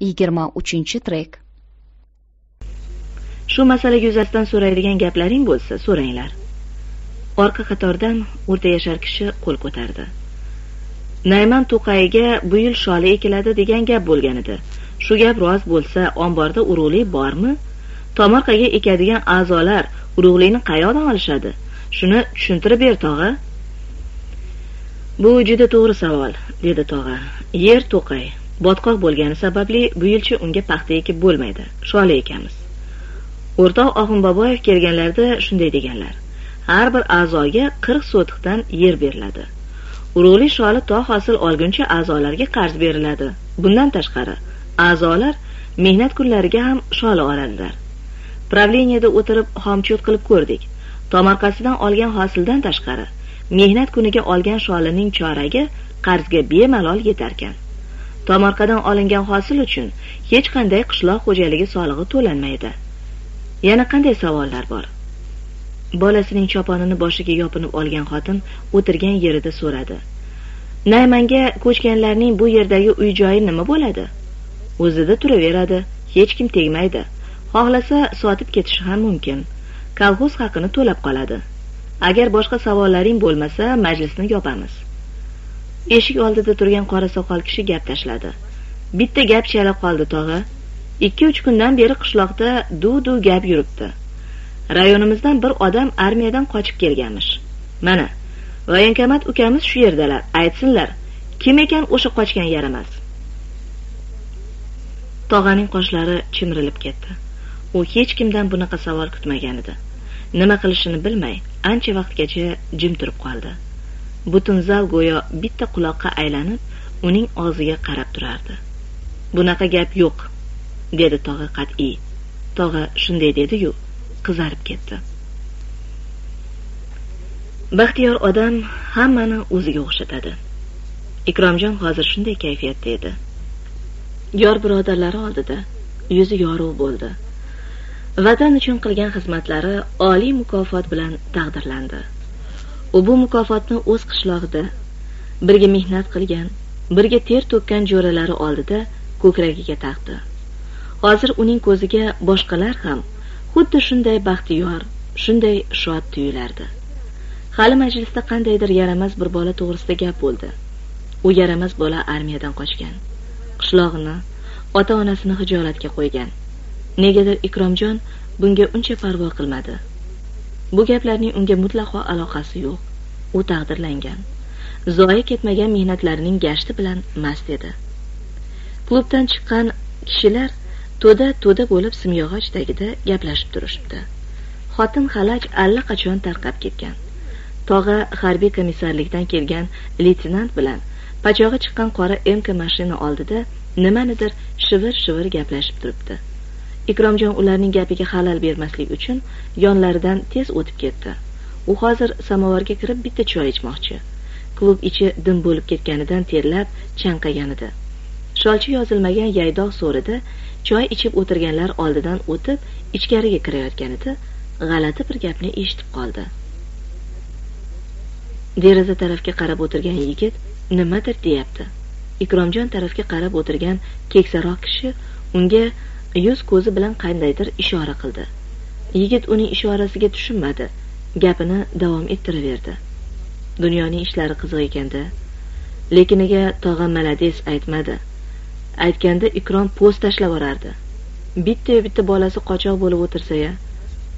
yigirma uchinchi trek. Shu masala yuzasidan so'raydigan gaplaring bo'lsa so'ranglar. Orqa qatordan o'rta yashar kishi qo'l ko'tardi. Nayman to'qayiga bu yil sholi ekiladi degan gap bo'lgan edi. Shu gap rost bo'lsa omborda urug'lik bormi? Tomorqaga ekadigan a'zolar urug'likni qayoqdan olishadi? Shuni tushuntirib ber tog'a. Bu juda to'g'ri savol dedi tog'a. Yer to'qay. Botqoq bo'lgani sababli bu yilchi unga paxta ekib bo'lmaydi. Sholi ekamiz. O'rtoq oxun boboyev kelganlarida shunday deganlar. Har bir a'zoga qirq sotixdan yer beriladi. Urug'li sholi to hosil olguncha a'zolarga qarz beriladi. Bundan tashqari a'zolar mehnat kunlariga ham sholi oladilar. Правленияda o'tirib xomchut qilib ko'rdik. Tomorqasidan olgan hosildan tashqari mehnat kuniga olgan sholining choragi qarzga bemalol yetarkan. Tomorqadan olingan hosil uchun hech qanday qishloq xo'jaligi solig'i to'lanmaydi. Yana qanday savollar bor? Bolasining choponini boshiga yopinib olgan xotin o'tirgan yerida so'radi. Naymanga ko'chganlarning bu yerdagi uy joyi nima bo'ladi? O'zida turaveradi hech kim tegmaydi. Xohlasa sotib ketishi ham mumkin. Kolxoz haqini to'lab qoladi. Agar boshqa savollaring bo'lmasa majlisni yopamiz. Eshik oldida turgan qora soqol kishi gap tashladi. Bitta gap chala qoldi tog'a. Ikki uch kundan beri qishloqda duv duv gap yuribdi. Rayonimizdan bir odam armiyadan qochib kelganmish. Mana voyankamat ukamiz shu yerdalar. Aytsinlar kim ekan o'sha qochgan yaramas tog'aning qoshlari chimirilib ketdi. U hech kimdan bunaqa savol kutmagan edi. Nima qilishini bilmay ancha vaqtgacha jim turib qoldi. Butun zal go'yo bitta quloqqa aylanib uning og'ziga qarab turardi. Bunaqa gap yo'q dedi tog'a qat'iy. Tog'a shunday dediyu qizarib ketdi. Baxtiyor odam hammani o'ziga o'xshatadi. Ikromjon hozir shunday kayfiyatda edi. Yor birodarlari oldida yuzi yorug' bo'ldi. Vatan uchun qilgan xizmatlari oliy mukofot bilan taqdirlandi. U bu mukofotni o'z qishlog'ida birga mehnat qilgan birga ter to'kkan jo'ralari oldida ko'kragiga taqdi. Hozir uning ko'ziga boshqalar ham xuddi shunday baxtiyor shunday shod tuyulardi. Hali majlisda qandaydir yaramas bir bola to'g'risida gap bo'ldi. U yaramas bola armiyadan qochgan qishlog'ini ota onasini hijolatga qo'ygan. Negadir ikromjon bunga uncha parvo qilmadi. Bu gaplarning unga mutlaqo aloqasi yo'q. U taqdirlangan. Zoya ketmagan mehnatlarining gashti bilan mast edi. Klubdan chiqqan kishilar to'da to'da bo'lib simyog'och tagida gaplashib turishibdi. Xotin xalaj allaqachon tarqab ketgan. Tog'a harbiy komissarlikdan kelgan leytenant bilan pachog'i chiqqan qora mk mashina oldida nimanidir shivir shivir gaplashib turibdi. Ikromjon ularning gapiga xalal bermaslik uchun yonlaridan tez o'tib ketdi. U hozir samovarga kirib bitta choy ichmoqchi. Klub ichi dim bo'lib ketganidan terlab chanqagan edi. Sholchi yozilmagan yaydoq so'rida choy ichib o'tirganlar oldidan o'tib ichkariga kirayotganida g'alati bir gapni eshitib qoldi. Deraza tarafga qarab o'tirgan yigit nimadir deyapti. Ikromjon tarafga qarab o'tirgan keksaroq kishi unga yuz ko'zi bilan qandaydir ishora qildi. Yigit uning ishorasiga tushunmadi. Gapini davom ettiraverdi. Dunyoning ishlari qiziq ekanda. Lekiniga tog'a malades aytmadi. Aytganda ikrom po'st tashlab yuborardi bittayu bitta bolasi qochoq bo'lib o'tirsa ya.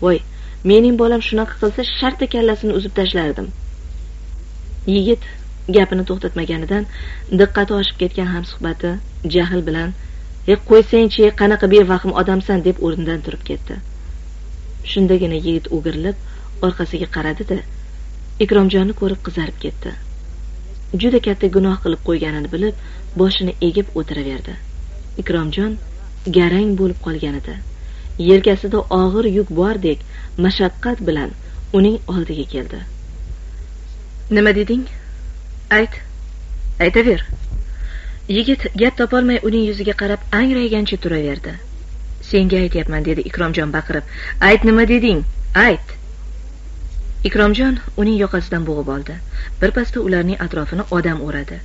Voy mening bolam shunaqa qilsa shartta kallasini uzib tashlardim. Yigit gapini to'xtatmaganidan diqqati oshib ketgan hamsuhbati jahl bilan e qo'ysangchi qanaqa bevahm odamsan deb o'rnidan turib ketdi. Shundagina yigit o'girilib orqasiga qaradi da ikromjonni ko'rib qizarib ketdi. Juda katta gunoh qilib qo'yganini bilib boshini egib o'tiraverdi. Ikromjon garang bo'lib qolgan edi yelkasida og'ir yuk bordek mashaqqat bilan uning oldiga keldi. Nima deding? Ayt. Aytaver. Yigit gap topolmay uning yuziga qarab angraygancha turaverdi. Senga aytyapman dedi ikromjon baqirib. Ayt nima deding? Ayt. Ikromjon uning yoqasidan bo'g'ib oldi. Birpasda ularning atrofini odam o'radi.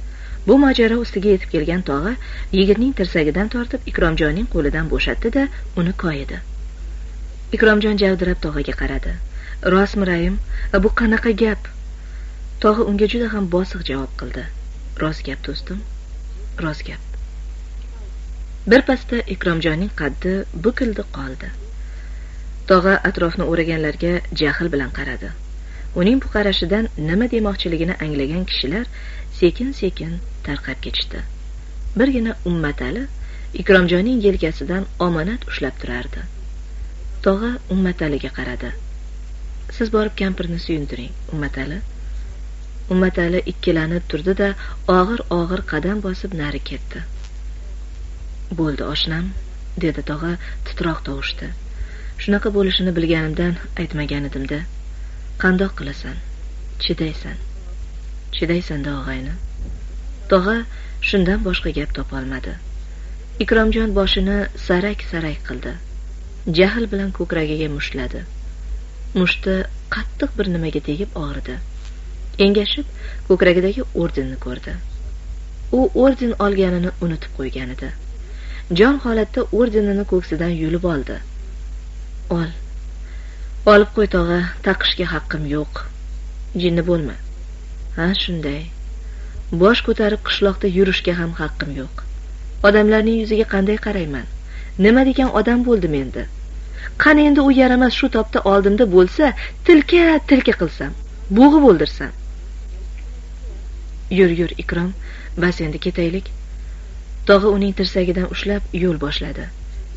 Bu mojaro ustiga yetib kelgan tog'a yigitning tirsagidan tortib ikromjonning qo'lidan bo'shatdi da uni koyidi ikromjon javdirab tog'aga qaradi. Rostmi rayim bu qanaqa gap? Tog'a unga juda ham bosiq javob qildi. Rost gap do'stim. Rost gap. Birpasda ikromjonning qaddi bukildi qoldi. Tog'a atrofni o'raganlarga jahl bilan qaradi. Uning bu qarashidan nima demoqchiligini anglagan kishilar sekin sekin tarqab ketishdi. Birgina ummatali ikromjonning yelkasidan omonat ushlab turardi. Tog'a ummataliga qaradi. Siz borib kampirni suyuntiring ummatali ummatali ikkilanib turdi da og'ir og'ir qadam bosib nari ketdi. Bo'ldi oshnam dedi tog'a titroq tovushda. Shunaqa bo'lishini bilganimdan aytmagan edimda qandoq qilasan? Chidaysan? Chidaysanda og'ayni. Tog'a shundan boshqa gap topolmadi ikromjon boshini sarak sarak qildi. Jahl bilan ko'kragiga mushtladi mushti qattiq bir nimaga tegib og'ridi. Engashib ko'kragidagi ordenni ko'rdi. U orden olganini unutib qo'ygan edi. Jon holatda ordenini ko'ksidan yulib oldi. Ol. Olib qo'y tog'a taqishga haqqim yo'q. Jinni bo'lma. Ha shunday. Bosh ko'tarib qishloqda yurishga ham haqqim yo'q. Odamlarning yuziga qanday qarayman? Nima degan odam bo'ldim endi? Qani endi u yaramas shu topda oldimda bo'lsa tilka tilka qilsam bo'g'ib o'ldirsam? Yur yur ikrom. Bas endi ketaylik. Tog'a uning tirsagidan ushlab yo'l boshladi.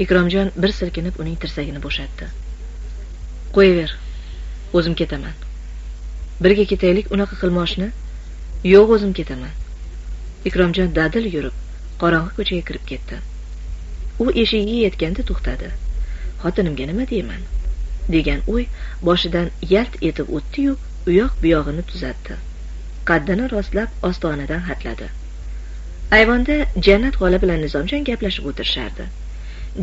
Ikromjon bir silkinib uning tirsagini bo'shatdi. Qo'yaver o'zim ketaman. Birga ketaylik unaqa qilmoshni? Yo'q o'zim ketaman. Ikromjon dadil yurib qorong'i ko'chaga kirib ketdi. U eshigiga yetganda to'xtadi. Xotinimga nima deyman? Degan o'y boshidan yalt etib o'tdiyu uyoq buyog'ini tuzatdi. Qaddini rostlab ostonadan hatladi. Ayvonda jannat xola bilan nizomjon gaplashib o'tirishardi.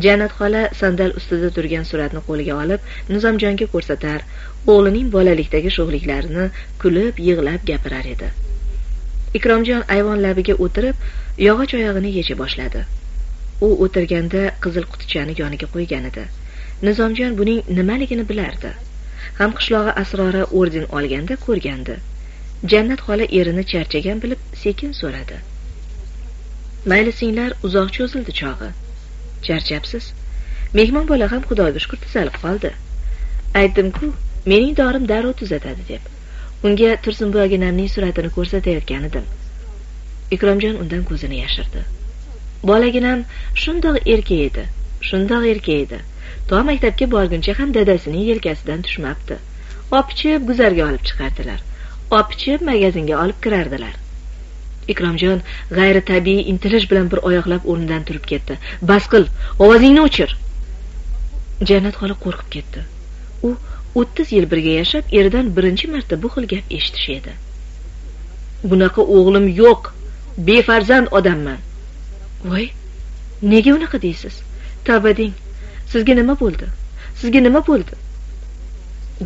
Jannat xola sandal ustida turgan suratni qo'liga olib nizomjonga ko'rsatar o'g'lining bolalikdagi sho'xliklarini kulib yig'lab gapirar edi. Ikromjon ayvon labiga o'tirib yog'och oyog'ini yecha boshladi. U o'tirganda qizil qutichani yoniga qo'ygan edi. Nizomjon buning nimaligini bilardi. Ham qishlog'i asrori orden olganda ko'rgandi. Jannat xola erini charchagan bilib sekin so'radi. Mayli singlar uzoq cho'zildi chog'i. Charchabsiz mehmon bola ham xudoga shukur tuzalib qoldi. Aytdimku mening dorim darrov tuzatadi deb. Unga tursunboy oginamning suratini ko'rsatayotgan edim. Ikromjon undan ko'zini yashirdi. Bolaginam shundoq erka edi shundoq erka edi. To maktabga borguncha ham dadasining yelkasidan tushmabdi. Opichib guzarga olib chiqardilar. Opichib magazinga olib kirardilar. Ikromjon g'ayritabiiy intilish bilan bir oyoqlab o'rnidan turib ketdi. Bas qil ovozingni o'chir. Jannat xola qo'rqib ketdi. U o'ttiz yil birga yashab eridan birinchi marta bu xil gap eshitish edi. Bunaqa o'g'lim yo'q befarzand odamman. Voy nega unaqa deysiz? Tavba deng sizga nima bo'ldi? Sizga nima bo'ldi?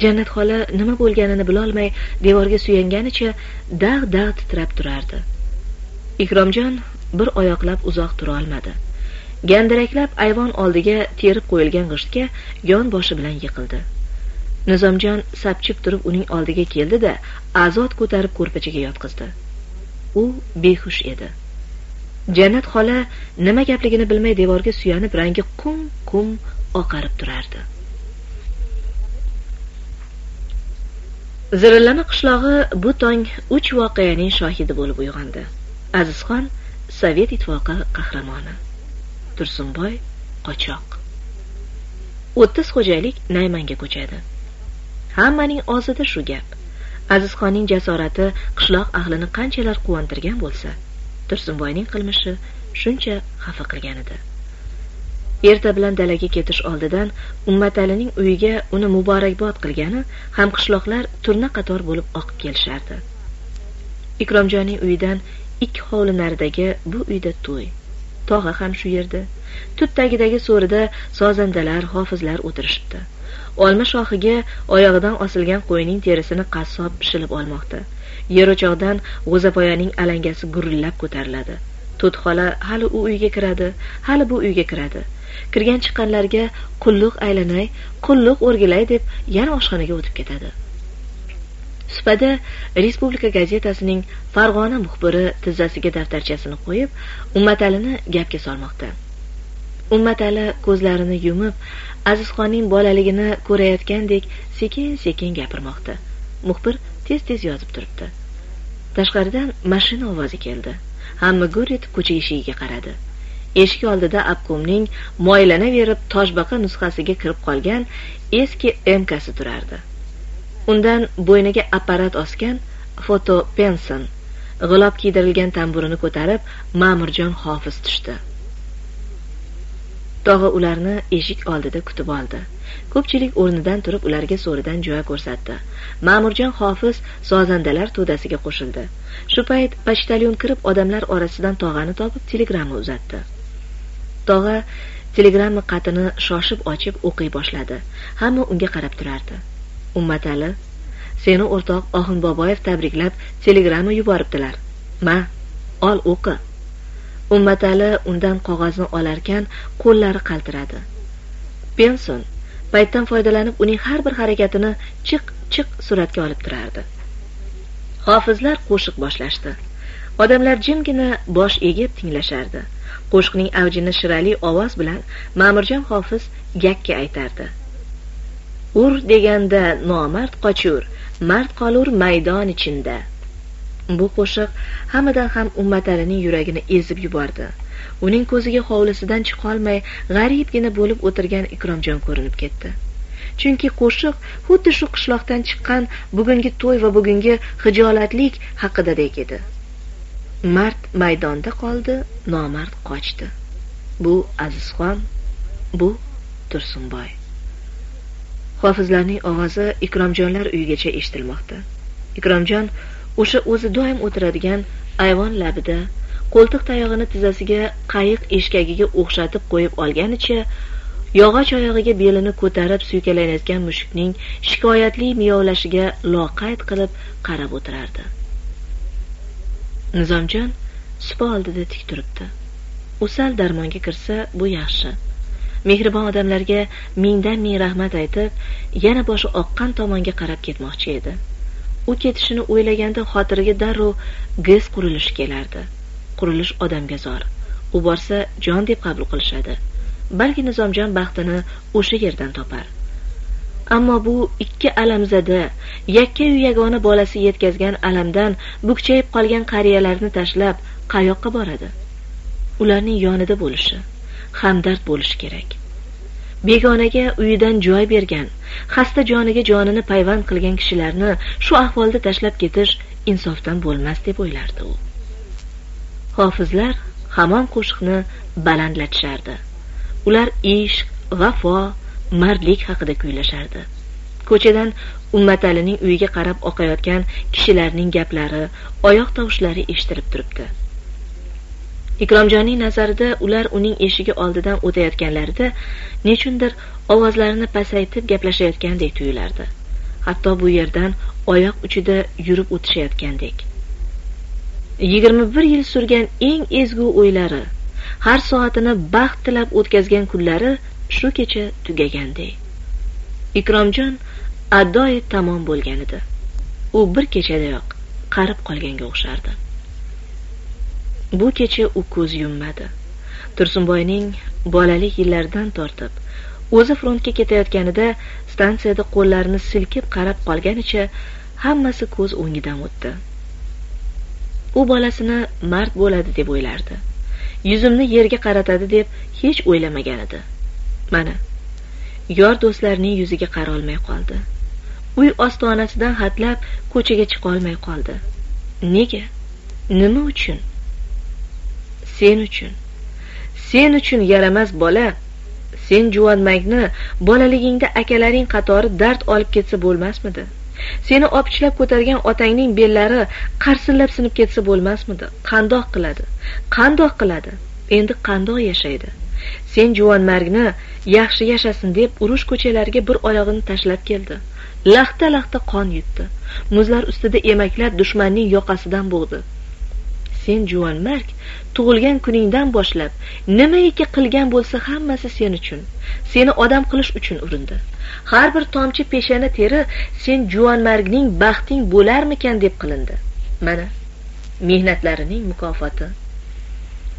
Jannat xola nima bo'lganini bilolmay devorga suyanganicha dag' dag' titrab turardi. Ikromjon bir oyoqlab uzoq turolmadi gandiraklab ayvon oldiga terib qo'yilgan g'ishtga yon boshi bilan yiqildi. Nizomjon sapchib turib uning oldiga keldi da azod ko'tarib ko'rpachaga yotqizdi. U behush edi. Jannat xola nima gapligini bilmay devorga suyanib rangi qum qum oqarib turardi. Zirillani qishlog'i bu tong uch voqeaning shohidi bo'lib uyg'ondi. Azizxon sovet ittifoqi qahramoni. Tursunboy qochoq. O'ttiz xo'jaylik naymanga ko'chadi. Hammaning og'zida shu gap. Azizxonning jasorati qishloq ahlini qanchalar quvontirgan bo'lsa tursunboyning qilmishi shuncha xafa qilgan edi. Erta bilan dalaga ketish oldidan ummatalining uyiga uni muborakbod qilgani ham qishloqlar turna qator bo'lib oqib kelishardi. Ikromjonning uyidan ikki hovli naridagi bu uyda to'y tog'a ham shu yerda. Tut tagidagi so'rida sozandalar hofizlar o'tirishibdi. Olma shoxiga oyog'idan osilgan qo'yning terisini qassob pishilib olmoqda. Yer o'choqdan g'o'zapoyaning alangasi gurillab ko'tariladi. To'txola hali u uyga kiradi hali bu uyga kiradi. Kirgan chiqqanlarga qulluq aylanay qulluq o'rgilay deb yana oshxonaga o'tib ketadi. Supada respublika gazetasining farg'ona muxbiri tizzasiga daftarchasini qo'yib ummatalini gapga solmoqda. Ummatali ko'zlarini yumib azizxonning bolaligini ko'rayotgandek sekin sekin gapirmoqda. Muxbir tez tez yozib turibdi. Tashqaridan mashina ovozi keldi. Hamma g'ur etib ko'cha eshigiga qaradi. Eshik oldida obkomning moylanaverib toshbaqa nusxasiga kirib qolgan eski emkasi turardi. Undan bo'yniga apparat osgan foto penson g'ilob kiydirilgan tamburini ko'tarib ma'murjon hofiz tushdi. Tog'a ularni eshik oldida kutib oldi. Ko'pchilik o'rnidan turib ularga so'ridan joy ko'rsatdi. Ma'murjon hofiz sozandalar to'dasiga qo'shildi. Shu payt pochtalyon kirib odamlar orasidan tog'ani topib telegramma uzatdi. Tog'a telegramma qatini shoshib ochib o'qiy boshladi. Hamma unga qarab turardi. Ummatali seni o'rtoq oxin boboyev tabriklab telegramma yuboribdilar. Ma ol o'qi. Ummatali undan qog'ozni olarkan qo'llari qaltiradi. Penson paytdan foydalanib uning har bir harakatini chiq chiq suratga olib turardi. Hofizlar qo'shiq boshlashdi. Odamlar jimgina bosh egib tinglashardi qo'shiqning avjini shirali ovoz bilan ma'murjon hofiz yakka aytardi. Ur deganda nomard qochur mard qolur maydon ichinda bu qo'shiq hammadan ham ummatalining yuragini ezib yubordi. Uning ko'ziga hovlisidan chiqolmay g'aribgina bo'lib o'tirgan ikromjon ko'rinib ketdi. Chunki qo'shiq xuddi shu qishloqdan chiqqan bugungi to'y va bugungi hijolatlik haqidadek edi. Mard maydonda qoldi nomard qochdi. Bu azizxon bu tursunboy. Hofizlarning ovozi ikromjonlar uyigacha eshitilmoqda. Ikromjon o'sha o'zi doim o'tiradigan ayvon labida qo'ltiq tayog'ini tizzasiga qayiq eshkagiga o'xshatib qo'yib olganicha yog'och oyog'iga belini ko'tarib suykalanayotgan mushukning shikoyatli miyovlashiga loqayd qilib qarab o'tirardi. Nizomjon supa oldida tik turibdi. U sal darmonga kirsa bu yaxshi. Mehribon odamlarga mingdan ming rahmat aytib yana boshi oqqan tomonga qarab ketmoqchi edi. U ketishini o'ylaganda xotiriga darrov gez qurilishi kelardi. Qurilish odamga zor. U borsa jon deb qabul qilishadi. Balki nizomjon baxtini o'sha yerdan topar. Ammo bu ikki alamzada yakkayu yagona bolasi yetkazgan alamdan bukchayib qolgan qariyalarni tashlab qayoqqa boradi? Ularning yonida bo'lishi hamdard bo'lishi kerak. Begonaga uyidan joy bergan xasta joniga jonini payvand qilgan kishilarni shu ahvolda tashlab ketish insofdan bo'lmas deb o'ylardi u. Hofizlar hamon qo'shiqni balandlatishardi ular ishq vafo mardlik haqida kuylashardi. Ko'chadan ummatalining uyiga qarab oqayotgan kishilarning gaplari oyoq tovushlari eshitilib turibdi. Ikromjonning nazarida ular uning eshigi oldidan o'tayotganlarida nechundir ovozlarini pasaytib gaplashayotgandek tuyulardi. Hatto bu yerdan oyoq uchida yurib o'tishayotgandek. Yigirma bir yil surgan eng ezgu o'ylari har soatini baxt tilab o'tkazgan kunlari shu kecha tugaganday. Ikromjon addoyi tamom bo'lgan edi u bir kechadayoq qarib qolganga o'xshardi. Bu kecha u ko'z yummadi. Tursunboyning bolalik yillaridan tortib o'zi frontga ketayotganida stansiyada qo'llarini silkib qarab qolganicha hammasi ko'z o'ngidan o'tdi. U bolasini mard bo'ladi deb o'ylardi. Yuzimni yerga qaratadi deb hech o'ylamagan edi. Mana. Yor do'stlarining yuziga qarolmay qoldi. Uy ostonasidan hatlab ko'chaga chiqolmay qoldi. Nega? Nima uchun? Sen uchun. Sen uchun yaramas bola sen juvonmakni bolaligingda akalaring qatori dard olib ketsa bo'lmasmidi? Seni opichlab ko'targan otangning bellari qarsillab sinib ketsa bo'lmasmidi? Qandoq qiladi? Qandoq qiladi? Endi qandoq yashaydi? Sen juvonmargni yaxshi yashasin deb urush ko'chalariga bir oyog'ini tashlab keldi. Laxta laxta qon yutdi. Muzlar ustida emaklab dushmanning yoqasidan bo'g'di. Sen juvonmarg tug'ilgan kuningdan boshlab nimaiki qilgan bo'lsa hammasi sen uchun. Seni odam qilish uchun urindi. Har bir tomchi peshana teri sen juvonmargning baxting bo'larmikan deb qilindi. Mana mehnatlarining mukofoti.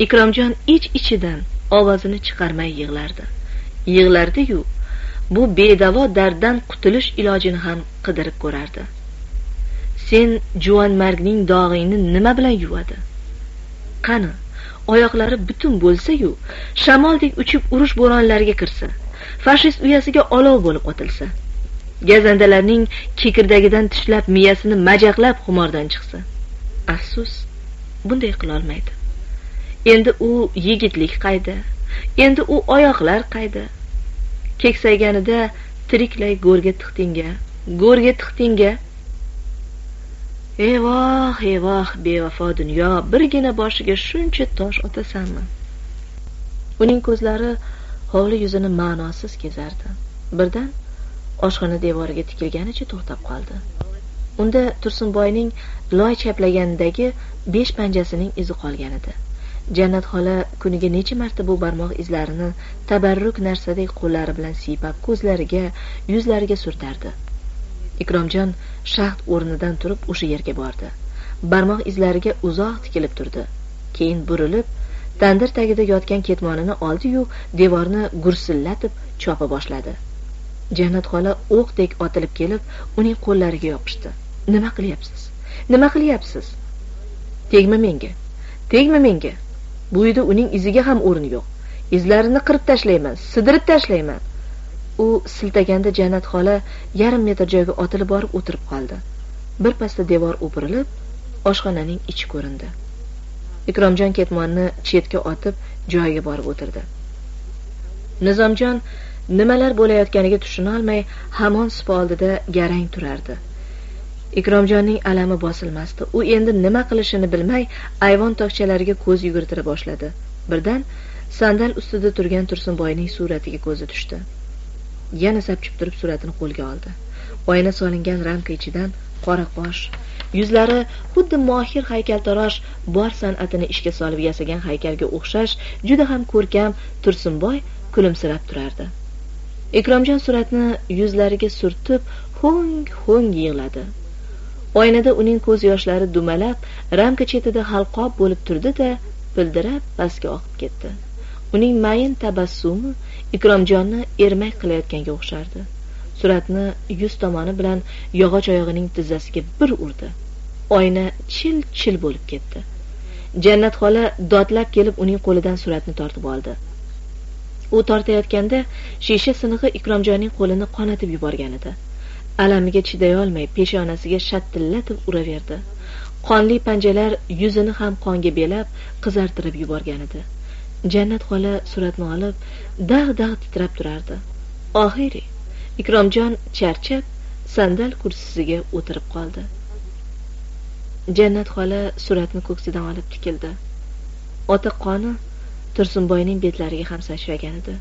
Ikromjon ich ichidan ovozini chiqarmay yig'lardi. Yig'lardiyu bu bedavo darddan qutulish ilojini ham qidirib ko'rardi. Sen juvonmargning dog'ingni nima bilan yuvadi? Qani oyoqlari butun bo'lsa-yu shamoldek uchib urush bo'ronlariga kirsa fashist uyasiga olov bo'lib otilsa gazandalarning kekirdagidan tishlab miyasini majaqlab xumordan chiqsa. Afsus bunday qilolmaydi. Endi u yigitlik qayda? Endi u oyoqlar qayda? Keksayganida tiriklay go'rga tiqdingga go'rga tiqdingga. Evoh evoh bevafo dunyo birgina boshiga shuncha tosh otasanmi? Uning ko'zlari hovli yuzini ma'nosiz kezardi. Birdan oshxona devoriga tikilganicha to'xtab qoldi. Unda tursunboyning loy chaplaganidagi besh panjasining izi qolgan edi. Jannat xola kuniga necha marta bu barmoq izlarini tabarruk narsadek qo'llari bilan siypab ko'zlariga yuzlariga surtardi. Ikromjon shaxt o'rnidan turib o'sha yerga bordi. Barmoq izlariga uzoq tikilib turdi. Keyin burilib tandir tagida yotgan ketmonini oldiyu devorni gursillatib chopa boshladi. Jannat xola o'qdek otilib kelib uning qo'llariga yopishdi. Nima qilyapsiz? Nima qilyapsiz? Tegma menga. Tegma menga. Bu uyda uning iziga ham o'rin yo'q. Izlarini qirib tashlayman sidirib tashlayman. U siltaganda jannat xola yarim metr joyga otilib borib o'tirib qoldi. Birpasda devor o'pirilib oshxonaning ichi ko'rindi. Ikromjon ketmonni chetga otib joyiga borib o'tirdi. Nizomjon nimalar bo'layotganiga tushunolmay hamon supa oldida garang turardi. Ikromjonning alami bosilmasdi. U endi nima qilishini bilmay ayvon tokchalariga ko'z yugurtira boshladi. Birdan sandal ustida turgan tursunboyning suratiga ko'zi tushdi. Yana sapchib turib suratini qo'lga oldi. Oyna solingan ramka ichidan qora qosh yuzlari xuddi mohir haykaltarosh bor san'atini ishga solib yasagan haykalga o'xshash juda ham ko'rkam tursunboy kulimsirab turardi. Ikromjon suratni yuzlariga surtib ho'ng ho'ng yig'ladi. Oynada uning ko'z yoshlari dumalab ramka chetida halqob bo'lib turdi da pildirab pastga oqib ketdi. Uning mayin tabassumi ikromjonni ermak qilayotganga o'xshardi. Suratni yuz tomoni bilan yog'och oyog'ining tizzasiga bir urdi. Oyna chil chil bo'lib ketdi. Jannat xola dodlab kelib uning qo'lidan suratni tortib oldi. U tortayotganda shisha sinig'i ikromjonning qo'lini qonatib yuborgan edi. Alamiga chidayolmay peshonasiga shattillatib uraverdi. Qonli panjalar yuzini ham qonga belab qizartirib yuborgan edi. Jannat xola suratni olib dag' dag' titrab turardi. Oxiri ikromjon charchab sandal kursisiga o'tirib qoldi. Jannat xola suratni ko'ksidan olib tikildi. Ota qoni tursunboyning betlariga ham sachragan edi.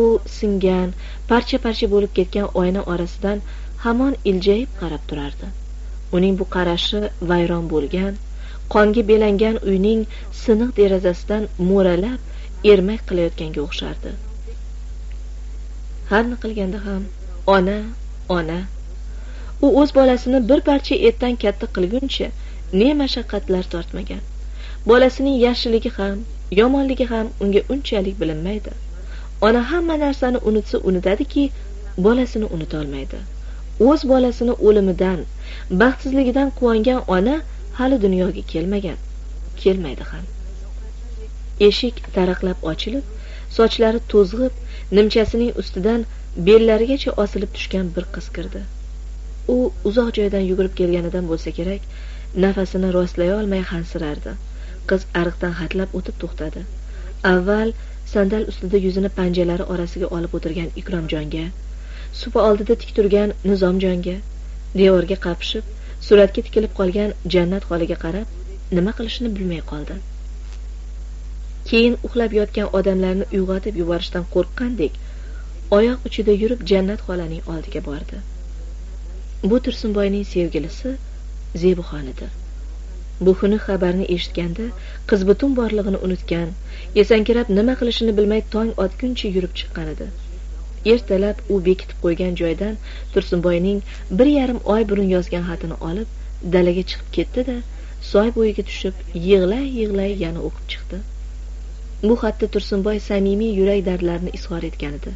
U singan parcha parcha bo'lib ketgan oyna orasidan hamon iljayib qarab turardi. Uning bu qarashi vayron bo'lgan qonga belangan uyning siniq derazasidan mo'ralab ermak qilayotganga o'xshardi. Harni qilganda ham ona ona u o'z bolasini bir parcha etdan katta qilguncha ne mashaqqatlar tortmagan. Bolasining yaxshiligi ham yomonligi ham unga unchalik bilinmaydi. Ona hamma narsani unutsa unutadiki bolasini unutolmaydi. O'z bolasini o'limidan baxtsizligidan quvongan ona hali dunyoga kelmagan kelmaydi ham. Eshik taraqlab ochilib sochlari to'zg'ib nimchasining ustidan bellarigacha osilib tushgan bir qiz kirdi. U uzoq joydan yugurib kelganidan bo'lsa kerak nafasini rostlay olmay hansirardi. Qiz ariqdan hatlab o'tib to'xtadi. Avval sandal ustida yuzini panjalari orasiga olib o'tirgan ikromjonga supa oldida tik turgan nizomjonga devorga qapishib suratga tikilib qolgan jannat holiga qarab nima qilishini bilmay qoldi. Keyin uxlab yotgan odamlarni uyg'otib yuborishdan qo'rqqandek oyoq uchida yurib jannat xolaning oldiga bordi. Bu tursunboyning sevgilisi zebuxon edi bu xunuk xabarni eshitganda qiz butun borlig'ini unutgan esankirab nima qilishini bilmay tong otguncha yurib chiqqan edi. Ertalab u bekitib qo'ygan joydan tursunboyning bir yarim oy burun yozgan xatini olib dalaga chiqib ketdi da soy bo'yiga tushib yig'lay yig'lay yana o'qib chiqdi. Bu xatda tursunboy samimiy yurak dardlarini izhor etgan edi.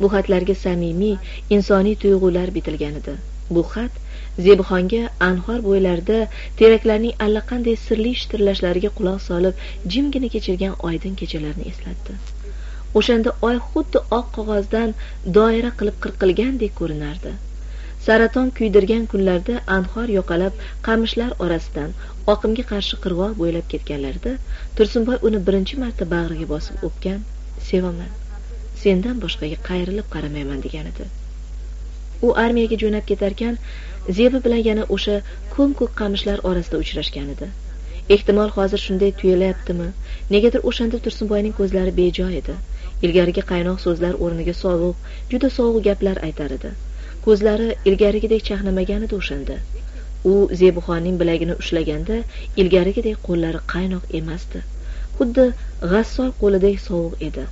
Bu xatlarga samimiy insoniy tuyg'ular bitilgan edi. Bu xat zebixonga anhor bo'ylarida teraklarning allaqanday sirli shitirlashlariga quloq solib jimgina kechirgan oydin kechalarni eslatdi. O'shanda oy xuddi oq qog'ozdan doira qilib qirqilgandek ko'rinardi. Saraton kuydirgan kunlarda anhor yoqalab qamishlar orasidan oqimga qarshi qirg'oq bo'ylab ketganlarida tursunboy uni birinchi marta bag'riga bosib o'pgan sevaman sendan boshqaga qayrilib qaramayman degan edi. U armiyaga jo'nab ketarkan zebi bilan yana o'sha ko'm ko'k qamishlar orasida uchrashgan edi. Ehtimol hozir shunday tuyulyaptimi negadir o'shanda tursunboyning ko'zlari bejo edi. Ilgarigi qaynoq so'zlar o'rniga sovuq juda sovuq gaplar aytar edi. Ko'zlari ilgarigidek chaqnamaganida o'shanda u zebuxonning bilagini ushlaganda ilgarigidek qo'llari qaynoq emasdi. Xuddi g'assol qo'lidek sovuq edi.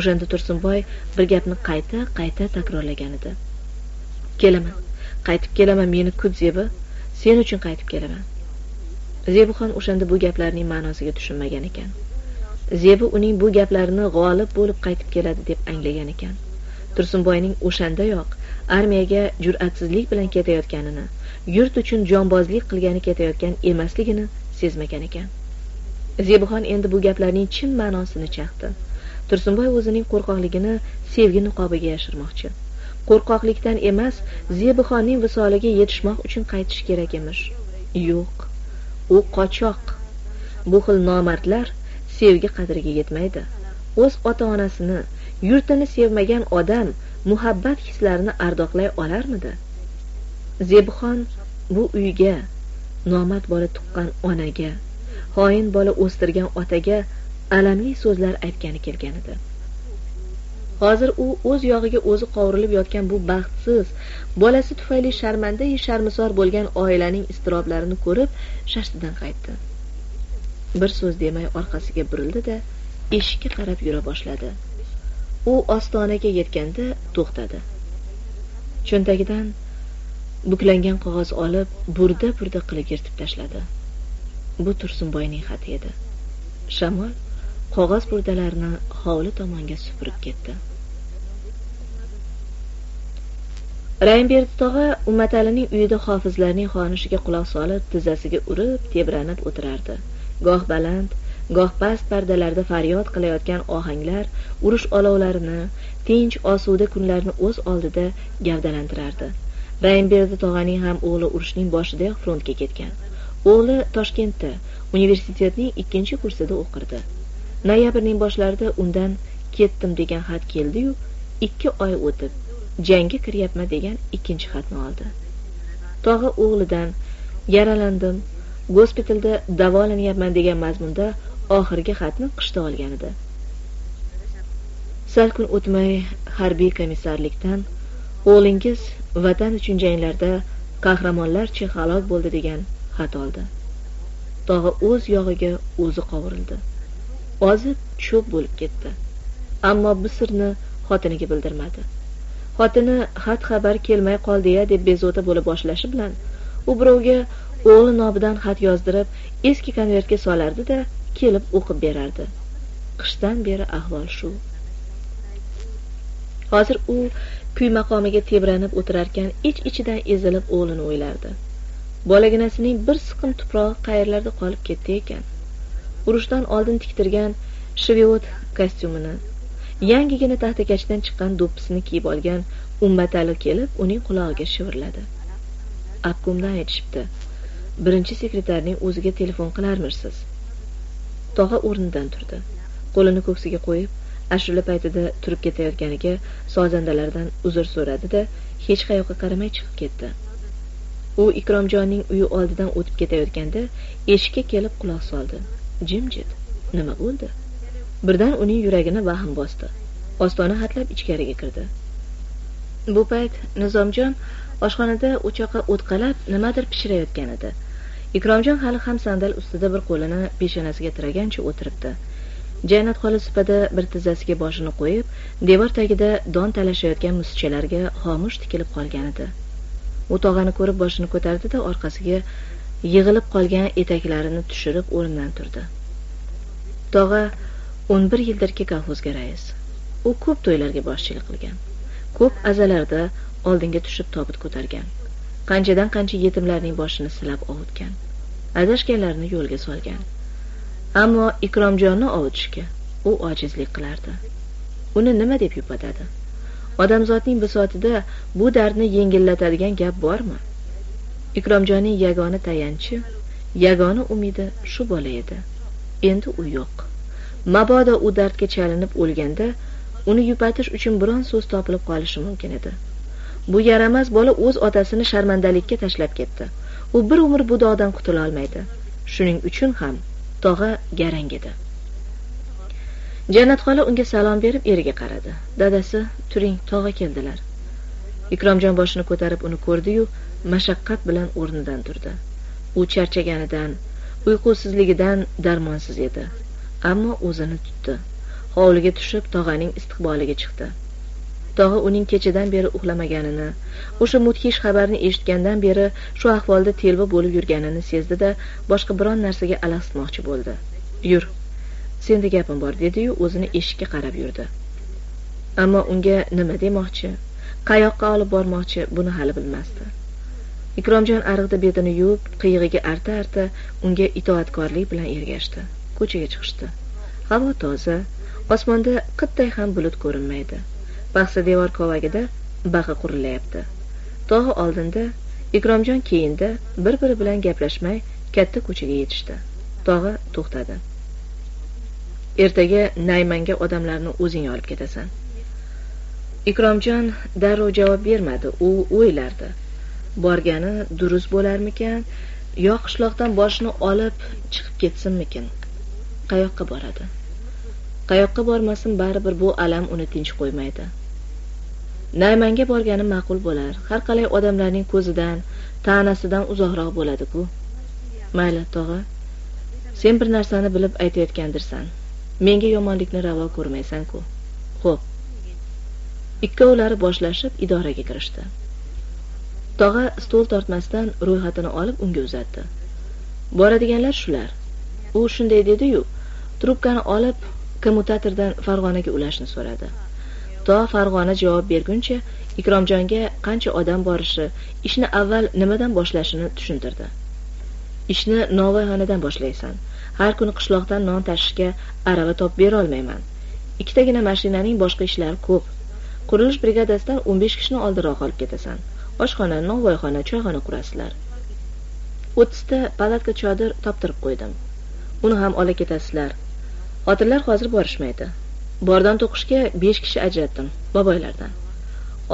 O'shanda tursunboy bir gapni qayta qayta takrorlagan edi. Kelaman qaytib kelaman meni kut zebi sen uchun qaytib kelaman. Zebuxon o'shanda bu gaplarning ma'nosiga tushunmagan ekan. Zebi uning bu gaplarini g'olib bo'lib qaytib keladi deb anglagan ekan. Tursunboyning o'shandayoq armiyaga jur'atsizlik bilan ketayotganini yurt uchun jonbozlik qilgani ketayotgan emasligini sezmagan ekan. Zebuxon endi bu gaplarning chin ma'nosini chaqdi. Tursunboy o'zining qo'rqoqligini sevgi niqobiga yashirmoqchi. Qo'rqoqlikdan emas zebuxonning visoliga yetishmoq uchun qaytish kerak emish. Yo'q u qochoq. Bu xil nomardlar sevgi qadriga yetmaydi. O'z ota onasini yurtini sevmagan odam muhabbat hislarini ardoqlay olarmidi? Zebuxon bu uyga nomard bola tuqqan onaga xoin bola o'stirgan otaga alamli so'zlar aytgani kelgan edi. Hozir u o'z yog'iga o'zi qovurilib yotgan bu baxtsiz bolasi tufayli sharmandayi sharmisor bo'lgan oilaning iztiroblarini ko'rib shashtidan qaytdi. Bir so'z demay orqasiga burildi da eshikka qarab yura boshladi. U ostonaga yetganda to'xtadi. Cho'ntagidan buklangan qog'oz olib burda burda qilib yirtib tashladi. Bu tursunboyning xati edi. Shamol qog'oz burdalarini hovli tomonga supurib ketdi. Raymberdi tog'a umatalining uyida hofizlarning xonishiga quloq solib tizzasiga urib tebranib o'tirardi. Goh baland goh past pardalarda faryod qilayotgan ohanglar urush olovlarini tinch osuda kunlarni o'z oldida gavdalantirardi. Raymberdi tog'aning ham o'g'li urushning boshidayoq frontga ketgan. O'g'li toshkentda universitetning ikkinchi kursida o'qirdi. Noyabrning boshlarida undan ketdim degan xat keldiyu ikki oy o'tib jangga kiryapman degan ikkinchi xatni oldi. Tog'a o'g'lidan yaralandim gospitalda davolanyapman degan mazmunda oxirgi xatni qishda olgan edi. Sal kun o'tmay harbiy komissarlikdan o'g'lingiz vatan uchun janglarda qahramonlarcha halok bo'ldi degan xat oldi. Tog'i o'z yog'iga o'zi qovurildi. Ozib cho'p bo'lib ketdi. Ammo bu sirni xotiniga bildirmadi. Xotini xat xabar kelmay qoldi-ya deb bezovta bo'la boshlashi bilan u birovga o'g'li nomidan xat yozdirib eski konvertga solardi da kelib o'qib berardi. Qishdan beri ahvol shu. Hozir u kuy maqomiga tebranib o'tirarkan ich ichidan ezilib o'g'lini o'ylardi. Bolaginasining bir siqim tuprog'i qayerlarda qolib ketdi ekan? Urushdan oldin tiktirgan shveyot kostyumini yangigina taxtakachdan chiqqan do'ppisini kiyib olgan ummatali kelib uning qulog'iga shivirladi. Obkomdan aytishibdi birinchi sekretarning o'ziga telefon qilarmisiz tog'a o'rnidan turdi. Qo'lini ko'ksiga qo'yib ashula paytida turib ketayotganiga sozandalardan uzr so'radi da hech qayoqqa qaramay chiqib ketdi. U ikromjonning uyi oldidan o'tib ketayotganda eshikka kelib quloq soldi. Jimjit nima bo'ldi? Birdan uning yuragini vahm bosdi. Ostona hatlab ichkariga kirdi. Bu payt nizomjon oshxonada o'choqqa o'tqalab nimadir pishirayotgan edi. Ikromjon hali ham sandal ustida bir qo'lini peshonasiga tiragancha o'tiribdi. Jannat xola supada bir tizzasiga boshini qo'yib devor tagida don talashayotgan musichalarga xomush tikilib qolgan edi. U tog'ani ko'rib boshini ko'tardi da orqasiga yig'ilib qolgan etaklarini tushirib o'rnidan turdi. Tog'a o'n bir yildirki kolxozga rais. U ko'p to'ylarga boshchilik qilgan. Ko'p azalarda oldinga tushib tobut ko'targan. Qanchadan qancha yetimlarning boshini silab ovutgan. Adashganlarni yo'lga solgan. Ammo ikromjonni ovutishga u ojizlik qilardi. Uni nima deb yupatadi odamzodning bisotida bu dardni yengillatadigan gap bormi? Ikromjonning yagona tayanchi yagona umidi shu bola edi. Endi u yo'q. Mabodo u dardga chalinib o'lganda uni yupatish uchun biron so'z topilib qolishi mumkin edi. Bu yaramas bola o'z otasini sharmandalikka tashlab ketdi. U bir umr bu dog'dan qutula olmaydi. Shuning uchun ham tog'a garang edi. Jannat xola unga salom berib eriga qaradi. Dadasi turing tog'a keldilar. Ikromjon boshini ko'tarib uni ko'rdiyu mashaqqat bilan o'rnidan turdi. U charchaganidan uyqusizligidan darmonsiz edi. Ammo o'zini tutdi. Hovliga tushib tog'aning istiqboliga chiqdi. Tog'a uning kechadan beri uxlamaganini o'sha mudhish xabarni eshitgandan beri shu ahvolda telba bo'lib yurganini sezdi da boshqa biron narsaga alahsitmoqchi bo'ldi. Yur senda gapim bor dediyu o'zini eshikka qarab yurdi. Ammo unga nima demoqchi? Qayoqqa olib bormoqchi buni hali bilmasdi. Ikromjon ariqda betini yuvib qiyig'iga arta arta unga itoatkorlik bilan ergashdi ko'chaga chiqishdi. Havo toza osmonda qitday ham bulut ko'rinmaydi. Paxsa devor kovagida baqa qurilayapti. Tog' oldinda ikromjon keyinda bir biri bilan gaplashmay katta ko'chaga yetishdi. Tog'a to'xtadi. Ertaga naymanga odamlarni o'zing olib ketasan. Ikromjon darrov javob bermadi. U o'ylardi. Borgani durust bo'larmikan yo qishloqdan boshini olib chiqib ketsinmikin? Qayoqqa boradi? Qayoqqa bormasin baribir bu alam uni tinch qo'ymaydi. Naymanga borgani ma'qul bo'lar. Har qalay odamlarning ko'zidan ta'nasidan uzoqroq bo'ladi ku mayli tog'a. Sen bir narsani bilib aytayotgandirsan. Menga yomonlikni ravo ko'rmaysan ku xo'p. Ikkovlari boshlashib idoraga kirishdi. Tog'a stol tortmasdan ro'yxatini olib unga uzatdi. Boradiganlar shular. U shunday dedi-yu trubkani olib kommutatordan farg'onaga ulashni so'radi. To farg'ona javob berguncha ikromjonga qancha odam borishi ishni avval nimadan boshlashini tushuntirdi. Ishni novvoyxonadan boshlaysan. Har kuni qishloqdan non tashishga arava topib berolmayman. Ikkitagina mashinaning boshqa ishlari ko'p. Qurilish brigadasidan o'n besh kishini oldinroq olib ketasan. Oshxona novvoyxona choyxona qurasizlar. O'ttizta palatka chodir toptirib qo'ydim. Uni ham ola ketasizlar. Xotinlar hozir borishmaydi. Bordan to'qishga besh kishi ajratdim boboylardan.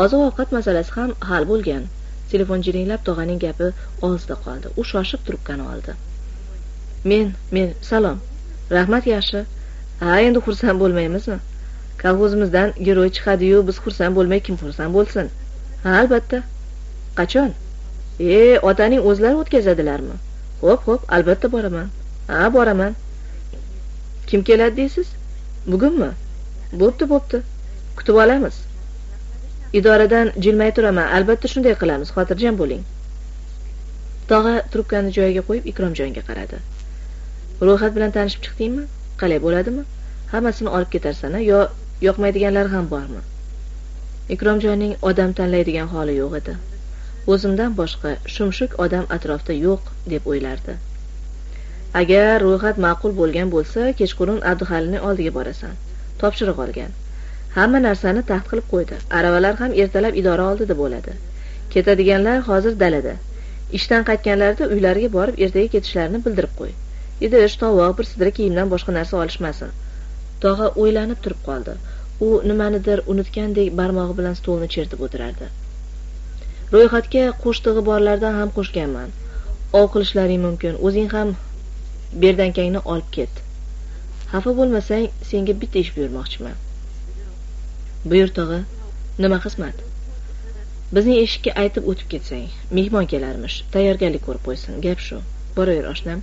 Oziq ovqat masalasi ham hal bo'lgan. Telefon jiringlab tog'aning gapi og'zida qoldi. U shoshib trubkani oldi. Men men salom. Rahmat yaxshi. Ha endi xursand bo'lmaymizmi? Kolxozimizdan giroy chiqadiyu biz xursand bo'lmay kim xursand bo'lsin? Ha albatta. Qachon? E otaning o'zlari o'tkazadilarmi? Xo'p xo'p albatta boraman. Ha boraman. Kim keladi deysiz? Bugunmi? Bo'pti bo'pti. Kutib olamiz. Idoradan jilmay turaman. Albatta shunday qilamiz. Xotirjam bo'ling. Tog'a trubkani joyiga qo'yib ikromjonga qaradi. Ro'yxat bilan tanishib chiqdingmi? Qalay bo'ladimi? Hammasini olib ketarsan yo yoqmaydiganlari ham bormi? Ikromjonning odam tanlaydigan holi yo'q edi. O'zimdan boshqa shumshuk odam atrofda yo'q deb o'ylardi. Agar ro'yxat ma'qul bo'lgan bo'lsa kechqurun abduhalilning oldiga borasan. Topshiriq olgan. Hamma narsani taxt qilib qo'ydi. Aravalar ham ertalab idora oldida bo'ladi ketadiganlar hozir dalada. Ishdan qaytganlarida uylariga borib ertaga ketishlarini bildirib qo'y. Idish tovoq bir sidra kiyimdan boshqa narsa olishmasin. Tog'a o'ylanib turib qoldi. U nimanidir unutgandek barmog'i bilan stolni chertib o'tirardi. Ro'yxatga qo'shtig'i borlardan ham qo'shganman. Ov qilishlaring mumkin. O'zing ham berdankangni olib ket. Xafa bo'lmasang senga bitta ish buyurmoqchiman. Buyur tog'a nima xizmat bizning eshikka aytib o'tib ketsang mehmon kelarmish tayyorgarlik ko'rib qo'ysin gap shu. Boraver oshnam.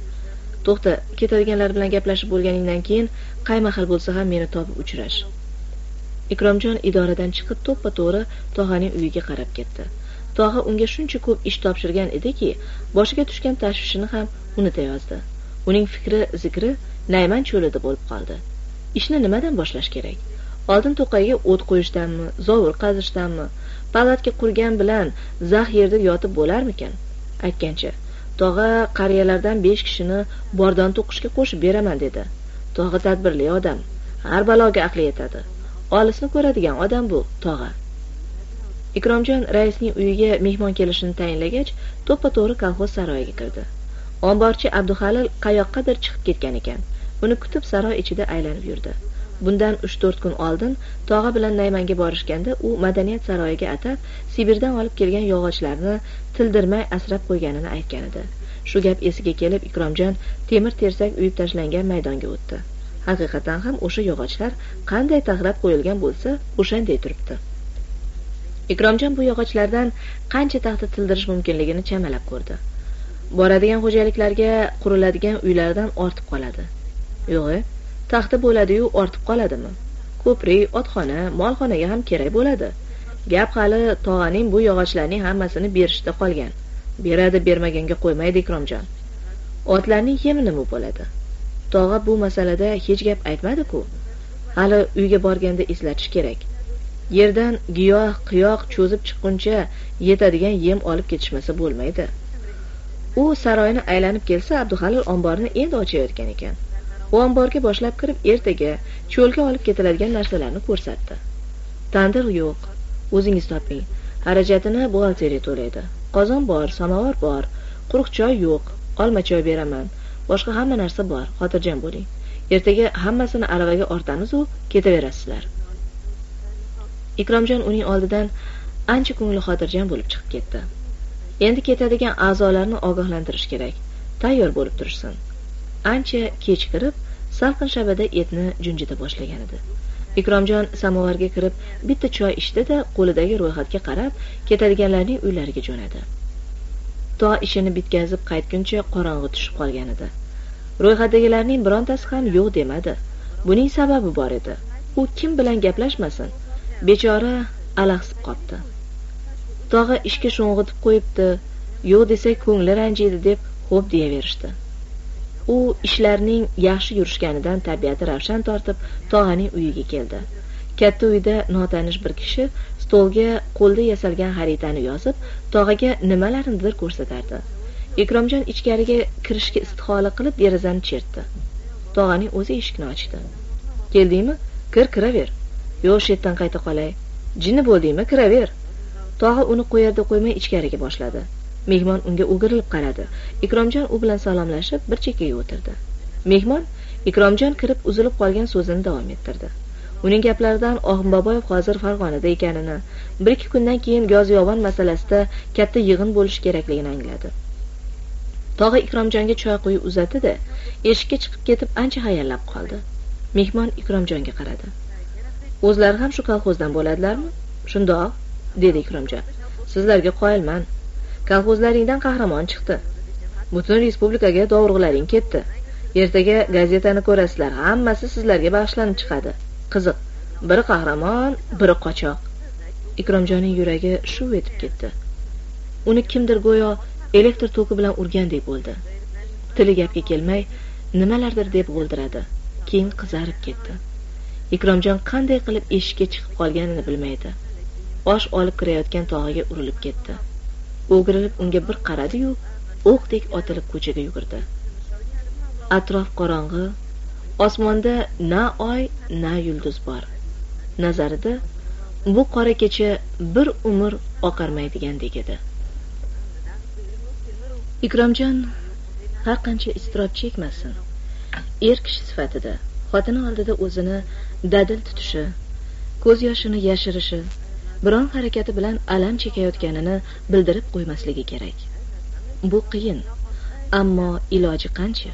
To'xta ketadiganlar bilan gaplashib bo'lganingdan keyin qay mahal bo'lsa ham meni topib uchrash. Ikromjon idoradan chiqib to'ppa to'g'ri tog'aning uyiga qarab ketdi. Tog'a unga shuncha ko'p ish topshirgan ediki boshiga tushgan tashvishini ham unutayozdi. Uning fikri zikri nayman cho'lida bo'lib qoldi. Ishni nimadan boshlash kerak? Oldin to'qayga o't qo'yishdanmi zovur qazishdanmi palatka qurgan bilan zax yerda yotib bo'larmikin aytgancha tog'a qariyalardan besh kishini bordon to'qishga qo'shib beraman dedi. Tog'a tadbirli odam har baloga aqli yetadi. Olisni ko'radigan odam bu tog'a. Ikromjon raisning uyiga mehmon kelishini tayinlagach to'ppa to'g'ri kolxoz saroyiga kirdi. Omborchi abduhalil qayoqqadir chiqib ketgan ekan. Uni kutib saroy ichida aylanib yurdi. Bundan uch to'rt kun oldin tog'a bilan naymanga borishganda u madaniyat saroyiga atab sibirdan olib kelgan yog'ochlarni tildirmay asrab qo'yganini aytgan edi. Shu gap esiga kelib ikromjon temir tersak uyib tashlangan maydonga o'tdi. Haqiqatan ham o'sha yog'ochlar qanday taxlab qo'yilgan bo'lsa o'shanday turibdi. Ikromjon bu yog'ochlardan qancha taxta tildirish mumkinligini chamalab ko'rdi. Boradigan xo'jaliklarga quriladigan uylardan ortib qoladi. Yo'g'i taxti bo'ladiyu ortib qoladimi? Ko'prik otxona molxonaga ham kerak bo'ladi. Gap hali tog'aning bu yog'ochlarning hammasini berishda qolgan. Beradi bermaganga qo'ymaydi ikromjon. Otlarning yemi nima bo'ladi? Tog'a bu masalada hech gap aytmadi-ku. Hali uyga borganda eslatish kerak. Yerdan giyoh qiyoq cho'zib chiqquncha yetadigan yem olib ketishmasa bo'lmaydi. U saroyni aylanib kelsa abduhalil omborni endi ochayotgan ekan. Omborga boshlab kirib ertaga cho'lga olib ketiladigan narsalarni ko'rsatdi. Tandir yo'q o'zingiz toping. Xarajatini buxgalteriya to'laydi. Qozon bor samovar bor quruq choy yo'q olma choy beraman. Boshqa hamma narsa bor xotirjam bo'ling. Ertaga hammasini aravaga ortamizu ketaverasizlar. Ikromjon uning oldidan ancha ko'ngli xotirjam bo'lib chiqib ketdi. Endi ketadigan a'zolarni ogohlantirish kerak. Tayyor bo'lib turishsin. Ancha kech kirib salqin shabada etni junjita boshlagan edi. Ikromjon samovarga kirib bitta choy ichdi da qo'lidagi ro'yxatga qarab ketadiganlarning uylariga jo'nadi. To ishini bitkazib qaytguncha qorong'i tushib qolgan edi. Ro'yxatdagilarning birontasi ham yo'q demadi. Buning sababi bor edi. U kim bilan gaplashmasin bechora alahsib qopti. Tog'a ishga sho'ng'itib qo'yibdi yo'q desak ko'ngli ranjiydi deb xo'p deyaverishdi. U ishlarning yaxshi yurishganidan tabiati ravshan tortib tog'aning uyiga keldi. Katta uyda notanish bir kishi stolga qo'lda yasalgan xaritani yozib tog'aga nimalarnidir ko'rsatardi. Ikromjon ichkariga kirishga istihola qilib derazani chertdi. Tog'aning o'zi eshikni ochdi. Keldingmi? Kir kiraver. Yo'q shu yerdan qayta qolay. Jinni bo'ldingmi? Kiraver. Tog'a uni qo'yarda qo'ymay ichkariga boshladi. Mehmon unga o'girilib qaradi. Ikromjon u bilan salomlashib bir chekkaga o'tirdi. Mehmon ikromjon kirib uzilib qolgan so'zini davom ettirdi. Uning gaplaridan og'imboboyev hozir farg'onada ekanini bir ikki kundan keyin yovon masalasida katta yig'in bo'lishi kerakligini angladi. Tog'a ikromjonga choy quyib uzatdi da eshikka chiqib ketib ancha hayallab qoldi. Mehmon ikromjonga qaradi. O'zlari ham shu kolxozdan bo'ladilarmi shundoq dedi ikromjon. Sizlarga qoyilman. Kolxozlaringdan qahramon chiqdi. Butun respublikaga dovrug'laring ketdi. Ertaga gazetani ko'rasizlar hammasi sizlarga bag'ishlanib chiqadi. Qiziq biri qahramon biri qochoq. Ikromjonning yuragi shuv etib ketdi. Uni kimdir go'yo elektr toki bilan urgandek bo'ldi. Tili gapga kelmay nimalardir deb g'o'ldiradi keyin qizarib ketdi. Ikromjon qanday qilib eshikka chiqib qolganini bilmaydi. Osh olib kirayotgan tog'iga urilib ketdi. O'girilib unga bir qaradi-yu o'qdek otilib ko'chaga yugurdi. Atrof qorong'i osmonda na oy na yulduz bor. Nazarida bu qora kecha bir umr oqarmaydigandek edi. Ikromjon har qancha iztirob chekmasin. Er kishi sifatida xotini oldida o'zini dadil tutishi ko'z yoshini yashirishi biron harakati bilan alam chekayotganini bildirib qo'ymasligi kerak. Bu qiyin ammo iloji qancha?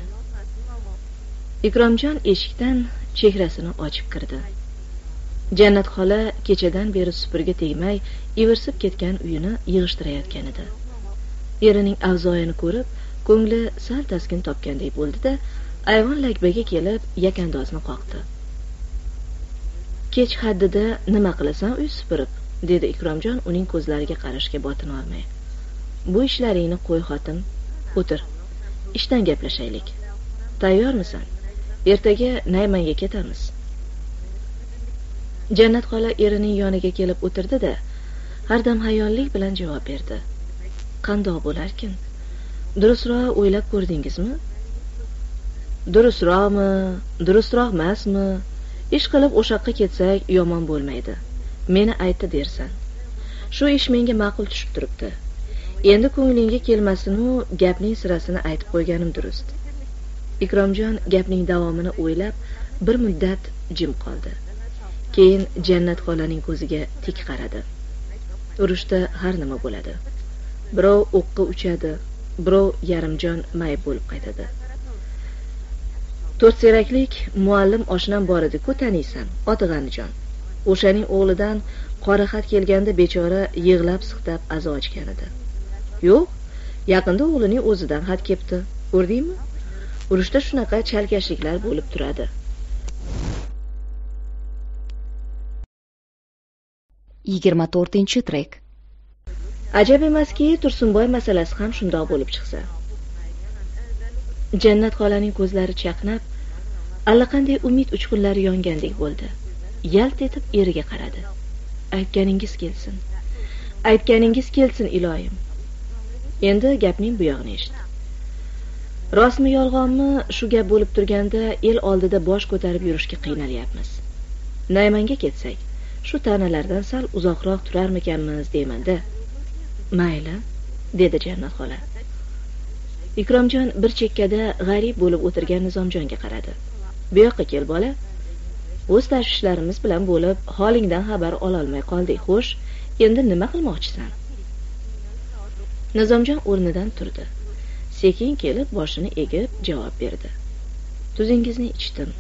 Ikromjon eshikdan chehrasini ochib kirdi. Jannat xola kechadan beri supurgi tegmay ivirsib ketgan uyini yig'ishtirayotgan edi. Erining avzoyini ko'rib ko'ngli sal taskin topgandek bo'ldi da ayvon lakbaga kelib yakandozni qoqdi. Kech haddida nima qilasan uy supurib? Dedi ikromjon uning ko'zlariga qarashga botinolmay bu ishlaringni qo'y xotin o'tir ishdan gaplashaylik. Tayyormisan? Ertaga naymanga ketamiz. Jannat xola erining yoniga kelib o'tirdi da hardam hayollik bilan javob berdi. Qandoq bo'larkin? Durustroq o'ylab ko'rdingizmi? Durustroqmi? Durustroq emasmi ish qilib o'sha yoqqa ketsak yomon bo'lmaydi. Meni aytdi dersan. Shu ish menga ma'qul tushib turibdi. Endi ko'nglingga kelmasinu gapning sirasini aytib qo'yganim durust ikromjon gapning davomini o'ylab bir muddat jim qoldi. Keyin jannat xolaning ko'ziga tik qaradi. Urushda har nima bo'ladi. Birov o'qqa uchadi birov yarimjon mayib bo'lib qaytadi. To'rtseraklik muallim oshnam bor edi ku taniysan oti g'anijon o'shaning o'g'lidan qora xat kelganda bechora yig'lab siqtab azo ochgan edi. Yo'q yaqinda o'g'lining o'zidan xat kelibdi ko'rdingmi urushda shunaqa chalkashliklar bo'lib turadi. Yigirma to'rtinchi trek. Ajab emaski tursunboy masalasi ham shundoq bo'lib chiqsa. Jannat xolaning ko'zlari chaqnab allaqanday umid uchqunlari yongandek bo'ldi yalt etib eriga qaradi. Aytganingiz kelsin. Aytganingiz kelsin iloyim. Endi gapning buyog'ini eshit. Rostmi yolg'onmi shu gap bo'lib turganda el oldida bosh ko'tarib yurishga qiynalyapmiz. Naymanga ketsak shu tanalardan sal uzoqroq turarmikanmiz deymanda. Mayli dedi jannat xola. Ikromjon bir chekkada g'arib bo'lib o'tirgan nizomjonga qaradi. Bu yoqqa kel bola. O'z tashvishlarimiz bilan bo'lib holingdan xabar ololmay qoldik xo'sh? Endi nima qilmoqchisan? Nizomjon o'rnidan turdi. Sekin kelib boshini egib javob berdi. Tuzingizni ichdim.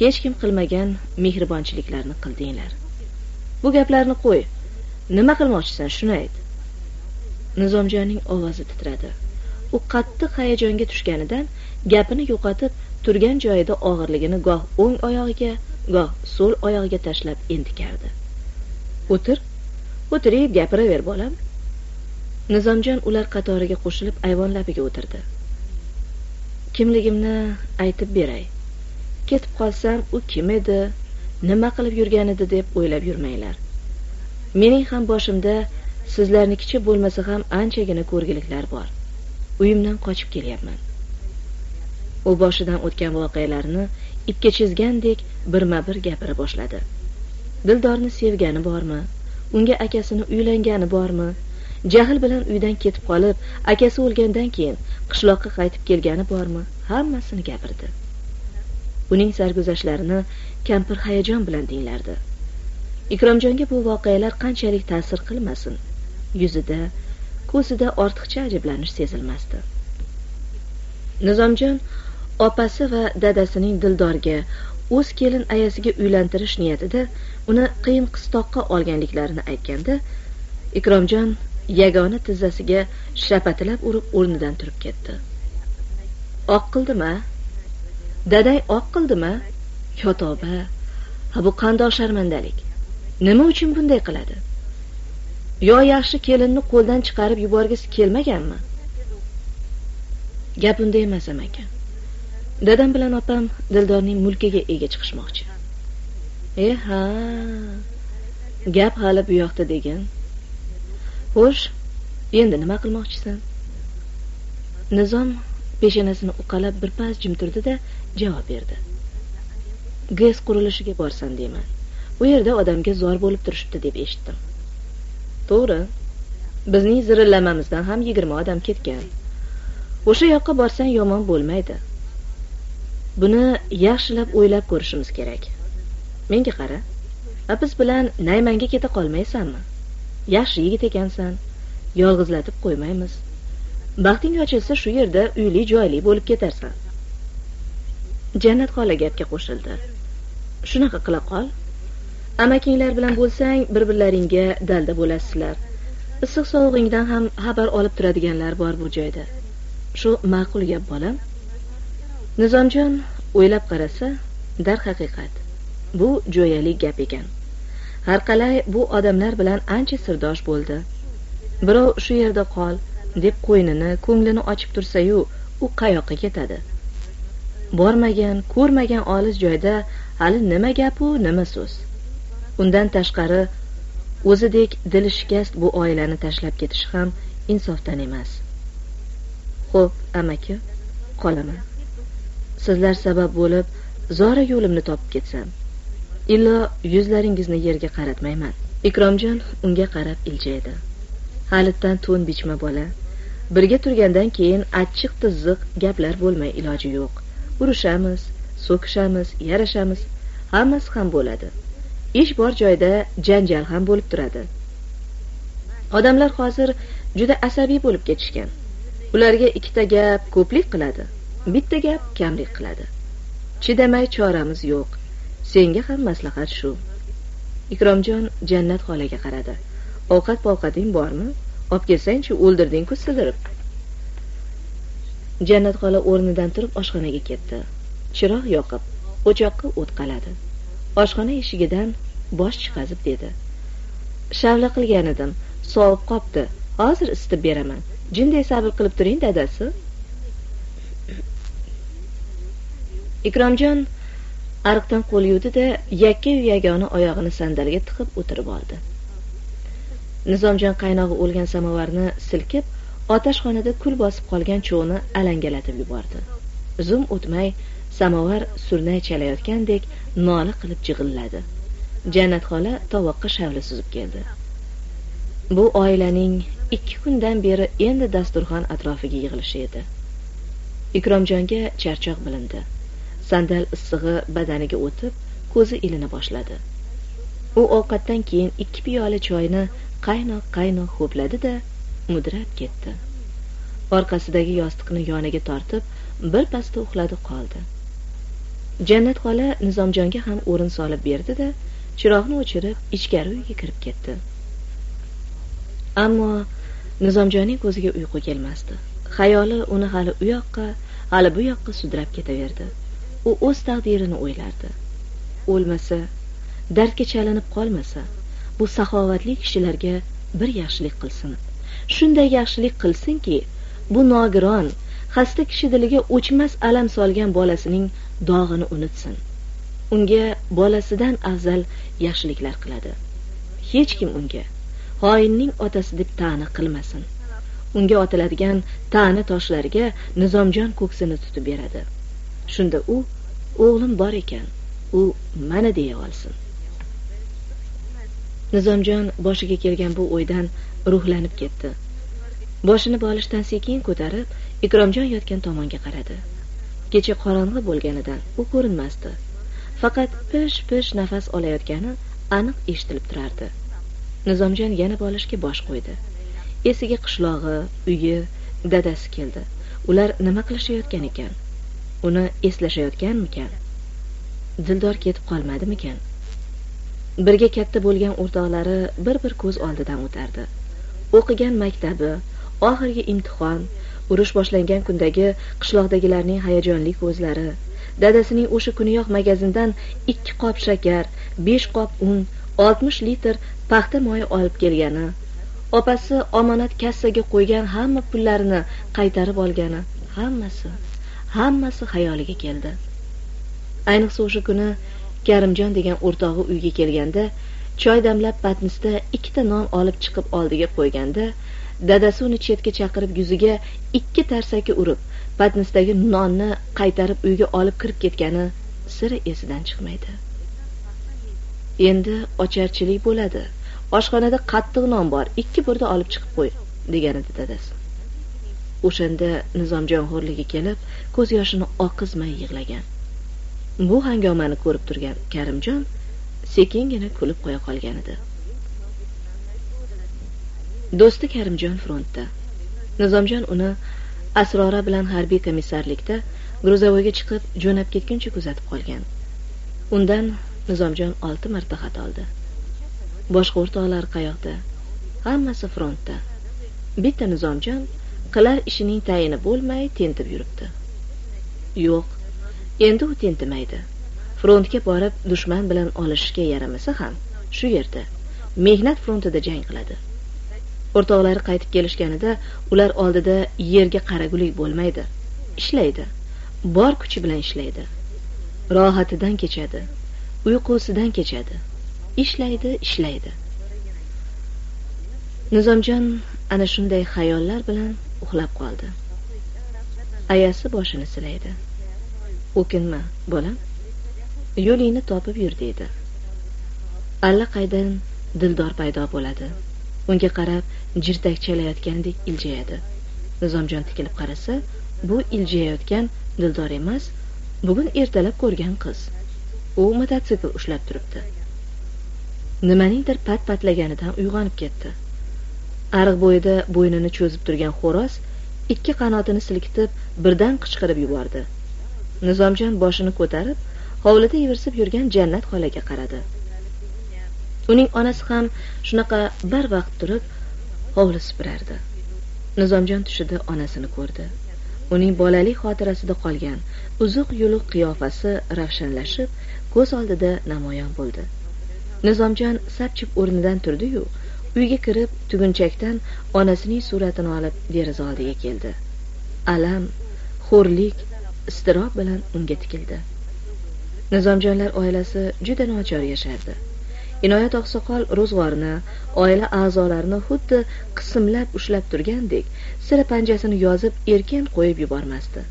Hech kim qilmagan mehribonchiliklarni qildinglar. Bu gaplarni qo'y. Nima qilmoqchisan? Shuni ayt. Nizomjonning ovozi titradi. U qattiq hayajonga tushganidan gapini yo'qotib turgan joyida og'irligini goh o'ng oyog'iga goh so'l oyog'iga tashlab entikardi o'tir o'tirib gapiraver bolam. Nizomjon ular qatoriga qo'shilib ayvon labiga o'tirdi. Kimligimni aytib beray. Ketib qolsam u kim edi nima qilib yurgan edi deb o'ylab yurmanglar. Mening ham boshimda sizlarnikicha bo'lmasa ham anchagina ko'rgiliklar bor. Uyimdan qochib kelyapman. U boshidan o'tgan voqealarni ipga chizgandek birma bir gapira boshladi. Dildorni sevgani bormi? Unga akasini uylangani bormi? Jahl bilan uydan ketib qolib akasi o'lgandan keyin qishloqqa qaytib kelgani bormi? Hammasini gapirdi. Uning sarguzashtlarini kampir hayajon bilan tinglardi. Ikromjonga bu voqealar qanchalik ta'sir qilmasin yuzida ko'zida ortiqcha ajablanish sezilmasdi. Nizomjon opasi va dadasining dildorga o'z kelin ayasiga uylantirish niyatida uni qiyin qistoqqa olganliklarini aytganda ikromjon yagona tizzasiga shapatilab urib o'rnidan turib ketdi. Oq qildima? Dadang oq qildimi yo tavba ha bu qandoq sharmandalik nima uchun bunday qiladi? Yo yaxshi kelinni qo'ldan chiqarib yuborgisi kelmaganmi? Gap unda emas amakan dadam bilan opam dildorning mulkiga ega chiqishmoqchi. E ha gap hali bu yoqda degin. Xo'sh endi nima qilmoqchisan? Nizom peshonasini uqalab birpas jim turdi da javob berdi. Gez qurilishiga borsam deyman. U yerda odamga zor bo'lib turishibdi deb eshitdim. To'g'ri bizning zirillamamizdan ham yigirma odam ketgan. O'sha yoqqa borsang yomon bo'lmaydi. Buni yaxshilab o'ylab ko'rishimiz kerak. Menga qara biz bilan naymanga keta qolmaysanmi? Yaxshi yigit ekansan yolg'izlatib qo'ymaymiz. Baxting ochilsa shu yerda uyli joyli bo'lib ketarsan. Jannat xola gapga qo'shildi. Shunaqa qila qol. Amakinglar bilan bo'lsang bir birlaringga dalda bo'lasizlar. Issiq sovug'ingdan ham xabar olib turadiganlar bor bu joyda. Shu ma'qul gap bolam. Nizomjon o'ylab qarasa darhaqiqat bu jo'yali gap ekan. Har qalay bu odamlar bilan ancha sirdosh bo'ldi. Birov shu yerda qol deb qo'ynini ko'nglini ochib tursayu u qayoqqa ketadi? Bormagan ko'rmagan olis joyda hali nima gapu nima so'z? Undan tashqari o'zidek dili shikast bu oilani tashlab ketish ham insofdan emas. Xo'p amaki qolaman. Sizlar sabab bo'lib zora yo'limni topib ketsam illo yuzlaringizni yerga qaratmayman. Ikromjon unga qarab iljaydi halitdan to'n bichma bola birga turgandan keyin achchiq tizziq gaplar bo'lmay iloji yo'q. Urushamiz so'kishamiz yarashamiz hammasi ham bo'ladi. Ish bor joyda janjal ham bo'lib turadi. Odamlar hozir juda asabiy bo'lib ketishgan. Ularga ikkita gap ko'plik qiladi. Bitta gap kamlik qiladi. Chidamay choramiz yo'q. Senga ham maslahat shu. Ikromjon jannat xolaga qaradi. Ovqat povqating bormi? Olib kelsangchi o'ldirding-ku sidirib. Jannat xola o'rnidan turib oshxonaga ketdi. Chiroq yoqib o'choqqa o't qaladi. Oshxona eshigidan bosh chiqazib dedi. Shavla qilgan edim. Sovib qopti. Hozir isitib beraman. Jinday sabr qilib turing dadasi. Ikromjon ariqdan qo'l yuvdi yakka yu yagona oyog'ini sandalga tiqib o'tirib oldi. Nizomjon qaynog'i o'lgan samovarni silkib otashxonada kul bosib qolgan cho'g'ni alangalatib yubordi. Zum o'tmay samovar surnay chalayotgandek nola qilib jig'illadi. Jannat xola tovoqqa shavla suzib keldi. Bu oilaning ikki kundan beri endi dasturxon atrofiga yig'ilishi edi. Ikromjonga charchoq bilindi. Sandal issig'i badaniga o'tib ko'zi ilina boshladi. U ovqatdan keyin ikki piyola choyni qaynoq qaynoq ho'pladi da mudrab ketdi. Orqasidagi yostiqni yoniga tortib birpasda uxladi qoldi. Jannat xola nizomjonga ham o'rin solib berdi da chiroqni o'chirib ichkari uyga kirib ketdi. Ammo nizomjonning ko'ziga uyqu kelmasdi. Xayoli uni hali u yoqqa hali bu yoqqa sudrab ketaverdi. U o'z taqdirini o'ylardi. O'lmasa dardga chalinib qolmasa bu saxovatli kishilarga bir yaxshilik qilsin. Shunday yaxshilik qilsinki bu nogiron xasta kishi diliga o'chmas alam solgan bolasining dog'ini unutsin. Unga bolasidan afzal yaxshiliklar qiladi. Hech kim unga xoinning otasi deb ta'na qilmasin. Unga otiladigan ta'na toshlariga nizomjon ko'ksini tutib beradi. Shunda u o'g'lim bor ekan u mana deya olsin. Nizomjon boshiga kelgan bu o'ydan ruhlanib ketdi. Boshini bolishdan sekin ko'tarib ikromjon yotgan tomonga qaradi. Kecha qorong'i bo'lganidan u ko'rinmasdi. Faqat pish pish nafas olayotgani aniq eshitilib turardi. Nizomjon yana bolishga bosh qo'ydi. Esiga qishlog'i uyi dadasi keldi. Ular nima qilishayotgan ekan? Uni eslashayotganmikan? Dildor ketib qolmadimikan? Birga katta bo'lgan o'rtoqlari bir bir ko'z oldidan o'tardi. O'qigan maktabi oxirgi imtihon urush boshlangan kundagi qishloqdagilarning hayajonli ko'zlari dadasining o'sha kuniyoq magazindan ikki qop shakar besh qop un oltmish litr paxta moyi olib kelgani opasi omonat kassaga qo'ygan hamma pullarini qaytarib olgani hammasi hammasi xayoliga keldi. Ayniqsa o'sha kuni karimjon degan o'rtog'i uyga kelganda choy damlab patnisda ikkita non olib chiqib oldiga qo'yganda dadasi uni chetga chaqirib yuziga ikki tarsaki urib patnisdagi nonni qaytarib uyga olib kirib ketgani sira esidan chiqmaydi. Endi ocharchilik bo'ladi. Oshxonada qattiq non bor ikki burda olib chiqib qo'y degan edi dadasi. O'shanda nizomjon xo'rligi kelib ko'z yoshini oqizmay yig'lagan. Bu hangomani ko'rib turgan karimjon sekingina kulib qo'ya qolgan edi do'sti karimjon frontda. Nizomjon uni asrora bilan harbiy komissarlikda gruzovoyga chiqib jo'nab ketguncha kuzatib qolgan. Undan nizomjon olti marta xat oldi. Boshqa o'rtoqlar qayoqda? Hammasi frontda. Bitta nizomjon qilar ishining tayini bo'lmay tentib yuribdi. Yo'q endi u tentimaydi frontga borib dushman bilan olishishga yaramasa ham shu yerda mehnat frontida jang qiladi. O'rtoqlari qaytib kelishganida ular oldida yerga qaragulik bo'lmaydi. Ishlaydi bor kuchi bilan ishlaydi. Rohatidan kechadi uyqusidan kechadi. Ishlaydi ishlaydi. Nizomjon ana shunday xayollar bilan uxlab qoldi. Ayasi boshini silaydi. O'kinma bolam yo'lingni topib yur deydi. Allaqaydan dildor paydo bo'ladi. Unga qarab jirtak chalayotgandek iljayadi. Nizomjon tikilib qarasa bu iljayayotgan dildor emas bugun ertalab ko'rgan qiz. U mototsikl ushlab turibdi. Nimaningdir pat patlaganidan uyg'onib ketdi. Ariq bo'yida bo'ynini cho'zib turgan xo'roz ikki qanotini silkitib birdan qichqirib yubordi. Nizomjon boshini ko'tarib hovlida ivirsib yurgan jannat xolaga qaradi. Uning onasi ham shunaqa barvaqt turib hovli supurardi nizomjon tushida onasini ko'rdi. Uning bolalik xotirasida qolgan uzuq yuluq qiyofasi ravshanlashib ko'z oldida namoyon bo'ldi. Nizomjon sapchib o'rnidan turdiyu uyga kirib tugunchakdan onasining suratini olib deraza oldiga keldi. Alam xo'rlik iztirob bilan unga tikildi. Nizomjonlar oilasi juda nochor yashardi. Inoyat oqsoqol ro'zg'orni oila a'zolarini xuddi qismlab ushlab turgandek sira panjasini yozib erkin qo'yib yubormasdi.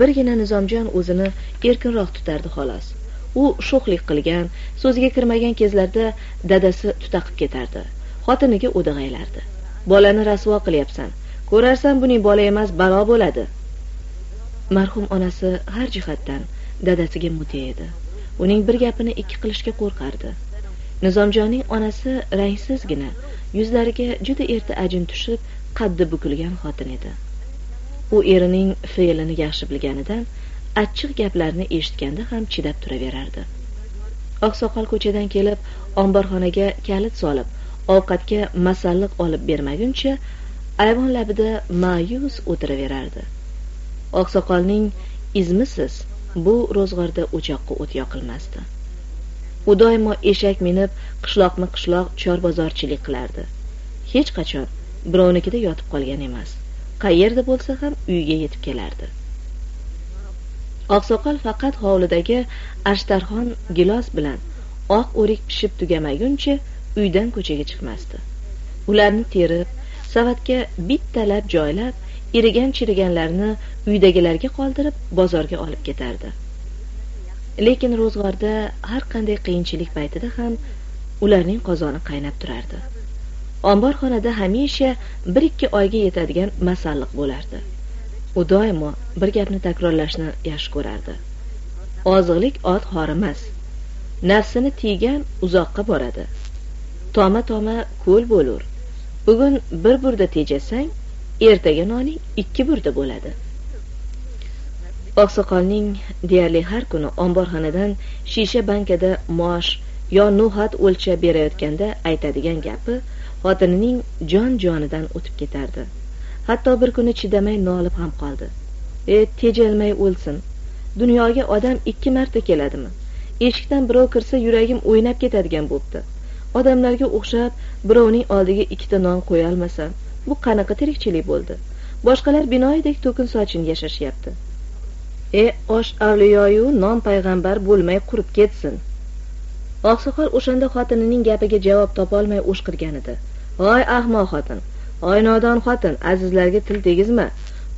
Birgina nizomjon o'zini erkinroq tutardi xolos. U sho'xlik qilgan so'ziga kirmagan kezlarda dadasi tutaqib ketardi. Xotiniga o'dag'aylardi bolani rasvo qilyapsan. Ko'rarsan buning bola emas balo bo'ladi. Marhum onasi har jihatdan dadasiga mute edi. Uning bir gapini ikki qilishga qo'rqardi. Nizomjonning onasi rangsizgina yuzlariga juda erta ajin tushib qaddi bukilgan xotin edi. U erining fe'lini yaxshi bilganidan achchiq gaplarni eshitganda ham chidab turaverardi. Oqsoqol ko'chadan kelib omborxonaga kalit solib ovqatga masalliq olib bermaguncha ayvon labida ma'yus o'tiraverardi. Oqsoqolning izmisiz bu ro'zg'orda o'choqqa o't yoqilmasdi. U doimo eshak minib qishloqma qishloq chorbozorchilik qilardi. Hech qachon birovnikida yotib qolgan emas qayerda bo'lsa ham uyiga yetib kelardi. Oqsoqol faqat hovlidagi ashtarxon gilos bilan oq o'rik pishib tugamaguncha uydan ko'chaga chiqmasdi. Ularni terib savatga bittalab joylab irigan chiriganlarni uydagilarga qoldirib bozorga olib ketardi. Lekin ro'zg'orda har qanday qiyinchilik paytida ham ularning qozoni qaynab turardi. Omborxonada hamisha bir ikki oyga yetadigan masalliq bo'lardi. U doimo bir gapni takrorlashni yaxshi ko'rardi. Oziqlik ot horimas nafsini tiygan uzoqqa boradi. Toma toma ko'l bo'lur. Bugun bir burda tejasang ertaga noning ikki burda bo'ladi. Oqsoqolning deyarli har kuni omborxonadan shisha bankada mosh yo no'xat o'lchab berayotganda aytadigan gapi xotinining jon jonidan o'tib ketardi. Hatto bir kuni chidamay nolib ham qoldi. E tejalmay o'lsin. Dunyoga odam ikki marta keladimi? Eshikdan birov kirsa yuragim o'ynab ketadigan bo'pti. Odamlarga o'xshab birovning oldiga ikkita non qo'yolmasam bu qanaqa tirikchilik bo'ldi? Boshqalar binoyidek to'kin sochin yashashyapti. E osh avliyoyu non payg'ambar bo'lmay qurib ketsin. Oqsoqol o'shanda xotinining gapiga javob topolmay o'shqirgan edi. Hoy ahmoq xotin! Hoy nodon xotin! Azizlarga til tegizma.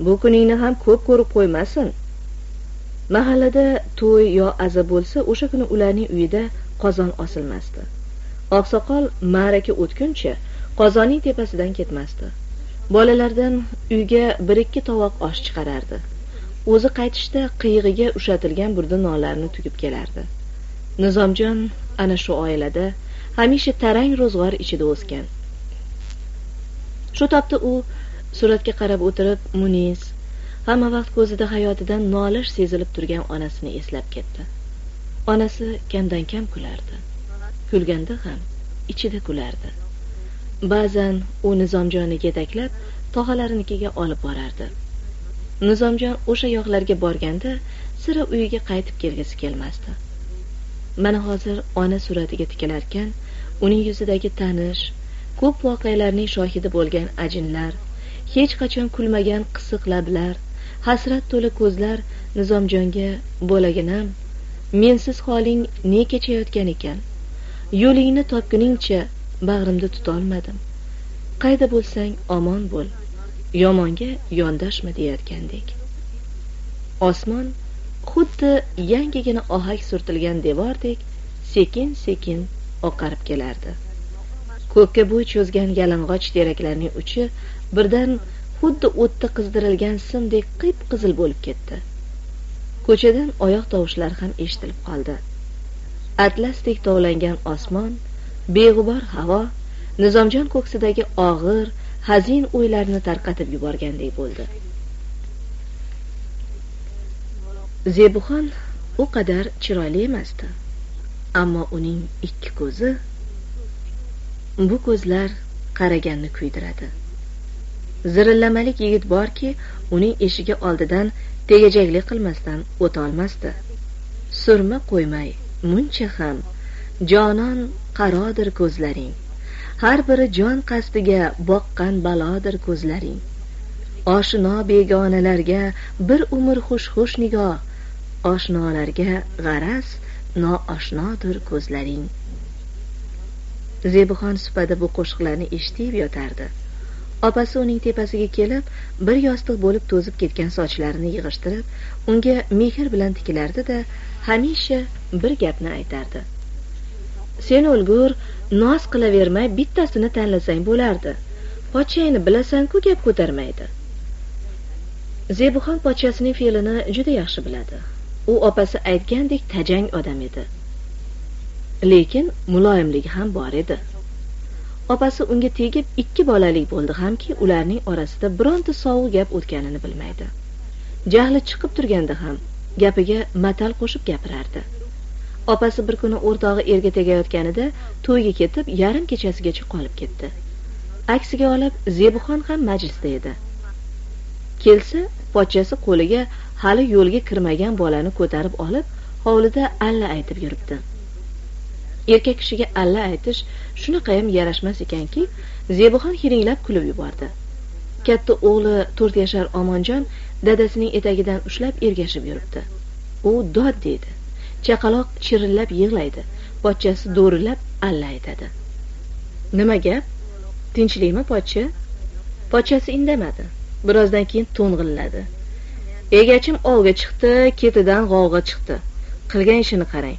Bu kuningni ham ko'p ko'rib qo'ymasin. Mahallada to'y yo aza bo'lsa o'sha kuni ularning uyida qozon osilmasdi. Oqsoqol ma'raka o'tguncha qozonning tepasidan ketmasdi. Bolalardan uyga bir ikki tovoq osh chiqarardi. O'zi qaytishda qiyig'iga ushatilgan burda nonlarni tugib kelardi. Nizomjon ana shu oilada hamisha tarang ro'zg'or ichida o'sgan. Shu topda u suratga qarab o'tirib munis hamma vaqt ko'zida hayotidan nolish sezilib turgan onasini eslab ketdi. Onasi kamdan kam kulardi. Kulganda ham ichida kulardi. Ba'zan u nizomjonni yetaklab tog'alarinikiga olib borardi. Nizomjon o'sha yoqlarga borganda sira uyiga qaytib kelgisi kelmasdi. Mana hozir ona suratiga tikilarkan uning yuzidagi tanish ko'p voqealarning shohidi bo'lgan ajinlar hech qachon kulmagan qisiq lablar hasrat to'la ko'zlar nizomjonga bo'laginam mensiz holing ne kechayotgan ekan? Yo'lingni topguningcha bag'rimda tutolmadim. Qayda bo'lsang omon bo'l yomonga yondashma deyayotgandek osmon xuddi yangigina ohak surtilgan devordek sekin sekin oqarib kelardi. Ko'kka bo'y cho'zgan yalang'och teraklarning uchi birdan xuddi o'tda qizdirilgan simdek qip qizil bo'lib ketdi. Ko'chadan oyoq tovushlari ham eshitilib qoldi. Atlasdek tovlangan osmon beg'ubor havo nizomjon ko'ksidagi og'ir hazin o'ylarni tarqatib yuborgandek bo'ldi. Zebuxon u qadar chiroyli emasdi ammo uning ikki ko'zi bu ko'zlar qaraganni kuydiradi. Zirillamalik yigit borki uning eshigi oldidan tegajaklik qilmasdan o'tolmasdi surma qo'ymay muncha ham jonon qarodir ko'zlaring. Har biri jon qasdiga boqqan balodir ko'zlaring. Oshino begonalarga bir umr xush xush nigoh oshnolarga g'araz nooshnodir ko'zlaring. Zebuxon supada bu qo'shiqlarni eshitib yotardi. Opasi uning tepasiga kelib bir yostiq bo'lib to'zib ketgan sochlarini yig'ishtirib unga mehr bilan tikilardi da hamisha bir gapni aytardi. Sen o'lgur noz qilavermay bittasini tanlasang bo'lardi. Pochchangni bilasanku gap ko'tarmaydi. Zebuxon pochchasining fe'lini juda yaxshi biladi. U opasi aytgandek tajang odam edi. Lekin muloyimligi ham bor edi. Opasi unga tegib ikki bolali bo'ldi hamki ularning orasida bironta sovuq gap o'tganini bilmaydi. Jahli chiqib turganda ham gapiga matal qo'shib gapirardi. Opasi bir kuni o'rtog'i erga tegayotganida to'yga ketib yarim kechasigacha qolib ketdi. Aksiga olib zebuxon ham majlisda edi. Kelsa pochchasi qo'liga hali yo'lga kirmagan bolani ko'tarib olib hovlida alla aytib yuribdi. Erkak kishiga alla aytish shunaqayam yarashmas ekanki zebuxon hiringlab kulib yubordi. Katta o'g'li to'rt yashar omonjon dadasining etagidan ushlab ergashib yuribdi. U dod deydi chaqaloq chirillab yig'laydi pochchasi do'rillab alla aytadi. Nima gap? Tinchlikmi pochcha? Pochchasi indamadi birozdan keyin to'ng'illadi. Egachim ovga chiqdi ketidan g'ovg'a chiqdi. Qilgan ishini qarang.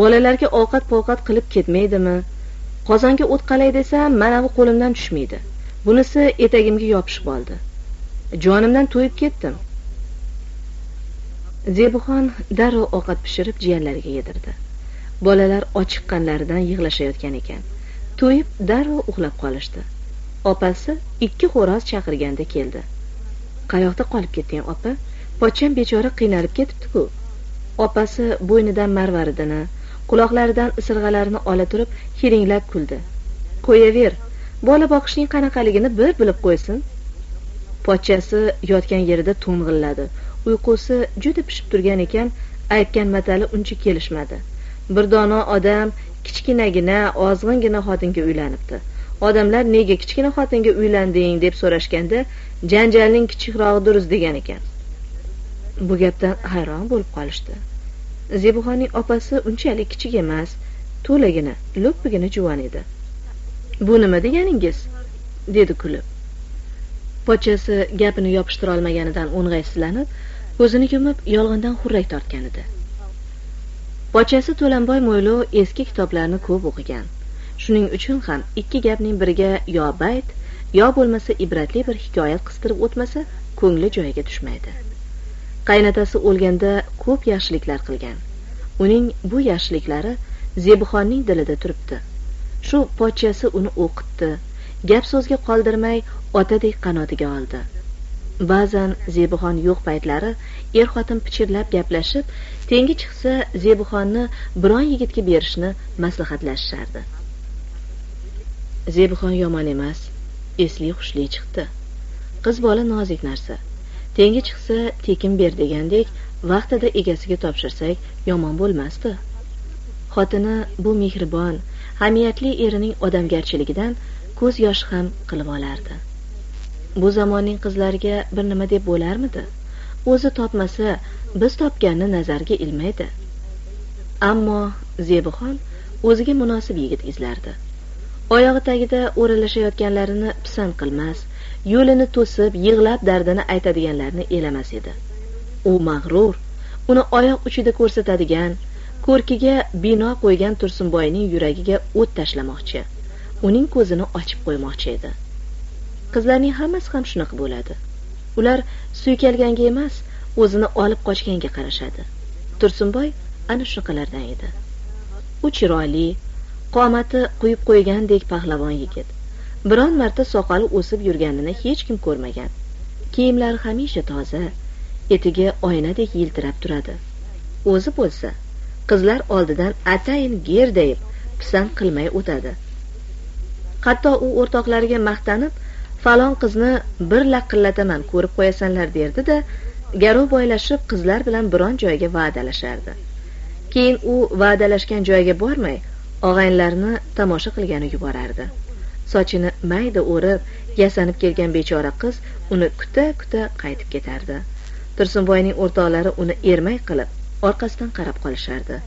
Bolalarga ovqat povqat qilib ketmaydimi? Qozonga o't qalay desam manavi qo'limdan tushmaydi. Bunisi etagimga yopishib oldi. Jonimdan to'yib ketdim. Zebuxon darrov ovqat pishirib jiyanlariga yedirdi. Bolalar ochiqqanlaridan yig'lashayotgan ekan. To'yib darrov uxlab qolishdi. Opasi ikki xo'roz chaqirganda keldi. Qayoqda qolib ketding opa? Pochcham bechora qiynalib ketibdi-ku. Opasi bo'ynidan marvaridini quloqlaridan isirg'alarini ola turib hiringlab kuldi. Qo'yaver bola boqishning qanaqaligini bir bilib qo'ysin. Pochchasi yotgan yerida to'ng'illadi. Uyqusi juda pishib turgan ekan aytgan matali uncha kelishmadi. Bir dono odam kichkinagina ozg'ingina xotinga uylanibdi. Odamlar nega kichkina xotinga uylanding? deb so'rashganda janjalning kichikrog'i durust degan ekan. Bu gapdan hayron bo'lib qolishdi. Zebuxonning opasi unchalik kichik emas to'lagina lo'ppigina juvon edi. Bu nima deganingiz? dedi kulib. Pochchasi gapini yopishtira olmaganidan o'ng'aysizlanib ko'zini yumib yolg'ondan xurrak tortgan edi. Pochchasi to'lanboy mo'ylov eski kitoblarni ko'p o'qigan. Shuning uchun ham ikki gapning biriga yo bayt yo bo'lmasa ibratli bir hikoya qistirib o'tmasa ko'ngli joyiga tushmaydi. Qaynotasi o'lganda ko'p yaxshiliklar qilgan. Uning bu yaxshiliklari zebixonning dilida turibdi. Shu pochchasi uni o'qitdi gap so'zga qoldirmay otadek qanotiga oldi. Ba'zan zebixon yo'q paytlari er xotin pichirlab gaplashib tengi chiqsa zebixonni biron yigitga berishni maslahatlashishardi zebixon yomon emas esli hushli chiqdi. Qiz bola nozik narsa. Tengi chiqsa tekin ber degandek vaqtida egasiga topshirsak yomon bo'lmasdi. Xotini bu mehribon hamiyatli erining odamgarchiligidan ko'z yoshi ham qilib olardi. Bu zamonning qizlariga bir nima deb bo'larmidi? O'zi topmasa biz topganni nazarga ilmaydi. Ammo zebixon o'ziga munosib yigit izlardi. Oyog'i tagida o'ralashayotganlarini pisand qilmas yo'lini to'sib yig'lab dardini aytadiganlarni elamas edi. U mag'rur uni oyoq uchida ko'rsatadigan ko'rkiga bino qo'ygan tursunboyning yuragiga o't tashlamoqchi uning ko'zini ochib qo'ymoqchi edi. Qizlarning hammasi ham shunaqa bo'ladi. Ular suykalganga emas o'zini olib qochganga qarashadi. Tursunboy ana shunaqalardan edi. U chiroyli qomati quyib qo'ygandek pahlavon yigit. Biron marta soqoli o'sib yurganini hech kim ko'rmagan. Kiyimlari hamisha toza etigi oynadek yiltirab turadi. O'zi bo'lsa qizlar oldidan atayin gerdayib pisand qilmay o'tadi. Hatto u o'rtoqlariga maqtanib falon qizni bir laqillataman ko'rib qo'yasanlar derdi da garov boylashib qizlar bilan biron joyga va'dalashardi. Keyin u va'dalashgan joyga bormay og'aynilarini tomosha qilgani yuborardi. Sochini mayda o'rib yasanib kelgan bechora qiz uni kuta kuta qaytib ketardi. Tursunboyning o'rtoqlari uni ermak qilib orqasidan qarab qolishardi.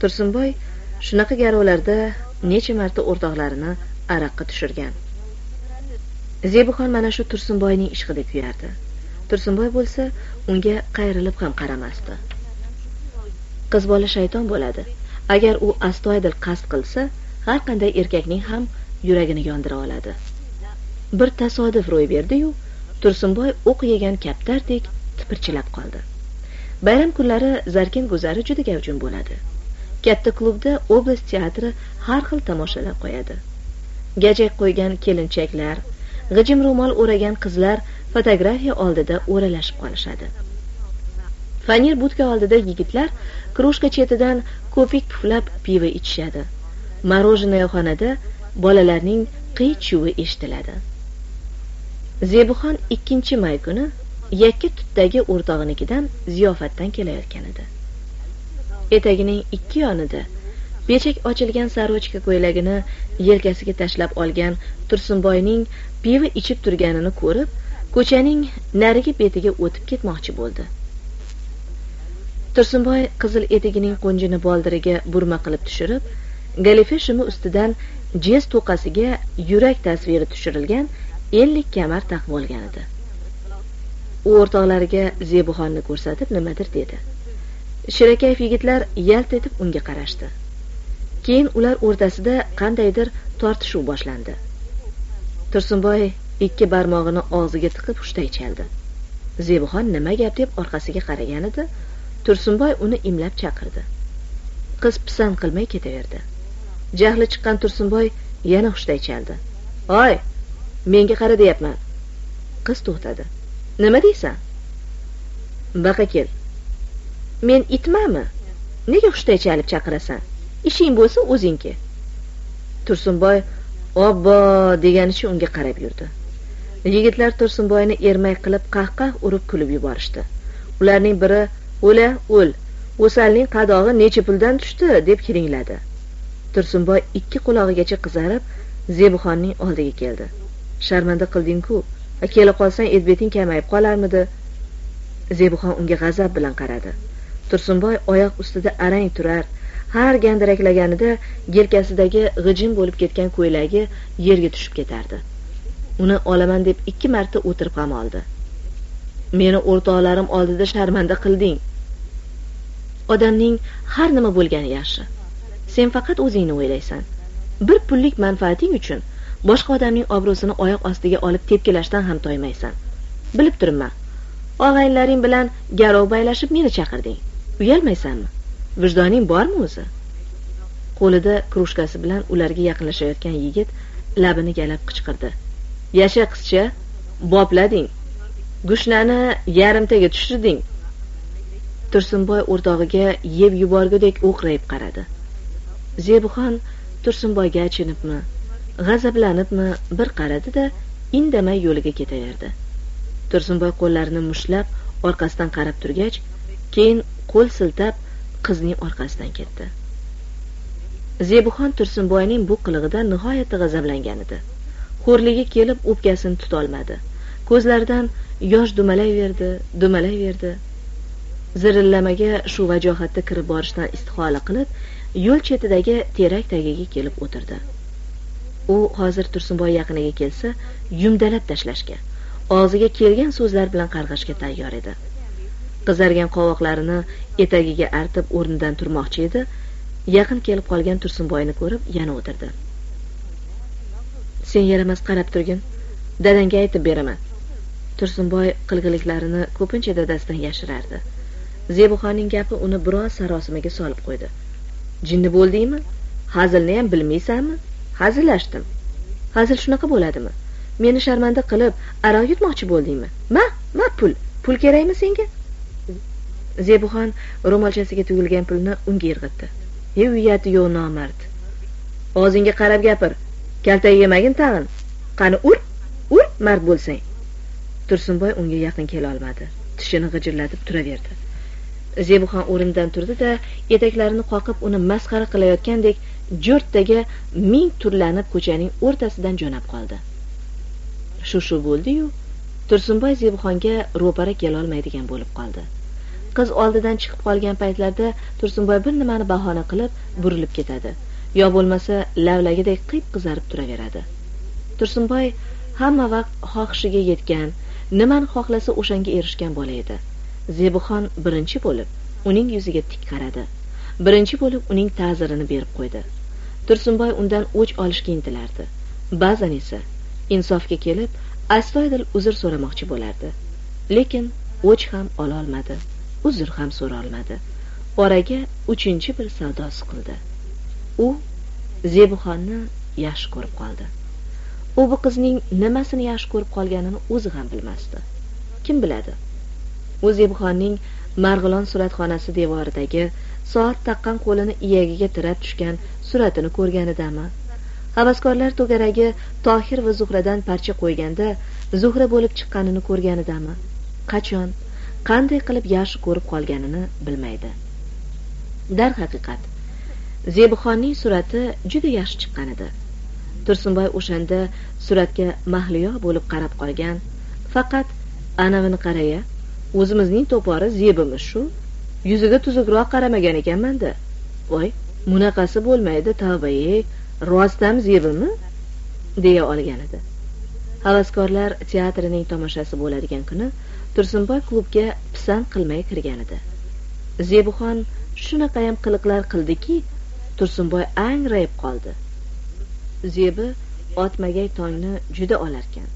Tursunboy shunaqa garovlarda necha marta o'rtoqlarini araqqa tushirgan. Zebuxon mana shu tursunboyning ishqida kuyardi. Tursunboy bo'lsa unga qayrilib ham qaramasdi. Qiz bola shayton bo'ladi. Agar u astoydil qasd qilsa har qanday erkakning ham yuragini yondira oladi. Bir tasodif ro'y berdiyu tursunboy o'q yegan kaptardek tipirchilab qoldi. Bayram kunlari zarkin guzari juda gavjum bo'ladi. Katta klubda oblast teatri har xil tomoshalar qo'yadi. Gajak qo'ygan kelinchaklar g'ijim ro'mol o'ragan qizlar fotografiya oldida o'ralashib qolishadi. Fanir budka oldida yigitlar krujka chetidan ko'pik puflab pivo ichishadi. Xonada bolalarning qiy chuvi eshitiladi. Zebuxon ikkinchi may kuni yakka tutdagi o'rtog'inikidan ziyofatdan kelayotgan edi. Etagining ikki yonida bechak ochilgan sarochka ko'ylagini yelkasiga tashlab olgan tursunboyning pivo ichib turganini ko'rib ko'chaning narigi betiga o'tib ketmoqchi bo'ldi. Tursunboy qizil etigining qo'njini boldiriga burma qilib tushirib galife shimi ustidan jez to'qasiga yurak tasviri tushirilgan ellik kamar taqib olgan edi. U o'rtoqlariga zebuxonni ko'rsatib nimadir dedi. Shirakayf yigitlar yalt etib unga qarashdi. Keyin ular o'rtasida qandaydir tortishuv boshlandi. Tursunboy ikki barmog'ini og'ziga tiqib hushtak chaldi. Zebuxon nima gap? deb orqasiga qaragan edi. Tursunboy uni imlab chaqirdi. Qiz pisand qilmay ketaverdi. Jahli chiqqan tursunboy yana hushday chaldi. Oy menga qara deyapman. Qiz to'xtadi. Nima deysan? Baqa kel. Men itmanmi? Nega hushday chalib chaqirasan? Ishing bo'lsa o'zingki. Tursunboy obbo deganicha unga qarab yurdi. Yigitlar tursunboyni ermak qilib qahqah urib kulib yuborishdi. Ularning biri o'la o'l o'salning qadog'i necha puldan tushdi? deb hiringladi tursunboy ikki qulog'igacha qizarib zebuxonning oldiga keldi. Sharmanda qilding-ku kela qolsang edbeting kamayib qolarmidi? Zebuxon unga g'azab bilan qaradi. Tursunboy oyoq ustida arang turar har gandiraklaganida yelkasidagi g'ijim bo'lib ketgan ko'ylagi yerga tushib ketardi. Uni olaman deb ikki marta o'tirib ham oldi. Meni o'rtoqlarim oldida sharmanda qilding. Odamning har nima bo'lgani yaxshi. Sen faqat o'zingni o'ylaysan. Bir pullik manfaating uchun boshqa odamning obro'sini oyoq ostiga olib tepkilashdan ham toymaysan. Bilib turibman og'aynilaring bilan garov baylashib meni chaqirding. Uyalmaysanmi? Vijdoning bormi o'zi? Qo'lida krujkasi bilan ularga yaqinlashayotgan yigit labini galab qichqirdi. Yasha qizcha boplading gushnani yarimtaga tushirding. Tursunboy o'rtog'iga yeb yuborgudek o'qrayib qaradi. Zebuxon tursunboyga achinibmi g'azablanibmi bir qaradi da indamay yo'liga ketaverdi. Tursunboy qo'llarini mushtlab orqasidan qarab turgach keyin qo'l siltab qizning orqasidan ketdi. Zebuxon tursunboyning bu qilig'idan nihoyatda g'azablangan edi. Xo'rligi kelib o'pkasini tutolmadi ko'zlaridan yosh dumalayverdi dumalayverdi zirillamaga shu vajohatda kirib borishdan istihola qilib yo'l chetidagi terak tagiga kelib o'tirdi. U hozir tursunboy yaqiniga kelsa yumdalab tashlashga og'ziga kelgan so'zlar bilan qarg'ashga tayyor edi. Qizargan qovoqlarini etagiga artib o'rnidan turmoqchi edi. Yaqin kelib qolgan tursunboyni ko'rib yana o'tirdi. Sen yaramas qarab turgin. Dadangga aytib beraman. Tursunboy qilg'iliklarini ko'pincha dadasidan yashirardi. Zebuxonning gapi uni biroz sarosimaga solib qo'ydi. Jinni bo'ldingmi? Hazilni ham bilmaysanmi? Hazillashdim. Hazil shunaqa bo'ladimi? Meni sharmanda qilib aroq yutmoqchi bo'ldingmi? Ma ma pul. Pul kerakmi senga? Zebuxon ro'molchasiga tugilgan pulni unga irg'itdi. E uyati yo'q nomard. Og'zingga qarab gapir. Kaltak yemagin tag'in. Qani ur ur mard bo'lsang. Tursunboy unga yaqin kelolmadi tishini g'ijirlatib turaverdi. Zebuxon o'rnidan turdi da etaklarini qoqib uni masxara qilayotgandek jo'rttaga ming turlanib ko'chaning o'rtasidan jo'nab qoldi. Shu shu bo'ldiyu tursunboy zebuxonga ro'para kelolmaydigan bo'lib qoldi. Qiz oldidan chiqib qolgan paytlarda tursunboy bir nimani bahona qilib burilib ketadi. Yo bo'lmasa lavlagidek qip qizarib turaveradi. Tursunboy hamma vaqt xohishiga yetgan nimani xohlasa o'shanga erishgan bola edi. Zebuxon birinchi bo'lib uning yuziga tik qaradi. Birinchi bo'lib uning ta'zirini berib qo'ydi. Tursunboy undan o'ch olishga intilardi. Ba'zan esa insofga kelib astoydil uzr so'ramoqchi bo'lardi. Lekin o'ch ham ololmadi uzr ham so'rolmadi. Oraga uchinchi bir savdo siqildi. U zebuxonni yaxshi ko'rib qoldi. U bu qizning nimasini yaxshi ko'rib qolganini o'zi ham bilmasdi. Kim biladi? U marg'ilon suratxonasi devoridagi soat taqqan qo'lini iyagiga tirab tushgan suratini ko'rganidami havaskorlar to'garagi tohir va zuhradan parcha qo'yganda zuhra bo'lib chiqqanini ko'rganidami qachon? Qanday qilib yaxshi ko'rib qolganini bilmaydi. Darhaqiqat zebixonning surati juda yaxshi chiqqan edi. Tursunboy o'shanda suratga mahliyo bo'lib qarab qolgan faqat anavini qaraya o'zimizning to'pori zebimiz shu. Yuziga tuzukroq qaramagan ekanmanda. Voy bunaqasi bo'lmaydi tavba ey zebimi? deya olgan edi. Havaskorlar teatrining tomoshasi bo'ladigan kuni tursunboy klubga pisand qilmay kirgan edi. Zebuxon shunaqayam qiliqlar qildiki tursunboy angrayib qoldi. Zebi otmagay tongni juda olarkan.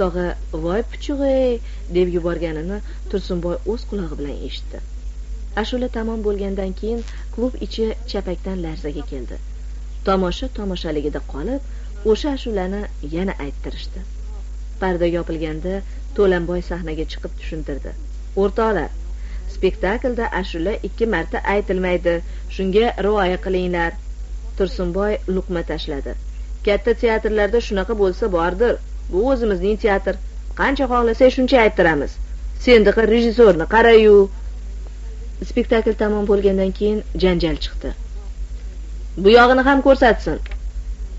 Tog'a voy puchug'ey deb yuborganini tursunboy o'z qulog'i bilan eshitdi. Ashula tamom bo'lgandan keyin klub ichi chapakdan larzaga keldi. Tomosha tomoshaligida qolib o'sha ashulani yana ayttirishdi. Parda yopilganda to'lanboy sahnaga chiqib tushuntirdi. O'rtoqlar spektaklda ashula ikki marta aytilmaydi. Shunga rioya qilinglar. Tursunboy luqma tashladi. Katta teatrlarda shunaqa bo'lsa bordir. Bu o'zimizning teatr. Qancha xohlasak shuncha ayttiramiz. Sendaqa rejissyorni qarayu. Spektakl tamom bo'lgandan keyin janjal chiqdi. Bu yog'ini ham ko'rsatsin.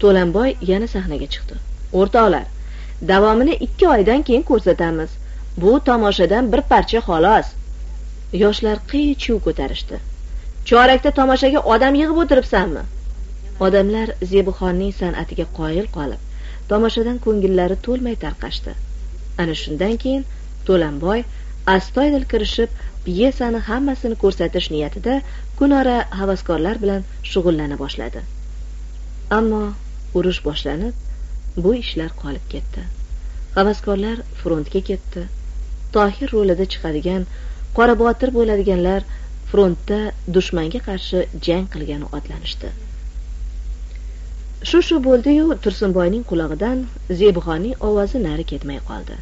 To'lanboy yana sahnaga chiqdi. O'rtoqlar davomini ikki oydan keyin ko'rsatamiz. Bu tomoshadan bir parcha xolos. Yoshlar qiy chuv ko'tarishdi. Chorakda tomoshaga odam yig'ib o'tiribsanmi? Odamlar zebuxonning san'atiga qoyil qolib tomoshadan ko'ngillari to'lmay tarqashdi. Ana shundan keyin to'lanboy astoydil kirishib pyesani hammasini ko'rsatish niyatida kunora havaskorlar bilan shug'ullana boshladi. Ammo urush boshlanib bu ishlar qolib ketdi. Havaskorlar frontga ketdi. Tohir rolida chiqadigan qora botir bo'ladiganlar frontda dushmanga qarshi jang qilgani otlanishdi. Shu shu bo'ldiyu tursunboyning qulog'idan zebixonning ovozi nari ketmay qoldi.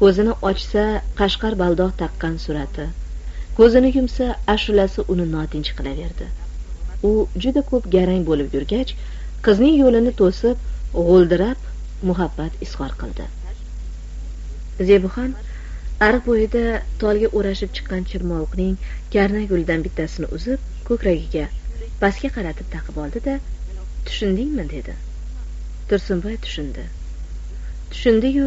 Ko'zini ochsa qashqar baldoq taqqan surati ko'zini yumsa ashulasi uni notinch qilaverdi. U juda ko'p garang bo'lib yurgach qizning yo'lini to'sib g'o'ldirab muhabbat izhor qildi. Zebixon ariq bo'yida tolga o'rashib chiqqan chirmovuqning karna guldan bittasini uzib ko'kragiga pastga qaratib taqib oldi da tushundingmi dedi. Tursunboy tushundi. Tushundiyu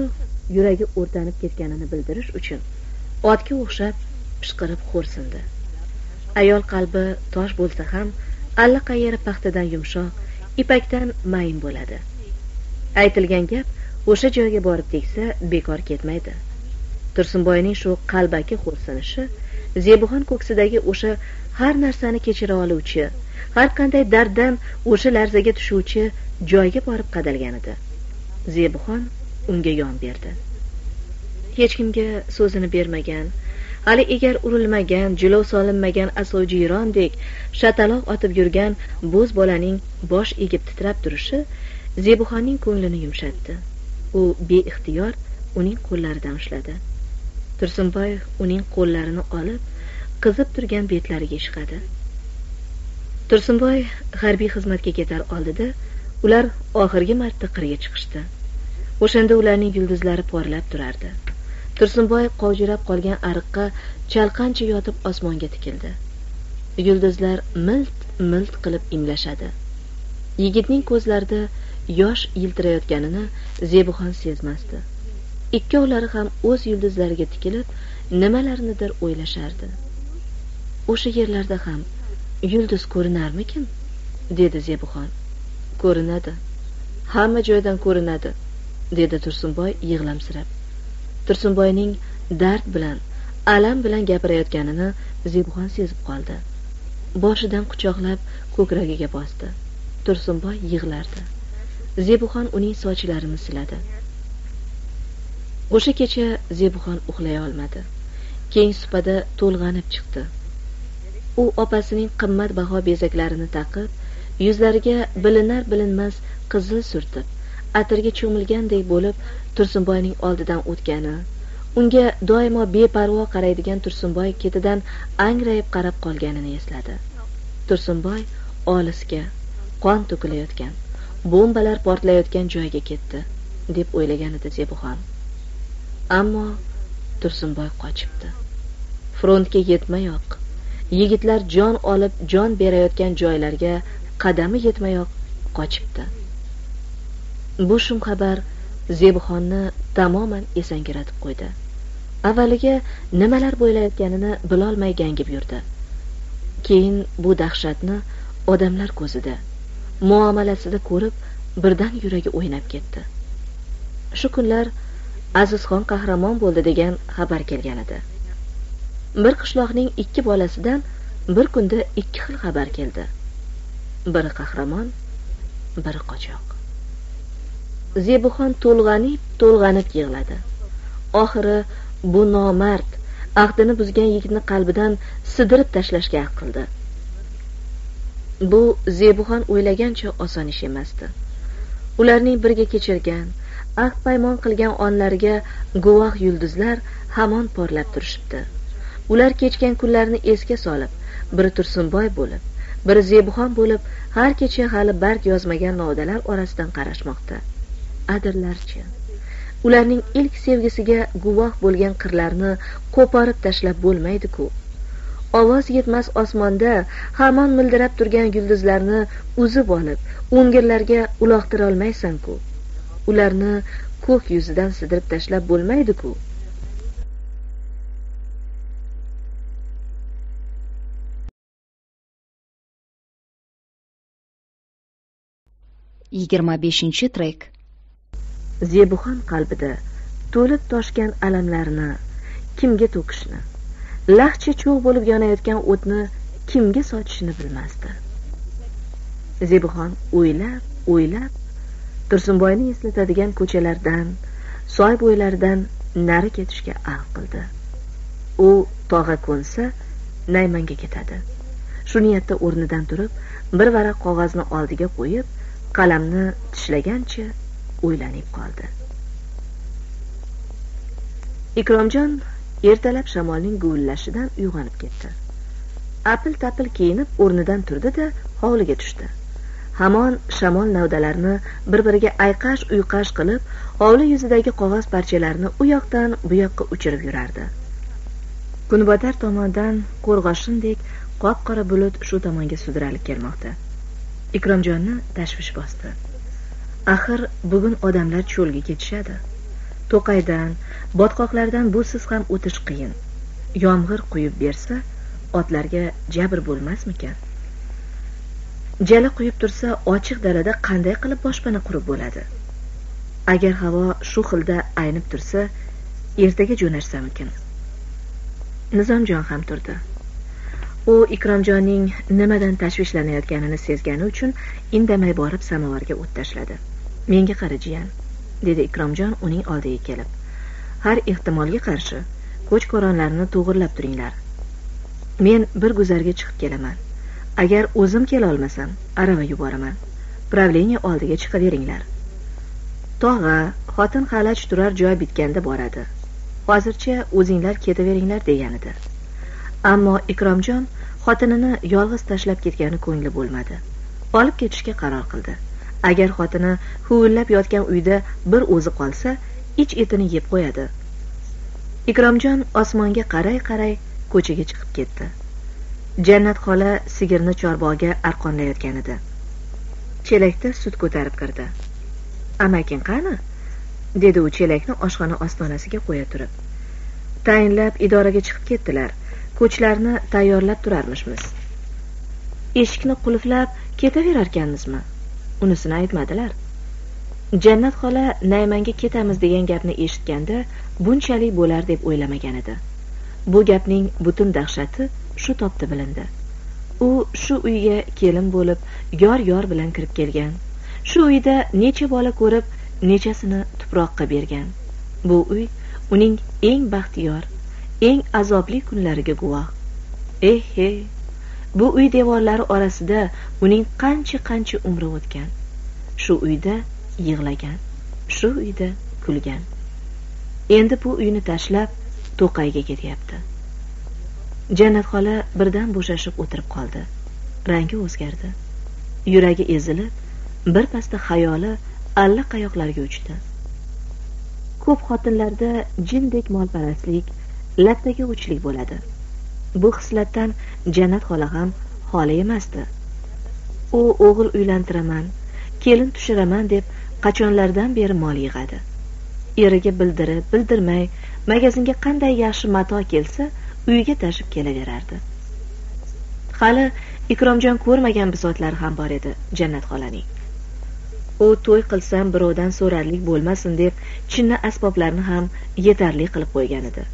yuragi o'rtanib ketganini bildirish uchun otga o'xshab pishqirib xo'rsindi. Ayol qalbi tosh bo'lsa ham allaqayeri paxtadan yumshoq ipakdan mayin bo'ladi. Aytilgan gap o'sha joyga borib tegsa bekor ketmaydi. Tursunboyning shu qalbaki xo'rsinishi zebuxon ko'ksidagi o'sha har narsani kechira oluvchi har qanday darddan o'sha larzaga tushuvchi joyga borib qadalgan edi. Zebuxon unga yon berdi. Hech kimga so'zini bermagan hali egar urilmagan jilov solinmagan asovjiyrondek shataloq otib yurgan bo'z bolaning bosh egib titrab turishi zebuxonning ko'nglini yumshatdi. U beixtiyor uning qo'llaridan ushladi. Tursunboy uning qo'llarini olib qizib turgan betlariga ishqadi. Tursunboy harbiy xizmatga ketar oldida ular oxirgi marta qirga chiqishdi. O'shanda ularning yulduzlari porlab turardi. Tursunboy qovjirab qolgan ariqqa chalqancha yotib osmonga tikildi. Yulduzlar milt milt qilib imlashadi yigitning ko'zlarida yosh yiltirayotganini zebuxon sezmasdi. Ikkovlari ham o'z yulduzlariga tikilib nimalarnidir o'ylashardi. O'sha yerlarda ham yulduz ko'rinarmikin? Dedi zebuxon. Ko'rinadi. Hamma joydan ko'rinadi dedi tursunboy yig'lamsirab. Tursunboyning dard bilan alam bilan gapirayotganini zebuxon sezib qoldi. Boshidan quchoqlab ko'kragiga bosdi. Tursunboy yig'lardi. Zebuxon uning sochlarini siladi. O'sha kecha zebuxon uxlay olmadi. Keng supada to'lg'anib chiqdi. U opasining qimmatbaho bezaklarini taqib yuzlariga bilinar bilinmas qizil surtib atirga cho'milgandek bo'lib tursunboyning oldidan o'tgani unga doimo beparvo qaraydigan tursunboy ketidan angrayib qarab qolganini esladi. Tursunboy olisga qon to'kilayotgan bombalar portlayotgan joyga ketdi deb o'ylagan edi zebuxon ammo tursunboy qochibdi. Frontga yetmayoq yigitlar jon olib jon berayotgan joylarga qadami yetmayoq qochibdi. Bu shum xabar zebixonni tamoman esankiratib qo'ydi. Avvaliga nimalar bo'layotganini bilolmay gangib yurdi. Keyin bu dahshatni odamlar ko'zida muomalasida ko'rib birdan yuragi o'ynab ketdi. Shu kunlar azizxon qahramon bo'ldi degan xabar kelgan edi. Bir qishloqning ikki bolasidan bir kunda ikki xil xabar keldi. Biri qahramon biri qochoq. Zebuxon to'lg'anib to'lg'anib yig'ladi. Oxiri bu nomard ahdini buzgan yigitni qalbidan sidirib tashlashga ahd qildi. Bu zebuxon o'ylagancha oson ish emasdi. Ularning birga kechirgan ahd paymon qilgan onlariga guvoh yulduzlar hamon porlab turishibdi. Ular kechgan kunlarni esga solib biri tursunboy bo'lib biri zebuxon bo'lib har kecha hali barg yozmagan novdalar orasidan qarashmoqda. Adirlarchi. Ularning ilk sevgisiga guvoh bo'lgan qirlarni qo'porib tashlab bo'lmaydi-ku. Ovoz yetmas osmonda hamon mildirab turgan yulduzlarni uzib olib o'ngirlarga uloqtirolmaysan-ku. Ularni ko'k yuzidan sidirib tashlab bo'lmaydi-ku. Yigirma beshinchi trek. Zebuxon qalbida to'lib toshgan alamlarni kimga to'kishni lahcha cho'g' bo'lib yonayotgan o'tni kimga sochishni bilmasdi. Zebuxon o'ylab o'ylab tursunboyni eslatadigan ko'chalardan soy bo'ylaridan nari ketishga ahd qildi. U tog'a ko'nsa naymanga ketadi. Shu niyatda o'rnidan turib bir varaq qog'ozni oldiga qo'yib qalamni tishlagancha o'ylanib qoldi. Ikromjon ertalab shamolning guvillashidan uyg'onib ketdi. Apil tapil kiyinib o'rnidan turdi da hovliga tushdi. Hamon shamol navdalarini bir biriga ayqash uyqash qilib hovli yuzidagi qog'oz parchalarini u yoqdan bu yoqqa uchirib yurardi. Kunbotar tomondan qo'rg'oshindek qop qora bulut shu tomonga sudralib kelmoqda. Ikromjonni tashvish bosdi. Axir bugun odamlar cho'lga ketishadi. To'qaydan botqoqlardan busiz ham o'tish qiyin. Yomg'ir quyib bersa otlarga jabr bo'lmasmikan? Jala quyib tursa ochiq dalada qanday qilib boshpana qurib bo'ladi? Agar havo shu xilda aynib tursa ertaga jo'nashsamikin? Nizomjon ham turdi. U ikromjonning nimadan tashvishlanayotganini sezgani uchun indamay borib samovarga o't tashladi. Menga qara jiyan dedi ikromjon uning oldiga kelib. Har ehtimolga qarshi ko'ch ko'ronlarni to'g'irlab turinglar. Men bir guzarga chiqib kelaman. Agar o'zim kelolmasam arava yuboraman. Правление oldiga chiqaveringlar. Tog'a xotin xalaj turar joy bitganda boradi. Hozircha o'zinglar ketaveringlar deganidir. Ammo ikromjon xotinini yolg'iz tashlab ketgani ko'ngli bo'lmadi. Olib ketishga qaror qildi. Agar xotini huvillab yotgan uyda bir o'zi qolsa ich etini yeb qo'yadi. Ikromjon osmonga qaray qaray ko'chaga chiqib ketdi. Jannat xola sigirni chorbog'ga arqonlayotgan edi chelakda sut ko'tarib kirdi. Amaking qani? dedi u chelakni oshxona ostonasiga qo'ya turib. Tayinlab idoraga chiqib ketdilar. Ko'chlarni tayyorlab turarmishmiz. Eshikni qulflab ketaverarkanmizmi? Unisini aytmadilar. Jannat xola naymanga ketamiz degan gapni eshitganda bunchalik bo'lar deb o'ylamagan edi. Bu gapning butun dahshati shu topda bilindi. U shu uyga kelin bo'lib yor yor bilan kirib kelgan. Shu uyda necha bola ko'rib nechasini tuproqqa bergan. Bu uy uning eng baxtiyor eng azobli kunlariga guvoh. Eh bu uy devorlari orasida uning qancha qancha umri o'tgan. Shu uyda yig'lagan shu uyda kulgan. Endi bu uyni tashlab to'qayga ketyapti. Jannat xola birdan bo'shashib o'tirib qoldi. Rangi o'zgardi. Yuragi ezilib birpasda xayoli allaqayoqlarga uchdi. Ko'p xotinlarda jindek molparastlik lattaga o'chlik bo'ladi. Bu xislatdan jannat xola ham xoli emasdi. U o'g'il uylantiraman kelin tushiraman deb qachonlardan beri mol yig'adi. Eriga bildirib bildirmay magazinga qanday yaxshi mato kelsa uyiga tashib kelaverardi. Hali ikromjon ko'rmagan bisotlari ham bor edi jannat xolaning. U to'y qilsam birovdan so'rarlik bo'lmasin deb chinni asboblarni ham yetarli qilib qo'ygan edi.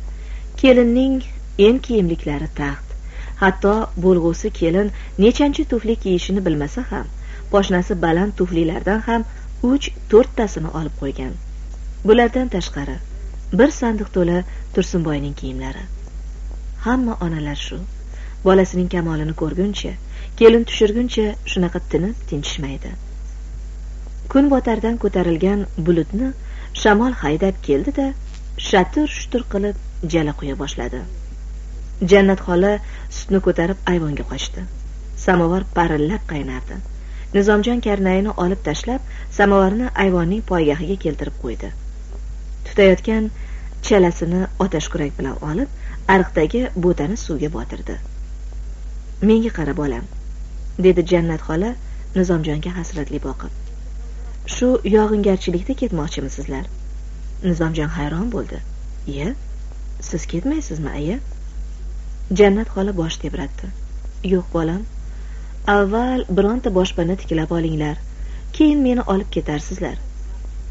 Kelinning en kiyimliklari taxt. Hatto bo'lg'usi kelin nechanchi tufli kiyishini bilmasa ham poshnasi baland tuflilardan ham uch to'rttasini olib qo'ygan. Bulardan tashqari bir sandiq to'la tursunboyning kiyimlari. Hamma onalar shu. Bolasining kamolini ko'rguncha kelin tushirguncha shunaqa tinib tinchishmaydi. Kun botardan ko'tarilgan bulutni shamol haydab keldi da shatir shutur qilib jala quya boshladi. Jannat xola sutni ko'tarib ayvonga qochdi. Samovar parillab qaynardi. Nizomjon karnayini olib tashlab samovarni ayvonning poygahiga keltirib qo'ydi. Tutayotgan chalasini otashkurak bilan olib ariqdagi bo'tani suvga botirdi. Menga qara bolam dedi jannat xola nizomjonga hasratli boqib. Shu yog'ingarchilikda ketmoqchimisizlar? Nizomjon hayron bo'ldi. Iye siz ketmaysizmi aya? Jannat xola bosh tebratdi. Yo'q bolam. Avval bironta boshpana tiklab olinglar keyin meni olib ketarsizlar.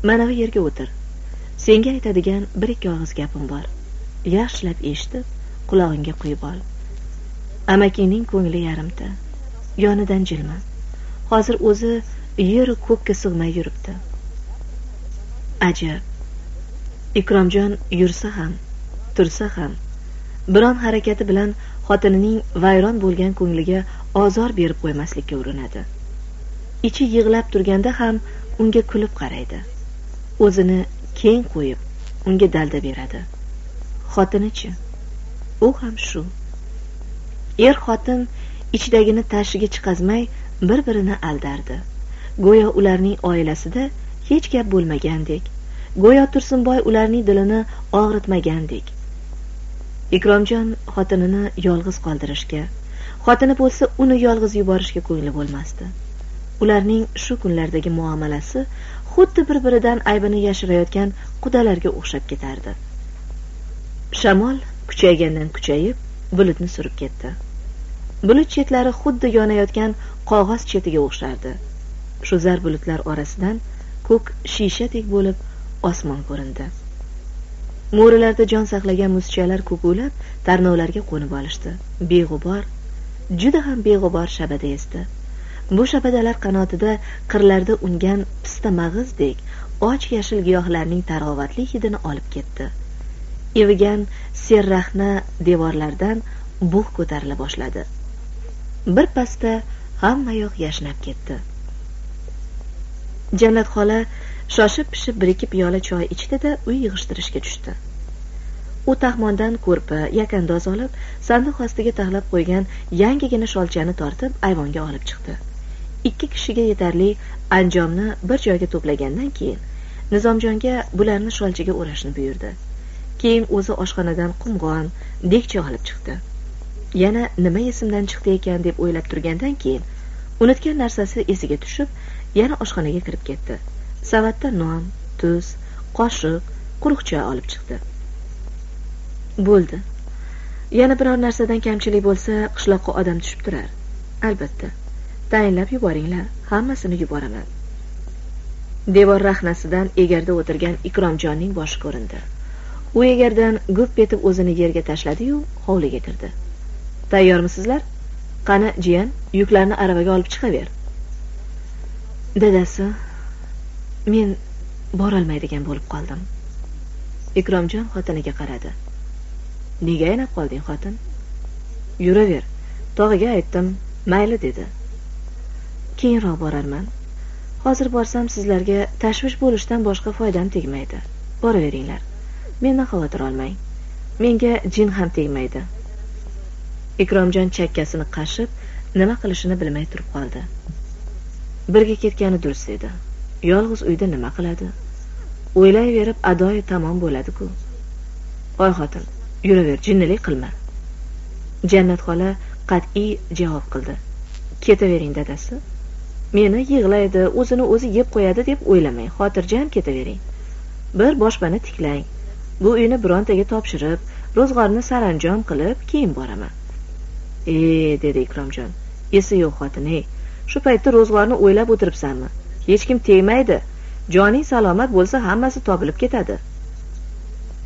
Mana bu yerga o'tir. Senga aytadigan bir ikki og'iz gapim bor. Yaxshilab eshitib qulog'ingga quyib ol. Amakingning ko'ngli yarimta. Yonidan jilma. Hozir o'zi yeru ko'kka sig'may yuribdi. Ajab ikromjon yursa ham tursa ham biron harakati bilan xotinining vayron bo'lgan ko'ngliga ozor berib qo'ymaslikka urinadi. Ichi yig'lab turganda ham unga kulib qaraydi. O'zini keng qo'yib unga dalda beradi. Xotinichi u ham shu. Er xotin ichidagini tashiga chiqazmay bir birini aldardi. Go'yo ularning oilasida hech gap bo'lmagandek go'yo tursunboy ularning dilini og'ritmagandek ikromjon xotinini yolg'iz qoldirishga xotini bo'lsa uni yolg'iz yuborishga ko'ngli bo'lmasdi. Ularning shu kunlardagi muomalasi xuddi bir biridan aybini yashirayotgan qudalarga o'xshab ketardi. Shamol kuchaygandan kuchayib bulutni surib ketdi. Bulut chetlari xuddi yonayotgan qog'oz chetiga o'xshardi. Shu zar bulutlar orasidan ko'k shishadek bo'lib osmon ko'rindi. Mo'rilarda jon saqlagan musichalar ko'kuvlab tarnovlarga qo'nib olishdi. Beg'ubor juda ham beg'ubor shabada esdi. Bu shabadalar qanotida qirlarda ungan pista mag'izdek och yashil giyohlarning tarovatli hidini olib ketdi. Ivigan serrahna devorlardan bug' ko'tarila boshladi. Bir pasda hammayoq yashnab ketdi. Jannat xola shoshib pishib bir ikki piyola choy ichdida uy yig'ishtirishga tushdi. U taxmondan ko'rpa yakandoz olib sandiq ostiga taxlab qo'ygan yangigina sholchani tortib ayvonga olib chiqdi. Ikki kishiga yetarli anjomni bir joyga to'plagandan keyin nizomjonga bularni sholchaga o'rashni buyurdi. Keyin o'zi oshxonadan qumg'on dekcha olib chiqdi. Yana nima esimdan chiqdi ekan deb o'ylab turgandan keyin unutgan narsasi esiga tushib yana oshxonaga kirib ketdi. Savatda non tuz qoshiq quruq choy olib chiqdi. Bo'ldi. Yana biror narsadan kamchilik bo'lsa qishloqqa odam tushib turar. Albatta tayinlab yuboringlar hammasini yuboraman. Devor rahnasidan egarda o'tirgan ikromjonning boshi ko'rindi. U egardan gup etib o'zini yerga tashladiyu hovliga kirdi. Tayyormisizlar? Qani jiyan yuklarni aravaga olib chiqaver. Dadasi men borolmaydigan bo'lib qoldim. Ikromjon xotiniga qaradi. Nega aynab qolding xotin? Yuraver. Tog'iga aytdim mayli dedi. Keyinroq borarman. Hozir borsam sizlarga tashvish bo'lishdan boshqa foydam tegmaydi. Boraveringlar mendan xavotir olmang. Menga jin ham tegmaydi. Ikromjon chakkasini qashib nima qilishini bilmay turib qoldi. Birga ketgani durust edi yolg'iz uyda nima qiladi? O'ylayverib adoyi tamom bo'ladi-ku. Oy xotin yuraver jinnilik qilma. Jannat xola qat'iy javob qildi. Ketavering dadasi. Meni yig'laydi o'zini o'zi yeb qo'yadi deb o'ylamang xotirjam ketavering. Bir boshpana tiklang. Bu uyni birontaga topshirib ro'zg'orni saranjom qilib keyin boraman. E dedi ikromjon esi yo'q xotin ey shu paytda ro'zg'orni o'ylab o'tiribsanmi? Hech kim tegmaydi. Joning salomat bo'lsa hammasi topilib ketadi.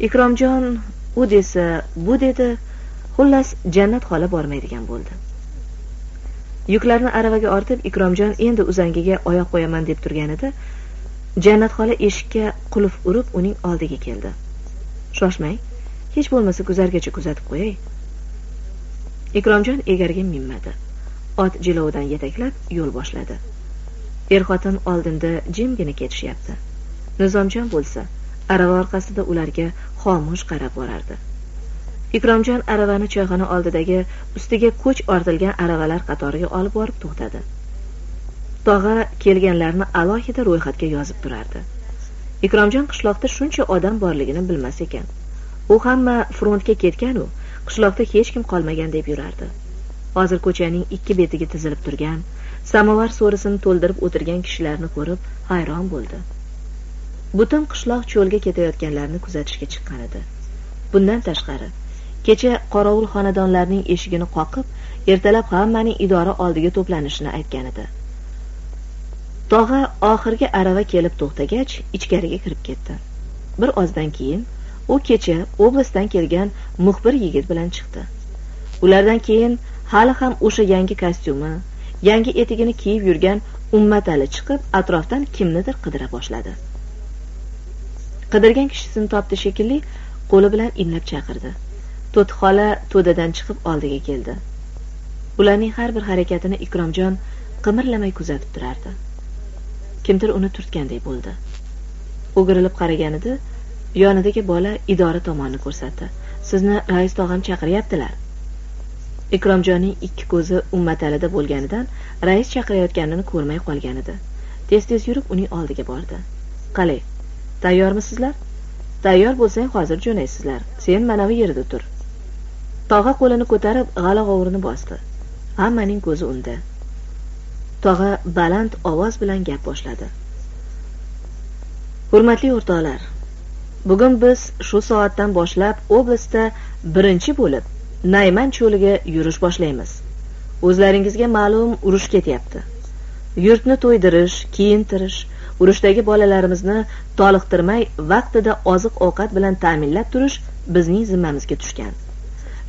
Ikromjon u desa bu dedi xullas jannat xola bormaydigan bo'ldi. Yuklarni aravaga ortib ikromjon endi uzangiga oyoq qo'yaman deb turganida jannat xola eshikka qulf urib uning oldiga keldi. Shoshmang hech bo'lmasa guzargacha kuzatib qo'yay. Ikromjon egarga minmadi. Ot jilovidan yetaklab yo'l boshladi. Er xotin oldinda jimgina ketishyapti. Nizomjon bo'lsa arava orqasida ularga xomush qarab borardi. Ikromjon aravani choyxona oldidagi ustiga ko'ch ortilgan aravalar qatoriga olib borib to'xtadi. Tog'a kelganlarni alohida ro'yxatga yozib turardi. Ikromjon qishloqda shuncha odam borligini bilmas ekan. U hamma frontga ketganu qishloqda hech kim qolmagan deb yurardi. Hozir ko'chaning ikki betiga tizilib turgan samovar so'risini to'ldirib o'tirgan kishilarni ko'rib hayron bo'ldi. Butun qishloq cho'lga ketayotganlarni kuzatishga chiqqan edi. Bundan tashqari kecha qorovul xonadonlarning eshigini qoqib ertalab hammaning idora oldiga to'planishini aytgan edi. Tog'a oxirgi arava kelib to'xtagach ichkariga kirib ketdi. Bir ozdan keyin u kecha oblastdan kelgan muxbir yigit bilan chiqdi. Ulardan keyin hali ham o'sha yangi kostyumi yangi etigini kiyib yurgan ummatali chiqib atrofdan kimnidir qidira boshladi. Qidirgan kishisini topdi shekilli qo'li bilan imlab chaqirdi. To'ti xola to'dadan chiqib oldiga keldi. Ularning har bir harakatini ikromjon qimirlamay kuzatib turardi. Kimdir uni turtgandek bo'ldi. O'girilib qaraganida yonidagi bola idora tomonni ko'rsatdi. Sizni rais tog'am chaqiryaptilar ikromjonning ikki ko'zi ummatalida bo'lganidan rais chaqirayotganini ko'rmay qolgan edi. Tez tez yurib uning oldiga bordi. Qalay tayyormisizlar? Tayyor bo'lsang hozir jo'naysizlar. Sen manavi yerda tur. Tog'a qo'lini ko'tarib g'ala g'ovurni bosdi. Hammaning ko'zi unda. Tog'a baland ovoz bilan gap boshladi. Hurmatli o'rtoqlar bugun biz shu soatdan boshlab oblastda birinchi bo'lib nayman cho'liga yurish boshlaymiz. O'zlaringizga ma'lum urush ketyapti. Yurtni to'ydirish kiyintirish urushdagi bolalarimizni toliqtirmay vaqtida oziq ovqat bilan ta'minlab turish bizning zimmamizga tushgan.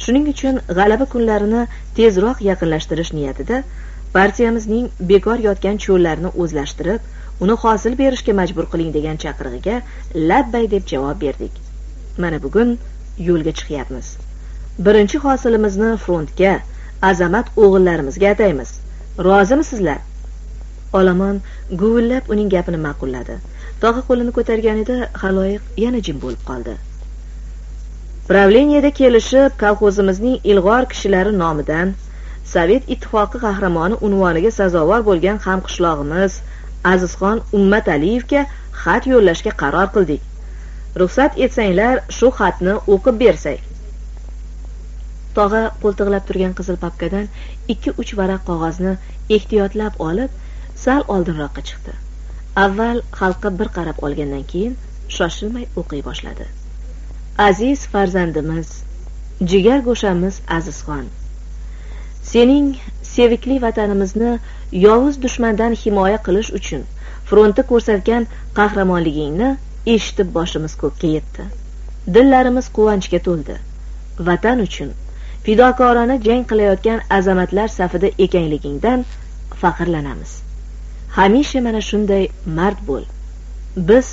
Shuning uchun g'alaba kunlarini tezroq yaqinlashtirish niyatida partiyamizning bekor yotgan cho'llarni o'zlashtirib uni hosil berishga majbur qiling degan chaqirig'iga labbay deb javob berdik. Mana bugun yo'lga chiqyapmiz. Birinchi hosilimizni frontga azamat o'g'illarimizga ataymiz. Rozimisizlar olomon guvillab uning gapini ma'qulladi. Tog'a qo'lini ko'targanida xaloyiq yana jim bo'lib qoldi. Правленiyada kelishib kolxozimizning ilg'or kishilari nomidan sovet ittifoqi qahramoni unvoniga sazovor bo'lgan hamqishlog'imiz azizxon ummataliyevga xat yo'llashga qaror qildik. Ruxsat etsanglar shu xatni o'qib bersak tog'a qo'ltiqlab turgan qizil papkadan ikki uch varaq qog'ozni ehtiyotlab olib sal oldinroqqa chiqdi. Avval xalqqa bir qarab olgandan keyin shoshilmay o'qiy boshladi. Aziz farzandimiz jigar go'shamiz azizxon sening sevikli vatanimizni yovuz dushmandan himoya qilish uchun frontda ko'rsatgan qahramonligingni eshitib boshimiz ko'kka yetdi. Dillarimiz quvonchga to'ldi. Vatan uchun fidokorona jang qilayotgan azamatlar safida ekanligingdan faxrlanamiz. Hamisha mana shunday mard bo'l. Biz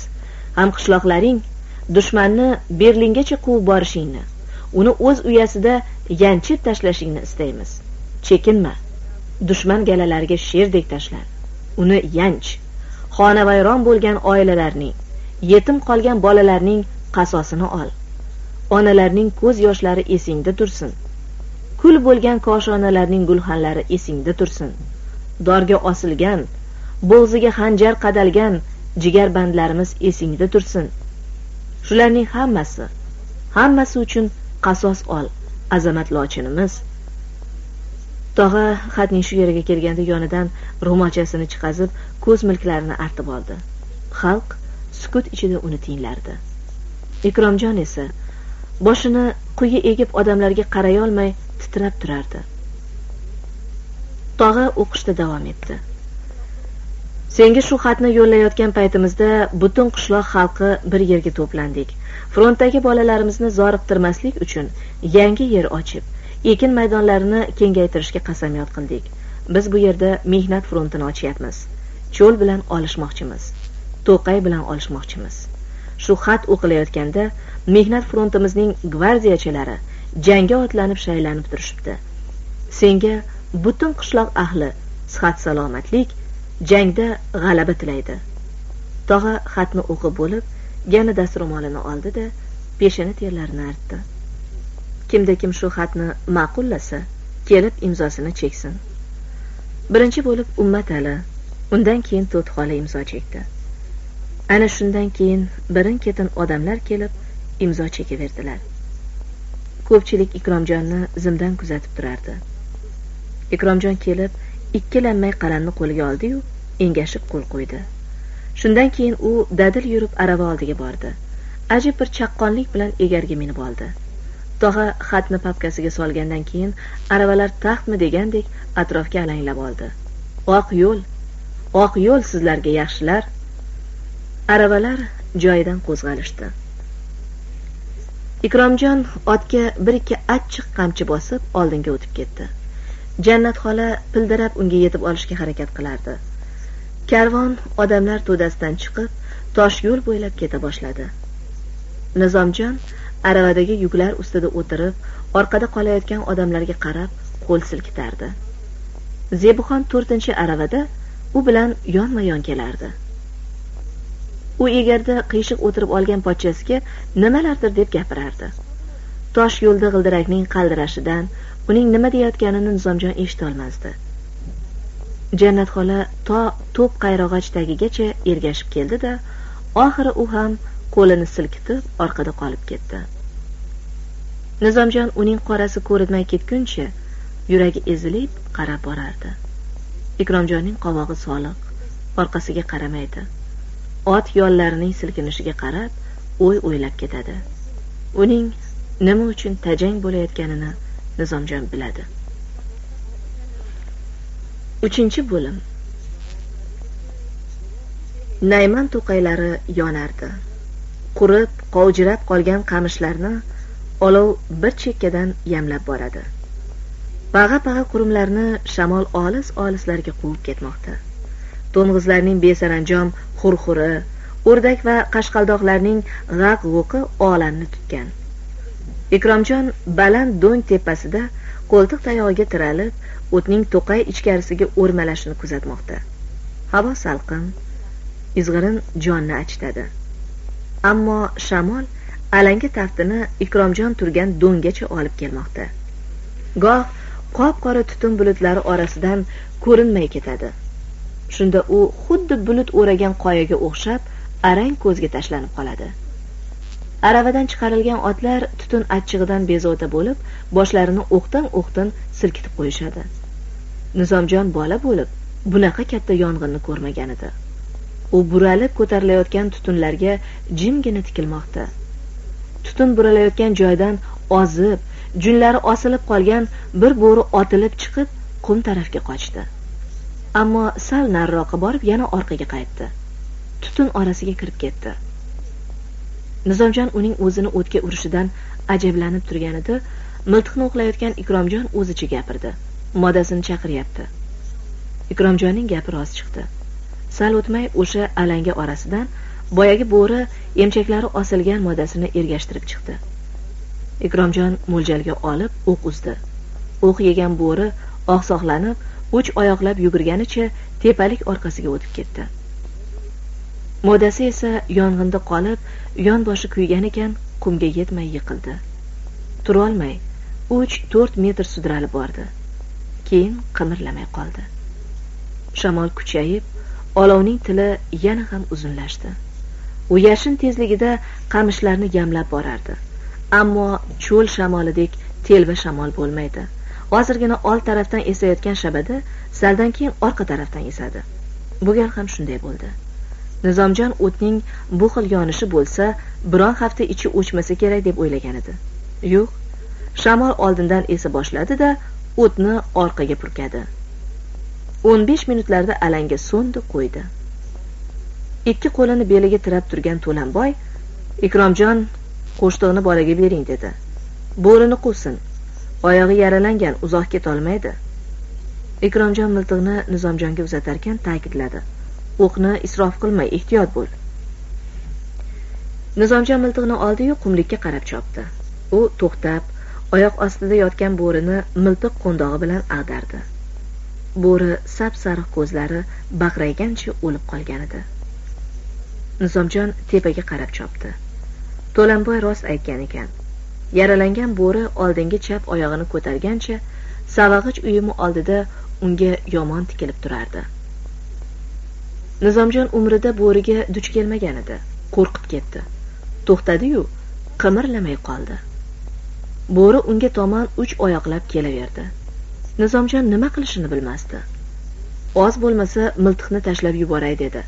hamqishloqlaring dushmanni berlingacha quvib borishingni uni o'z uyasida yanchib tashlashingni istaymiz. Chekinma dushman galalariga sherdek tashlan uni yanch. Xonavayron bo'lgan oilalarning yetim qolgan bolalarning qasosini ol. Onalarning ko'z yoshlari esingda tursin. Kul bo'lgan koshonalarning gulxanlari esingda tursin. Dorga osilgan bo'g'ziga xanjar qadalgan jigarbandlarimiz esingda tursin. Shularning hammasi hammasi uchun qasos ol azamat lochinimiz. Tog'a xatning shu yeriga kelganda yonidan ro'molchasini chiqazib ko'z milklarini artib oldi. Xalq sukut ichida uni tinglardi. Ikromjon esa boshini quyi egib odamlarga qarayolmay titrab turardi. Tog'a o'qishda davom etdi. Senga shu xatni yo'llayotgan paytimizda butun qishloq xalqi bir yerga to'plandik. Frontdagi bolalarimizni zoriqtirmaslik uchun yangi yer ochib ekin maydonlarini kengaytirishga qasamyod qildik. Biz bu yerda mehnat frontini ochyapmiz. Cho'l bilan olishmoqchimiz to'qay bilan olishmoqchimiz. Shu xat o'qilayotganda mehnat frontimizning gvardiyachilari jangga otlanib shaylanib turishibdi. Senga butun qishloq ahli sihat salomatlik jangda g'alaba tilaydi. Tog'a xatni o'qib bo'lib yana dastro'molini oldi da peshona terlarini artdi. Kimda kim shu xatni ma'qullasa kelib imzosini cheksin. Birinchi bo'lib ummatali undan keyin to'ti xola imzo chekdi. Ana shundan keyin birin ketin odamlar kelib imzo chekaverdilar ko'pchilik ikromjonni zimdan kuzatib turardi. Ikromjon kelib ikkilanmay qalamni qo'liga oldiyu engashib qo'l qo'ydi. Shundan keyin u dadil yurib arava oldiga bordi. Ajib bir chaqqonlik bilan egarga minib oldi. Tog'a xatni papkasiga solgandan keyin aravalar taxtmi? degandek atrofga alanglab oldi. Oq yo'l oq yo'l sizlarga yaxshilar. Aravalar joyidan qo'zg'alishdi. Ikromjon otga bir ikki achchiq qamchi bosib oldinga o'tib ketdi. Jannat xola pildirab unga yetib olishga harakat qilardi. Karvon odamlar to'dasidan chiqib tosh yo'l bo'ylab keta boshladi. Nizomjon aravadagi yuklar ustida o'tirib orqada qolayotgan odamlarga qarab qo'l silkitardi. Zebuxon to'rtinchi aravada u bilan yonma yon kelardi. U egarda qiyshiq o'tirib olgan pochchasiga nimalardir? deb gapirardi. Tosh yo'lda g'ildirakning qaldirashidan uning nima deyayotganini nizomjon eshitolmasdi. Jannat xola to to'p qayrog'och tagigacha ergashib keldi da oxiri u ham qo'lini silkitib orqada qolib ketdi. Nizomjon uning qorasi ko'rinmay ketguncha yuragi ezilib qarab borardi. Ikromjonning qovog'i soliq orqasiga qaramaydi. Ot yollarining silkinishiga qarab o'y o'ylab ketadi. Uning nima uchun tajang bo'layotganini nizomjon biladi. Uchinchi bo'lim. Nayman to'qaylari yonardi. Qurib qovjirab qolgan qamishlarni olov bir chekkadan yamlab boradi. Pag'a pag'a qurumlarni shamol olis olislarga quvib ketmoqda. To'ng'izlarning besaranjom xurxuri o'rdak va qashqaldoqlarning g'aq g'uqi olamni tutgan. Ikromjon baland do'ng tepasida qo'ltiq tayog'iga tiralib o'tning to'qay ichkarisiga o'rmalashini kuzatmoqda. Havo salqin izg'irin jonni achitadi ammo shamol alanga taftini ikromjon turgan do'nggacha olib kelmoqda. Goh qop qora tutun bulutlari orasidan ko'rinmay ketadi. Shunda u xuddi bulut o'ragan qoyaga o'xshab arang ko'zga tashlanib qoladi. Aravadan chiqarilgan otlar tutun achchig'idan bezovta bo'lib boshlarini o'qdan o'qtin silkitib qo'yishadi. Nizomjon bola bo'lib bunaqa katta yong'inni ko'rmagan edi. U buralib ko'tarilayotgan tutunlarga jimgina tikilmoqda. Tutun buralayotgan joydan ozib junlari osilib qolgan bir bo'ri otilib chiqib qum tarafga qochdi. Ammo sal nariroqqa borib yana orqaga qaytdi. Tutun orasiga kirib ketdi. Nizomjon uning o'zini o'tga urishidan ajablanib turganida miltiqni o'qlayotgan ikromjon o'zicha gapirdi. Modasini chaqiryapti. Ikromjonning gapi rost chiqdi. Sal o'tmay o'sha alanga orasidan boyagi bo'ri emchaklari osilgan modasini ergashtirib chiqdi. Ikromjon mo'ljalga olib o'q uzdi. O'q yegan bo'ri oqsoqlanib uch oyoqlab yugurganicha tepalik orqasiga o'tib ketdi. Modasi esa yong'inda qolib yon boshi kuygan ekan qumga yetmay yiqildi. Turolmay uch to'rt metr sudralib bordi. Keyin qimirlamay qoldi. Shamol kuchayib olovning tili yana ham uzunlashdi. U yashin tezligida qamishlarni yamlab borardi. Ammo cho'l shamolidek telba shamol bo'lmaydi. Hozirgina old tarafdan esayotgan shabada saldan keyin orqa tarafdan esadi. Bu gal ham shunday bo'ldi. Nizomjon o'tning bu xil yonishi bo'lsa biron hafta ichi o'chmasa kerak deb o'ylagan edi. Yo'q shamol oldindan esa boshladi da o'tni orqaga purkadi. O'n besh minutlarda alanga so'ndi qo'ydi. Ikki qo'lini beliga tirab turgan to'lanboy ikromjon qo'shtig'ini bolaga bering dedi. Bo'rini quvsin oyog'i yaralangan uzoq ketolmaydi. Ikromjon miltiqni nizomjonga uzatarkan ta'kidladi. O'qni isrof qilmay ehtiyot bo'l. Nizomjon miltiqni oldiyu qumlikka qarab chopdi. U to'xtab oyoq ostida yotgan bo'rini miltiq qo'ndog'i bilan ag'dardi. Bo'ri sap sariq ko'zlari baqraygancha o'lib qolgan edi. Nizomjon tepaga qarab chopdi. To'lanboy rost aytgan ekan yaralangan bo'ri oldingi chap oyog'ini ko'targancha savag'ich uyumi oldida unga yomon tikilib turardi. Nizomjon umrida bo'riga duch kelmagan edi qo'rqib ketdi. To'xtadiyu qimirlamay qoldi. Bo'ri unga tomon uch oyoqlab kelaverdi. Nizomjon nima qilishini bilmasdi. Oz bo'lmasa miltiqni tashlab yuboray dedi.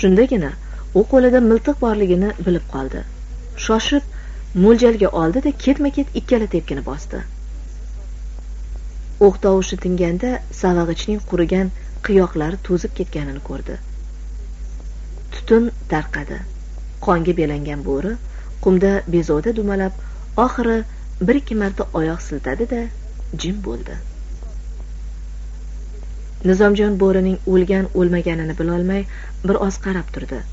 Shundagina u qo'lida miltiq borligini bilib qoldi. Shoshib mo'ljalga oldi da ketma ket ikkala tepkini bosdi. O'q tovushi tinganda savag'ichning qurigan qiyoqlari to'zib ketganini ko'rdi. Tutun tarqadi. Qonga belangan bo'ri qumda bezovda dumalab oxiri bir ikki marta oyoq siltadi da jim bo'ldi. Nizomjon bo'rining o'lgan o'lmaganini bilolmay bir oz qarab turdi.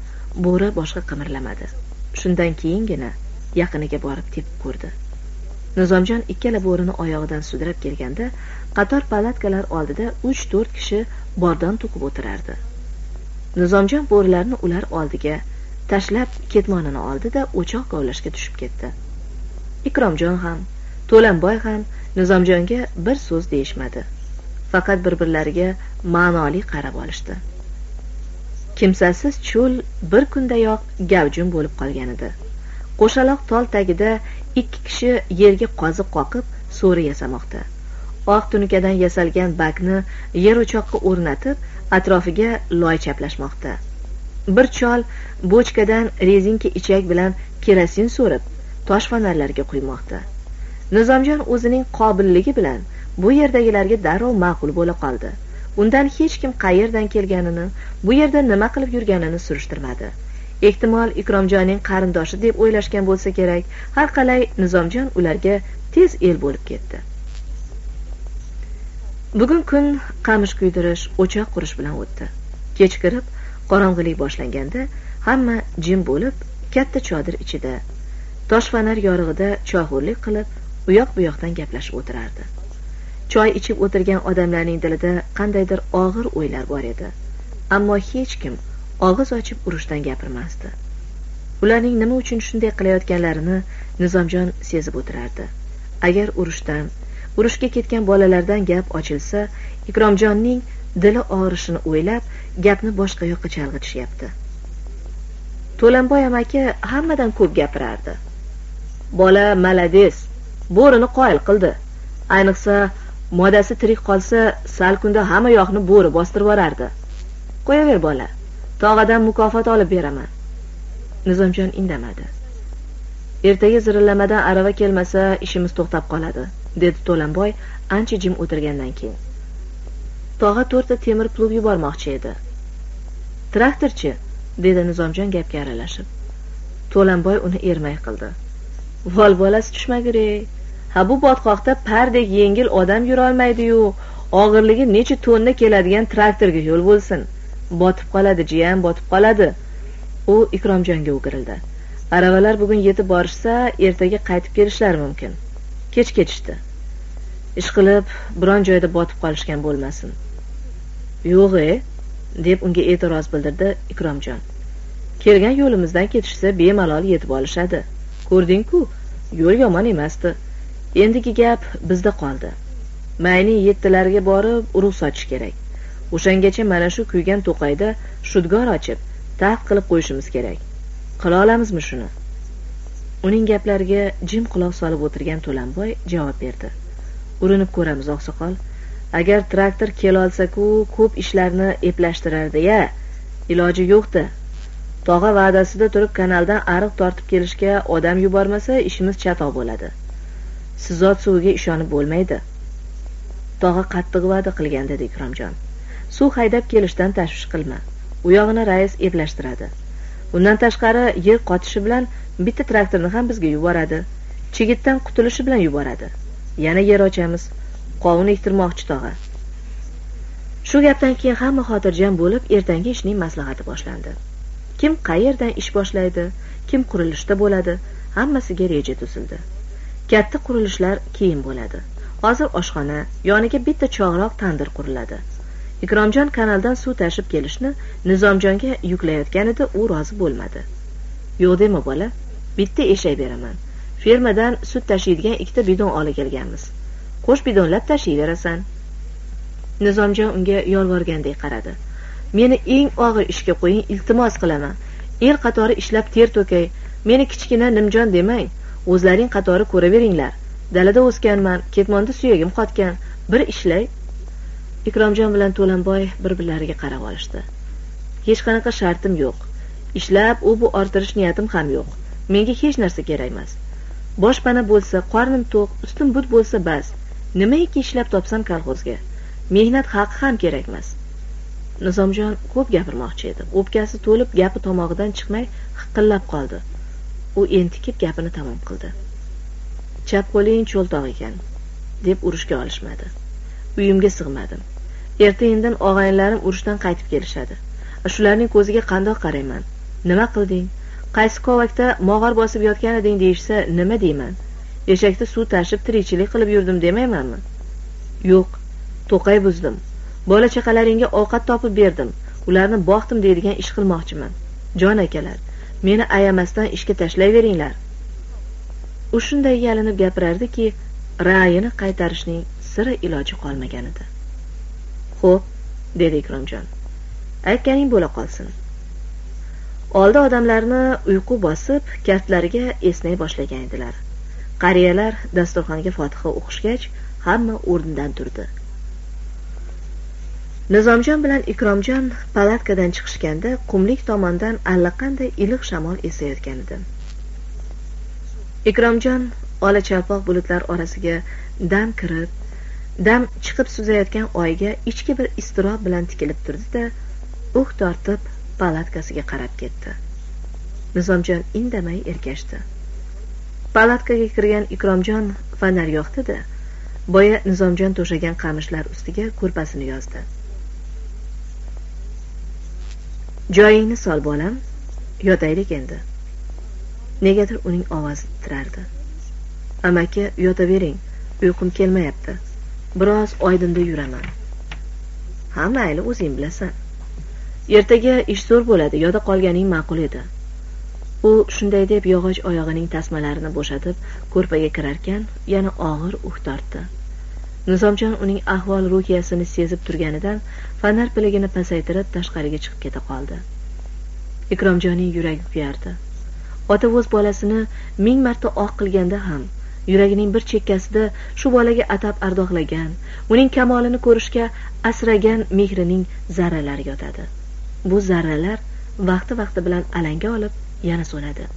Bo'ri boshqa qimirlamadi. Shundan keyingina yaqiniga borib tepib ko'rdi. Nizomjon ikkala bo'rini oyog'idan sudrab kelganda qator palatkalar oldida uch to'rt kishi bordon to'qib o'tirardi. Nizomjon bo'rilarni ular oldiga tashlab ketmonini oldi da o'choq kovlashga tushib ketdi. Ikromjon ham to'lanboy ham nizomjonga bir so'z deyishmadi. Faqat bir birlariga ma'noli qarab olishdi. Kimsasiz cho'l bir kundayoq gavjum bo'lib qolgan edi. Qo'shaloq tol tagida ikki kishi yerga qoziq qoqib so'ri yasamoqda. Oq tunukadan yasalgan bakni yer o'choqqa o'rnatib atrofiga loy chaplashmoqda. Bir chol bochkadan rezinka ichak bilan kerosin so'rib tosh fonarlarga quymoqda. Nizomjon o'zining qobilligi bilan bu yerdagilarga darrov ma'qul bo'la qoldi. Undan hech kim qayerdan kelganini bu yerda nima qilib yurganini surishtirmadi. Ehtimol ikromjonning qarindoshi deb o'ylashgan bo'lsa kerak. Har qalay nizomjon ularga tez el bo'lib ketdi. Bugun kun qamish kuydirish o'choq qurish bilan o'tdi. Kech kirib qorong'ilik boshlanganda hamma jim bo'lib katta chodir ichida tosh fanar yorug'ida chohurlik qilib u yoq bu yoqdan gaplashib o'tirardi. Choy ichib o'tirgan odamlarning dilida qandaydir og'ir o'ylar bor edi. Ammo hech kim og'iz ochib urushdan gapirmasdi. Ularning nima uchun shunday qilayotganlarini nizomjon sezib o'tirardi. Agar urushdan urushga ketgan bolalardan gap ochilsa ikromjonning dili og'rishini o'ylab gapni boshqa yoqqa chalg'itishyapti. To'lanboy amaki hammadan ko'p gapirardi. Bola malades bo'rini qoyil qildi. Ayniqsa modasi tirik qolsa sal kunda hamma yoqni bo'ri bostirib yuborardi. Qo'yaver bola. Tog'adan mukofot olib beraman. Nizomjon indamadi. Ertaga zirillamadan arava kelmasa ishimiz to'xtab qoladi dedi to'lanboy ancha jim o'tirgandan keyin. Tog'a to'rtta temir plug yubormoqchi edi. Traktorchi dedi nizomjon gapga aralashib. To'lanboy uni ermay qildi. Vol bolasi tushmagur ey ha bu botqoqda pardek yengil odam yurolmaydiyu. Og'irligi necha tonna keladigan traktorga yo'l bo'lsin. Botib qoladi jiyan botib qoladi. U ikromjonga o'girildi. Aravalar bugun yetib borishsa ertaga qaytib kelishlari mumkin. Kech ketishdi. Ishqilib biron joyda botib qolishgan bo'lmasin. Yo'g' e deb unga e'tiroz bildirdi ikromjon. Kelgan yo'limizdan ketishsa bemalol yetib olishadi. Ko'rding ku yo'l yomon emasdi. Endigi gap bizda qoldi. Mayning yettilariga borib urug' sochish kerak. O'shangacha mana shu kuygan to'qayda shudgor ochib taxt qilib qo'yishimiz kerak. Qila olamizmi shuni? Uning gaplariga jim quloq solib o'tirgan to'lanboy javob berdi. Urinib ko'ramiz oqsoqol. Agar traktor kelolsa-ku ko'p ishlarni eplashtirardi ya iloji yo'qda tog'a va'dasida turib kanaldan ariq tortib kelishga odam yubormasa ishimiz chatoq bo'ladi. Sizot suviga ishonib bo'lmaydi. Tog'a qattiq va'da qilgan dedi ikromjon suv haydab kelishdan tashvish qilma. U yog'ini rais eplashtiradi. Undan tashqari yer qotishi bilan bitta traktorni ham bizga yuboradi. Chigitdan qutulishi bilan yuboradi. Yana yer ochamiz. Qovun ektirmoqchi tog'a. Shu gapdan keyin hamma xotirjam bo'lib ertangi ishning maslahati boshlandi. Kim qayerdan ish boshlaydi kim qurilishda bo'ladi hammasiga reja tuzildi. Katta qurilishlar keyin bo'ladi. Hozir oshxona yoniga bitta chog'roq tandir quriladi. Ikromjon kanaldan suv tashib kelishni nizomjonga yuklayotganida u rozi bo'lmadi. Yo'q dema bola bitta eshak beraman fermadan sut tashiydigan ikkita bidon olib kelganmiz. Qo'sh bidonlab tashiyverasan. Nizomjon unga yolvorgandek qaradi. Meni eng og'ir ishga qo'ying iltimos qilaman. El qatori ishlab ter to'kay. Meni kichkina nimjon demang. O'zlaring qatori ko'raveringlar. Dalada o'sganman ketmonda suyagim qotgan. Bir ishlay. Ikromjon bilan to'lanboy bir birlariga qarab olishdi. Hech qanaqa shartim yo'q. Ishlab u bu orttirish niyatim ham yo'q. Menga hech narsa kerak emas. Boshpana bo'lsa qornim to'q ustim but bo'lsa bas. Nimaiki ishlab topsam kolxozga? Mehnat haqi ham kerak emas. Nizomjon ko'p gapirmoqchi edi. O'pkasi to'lib gapi tomog'idan chiqmay hiqillab qoldi. U entikib gapini tamom qildi. Chap qo'ling cho'ltoq ekan deb urushga olishmadi. Uyimga sig'madim. Erta indin og'aynilarim urushdan qaytib kelishadi. Shularning ko'ziga qandoq qarayman? Nima qilding? Qaysi kovakda mog'or bosib yotgan eding deyishsa nima deyman? Eshakda suv tashib tirikchilik qilib yurdim demaymanmi? Yo'q to'qay buzdim. Bola chaqalaringga ovqat topib berdim. Ularni boqdim deydigan ish qilmoqchiman. Jon akalar meni ayamasdan ishga tashlayveringlar u shunday yalinib gapirardiki ra'yini qaytarishning sira iloji qolmagan edi. Xo'p dedi ikromjon aytganing bo'la qolsin. Oldi odamlarni uyqu bosib kaftlariga esnay boshlagan edilar. Qariyalar dasturxonga fotiha o'qishgach hamma o'rnidan turdi. Nizomjon bilan ikromjon palatkadan chiqishganda qumlik tomondan allaqanday iliq shamol esayotgan edi. Ikromjon ola chalpoq bulutlar orasiga dam kirib dam chiqib suzayotgan oyga ichki bir iztirob bilan tikilib turdi da uh tortib palatkasiga qarab ketdi. Nizomjon indamay ergashdi palatkaga kirgan ikromjon fonar yoqdi da boya nizomjon to'shagan qamishlar ustiga ko'rpasini yozdi. Joyingni sol bolam yotaylik endi. Negadir uning ovozi titrardi. Amaki yotavering uyqum kelmayapti. Biroz oydinda yuraman. Ha mayli o'zing bilasan. Ertaga ish zo'r bo'ladi yoda qolganing ma'qul edi. U shunday deb yog'och oyog'ining tasmalarini bo'shatib ko'rpaga kirarkan yana og'ir uh tortdi. Nizomjon uning ahvol ruhiyasini sezib turganidan fonar piligini pasaytirib tashqariga chiqib keta qoldi. Ikromjonning yuragi kuyardi. Ota o'z bolasini ming marta oq qilganda ham yuragining bir chekkasida shu bolaga atab ardoqlagan uning kamolini ko'rishga asragan mehrining zarralari yotadi. Bu zarralar vaqti vaqti bilan alanga olib yana so'nadi.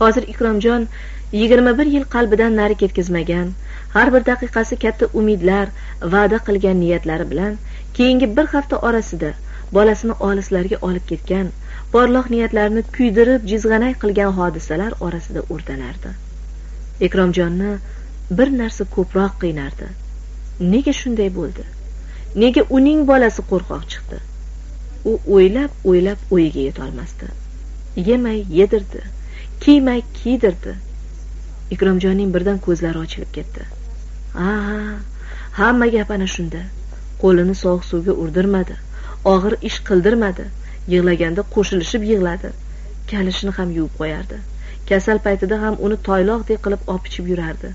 Hozir ikromjon yigirma bir yil qalbidan nari ketkazmagan har bir daqiqasi katta umidlar va'da qilgan niyatlari bilan keyingi bir hafta orasida bolasini olislarga olib ketgan porloq niyatlarini kuydirib jizg'anay qilgan hodisalar orasida o'rtanardi ikromjonni bir narsa ko'proq qiynardi. Nega shunday bo'ldi? Nega uning bolasi qo'rqoq chiqdi? U o'ylab o'ylab o'yiga yetolmasdi. Yemay yedirdi. Kiymay kiydirdi. Ikromjonning birdan ko'zlari ochilib ketdi. Ha hamma gap ana shunda. Qo'lini sovuq suvga urdirmadi. Og'ir ish qildirmadi. Yig'laganda qo'shilishib yig'ladi. Kalishini ham yuvib qo'yardi. Kasal paytida ham uni toyloqdek qilib opichib yurardi.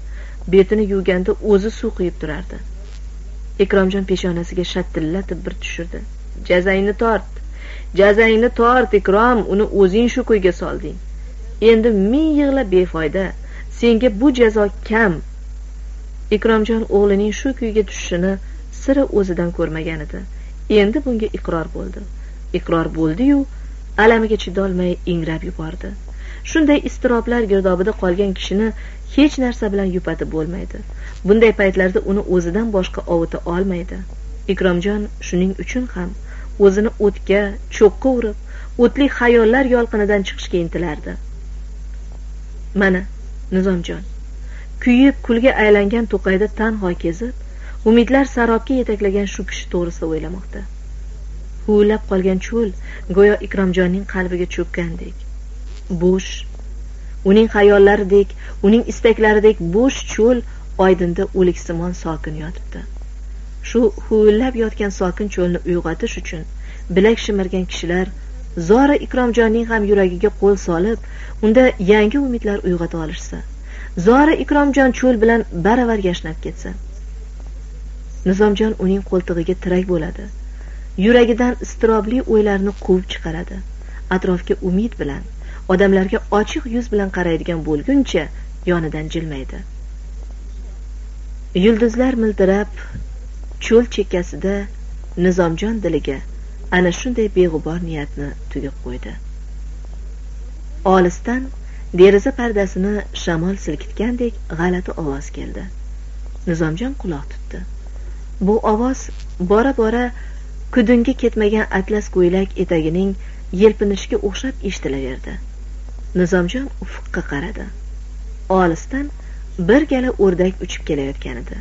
Betini yuvganda o'zi suv quyib turardi. Ikromjon peshonasiga shatillatib bir tushirdi. Jazangni tort. Jazangni tort ikrom uni o'zing shu kuyga solding. Endi ming yig'la befoyda senga bu jazo kam. Ikromjon o'g'lining shu kuyga tushishini sira o'zidan ko'rmagan edi. Endi bunga iqror bo'ldi. Iqror bo'ldiyu alamiga chidolmay ingrab yubordi. Shunday iztiroblar girdobida qolgan kishini hech narsa bilan yupatib bo'lmaydi. Bunday paytlarda uni o'zidan boshqa ovuta olmaydi. Ikromjon shuning uchun ham o'zini o'tga cho'qqa urib o'tli xayollar yolqinidan chiqishga intilardi. Mana nizomjon kuyib kulga aylangan to'qayda tanho kezib umidlar sarobga yetaklagan shu kishi to'g'risida o'ylamoqda. Huvillab qolgan cho'l go'yo ikromjonning qalbiga cho'kkandek. Bo'sh. Uning xayollaridek uning istaklaridek bo'sh cho'l oydinda o'liksimon sokin yotibdi. Shu huvillab yotgan sokin cho'lni uyg'otish uchun bilak shimirgan kishilar zora ikromjonning ham yuragiga qo'l solib unda yangi umidlar uyg'ota olishsa zora ikromjon cho'l bilan baravar yashnab ketsa. Nizomjon uning qo'ltig'iga tirak bo'ladi. Yuragidan iztirobli o'ylarni quvib chiqaradi. Atrofga umid bilan odamlarga ochiq yuz bilan qaraydigan bo'lguncha yonidan jilmaydi. Yulduzlar miltirab cho'l chekkasida nizomjon diliga ana shunday beg'ubor niyatni tugib qo'ydi. Olisdan deraza pardasini shamol silkitgandek g'alati ovoz keldi. Nizomjon quloq tutdi. Bu ovoz bora bora kudungi ketmagan atlas ko'ylak etagining yelpinishiga o'xshab eshitilaverdi. Nizomjon ufqqa qaradi. Olisdan bir gala o'rdak uchib kelayotgan edi.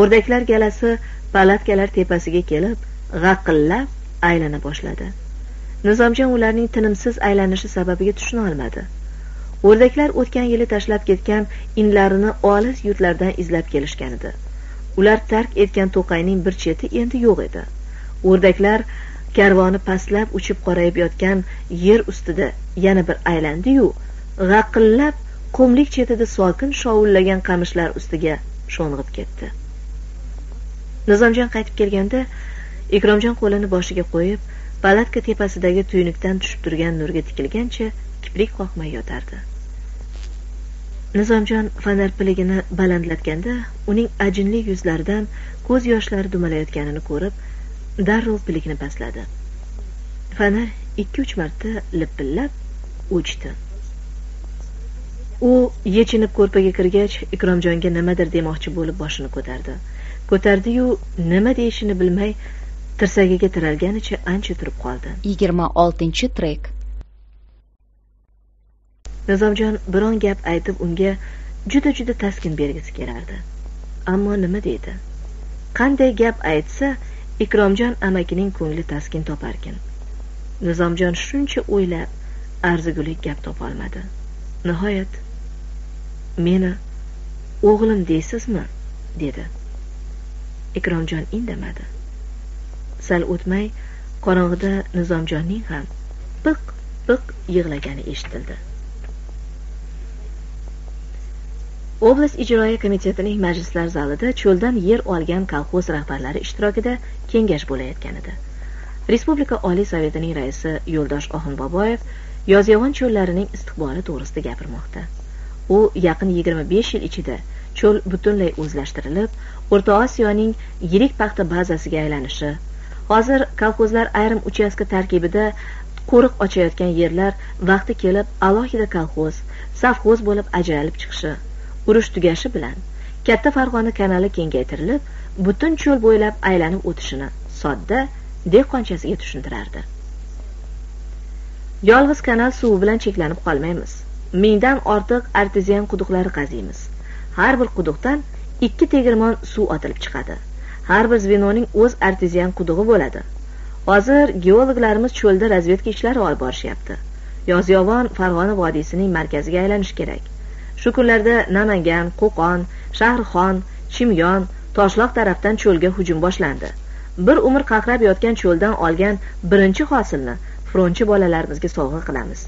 O'rdaklar galasi palatkalar tepasiga kelib g'aqillab aylana boshladi. Nizomjon ularning tinimsiz aylanishi sababiga tushuna olmadi. O'rdaklar o'tgan yili tashlab ketgan inlarini olis yurtlardan izlab kelishgan edi. Ular tark etgan to'qayning bir cheti endi yo'q edi. O'rdaklar karvoni pastlab uchib qorayib yotgan yer ustida yana bir aylandiyu g'aqillab qumlik chetida sokin shovullagan qamishlar ustiga sho'ng'ib ketdi. Nizomjon qaytib kelganda ikromjon qo'lini boshiga qo'yib palatka tepasidagi tuynukdan tushib turgan nurga tikilgancha kiprik qoqmay yotardi. Nizomjon fonar piligini balandlatganda uning ajinli yuzlaridan ko'z yoshlari dumalayotganini ko'rib darrov pilikni pastladi. Fonar ikki uch marta lipillab o'chdi. U yechinib ko'rpaga kirgach ikromjonga nimadir demoqchi bo'lib boshini ko'tardi. Ko'tardiyu nima deyishini bilmay tirsagiga tiralganicha ancha turib qoldi. Yigirma oltinchi trek. Nizomjon biron gap aytib unga juda juda taskin bergisi kelardi. Ammo nima deydi? Qanday gap aytsa ikromjon amakining ko'ngli taskin toparkin. Nizomjon shuncha o'ylab arzigulik gap topolmadi. Nihoyat meni o'g'lim deysizmi? dedi. Ikromjon indamadi. Sal o'tmay qorong'ida nizomjonning ham piq piq yig'lagani eshitildi. Oblast ijroiya komitetining majlislar zalida cho'ldan yer olgan kolxoz rahbarlari ishtirokida kengash bo'layotgan edi respublika oliy sovetining raisi yo'ldosh oxunboboyev yozyovon cho'llarining istiqboli to'g'risida gapirmoqda. U yaqin yigirma besh yil ichida cho'l butunlay o'zlashtirilib o'rta osiyoning yirik paxta bazasiga aylanishi hozir kolxozlar ayrim uchastka tarkibida qo'riq ochayotgan yerlar vaqti kelib alohida kolxoz safxoz bo'lib ajralib chiqishi urush tugashi bilan katta farg'ona kanali kengaytirilib butun cho'l bo'ylab aylanib o'tishini sodda dehqonchasiga tushuntirardi. Yolg'iz kanal suvi bilan cheklanib qolmaymiz. Mingdan ortiq artezian quduqlari qaziymiz. Har bir quduqdan ikki tegirmon suv otilib chiqadi. Har bir zvenoning o'z artezian qudug'i bo'ladi. Hozir geologlarimiz cho'lda razvedka ishlari olib borishyapti. Yozyovon farg'ona vodiysining markaziga aylanishi kerak. Shu kunlarda namangan qo'qon shahrixon chimyon toshloq tarafdan cho'lga hujum boshlandi. Bir umr qaqrab yotgan cho'ldan olgan birinchi hosilni frontchi bolalarimizga sovg'a qilamiz.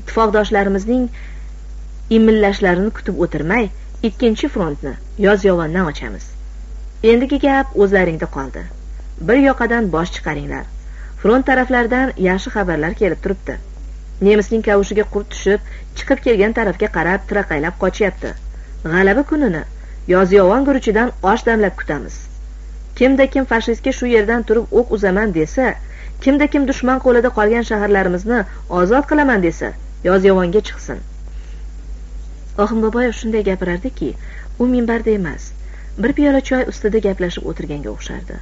Ittifoqdoshlarimizning imillashlarini kutib o'tirmay ikkinchi frontni yozyovondan ochamiz. Endigi gap o'zlaringda qoldi. Bir yoqadan bosh chiqaringlar. Front taraflaridan yaxshi xabarlar kelib turibdi. Nemisning kavushiga qurt tushib chiqib kelgan tarafga qarab tiraqaylab qochyapti g'alaba kunini yozyovon guruchidan osh damlab kutamiz. Kimda kim fashistga shu yerdan turib o'q uzaman desa kimda kim dushman qo'lida qolgan shaharlarimizni ozod qilaman desa yozyovonga chiqsin. Oxunboboyev shunday gapirardiki u minbarda emas bir piyola choy ustida gaplashib o'tirganga o'xshardi.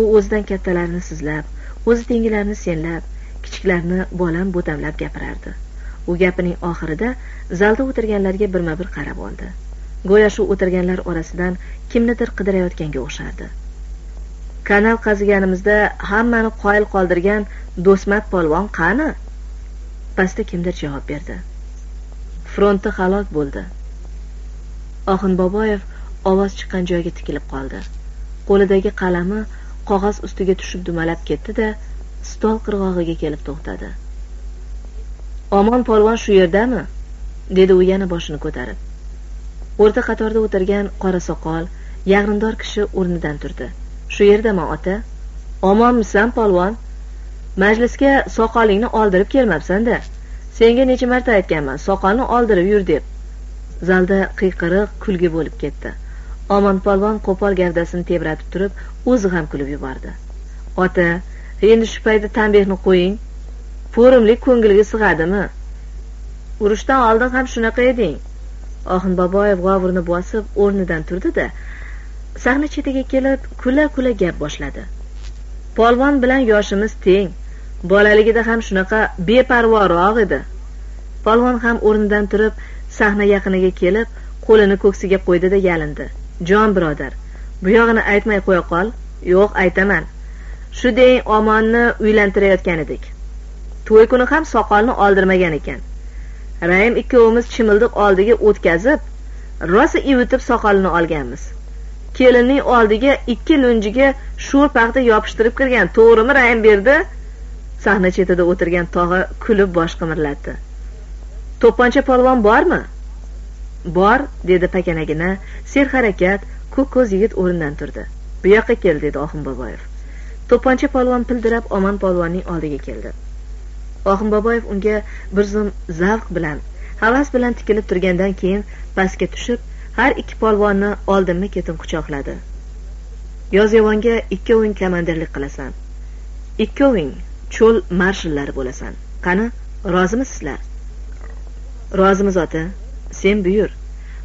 U o'zidan kattalarni sizlab o'zi tengilarini senlab kichiklarni bolam bo'tamlab gapirardi. U gapining oxirida zalda o'tirganlarga birma bir qarab oldi. Go'yo shu o'tirganlar orasidan kimnidir qidirayotganga o'xshardi. Kanal qaziganimizda hammani qoyil qoldirgan do'smat polvon qani? Pastda kimdir javob berdi. Frontda halok bo'ldi. Oxin boboyev ovoz chiqqan joyga tikilib qoldi. Qo'lidagi qalami qog'oz ustiga tushib dumalab ketdi da stol qirg'og'iga kelib to'xtadi. Omon polvon shu yerdami? dedi u yana boshini ko'tarib. O'rta qatorda o'tirgan qora soqol yag'rindor kishi o'rnidan turdi. Shu yerdaman ota? Omonmisan polvon? Majlisga soqolingni oldirib kelmabsanda senga necha marta aytganman soqolni oldirib yur deb. Zalda qiyqiriq kulgi bo'lib ketdi. Omon polvon qo'pol gavdasini tebratib turib o'zi ham kulib yubordi. Ota endi shu paytda tanbehni qo'ying. Po'rimlik ko'ngilga sig'adimi? Urushdan oldin ham shunaqa eding. Oxin boboyev g'ovurni bosib o'rnidan turdi da sahna chetiga kelib kula kula gap boshladi. Polvon bilan yoshimiz teng bolaligida ham shunaqa beparvoroq edi. Polvon ham o'rnidan turib sahna yaqiniga kelib qo'lini ko'ksiga qo'ydi da yalindi. Jon birodar buyog'ini aytmay qo'ya qol. Yo'q aytaman. Shu deng omonni uylantirayotgan edik to'y kuni ham soqolni oldirmagan ekan. Raim ikkovimiz chimildiq oldiga o'tkazib rosa ivitib soqolini olganmiz. Kelinning oldiga ikki lunjiga sho'r paxta yopishtirib kirgan to'g'rimi raym berdi? Sahna chetida o'tirgan tog'a kulib bosh qimirlatdi to'pponcha polvon bormi? Bor dedi pakanagina serharakat ko'k ko'z yigit o'rnidan turdi. Bu yoqqa kel dedi oxun boboyev to'pponcha polvon pildirab omon polvonning oldiga keldi. Oxun boboyev unga bir zum zavq bilan havas bilan tikilib turgandan keyin pastga tushib har ikki polvonni oldinma ketin quchoqladi. Yozyovonga ikkoving komandirlik qilasan. Ikkoving cho'l marshallari bo'lasan. Qani rozimisizlar rozimiz ota sen buyur.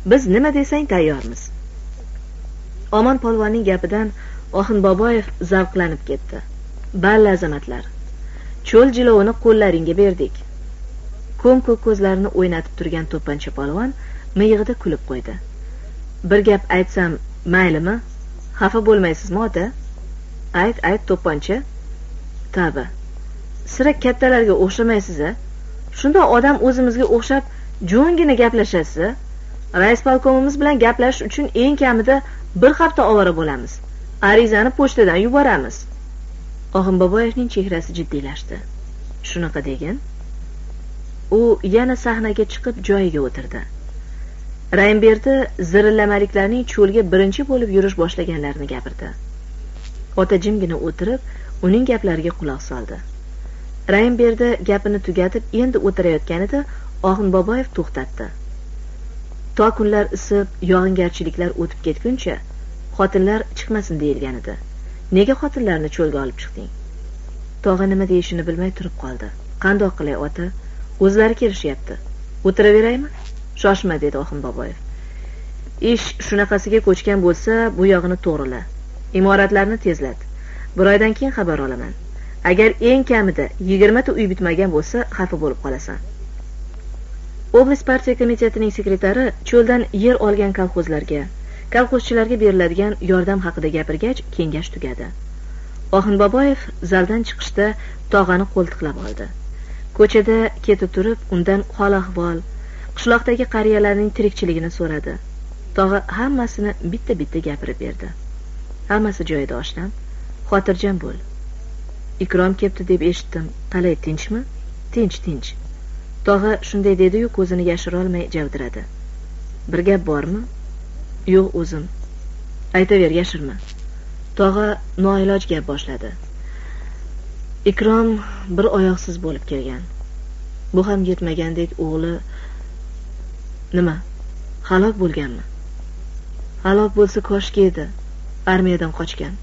Biz nima desang tayyormiz. Omon polvonning gapidan oxin boboyev zavqlanib ketdi. Balla azamatlar. Cho'l jilovini qo'llaringga berdik. Ko'm ko'k ko'zlarini o'ynatib turgan to'pponcha polvon miyig'ida kulib qo'ydi. Bir gap aytsam maylimi? Xafa bo'lmaysizmi ota? Ayt ayt to'pponcha. Tavba. Sira kattalarga o'xshamaysiz a? Shundoq odam o'zimizga o'xshab jo'ngina gaplashasiz rais polkomimiz bilan gaplashish uchun eng kamida bir hafta ovora bo'lamiz. Arizani pochtadan yuboramiz. Og'in boboyevning chehrasi jiddiylashdi shunaqa degin? U yana sahnaga chiqib joyiga o'tirdi. Raymberdi zirillamaliklarning cho'lga birinchi bo'lib yurish boshlaganlarini gapirdi. Ota jimgina o'tirib uning gaplariga quloq soldi. Raymberdi gapini tugatib endi o'tirayotganida og'in boboyev to'xtatdi. To kunlar isib yog'ingarchiliklar o'tib ketguncha xotinlar chiqmasin deyilgan edi nega xotinlarni cho'lga olib chiqding? Tog'a nima deyishini bilmay turib qoldi. Qandoq qilay ota? O'zlari kelishyapti. O'tiraveraymi shoshma dedi oxin boboyev. Ish shunaqasiga ko'chgan bo'lsa bu yog'ini to'g'rila. Imoratlarni tezlat. Bir oydan keyin xabar olaman. Agar eng kamida yigirmata uy bitmagan bo'lsa xafa bo'lib qolasan. Oblast partiya komitetining sekretari cho'ldan yer olgan kolxozlarga kolxozchilarga beriladigan yordam haqida gapirgach kengash tugadi. Oxin boboyev zaldan chiqishda tog'ani qo'ltiqlab oldi. Ko'chada ketib turib undan hol ahvol qishloqdagi qariyalarning tirikchiligini so'radi. Tog'a hammasini bitta bitta gapirib berdi. Hammasi joyida oshnam xotirjam bo'l. Ikrom kepti deb eshitdim. Qalay tinchmi? Tinch tinch. Tog'a shunday dediyu ko'zini yashirolmay javdiradi. Bir gap bormi? Yo'q o'zim. Aytaver yashirma. Tog'a noiloj gap boshladi. Ikrom bir oyoqsiz bo'lib kelgan. Bu ham yetmagandek o'g'li nima halok bo'lganmi? Halok bo'lsa koshki edi armiyadan qochgan.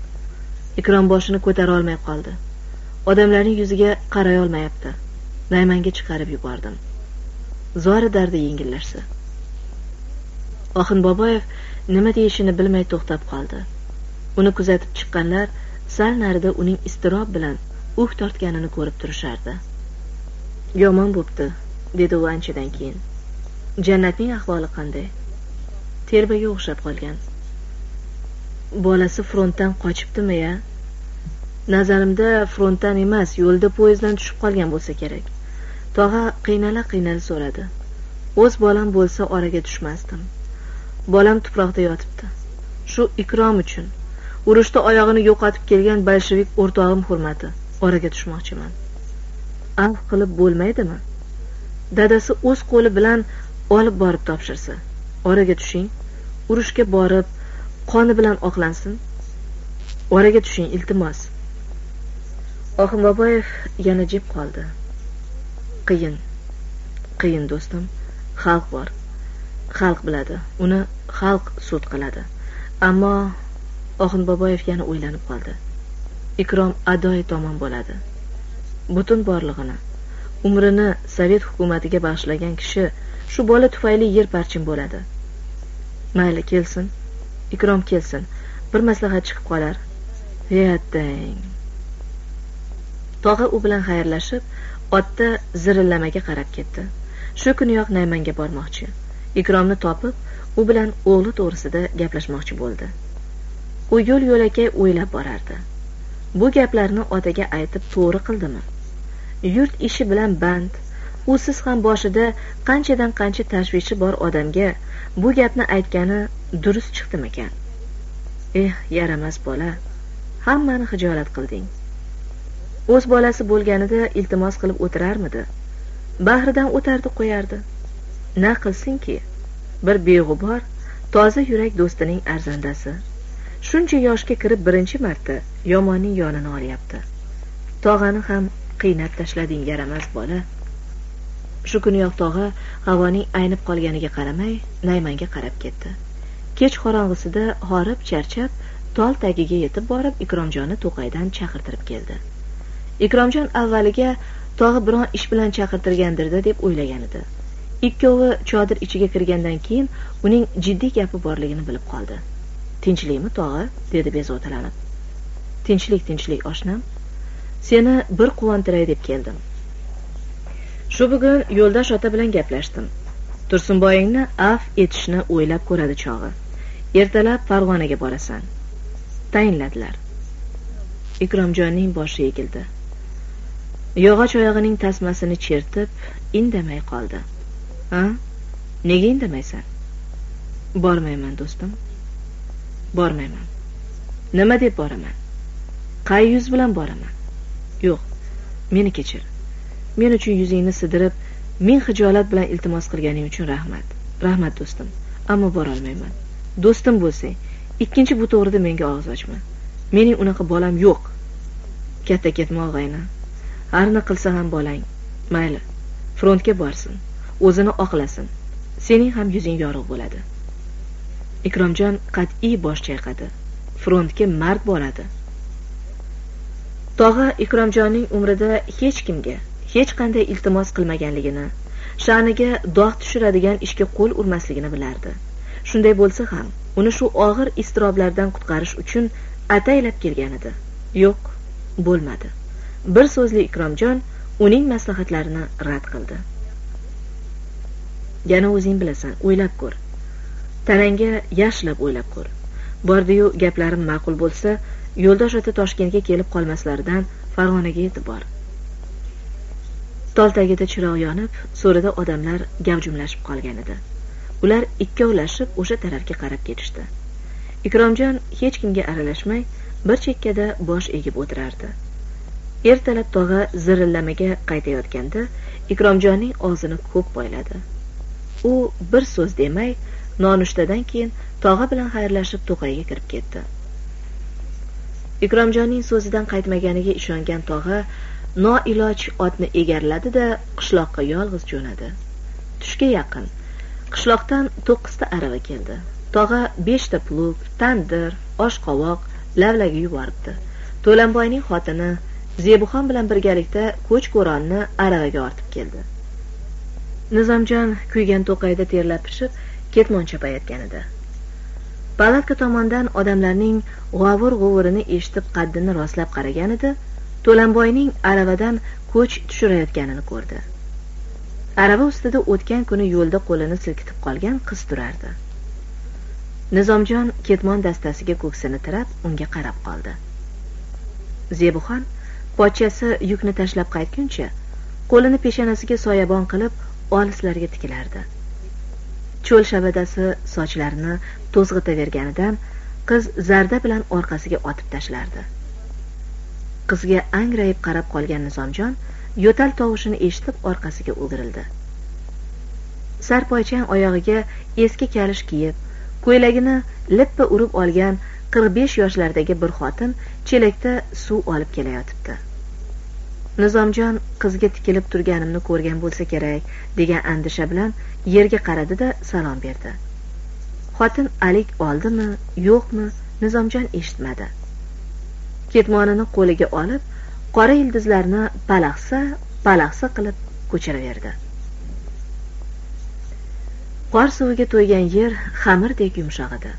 Ikrom boshini ko'tara olmay qoldi. Odamlarning yuziga qaray olmayapti naymanga chiqarib yubordim. Zori dardi yengillashsa oxin boboyev nima deyishini bilmay to'xtab qoldi. Uni kuzatib chiqqanlar sal narida uning iztirob bilan uh tortganini ko'rib turishardi. Yomon bo'pti dedi u anchadan keyin. Jannatning ahvoli qanday? Telbaga o'xshab qolgan. Bolasi frontdan qochibdimi ya? Nazarimda frontdan emas yo'lda poyezddan tushib qolgan bo'lsa kerak. Tog'a qiynala qiynala so'radi. O'z bolam bo'lsa oraga tushmasdim. Bolam tuproqda yotibdi. Shu ikrom uchun. Urushda oyog'ini yo'qotib kelgan bolshevik o'rtog'im hurmati. Oraga tushmoqchiman. Avf qilib bo'lmaydimi? Dadasi o'z qo'li bilan olib borib topshirsa oraga tushing urushga borib qoni bilan oqlansin. Oraga tushing iltimos. Oxin boboyev yana jim qoldi. Qiyin qiyin do'stim xalq bor. Xalq biladi uni xalq sud qiladi. Ammo oxin boboyev yana o'ylanib qoldi. Ikrom adoy tomon bo'ladi. Butun borlig'ini umrini sovet hukumatiga bag'ishlagan kishi shu bola tufayli yer parchin bo'ladi. Mayli kelsin. Ikrom kelsin. Bir maslahat chiqib qolar. Yatang tog'a u bilan xayrlashib otda zirillamaga qarab ketdi. Shu kuniyoq naymanga bormoqchi. Ikromni topib u bilan o'g'li to'g'risida gaplashmoqchi bo'ldi. U yo'l yo'lakay o'ylab borardi. Bu gaplarni otaga aytib to'g'ri qildimi? Yurt ishi bilan band usiz ham boshida qanchadan qancha tashvishi bor odamga bu gapni aytgani durust chiqdimikan? Eh yaramas bola hammani hijolat qilding. O'z bolasi bo'lganida iltimos qilib o'tirarmidi? Bahridan o'tardi qo'yardi. Na qilsinki bir beg'ubor toza yurak do'stining arzandasi. Shuncha yoshga kirib birinchi marta yomonning yonini olyapti. Tog'ani ham qiynab tashlading yaramas bola. Shu kuniyoq tog'a havoning aynib qolganiga qaramay naymanga qarab ketdi. Kech qorong'isida horib charchab tol tagiga yetib borib ikromjonni to'qaydan chaqirtirib keldi. Ikromjon avvaliga tog'a biron ish bilan chaqirtirgandirda deb o'ylagan edi. Ikkovi chodir ichiga kirgandan keyin uning jiddiy gapi borligini bilib qoldi. Tinchlikmi tog'a? dedi bezovtalanib. Tinchlik tinchlik oshnam. Seni bir quvontiray deb keldim. Shu bugun yo'ldosh ota bilan gaplashdim. Tursunboyingni af etishni o'ylab ko'radi chog'i. Ertalab farg'onaga borasan. Tayinladilar. Ikromjonning boshi egildi. Yog'och oyog'ining tasmasini chertib indamay qoldi. Ha? Nega indamaysan? Bormayman do'stim. Bormayman. Nima deb boraman? Qay yuz bilan boraman? Yo'q meni kechir. Men uchun yuzingni sidirib ming hijolat bilan iltimos qilganing uchun rahmat. Rahmat do'stim. Ammo borolmayman. Do'stim bo'lsang ikkinchi bu to'g'rida menga og'iz ochma. Mening unaqa bolam yo'q. Katta ketma og'ayni harni qilsa ham bolang. Mayli frontga borsin. O'zini oqlasin. Sening ham yuzing yorug' bo'ladi. Ikromjon qat'iy bosh chayqadi. Frontga mard boradi. Tog'a ikromjonning umrida hech kimga hech qanday iltimos qilmaganligini sha'niga dog' tushiradigan ishga qo'l urmasligini bilardi. Shunday bo'lsa ham uni shu og'ir iztiroblardan qutqarish uchun ataylab kelgan edi. Yo'q bo'lmadi. Bir so'zli ikromjon uning maslahatlarini rad qildi. Yana o'zing bilasan o'ylab ko'r. Tanangga yaxshilab o'ylab ko'r. Bordiyu gaplarim ma'qul bo'lsa yo'ldosh ota toshkentga kelib qolmaslaridan farg'onaga yetib bor. Tol tagida chiroq yonib so'rida odamlar gavjumlashib qolgan edi. Ular ikkovlashib o'sha tarafga qarab ketishdi. Ikromjon hech kimga aralashmay bir chekkada bosh egib o'tirardi. Ertalab tog'a zirillamaga qaytayotganda ikromjonning og'zini ko'k boyladi. U bir so'z demay nonushtadan keyin tog'a bilan xayrlashib to'qayga kirib ketdi. Ikromjonning so'zidan qaytmaganiga ishongan tog'a noiloj otni egarladi da qishloqqa yolg'iz jo'nadi. Tushga yaqin qishloqdan to'qqizta arava keldi. Tog'a beshta plug tandir oshqovoq lavlagi yuboribdi. To'lanboyning xotini zebuxon bilan birgalikda ko'ch ko'ronni aravaga ortib keldi. Nizomjon kuygan to'qayda terlab pishib ketmon chopayotgan edi. Palatka tomondan odamlarning g'ovur g'uvurini eshitib qaddini rostlab qaragan edi to'lanboyning aravadan ko'ch tushirayotganini ko'rdi. Arava ustida o'tgan kuni yo'lda qo'lini silkitib qolgan qiz turardi. Nizomjon ketmon dastasiga ko'ksini tirab unga qarab qoldi. Zebuxon pochchasi yukni tashlab qaytguncha qo'lini peshonasiga soyabon qilib olislarga tikilardi. Cho'l shabadasi sochlarini to'zg'itaverganidan qiz zarda bilan orqasiga otib tashlardi. Qizga angrayib qarab qolgan nizomjon yo'tal tovushini eshitib orqasiga o'girildi. Sarpoychan oyog'iga eski kalish kiyib ko'ylagini lippa urib olgan qirq besh yoshlardagi bir xotin chelakda suv olib kelayotibdi. Nizomjon qizga tikilib turganimni ko'rgan bo'lsa kerak degan andisha bilan yerga qaradi da salom berdi. Xotin alik oldimi yo'qmi nizomjon eshitmadi. Ketmonini qo'liga olib qora yulduzlarni palaxsa palaxsa qilib ko'chiraverdi. Qor suviga to'ygan yer xamirdek yumshoq edi.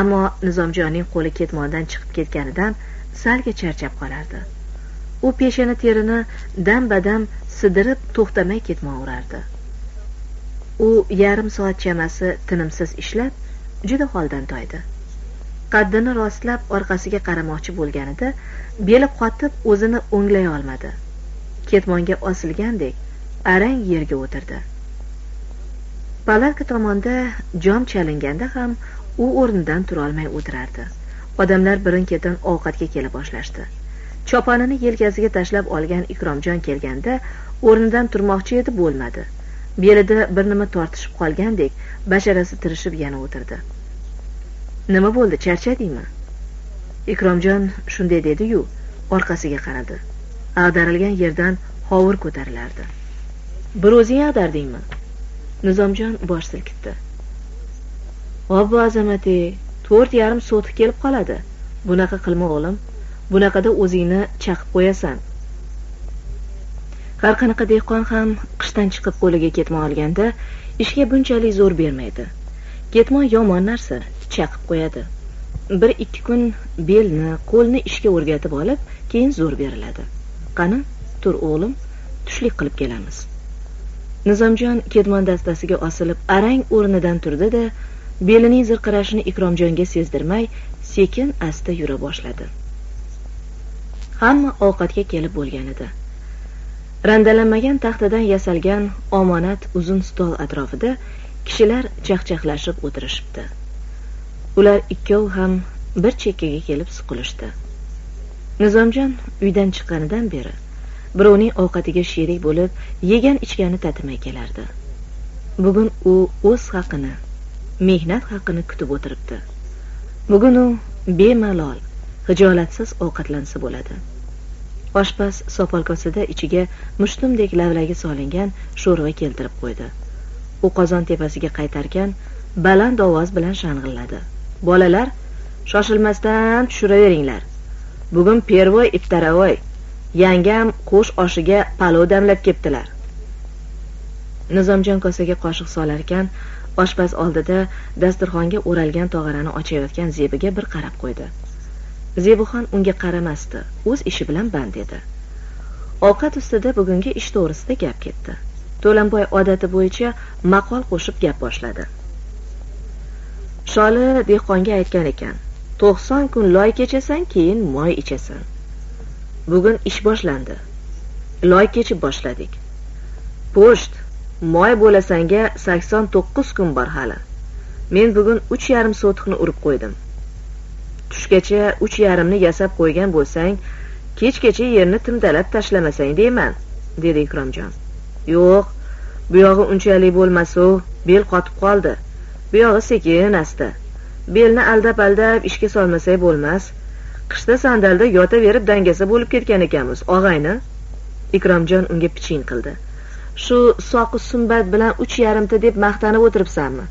Ammo nizomjonning qo'li ketmondan chiqib ketganidan salga charchab qolardi. U peshona terini dam badam sidirib to'xtamay ketmoqurardi u yarim soat chamasi tinimsiz ishlab juda holdan toydi. Qaddini rostlab orqasiga qaramoqchi bo'lganida beli qotib o'zini o'nglay olmadi. Ketmonga osilgandek arang yerga o'tirdi. Palarka tomonda jom chalinganda ham u o'rnidan turolmay o'tirardi. Odamlar birin ketin ovqatga kela boshlashdi. Choponini yelkasiga tashlab olgan ikromjon kelganda o'rnidan turmoqchi edi bo'lmadi. Belida bir nima tortishib qolgandek basharasi tirishib yana o'tirdi. Nima bo'ldi charchadingmi? Ikromjon shunday dediyu orqasiga qaradi. Ag'darilgan yerdan hovur ko'tarilardi. Bir o'zing ag'dardingmi? Nizomjon bosh silkitdi. Obbo azamati to'rt yarim sotix kelib qoladi. Bunaqa qilma o'g'lim. Bunaqada o'zingni chaqib qo'yasan. Har qanaqa dehqon ham qishdan chiqib qo'liga ketmon olganda ishga bunchalik zo'r bermaydi. Ketmon yomon narsa chaqib qo'yadi. Bir ikki kun belni qo'lni ishga o'rgatib olib keyin zo'r beriladi. Qani tur o'g'lim tushlik qilib kelamiz. Nizomjon ketmon dastasiga osilib arang o'rnidan turdi da belining zirqirashini ikromjonga sezdirmay sekin asta yura boshladi. Hamma ovqatga kelib bo'lgan edi. Randalanmagan taxtadan yasalgan omonat uzun stol atrofida kishilar chaqchaqlashib o'tirishibdi. Ular ikkov ham bir chekkaga kelib suqilishdi nizomjon uydan chiqqanidan beri birovning ovqatiga sherik bo'lib yegan ichgani tatimay kelardi. Bugun u o'z haqini mehnat haqini kutib o'tiribdi. Bugun u bemalol hijolatsiz ovqatlansa bo'ladi. Oshpaz sopol kosada ichiga mushtumdek lavlagi solingan sho'rva keltirib qo'ydi. U qozon tepasiga qaytarkan baland ovoz bilan shang'illadi. Bolalar shoshilmasdan tushiraveringlar bugun pervoy iftaravoy yangam qo'sh oshiga palov damlab keptilar. Nizomjon kosaga qoshiq solarkan oshpaz oldida dasturxonga o'ralgan tog'orani ochayotgan zebiga bir qarab qo'ydi. Zebuxon unga qaramasdi. O'z ishi bilan band edi. Ovqat ustida bugungi ish to'g'risida gap ketdi. To'lanboy odati bo'yicha maqol qo'shib gap boshladi. Sholi dehqonga aytgan ekan to'qson kun loy kechasan keyin moy ichasan. Bugun ish boshlandi. Loy kechib boshladik. Po'sht moy bo'lasanga sakson to'qqiz kun bor hali. Men bugun uch yarim sotixni urib qo'ydim. Tushgacha uch yarimni yasab qo'ygan bo'lsang kechgacha yerni timdalab tashlamasang deyman dedi ikromjon. Yo'q bu yog'i unchalik bo'lmasu bel qotib qoldi. Bu yog'i sekin asta. Belni aldab aldab ishga solmasak bo'lmas. Qishda sandalda yotaverib dangasa bo'lib ketgan ekanmiz og'ayni. Ikromjon unga piching qildi. Shu soqi sumbat bilan uch yarimta deb maqtanib o'tiribsanmi?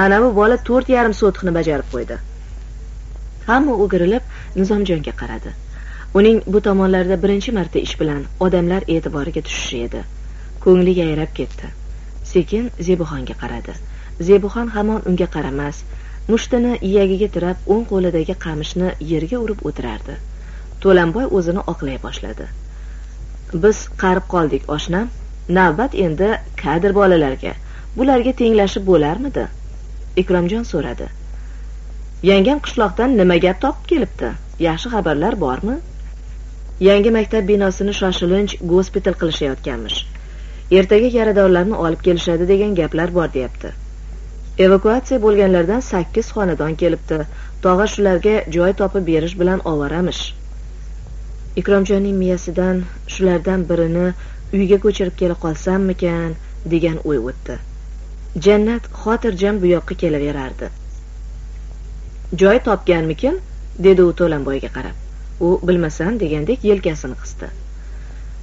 Mana bu bola to'rt yarim sotixni bajarib qo'ydi. Hamma o'girilib nizomjonga qaradi. Uning bu tomonlarda birinchi marta ish bilan odamlar e'tiboriga tushishi edi. Ko'ngli yayrab ketdi. Sekin zebuxonga qaradi. Zebuxon hamon unga qaramas mushtini iyagiga tirab o'ng qo'lidagi qamishni yerga urib o'tirardi. To'lanboy o'zini oqlay boshladi. Biz qarib qoldik oshnam. Navbat endi kadr bolalarga. Bularga tenglashib bo'larmidi? Ikromjon so'radi. Yangam qishloqdan nima gap topib kelibdi? Yaxshi xabarlar bormi? Yangi maktab binosini shoshilinch gospital qilishayotganmish. Ertaga yaradorlarni olib kelishadi degan gaplar bor deyapti. Evakuatsiya bo'lganlardan sakkiz xonadon kelibdi. Tog'a shularga joy topib berish bilan ovoramish ikromjonning miyasidan shulardan birini uyga ko'chirib kela qolsammikan degan o'y o'tdi. Jannat xotirjam bu yoqqa kelaverardi. Joy topganmikin? dedi u to'lanboyga qarab. U bilmasam degandek yelkasini qisdi.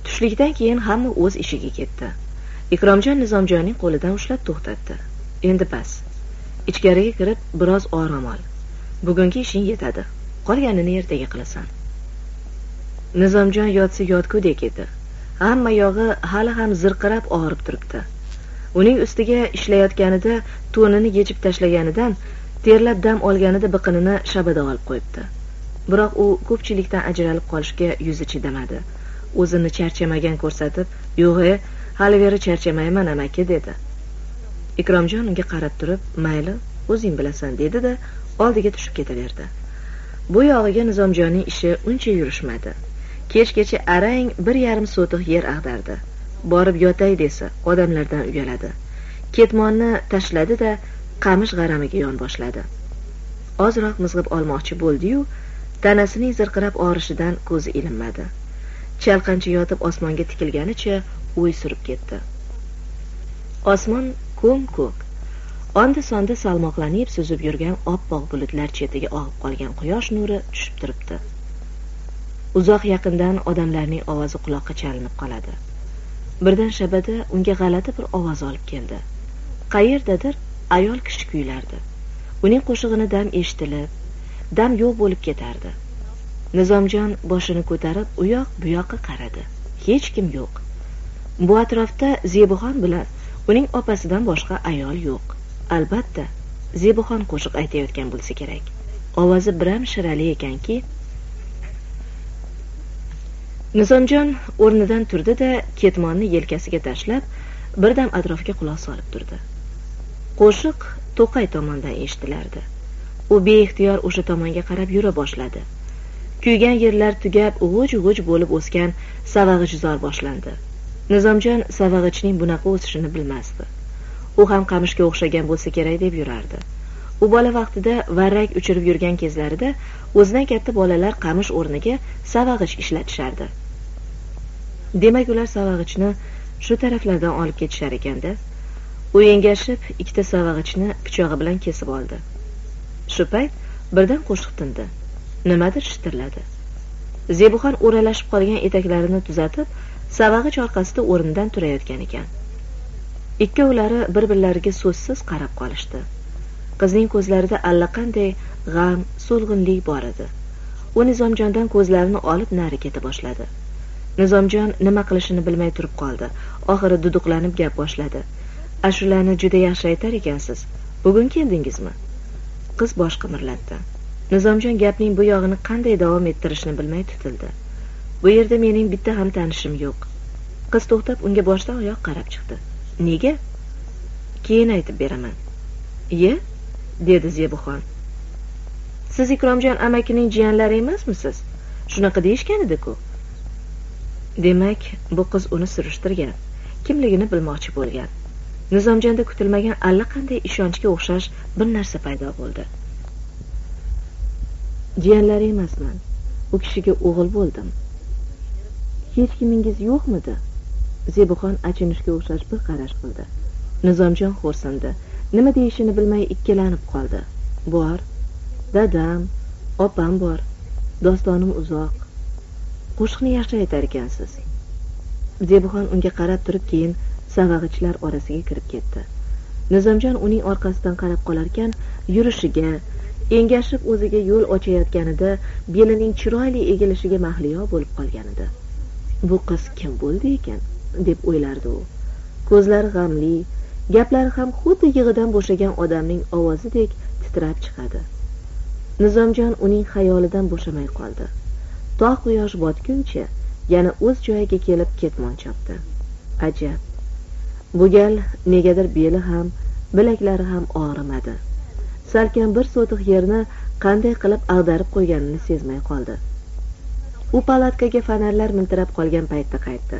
Tushlikdan keyin hamma o'z ishiga ketdi. Ikromjon nizomjonning qo'lidan ushlab to'xtatdi. Endi bas ichkariga kirib biroz orom ol. Bugungi ishing yetadi. Qolganini ertaga qilasan. Nizomjon yotsa yotgudek edi. Hamma yog'i hali ham zirqirab og'rib turibdi. Uning ustiga ishlayotganida to'nini yechib tashlaganidan terlab dam olganida biqinini shabada olib qo'yibdi. Biroq u ko'pchilikdan ajralib qolishga yuzi chidamadi. O'zini charchamagan ko'rsatib yo'g' e hali beri charchamayman amaki dedi. Ikromjon unga qarab turib mayli o'zing bilasan dedi da oldiga tushib ketaverdi. Bu yog'iga nizomjonning ishi uncha yurishmadi. Kechgacha arang bir yarim sotix yer ag'dardi. Borib yotay desa odamlardan uyaladi. Ketmonni tashladi da qamish g'aramiga yonboshladi ozroq mizg'ib olmoqchi bo'ldi-yu, tanasining zirqirab og'rishidan ko'zi ilinmadi. Chalqancha yotib osmonga tikilganicha o'y surib ketdi. Osmon ko'm-ko'k. Onda-sonda salmoqlanib suzib yurgan oppoq bulutlar chetiga og'ib qolgan quyosh nuri tushib turibdi. Uzoq yaqindan odamlarning ovozi quloqqa chalinib qoladi. Birdan shabada unga g'alati bir ovoz olib keldi. Qayerdadir ayol kishi kuylardi. Uning qo'shig'ini dam eshitilib dam yo'q bo'lib ketardi. Nizomjon boshini ko'tarib u yoq bu yoqqa qaradi. Hech kim yo'q. Bu atrofda zebuxon bilan uning opasidan boshqa ayol yo'q. Albatta zebuxon qo'shiq aytayotgan bo'lsa kerak. Ovozi biram shirali ekanki nizomjon o'rnidan turdi da ketmonni yelkasiga tashlab birdam atrofga quloq solib turdi. Qo'shiq to'qay tomondan eshitilardi. U beixtiyor o'sha tomonga qarab yura boshladi. Kuygan yerlar tugab g'uj g'uj bo'lib o'sgan savag'ichzor boshlandi. Nizomjon savag'ichning bunaqa o'sishini bilmasdi. U ham qamishga o'xshagan bo'lsa kerak deb yurardi. U bola vaqtida varrak uchirib yurgan kezlarida o'zidan katta bolalar qamish o'rniga savag'ich ishlatishardi. Demak ular savag'ichni shu taraflardan olib ketishar ekanda. U engashib ikkita savag'ichni pichog'i bilan kesib oldi. Shu payt birdan qo'shiq tindi. Nimadir shitirladi. Zebuxon o'ralashib qolgan etaklarini tuzatib savag'ich orqasida o'rnidan turayotgan ekan. Ikkovlari bir birlariga so'zsiz qarab qolishdi. Qizning ko'zlarida allaqanday g'am so'lg'inlik bor edi. U nizomjondan ko'zlarini olib nari keta boshladi. Nizomjon nima qilishini bilmay turib qoldi. Oxiri duduqlanib gap boshladi. Ashulani juda yaxshi aytar ekansiz. Bugun keldingizmi? Qiz bosh qimirlatdi. Nizomjon gapning bu yog'ini qanday davom ettirishni bilmay tutildi. Bu yerda mening bitta ham tanishim yo'q. Qiz to'xtab unga boshdan oyoq qarab chiqdi. Nega? Keyin aytib beraman. Iye dedi zebuxon. Siz ikromjon amakining jiyanlari emasmisiz? Shunaqa deyishgan edi-ku demak bu qiz uni surishtirgan kimligini bilmoqchi bo'lgan. Nizomjonda kutilmagan allaqanday ishonchga o'xshash bir narsa paydo bo'ldi. Jiyanlari emasman. U kishiga o'g'il bo'ldim. Hech kimingiz yo'qmidi? Zebuxon achinishga o'xshash bir qarash qildi. Nizomjon xo'rsindi. Nima deyishini bilmay ikkilanib qoldi. Bor. Dadam opam bor. Dostonim uzoq. Qo'shiqni yaxshi aytar ekansiz. Zebuxon unga qarab turib keyin sag'ag'ichlar orasiga kirib ketdi. Nizomjon uning orqasidan qarab qolarkan yurishiga engashib o'ziga yo'l ochayotganida belining chiroyli egilishiga mahliyo bo'lib qolgan edi bu qiz kim bo'ldi ekan? deb o'ylardi u. Ko'zlari g'amli gaplari ham xuddi yig'idan bo'shagan odamning ovozidek titrab chiqadi. Nizomjon uning xayolidan bo'shamay qoldi. Tog' quyosh botguncha yana o'z joyiga kelib ketmon chopdi. Ajab. Bu gal negadir beli ham bilaklari ham og'rimadi. Salkam bir so'tiq yerni qanday qilib ag'darib qo'yganini sezmay qoldi. U palatkaga fonarlar miltirab qolgan paytda qaytdi.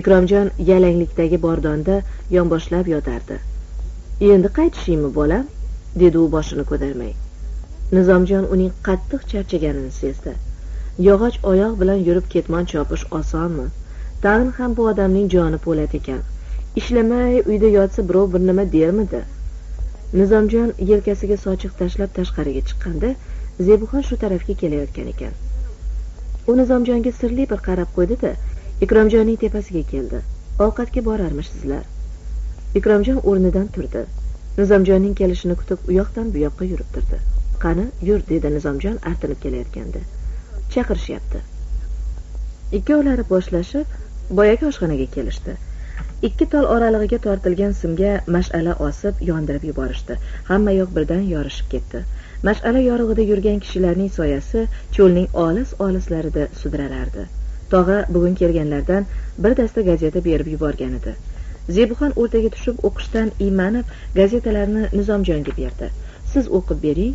Ikromjon yalanglikdagi bordonda yonboshlab yotardi. Endi qaytishingmi bolam? dedi u boshini ko'tarmay. Nizomjon uning qattiq charchaganini sezdi. Yog'och oyoq bilan yurib ketmon chopish osonmi? Tag'in ham bu odamning joni po'lat ekan. Ishlamay uyda yotsa birov bir nima dermidi? Nizomjon yelkasiga sochiq tashlab tashqariga chiqqanda zebuxon shu tarafga kelayotgan ekan. U nizomjonga sirli bir qarab qo'ydi da ikromjonning tepasiga keldi. Ovqatga borarmishsizlar ikromjon o'rnidan turdi. Nizomjonning kelishini kutib u yoqdan bu yoqqa yurib turdi. Qani yur dedi nizomjon artinib kelayotganda. Chaqirishyapti. Ikkovlari boshlashib boyagi oshxonaga kelishdi. Ikki tol oralig'iga tortilgan simga mash'ala osib yondirib yuborishdi. Hamma yoq birdan yorishib ketdi. Mash'ala yorug'ida yurgan kishilarning soyasi cho'lning olis olislarida sudralardi tog'a bugun kelganlardan bir dasta gazeta berib yuborgan edi. Zebuxon o'rtaga tushib o'qishdan iymanib gazetalarni nizomjonga berdi. Siz o'qib bering.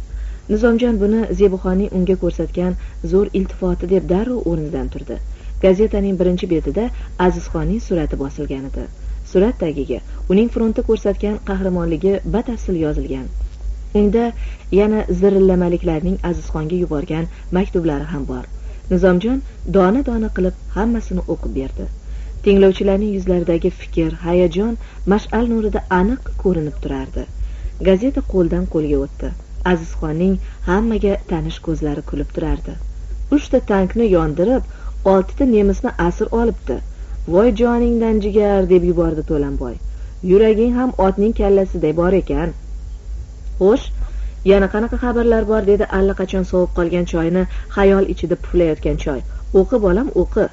Nizomjon buni zebuxonning unga ko'rsatgan zo'r iltifoti deb darrov o'rnidan turdi. Gazetaning birinchi betida azizxonning surati bosilgan edi. Surat tagiga uning frontda ko'rsatgan qahramonligi batafsil yozilgan. Unda yana zirillamaliklarning azizxonga yuborgan maktublari ham bor. Nizomjon dona dona qilib hammasini o'qib berdi. Tinglovchilarning yuzlaridagi fikr hayajon mash'al nurida aniq ko'rinib turardi. Gazeta qo'ldan qo'lga o'tdi. Azizxonning hammaga tanish ko'zlari kulib turardi. Uchta tankni yondirib oltita nemisni asir olibdi. Voy joningdan jigar deb yubordi to'lanboy. Yuraging ham otning kallasiday bor ekan. Xo'sh yana qanaqa xabarlar bor dedi allaqachon sovib qolgan choyni xayol ichida puflayotgan choy. O'qi bolam o'qi.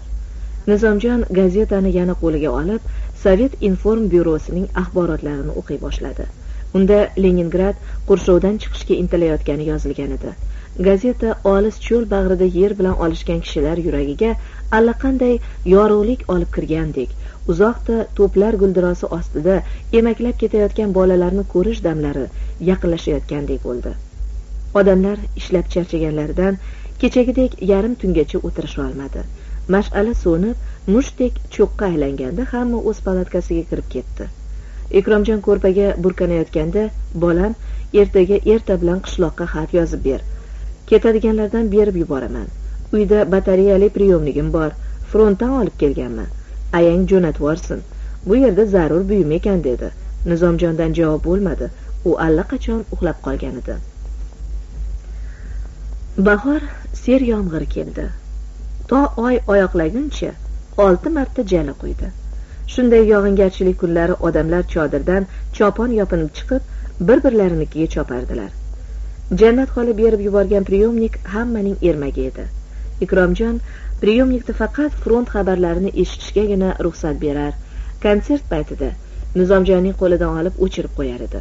Nizomjon gazetani yana qo'liga olib sovet inform byurosining axborotlarini o'qiy boshladi. Unda leningrad qurshovdan chiqishga intilayotgani yozilgan edi. Gazeta olis cho'l bag'rida yer bilan olishgan kishilar yuragiga allaqanday yorug'lik olib kirgandek uzoqda to'plar guldirosi ostida emaklab ketayotgan bolalarni ko'rish damlari yaqinlashayotgandek bo'ldi. Odamlar ishlab charchaganlaridan kechagidek yarim tungacha o'tirisholmadi mash'ala so'nib mushtdek cho'qqa aylanganda hamma o'z palatkasiga kirib ketdi. Ikromjon ko'rpaga burkanayotganda bolam ertaga erta bilan qishloqqa xat yozib ber ketadiganlardan berib yuboraman uyda batareyali priyomnigim bor. Frontdan olib kelganman. Ayang jo'natvorsin. Bu yerda zarur buyum ekan dedi. Nizomjondan javob bo'lmadi. U allaqachon uxlab qolgan edi. Bahor ser yomg'ir keldi. To oy oyoqlaguncha olti marta jala quydi. Shunday yog'ingarchilik kunlari odamlar chodirdan chopon yopinib chiqib bir birlarinikiga chopardilar. Jannat xola berib yuborgan priyomnik hammaning ermagi edi. Ikromjon priyomnikda faqat front xabarlarini eshitishgagina ruxsat berar. Konsert paytida nizomjonning qo'lidan olib o'chirib qo'yar edi.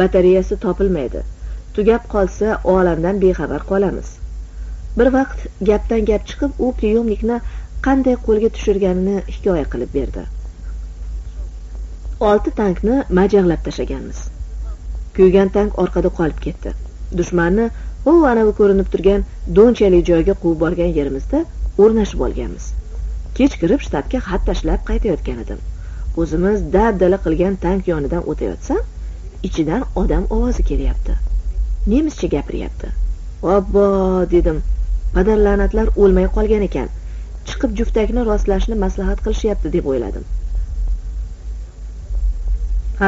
Batareyasi topilmaydi. Tugab qolsa olamdan bexabar qolamiz. Bir vaqt gapdan gap chiqib u priyomnikni qanday qo'lga tushirganini hikoya qilib berdi. Olti tankni majag'lab tashlaganmiz. Kuygan tank orqada qolib ketdi. Dushmanni u anavi ko'rinib turgan do'nchalik joyga quvib borgan yerimizda o'rnashib olganmiz. Kech kirib shtabga xat tashlab qaytayotgan edim o'zimiz dabdala qilgan tank yonidan o'tayotsam ichidan odam ovozi kelyapti. Nemischa gapiryapti. Obbo dedim. Padar la'natlar o'lmay qolgan ekan. Chiqib juftakni rostlashni maslahat qilishyapti deb o'yladim.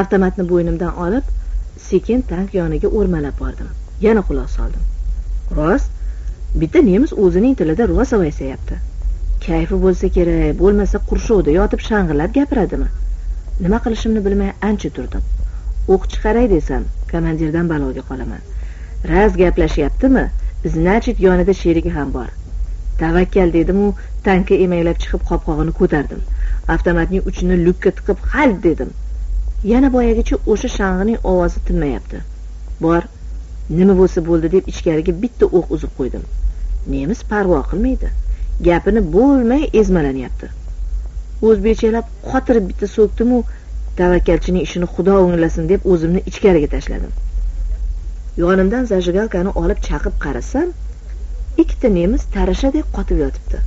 Avtomatni bo'ynimdan olib sekin tank yoniga o'rmalab bordim. Yana quloq soldim. Rost bitta nemis o'zining tilida rosa vaysayapti kayfi bo'lsa kerak bo'lmasa qurshovda yotib shang'illab gapiradimi? Nima qilishimni bilmay ancha turdim. O'q chiqaray desam komandirdan baloga qolaman. Raz gaplashyaptimi? Значит yonida sherigi ham bor. Tavakkal dedimu tankka emaklab chiqib qopqog'ini ko'tardim. Avtomatning uchini lukka tiqib halt! dedim. Yana boyagicha o'sha shang'ining ovozi tinmayapti. Bor nima bo'lsa bo'ldi deb ichkariga bitta o'q uzib qo'ydim. Nemis parvo qilmaydi. Gapini bo'lmay ezmalanyapti. O'zbekchalab qotirib bitta so'kdimu tavakkalchining ishini xudo o'nglasin deb o'zimni ichkariga tashladim. Yonimdan zajigalkani olib chaqib qarasam ikkita nemis tarashadek qotib yotibdi.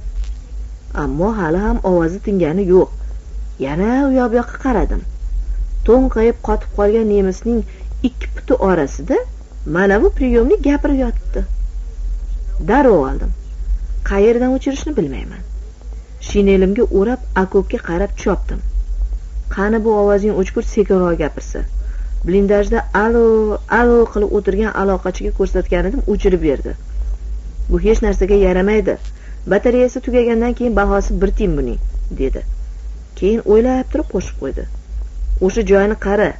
Ammo hali ham ovozi tingani yo'q. Yana u yoq bu yoqqa qaradim. To'nqayib qotib qolgan nemisning ikki puti orasida mana bu priyomnik gapirib yotibdi darrov oldim. Qayerdan o'chirishni bilmayman. Shinelimga o'rab okopga qarab chopdim. Qani bu ovozing o'chgur sekinroq gapirsa? Blindajda alo alo qilib o'tirgan aloqachiga ko'rsatgan edim o'chirib berdi. Bu hech narsaga yaramaydi. Batareyasi tugagandan keyin bahosi bir tiyin buning dedi. Keyin o'ylab turib qo'shib qo'ydi. O'sha joyni qara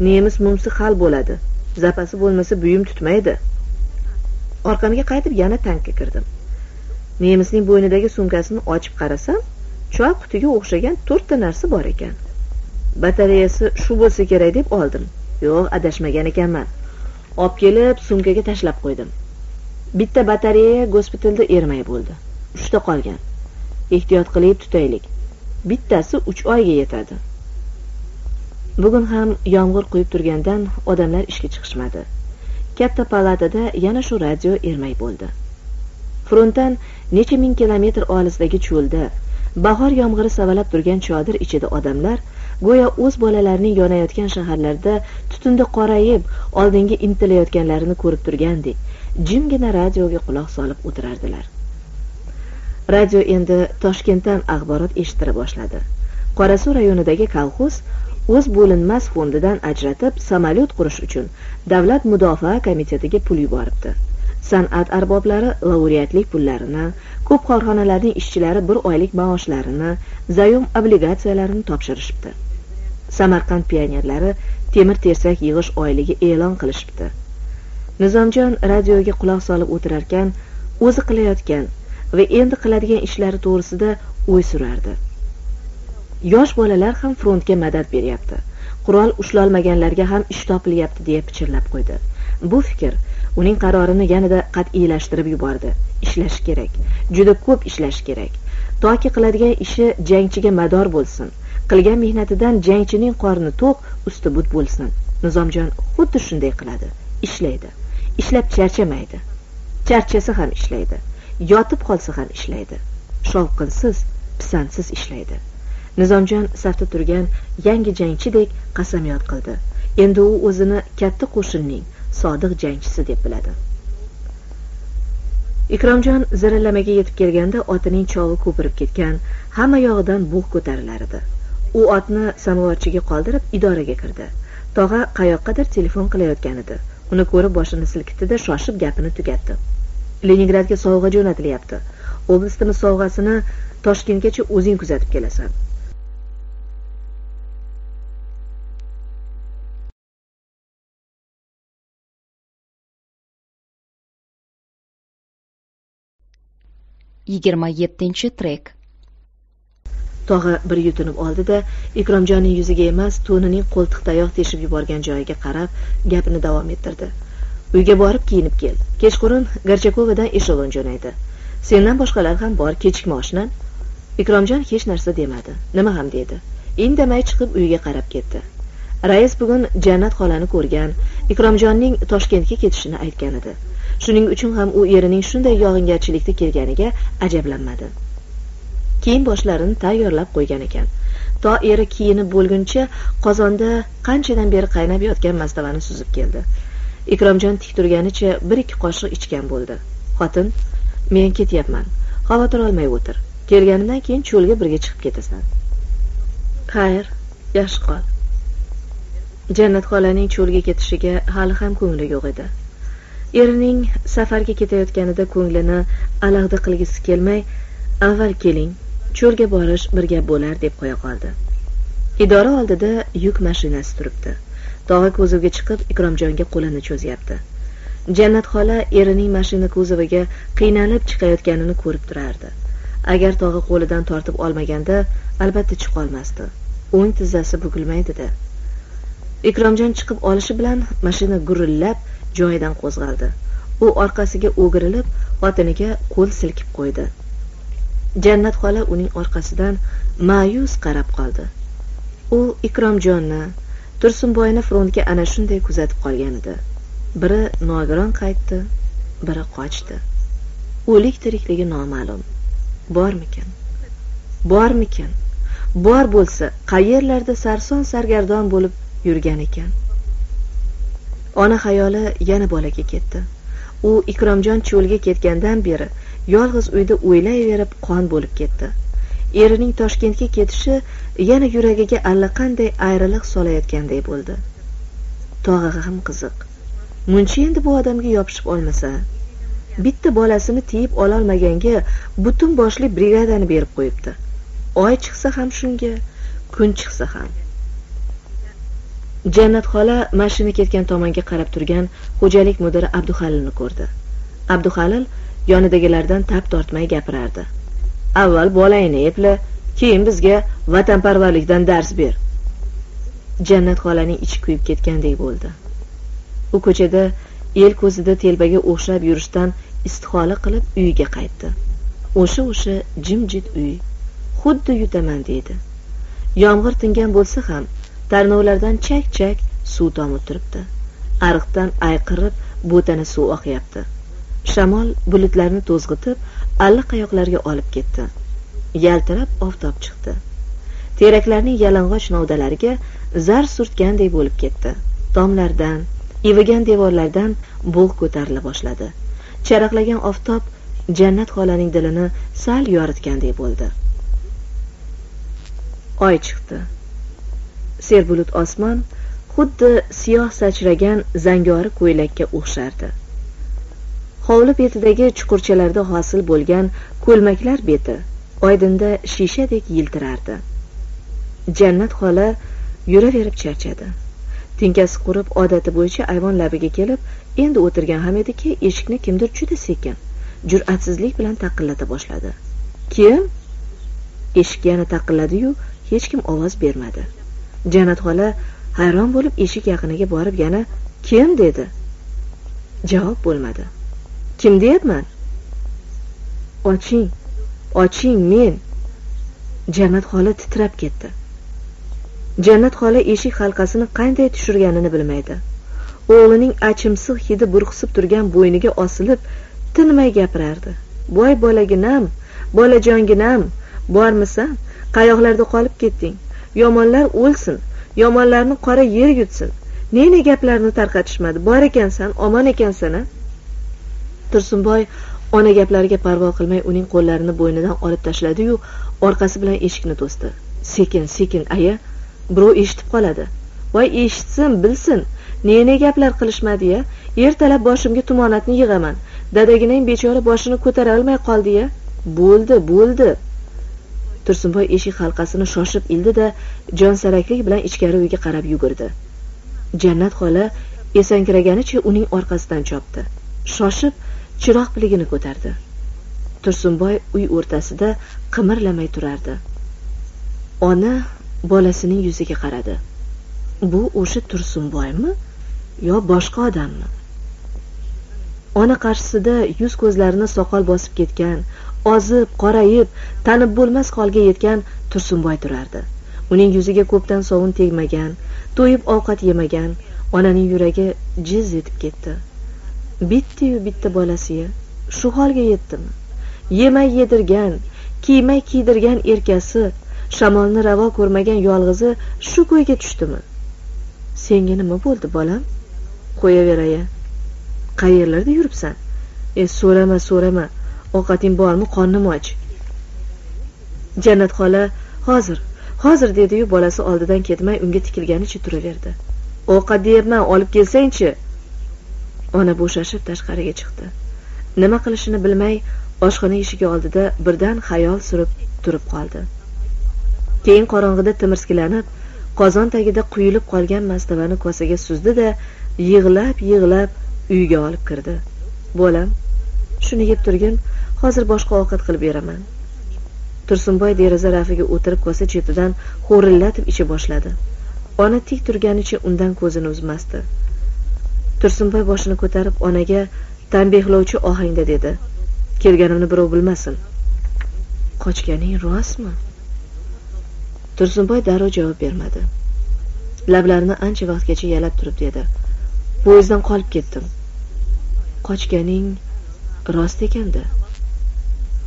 nemis mumsi hal bo'ladi. Zapasi bo'lmasa buyum tutmaydi. Orqamga qaytib yana tankka kirdim. Nemisning bo'ynidagi sumkasini ochib qarasam choy qutiga o'xshagan to'rtta narsa bor ekan. Batareyasi shu bo'lsa kerak deb oldim. Yo'q adashmagan ekanman. Olib kelib sumkaga tashlab qo'ydim. Bitta batareya gospitalda ermay bo'ldi. Uchta qolgan. Ehtiyot qilib tutaylik. Bittasi uch oyga yetadi. Bugun ham yomg'ir quyib turgandan odamlar ishga chiqishmadi. Katta palatada yana shu radio ermay bo'ldi. Frontdan necha ming kilometr olisdagi cho'lda bahor yomg'iri savalab turgan chodir ichida odamlar go'yo o'z bolalarining yonayotgan shaharlarda tutunda qorayib oldinga intilayotganlarini ko'rib turgandek jimgina radioga quloq solib o'tirardilar. Radio endi toshkentdan axborot eshittira boshladi. Qorasuv rayonidagi kolxoz o'z bo'linmas fondidan ajratib samolyot qurish uchun davlat mudofaa komitetiga pul yuboribdi. San'at arboblari laureatlik pullarini ko'p korxonalarning ishchilari bir oylik maoshlarini zayom obligatsiyalarini topshirishibdi. Samarqand pionerlari temir tersak yig'ish oyligi e'lon qilishibdi. Nizomjon radioga quloq solib o'tirarkan o'zi qilayotgan va endi qiladigan ishlari to'g'risida o'y surardi. Yosh bolalar ham frontga madad beryapti. Qurol ushlolmaganlarga ham ish topilyapti deya pichirlab qo'ydi. Bu fikr uning qarorini yanada qat'iylashtirib yubordi. Ishlash kerak juda ko'p ishlash kerak. Toki qiladigan ishi jangchiga mador bo'lsin. Qilgan mehnatidan jangchining qorni to'q usti but bo'lsin. Nizomjon xuddi shunday qiladi. Ishlaydi. Ishlab charchamaydi. Charchasa ham ishlaydi. Yotib qolsa ham ishlaydi. Shovqinsiz pisandsiz ishlaydi. Nizomjon safda turgan yangi jangchidek qasamyod qildi. Endi u o'zini katta qo'shinning sodiq jangchisi deb biladi. Ikromjon zirillamaga yetib kelganda otining chovi ko'pirib ketgan hamma yog'idan bug' ko'tarilar edi. U otni samovarchiga qoldirib idoraga kirdi. Tog'a qayoqqadir telefon qilayotgan edi. Uni ko'rib boshini silkitdi shoshib gapini tugatdi. Leningradga sovg'a jo'natilyapti. Oblastimiz sovg'asini toshkentgacha o'zing kuzatib kelasan. Yigirma yettinchi trek. Tog'a bir yutinib oldi da ikromjonning yuziga emas to'nining qo'ltiqtayoq teshib yuborgan joyiga qarab gapini davom ettirdi. Uyga borib kiyinib kel. Kechqurun gorchakovadan eshelon jo'naydi. Sendan boshqalar ham bor kechikma oshnam. Ikromjon hech narsa demadi. Nima ham dedi. Indamay chiqib uyiga qarab ketdi. Rais bugun jannat xolani ko'rgan ikromjonning toshkentga ketishini aytgan edi. Shuning uchun ham u erining shunday yog'ingarchilikda kelganiga ajablanmadi. Kiyim boshlarini tayyorlab qo'ygan ekan. To eri kiyinib bo'lguncha qozonda qanchadan beri qaynab yotgan mastavani suzib keldi. Ikromjon tik turganicha bir ikki qoshiq ichgan bo'ldi. Xotin men ketyapman xavotir olmay o'tir. Kelganimdan keyin cho'lga birga chiqib ketasan. Xayr yaxshi qol. Jannat xolaning cho'lga ketishiga hali ham ko'ngli yo'q edi. Erining safarga ketayotganida ko'nglini alag'da qilgisi kelmay avval keling cho'lga borish bir gap bo'lar deb qo'ya qoldi. Idora oldida yuk mashinasi turibdi. Tog'a kuzovga chiqib ikromjonga qo'lini cho'zyapti. Jannat xola erining mashina kuzoviga qiynalib chiqayotganini ko'rib turardi. Agar tog'a qo'lidan tortib olmaganda albatta chiqolmasdi. O'ng tizzasi bukilmaydida. Ikromjon chiqib olishi bilan mashina gurillab joyidan qo'zg'aldi. U orqasiga o'girilib xotiniga qo'l silkib qo'ydi. Jannat xola uning orqasidan ma'yus qarab qoldi. U ikromjonni tursunboyni frontga ana shunday kuzatib qolgan edi. Biri nogiron qaytdi biri qochdi. O'lik tirikligi noma'lum. Bormikin? Bormikin? Bor bo'lsa qayerlarda sarson sargardon bo'lib yurgan ekan? Ona xayoli yana bolaga ketdi. U ikromjon cho'lga ketgandan beri yolg'iz uyda o'ylayverib qon bo'lib ketdi. Erining toshkentga ketishi yana yuragiga allaqanday ayriliq solayotganday bo'ldi. Tog'a ham qiziq. Muncha endi bu odamga yopishib olmasa? Bitta bolasini tiyib ololmaganga butun boshli brigadani berib qo'yibdi. Oy chiqsa ham shunga kun chiqsa ham. Jannat xola mashina ketgan tomonga qarab turgan xo'jalik mudiri abduhalilni ko'rdi. Abduhalil yonidagilardan tap tortmay gapirardi. Avval bolangni epla keyin bizga vatanparvarlikdan dars ber. Jannat xolaning ichi kuyib ketgandek bo'ldi. U ko'chada el ko'zida telbaga o'xshab yurishdan istihola qilib uyiga qaytdi. O'sha o'sha jimjit uy xuddi yutaman deydi. Yomg'ir tingan bo'lsa ham tarnovlardan chak chak suv tomib turibdi ariqdan ayqirib bo'tana suv oqyapti. Shamol bulutlarni to'zg'itib allaqayoqlarga olib ketdi. Yaltirab oftob chiqdi. Teraklarning yalang'och novdalariga zar surtgandek bo'lib ketdi. Tomlardan ivigan devorlardan bug' ko'tarila boshladi. Charaqlagan oftob jannat xolaning dilini sal yoritgandek bo'ldi. Oy chiqdi. Serbulut osmon xuddi siyoh sachragan zangori ko'ylakka o'xshardi. Hovli betidagi chuqurchalarda hosil bo'lgan ko'lmaklar beti oydinda shishadek yiltirardi. Jannat xola yuraverib charchadi. Tinkasi qurib odati bo'yicha ayvon labiga kelib endi o'tirgan ham ediki eshikni kimdir juda sekin jur'atsizlik bilan taqillata boshladi. Kim? Eshik yana taqilladiyu hech kim ovoz bermadi. Jannat xola hayron bo'lib eshik yaqiniga borib yana kim? dedi. Javob bo'lmadi. Kim deyapman? Oching oching men. Jannat xola titrab ketdi. Jannat xola eshik halqasini qanday tushirganini bilmaydi. O'g'lining achimsiq hidi burqsib turgan bo'yniga osilib tinmay gapirardi. Voy bolaginam bolajonginam bormisan? Qayoqlarda qolib ketding? Yomonlar o'lsin yomonlarni qora yer yutsin. Ne ne gaplarni tarqatishmadi? Bor ekansan omon ekansan a? Tursunboy ona gaplariga parvo qilmay uning qo'llarini bo'ynidan olib tashladiyu orqasi bilan eshikni to'sdi. Sekin sekin aya birov eshitib qoladi. Voy eshitsin bilsin ne ne gaplar qilishmadi ya? Ertalab boshimga tumonatni yig'aman. Dadaginang bechora boshini ko'tara olmay qoldi ya? Bo'ldi bo'ldi. Tursunboy eshik halqasini shoshib ildi da jonsaraklik bilan ichkari uyga qarab yugurdi. Jannat xola esankiraganicha uning orqasidan chopdi. Shoshib chiroq piligini ko'tardi. Tursunboy uy o'rtasida qimirlamay turardi. Ona bolasining yuziga qaradi. Bu o'sha tursunboymi yo boshqa odammi? Ona qarshisida yuz ko'zlarini soqol bosib ketgan ozib qorayib tanib bo'lmas holga yetgan tursunboy turardi. Uning yuziga ko'pdan sovun tegmagan to'yib ovqat yemagan onaning yuragi jiz etib ketdi. Bittiyu bitta bolasiya shu holga yetdimi? Yemay yedirgan kiymay kiydirgan erkasi shamolni ravo ko'rmagan yolg'izi shu ko'yga tushdimi? Senga nima bo'ldi bolam? Qo'yaver aya qayerlarda yuribsan? E so'rama so'rama. Ovqating bormi qornim och. Jannat xola hozir hozir dediyu bolasi oldidan ketmay unga tikilganicha turaverdi. Ovqat deyapman olib kelsangchi? Ona bo'shashib tashqariga chiqdi. Nima qilishini bilmay oshxona eshigi oldida birdan xayol surib turib qoldi. Keyin qorong'ida timirskilanib qozon tagida quyilib qolgan mastavani kosaga suzdi da yig'lab yig'lab uyiga olib kirdi. Bolam shuni yeb turgin hozir boshqa ovqat qilib beraman. Tursunboy deraza rafiga o'tirib kosa chetidan xo'rillatib icha boshladi. Ona tik turganicha undan ko'zini uzmasdi. Tursunboy boshini ko'tarib onaga tanbehlovchi ohangda dedi. Kelganimni birov bilmasin. Qochganing rostmi? Tursunboy darrov javob bermadi. Lablarini ancha vaqtgacha yalab turib dedi. Poyezddan qolib ketdim. Qochganing rost ekanda.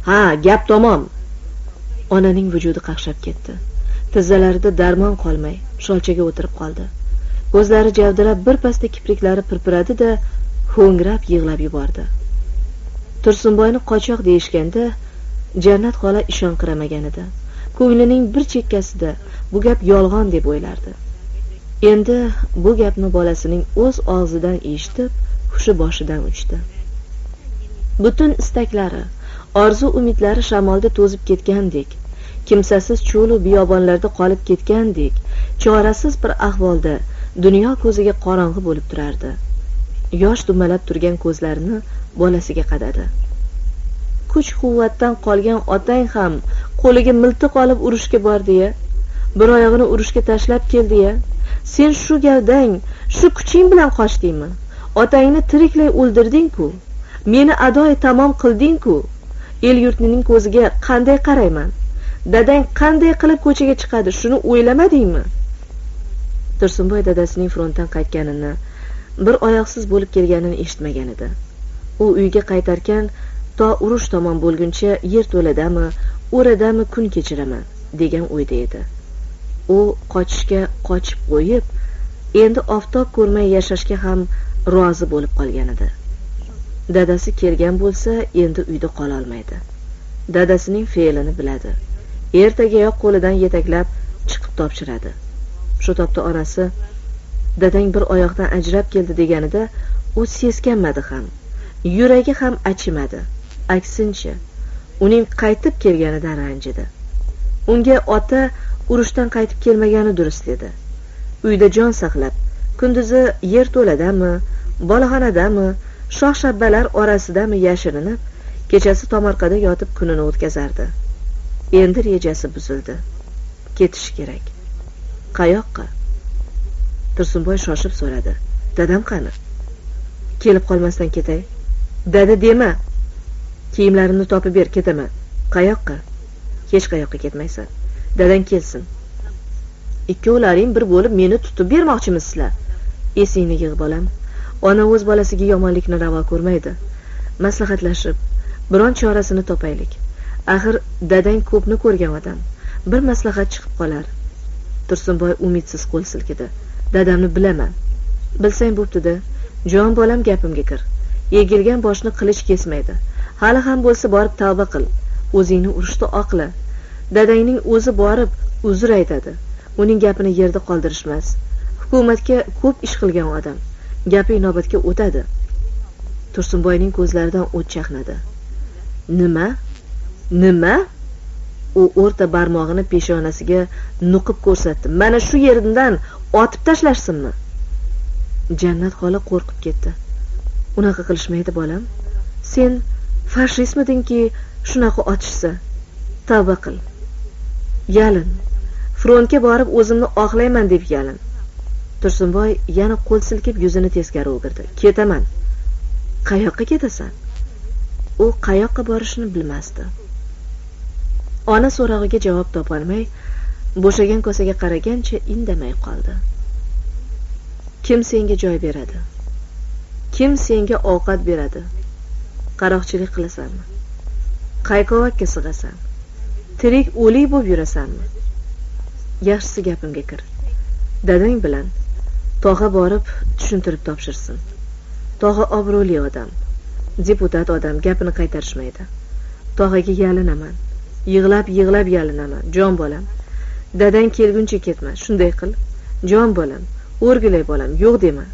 Ha gap tamom onaning vujudi qaqshab ketdi. Tizzalarida darmon qolmay sholchaga o'tirib qoldi. Ko'zlari javdirab birpasda kipriklari pirpiradi da ho'ngrab yig'lab yubordi. Tursunboyni qochoq deyishganda jannat xola ishonqiramagan edi. Ko'nglining bir chekkasida bu gap yolg'on deb o'ylardi. Endi bu gapni bolasining o'z og'zidan eshitib hushi boshidan uchdi. Butun istaklari orzu umidlari shamolda to'zib ketgandek kimsasiz cho'lu biyobonlarda qolib ketgandek chorasiz bir ahvolda dunyo ko'ziga qorong'i bo'lib turardi. Yosh dumalab turgan ko'zlarini bolasiga qadadi. Kuch quvvatdan qolgan otang ham qo'liga miltiq olib urushga bordi ya bir oyog'ini urushga tashlab keldi ya sen shu gavdang shu kuching bilan qochdingmi otangni tiriklay o'ldirding-ku meni adoyi tamom qilding-ku. El yurtning ko'ziga qanday qarayman? Dadang qanday qilib ko'chaga chiqadi? Shuni o'ylamadingmi? Tursunboy dadasining frontdan qaytganini bir oyoqsiz bo'lib kelganini eshitmagan edi. U uyga qaytarkan to urush tomon bo'lguncha yer to'ladami o'radami kun kechiraman degan o'yda edi. U qochishga qochib qo'yib endi oftob ko'rmay yashashga ham rozi bo'lib qolgan edi. Dadasi kelgan bo'lsa endi uyda qololmaydi. Dadasining fe'lini biladi. Ertagayoq qo'lidan yetaklab chiqib topshiradi. Shu topda onasi dadang bir oyoqdan ajrab keldi deganida u seskanmadi ham. Yuragi ham achimadi. Aksincha uning qaytib kelganidan ranjidi. Unga ota urushdan qaytib kelmagani durust edi. Uyda jon saqlab kunduzi yerto'ladami boloxonadami shox shabbalar orasidami yashirinib kechasi tomorqada yotib kunini o'tkazardi. Endi rejasi buzildi. Ketish kerak. Qayoqqa? Tursunboy shoshib so'radi. Dadam qani? Kelib qolmasdan ketay. Dada dema. Kiyimlarimni topib ber ketaman qayoqqa? Hech qayoqqa ketmaysan. Dadang kelsin. Ikkovlaring bir bo'lib meni tutib bermoqchimisizlar. Esingni yig' bolam ona o'z bolasiga yomonlikni ravo ko'rmaydi. Maslahatlashib biron chorasini topaylik. Axir dadang ko'pni ko'rgan odam bir maslahat chiqib qolar. Tursunboy umidsiz qo'l silkidi. Dadamni bilaman. Bilsang bo'ptida jon bolam gapimga kir. Egilgan boshni qilich kesmaydi. Hali ham bo'lsa borib tavba qil. O'zingni urushda oqla. Dadangning o'zi borib uzr aytadi. Uning gapini yerda qoldirishmas. Hukumatga ko'p ish qilgan odam. Gapi inobatga o'tadi. Tursunboyning ko'zlaridan o't chaqnadi nima? Nima? U o'rta barmog'ini peshonasiga nuqib ko'rsatdi. Mana shu yerdan otib tashlashsinmi jannat xola qo'rqib ketdi. Unaqa qilishmaydi bolam. Sen fashistmidingki shunaqa otishsa? Tavba qil. Yalin. Frontga borib o'zimni oqlayman deb yalin. Tursunboy yana qo'l silkib yuzini teskari o'girdi. Ketaman. Qayoqqa ketasan? U qayoqqa borishini bilmasdi. Ona so'rog'iga javob topolmay bo'shagan kosaga qaragancha indamay qoldi. Kim senga joy beradi? Kim senga ovqat beradi? Qaroqchilik qilasanmi? Qaykovakka sig'asan? Tirik o'lik bo'lib yurasanmi? Yaxshisi gapimga kir. Dadang bilan tog'a borib tushuntirib topshirsin. Tog'a obro'li odam deputat odam gapini qaytarishmaydi. Tog'aga yalinaman yig'lab yig'lab yalinaman. Jon bolam dadang kelguncha ketma shunday qil. Jon bolam o'rgilay bolam yo'q dema.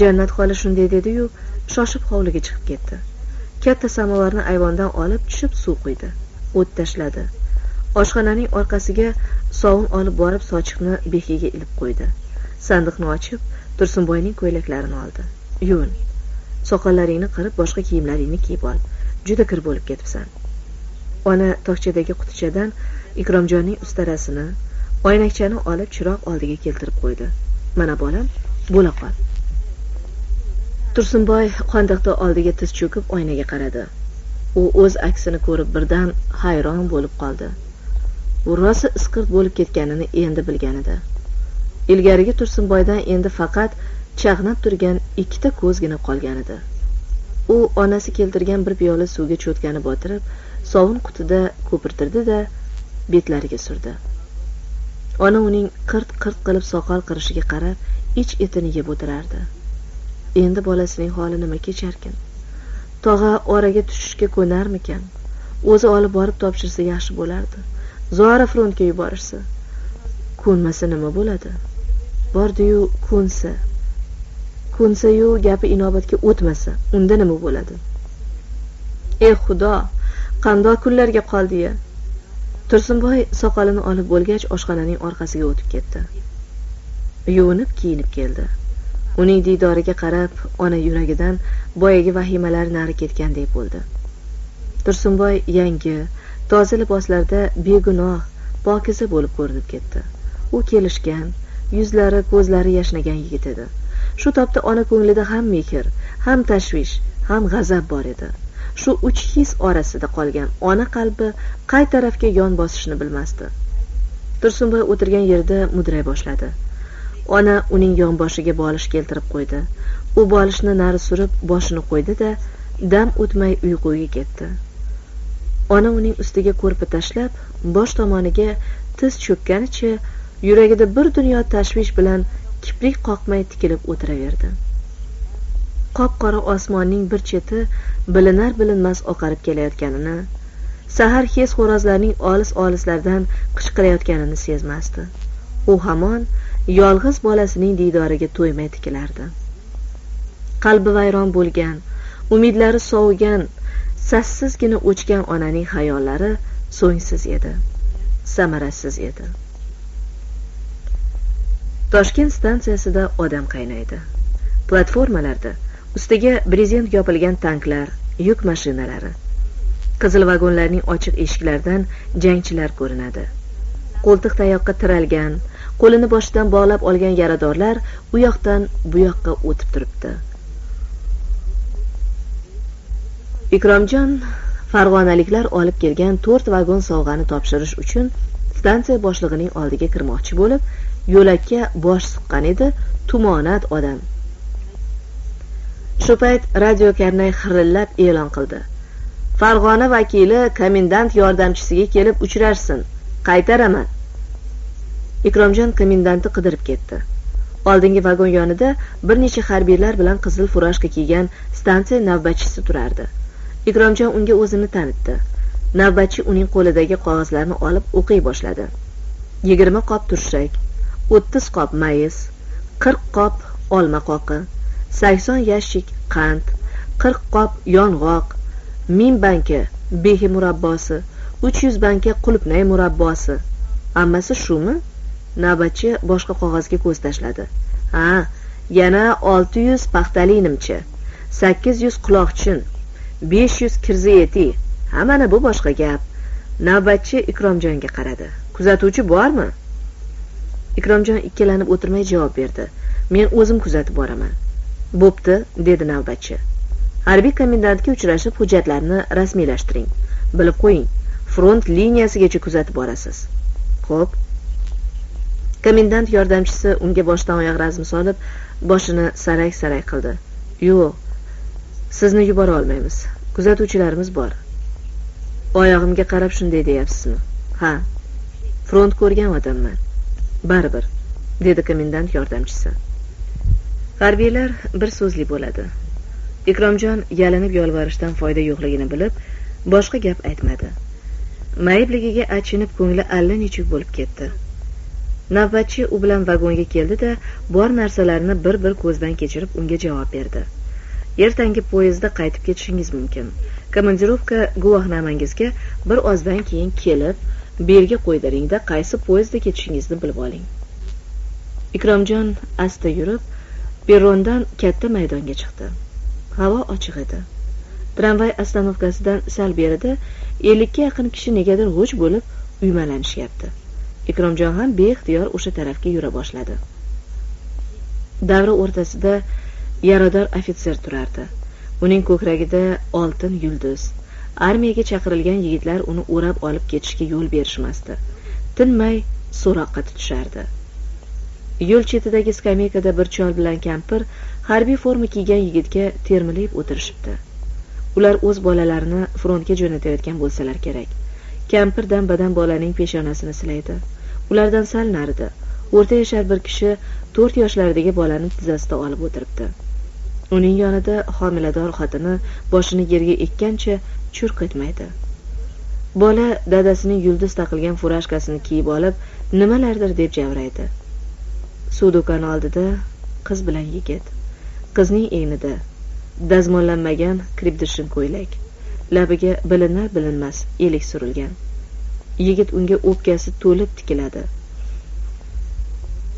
Jannat xola shunday dediyu shoshib hovliga chiqib ketdi. Katta samovarni ayvondan olib tushib suv quydi. O't tashladi. Oshxonaning orqasiga sovun olib borib sochiqni bekiga ilib qo'ydi. Sandiqni ochib tursunboyning ko'ylaklarini oldi. Yuvin soqollaringni qirib boshqa kiyimlaringni kiyib ol. Juda kir bo'lib ketibsan. Ona tokchadagi qutichadan ikromjonning ustarasini oynakchani olib chiroq oldiga keltirib qo'ydi. Mana bolam bo'la qol. Tursunboy qondiqni oldiga tiz cho'kib oynaga qaradi. U o'z aksini ko'rib birdan hayron bo'lib qoldi. U rosa isqirt bo'lib ketganini endi bilgan edi. Ilgarigi tursunboydan endi faqat chaqnab turgan ikkita ko'zgina qolgan edi. U onasi keltirgan bir piyola suvga cho'tkani botirib sovun qutida ko'pirtirdi da betlariga surdi. Ona uning qirt qirt qilib soqol qirishiga qarab ich etini yeb o'tirardi. Endi bolasining holi nima kecharkin? Tog'a oraga tushishga ko'narmikan? O'zi olib borib topshirsa yaxshi bo'lardi. Zora frontga yuborishsa ko'nmasa nima bo'ladi? Bordiyu ko'nsa. Ko'nsayu gapi inobatga o'tmasa unda nima bo'ladi? Ey xudo qandoq kunlarga qoldi ya tursunboy soqolini olib bo'lgach oshxonaning orqasiga o'tib ketdi. Yuvinib kiyinib keldi. Uning diydoriga qarab ona yuragidan boyagi vahimalar nari ketgandek bo'ldi. Tursunboy yangi toza liboslarda begunoh pokiza bo'lib ko'rinib ketdi. U kelishgan yuzlari ko'zlari yashnagan yigit edi. Shu topda ona ko'nglida ham mehr ham tashvish ham g'azab bor edi. Shu uch his orasida qolgan ona qalbi qay tarafga yon bosishni bilmasdi. Tursunboy o'tirgan yerida mudray boshladi. Ona uning yonboshiga bolish keltirib qo'ydi. U bolishni nari surib boshini qo'ydi da dam o'tmay uyquga ketdi. Ona uning ustiga ko'rpa tashlab bosh tomoniga tiz cho'kkanicha yuragida bir dunyo tashvish bilan kiprik qoqmay tikilib o'tiraverdi. Qop qora osmonning bir cheti bilinar bilinmas oqarib kelayotganini sahar hez xo'rozlarning olis olislardan qichqirayotganini sezmasdi. U hamon yolg'iz bolasining diydoriga to'ymay tikilardi. Qalbi vayron bo'lgan umidlari sovigan sassizgina o'chgan onaning xayollari so'ngsiz edi samarasiz edi. Toshkent stansiyasida odam qaynaydi. Platformalarda ustiga brezent yopilgan tanklar yuk mashinalari qizil vagonlarning ochiq eshiklaridan jangchilar ko'rinadi. Qo'ltiq tayoqqa tiralgan qo'lini boshidan bog'lab olgan yaradorlar u yoqdan bu yoqqa o'tib turibdi. Ikromjon farg'onaliklar olib kelgan to'rt vagon sovg'ani topshirish uchun stansiya boshlig'ining oldiga kirmoqchi bo'lib yo'lakka bosh suqqan edi tumonat odam. Shu payt radio karnay xirillab e'lon qildi. Farg'ona vakili komendant yordamchisiga kelib uchrashsin qaytaraman. Ikromjon komendantni qidirib ketdi. Oldingi vagon yonida bir necha harbiylar bilan qizil furashka kiygan stansiya navbatchisi turardi. Ikromjon unga o'zini tanitdi. Navbatchi uning qo'lidagi qog'ozlarni olib o'qiy boshladi. Yigirma qop turshak o'ttiz qop mayiz qirq qop olma qoqi sakson yashik qand qirq qop yong'oq ming banka behi murabbosi uch yuz banka qulupnay murabbosi. Hammasi shumi? Navbatchi boshqa qog'ozga ko'z tashladi. Ha yana olti yuz paxtali nimcha sakkiz yuz quloqchin besh yuz kirzi eti. Ha mana bu boshqa gap. Navbatchi ikromjonga qaradi. Kuzatuvchi bormi? Ikromjon ikkilanib o'tirmay javob berdi. Men o'zim kuzatib boraman. Bo'pti dedi navbatchi. Harbiy komendantga uchrashib hujjatlarni rasmiylashtiring. Bilib qo'ying front liniyasigacha kuzatib borasiz. Xo'p. Komendant yordamchisi unga boshdan oyoq razm solib boshini sarak sarak qildi. Yo'q sizni yubora olmaymiz. Kuzatuvchilarimiz bor. Oyog'imga qarab shunday deyapsizmi? Ha front ko'rgan odamman. Baribir dedi komendant yordamchisi. Harbiylar bir so'zli bo'ladi. Ikromjon yalinib yolvorishdan foyda yo'qligini bilib boshqa gap aytmadi. Mayibligiga achinib ko'ngli allanechuk bo'lib ketdi. Navbatchi u bilan vagonga keldi da bor narsalarni bir bir ko'zdan kechirib unga javob berdi. Ertangi poyezdda qaytib ketishingiz mumkin. Komandirovka guvohnomangizga bir ozdan keyin kelib belgi qo'ydiringda qaysi poyezdda ketishingizni bilib oling. Ikromjon asta yurib perrondan katta maydonga chiqdi. Havo ochiq edi. Tramvay ostanovkasidan sal berida ellikka yaqin kishi negadir g'uj bo'lib uymalanishyapti ikromjon ham beixtiyor o'sha tarafga yura boshladi. Davra o'rtasida yarador ofitser turardi. Uning ko'kragida oltin yulduz armiyaga chaqirilgan yigitlar uni o'rab olib ketishga yo'l berishmasdi. Tinmay so'roqqa tutishardi. Yo'l chetidagi skameykada bir chol bilan kampir harbiy forma kiygan yigitga termilib o'tirishibdi. Ular o'z bolalarini frontga jo'natayotgan bo'lsalar kerak. Kampir dam badam bolaning peshonasini silaydi. Ulardan sal narida o'rta yashar bir kishi to'rt yoshlardagi bolani tizzasida olib o'tiribdi. Uning yonida homilador xotini boshini yerga ekkancha churq etmaydi bola dadasining yulduz taqilgan furashkasini kiyib olib nimalardir? deb javraydi. Suv do'koni oldida qiz bilan yigit. Qizning egnida dazmollanmagan kribdishin ko'ylak. Labiga bilinar bilinmas elik surilgan. Yigit unga o'pkasi to'lib tikiladi.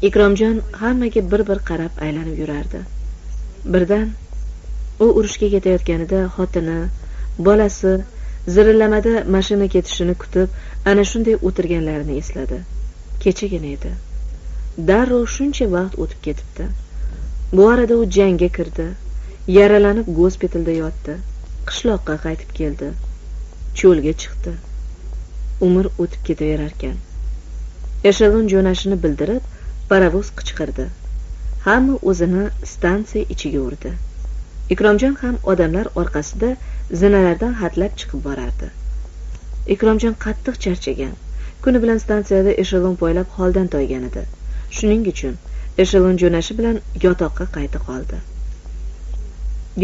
Ikromjon hammaga bir bir qarab aylanib yurardi. Birdan u urushga ketayotganida xotini bolasi zirillamada mashina ketishini kutib ana shunday o'tirganlarini esladi. Kechagina edi. Darrov shuncha vaqt o'tib ketibdi. Bu arada u jangga kirdi. Yaralanib gospitalda yotdi. Qishloqqa qaytib keldi. Cho'lga chiqdi. Umr o'tib ketaverarkan. Eshelon jo'nashini bildirib parovoz qichqirdi. Hamma o'zini stansiya ichiga urdi. Ikromjon ham odamlar orqasida zinalardan hatlab chiqib borardi. Ikromjon qattiq charchagan kuni bilan stansiyada eshelon poylab holdan toygan edi. Shuning uchun eshelon jo'nashi bilan yotoqqa qayta qoldi.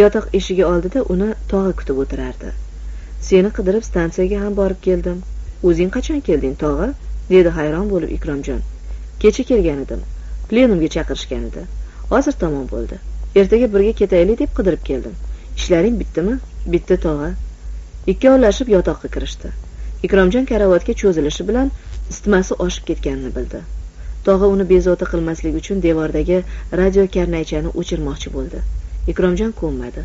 Yotoq eshigi oldida uni tog'a kutib o'tirardi. Seni qidirib stansiyaga ham borib keldim. O'zing qachon kelding tog'a? dedi hayron bo'lib ikromjon. Kecha kelgan edim. Plenumga chaqirishgan edi hozir tamom bo'ldi. Ertaga birga ketaylik deb qidirib keldim. Ishlaring bitdimi? Bitta tog'a. Ikkovlashib yotoqqa kirishdi. Ikromjon karavotga cho'zilishi bilan isitmasi oshib ketganini bildi. Tog'a uni bezovta qilmaslik uchun devordagi radio karnaychani o'chirmoqchi bo'ldi. Ikromjon ko'nmadi.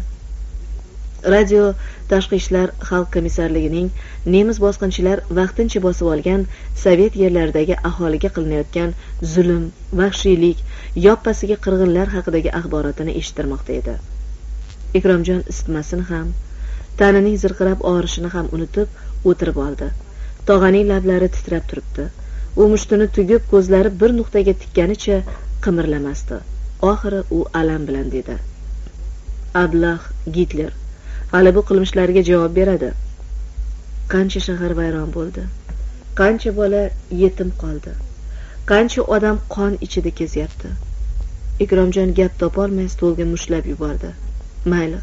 Radio tashqi ishlar xalq komissarligining nemis bosqinchilar vaqtincha bosib olgan sovet yerlaridagi aholiga qilinayotgan zulm vahshiylik yoppasiga qirg'inlar haqidagi axborotini eshittirmoqda edi. Ikromjon isitmasini ham tanining zirqirab og'rishini ham unutib o'tirib oldi. Tog'aning lablari titrab turibdi. U mushtini tugib ko'zlari bir nuqtaga tikkanicha qimirlamasdi. Oxiri u alam bilan dedi. Ablah gitler. Bu qilmishlariga javob beradi. Qancha shahar vayron bo'ldi. Qancha bola yetim qoldi. Qancha odam qon ichida kezyapti. Ikromjon gap topolmay stolga mushlab yubordi. Mayli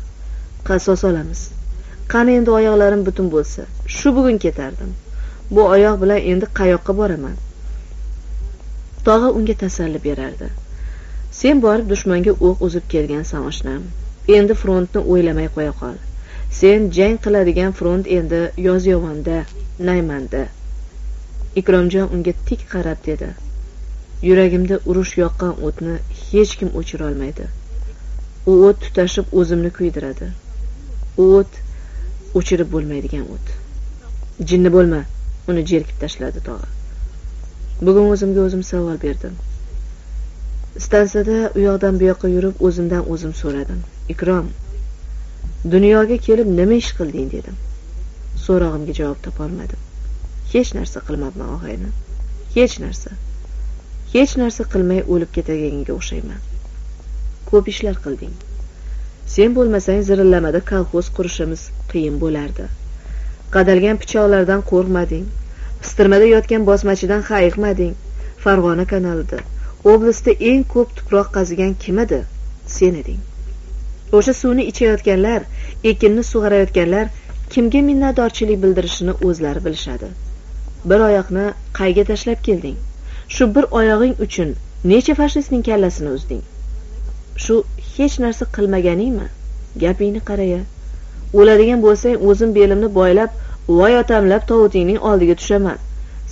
qasos olamiz. Qani endi oyoqlarim butun bo'lsa? Shu bugun ketardim. Bu oyoq bilan endi qayoqqa boraman? Tog'a unga tasalli berardi. Sen borib dushmanga o'q uzib kelgansan oshnam endi frontni o'ylamay qo'ya qol. Sen jang qiladigan front endi yozyovonda naymanda. Ikromjon unga tik qarab dedi. Yuragimda urush yoqqan o'tni hech kim o'chirolmaydi u o't tutashib o'zimni kuydiradi. U o't o'chirib bo'lmaydigan o't. Jinni bo'lma uni jerkib tashladi tog'a. Bugun o'zimga o'zim savol berdim. Stansiyada u yoqdan bu yoqqa yurib o'zimdan o'zim so'radim. Ikrom dunyoga kelib nima ish qilding dedim. So'rog'imga javob topolmadim. Hech narsa qilmabman og'ayni. Hech narsa. Hech narsa qilmay o'lib ketaganga o'xshayman. Ko'p ishlar qilding. Sen bo'lmasang zirillamada kolxoz qurishimiz qiyin bo'lardi. Qadalgan pichoqlardan qo'rqmading. Pistirmada yotgan bosmachidan hayiqmading. Farg'ona kanalida. Oblastda eng ko'p tuproq qazigan kim edi sen eding. O'sha suvni ichayotganlar ekinni sug'orayotganlar kimga minnatdorchilik bildirishini o'zlari bilishadi. Bir oyoqni qayga tashlab kelding? Shu bir oyog'ing uchun necha fashistning kallasini uzding? Shu hech narsa qilmaganingmi? Gapingni qaraya. O'ladigan bo'lsang o'zim belimni boylab voy otamlab tovutingning oldiga tushaman.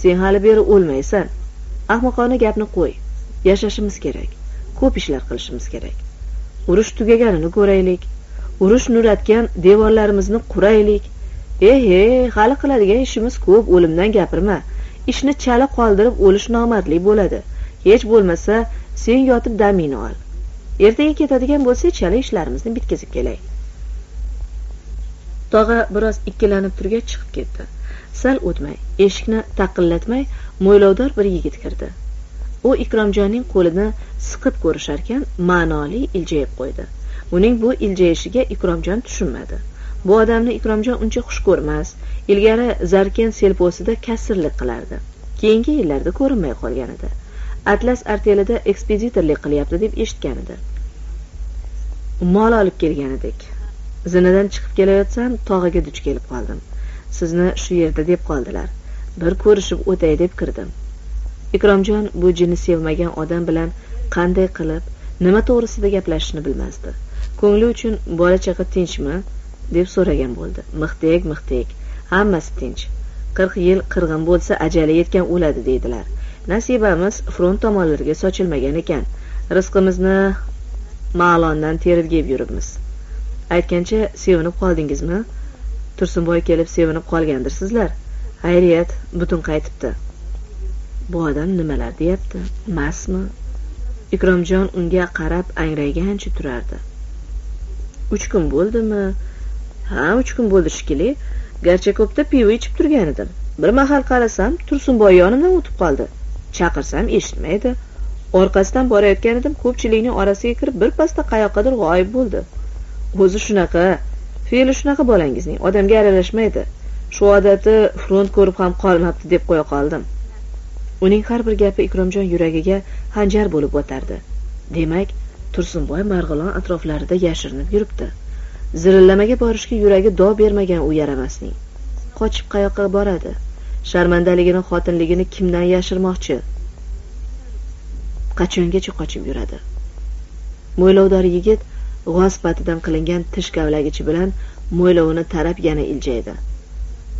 Sen hali beri o'lmaysan. Ahmoqona gapni qo'y. Yashashimiz kerak. Ko'p ishlar qilishimiz kerak. Urush tugaganini ko'raylik urush nuratgan devorlarimizni quraylik. Eh, Ehe hali qiladigan ishimiz ko'p o'limdan gapirma. Ishni chala qoldirib o'lish nomardlik bo'ladi. Hech bo'lmasa sen yotib damingni ol. Ertaga ketadigan bo'lsa chala ishlarimizni bitkazib kelay. Tog'a biroz ikkilanib turgach chiqib ketdi. Sal o'tmay eshikni taqillatmay mo'ylovdor bir yigit kirdi. U ikromjonning qo'lini siqib ko'risharkan ma'noli iljayib qo'ydi. Uning bu iljayishiga ikromjon tushunmadi. Bu odamni ikromjon uncha xush ko'rmas ilgari zarken selposida kasrlik qilardi. Keyingi yillarda ko'rinmay qolgan edi. Atlas artelida ekspeditorlik qilyapti deb eshitgan edi. Mol olib kelgan edik. Zinadan chiqib kelayotsam tog'iga duch kelib qoldim. Sizni shu yerda deb qoldilar. Bir ko'rishib o'tay deb kirdim. Ikromjon bu jinni sevmagan odam bilan qanday qilib nima to'g'risida gaplashishni bilmasdi. Ko'ngli uchun bola chaqa tinchmi? deb so'ragan bo'ldi. Mixdek mixdek hammasi tinch. Qirq yil qirg'in bo'lsa ajali yetgan o'ladi deydilar. Nasibamiz front tomonlarga sochilmagan ekan. Rizqimizni ma'londan terib yeb yuribmiz. Aytgancha sevinib qoldingizmi? Tursunboy kelib sevinib qolgandirsizlar xayriyat butun qaytibdi. Bu odam nimalar deyapti? Mastmi ikromjon unga qarab angraygancha turardi. Uch kun bo'ldimi? Ha uch kun bo'ldi shekilli. Garchi ko'pda pivo ichib turgan edim. Bir mahal qarasam tursunboy yonimdan o'tib qoldi. Chaqirsam eshitmaydi. Orqasidan borayotgan edim ko'pchilikning orasiga kirib birpasda qayoqqadir g'oyib bo'ldi. O'zi shunaqa fe'li shunaqa bolangizning. Odamga aralashmaydi. Shu odati front ko'rib ham qolmabdi deb qo'ya qoldim. Uning har bir gapi ikromjon yuragiga hanjar bo'lib o'tardi. Demak tursunboy marg'ilon atroflarida yashirinib yuribdi. Zirillamaga borishga yuragi dov bermagan u yaramasning. Qochib qayoqqa boradi? Sharmandaligini xotinligini kimdan yashirmoqchi? Qachongacha qochib yuradi? Mo'ylovdor yigit g'oz patidan qilingan tish kavlagichi bilan mo'ylovini tarab yana iljaydi.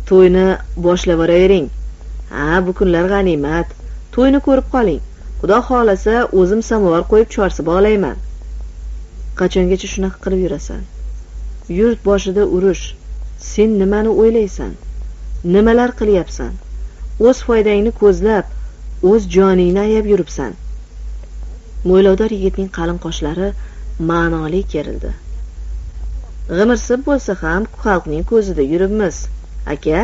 To'yni boshlavoravering ha bu kunlar g'animat. To'yni ko'rib qoling. Xudo xohlasa o'zim samovar qo'yib chorsib olayman qachongacha shunaqa qilib yurasan? Yurt boshida urush. Sen nimani o'ylaysan? Nimalar qilyapsan? O'z foydangni ko'zlab o'z joningni ayab yuribsan. Mo'ylovdor yigitning qalin qoshlari ma'noli kerildi. G'imirsib bo'lsa ham xalqning ko'zida yuribmiz. Aka?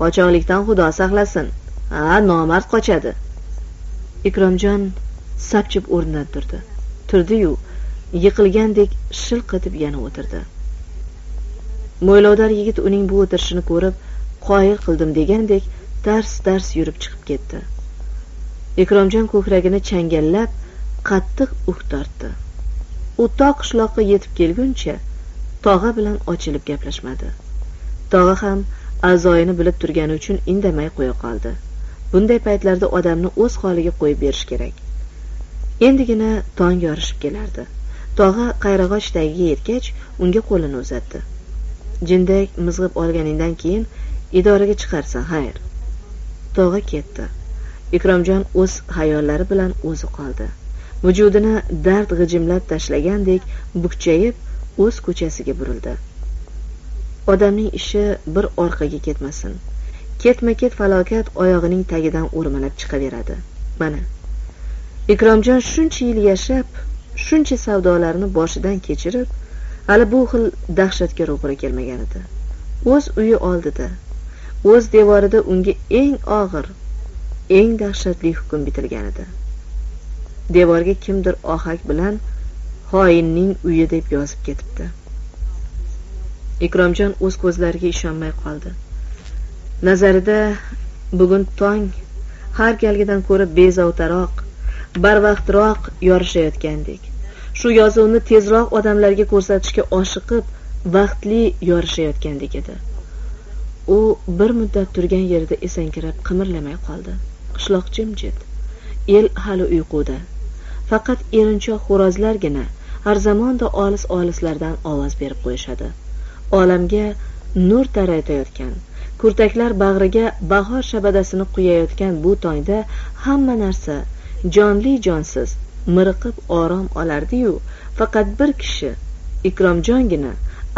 Qochoqlikdan xudo saqlasin. Ha nomard qochadi. Ikromjon sapchib o'rnidan turdi. Turdiyu yiqilgandek shilq etib yana o'tirdi. Mo'ylovdor yigit uning bu o'tirishini ko'rib qoyil qildim degandek dars dars yurib chiqib ketdi. Ikromjon ko'kragini changallab qattiq uh tortdi. U to qishloqqa yetib kelguncha tog'a bilan ochilib gaplashmadi. Tog'a ham a'zoyini bilib turgani uchun indamay qo'ya qoldi. Bunday paytlarda odamni o'z holiga qo'yib berish kerak. Endigina tong yorishib kelardi. Tog'a qayrag'och tagiga yetgach unga qo'lini uzatdi. Jindak mizg'ib olganingdan keyin idoraga chiqarsan xayr tog'a ketdi. Ikromjon o'z hayollari bilan o'zi qoldi. Vujudini dard g'ijimlab tashlagandek bukchayib o'z ko'chasiga burildi. Odamning ishi bir orqaga ketmasin. Ketma ket falokat oyog'ining tagidan o'rmalab chiqaveradi. Mana ikromjon shuncha yil yashab shuncha savdolarni boshidan kechirib hali bu xil dahshatga ro'para kelmagan edi. O'z uyi oldida o'z devorida unga eng og'ir eng dahshatli hukm bitilgan edi. Devorga kimdir ohak bilan xoinning uyi deb yozib ketibdi. Ikromjon o'z ko'zlariga ishonmay qoldi. Nazarida bugun tong har galgidan ko'ra bezovtaroq barvaqtroq yorishayotgandek. Shu yozuvni tezroq odamlarga ko'rsatishga oshiqib vaqtli yorishayotgandek edi. U bir muddat turgan yerida esankirab qimirlamay qoldi. Qishloq jimjit el hali uyquda. Faqat erinchoq xo'rozlargina har zamonda olis olislardan ovoz berib qo'yishadi. Olamga nur tarayotgan kurtaklar bag'riga bahor shabadasini quyayotgan bu tongda hamma narsa jonli jonsiz miriqib orom olardiyu. Faqat bir kishi ikromjongina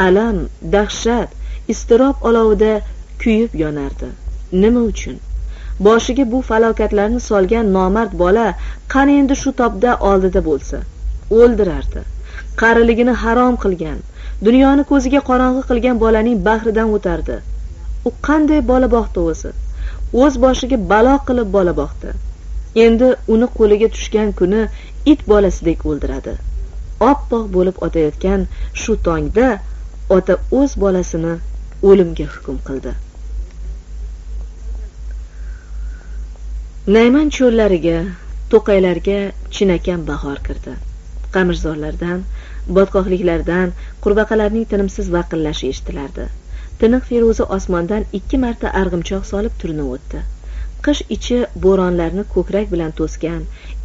alam dahshat iztirob olovida kuyib yonardi. Nima uchun? Boshiga bu falokatlarni solgan nomard bola qani endi shu tobda oldida bo'lsa? O'ldirardi. Qariligini harom qilgan dunyoni ko'ziga qorong'i qilgan bolaning bahridan o'tardi. U qanday bola boqdi o'zi? O'z boshiga balo qilib bola boqdi endi uni qo'liga tushgan kuni it bolasidek o'ldiradi. Oppoq bo'lib otayotgan shu tongda ota o'z bolasini o'limga hukm qildi. Nayman cho'llariga to'qaylarga chinakam bahor kirdi. Qamishzorlardan botqoqliklardan qurbaqalarning tinimsiz vaqillashi eshitilardi. Tiniq feruza osmondan ikki marta arg'imchoq solib turinib o'tdi. Qish ichi bo'ronlarni ko'krak bilan to'sgan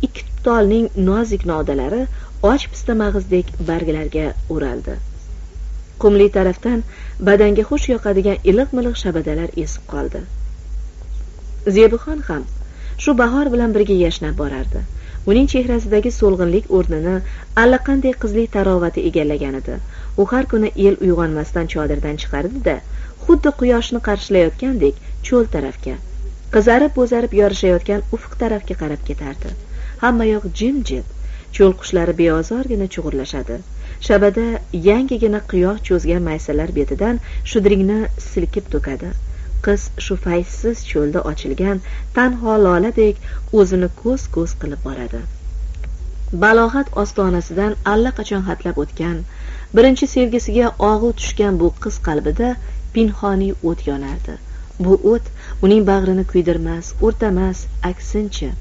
ikki tolning nozik nodalari och pista mag'izdek barglarga o'raldi. Qumli tarafdan badanga xush yoqadigan iliq miliq shabadalar esib qoldi. Zebixon ham shu bahor bilan birga yashnab borardi. Uning chehrasidagi so'lg'inlik o'rnini allaqanday qizlik tarovati egallagan edi u har kuni el uyg'onmasdan chodirdan chiqardi da xuddi quyoshni qarshilayotgandek cho'l tarafga qizarib bo'zarib yorishayotgan ufq tarafga qarab ketardi. Hammayoq jimjit cho'l qushlari beozorgina chug'urlashadi shabada yangigina qiyoq cho'zgan maysalar betidan shudringni silkib to'kadi. Qiz shu fayzsiz cho'lda ochilgan tanho loladek o'zini ko'z ko'z qilib boradi. Balog'at ostonasidan allaqachon hatlab o'tgan birinchi sevgisiga og'u tushgan bu qiz qalbida pinhoniy o't yonardi. Bu o't uning bag'rini kuydirmas o'rtamas aksincha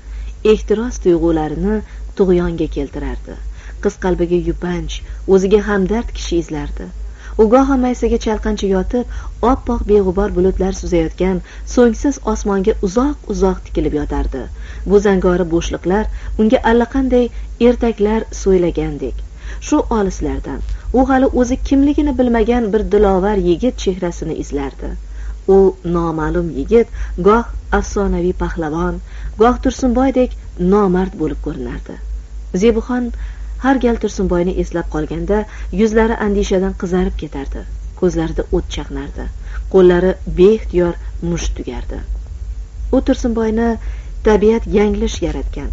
ehtiros tuyg'ularini tug'yonga keltirardi. Qiz qalbiga yupanch o'ziga hamdard kishi izlardi. U goho maysaga chalqancha yotib oppoq beg'ubor bulutlar suzayotgan so'ngsiz osmonga uzoq uzoq tikilib yotardi. Bu zangori bo'shliqlar unga allaqanday ertaklar so'ylagandek. Shu olislardan u hali o'zi kimligini bilmagan bir dilovar yigit chehrasini izlardi. U noma'lum yigit goh afsonaviy pahlavon goh tursunboydek nomard bo'lib ko'rinardi. Zebuxon har gal tursunboyni eslab qolganda yuzlari andishadan qizarib ketardi. Ko'zlarida o't chaqnardi. Qo'llari beixtiyor musht tugardi. U tursunboyni tabiat yanglish yaratgan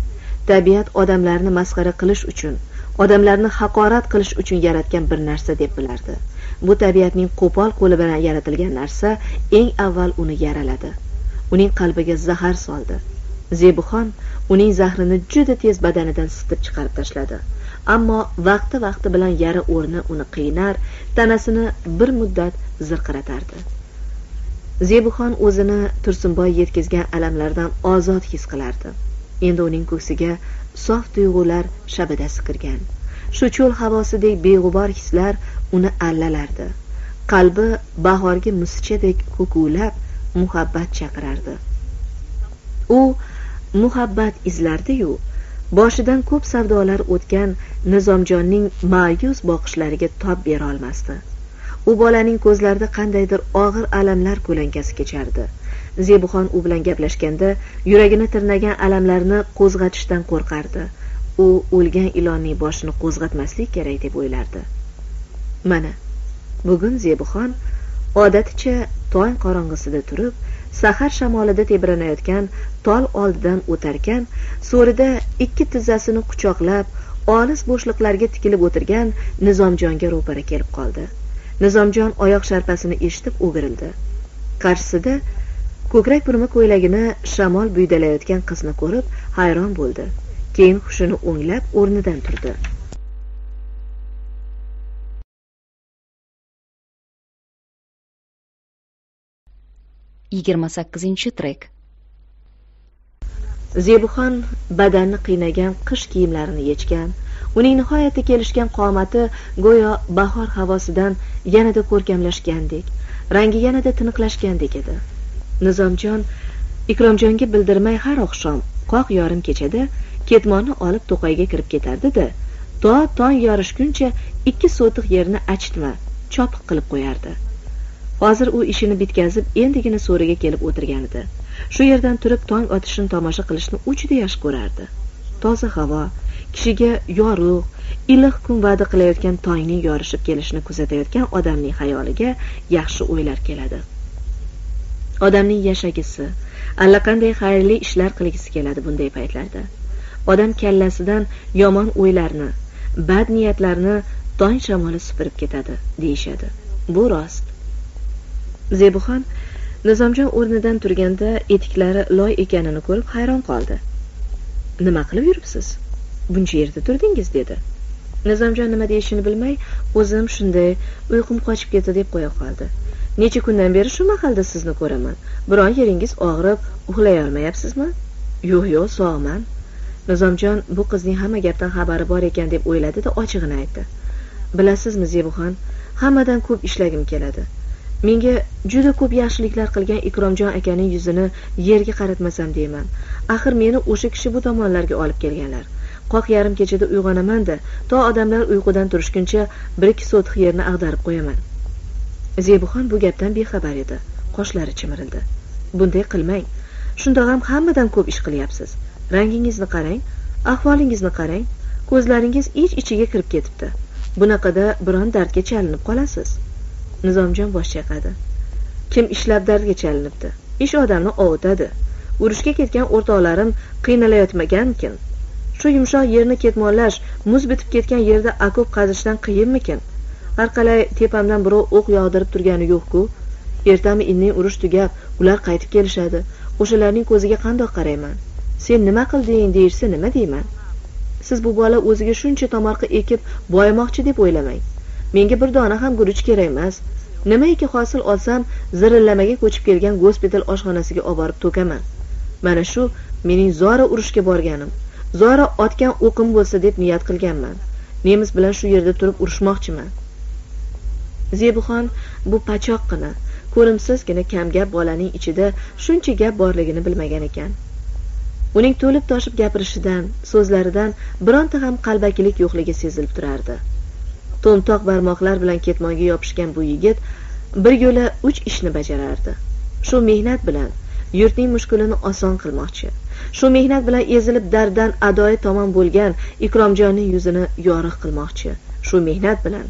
tabiat odamlarni masxara qilish uchun odamlarni haqorat qilish uchun yaratgan bir narsa deb bilardi. Bu tabiatning qo'pol qo'li bilan yaratilgan narsa eng avval uni yaraladi. Uning qalbiga zahar soldi. Zebuxon uning zahrini juda tez badanidan sitib chiqarib tashladi. Ammo vaqti vaqti bilan yara o'rni uni qiynar tanasini bir muddat zirqiratardi. Zebuxon o'zini tursunboy yetkazgan alamlardan ozod his qilardi. Endi uning ko'ksiga sof tuyg'ular shabadasi kirgan shu cho'l havosidek beg'ubor hislar uni allalardi. Qalbi bahorgi musichadek ko'kuvlab muhabbat chaqirardi. U muhabbat izlardiyu boshidan ko'p savdolar o'tgan nizomjonning ma'yus boqishlariga tob bera olmasdi. U bolaning ko'zlarida qandaydir og'ir alamlar ko'lankasi kechardi. Zebuxon u bilan gaplashganda yuragini tirnagan alamlarni qo'zg'atishdan qo'rqardi. U o'lgan ilonning boshini qo'zg'atmaslik kerak deb o'ylardi. Mana bugun zebuxon odaticha tong qorong'isida turib sahar shamolida tebranayotgan tol oldidan o'tarkan so'rida ikki tizzasini quchoqlab olis bo'shliqlarga tikilib o'tirgan nizomjonga ro'para kelib qoldi. Nizomjon oyoq sharpasini eshitib o'girildi. Qarshisida ko'krak burma ko'ylagini shamol buydalayotgan qizni ko'rib hayron bo'ldi. Keyin hushini o'nglab o'rnidan turdi. Yigirma sakkizinchi trek. Zebuxon badanni qiynagan qish kiyimlarini yechgan uning nihoyatda kelishgan qomati go'yo bahor havosidan yanada ko'rkamlashgandek rangi yanada tiniqlashgandek edi. Nizomjon ikromjonga bildirmay har oqshom qoq yorim kechada ketmonni olib to'qayga kirib ketardi da to tong yorishguncha ikki sotix yerni achitma chopiq qilib qo'yardi. Hozir u ishini bitkazib endigina so'riga kelib o'tirgan edi shu yerdan turib tong otishini tomosha qilishni u juda yaxshi ko'rardi. Toza havo kishiga yorug' iliq kun va'da qilayotgan tongning yorishib kelishini kuzatayotgan odamning xayoliga yaxshi o'ylar keladi. Odamning yashagisi allaqanday xayrli ishlar qilgisi keladi bunday paytlarda. Odam kallasidan yomon o'ylarni bad niyatlarni tong shamoli supurib ketadi deyishadi. Bu rost. Zebuxon nizomjon o'rnidan turganda etiklari loy ekanini ko'rib hayron qoldi. Nima qilib yuribsiz? Buncha yerda turdingiz dedi. Nizomjon nima deyishini bilmay o'zim shunday uyqum qochib ketdi deb qo'ya qoldi. Necha kundan beri shu mahalda sizni ko'raman. Biron yeringiz og'rib uxlay olmayapsizmi yo'q yo'q sog'man. Nizomjon bu qizning hamma gapdan xabari bor ekan deb o'yladi da ochig'ini aytdi. Bilasizmi zebuxon hammadan ko'p ishlagim keladi. Menga juda ko'p yaxshiliklar qilgan ikromjon akaning yuzini yerga qaratmasam deyman. Axir meni o'sha kishi bu tomonlarga olib kelganlar. Qoq yarim kechada uyg'onamanda to odamlar uyqudan turishguncha bir ikki sotix yerni ag'darib qo'yaman. Zebuxon bu gapdan bexabar edi. Qoshlari chimirildi. Bunday qilmang. Shundoq ham hammadan ko'p ish qilyapsiz. Rangingizni qarang ahvolingizni qarang. Ko'zlaringiz ich ichiga kirib ketibdi. Bunaqada biron dardga chalinib qolasiz. Nizomjon bosh chayqadi. Kim ishlab dardga chalinibdi? Ish odamni ovutadi. Urushga ketgan o'rtoqlarim qiynalayotmaganmikin? Shu yumshoq yerni ketmonlash muz bitib ketgan yerda okop qazishdan qiyinmikin? Har qalay tepamdan birov o'q yog'dirib turgani yo'q-ku. Ertami indin urush tugab ular qaytib kelishadi. O'shalarning ko'ziga qandoq qarayman? Sen nima qilding deyishsa nima deyman? Siz bu bola o'ziga shuncha tomorqa ekib boyimoqchi deb o'ylamang. Menga bir dona ham guruch kerak emas. Nimaiki hosil olsam zirillamaga ko'chib kelgan gospital oshxonasiga olib borib to'kaman. Mana shu mening zora urushga borganim. Zora otgan o'qim bo'lsa deb niyat qilganman. Nemis bilan shu yerda turib urushmoqchiman. Zebuxon bu pachoqqina ko'rimsizgina kamgap bolaning ichida shuncha gap borligini bilmagan ekan. Uning to'lib toshib gapirishidan so'zlaridan bironta ham qalbakilik yo'qligi sezilib turardi. To'mtoq barmoqlar bilan ketmonga yopishgan bu yigit bir yo'la uch ishni bajarardi. Shu mehnat bilan yurtning mushkulini oson qilmoqchi. Shu mehnat bilan ezilib darddan adoyi tomon bo'lgan ikromjonning yuzini yorug' qilmoqchi. Shu mehnat bilan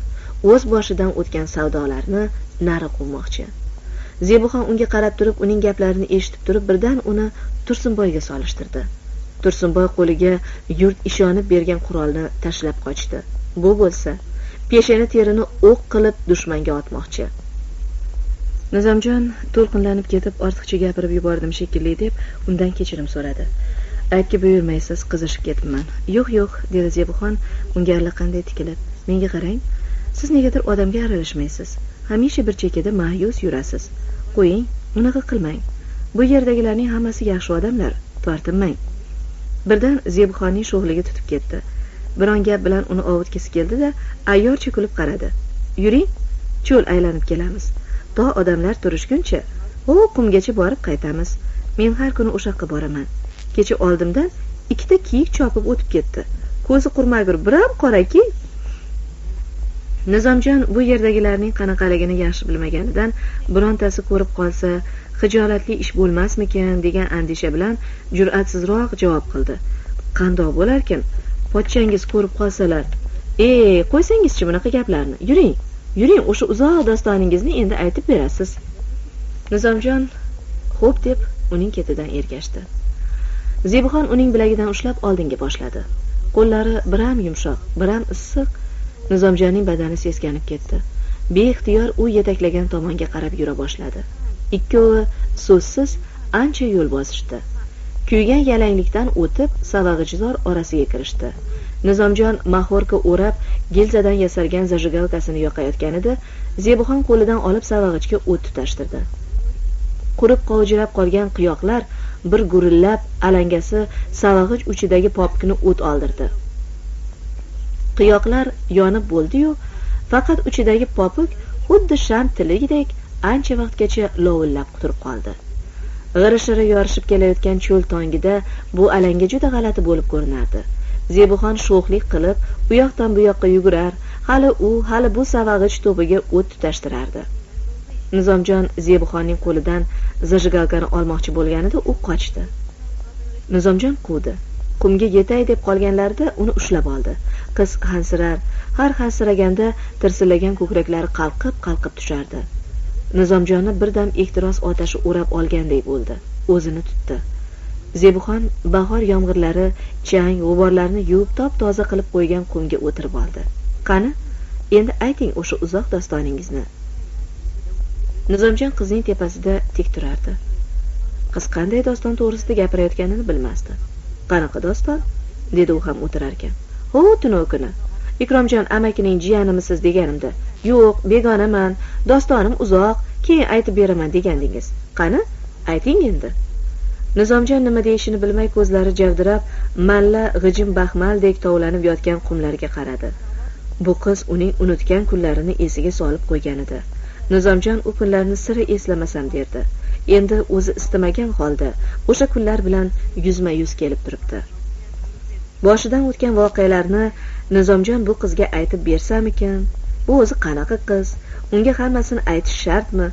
o'z boshidan o'tgan savdolarni nari quvmoqchi. Zebuxon unga qarab turib uning gaplarini eshitib turib birdan uni tursunboyga solishtirdi. Tursunboy qo'liga yurt ishonib bergan qurolni tashlab qochdi. Bu bo'lsa peshana terini o'q qilib dushmanga otmoqchi. Nizomjon to'lqinlanib ketib ortiqcha gapirib yubordim shekilli deb undan kechirim so'radi. Aybga buyurmaysiz qizishib ketibman. Yo'q yo'q dedi zebuxon unga allaqanday tikilib. Menga qarang siz negadir odamga aralashmaysiz. Hamisha bir chekkada ma'yus yurasiz. Qo'ying unaqa qilmang. Bu yerdagilarning hammasi yaxshi odamlar tortinmang. Birdan zebuxonning sho'xligi tutib ketdi. Biron gap bilan uni ovutgisi keldi da ayyorcha kulib qaradi. Yuring cho'l aylanib kelamiz. To odamlar turishguncha u qumgacha borib qaytamiz. Men har kuni o'sha yoqqa boraman. Kecha oldimdan ikkita kiyik chopib o'tib ketdi. Ko'zi qurmagur biram qoraki. Nizomjon bu yerdagilarning qanaqaligini yaxshi bilmaganidan birontasi ko'rib qolsa hijolatli ish bo'lmasmikin? degan andisha bilan jur'atsizroq javob qildi. Qandoq bo'larkin? Pochchangiz ko'rib qolsalar. E qo'ysangizchi bunaqa gaplarni. Yuring yuring o'sha uzoq dostoningizni endi aytib berasiz. Nizomjon xo'p deb uning ketidan ergashdi. Zebuxon uning bilagidan ushlab oldinga boshladi. Qo'llari biram yumshoq biram issiq. Nizomjonning badani seskanib ketdi. Beixtiyor u yetaklagan tomonga qarab yura boshladi. Ikkovi so'zsiz ancha yo'l bosishdi kuygan yalanglikdan o'tib savag'ichzor orasiga kirishdi. Nizomjon mahorka o'rab gilzadan yasalgan zajigalkasini yoqayotganida zebuxon qo'lidan olib savag'ichga o't tutashtirdi. Qurib qovjirab qolgan qiyoqlar bir gurillab alangasi savag'ich uchidagi popkini o't oldirdi. Qiyoqlar yonib bo'ldiyu faqat uchidagi popuk xuddi sham tiligidek ancha vaqtgacha lovullab turib qoldi. G'ira shira yorishib kelayotgan cho'l tongida bu alanga juda g'alati bo'lib ko'rinardi. Zebuxon sho'xlik qilib u yoqdan bu yoqqa yugurar hali u hali bu savag'ich to'piga o't tutashtirardi. Nizomjon zebuxonning qo'lidan zajigalkani olmoqchi bo'lganida u qochdi. Nizomjon quvdi. Qumga yetay deb qolganlarida uni ushlab oldi. Qiz hansirar har hansiraganda tirsillagan ko'kraklari qalqib qalqib tushardi. Nizomjonni birdam ehtiros otashi o'rab olganday bo'ldi. O'zini tutdi. Zebuxon bahor yomg'irlari chang g'uborlarni yuvib top toza qilib qo'ygan qumga o'tirib oldi. Qani endi ayting o'sha uzoq dostoningizni. Nizomjon qizning tepasida tik turardi. Qiz qanday doston to'g'risida gapirayotganini bilmasdi. Qanaqa doston? dedi u ham o'tirarkan. Ho tunov kuni. Ikromjon amakining jiyanimisiz deganimda yo'q begonaman dostonim uzoq keyin aytib beraman degandingiz. Qani? Ayting endi. Nizomjon nima deyishini bilmay ko'zlari javdirab malla g'ijim baxmaldek tovlanib yotgan qumlarga qaradi. Bu qiz uning unutgan kunlarini esiga solib qo'ygan edi nizomjon u kunlarni sira eslamasam derdi. Endi o'zi istamagan holda o'sha kunlar bilan yuzma yuz kelib turibdi. Boshidan o'tgan voqealarni nizomjon bu qizga aytib bersamikin bu o'zi qanaqa qiz? Unga hammasini aytish shartmi?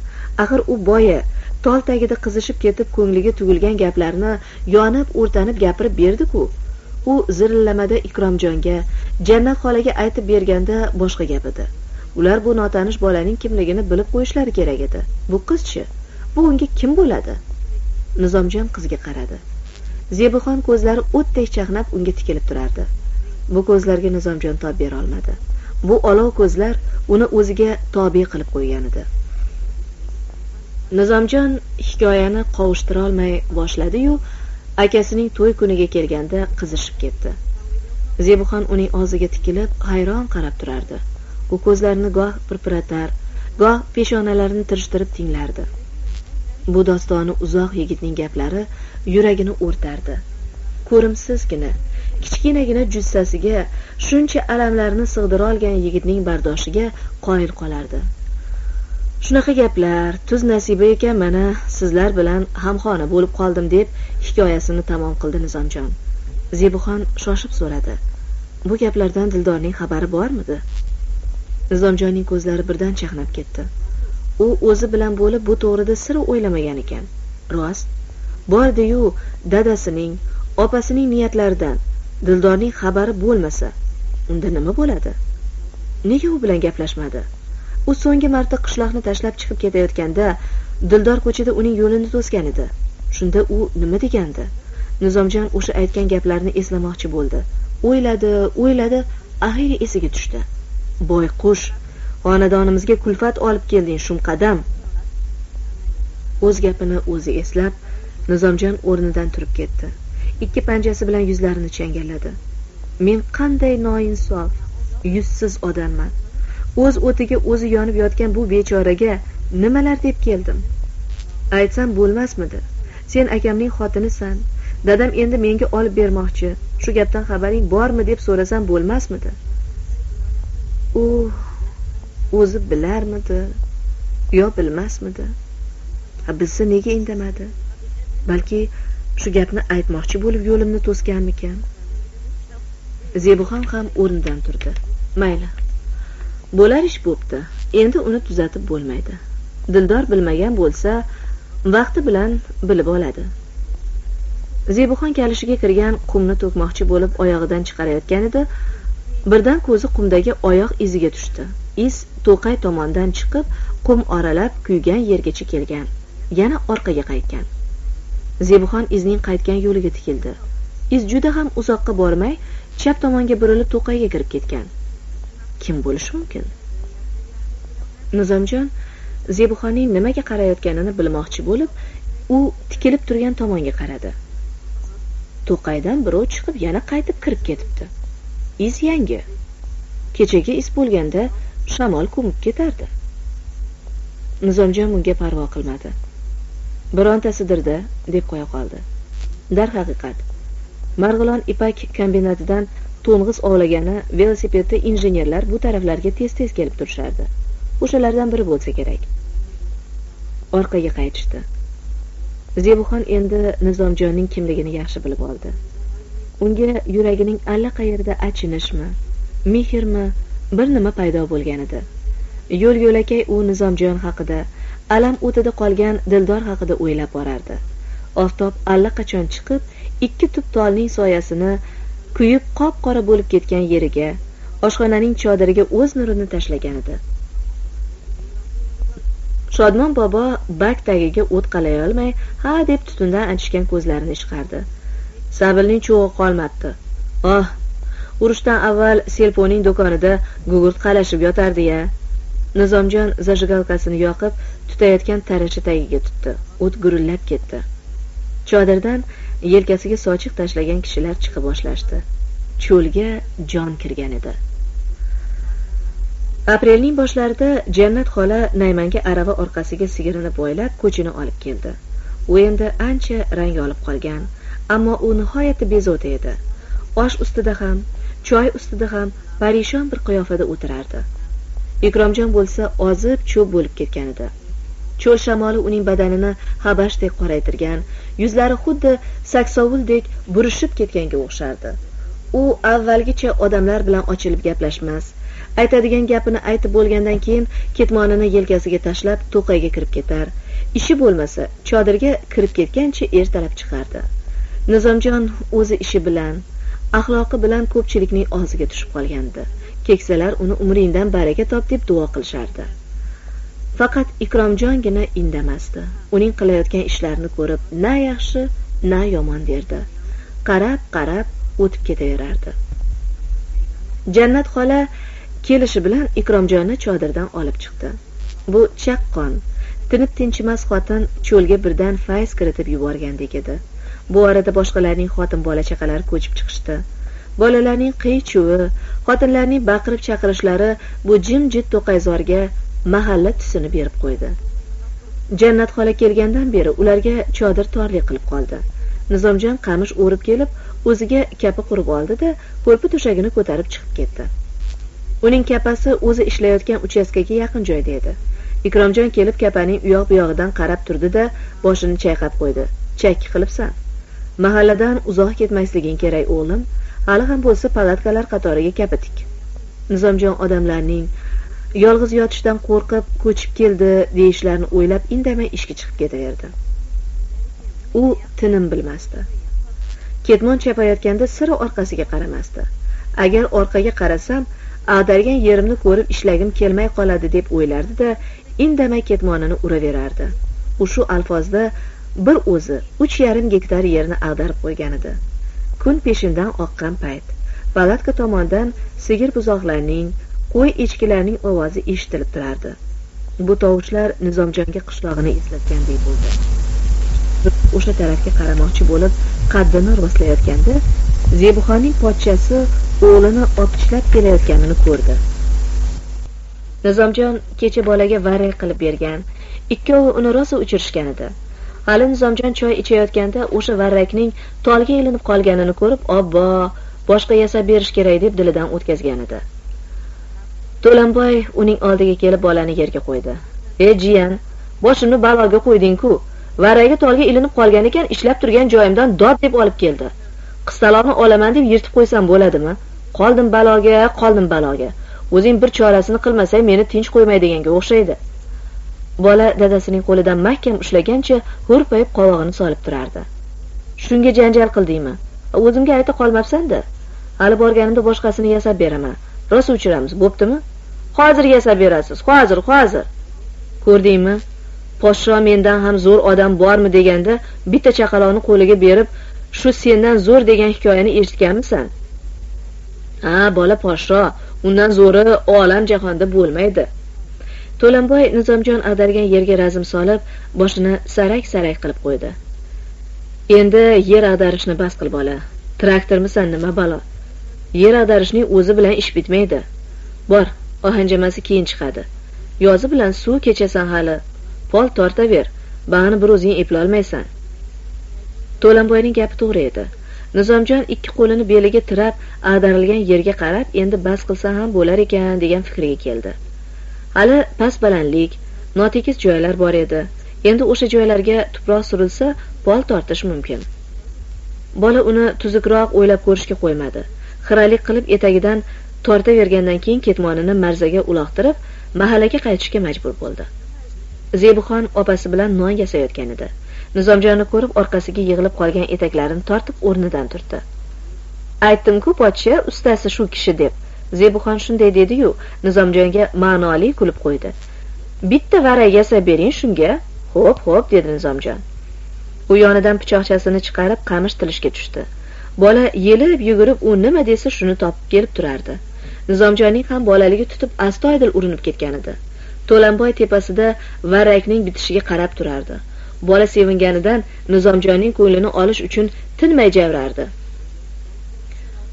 Axir u boya tol tagida qizishib ketib ko'ngliga tugilgan gaplarni yonib o'rtanib gapirib berdi ku u zirillamada ikromjonga jannat xolaga aytib berganda boshqa gap edi. Ular bu notanish bolaning kimligini bilib qo'yishlari kerak edi. Bu qizchi bu unga kim bo'ladi? Nizomjon qizga qaradi. Zebixon ko'zlari o'tdek chaqnab unga tikilib turardi. Bu ko'zlarga nizomjon tob bera olmadi. Bu olov ko'zlar uni o'ziga tobe qilib qo'ygan edi. Nizomjon hikoyani qovushtira olmay boshladi-yu akasining to'y kuniga kelganda qizishib ketdi. Zebuxon uning og'ziga tikilib hayron qarab turardi. U ko'zlarini goh pirpiratar goh peshonalarini tirishtirib tinglardi. Bu dostoni uzoq yigitning gaplari yuragini o'rtardi. Ko'rimsizgina kichkinagina jussasiga shuncha alamlarni sig'dira olgan yigitning bardoshiga qoyil qolardi. Shunaqa gaplar tuz nasiba ekan mana sizlar bilan hamxona bo'lib qoldim deb hikoyasini tamom qildi nizomjon. Zebuxon shoshib so'radi. Bu gaplardan dildorning xabari bormidi? Nizomjonning ko'zlari birdan chaqnab ketdi. U o'zi bilan bo'lib bu to'g'rida sira o'ylamagan ekan. Rost bordiyu dadasining opasining niyatlaridan. Dildorning xabari bo'lmasa unda nima bo'ladi? Nega u bilan gaplashmadi? U so'nggi marta qishloqni tashlab chiqib ketayotganda dildor ko'chada uning yo'lini to'sgan edi. Shunda u nima degandi? Nizomjon o'sha aytgan gaplarni eslamoqchi bo'ldi. O'yladi o'yladi axiyri esiga tushdi. Boyqush xonadonimizga kulfat olib kelding shumqadam o'z gapini o'zi eslab nizomjon o'rnidan turib ketdi. Ikki panjasi bilan yuzlarini changalladi. Men qanday noinsof yuzsiz odamman. O'z o'tiga o'zi yonib yotgan bu bechoraga nimalar deb keldim? Aytsam bo'lmasmidi? Sen akamning xotinisan. Dadam endi menga olib bermoqchi. Shu gapdan xabaring bormi deb so'rasam bo'lmasmidi? U o'zi bilarmidi? Yo bilmasmidi? Bilsa nega indamadi? Balki shu gapni aytmoqchi bo'lib yo'limni to'sganmikan? Zebuxon ham o'rnidan turdi. Mayli bo'lar ish bo'pti. Endi uni tuzatib bo'lmaydi. Dildor bilmagan bo'lsa vaqti bilan bilib oladi. Zebuxon kalishiga kirgan qumni to'kmoqchi bo'lib oyog'idan chiqarayotgan edi. Birdan ko'zi qumdagi oyoq iziga tushdi. Iz to'qay tomondan chiqib qum oralab kuygan yergacha kelgan yana orqaga qaytgan. Zebuxon izning qaytgan yo'liga tikildi. Iz juda ham uzoqqa bormay chap tomonga burilib to'qayga kirib ketgan. Kim bo'lishi mumkin? Nizomjon zebuxonning nimaga qarayotganini bilmoqchi bo'lib u tikilib turgan tomonga qaradi. To'qaydan birov chiqib yana qaytib kirib ketibdi. Iz yangi. Kechagi iz bo'lganda shamol ko'mib ketardi. Nizomjon bunga parvo qilmadi. Birontasidirda deb qo'ya qoldi. Darhaqiqat marg'ilon ipak kombinatidan to'ng'iz ovlagani velosipedda injenerlar bu taraflarga tez tez kelib turishardi. O'shalardan biri bo'lsa kerak. Orqaga qaytishdi. Zebuxon endi nizomjonning kimligini yaxshi bilib oldi. Unga yuragining allaqayerda achinishmi mehrmi bir nima paydo bo'lgan edi yo'l yo'lakay u nizomjon haqida alam o'tida qolgan dildor haqida o'ylab borardi. Oftob allaqachon chiqib ikki tup tolning soyasini kuyib qop qora bo'lib ketgan yeriga oshxonaning chodiriga o'z nurini tashlagan edi. Shodmon bobo bak tagiga o't qalayolmay ha deb tutundan achishgan ko'zlarini chiqardi sabilning cho'g'i qolmabdi. Oh urushdan avval selponing do'konida gugurt qalashib yotardi ya nizomjon zajigalkasini yoqib tutayotgan taracha tagiga tutdi. O't gurillab ketdi. Chodirdan yelkasiga sochiq tashlagan kishilar chiqa boshlashdi. Cho'lga jon kirgan edi. Aprelning boshlarida jannat xola naymanga arava orqasiga sigirini boylab ko'chini olib keldi. U endi ancha rang olib qolgan ammo u nihoyatda bezovta edi. Osh ustida ham choy ustida ham parishon bir qiyofada o'tirardi. Ikromjon bo'lsa ozib cho'p bo'lib ketgan edi. Cho'l shamoli uning badanini habashdek qoraytirgan yuzlari xuddi saksovuldek burishib ketganga o'xshardi. U avvalgicha odamlar bilan ochilib gaplashmas aytadigan gapini aytib bo'lgandan keyin ketmonini yelkasiga tashlab to'qayga kirib ketar. Ishi bo'lmasa chodirga kirib ketgancha ertalab chiqardi. Nizomjon o'zi ishi bilan axloqi bilan ko'pchilikning og'ziga tushib qolgandi. Keksalar uni umringdan baraka top deb duo qilishardi. Faqat ikromjongina indamasdi. Uning qilayotgan ishlarini ko'rib na yaxshi na yomon derdi. Qarab qarab o'tib ketaverardi jannat xola kelishi bilan ikromjonni chodirdan olib chiqdi. Bu chaqqon tinib tinchimas xotin cho'lga birdan fayz kiritib yuborgandek edi. Bu orada boshqalarning xotin bola chaqalari ko'chib chiqishdi. Bolalarning qiy chuvi xotinlarning baqirib chaqirishlari bu jimjit to'qayzorga mahalla tusini berib qo'ydi. Jannat xola kelgandan beri ularga chodir torlik qilib qoldi. Nizomjon qamish o'rib kelib o'ziga kapa qurib oldi da ko'rpa to'shagini ko'tarib chiqib ketdi. Uning kapasi o'zi ishlayotgan uchastkaga yaqin joyda edi. Ikromjon kelib kapaning u yoq bu yog'idan qarab turdi da boshini chayqab qo'ydi. Chakki qilibsan. Mahalladan uzoq ketmasliging kerak o'g'lim. Hali ham bo'lsa palatkalar qatoriga kapitik. Nizomjon odamlarning yolg'iz yotishdan qo'rqib ko'chib keldi deyishlarini o'ylab indamay ishga chiqib ketaverdi. U tinim bilmasdi. Ketmon chapayotganda sira orqasiga qaramasdi. Agar orqaga qarasam ag'dargan yerimni ko'rib ishlagim kelmay qoladi deb o'ylardi da indamay ketmonini uraverardi. U shu alfozda bir o'zi uch yarim gektar yerni ag'darib qo'ygan edi. Kun peshindan oqqan payt palatka tomondan sigir buzoqlarning qo'y echkilarning ovozi eshitilib turardi. Bu tovushlar nizomjonga qishlog'ini eslatganday bo'ldi. O'sha tarafga qaramoqchi bo'lib qaddini rostlayotganda zebuxonning pochchasi o'g'lini opichlab kelayotganini ko'rdi. Nizomjon kecha bolaga varrak qilib bergan ikkovi uni rosa uchirishgan edi. Hali nizomjon choy ichayotganda o'sha varrakning tolga ilinib qolganini ko'rib obbo boshqa yasab berish kerak deb dilidan o'tkazgan edi. To'lanboy uning oldiga kelib bolani yerga qo'ydi. E jiyan boshimni baloga qo'yding-ku. Varagi tolga ilinib qolgan ekan ishlab turgan joyimdan dod deb olib keldi. Qistaloqni olaman deb yirtib qo'ysam bo'ladimi? Qoldim baloga qoldim baloga o'zing bir chorasini qilmasang meni tinch qo'ymaydiganga o'xshaydi. Bola dadasining qo'lidan mahkam ushlagancha hurpayib qovog'ini solib turardi. Shunga janjal qildingmi? O'zimga ayta qolmabsanda. Hali borganimda boshqasini yasab beraman. Rosa uchiramiz bo'ptimi? Hozir yasab berasiz hozir hozir. Ko'rdingmi? Podsho mendan ham zo'r odam bormi deganda bitta chaqaloqni qo'liga berib shu sendan zo'r degan hikoyani eshitganmisan? Ha bola podsho undan zo'ri olam jahonda bo'lmaydi. To'lanboy nizomjon ag'dargan yerga razm solib boshini sarak sarak qilib qo'ydi. Endi yer ag'darishni bas qil bola. Traktormisan nima balo? Yer ag'darishning o'zi bilan ish bitmaydi. Bor ohanjamasi keyin chiqadi. Yozi bilan suv kechasan hali. Pol tortaver bag'ni bir o'zing eplolmaysan. To'lanboyning gapi to'g'ri edi. Nizomjon ikki qo'lini beliga tirab ag'darilgan yerga qarab endi bas qilsa ham bo'lar ekan degan fikrga keldi. Hali past balandlik notekis joylar bor edi. Endi o'sha joylarga tuproq surilsa pol tortish mumkin. Bola uni tuzukroq o'ylab ko'rishga qo'ymadi. Xiralik qilib etagidan tortavergandan keyin ketmonini marzaga uloqtirib mahallaga qaytishga majbur bo'ldi. Zebuxon opasi bilan non yasayotgan edi. Nizomjonni ko'rib orqasiga yig'ilib qolgan etaklarini tortib o'rnidan turdi. Aytdimku podsha ustasi shu kishi deb. Zebuxon shunday dediyu nizomjonga ma'noli kulib qo'ydi. Bitta vara yasab bering shunga. Xo'p xo'p dedi nizomjon. U yonidan pichoqchasini chiqarib qamish tilishga tushdi. Bola yelib yugurib u nima desa shuni topib kelib turardi. Nizomjonning ham bolaligi tutib astoydil urinib ketgan edi. To'lanboy tepasida varrakning bitishiga qarab turardi. Bola sevinganidan nizomjonning ko'nglini olish uchun tinmay javrardi.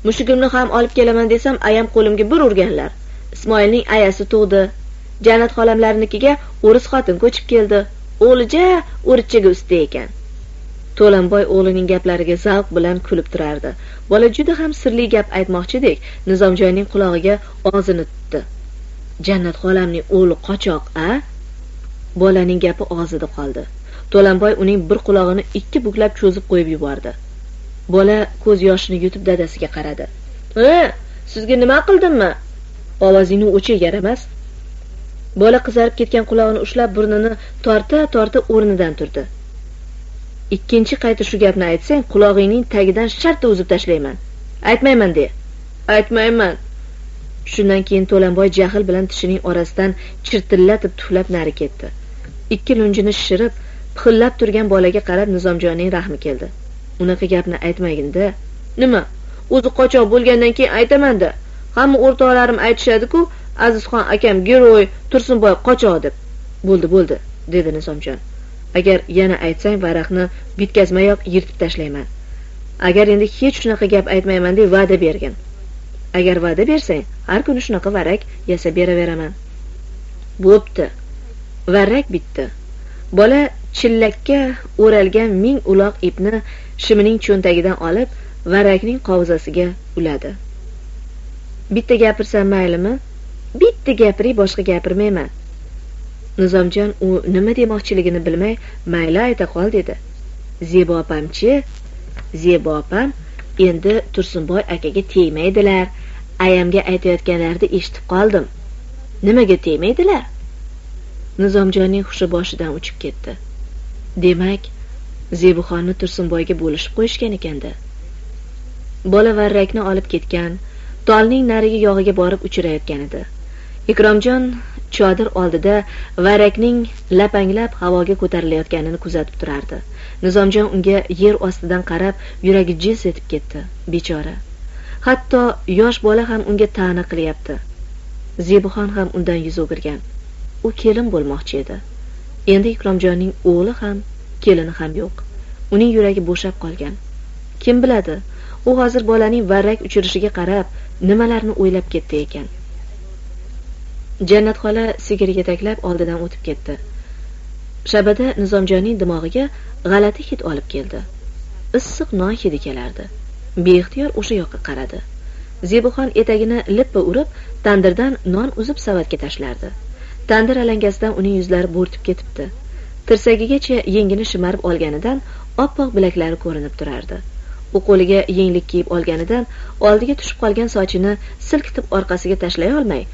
Mushugimni ham olib kelaman desam ayam qo'limga bir urganlar. Ismoilning ayasi tug'di. Jannat xolamlarnikiga o'ris xotin ko'chib keldi. O'g'lija o'richaga usta ekan. To'lanboy o'g'lining gaplariga zavq bilan kulib turardi. Bola juda ham sirli gap aytmoqchidek nizomjonning qulog'iga og'zini tutdi. Jannat xolamning o'g'li qochoq a? Bolaning gapi og'zida qoldi. To'lanboy uning bir qulog'ini ikki buklab cho'zib qo'yib yubordi. Bola ko'z yoshini yutib dadasiga qaradi. E sizga nima qildimmi? Ovozingni o'chir yaramas bola qizarib ketgan qulog'ini ushlab burnini torta torta o'rnidan turdi. Ikkinchi qayta shu gapni aytsang qulog'ingning tagidan shartta uzib tashlayman. Aytmayman de aytmayman. Shundan keyin to'lanboy jahl bilan tishining orasidan chirtillatib tuflab nari ketdi. Ikki lunjini shishirib pixillab turgan bolaga qarab nizomjonning rahmi keldi. Unaqa gapni aytmaginda nima o'zi qochoq bo'lgandan keyin aytamanda hamma o'rtoqlarim aytishadi-ku azizxon akam giroy tursunboy qochoq deb. Bo'ldi bo'ldi dedi nizomjon. Agar yana aytsang varaqni bitkazmayoq yirtib tashlayman. Agar endi hech shunaqa gap aytmayman deb va'da bergin. Agar va'da bersang har kuni shunaqa varak yasab beraveraman. Bo'pti. Varrak bitdi. Bola chillakka o'ralgan ming uloq ipni shimining cho'ntagidan olib varrakning qovzasiga uladi. Bitta gapirsam maylimi? Bitta gapiring boshqa gapirmayman. Nizomjon u nima demoqchiligini bilmay mayli ayta qol dedi. Zebo opamchi zebo opam endi tursunboy akaga tegmaydilar. Ayamga aytayotganlarini eshitib qoldim. Nimaga tegmaydilar? Nizomjonning hushi boshidan uchib ketdi. Demak zebuxonni tursunboyga bo'lishib qo'yishgan ekanda. Bola varrakni olib ketgan tolning narigi yog'iga borib uchirayotgan edi. Ikromjon chodir oldida varrakning lapanglab havoga ko'tarilayotganini kuzatib turardi. Nizomjon unga yer ostidan qarab yuragi jiz etib ketdi bechora. Hatto yosh bola ham unga ta'na qilyapti. Zebixon ham undan yuz o'girgan. U kelin bo'lmoqchi edi. Endi ikromjonning o'g'li ham kelini ham yo'q. Uning yuragi bo'shab qolgan. Kim biladi u hozir bolaning varrak uchirishiga qarab nimalarni o'ylab ketdi ekan? Jannat xola sigir yetaklab oldidan o'tib ketdi. Shabada nizomjonning dimog'iga g'alati hid olib keldi. Issiq non hidi kelardi. Beixtiyor o'sha yoqqa qaradi. Zebuxon etagini lippa urib tandirdan non uzib savatga tashlardi. Tandir alangasidan uning yuzlari bo'rtib ketibdi. Tirsagigacha yengini shimarib olganidan oppoq bilaklari ko'rinib turardi. U qo'liga yenglik kiyib olganidan oldiga tushib qolgan sochini silkitib orqasiga tashlay olmay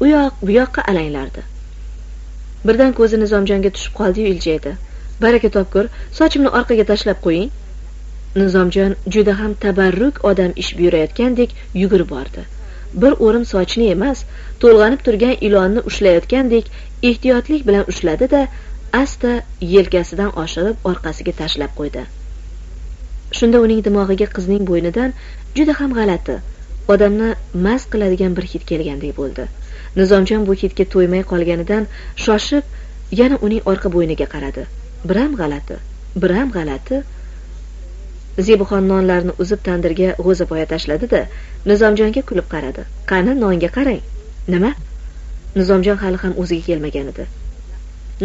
u yoq bu yoqqa alanglardi. Birdan ko'zi nizomjonga tushib qoldiyu iljaydi. Baraka topkur sochimni orqaga tashlab qo'ying. Nizomjon juda ham tabarruk odam ish buyurayotgandek yugurib bordi. Bir o'rim sochni emas to'lg'anib turgan ilonni ushlayotgandek ehtiyotlik bilan ushladi da asta yelkasidan oshirib orqasiga tashlab qo'ydi. Shunda uning dimog'iga qizning bo'ynidan juda ham g'alati odamni mast qiladigan bir hid kelgandek bo'ldi. Nizomjon bu hidga to'ymay qolganidan shoshib yana uning orqa bo'yniga qaradi. Biram g'alati biram g'alati. Zebuxon nonlarni uzib tandirga g'o'zapoya tashladi da nizomjonga kulib qaradi. Qani nonga qarang. Nima? Nizomjon hali ham o'ziga kelmagan edi.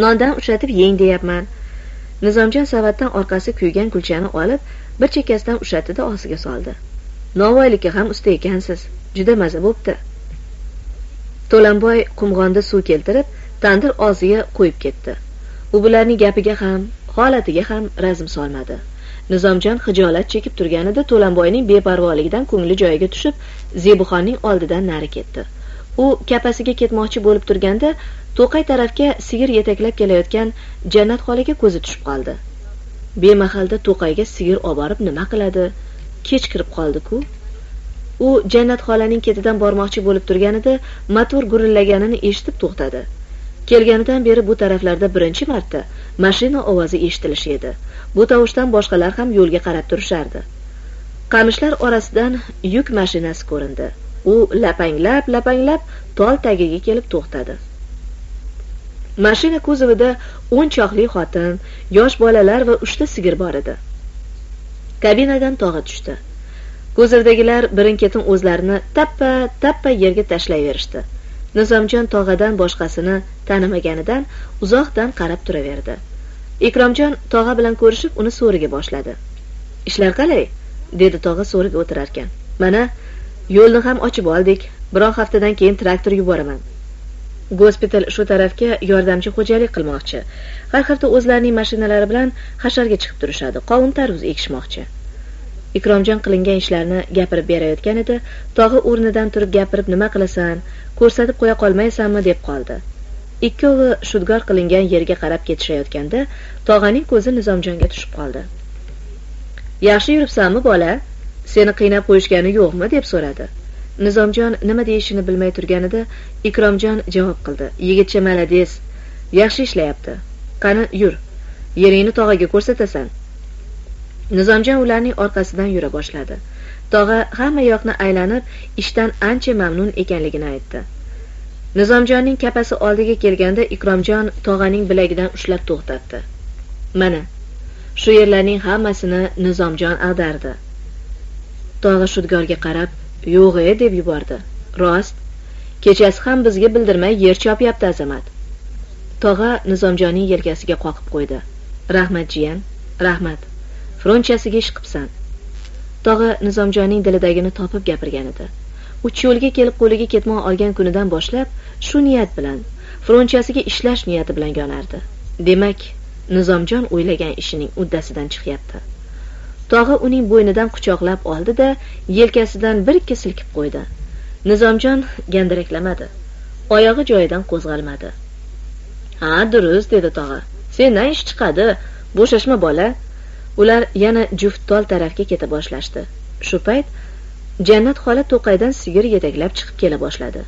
Nondan ushlatib yeng deyapman. Nizomjon savatdan orqasi kuygan kulchani olib bir chekkasidan ushatdi da og'ziga soldi. Novoylikka ham usta ekansiz juda maza bo'pti. To'lanboy qumg'onda suv keltirib tandir og'ziga qo'yib ketdi. U bularning gapiga ham holatiga ham razm solmadi. Nizomjon hijolat chekib turganida to'lanboyning beparvoligidan ko'ngli joyiga tushib zebuxonning oldidan nari ketdi. U kapasiga ketmoqchi bo'lib turganda to'qay tarafga sigir yetaklab kelayotgan jannat xolaga ko'zi tushib qoldi. Bemahalda to'qayga sigir oborib nima qiladi? Kech kirib qoldi ku u jannat xolaning ketidan bormoqchi bo'lib turganida motor gurillaganini eshitib to'xtadi. Kelganidan beri bu taraflarda birinchi marta mashina ovozi eshitilishi edi. Bu tovushdan boshqalar ham yo'lga qarab turishardi. Qamishlar orasidan yuk mashinasi ko'rindi. U lapanglab lapanglab tol tagiga kelib to'xtadi. Mashina kuzovida o'n choqli xotin yosh bolalar va uchta sigir bor edi. Kabinadan tog'a tushdi. Huzurdagilar birin ketin o'zlarini tappa tappa yerga tashlayverishdi nizomjon tog'adan boshqasini tanimaganidan uzoqdan qarab turaverdi. Ikromjon tog'a bilan ko'rishib uni so'riga boshladi. Ishlar qalay? dedi tog'a so'riga o'tirarkan. Mana yo'lni ham ochib oldik. Biroq haftadan keyin traktor yuboraman gospital shu tarafga yordamchi xo'jalik qilmoqchi. Har hafta o'zlarining mashinalari bilan hasharga chiqib turishadi. Qovun tarvuz ekishmoqchi. Ikromjon qilingan ishlarni gapirib berayotgan edi. Tog'i o'rnidan turib gapirib nima qilasan? Ko'rsatib qo'ya qolmaysanmi? deb qoldi. Ikkovi shudgor qilingan yerga qarab ketishayotganda tog'aning ko'zi nizomjonga tushib qoldi. Yaxshi yuribsanmi bola? Seni qiynab qo'yishgani yo'qmi? deb so'radi. Nizomjon nima deyishini bilmay turganida ikromjon javob qildi. Yigitcha malades yaxshi ishlayapti. Qani yur. Yeringni tog'aga ko'rsatasan. Nizomjon ularning orqasidan yura boshladi. Tog'a hamma yoqni aylanib ishdan ancha mamnun ekanligini aytdi. Nizomjonning kapasi oldiga kelganda ikromjon tog'aning bilagidan ushlab to'xtatdi. Mana shu yerlarning hammasini nizomjon ag'dardi. Tog'a shudgorga qarab yo'g' e deb yubordi. Rost kechasi ham bizga bildirmay yer chopyapti azamat. Tog'a nizomjonning yelkasiga qoqib qo'ydi. Rahmat jiyan. Rahmat. Fronchasiga ish qipsan tog'a nizomjonning dilidagini topib gapirgan edi. Uch yo'lga kelib qo'liga ketmon olgan kunidan boshlab shu niyat bilan fronchasiga ishlash niyati bilan yonardi demak nizomjon o'ylagan ishining uddasidan chiqyapti. Tog'a uning bo'ynidan quchoqlab oldi da yelkasidan bir ikki silkib qo'ydi. Nizomjon gandiraklamadi oyog'i joyidan qo'zg'almadi. Ha durust dedi tog'a sendan ish chiqadi. Bo'shashma bola. Ular yana juft tol tarafga keta boshlashdi. Shu payt jannat xola to'qaydan sigir yetaklab chiqib kela boshladi.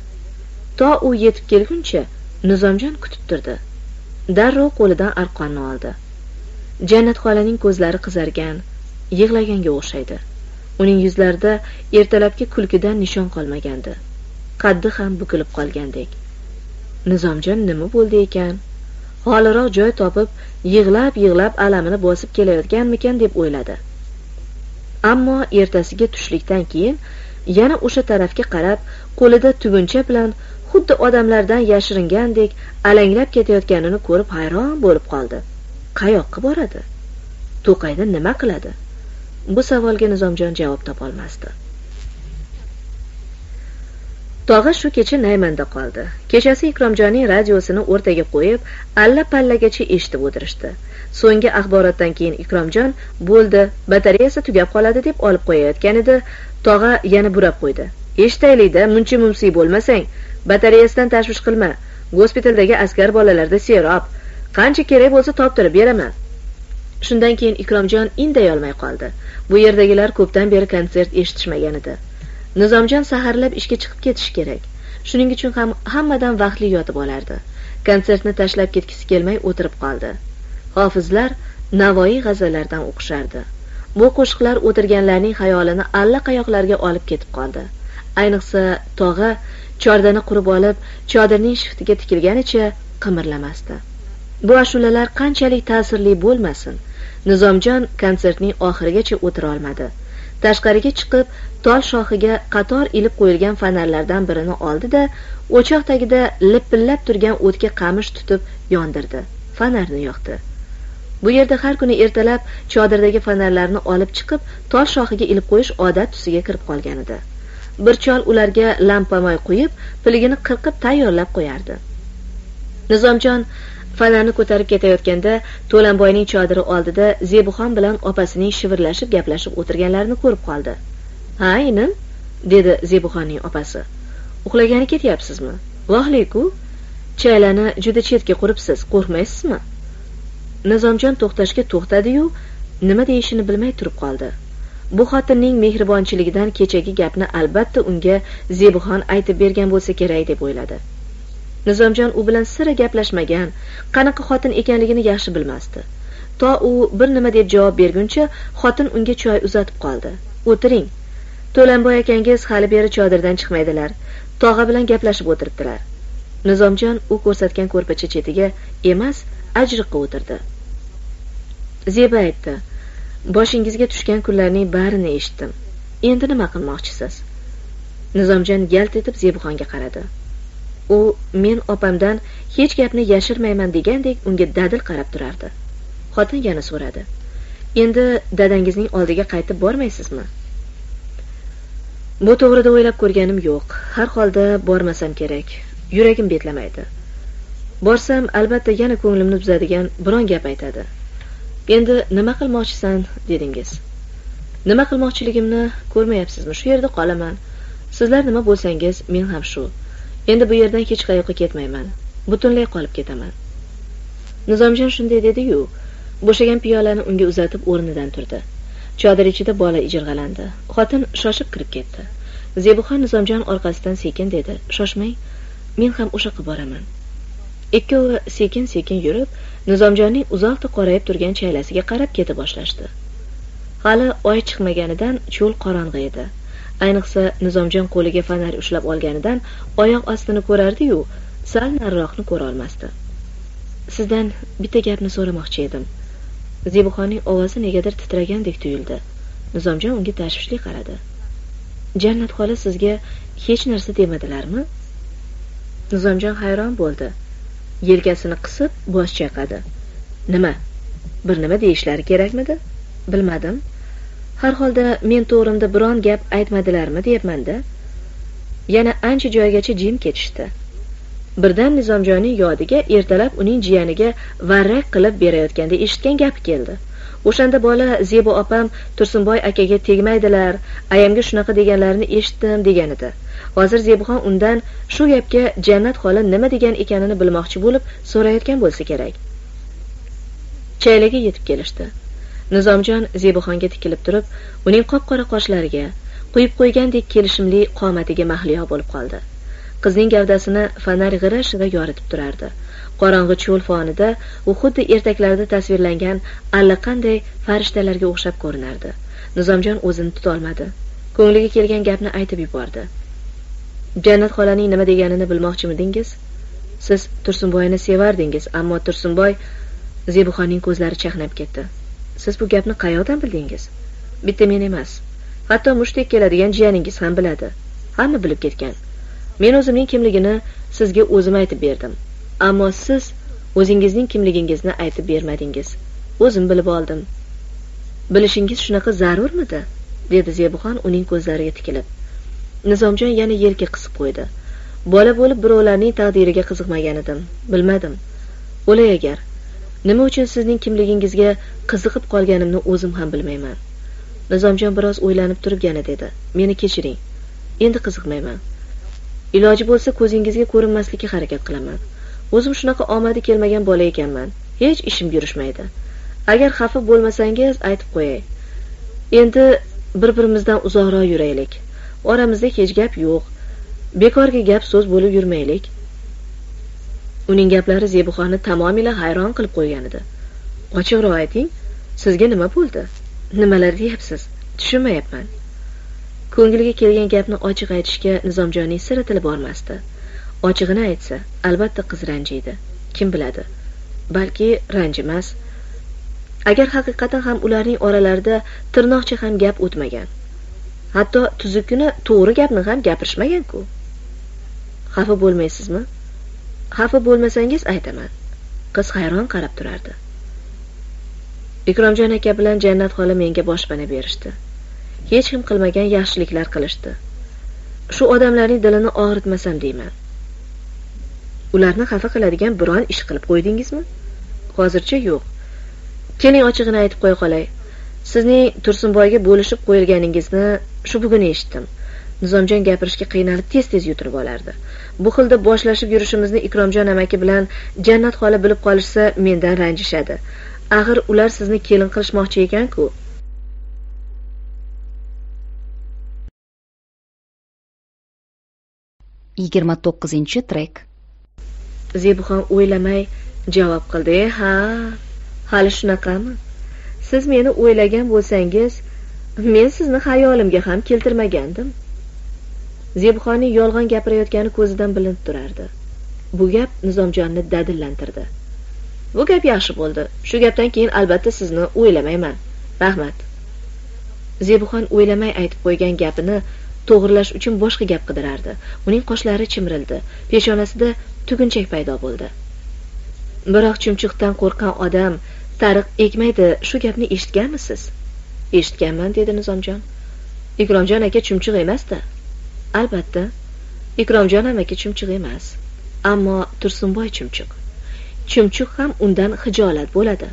To u yetib kelguncha nizomjon kutib turdi. Darrov qo'lidan arqonni oldi. Jannat xolaning ko'zlari qizargan yig'laganga o'xshaydi. Uning yuzlarida ertalabki kulkidan nishon qolmagandi. Qaddi ham bukilib qolgandek. Nizomjon nima bo'ldi ekan? Holiroq joy topib yig'lab yig'lab alamini bosib kelayotganmikan deb o'yladi. Ammo ertasiga tushlikdan keyin yana o'sha tarafga qarab qo'lida tuguncha bilan xuddi odamlardan yashiringandek alanglab ketayotganini ko'rib hayron bo'lib qoldi. Qayoqqa boradi? To'qayda nima qiladi? Bu savolga nizomjon javob topolmasdi tog'a shu kecha naymanda qoldi. Kechasi ikromjonning radiosini o'rtaga qo'yib alla pallagacha eshitib o'tirishdi. So'nggi axborotdan keyin ikromjon bo'ldi batareyasi tugab qoladi deb olib qo'yayotgan edi. Tog'a yana burab qo'ydi. Eshitaylikda muncha mumsiy bo'lmasang batareyasidan tashvish qilma. Gospitaldagi askar bolalarda serob qancha kerak bo'lsa toptirib beraman. Shundan keyin ikromjon indayolmay qoldi. Bu yerdagilar ko'pdan beri konsert eshitishmagan edi. Nizomjon saharlab ishga chiqib ketishi kerak. Shuning uchun ham hammadan vaqtli yotib olardi. Konsertni tashlab ketgisi kelmay o'tirib qoldi. Hofizlar navoiy g'azallaridan o'qishardi. Bu qo'shiqlar o'tirganlarning xayolini allaqayoqlarga olib ketib qoldi. Ayniqsa tog'a chordani qurib olib chodirning shiftiga tikilganicha qimirlamasdi. Bu ashulalar qanchalik ta'sirli bo'lmasin. Nizomjon konsertning oxirigacha o'tira olmadi. Tashqariga chiqib tol shoxiga qator ilib qo'yilgan fonarlardan birini oldi da o'choq tagida lipillab turgan o'tga qamish tutib yondirdi. Fonarni yoqdi. Bu yerda har kuni ertalab chodirdagi fonarlarni olib chiqib tol shoxiga ilib qo'yish odat tusiga kirib qolgan edi. Bir chol ularga lampamoy quyib piligini qirqib tayyorlab qo'yardi. Nizomjon fanarni ko'tarib ketayotganda to'lanboyning chodiri oldida zebuxon bilan opasining shivirlashib gaplashib o'tirganlarini ko'rib qoldi. Ha inim dedi zebuxonning opasi. Uxlagani ketyapsizmi? Vohliku chaylani juda chetga quribsiz qo'rqmaysizmi? Nizomjon to'xtashga to'xtadiyu nima deyishini bilmay turib qoldi. Bu xotinning mehribonchiligidan kechagi gapni albatta unga zebuxon aytib bergan bo'lsa kerak deb o'yladi. Nizomjon u bilan sira gaplashmagan qanaqa xotin ekanligini yaxshi bilmasdi. To u bir nima deb javob berguncha xotin unga choy uzatib qoldi. O'tiring. To'lanboy akangiz hali beri chodirdan chiqmaydilar. Tog'a bilan gaplashib o'tiribdilar. Nizomjon u ko'rsatgan ko'rpacha chetiga emas ajriqqa o'tirdi. Zebi aytdi boshingizga tushgan kunlarning barini eshitdim. Endi nima qilmoqchisiz? Nizomjon yalt etib zebixonga qaradi. U men opamdan hech gapni yashirmayman degandek unga dadil qarab turardi. Xotin yana so'radi endi dadangizning oldiga qaytib bormaysizmi? Bu to'g'rida o'ylab ko'rganim yo'q. Har holda bormasam kerak. Yuragim betlamaydi. Borsam albatta yana ko'nglimni buzadigan biron gap aytadi. Endi nima qilmoqchisan dedingiz. Nima qilmoqchiligimni ko'rmayapsizmi? Shu yerda qolaman. Sizlar nima bo'lsangiz men ham shu. Endi bu yerdan hech qayoqqa ketmayman. Butunlay qolib ketaman. Nizomjon shunday dediyu bo'shagan piyolani unga uzatib o'rnidan turdi. Chodir ichida bola ijirg'alandi. Xotin shoshib kirib ketdi. Zebuxon nizomjon orqasidan sekin dedi. Shoshmang men ham o'sha qilib boraman. Ikkovi sekin sekin yurib nizomjonning uzoqda qorayib turgan chaylasiga qarab keta boshlashdi. Hali oy chiqmaganidan cho'l qorong'i edi. Ayniqsa nizomjon qo'liga fonar ushlab olganidan oyoq ostini ko'rardi-yu, sal nariroqni ko'ra olmasdi. Sizdan bitta gapni so'ramoqchi edim. Zebuxonning ovozi negadir titragandek tuyuldi. Nizomjon unga tashvishli qaradi. Jannat xola sizga hech narsa demadilarmi? Nizomjon hayron bo'ldi. yelkasini qisib bosh chayqadi nima bir nima deyishlari kerakmidi bilmadim har holda men to'g'rimda biron gap aytmadilarmi deyapmanda yana ancha joygacha jim ketishdi birdan nizomjonning yodiga ertalab uning jiyaniga varrak qilib berayotganda eshitgan gapi keldi. O'shanda bola zebo opam tursunboy akaga tegmaydilar ayamga shunaqa deganlarini eshitdim degan edi. Hozir zebuxon undan shu gapga jannat xola nima degan ekanini bilmoqchi bo'lib so'rayotgan bo'lsa kerak. Chaylaga yetib kelishdi. Nizomjon zebuxonga tikilib turib uning qop qora qoshlariga quyib qo'ygandek kelishimli qomatiga mahliyo bo'lib qoldi. Qizning gavdasini fonar g'ira shira yoritib turardi. Qorong'i cho'l fonida u xuddi ertaklarda tasvirlangan allaqanday farishtalarga o'xshab ko'rinardi. Nizomjon o'zini tutolmadi. Ko'ngliga kelgan gapni aytib yubordi. Jannat xolaning nima deganini bilmoqchimidingiz? Siz tursunboyni sevardingiz ammo tursunboy zebuxonning ko'zlari chaqnab ketdi. Siz bu gapni qayoqdan bildingiz? Bitta men emas hatto mushtdek keladigan jiyaningiz ham biladi. Hamma bilib ketgan. Men o'zimning kimligini sizga o'zim aytib berdim. Ammo siz o'zingizning kimligingizni aytib bermadingiz. O'zim bilib oldim. Bilishingiz shunaqa zarurmidi? dedi zebuxon uning ko'zlariga tikilib. Nizomjon yana yelka qisib qo'ydi. Bola bo'lib birovlarning taqdiriga qiziqmagan edim. Bilmadim. O'lay agar nima uchun sizning kimligingizga qiziqib qolganimni o'zim ham bilmayman. Nizomjon biroz o'ylanib turib yana dedi. Meni kechiring. Endi qiziqmayman. Iloji bo'lsa ko'zingizga ko'rinmaslikka harakat qilaman. O'zim shunaqa omadi kelmagan bola ekanman. Hech ishim yurishmaydi. Agar xafa bo'lmasangiz aytib qo'yay. Endi bir birimizdan uzoqroq yuraylik. Oramizda hech gap yo'q. Bekorga gap so'z bo'lib yurmaylik. Uning gaplari zebuxonni tamomila hayron qilib qo'ygan edi. Ochiqroq ayting sizga nima bo'ldi? Nimalar deyapsiz? Tushunmayapman. Ko'ngliga kelgan gapni ochiq aytishga nizomjonning sira tili bormasdi ochig'ini aytsa albatta qiz ranjiydi. Kim biladi? Balki ranjimas agar haqiqatan ham ularning oralarida tirnoqcha ham gap o'tmagan hatto tuzukkina to'g'ri gapni ham gapirishmagan-ku. Xafa bo'lmaysizmi? Xafa bo'lmasangiz aytaman. Qiz hayron qarab turardi. Ikromjon aka bilan jannat xola menga boshpana berishdi. Hech kim qilmagan yaxshiliklar qilishdi. Shu odamlarning dilini og'ritmasam deyman. Ularni xafa qiladigan biron ish qilib qo'ydingizmi? Hozircha yo'q. Keling ochig'ini aytib qo'ya qolay. Sizning tursunboyga bo'lishib qo'yilganingizni shu bugun eshitdim. Nizomjon gapirishga qiynalib tez tez yutinib olardi. Bu xilda boshlashib yurishimizni ikromjon amaki bilan jannat xola bilib qolishsa mendan ranjishadi. Axir ular sizni kelin qilishmoqchi ekan-ku. Yigirma to'qqizinchi trek zebuxon o'ylamay javob qildi. E ha hali shunaqami? Siz meni o'ylagan bo'lsangiz men sizni xayolimga ham keltirmagandim. Zebixonning yolg'on gapirayotgani ko'zidan bilinib turardi. Bu gap nizomjonni dadillantirdi. Bu gap yaxshi bo'ldi. Shu gapdan keyin albatta sizni o'ylamayman. Rahmat. Zebixon o'ylamay aytib qo'ygan gapini to'g'irlash uchun boshqa gap qidirardi. Uning qoshlari chimirildi. Peshonasida tugunchak paydo bo'ldi. Biroq chumchuqdan qo'rqqan odam tariq ekmaydi shu gapni eshitganmisiz? Eshitganman dedi nizomjon. Ikromjon aka chumchuq emasda. Albatta ikromjon amaki chumchuq emas ammo tursunboy chumchuq. Chumchuq ham undan hijolat bo'ladi.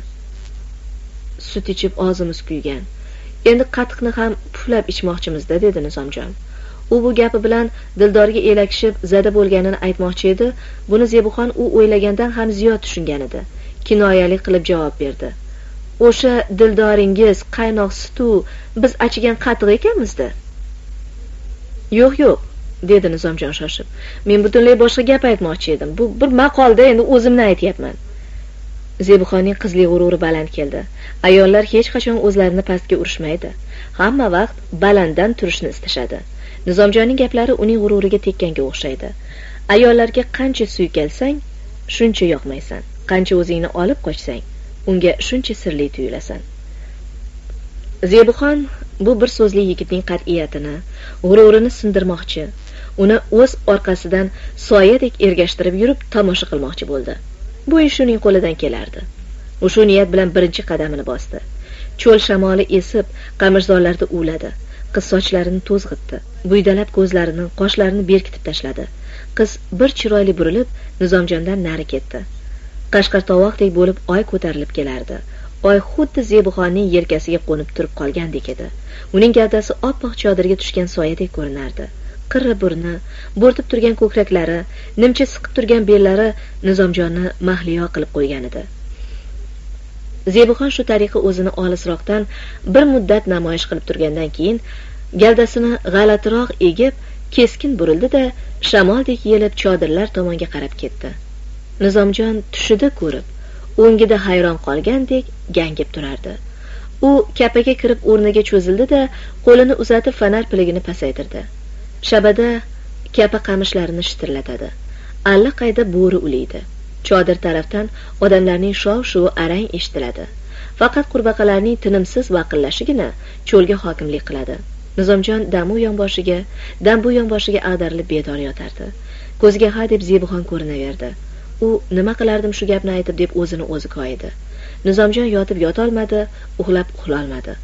Sut ichib og'zimiz kuygan. Endi qatiqni ham puflab ichmoqchimizda dedi nizomjon. U bu gapi bilan dildorga elakishib zada bo'lganini aytmoqchi edi. Buni zebuxon u o'ylagandan ham ziyod tushungan edi. Kinoyali qilib javob berdi. O'sha dildoringiz qaynoq sutu biz achigan qatiq ekanmizda yo'q yo'q dedi nizomjon shoshib. Men butunlay boshqa gap aytmoqchi edim. Bu bir maqolda endi o'zimni aytyapman. Zebuxonning qizli g'ururi baland keldi. Ayollar hech qachon o'zlarini pastga urishmaydi. Hamma vaqt balanddan turishni istashadi. Nizomjonning gaplari uning g'ururiga tekkanga o'xshaydi. Ayollarga qancha suykalsang shuncha yoqmaysan. Qancha o'zingni olib qochsang unga shuncha sirli tuyulasan. Zebuxon bu bir so'zli yigitning qat'iyatini g'ururini sindirmoqchi uni o'z orqasidan soyadek ergashtirib yurib tomosha qilmoqchi bo'ldi. Bu ish uning qo'lidan kelardi. U shu niyat bilan birinchi qadamini bosdi. Cho'l shamoli esib qamishzorlarda uvladi. Qiz sochlarini to'zg'itdi. Buydalab ko'zlarini qoshlarini berkitib tashladi. Qiz bir chiroyli burilib nizomjondan nari ketdi. Qashqar tovoqdek bo'lib oy ko'tarilib kelardi. Oy xuddi zebixonning yelkasiga qo'nib turib qolgandek edi. Uning gavdasi oppoq chodirga tushgan soyadek ko'rinardi. Qirra burni bo'rtib turgan ko'kraklari nimcha siqib turgan bellari nizomjonni mahliyo qilib qo'ygan edi. Zebuxon shu tariqa o'zini olisroqdan bir muddat namoyish qilib turgandan keyin gavdasini g'alatiroq egib keskin burildi da shamoldek yelib chodirlar tomonga qarab ketdi. Nizomjon tushida ko'rib o'ngida hayron qolgandek gangib turardi. U kapaga kirib o'rniga cho'zildi da qo'lini uzatib fonar piligini pasaytirdi. Shabada kapa qamishlarini shitirlatadi. Allaqayda bo'ri uliydi chodir tarafdan odamlarning shov shuvi arang eshitiladi. Faqat qurbaqalarning tinimsiz vaqillashigina cho'lga hokimlik qiladi. Nizomjon dam u yonboshiga dam bu yonboshiga ag'darilib bedor yotardi. Ko'ziga ha deb zebuxon ko'rinaverdi. U nima qilardim shu gapni aytib deb o'zini o'zi koyidi nizomjon yotib yotolmadi uxlab uxlolmadi.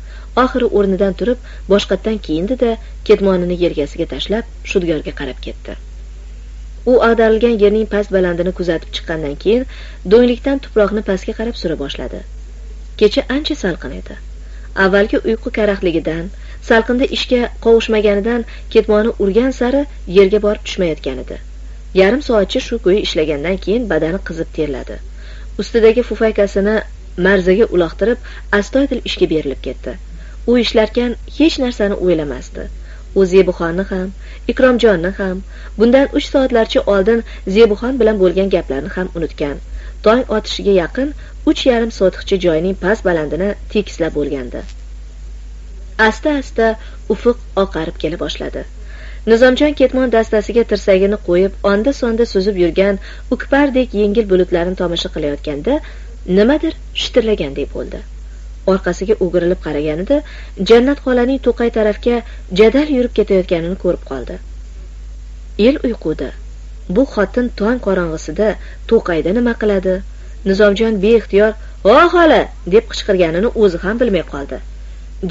Oxiri o'rnidan turib boshqatdan kiyindi da ketmonini yelkasiga tashlab shudgorga qarab ketdi. U ag'darilgan yerning past balandini kuzatib chiqqandan keyin do'nglikdan tuproqni pastga qarab sura boshladi. Kecha ancha salqin edi. Avvalgi uyqu karaxtligidan salqinda ishga qovushmaganidan ketmoni urgan sari yerga borib tushmayotgan edi. Yarim soatcha shu ko'yi ishlagandan keyin badani qizib terladi. Ustidagi fufaykasini marzaga uloqtirib astoydil ishga berilib ketdi. U ishlarkan hech narsani o'ylamasdi. U zebuxonni ham ikromjonni ham bundan uch soatlarcha oldin zebuxon bilan bo'lgan gaplarni ham unutgan. Tong otishiga yaqin uch yarim sotixcha joyning past balandini tekislab bo'lgandi. Asta asta ufuq oqarib kela boshladi. Nizomjon ketmon dastasiga tirsagini qo'yib onda sonda suzib yurgan ukpardek yengil bulutlarni tomosha qilayotganda nimadir shitirlaganday bo'ldi. Orqasiga o'girilib qaraganida jannat xolaning to'qay tarafga jadal yurib ketayotganini ko'rib qoldi. El uyquda bu xotin tong qorong'isida to'qayda nima qiladi? Nizomjon beixtiyor o xola! deb qichqirganini o'zi ham bilmay qoldi.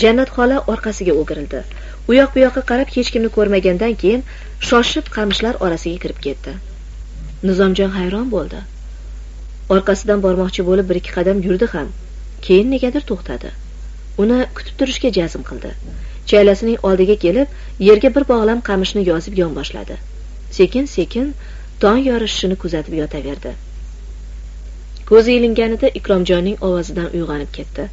Jannat xola orqasiga o'girildi. U yoq bu yoqqa qarab hech kimni ko'rmagandan keyin shoshib qamishlar orasiga kirib ketdi. Nizomjon hayron bo'ldi. Orqasidan bormoqchi bo'lib bir ikki qadam yurdi ham keyin negadir to'xtadi. Uni kutib turishga jazm qildi. Chaylasining oldiga kelib yerga bir bog'lam qamishni yozib yonboshladi sekin sekin tong yorishishini kuzatib yotaverdi. Ko'zi ilinganida ikromjonning ovozidan uyg'onib ketdi.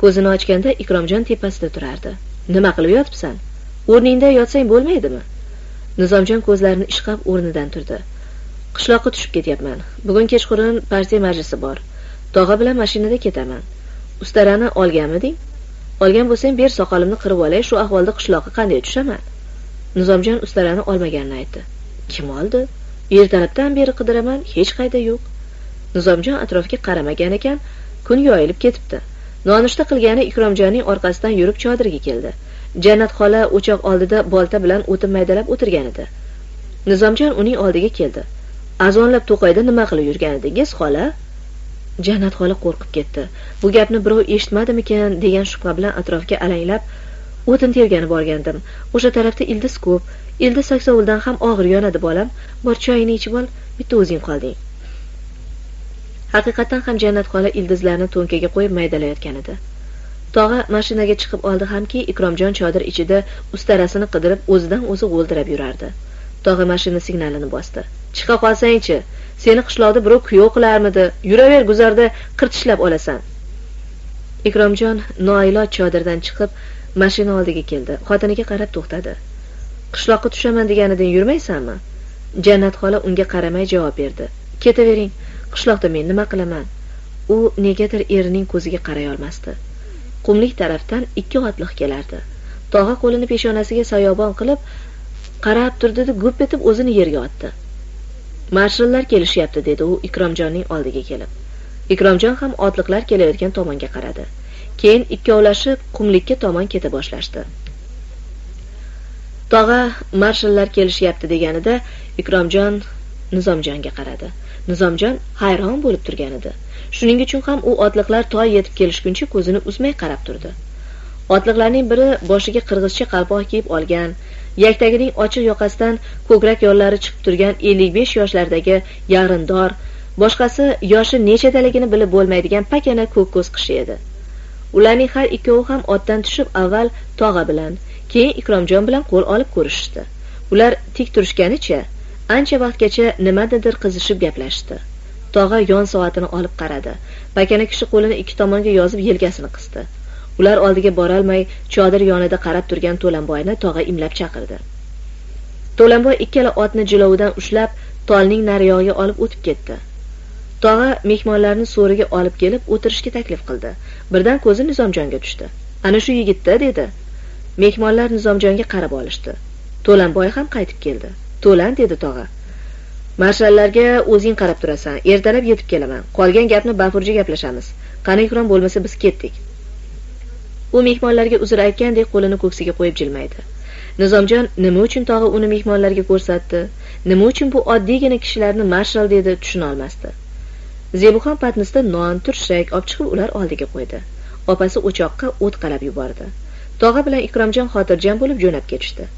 Ko'zini ochganda ikromjon tepasida turardi. Nima qilib yotibsan? O'rningda yotsang bo'lmaydimi? Nizomjon ko'zlarini ishqab o'rnidan turdi. Qishloqqa tushib ketyapman. Bugun kechqurun partiya majlisi bor. Tog'a bilan mashinada ketaman. Ustarani olganmiding? Olgan bo'lsang ber soqolimni qirib olay shu ahvolda qishloqqa qanday tushaman? Nizomjon ustarani olmaganini aytdi. Kim oldi? Ertalabdan beri qidiraman hech qayda yo'q. Nizomjon atrofga qaramagan ekan kun yoyilib ketibdi. Nonushta qilgani ikromjonning orqasidan yurib chodirga keldi. Jannat xola o'choq oldida bolta bilan o'tin maydalab o'tirgan edi. Nizomjon uning oldiga keldi. Azonlab to'qayda nima qilib yurgan edingiz xola? Jannat xola qo'rqib ketdi. Bu gapni birov eshitmadimikan degan shubha bilan atrofga alanglab o'tin terganib borgandim o'sha tarafda ildiz ko'p ildiz saksovuldan ham og'ir yonadi bolam. Bor choyingni ichib ol bitta o'zing qolding haqiqatdan ham jannat xola ildizlarni to'nkaga qo'yib maydalayotgan edi. Tog'a mashinaga chiqib oldi hamki ikromjon chodir ichida ustarasini qidirib o'zidan o'zi g'o'ldirab yurardi. Tog'a mashina signalini bosdi. Chiqa qolsangchi? Seni qishloqda birov kuyov qilarmidi? Yuraver guzarda qirtishlab olasan. Ikromjon noiloj chodirdan chiqib mashina oldiga keldi. Xotiniga qarab to'xtadi. Qishloqqa tushaman deganidan yurmaysanmi? Jannat xola unga qaramay javob berdi. Ketavering qishloqda men nima qilaman? U negadir erining ko'ziga qaray olmasdi. Qumlik tarafdan ikki otliq kelardi. Tog'a qo'lini peshonasiga soyobon qilib qarab turdida gup etib o'zini yerga otdi. Marshallar kelishyapti dedi u ikromjonning oldiga kelib. Ikromjon ham otliqlar kelayotgan tomonga qaradi. Keyin ikkovlashib qumlikka tomon keta boshlashdi. Tog'a marshallar kelishyapti deganida ikromjon nizomjonga qaradi. Nizomjon hayron bo'lib turgan edi. Shuning uchun ham u otliqlar toy yetib kelishguncha ko'zini uzmay qarab turdi. Otliqlarning biri boshiga qirg'izcha qalpoq kiyib olgan yaktagining ochiq yoqasidan ko'krak yollari chiqib turgan ellik besh yoshlardagi yarindor boshqasi yoshi nechadaligini bilib bo'lmaydigan pakana ko'k ko'z qishi edi. Ularning har ikkovi ham otdan tushib avval tog'a bilan keyin ikromjon bilan qo'l olib ko'rishishdi. Ular tik turishganicha ancha vaqtgacha nimadadir qizishib gaplashdi. Tog'a yon soatini olib qaradi. Pakana kishi qo'lini ikki tomonga yozib yelkasini qisdi. Ular oldiga borolmay chodir yonida qarab turgan to'lanboyni tog'a imlab chaqirdi. To'lanboy ikkala otni jilovidan ushlab tolning nariyog'iga olib o'tib ketdi. Tog'a mehmonlarni so'riga olib kelib o'tirishga taklif qildi. Birdan ko'zi nizomjonga tushdi. Ana shu yigitda? dedi. Mehmonlar nizomjonga qarab olishdi. To'lanboy ham qaytib keldi. To'lan dedi tog'a. Marshallarga o'zing qarab turasan. Ertalab yetib kelaman. Qolgan gapni bafurja gaplashamiz. Qani ikrom bo'lmasa biz ketdik. U mehmonlarga uzr aytgandek qo'lini ko'ksiga qo'yib jilmaydi. Nizomjon nima uchun tog'a uni mehmonlarga ko'rsatdi? Nima uchun bu oddiygina kishilarni marshal? dedi tushunolmasdi zebuxon patnisda non turshak olib chiqib ular oldiga qo'ydi. Opasi o'choqqa o't qalab yubordi. Tog'a bilan ikromjon xotirjam bo'lib jo'nab ketishdi.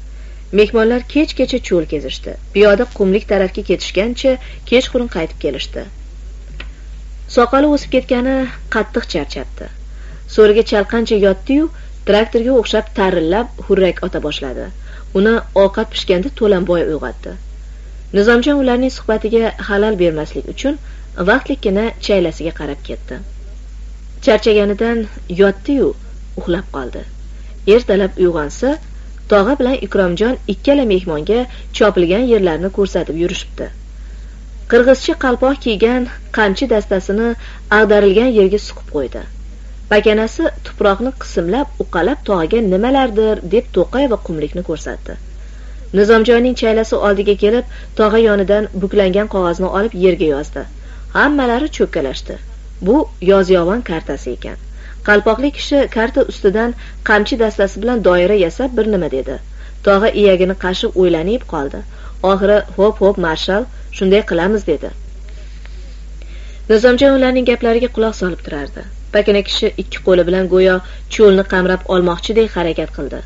Mehmonlar kechgacha cho'l kezishdi. Piyoda qumlik tarafga ketishgancha kechqurun qaytib kelishdi. Soqoli o'sib ketgani qattiq charchatdi so'riga chalqancha yotdi-yu, traktorga o'xshab tarillab hurrak ota boshladi. Uni ovqat pishganda to'lanboy uyg'otdi. Nizomjon ularning suhbatiga xalal bermaslik uchun vaqtlikkina chaylasiga qarab ketdi. Charchaganidan yotdi-yu uxlab qoldi. Ertalab uyg'onsa tog'a bilan ikromjon ikkala mehmonga chopilgan yerlarni ko'rsatib yurishibdi. Qirg'izcha qalpoq kiygan qamchi dastasini ag'darilgan yerga suqib qo'ydi. Pakanasi tuproqni qismlab uqalab tog'iga nimalardir deb to'qay va qumlikni ko'rsatdi. Nizomjonning chaylasi oldiga kelib tog'a yonidan buklangan qog'ozni olib yerga yozdi. Hammalari cho'kkalashdi. Bu yozyovon kartasi ekan. Qalpoqli kishi karta ustidan qamchi dastasi bilan doira yasab bir nima dedi. Tog'a iyagini qashib o'ylanib qoldi. Oxiri hop hop marshal shunday qilamiz dedi. Nizomjon ularning gaplariga quloq solib turardi. Pakana kishi ikki qo'li bilan go'yo cho'lni qamrab olmoqchidek harakat qildi.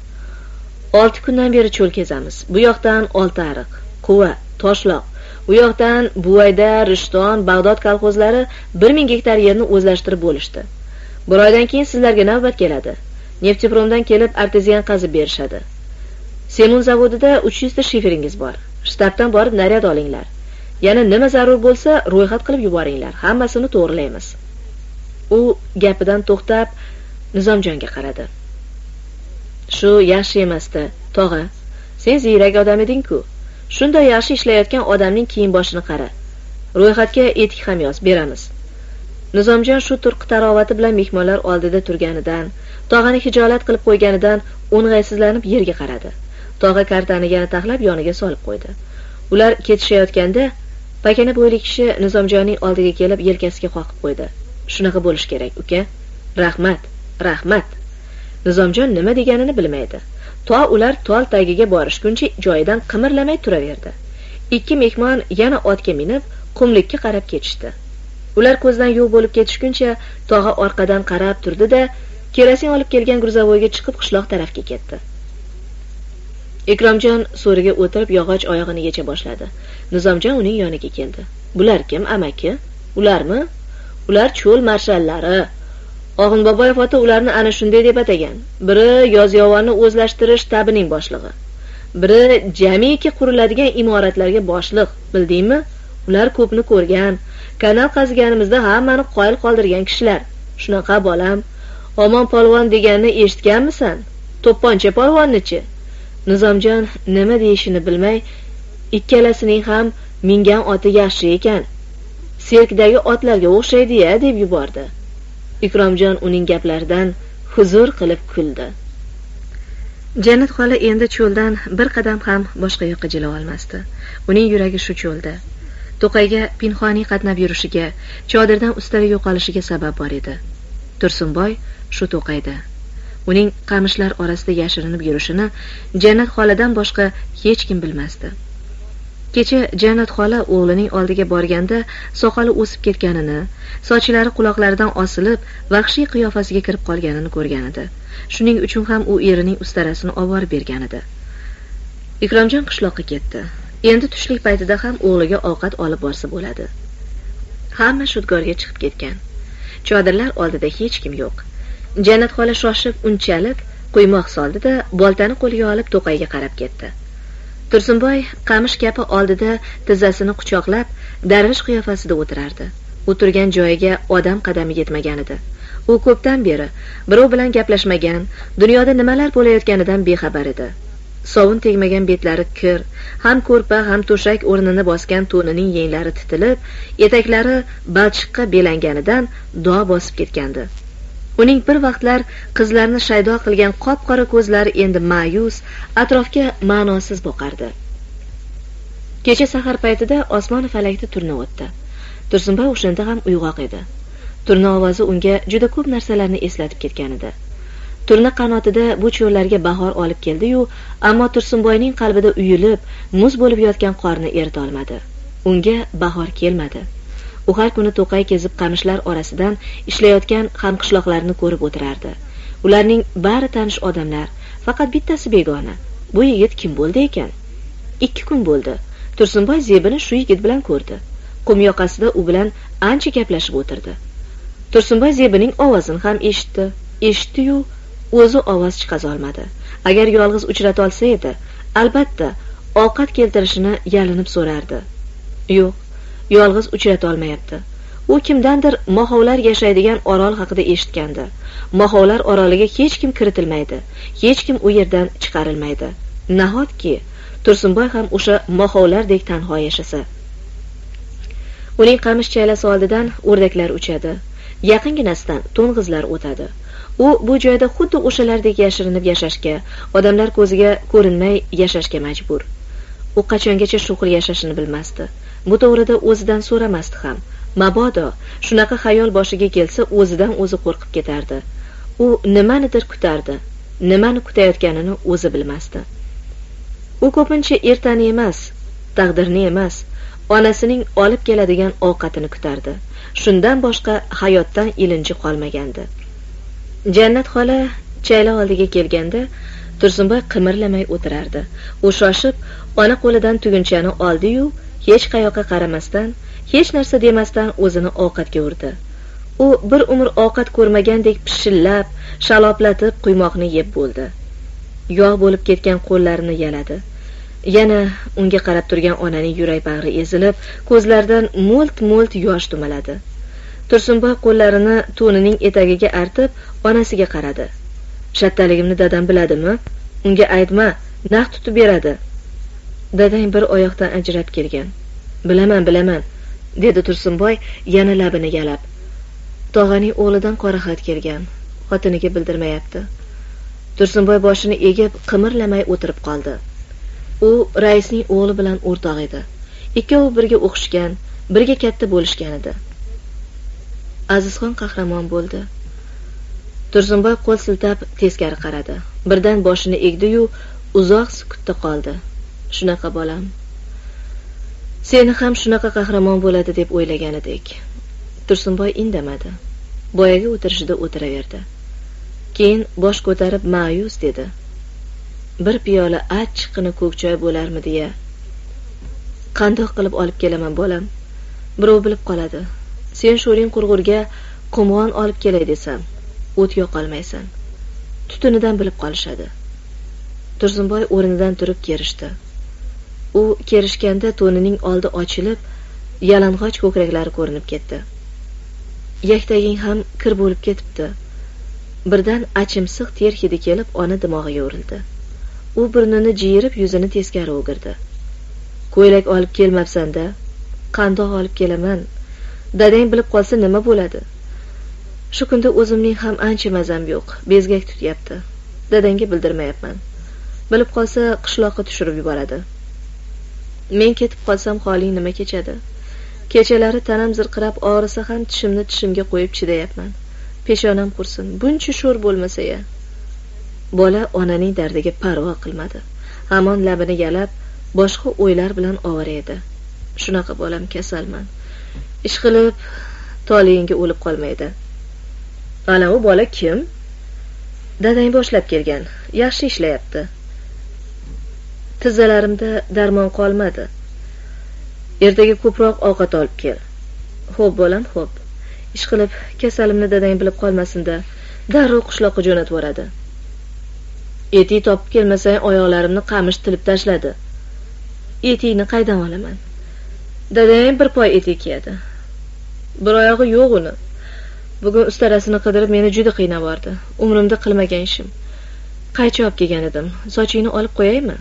Olti kundan beri cho'l kezamiz. Bu yoqdan olti ariq quva toshloq. U yoqdan buvayda rishton bag'dod kolxozlari bir ming gektar yerni o'zlashtirib bo'lishdi. Bir oydan keyin sizlarga navbat keladi. Neftepromdan kelib artezian qazib berishadi. Semun zavodida uch yuzta shiferingiz bor. Shtabdan borib naryad olinglar. Yana nima zarur bo'lsa ro'yxat qilib yuboringlar. Hammasini to'g'rilaymiz. U gapidan to'xtab nizomjonga qaradi. Shu yaxshi emasdi tog'a. Sen ziyrak odam eding ku shunday yaxshi ishlayotgan odamning kiyim boshini qara. Ro'yxatga etik ham yoz beramiz. Nizomjon shu turqi tarovati bilan mehmonlar oldida turganidan tog'ani hijolat qilib qo'yganidan o'ng'aysizlanib yerga qaradi. Tog'a kartani yana taxlab yoniga solib qo'ydi. Ular ketishayotganda pakana bo'yli kishi nizomjonning oldiga kelib yelkasiga qoqib qo'ydi. Shunaqa bo'lishi kerak uka. Rahmat rahmat. Nizomjon nima deganini bilmaydi. To ular tol tagiga borishguncha joyidan qimirlamay turaverdi. Ikki mehmon yana otga minib qumlikka qarab ketishdi. Ular ko'zdan yo'q bo'lib ketishguncha tog'a orqadan qarab turdi da kerosin olib kelgan gruzovoyga chiqib qishloq tarafga ketdi. Ikromjon so'riga o'tirib yog'och oyog'ini yecha boshladi. Nizomjon uning yoniga keldi. Bular kim amaki? Ularmi? Ular cho'l marshallari og'in boboyev ota ularni ana shunday deb atagan. Biri yozyovonni o'zlashtirish tabining boshlig'i. Biri jamiki quriladigan imoratlarga boshliq bildingmi? Ular ko'pni ko'rgan. Kanal qazganimizda hammani qoyil qoldirgan kishilar. Shunaqa bolam. Omon polvon deganini eshitganmisan? To'pponcha polvonnichi. Nizomjon nima deyishini bilmay ikkalasining ham mingan oti yaxshi ekan. Sirkdagi otlarga o'xshaydi ya deb yubordi. Ikromjon uning gaplaridan huzur qilib kuldi. Jannat xola endi cho'ldan bir qadam ham boshqa yoqqa jila olmasdi. Uning yuragi shu cho'lda. To'qayga pinhoniy qatnab yurishiga chodirdan ustara yo'qolishiga sabab bor edi. Tursunboy shu to'qayda. Uning qamishlar orasida yashirinib yurishini jannat xoladan boshqa hech kim bilmasdi. Kecha jannat xola o'g'lining oldiga borganda soqoli o'sib ketganini sochlari quloqlaridan osilib vahshiy qiyofasiga kirib qolganini ko'rgan edi. Shuning uchun ham u erining ustarasini oborib bergan edi ikromjon qishloqqa ketdi. Endi tushlik paytida ham o'g'liga ovqat olib borsa bo'ladi. Hamma shudgorga chiqib ketgan. Chodirlar oldida hech kim yo'q. Jannat xola shoshib unchalib quymoq soldi da boltani qo'liga olib to'qayga qarab ketdi. Tursunboy qamish kapi oldida tizzasini quchoqlab darvish qiyofasida o'tirardi. U turgan joyiga odam qadami yetmagan edi. U ko'pdan beri birov bilan gaplashmagan dunyoda nimalar bo'layotganidan bexabar edi. Sovun tegmagan betlari kir ham ko'rpa ham to'shak o'rnini bosgan to'nining yenglari titilib etaklari balchiqqa belanganidan duo bosib ketgandi. Uning bir vaqtlar qizlarni shaydo qilgan qop qora ko'zlari endi ma'yus atrofga ma'nosiz boqardi. Kecha sahar paytida osmon falakda turna o'tdi. Tursunboy o'shanda ham uyg'oq edi. Turna ovozi unga juda ko'p narsalarni eslatib ketgan edi turna qanotida bu cho'llarga bahor olib keldi-yu, ammo tursunboyning qalbida uyilib muz bo'lib yotgan qorni eritolmadi unga bahor kelmadi. U har kuni to'qay kezib qamishlar orasidan ishlayotgan hamqishloqlarni ko'rib o'tirardi. Ularning bari tanish odamlar faqat bittasi begona. Bu yigit kim bo'ldi ekan? Ikki kun bo'ldi. Tursunboy zebini shu yigit bilan ko'rdi. Qum yoqasida u bilan ancha gaplashib o'tirdi. Tursunboy zebining ovozini ham eshitdi. Eshitdi-yu o'zi ovoz chiqazolmadi agar yolg'iz uchrata olsa edi albatta ovqat keltirishini yalinib so'rardi. Yo'q yolg'iz uchratolmayapti u kimdandir mahovlar yashaydigan orol haqida eshitgandi. Mahovlar oroliga hech kim kiritilmaydi hech kim u yerdan chiqarilmaydi. Nahotki tursunboy ham o'sha mahovlardek tanho yashasa? Uning qamish chaylasi oldidan o'rdaklar uchadi. Yaqinginasidan to'ng'izlar o'tadi. U bu joyda xuddi o'shalardek yashirinib yashashga odamlar ko'ziga ko'rinmay yashashga majbur. U qachongacha shu xil yashashini bilmasdi. Bu to'g'rida o'zidan so'ramasdi ham. Mabodo shunaqa xayol boshiga kelsa o'zidan o'zi qo'rqib ketardi. U nimanidir kutardi nimani kutayotganini o'zi bilmasdi. U ko'pincha ertani emas taqdirni emas onasining olib keladigan ovqatini kutardi. Shundan boshqa hayotdan ilinji qolmagandi. Jannat xola chayla oldiga kelganda tursunboy qimirlamay o'tirardi. U shoshib ona qo'lidan tugunchani oldi-yu hech qayoqqa qaramasdan hech narsa demasdan o'zini ovqatga urdi. U bir umr ovqat ko'rmagandek pishillab shaloplatib quymoqni yeb bo'ldi. Yog' bo'lib ketgan qo'llarini yaladi yana unga qarab turgan onaning yurak bag'ri ezilib ko'zlaridan mo'lt mo'lt yosh dumaladi. Tursunboy qo'llarini to'nining etagiga artib onasiga qaradi. Shattaligimni dadam biladimi? Unga aytma naq tutib beradi. Dadang bir oyoqdan ajrab kelgan. Bilaman bilaman dedi tursunboy yana labini yalab. Tog'aning o'g'lidan qora xat kelgan xotiniga bildirmayapti. Tursunboy boshini egib qimirlamay o'tirib qoldi. U raisning o'g'li bilan o'rtoq edi. Ikkovi birga o'qishgan birga katta bo'lishgan edi. Azizxon qahramon bo'ldi. Tursunboy qo'l siltab teskari qaradi. Birdan boshini egdi-yu uzoq sukutda qoldi. Shunaqa bolam. Seni ham shunaqa qahramon bo'ladi deb o'ylagan edik tursunboy indamadi. Boyagi o'tirishida o'tiraverdi. Keyin bosh ko'tarib ma'yus dedi. Bir piyola achchiqqina ko'k choy bo'larmidi ya qandoq qilib olib kelaman bolam? Birov bilib qoladi. Sen sho'ring qurg'urga qumg'on olib kelay desam o't yoqolmaysan. Tutunidan bilib qolishadi. Tursunboy o'rnidan turib kerishdi. U kerishganda to'nining oldi ochilib yalang'och ko'kraklari ko'rinib ketdi. Yaktaging ham kir bo'lib ketibdi. Birdan achimsiq ter hidi kelib ona dimog'iga urildi. U burnini jiyirib yuzini teskari o'girdi. Ko'ylak olib kelmabsanda qandoq olib kelaman? Dadang bilib qolsa nima bo'ladi? Shu kunda o'zimning ham ancha mazam yo'q bezgak tutyapti. Dadangga bildirmayapman. Bilib qolsa qishloqqa tushirib yuboradi. Men ketib qolsam holing nima kechadi? Kechalari tanam zirqirab og'risa ham tishimni tishimga qo'yib chidayapman. Peshonam qursin buncha sho'r bo'lmasa ya bola onaning dardiga parvo qilmadi. Hamon labini yalab boshqa o'ylar bilan ovora edi. Shunaqa bolam kasalman. Ishqilib toleyinga o'lib qolmaydi. Ana u bola kim? Dadang boshlab kelgan. Yaxshi ishlayapti. Tizzalarimda darmon qolmadi. Ertaga ko'proq ovqat olib kel. Xo'p bolam xo'p. Ishqilib kasalimni dadang bilib qolmasinda darrov qishloqqa jo'natib yuboradi. Etik topib kelmasang oyoqlarimni qamish tilib tashladi. Etikni qaydan olaman? Dadang bir poy etik kiyadi. Bir oyog'i yo'q uni. Bugun ustarasini qidirib meni juda qiynab yubordi umrimda qilmagan ishim. Qaychi olib kelgan edim? Sochingni olib qo'yaymi?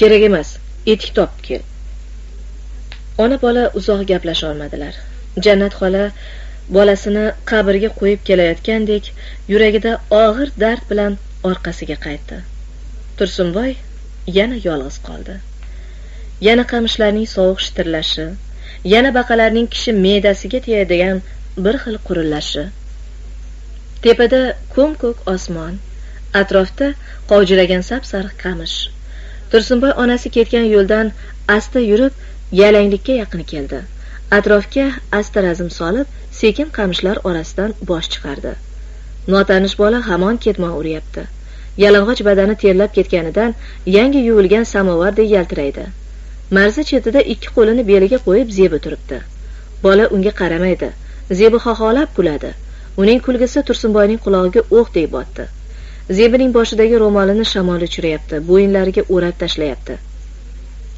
Kerak emas etik topib kel ona bola uzoq gaplasha olmadilar. Jannat xola bolasini qabrga qo'yib kelayotgandek yuragida og'ir dard bilan orqasiga qaytdi. Tursunboy yana yolg'iz qoldi. Yana qamishlarning sovuq shitirlashi yana baqalarning kishi me'dasiga tegadigan bir xil qurillashi tepada ko'm ko'k osmon atrofda qovjiragan sap sariq qamish tursunboy onasi ketgan yo'ldan asta yurib yalanglikka yaqin keldi. Atrofga asta razm solib sekin qamishlar orasidan bosh chiqardi. Notanish bola hamon ketmon uryapti. Yalang'och badani terlab ketganidan yangi yuvilgan samovardek yaltiraydi. Marza chetida ikki qo'lini beliga qo'yib zebi turibdi. Bola unga qaramaydi. Zebi xoxolab kuladi. Uning kulgisi tursunboyning qulog'iga o'qdek botdi. Zebining boshidagi ro'molini shamol uchirayapti bo'yinlariga o'rab tashlayapti.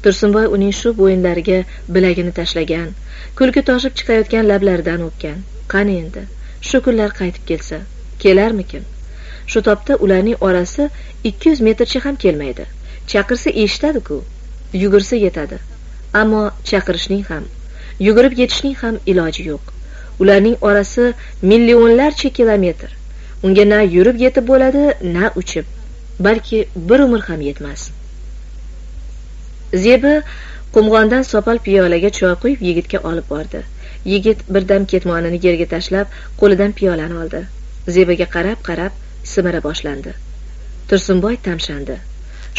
Tursunboy uning shu bo'yinlariga bilagini tashlagan kulgi toshib chiqayotgan lablaridan o'pgan. Qani endi shu kunlar qaytib kelsa kelarmikin? Shu topda ularning orasi ikki yuz metrcha ham kelmaydi. Chaqirsa eshitadi ku yugursa yetadi. Ammo chaqirishning ham yugurib yetishning ham iloji yo'q. Ularning orasi millionlarcha kilometr. Unga na yurib yetib bo'ladi na uchib. Balki bir umr ham yetmas. Zebi qumg'ondan sopol piyolaga choy quyib yigitga olib bordi. Yigit birdam ketmonini yerga tashlab qo'lidan piyolani oldi. Zebiga qarab qarab simira boshlandi. Tursunboy tamshandi.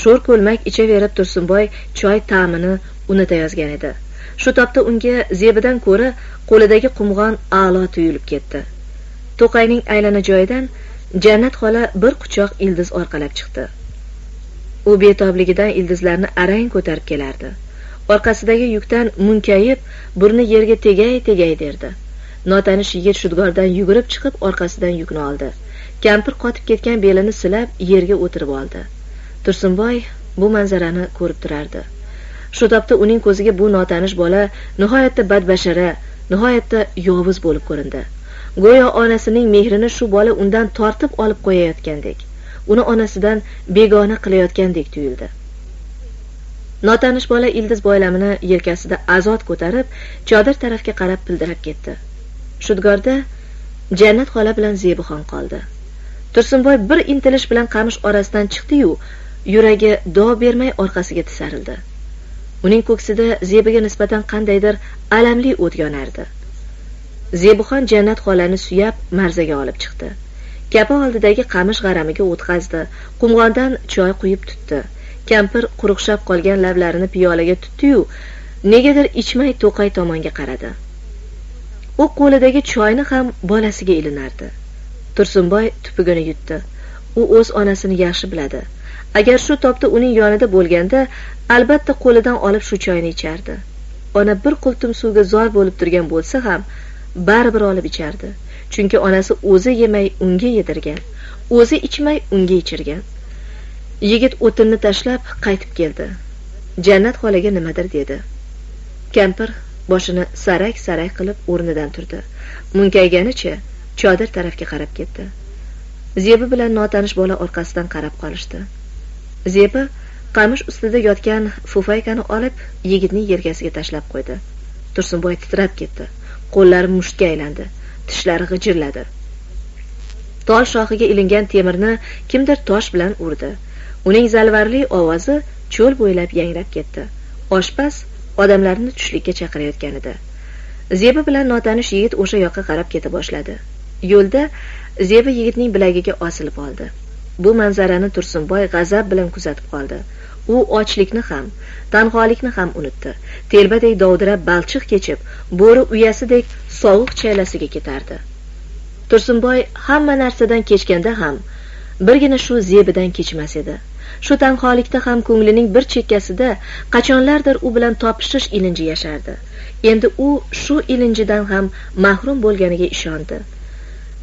Sho'r ko'lmak ichaverib tursunboy choy ta'mini unutayozgan edi. Shu topda unga zebidan ko'ra qo'lidagi qumg'on a'lo tuyulib ketdi. To'qayning aylana joyidan jannat xola bir quchoq ildiz orqalab chiqdi. U betobligidan ildizlarni arang ko'tarib kelardi. Orqasidagi yukdan munkayib burni yerga tegay tegay derdi. Notanish yigit shudgordan yugurib chiqib orqasidan yukni oldi. Kampir qotib ketgan belini silab yerga o'tirib oldi. Tursunboy bu manzarani ko'rib turardi. Shu topda uning ko'ziga bu notanish bola nihoyatda badbashara nihoyatda yovuz bo'lib ko'rindi. Go'yo onasining mehrini shu bola undan tortib olib qo'yayotgandek uni onasidan begona qilayotgandek tuyuldi. Notanish bola ildiz boylamini yelkasida azod ko'tarib chodir tarafga qarab pildirab ketdi. Shudgorda jannat xola bilan zebixon qoldi. Tursunboy bir intilish bilan qamish orasidan chiqdi yu yuragi dov bermay orqasiga tisarildi. Uning ko'ksida zebiga nisbatan qandaydir alamli o't yonardi. Zebuxon jannat xolani suyab marzaga olib chiqdi. Kapa oldidagi qamish g'aramiga o'tqazdi. Qumg'ondan choy quyib tutdi. Kampir quruqshab qolgan lablarini piyolaga tutdiyu negadir ichmay to'qay tomonga qaradi. U qo'lidagi choyni ham bolasiga ilinardi. Tursunboy tupugini yutdi. U o'z onasini yaxshi biladi. Agar shu topda uning yonida bo'lganda albatta qo'lidan olib shu choyni ichardi. Ona bir qultum suvga zor bo'lib turgan bo'lsa ham baribir olib ichardi. Chunki onasi o'zi yemay unga yedirgan o'zi ichmay unga ichirgan. Yigit o'tinni tashlab qaytib keldi. Jannat xolaga nimadir dedi. Kampir boshini sarak sarak qilib o'rnidan turdi. Munkayganicha chodir tarafga qarab ketdi. Zebi bilan notanish bola orqasidan qarab qolishdi. Zebi qamish ustida yotgan fufaykani olib yigitning yelkasiga tashlab qo'ydi. Tursunboy titrab ketdi. Qo'llari mushtga aylandi. Tishlari g'ijirladi. Tol shoxiga ilingan temirni kimdir tosh bilan urdi. Uning zalvarli ovozi cho'l bo'ylab yangrab ketdi. Oshpaz odamlarni tushlikka chaqirayotgan edi zebi bilan notanish yigit o'sha yoqqa qarab keta boshladi. Yo'lda zebi yigitning bilagiga osilib oldi. Bu manzarani tursunboy g'azab bilan kuzatib qoldi. U ochlikni ham tanholikni ham unutdi. Telbadek dovdirab balchiq kechib bo'ri uyasidek sovuq chaylasiga ketardi. Tursunboy hamma narsadan kechganda ham birgina shu zebidan kechmas edi. Shu tanholikda ham ko'nglining bir chekkasida qachonlardir u bilan topishish ilinji yashardi. Endi u shu ilinjidan ham mahrum bo'lganiga ishondi.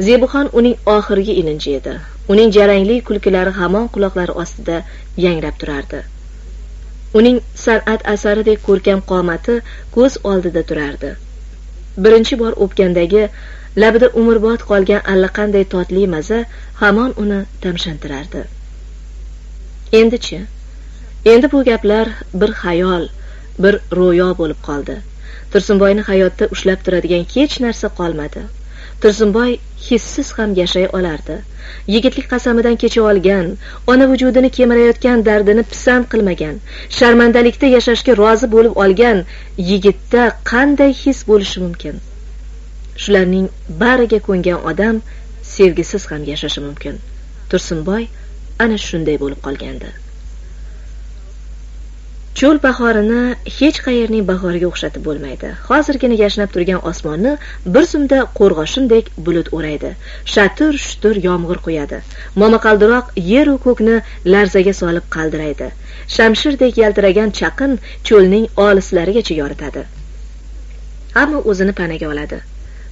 Zebuxon uning oxirgi ilinji edi. Uning jarangli kulkilari hamon quloqlari ostida yangrab turardi. Uning san'at asaridek ko'rkam qomati ko'z oldida turardi. Birinchi bor o'pgandagi labida umrbod qolgan allaqanday totli maza hamon uni tamshantirardi. Endichi endi bu gaplar bir xayol bir ro'yo bo'lib qoldi. Tursunboyni hayotda ushlab turadigan hech narsa qolmadi. Tursunboy hissiz ham yashay olardi. Yigitlik qasamidan kecha olgan ona vujudini kemirayotgan dardini pisand qilmagan sharmandalikda yashashga rozi bo'lib olgan yigitda qanday his bo'lishi mumkin? Shularning bariga ko'ngan odam sevgisiz ham yashashi mumkin. Tursunboy ana shunday bo'lib qolgandi. Cho'l bahorini hech qayerning bahoriga o'xshatib bo'lmaydi. Hozirgina yashnab turgan osmonni bir zumda qo'rg'oshindek bulut o'raydi. Shatur shutur yomg'ir quyadi. Momaqaldiroq yeru ko'kni larzaga solib qaldiraydi. Shamshirdek yaltiragan chaqin cho'lning olislarigacha yoritadi. Hamma o'zini panaga oladi.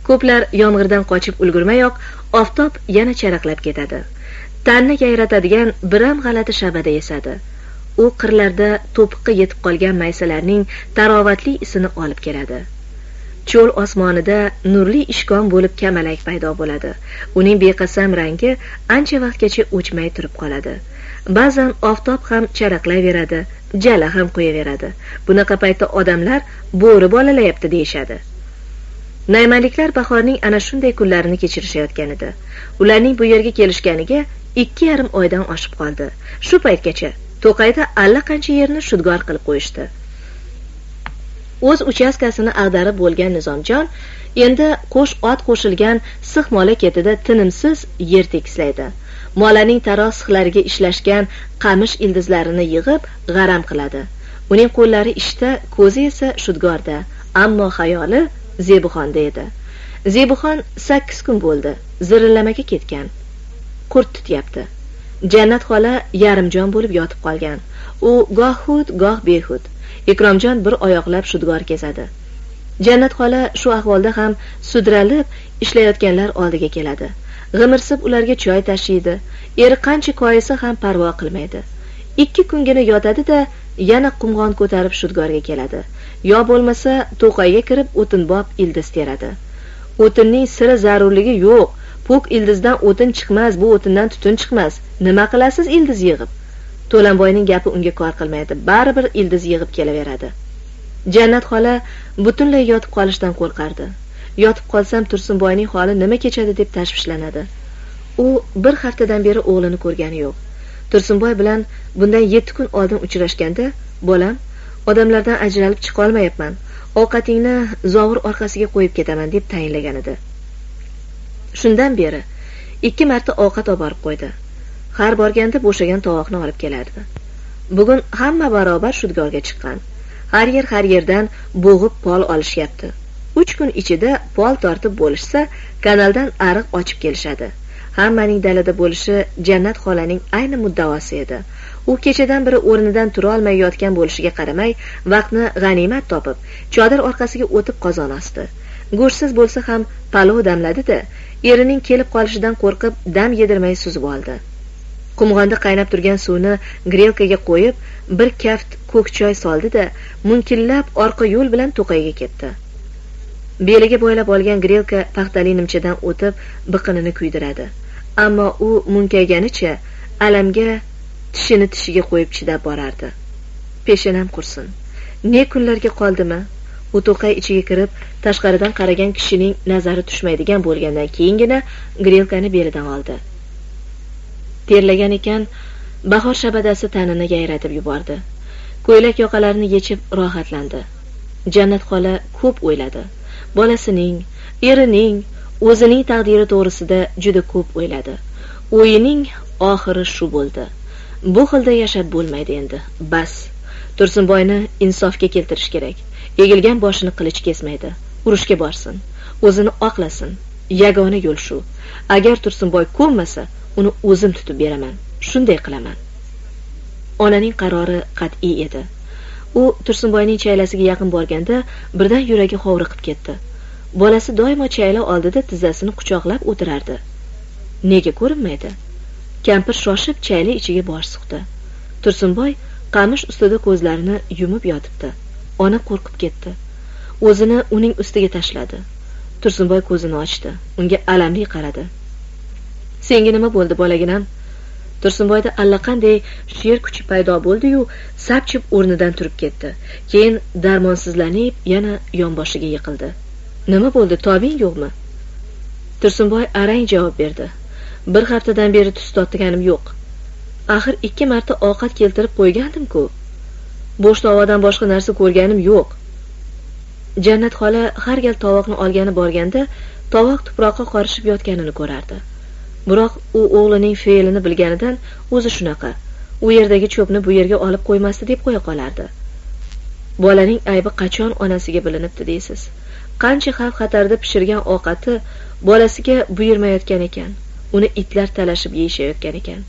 Ko'plar yomg'irdan qochib ulgurmayoq oftob yana charaqlab ketadi. Tanni yayratadigan biram g'alati shabada esadi u qirlarda to'piqqa yetib qolgan maysalarning tarovatli isini olib keladi. Cho'l osmonida nurli ishkom bo'lib kamalak paydo bo'ladi. Uning beqasam rangi ancha vaqtgacha o'chmay turib qoladi. Ba'zan oftob ham charaqlayveradi jala ham qo'yaveradi. Bunaqa paytda odamlar bo'ri bolalayapti deyishadi. Naymanliklar bahorning ana shunday kunlarini kechirishayotgan edi. Ularning bu yerga kelishganiga ikki yarim oydan oshib qoldi. Shu paytgacha to'qayda allaqancha yerni shudgor qilib qo'yishdi. O'z uchastkasini ag'darib bo'lgan nizomjon endi qo'sh ot qo'shilgan six mola ketida tinimsiz yer tekislaydi. Molaning taroq sixlariga ishlashgan qamish ildizlarini yig'ib g'aram qiladi. Uning qo'llari ishda ko'zi esa shudgorda ammo xayoli zebixonda edi. Zebuxon sakkiz kun bo'ldi zirillamaga ketgan qurt tutyapti. Jannat xola yarimjon bo'lib yotib qolgan. U goh hud goh behud. Ikromjon bir oyoqlab shudgor kezadi jannat xola shu ahvolda ham sudralib ishlayotganlar oldiga keladi. G'imirsib ularga choy tashiydi. Eri qancha koyisa ham parvo qilmaydi. Ikki kungina yotadi da yana qumg'on ko'tarib shudgorga keladi. Yo bo'lmasa to'qayga kirib o'tinbob ildiz teradi o'tinning siri zarurligi yo'q. Po'k ildizdan o'tin chiqmas bu o'tindan tutun chiqmas. Nima qilasiz ildiz yig'ib? To'lanboyning gapi unga kor qilmaydi baribir ildiz yig'ib kelaveradi. Jannat xola butunlay yotib qolishdan qo'rqardi. Yotib qolsam tursunboyning holi nima kechadi deb tashvishlanadi. U bir haftadan beri o'g'lini ko'rgani yo'q. Tursunboy bilan bundan yetti kun oldin uchrashganda bolam odamlardan ajralib chiqolmayapman. Ovqatingni zovur orqasiga qo'yib ketaman deb tayinlagan edi. Shundan beri ikki marta ovqat oborib qo'ydi. Har borganda bo'shagan tovoqni olib kelardi. Bugun hamma barobar shudgorga chiqqan. Har yer har yerdan bo'g'ib pol olishyapti. Uch kun ichida pol tortib bo'lishsa kanaldan ariq ochib kelishadi. Hammaning dalada bo'lishi jannat xolaning ayni muddaosi edi. U kechadan beri o'rnidan turolmay yotgan bo'lishiga qaramay vaqtni g'animat topib chodir orqasiga o'tib qozon osdi. Go'shtsiz bo'lsa ham palov damladi da erining kelib qolishidan qo'rqib dam yedirmay suzib oldi. Qumg'onda qaynab turgan suvni grelkaga qo'yib bir kaft ko'k choy soldi da munkillab orqa yo'l bilan to'qayga ketdi. Beliga bo'ylab olgan grelka paxtali nimchadan o'tib biqinini kuydiradi. Ammo u munkayganicha alamga tishini tishiga qo'yib chidab borardi. Peshanam qursin ne kunlarga qoldimi? U to'qay ichiga kirib tashqaridan qaragan kishining nazari tushmaydigan bo'lgandan keyingina grelkani belidan oldi. Terlagan ekan bahor shabadasi tanini yayratib yubordi. Ko'ylak yoqalarini yechib rohatlandi. Jannat xola ko'p o'yladi. Bolasining erining o'zining taqdiri to'g'risida juda ko'p o'yladi. O'yining oxiri shu bo'ldi. Bu xilda yashab bo'lmaydi endi. Bas. Tursunboyni insofga keltirish kerak. Egilgan boshini qilich kesmaydi. Urushga borsin o'zini oqlasin. Yagona yo'l shu. Agar tursunboy ko'nmasa uni o'zim tutib beraman. Shunday qilaman. Onaning qarori qat'iy edi. U tursunboyning chaylasiga yaqin borganda birdan yuragi hovriqib ketdi. Bolasi doimo chayla oldida tizzasini quchoqlab o'tirardi. Nega ko'rinmaydi? Kampir shoshib chayli ichiga bosh suqdi. Tursunboy qamish ustida ko'zlarini yumib yotibdi. Ona qo'rqib ketdi. O'zini uning ustiga tashladi. Tursunboy ko'zini ochdi. Unga alamli qaradi. Senga nima bo'ldi bolaginam? Tursunboyda allaqanday sher kuchi paydo bo'ldi-yu sapchib o'rnidan turib ketdi. Keyin darmonsizlanib yana yonboshiga yiqildi. Nima bo'ldi tobing yo'qmi? Tursunboy arang javob berdi. Bir haftadan beri tuz totganim yo'q. Axir ikki marta ovqat keltirib qo'ygandim ku bo'sh tovadan boshqa narsa ko'rganim yo'q. Jannat xola har gal tovoqni olgani borganda tovoq tuproqqa qorishib yotganini ko'rardi. Biroq u o'g'lining fe'lini bilganidan o'zi shunaqa. U yerdagi cho'pni bu yerga olib qo'ymasdi deb qo'ya qolardi. Bolaning aybi qachon onasiga bilinibdi deysiz? Qancha xavf xatarda pishirgan ovqati bolasiga buyurmayotgan ekan. Uni itlar talashib yeyishayotgan ekan.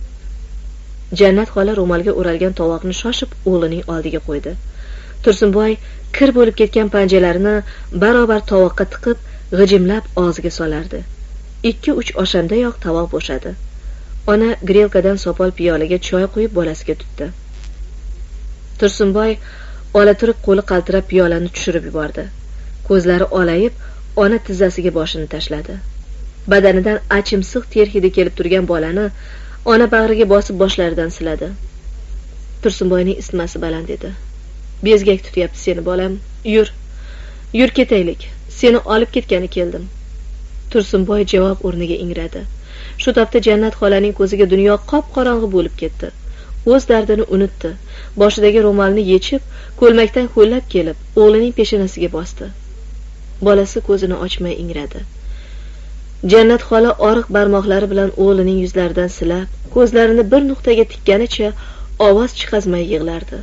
Jannat xola ro'molga o'ralgan tovoqni shoshib o'g'lining oldiga qo'ydi. Tursunboy kir bo'lib ketgan panjalarini barobar tovoqqa tiqib g'ijimlab og'ziga solardi. Ikki uch oshandayoq tovoq bo'shadi. Ona grelkadan sopol piyolaga choy quyib bolasiga tutdi. Tursunboy olaturib qo'li qaltirab piyolani tushirib yubordi. Ko'zlari olayib ona tizzasiga boshini tashladi. Badanidan achimsiq ter hidi kelib turgan bolani ona bag'riga bosib boshlaridan siladi. Tursunboyning isitmasi baland edi. Bezgak tutyapti seni bolam. Yur. Yur ketaylik. Seni olib ketgani keldim. Tursunboy javob o'rniga ingradi. Shu topda jannat xolaning ko'ziga dunyo qop qorong'i bo'lib ketdi. O'z dardini unutdi. Boshidagi ro'molni yechib ko'lmakdan ho'llab kelib o'g'lining peshonasiga bosdi. Bolasi ko'zini ochmay ingradi. Jannat xola oriq barmoqlari bilan o'g'lining yuzlaridan silab ko'zlarini bir nuqtaga tikkanicha ovoz chiqazmay yig'lardi.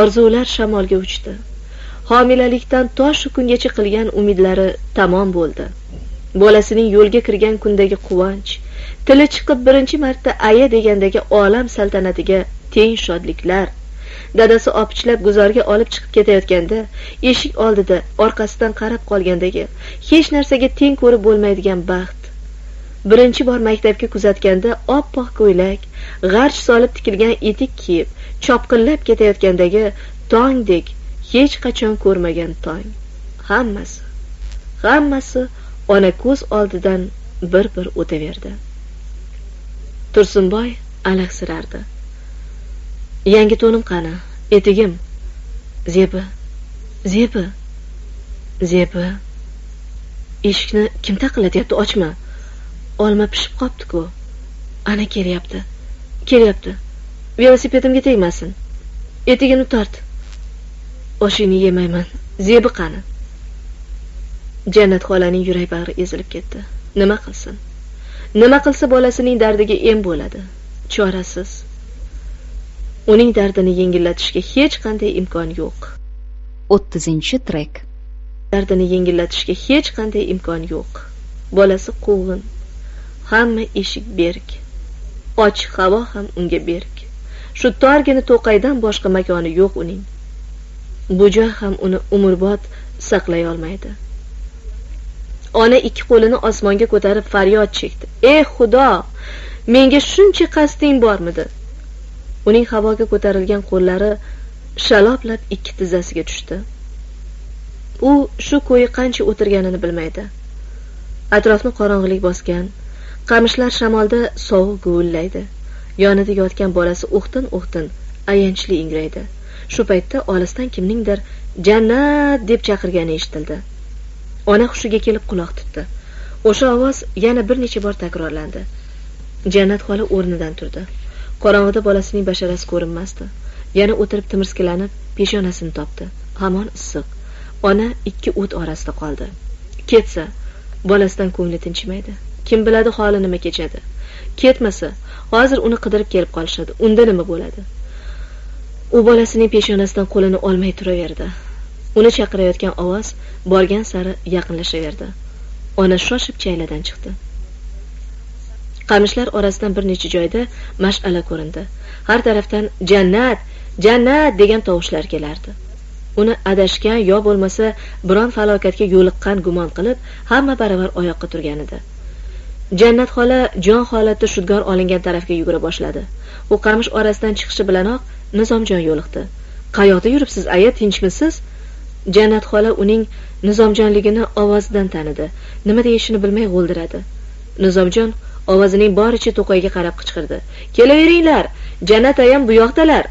Orzular shamolga uchdi. Homilalikdan to shu kungacha qilgan umidlari tamom bo'ldi. Bolasining yo'lga kirgan kundagi quvonch tili chiqib birinchi marta aya degandagi olam saltanatiga teng shodliklar dadasi opichlab guzarga olib chiqib ketayotganda eshik oldida orqasidan qarab qolgandagi hech narsaga teng ko'rib bo'lmaydigan baxt. Birinchi bor maktabga kuzatganda oppoq ko'ylak g'arch solib tikilgan etik kiyib chopqillab ketayotgandagi tongdek hech qachon ko'rmagan tong. Hammasi hammasi ona ko'z oldidan bir bir o'taverdi. Tursunboy alahsirardi. Yangi to'nim qani? Etigim. Zebi. Zebi. Zebi. Eshikni kim taqillatyapti ochma. Olma pishib qopti-ku. Ana kelyapti. Kelyapti. Velosipedimga tegmasin. Etigini tort. Oshingni yemayman. Zebi qani? Jannat xolaning yurak bag'ri ezilib ketdi. Nima qilsin? Nima qilsa bolasining dardiga em bo'ladi. Chorasiz. Uning dardini yengillatishga hech qanday imkon yo'q. O'ttizinchi trek. Dardini yengillatishga hech qanday imkon yo'q. Bolasi quvg'in. Hamma eshik berk. Ochiq havo ham unga berk. Shu torgina to'qaydan boshqa makoni yo'q uning. Bu joy ham uni umrbod saqlay olmaydi. Ona ikki qo'lini osmonga ko'tarib faryod chekdi. Ey xudo menga shuncha qasding bormidi uning havoga ko'tarilgan qo'llari shaloplab ikki tizzasiga tushdi. U shu ko'yi qancha o'tirganini bilmaydi. Atrofni qorong'ilik bosgan qamishlar shamolda sovuq guvillaydi. Yonida yotgan bolasi o'xtin o'xtin ayanchli ingraydi. Shu paytda olisdan kimningdir jannat! deb chaqirgani eshitildi. Ona hushiga kelib quloq tutdi. O'sha ovoz yana bir necha bor takrorlandi. Jannat xola o'rnidan turdi. Qorong'ida bolasining basharasi ko'rinmasdi. Yana o'tirib timirskilanib peshonasini topdi. Hamon issiq. Ona ikki o't orasida qoldi. Ketsa bolasidan ko'ngli tinchimaydi. Kim biladi holi nima kechadi. Ketmasa hozir uni qidirib kelib qolishadi. Unda nima bo'ladi? U bolasining peshonasidan qo'lini olmay turaverdi. Uni chaqirayotgan ovoz borgan sari yaqinlashaverdi. Ona shoshib chayladan chiqdi. Qamishlar orasidan bir necha joyda mash'ala ko'rindi. Har tarafdan jannat jannat! degan tovushlar kelardi. Uni adashgan yo bo'lmasa biron falokatga yo'liqqan gumon qilib hamma baravar oyoqqa turgan edi. Jannat xola jon holatda shudgor olingan tarafga yugura boshladi. U qamish orasidan chiqishi bilanoq nizomjon yo'liqdi. Qayoqda yuribsiz aya tinchmisiz? Jannat xola uning nizomjonligini ovozidan tanidi. Nima deyishini bilmay g'o'ldiradi. Nizomjon ovozining boricha to'qayga qarab qichqirdi. Kelaveringlar jannat ayam bu yoqdalar.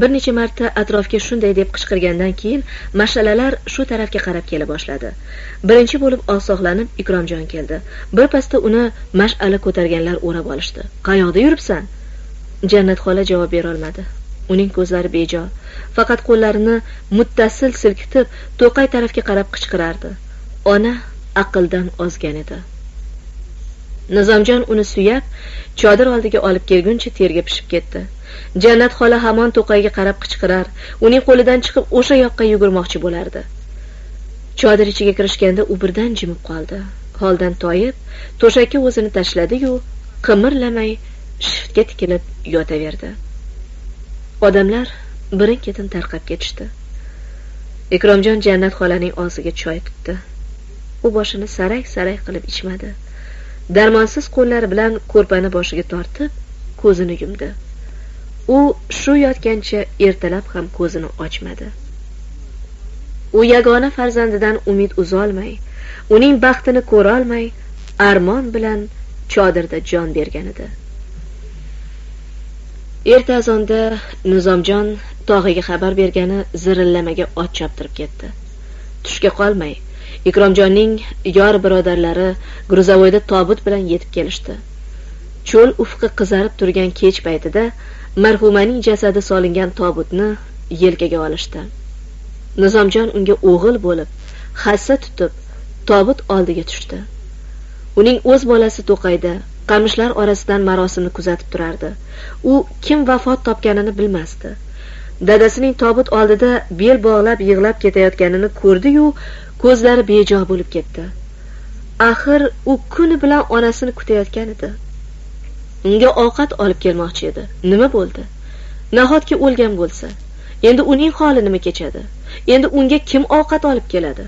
Bir necha marta atrofga shunday deb qichqirgandan keyin mashalalar shu tarafga qarab kela boshladi. Birinchi bo'lib oqsoqlanib ikromjon keldi. Birpasda uni mash'ala ko'targanlar o'rab olishdi. Qayoqda yuribsan? Jannat xola javob berolmadi uning ko'zlari bejo. Faqat qo'llarini muttasil silkitib to'qay tarafga qarab qichqirardi. Ona aqldan ozgan edi. Nizomjon uni suyab chodir oldiga olib kelguncha terga pishib ketdi. Jannat xola hamon to'qayga qarab qichqirar uning qo'lidan chiqib o'sha yoqqa yugurmoqchi bo'lardi. Chodir ichiga kirishganda u birdan jimib qoldi. Holdan toyib to'shakka o'zini tashladi-yu qimirlamay shiftga tikilib yotaverdi. Odamlar birin ketin tarqab ketishdi. Ikromjon jannat xolaning og'ziga choy tutdi. U boshini sarak sarak qilib ichmadi. Darmonsiz qo'llari bilan ko'rpani boshiga tortib ko'zini yumdi. U shu yotgancha ertalab ham ko'zini ochmadi. U yagona farzandidan umid uzolmay uning baxtini ko'rolmay armon bilan chodirda jon bergan edi. Erta azonda nizomjon tog'iga xabar bergani zirillamaga ot choptirib ketdi. Tushga qolmay ikromjonning yor birodarlari gruzovoyda tobut bilan yetib kelishdi. Cho'l ufqi qizarib turgan kech paytida marhumaning jasadi solingan tobutni yelkaga olishdi. Nizomjon unga o'g'il bo'lib hassa tutib tobut oldiga tushdi. Uning o'z bolasi to'qayda qamishlar orasidan marosimni kuzatib turardi. U kim vafot topganini bilmasdi. Dadasining tobut oldida bel bog'lab yig'lab ketayotganini ko'rdi-yu ko'zlari bejo bo'lib ketdi. Axir u kuni bilan onasini kutayotgan edi. Unga ovqat olib kelmoqchi edi. Nima bo'ldi? Nahotki o'lgan bo'lsa? Endi uning holi nima kechadi? Endi unga kim ovqat olib keladi?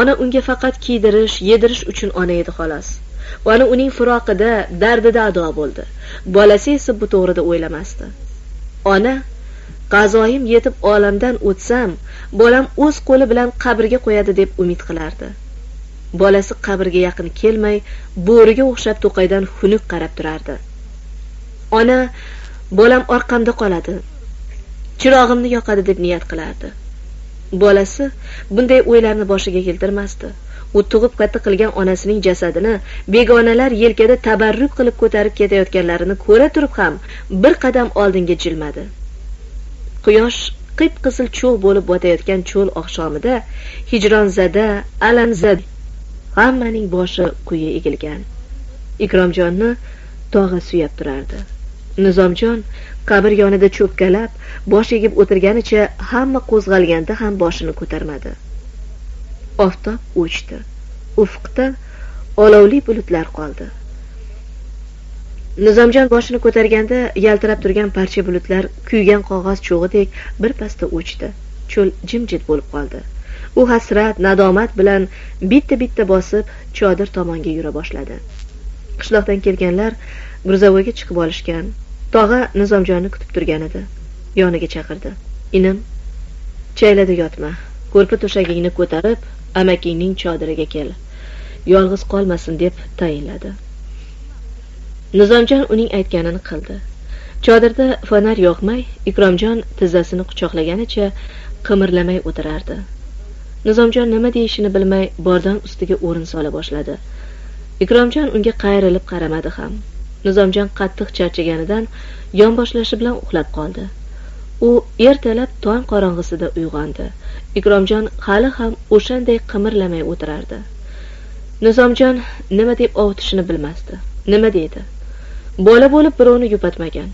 Ona unga faqat kiydirish yedirish uchun ona edi xolos. Ona uning firoqida dardida ado bo'ldi. Bolasi esa bu to'g'rida o'ylamasdi. Ona qazoyim yetib olamdan o'tsam bolam o'z qo'li bilan qabrga qo'yadi deb umid qilardi. Bolasi qabrga yaqin kelmay bo'riga o'xshab to'qaydan xunuk qarab turardi. Ona bolam orqamda qoladi chirog'imni yoqadi deb niyat qilardi. Bolasi bunday o'ylarni boshiga keltirmasdi. U tug'ib katta qilgan onasining jasadini begonalar yelkada tabarruk qilib ko'tarib ketayotganlarini ko'ra turib ham bir qadam oldinga jilmadi. Quyosh qip qizil cho'l bo'lib botayotgan cho'l oqshomida hijronzada alamzada hammaning boshi quyi egilgan. Ikromjonni tog'a suyab turardi. Nizomjon qabr yonida cho'kkalab bosh egib o'tirganicha hamma qo'zg'alganda ham boshini ko'tarmadi. Oftob o'chdi. Ufqda olovli bulutlar qoldi. Nizomjon boshini ko'targanda yaltirab turgan parcha bulutlar kuygan qog'oz cho'g'idek birpasda o'chdi. Cho'l jimjit bo'lib qoldi. U hasrat nadomat bilan bitta bitta bosib chodir tomonga yura boshladi. Qishloqdan kelganlar gruzavoyga chiqib olishgan. Tog'a nizomjonni kutib turgan edi. Yoniga chaqirdi. Inim chaylada yotma. Ko'rpa to'shagingni ko'tarib amakingning chodiriga kel. Yolg'iz qolmasin deb tayinladi. Nizomjon uning aytganini qildi. Chodirda fonar yoqmay ikromjon tizzasini quchoqlaganicha qimirlamay o'tirardi. Nizomjon nima deyishini bilmay bordon ustiga o'rin sola boshladi. Ikromjon unga qayrilib qaramadi ham. Nizomjon qattiq charchaganidan yonboshlashi bilan uxlab qoldi. U ertalab tong qorong'isida uyg'ondi. Ikromjon hali ham o'shanday qimirlamay o'tirardi. Nizomjon nima deb ovutishini bilmasdi. Nima deydi? Bola bo'lib birovni yupatmagan.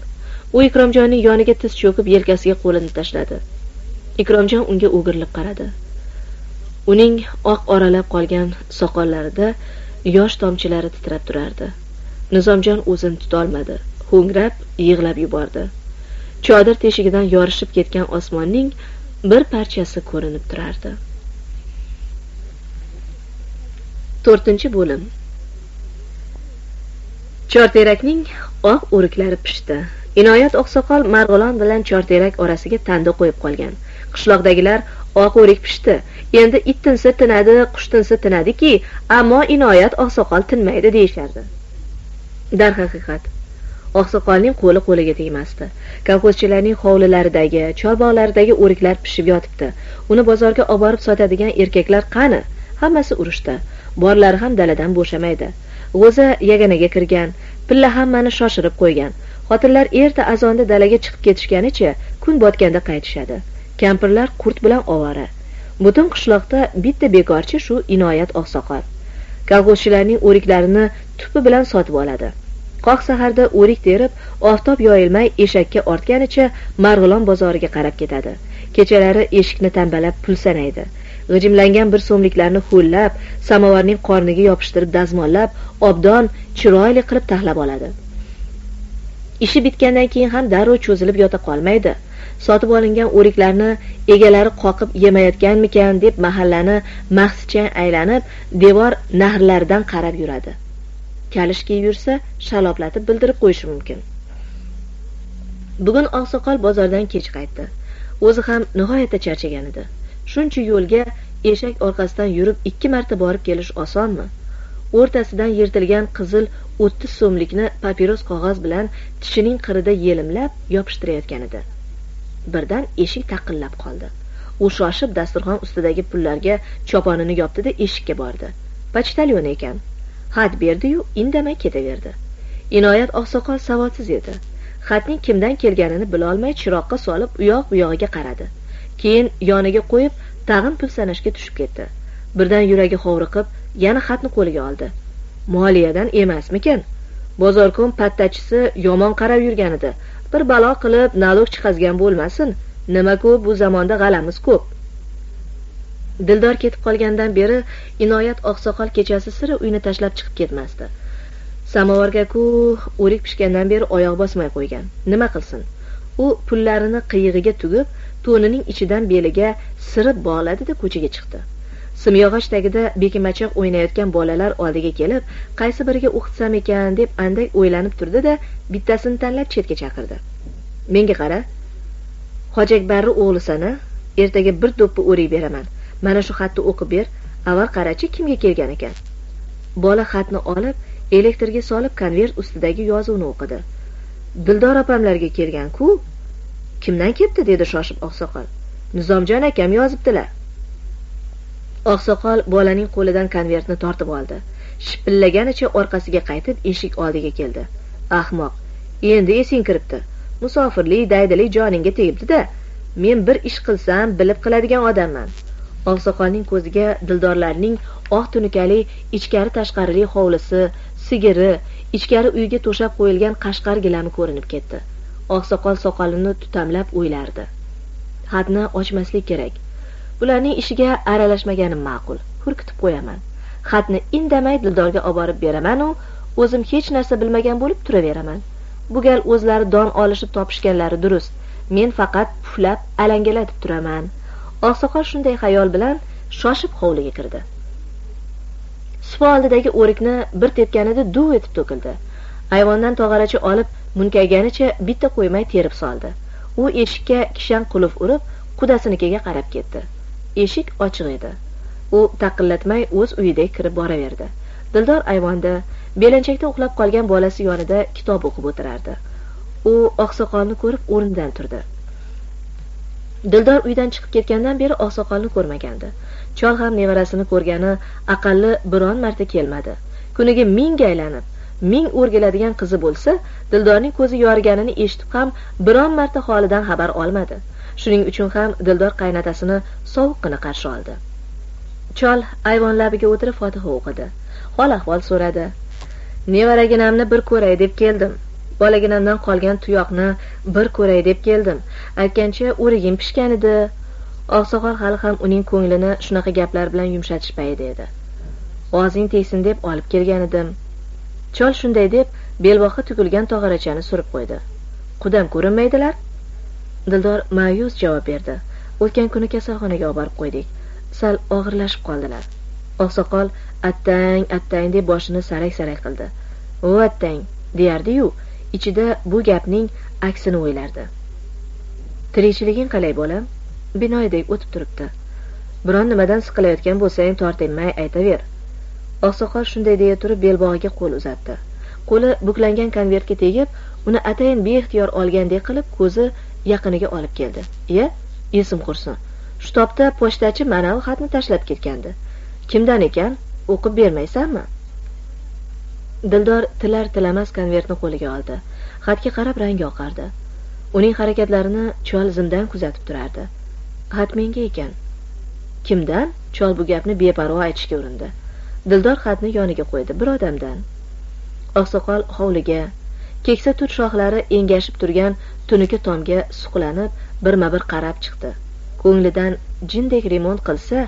U ikromjonning yoniga tiz cho'kib yelkasiga qo'lini tashladi. Ikromjon unga o'girilib qaradi. Uning oq oralab qolgan soqollarida yosh tomchilari titrab turardi. Nizomjon o'zini tutolmadi. Ho'ngrab yig'lab yubordi. Chodir teshigidan yorishib ketgan osmonning bir parchasi ko'rinib turardi. To'rtinchi bo'lim. Chorterakning oq o'riklari pishdi. Inoyat oqsoqol marg'ilon bilan chorterak orasiga tanda qo'yib qolgan. Qishloqdagilar oq o'rik pishdi. Endi it tinsa tinadi qush tinsa tinadiki ammo inoyat oqsoqol tinmaydi deyishardi. Darhaqiqat oqsoqolning qo'li qo'liga tegmasdi. Kolxozchilarning hovlilaridagi chorbog'laridagi o'riklar pishib yotibdi. Uni bozorga olib borib sotadigan erkaklar qani? Hammasi urushda borlari ham daladan bo'shamaydi. G'o'za yaganaga kirgan pilla hammani shoshirib qo'ygan. Xotinlar erta azonda dalaga chiqib ketishganicha kun botganda qaytishadi. Kampirlar qurt bilan ovora. Butun qishloqda bitta bekorchi shu inoyat oqsoqol. Kolxozchilarning o'riklarini tupi bilan sotib oladi. Qoq saharda o'rik terib oftob yoyilmay eshakka ortganicha marg'ilon bozoriga qarab ketadi. Kechalari eshikni tambalab pul sanaydi g'ijimlangan bir so'mliklarni ho'llab samovarning qorniga yopishtirib dazmollab obdon chiroyli qilib taxlab oladi. Ishi bitgandan keyin ham darrov cho'zilib yota qolmaydi. Sotib olingan o'riklarni egalari qoqib yemayotganmikan deb mahallani mahsichang aylanib devor nahrlaridan qarab yuradi. Kalish kiyib yursa shaloplatib bildirib qo'yishi mumkin. Bugun oqsoqol bozordan kech qaytdi. O'zi ham nihoyatda charchagan edi. Shuncha yo'lga eshak orqasidan yurib ikki marta borib kelish osonmi? O'rtasidan yirtilgan qizil o'ttiz so'mlikni papiros qog'oz bilan tishining qirida yelimlab yopishtirayotgan edi. Birdan eshik taqillab qoldi. U shoshib dasturxon ustidagi pullarga choponini yopdida eshikka bordi. Почтальон ekan xat berdiyu indamay ketaverdi. Inoyat oqsoqol savodsiz edi. Xatning kimdan kelganini bilolmay chiroqqa solib u yoq bu yog'iga qaradi. Keyin yoniga qo'yib tag'in pul sanashga tushib ketdi. Birdan yuragi hovriqib yana xatni qo'liga oldi. Moliyadan emasmikan bozorkon pattachisi yomon qarab yurgan edi. Bir balo qilib nalog chiqazgan bo'lmasin nima ko'p bu zamonda g'alamiz ko'p. Dildor ketib qolgandan beri inoyat oqsoqol kechasi sira uyni tashlab chiqib ketmasdi. Samovarga ku o'rik pishgandan beri oyoq bosmay qo'ygan. Nima qilsin? U pullarini qiyig'iga tugib to'nining ichidan beliga sirib bog'ladida ko'chaga chiqdi. Simyog'och tagida bekimachoq o'ynayotgan bolalar oldiga kelib qaysi biriga o'qitsam ekan deb andak o'ylanib turdi da bittasini tanlab chetga chaqirdi. Menga qara hojakbarri o'g'lisana ertaga bir do'ppi o'rik beraman. Mana shu xatni o'qib ber avval qarachi kimga kelgan ekan? Bola xatni olib elektrga solib konvert ustidagi yozuvni o'qidi. Dildor opamlarga kelgan ku kimdan kelibdi? dedi shoshib oqsoqol. Nizomjon akam yozibdilar. Oqsoqol bolaning qo'lidan konvertni tortib oldi. Shipillaganicha orqasiga qaytib eshik oldiga keldi. Ahmoq endi esing kiribdi. Musofirlik daydalik joningga tegibdi-da men bir ish qilsam bilib qiladigan odamman. Oqsoqolning ko'ziga dildorlarning oq tunukali ichkari tashqarili hovlisi sigiri ichkari uyga to'shab qo'yilgan qashqar gilami ko'rinib ketdi. Oqsoqol soqolini tutamlab o'ylardi. Xatni ochmaslik kerak. Bularning ishiga aralashmaganim ma'qul. Hurkitib qo'yaman. Xatni indamay dildorga olib borib beramanu o'zim hech narsa bilmagan bo'lib turaveraman. Bu gal o'zlari don olishib topishganlari durust. Men faqat puflab alangalatib turaman. Oqsoqol shunday xayol bilan shoshib hovliga kirdi. Supa oldidagi o'rikni bir tepganida duv etib to'kildi. Ayvondan tog'aracha olib munkayganicha bitta qo'ymay terib soldi. U eshikka kishan qulf urib qudasinikiga qarab ketdi. Eshik ochiq edi. U taqillatmay o'z uyidek kirib boraverdi. Dildor ayvonda belanchakda uxlab qolgan bolasi yonida kitob o'qib o'tirardi. U oqsoqolni ko'rib o'rnidan turdi. Dildor uydan chiqib ketgandan beri oqsoqolni ko'rmagandi. Chol ham nevarasini ko'rgani aqalli biron marta kelmadi. Kuniga mingga aylanib ming o'rgiladigan qizi bo'lsa dildorning ko'zi yoriganini eshitib ham biron marta holidan xabar olmadi. Shuning uchun ham dildor qaynatasini sovuqqina qarshi oldi. Chol ayvon labiga o'tirib fotiha o'qidi. Hol ahvol so'radi. Nevaraginamni bir ko'ray deb keldim. Bolaginamdan qolgan tuyoqni bir ko'ray deb keldim. Aytgancha o'rigim pishgan edi. Oqsoqol hali ham uning ko'nglini shunaqa gaplar bilan yumshatishpaydi edi og'zing tegsin deb olib kelgan edim. Chol shunday deb belbog'i tugilgan tog'orachani surib qo'ydi. Qudam ko'rinmaydilar. Dildor ma'yus javob berdi. O'tgan kuni kasalxonaga olib borib qo'ydik. Sal og'irlashib qoldilar. Oqsoqol attang attang deb boshini sarak sarak qildi. O attang deyardiyu ichida bu gapning aksini o'ylardi. Tirikchiliging qalay bolam? Binoyidek o'tib turibdi. Biron nimadan siqilayotgan bo'lsang tortinmay aytaver. Oqsoqol shunday deya turib belbog'iga qo'l uzatdi. Qo'li buklangan konvertga tegib uni atayin beixtiyor olgandek qilib ko'zi yaqiniga olib keldi. Iya esim qursin. Shu topda pochtachi manavi xatni tashlab ketgandi. Kimdan ekan? O'qib bermaysanmi? Dildor tilar tilamas konvertni qo'liga oldi. Xatga qarab rangi oqardi. Uning harakatlarini chol zimdan kuzatib turardi. Xat menga ekan. Kimdan? Chol bu gapni beparvo aytishga urindi. Dildor xatni yoniga qo'ydi bir odamdan. Oqsoqol hovliga keksa tut shoxlari engashib turgan tunuka tomga suqlanib birma bir qarab chiqdi. Ko'nglidan jindek remont qilsa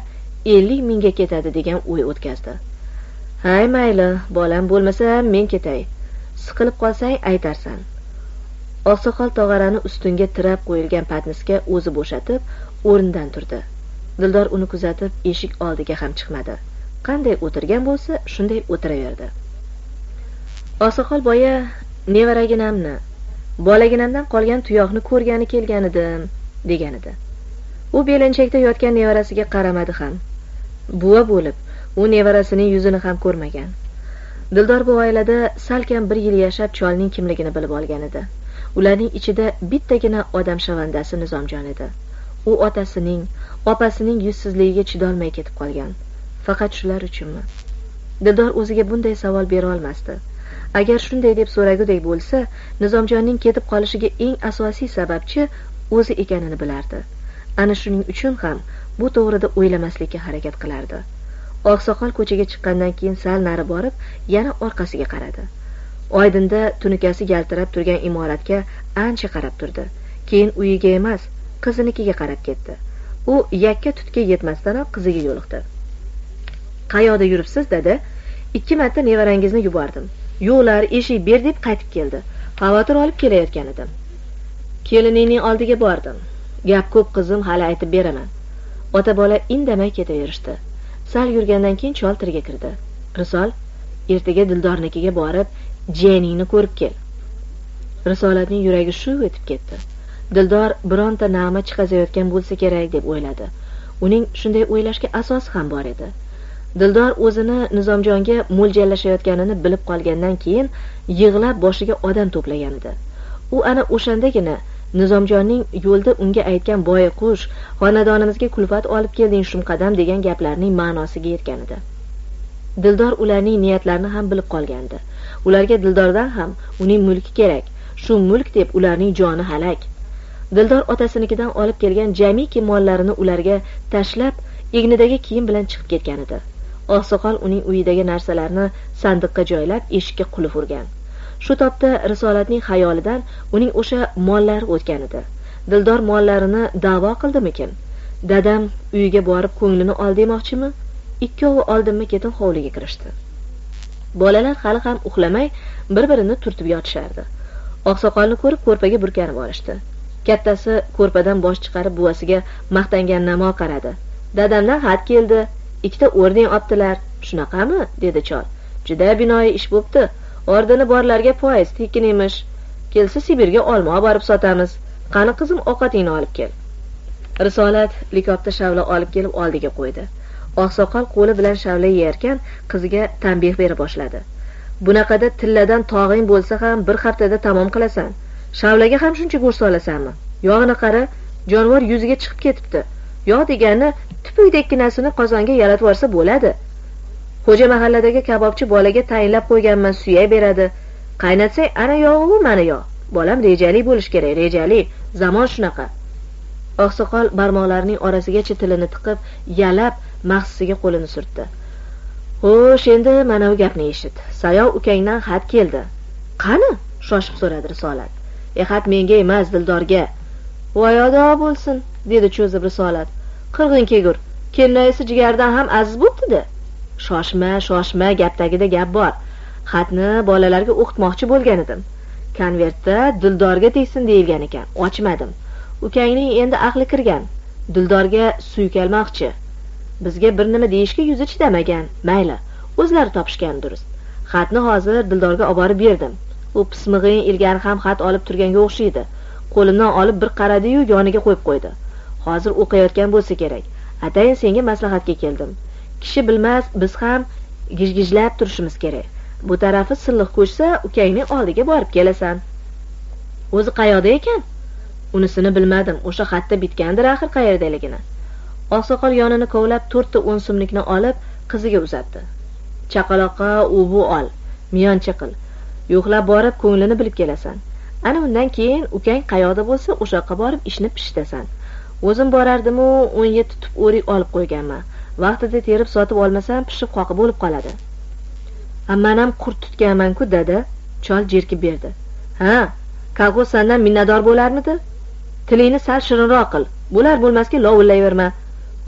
ellik mingga ketadi degan o'y o'tkazdi. Hay mayli bolam bo'lmasa men ketay. Siqilib qolsang aytarsan. Oqsoqol tog'orani ustunga tirab qo'yilgan patnisga o'zi bo'shatib o'rnidan turdi. Dildor uni kuzatib eshik oldiga ham chiqmadi. Qanday o'tirgan bo'lsa shunday o'tiraverdi. Oqsoqol boya nevaraginamni bolaginamdan qolgan tuyoqni ko'rgani kelgan edim degan edi u belinchakda yotgan nevarasiga qaramadi ham. Buva bo'lib u nevarasining yuzini ham ko'rmagan. Dildor bu oilada salkam bir yil yashab cholning kimligini bilib olgan edi. Ularning ichida bittagina odam shavandasi nizomjon edi. U otasining opasining yuzsizligiga chidolmay ketib qolgan. Faqat shular uchunmi? Dildor o'ziga bunday savol bera olmasdi. Agar shunday deb so'ragudek bo'lsa nizomjonning ketib qolishiga eng asosiy sababchi o'zi ekanini bilardi. Ana shuning uchun ham bu to'g'rida o'ylamaslikka harakat qilardi. Oqsoqol ko'chaga chiqqandan keyin sal nari borib yana orqasiga qaradi. Oydinda tunukasi yaltirab turgan imoratga ancha qarab turdi. Keyin uyiga emas qizinikiga qarab ketdi. U yakka tutga yetmasdanoq qiziga yo'liqdi. Qayoqda yuribsiz? dada ikki marta nevarangizni yubordim. Yo'qlar eshik ber deb qaytib keldi. Xavotir olib kelayotgan edim. Keliningning oldiga bordim. Gap ko'p qizim hali aytib beraman. Ota bola indamay ketaverishdi. Sal yurgandan keyin chol tilga kirdi. Risol ertaga dildornikiga borib jiyaningni ko'rib kel. Risolatning yuragi shuv etib ketdi. Dildor bironta nama chiqazayotgan bo'lsa kerak deb o'yladi. Uning shunday o'ylashga asosi ham bor edi. Dildor o'zini nizomjonga mo'ljallashayotganini bilib qolgandan keyin yig'lab boshiga odam to'plagan edi. U ana o'shandagina nizomjonning yo'lda unga aytgan boyaqush xonadonimizga kulfat olib kelding shumqadam degan gaplarning ma'nosiga yetgan edi. Dildor ularning niyatlarini ham bilib qolgandi ularga dildordan ham uning mulki kerak shu mulk deb ularning joni halak. Dildor otasinikidan olib kelgan jamiki mollarini ularga tashlab egnidagi kiyim bilan chiqib ketgan edi. Oqsoqol uning uyidagi narsalarni sandiqqa joylab eshikka qulf urgan shu topda risolatning xayolidan uning o'sha mollari o'tgan edi. Dildor mollarini davo qildimikin? Dadam uyiga borib ko'nglini ol demoqchimi? Ikkovi oldinma ketin hovliga kirishdi. Bolalar hali ham uxlamay bir birini turtib yotishardi. Oqsoqolni ko'rib ko'rpaga burkanib olishdi. Kattasi ko'rpadan bosh chiqarib buvasiga maqtangan namo qaradi. Dadamdan xat keldi. Ikkita o'rning otdilar. Shunaqami? dedi chol. Juda binoyi ish bo'pti. Ordini borlarga foiz tekin emish. Kelsa sibirga olma borib sotamiz. Qani qizim ovqatingni olib kel. Risolat likopda shavla olib kelib oldiga qo'ydi. Oqsoqol qo'li bilan shavla yeyarkan qiziga tanbeh bera boshladi. Bunaqada tilladan tog'ing bo'lsa ham bir haftada tamom qilasan. Shavlaga ham shuncha go'sht solasanmi? Yog'ini qara jonivor yuziga chiqib ketibdi. Yog' degani tupukdekkinasini qozonga yalatib yuborsa bo'ladi. Xo'ja mahalladagi kabobchi bolaga tayinlab qo'yganman suyay beradi. Qaynatsang ana yog'i mana yog' bolam rejali bo'lish kerak rejali. Zamon shunaqa. Oqsoqol barmoqlarining orasigacha tilini tiqib yalab mahsisiga qo'lini surtdi. Xo'sh endi mana bu gapni eshit. Sayov ukangdan xat keldi. Qani? Shoshib so'radi risolat e xat menga emas dildorga. Voyodo bo'lsin dedi cho'zib risolat. Qirg'in kegur kelinoyisi jigardan ham aziz bo'ptida shoshma shoshma gap tagida gap bor. Xatni bolalarga o'qitmoqchi bo'lgan edim. Konvertda dildorga tegsin deyilgan ekan ochmadim. Ukangning endi aqli kirgan. Dildorga suykalmoqchi bizga bir nima deyishga yuzi chidamagan mayli o'zlari topishgan durust. Xatni hozir dildorga olib borib berdim. U pismig'ing ilgari ham xat olib turganga o'xshaydi. Qo'limdan olib bir qaradiyu yoniga qo'yib qo'ydi. Hozir o'qiyotgan bo'lsa kerak. Atayin senga maslahatga keldim. Kishi bilmas biz ham gijgijlab turishimiz kerak. Bu tarafi silliq ko'chsa ukangning oldiga borib kelasan. O'zi qayoqda ekan? Unisini bilmadim. O'sha xatda bitgandir axir qayerdaligini oqsoqol yonini kovlab to'rtta o'n so'mlikni olib qiziga uzatdi. Chaqaloqqa u bu ol miyoncha qil yo'qlab borib ko'nglini bilib kelasan. Ana undan keyin ukang qayoqda bo'lsa o'sha yoqqa borib ishni pishitasan. O'zim borardimu o'n yetti tup o'rik olib qo'yganman. Vaqtida terib sotib olmasam pishib qoqib bo'lib qoladi. Ammanam qurt tutganmanku dada chol jerkib berdi. Ha kolxoz sandan minnatdor bo'larmidi? Tilingni sal shirinroq qil. Bo'lar bo'lmasga lovullayverma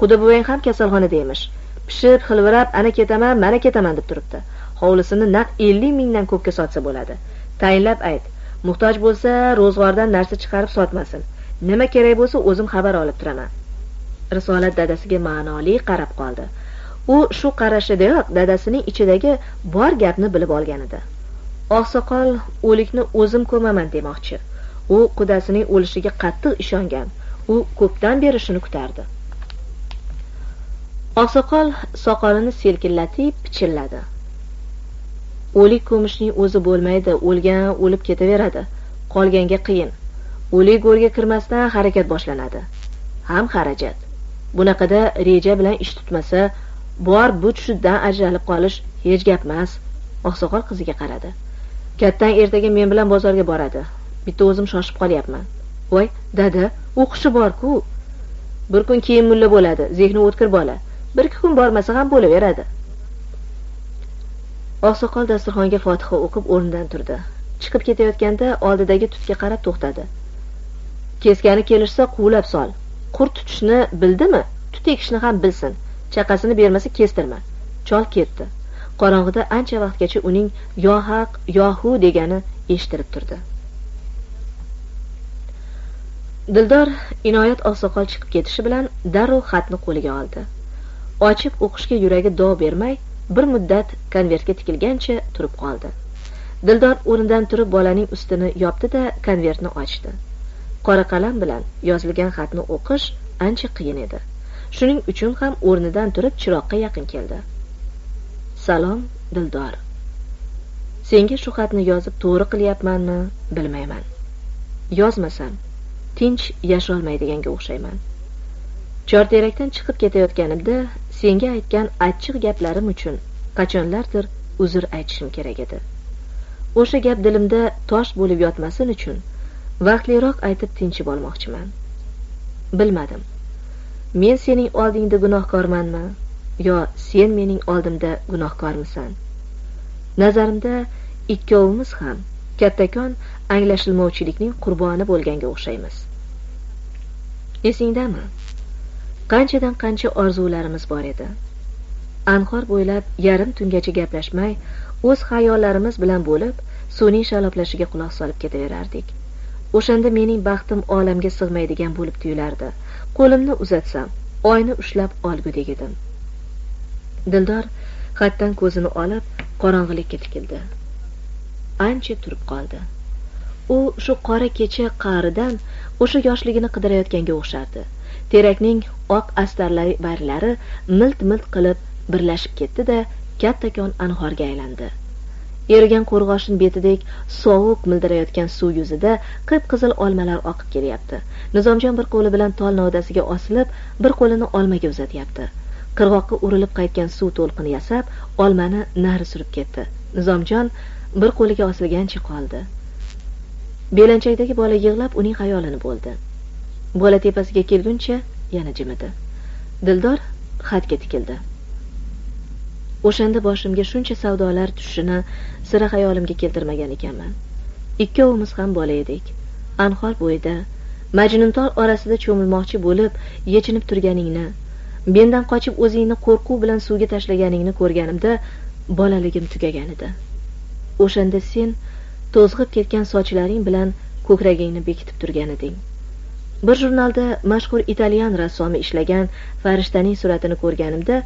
quda buvang ham kasalxonada emish pishib hilvirab ana ketaman mana ketaman deb turibdi. Hovlisini naq ellik mingdan ko'pga sotsa bo'ladi. Tayinlab ayt. Muhtoj bo'lsa ro'zg'ordan narsa chiqarib sotmasin. Nima kerak bo'lsa o'zim xabar olib turaman. Risolat dadasiga ma'noli qarab qoldi. U shu qarashidayoq dadasining ichidagi bor gapni bilib olgan edi. Oqsoqol o'likni o'zim ko'maman demoqchi. U qudasining o'lishiga qattiq ishongan. U ko'pdan beri shuni kutardi. Oqsoqol soqolini selkillatib pichilladi. O'lik ko'mishning o'zi bo'lmaydi o'lgan o'lib ketaveradi qolganga qiyin. O'lik go'rga kirmasdan harakat boshlanadi. Ham xarajat. Bunaqada reja bilan ish tutmasa bor but shuddan ajralib qolish hech gap emas oqsoqol qiziga qaradi. Kattan ertaga men bilan bozorga boradi. Bitta o'zim shoshib qolyapman. Voy dada o'qishi borku. Bir kun keyin mulla bo'ladi zehni o'tkir bola. Bir ikki kun bormasa ham bo'laveradi. Oqsoqol dasturxonga fotiha o'qib o'rnidan turdi. Chiqib ketayotganda oldidagi tutga qarab to'xtadi. Keskani kelishsa quvlab sol. Qurt tutishni bildimi? Tut ekishni ham bilsin. Chaqasini bermasa kestirma. Chol ketdi. Qorong'ida ancha vaqtgacha uning yo haq yo hu degani eshitilib turdi. Dildor inoyat oqsoqol chiqib ketishi bilan darrov xatni qo'liga oldi. Ochib o'qishga yuragi dov bermay bir muddat konvertga tikilgancha turib qoldi. Dildor o'rnidan turib bolaning ustini yopdi da konvertni ochdi. Qora qalam bilan yozilgan xatni o'qish ancha qiyin edi. Shuning uchun ham o'rnidan turib chiroqqa yaqin keldi. Salom dildor. Senga shu xatni yozib to'g'ri qilyapmanmi bilmayman. Yozmasam tinch yasholmaydiganga o'xshayman. Chorterakdan chiqib ketayotganimda senga aytgan achchiq gaplarim uchun qachonlardir uzr aytishim kerak edi. O'sha gap dilimda tosh bo'lib yotmasin uchun vaqtliroq aytib tinchib olmoqchiman. Bilmadim. Men sening oldingda gunohkormanmi yo sen mening oldimda gunohkormisan? Nazarimda ikkovimiz ham kattakon anglashilmovchilikning qurboni bo'lganga o'xshaymiz. Esingdami? Qanchadan qancha orzularimiz bor edi. Anhor bo'ylab yarim tungacha gaplashmay o'z xayollarimiz bilan bo'lib suvning shaloplashiga quloq solib ketaverardik. O'shanda mening baxtim olamga sig'maydigan bo'lib tuyulardi. Qo'limni uzatsam oyni ushlab olgudek edim. Dildor xatdan ko'zini olib qorong'ilikka tikildi. Ancha turib qoldi. U shu qora kecha qa'ridan o'sha yoshligini qidirayotganga o'xshardi. Terakning oq astarlari barglari milt milt qilib birlashib ketdi da kattakon anhorga aylandi. Erigan qo'rg'oshin betidek sovuq mildirayotgan suv yuzida qip qizil olmalar oqib kelyapti. Nizomjon bir qo'li bilan tol novdasiga osilib bir qo'lini olmaga uzatyapti. Qirg'oqqa urilib qaytgan suv to'lqini yasab olmani nari surib ketdi. Nizomjon bir qo'liga osilgancha qoldi. Belanchakdagi bola yig'lab uning xayolini bo'ldi. Bola tepasiga kelguncha yana jimidi. Dildor xatga tikildi. O'shanda boshimga shuncha savdolar tushishini sira xayolimga keltirmagan ekanman. Ikkovimiz ham bola edik. Anhor bo'yida majnuntol orasida cho'milmoqchi bo'lib yechinib turganingni mendan qochib o'zingni qo'rquv bilan suvga tashlaganingni ko'rganimda bolaligim tugagan edi. O'shanda sen to'zg'ib ketgan sochlaring bilan ko'kragingni bekitib turgan eding. Bir jurnalda mashhur italyan rassomi ishlagan farishtaning suratini ko'rganimda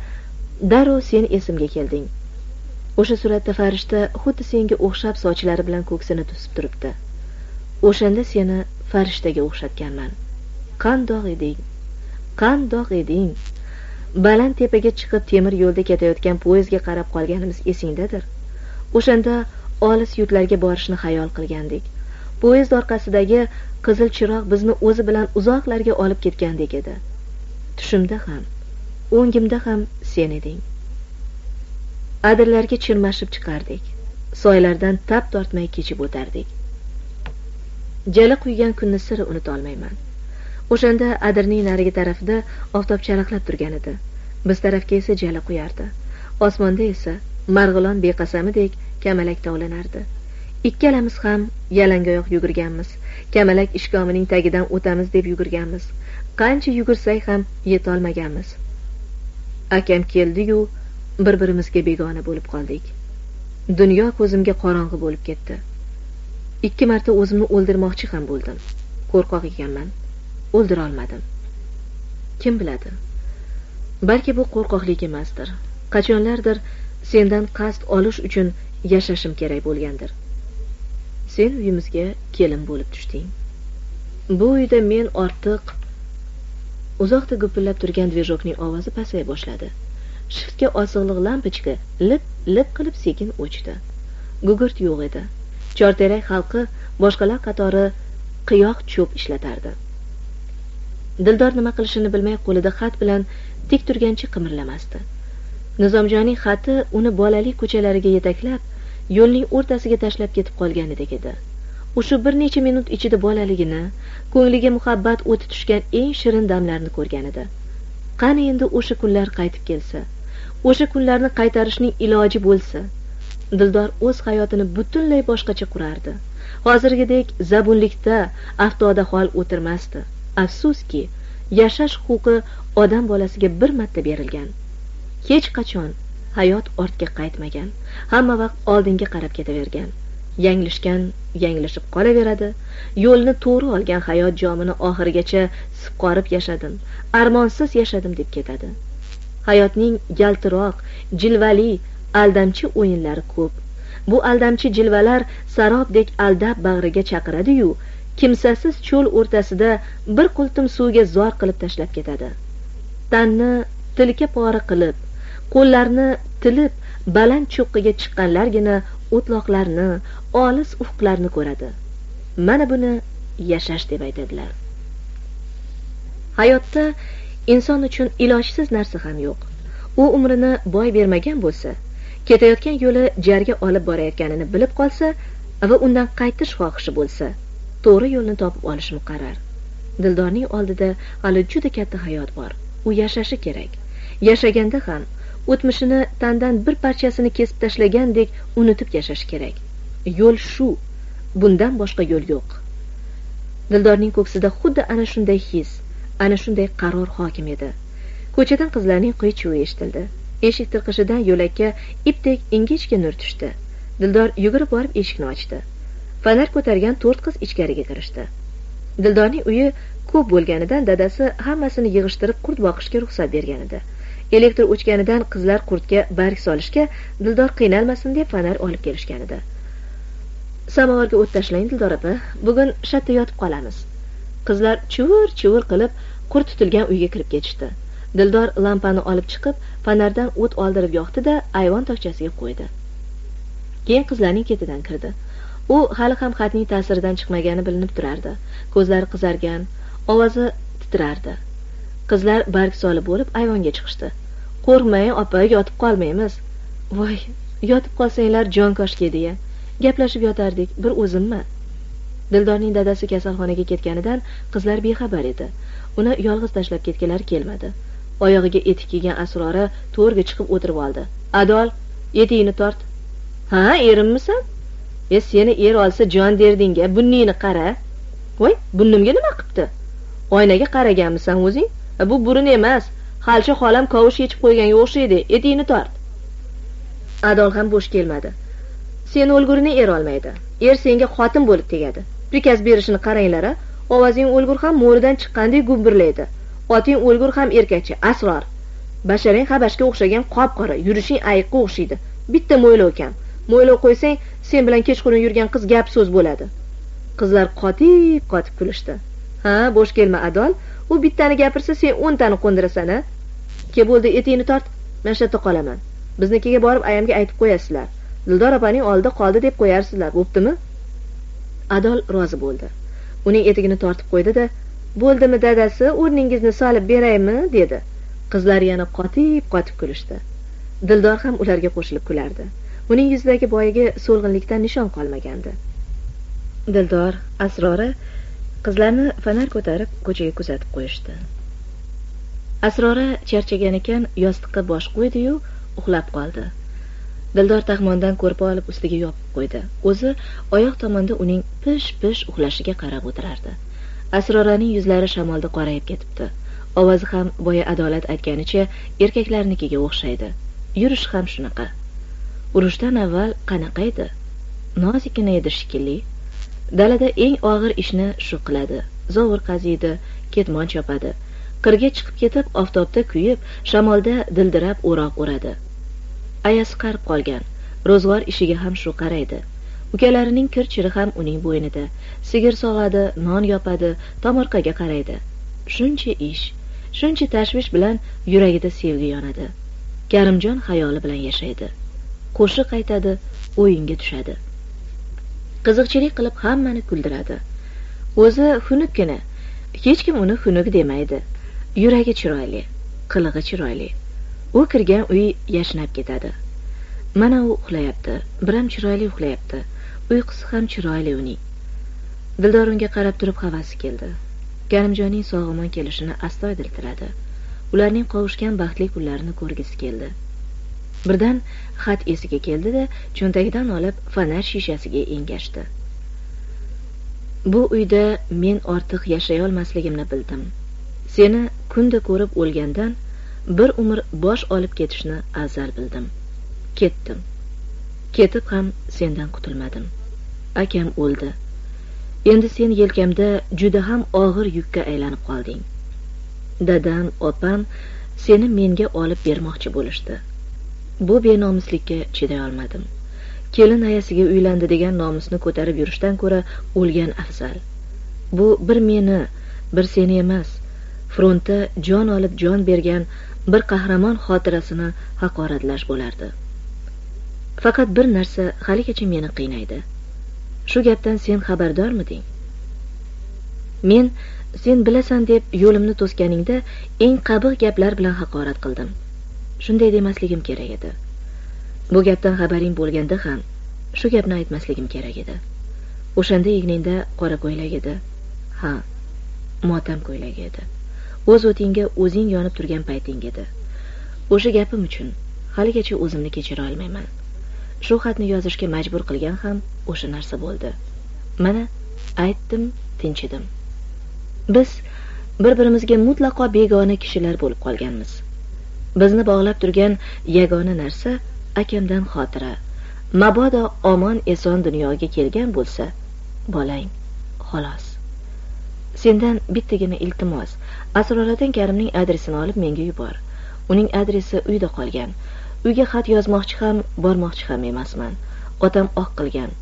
darrov sen esimga kelding. O'sha suratda farishta xuddi senga o'xshab sochlari bilan ko'ksini to'sib turibdi. O'shanda seni farishtaga o'xshatganman. Qandoq eding? Qandoq eding? Baland tepaga chiqib temir yo'lda ketayotgan poyezdga qarab qolganimiz esingdadir o'shanda olis yurtlarga borishni xayol qilgandik. Poyezd orqasidagi qizil chiroq bizni o'zi bilan uzoqlarga olib ketgandek edi. Tushimda ham o'ngimda ham sen eding. Adirlarga chirmashib chiqardik. Soylardan tap tortmay kechib o'tardik. Jala quygan kunni sira unutolmayman o'shanda adirning narigi tarafida oftob charaqlab turgan edi. Biz tarafga esa jala quyardi. Osmonda esa marg'ilon beqasamidek kamalak tovlanardi. Ikkalamiz ham yalangoyoq yugurganmiz. Kamalak ishkomining tagidan o'tamiz deb yugurganmiz. Qancha yugursak ham yetolmaganmiz. Akam keldiyu bir birimizga begona bo'lib qoldik. Dunyo ko'zimga qorong'i bo'lib ketdi. Ikki marta o'zimni o'ldirmoqchi ham bo'ldim. Qo'rqoq ekanman o'ldira olmadim. Kim biladi? Balki bu qo'rqoqlik emasdir. Qachonlardir sendan qasd olish uchun yashashim kerak bo'lgandir. Sen uyimizga kelin bo'lib tushding. Bu uyda men ortiq uzoqda gupillab turgan dvijokning ovozi pasaya boshladi. Shiftga osig'liq lampochka lip lip qilib sekin o'chdi. Gugurt yo'q edi. Chorterak xalqi boshqalar qatori qiyoq cho'p ishlatardi. Dildor nima qilishini bilmay qo'lida xat bilan tik turgancha qimirlamasdi. Nizomjonning xati uni bolalik ko'chalariga yetaklab yo'lning o'rtasiga tashlab ketib qolganidek edi. O'sha bir necha minut ichida bolaligini ko'ngliga muhabbat o'ti tushgan eng shirin damlarni ko'rgan edi. Qani endi o'sha kunlar qaytib kelsa o'sha kunlarni qaytarishning iloji bo'lsa dildor o'z hayotini butunlay boshqacha qurardi. Hozirgidek zabunlikda avtoda hol o'tirmasdi. Afsuski yashash huquqi odam bolasiga bir marta berilgan. Hech qachon hayot ortga qaytmagan hamma vaqt oldinga qarab ketavergan. Yanglishgan yanglishib qolaveradi. Yo'lni to'g'ri olgan hayot jomini oxirigacha sipqorib yashadim armonsiz yashadim deb ketadi. Hayotning yaltiroq jilvali aldamchi o'yinlari ko'p. Bu aldamchi jilvalar sarobdek aldab bag'riga chaqiradiyu kimsasiz cho'l o'rtasida bir qultum suvga zor qilib tashlab ketadi. Tanni tilka pora qilib qo'llarini tilib baland cho'qqiga chiqqanlargina o'tloqlarni olis ufqlarni ko'radi. Mana buni yashash deb aytadilar. Hayotda inson uchun ilojsiz narsa ham yo'q. U umrini boy bermagan bo'lsa ketayotgan yo'li jarga olib borayotganini bilib qolsa va undan qaytish xohishi bo'lsa to'g'ri yo'lni topib olish muqarrar. Dildorning oldida hali juda katta hayot bor. U yashashi kerak. Yashaganda ham o'tmishini tandan bir parchasini kesib tashlagandek unutib yashash kerak. Yo'l shu. Bundan boshqa yo'l yo'q. Dildorning ko'ksida xuddi ana shunday his ana shunday qaror hokim edi. Ko'chadan qizlarning qiy chuvi eshitildi. Eshik tirqishidan yo'lakka ipdek ingichka nur tushdi. Dildor yugurib borib eshikni ochdi. Fonar ko'targan to'rt qiz ichkariga kirishdi. Dildorning uyi ko'p bo'lganidan dadasi hammasini yig'ishtirib qurt boqishga ruxsat bergan edi. Elektr o'chganidan qizlar qurtga barg solishga dildor qiynalmasin deb fonar olib kelishgan edi. Samovarga o't tashlang dildor opa bugun shatda yotib qolamiz. Qizlar chuvur chuvur qilib qurt tutilgan uyga kirib ketishdi. Dildor lampani olib chiqib fonardan o't oldirib yoqdi da ayvon tokchasiga qo'ydi. Keyin qizlarning ketidan kirdi. U hali ham xatning ta'siridan chiqmagani bilinib turardi. Ko'zlari qizargan ovozi titrardi. Qizlar barg solib bo'lib ayvonga chiqishdi. Qo'rqmang opa yotib qolmaymiz. Voy yotib qolsanglar jon koshki deya. Gaplashib yotardik bir o'zimmi? Dildorning dadasi kasalxonaga ketganidan qizlar bexabar edi. Uni yolg'iz tashlab ketgilari kelmadi. Oyog'iga etik kiygan asrora to'rga chiqib o'tirib oldi. Adol etigini tort. Ha erimmisan? E seni er olsa jon derdingga bunningni qara. Voy bunnimga nima qilibdi oynaga qaraganmisan o'zing? E, bu burun emas. Halcha xolam kovush yechib qo'yganga o'xshaydi. Etingni tort. Adol ham bo'sh kelmadi. Seni o'lgurini er olmaydi. Er senga xotin bo'lib tegadi. Prikaz berishini qaranglar a ovozing o'lgur ham mo'ridan chiqqandek gumburlaydi. Oting o'lgur ham erkakcha asror. Basharang habashga o'xshagan qop qora yurishing ayiqqa o'xshaydi. Bitta mo'ylov kam. Mo'ylov qo'ysang sen bilan kechqurun yurgan qiz gap so'z bo'ladi. Qizlar qotib qotib kulishdi. Ha bo'sh kelma adol. U bittani gapirsa sen o'ntani qo'ndirasan a ke bo'ldi etingni tort. Man shu yerda qolaman. Biznikiga borib ayamga aytib qo'yasizlar. Dildor opaning oldida qoldi deb qo'yarsizlar bo'ptimi? Adol rozi bo'ldi. Uning etigini tortib qo'ydi da bo'ldimi dadasi o'rningizni solib beraymi? dedi. Qizlar yana qotib qotib kulishdi. Dildor ham ularga qo'shilib kulardi. Uning yuzidagi boyagi so'lg'inlikdan nishon qolmagandi. Dildor asrora qizlarni fonar ko'tarib ko'chaga kuzatib qo'yishdi. Asrora charchagan ekan yostiqqa bosh qo'ydi yu uxlab qoldi. Dildor taxmondan ko'rpa olib ustiga yopib qo'ydi. O'zi oyoq tomonda uning pish pish uxlashiga qarab o'tirardi. Asroraning yuzlari shamolda qorayib ketibdi. Ovozi ham boya adolat aytganicha erkaklarnikiga o'xshaydi. Yurishi ham shunaqa. Urushdan avval qanaqa edi? Nozikkina edi shekilli. Dalada eng og'ir ishni shu qiladi. Zovur qaziydi ketmon chopadi. Qirga chiqib ketib oftobda kuyib shamolda dildirab o'roq o'radi ayasi qarib qolgan. Ro'zg'or ishiga ham shu qaraydi. Ukalarining kir chiri ham uning bo'ynida. Sigir sog'adi non yopadi tomorqaga qaraydi. Shuncha ish shuncha tashvish bilan yuragida sevgi yonadi. Karimjon xayoli bilan yashaydi. Qo'shiq aytadi o'yinga tushadi. Qiziqchilik qilib hammani kuldiradi. O'zi xunukkina hech kim uni xunuk demaydi. Yuragi chiroyli qilig'i chiroyli. U kirgan uy yashnab ketadi. Mana u uxlayapti biram chiroyli uxlayapti. Uyqusi ham chiroyli uning. Dildor unga qarab turib havasi keldi. Karimjonning sog' omon kelishini astoydil tiladi. Ularning qovushgan baxtli kunlarini ko'rgisi keldi. Birdan xat esiga keldi da cho'ntagidan olib fonar shishasiga engashdi. Bu uyda men ortiq yashayolmasligimni bildim. Seni kunda ko'rib o'lgandan bir umr bosh olib ketishni afzal bildim. Ketdim. Ketib ham sendan qutulmadim. Akam o'ldi. Endi sen yelkamda juda ham og'ir yukka aylanib qolding. Dadam opam seni menga olib bermoqchi bo'lishdi. Bu benomuslikka chiday olmadim. Kelin ayasiga uylandi degan nomusni ko'tarib yurishdan ko'ra o'lgan afzal. Bu bir meni bir seni emas frontda jon olib jon bergan bir qahramon xotirasini haqoratlash bo'lardi. Faqat bir narsa haligacha meni qiynaydi. Shu gapdan sen xabardormiding men sen bilasan deb yo'limni to'sganingda eng qabiq gaplar bilan haqorat qildim. Shunday demasligim kerak edi. Bu gapdan xabaring bo'lganda ham shu gapni aytmasligim kerak edi. O'shanda egningda qora ko'ylak edi. Ha motam ko'ylagi edi. O'z o'tingga o'zing yonib turgan payting edi. O'sha gapim uchun haligacha o'zimni kechira olmayman. Shu xatni yozishga majbur qilgan ham o'sha narsa bo'ldi. Mana aytdim tinchidim. Biz bir birimizga mutlaqo begona kishilar bo'lib qolganmiz. Bizni bog'lab turgan yagona narsa akamdan xotira. Mabodo omon eson dunyoga kelgan bo'lsa bolang xolos. Sendan bittagina iltimos. Asroriddin karimning adresini olib menga yubor. Uning adresi uyda qolgan. Uyga xat yozmoqchi ham bormoqchi ham emasman. Otam oq qilgan.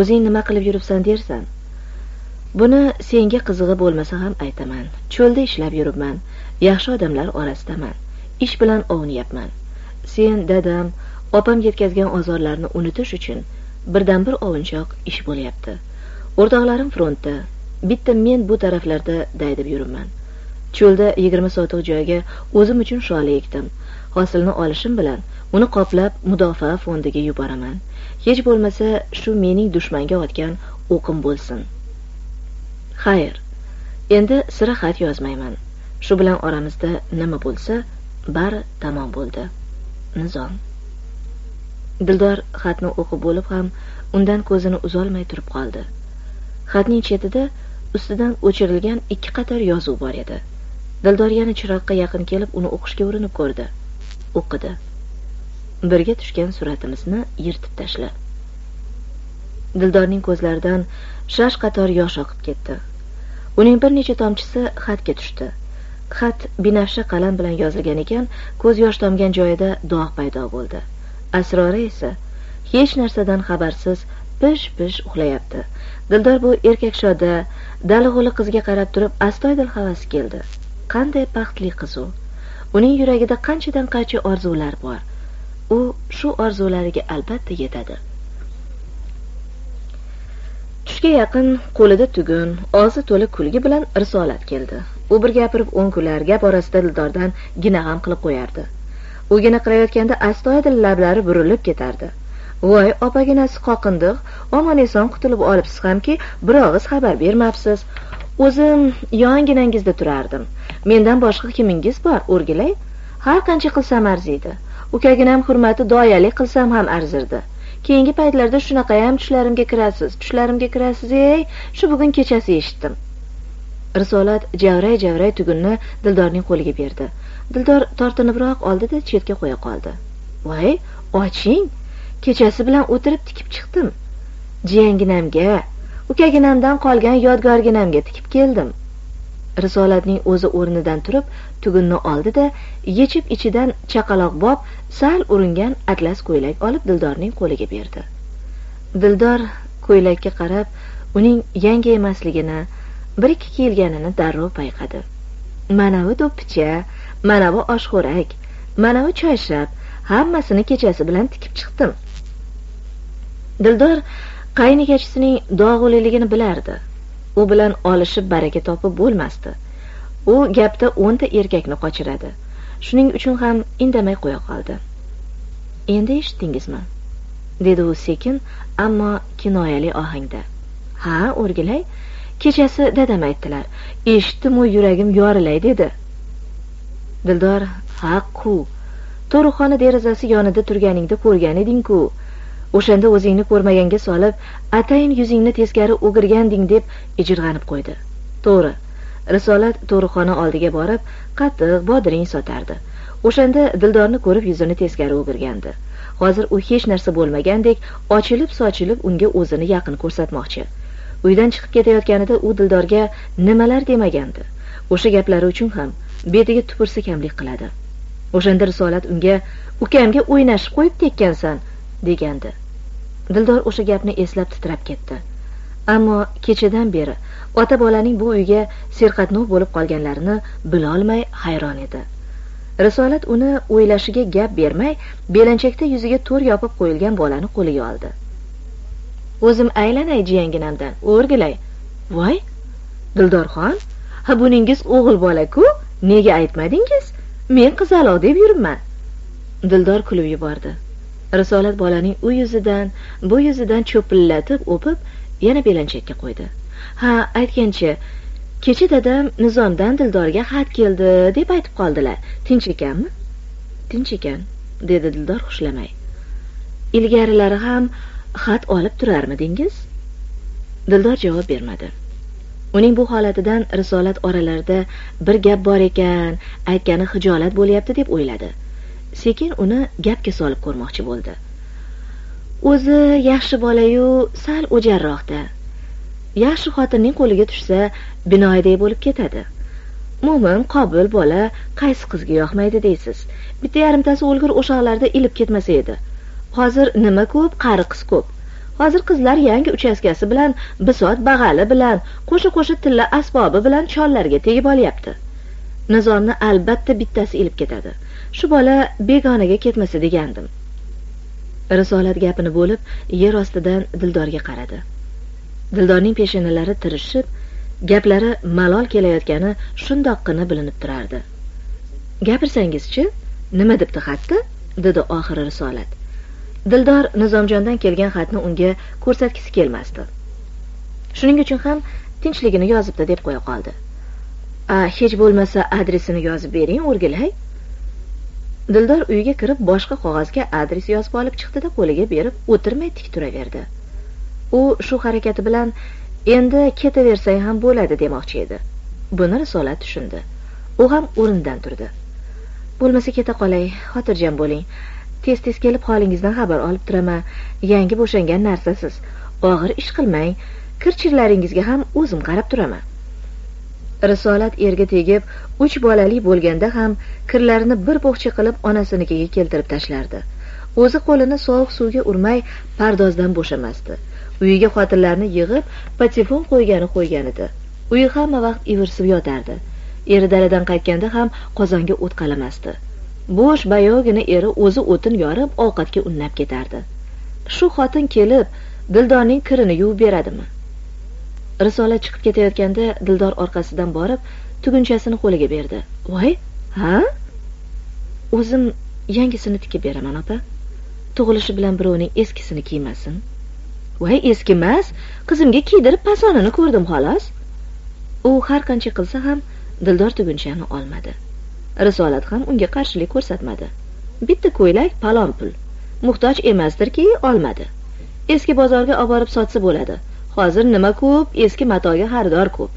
O'zing nima qilib yuribsan dersan. Buni senga qizig'i bo'lmasa ham aytaman. Cho'lda ishlab yuribman. Yaxshi odamlar orasidaman ish bilan ovunyapman sen dadam opam yetkazgan ozorlarni unutish uchun birdan bir ovunchoq ish bo'lyapti. O'rtoqlarim frontda bitta men bu taraflarda daydib yuribman. Cho'lda yigirma sotiq joyga o'zim uchun sholi ekdim. Hosilni olishim bilan uni qoplab mudofaa fondiga yuboraman. Hech bo'lmasa shu mening dushmanga otgan o'qim bo'lsin. Xayr endi sira xat yozmayman. Shu bilan oramizda nima bo'lsa bari tamom bo'ldi. Nizom. Dildor xatni o'qib bo'lib ham undan ko'zini uzolmay turib qoldi. Xatning chetida ustidan o'chirilgan ikki qator yozuv bor edi. Dildor yana chiroqqa yaqin kelib uni o'qishga urinib ko'rdi. O'qidi. Birga tushgan suratimizni yirtib tashla. Dildorning ko'zlaridan shash qator yosh oqib ketdi. Uning bir necha tomchisi xatga tushdi. Xat binafsha qalam bilan yozilgan ekan ko'z yosh tomgan joyida dog' paydo bo'ldi. Asrora esa hech narsadan xabarsiz pish pish uxlayapti. Dildor bu erkak shoda dalig'uli qizga qarab turib astoydil havasi keldi. Qanday baxtli qiz u. Uning yuragida qanchadan qancha orzular bor. U shu orzulariga albatta yetadi. Tushga yaqin qo'lida tugun og'zi to'la kulgi bilan risolat keldi. U bir gapirib o'n kular gap orasida dildordan gina ham qilib qo'yardi. U gina qilayotganda astoydil lablari burilib ketardi. Voy opaginasi qoqindiq omon eson qutulib olibsiz hamki bir og'iz xabar bermabsiz. O'zim yonginangizda turardim. Mendan boshqa kimingiz bor o'rgilay? Har qancha qilsam arziydi. Ukaginam hurmati doyalik qilsam ham arzirdi. Keyingi paytlarda shunaqayam tushlarimga kirasiz tushlarimga kirasiz ey! Shu bugun kechasi eshitdim. Risolat javray javray tugunni dildorning qo'liga berdi. Dildor tortinibroq oldida chetga qo'ya qoldi. Voy oching kechasi bilan o'tirib tikib chiqdim. Jiyanginamga ukaginamdan qolgan yodgorginamga tikib keldim. Risolatning o'zi o'rnidan turib tugunni oldi da yechib ichidan chaqaloq bob sal uringan atlas ko'ylak olib dildorning qo'liga berdi. Dildor ko'ylakka qarab uning yangi emasligini bir ikki kiyilganini darrov payqadi. Manavi do'ppicha manavi oshxo'rak manavi choyshab hammasini kechasi bilan tikib chiqdim. Dildor qaynigachisining dog'uliligini bilardi. U bilan olishib baraka topib bo'lmasdi. U gapda o'nta erkakni qochiradi. Shuning uchun ham indamay qo'ya qoldi. Endi eshitdingizmi? dedi u sekin ammo kinoyali ohangda. Ha o'rgilay kechasi dadam aytdilar eshitdimu yuragim yorilay dedi. Dildor haqu to'rixona derazasi yonida turganingda ko'rgan eding ku o'shanda o'zingni ko'rmaganga solib atayin yuzingni teskari o'girganding deb ijirg'anib qo'ydi. To'g'ri risolat to'rixona oldiga borib qattiq bodring sotardi. O'shanda dildorni ko'rib yuzini teskari o'girgandi. Hozir u hech narsa bo'lmagandek ochilib sochilib unga o'zini yaqin ko'rsatmoqchi. Uydan chiqib ketayotganida u dildorga nimalar demagandi? O'sha gaplari uchun ham betiga tupursa kamlik qiladi. O'shanda risolat unga ukamga o'ynashib qo'yib tekkansan degandi. Dildor o'sha gapni eslab titrab ketdi. Ammo kechadan beri ota bolaning bu uyga serqatnov bo'lib qolganlarini bilolmay hayron edi. Risolat uni o'ylashiga gap bermay belanchakda yuziga to'r yopib qo'yilgan bolani qo'liga oldi. O'zim aylanay jiyanginamdan o'rgilay. Voy dildorxon ha buningiz o'g'il bola ku nega aytmadingiz? Men qizaloq deb yuribman. Dildor kulib yubordi. Risolat bolaning u yuzidan bu yuzidan cho'pillatib o'pib yana belanchakka qo'ydi. Ha aytgancha kecha dadam nizomdan dildorga xat keldi deb aytib qoldilar. Tinch ekanmi? Tinch ekan dedi dildor xushlamay ilgarilari ham xat olib turarmidingiz dildor javob bermadi. Uning bu holatidan risolat oralarida bir gap bor ekan aytgani hijolat bo'lyapti deb o'yladi. Sekin uni gapga solib ko'rmoqchi bo'ldi. O'zi yaxshi bolayu sal o'jarroqda. Yaxshi xotinning qo'liga tushsa binoyiday bo'lib ketadi. Mo'min qobil bola qaysi qizga yoqmaydi deysiz. Bitta yarimtasi o'lgur o'shoqlarda ilib ketmasa edi. Hozir nima ko'p qari qiz ko'p. Hozir qizlar yangi uchastkasi bilan bisot bag'ali bilan qo'sha qo'sha tilla asbobi bilan chollarga tegib olyapti. Nizomni albatta bittasi ilib ketadi. Shu bola begonaga ketmasa degandim. Risolat gapini bo'lib yer ostidan dildorga qaradi. Dildorning peshanalari tirishib gaplari malol kelayotgani shundoqqina bilinib turardi. Gapirsangizchi nima debdi xatda? dedi oxiri risolat. Dildor nizomjondan kelgan xatni unga ko'rsatgisi kelmasdi. Shuning uchun ham tinchligini yozibdi deb qo'ya qoldi. A hech bo'lmasa adresini yozib bering o'rgilay. Dildor uyga kirib boshqa qog'ozga adres yozib olib chiqdida qo'liga berib o'tirmay tik turaverdi. U shu harakati bilan endi ketaversang ham bo'ladi demoqchi edi. Buni risolat tushundi. U ham o'rnidan turdi. Bo'lmasa keta qolay xotirjam bo'ling. Tez tez kelib holingizdan xabar olib turaman. Yangi bo'shangan narsasiz. Og'ir ish qilmang. Kirchirlaringizga ham o'zim qarab turaman. Risolat erga tegib uch bolali bo'lganda ham kirlarini bir bo'xcha qilib onasinikiga keltirib tashlardi. O'zi qo'lini sovuq suvga urmay pardozdan bo'shamasdi. Uyiga xotinlarni yig'ib patefon qo'ygani qo'ygan edi. Uyi hamma vaqt ivirsib yotardi. Eri daladan qaytganda ham qozonga o't qalamasdi. Bo'sh bayovgina eri o'zi o'tin yorib ovqatga unnab ketardi. Shu xotin kelib dildorning kirini yuvib beradimi? Risola chiqib ketayotganda dildor orqasidan borib tugunchasini qo'liga berdi. Voy ha? O'zim yangisini tikib beraman opa. Tug'ilishi bilan birovning eskisini kiymasin. Voy eski emas qizimga kiydirib pasonini ko'rdim xolos. U har qancha qilsa ham dildor tugunchani olmadi. Risolat ham unga qarshilik ko'rsatmadi. Bitta ko'ylak palon pul. Muhtoj emasdirki olmadi. Eski bozorga olib borib sotsa bo'ladi. Hozir nima ko'p eski matoga xaridor ko'p.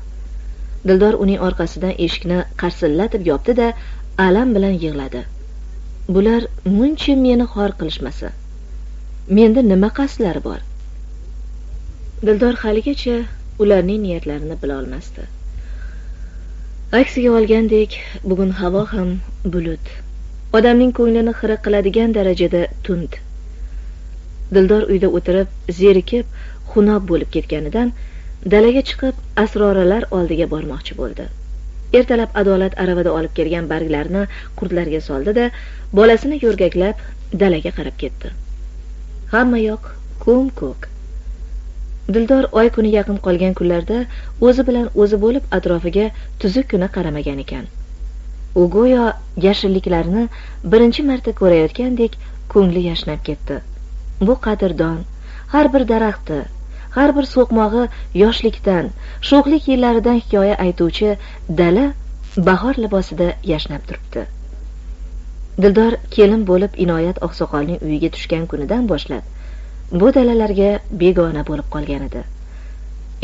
Dildor uning orqasidan eshikni qarsillatib yopdi da alam bilan yig'ladi. Bular muncha meni xor qilishmasa. Menda nima qasdlari bor? Dildor haligacha ularning niyatlarini bilolmasdi. Aksiga olgandek bugun havo ham bulut. Odamning ko'nglini xira qiladigan darajada tund. Dildor uyda o'tirib zerikib xunob bo'lib ketganidan dalaga chiqib asroralar oldiga bormoqchi bo'ldi. Ertalab adolat aravada olib kelgan barglarni qurtlarga soldi da bolasini yo'rgaklab dalaga qarab ketdi. Hammayoq ko'm ko'k dildor oy kuni yaqin qolgan kunlarda o'zi bilan o'zi bo'lib atrofiga tuzukkina qaramagan ekan. U go'yo yashilliklarni birinchi marta ko'rayotgandek ko'ngli yashnab ketdi. Bu qadrdon har bir daraxti har bir so'qmog'i yoshlikdan sho'xlik yillaridan hikoya aytuvchi dala bahor libosida yashnab turibdi. Dildor kelin bo'lib inoyat oqsoqolning uyiga tushgan kunidan boshlab bu dalalarga begona bo'lib qolgan edi.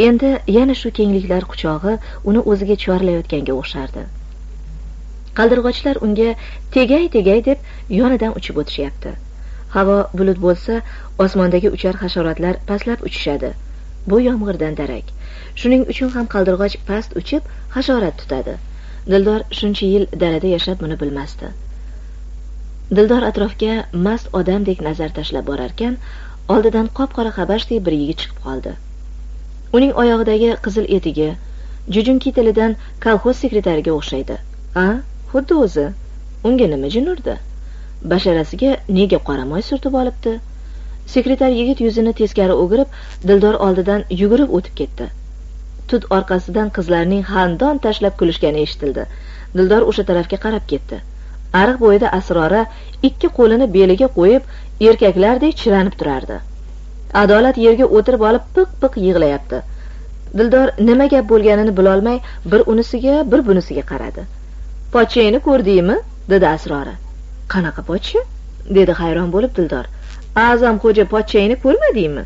Endi yana shu kengliklar quchog'i uni o'ziga chorlayotganga o'xshardi. Qaldirg'ochlar unga tegay tegay deb yonidan uchib o'tishyapti. Havo bulut bo'lsa osmondagi uchar hasharotlar pastlab uchishadi. Bu yomg'irdan darak. Shuning uchun ham qaldirg'och past uchib hasharat tutadi. Dildor shuncha yil dalada yashab buni bilmasdi. Dildor atrofga mast odamdek nazar tashlab borarkan oldidan qop qora habashdek bir yigit chiqib qoldi. Uning oyog'idagi qizil etigi jujunki tilidan kolxoz sekretariga o'xshaydi. A xuddi o'zi unga nima jin urdi basharasiga nega qora moy surtib olibdi? Sekretar yigit yuzini teskari o'girib dildor oldidan yugurib o'tib ketdi. Tut orqasidan qizlarning xandon tashlab kulishgani eshitildi. Dildor o'sha tarafga qarab ketdi. Ariq bo'yida asrora ikki qo'lini beliga qo'yib erkaklardek chiranib turardi. Adolat yerga o'tirib olib piq piq yig'layapti. Dildor nima gap bo'lganini bilolmay bir unisiga bir bunisiga qaradi. Pochchangni ko'rdingmi? dedi asrora. Qanaqa pochcha? dedi hayron bo'lib dildor. A'zam xo'ja pochchangni ko'rmadingmi?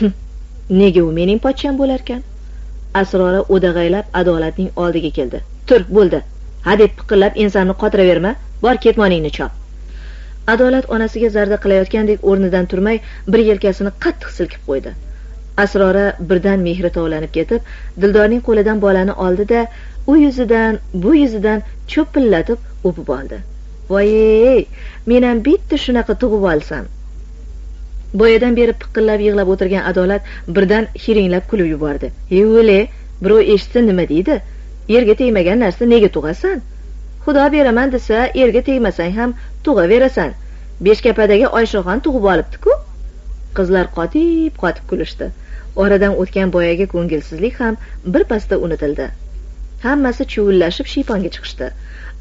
Nega u mening pochcham bo'larkan? Asrora o'dag'aylab adolatning oldiga keldi. Tur bo'ldi. Hadeb piqillab ensamni qotiraverma bor ketmoningni chop. Adolat onasiga zarda qilayotgandek o'rnidan turmay bir yelkasini qattiq silkib qo'ydi. Asrora birdan mehri tovlanib ketib dildorning qo'lidan bolani oldi da u yuzidan bu yuzidan cho'pillatib o'pib oldi. Voy menam bitta shunaqa tug'ib olsam. Boyadan beri piqillab yig'lab o'tirgan adolat birdan hiringlab kulib yubordi. E o'le birov eshitsa nima deydi? Erga tegmagan narsa nega tug'asan? Xudo beraman desa erga tegmasang ham tug'averasan beshkapadagi oyshaxon tug'ib olibdi-ku. Qizlar qotib qotib kulishdi. Oradan o'tgan boyagi ko'ngilsizlik ham birpasda unutildi. Hammasi chuvillashib shiyponga chiqishdi.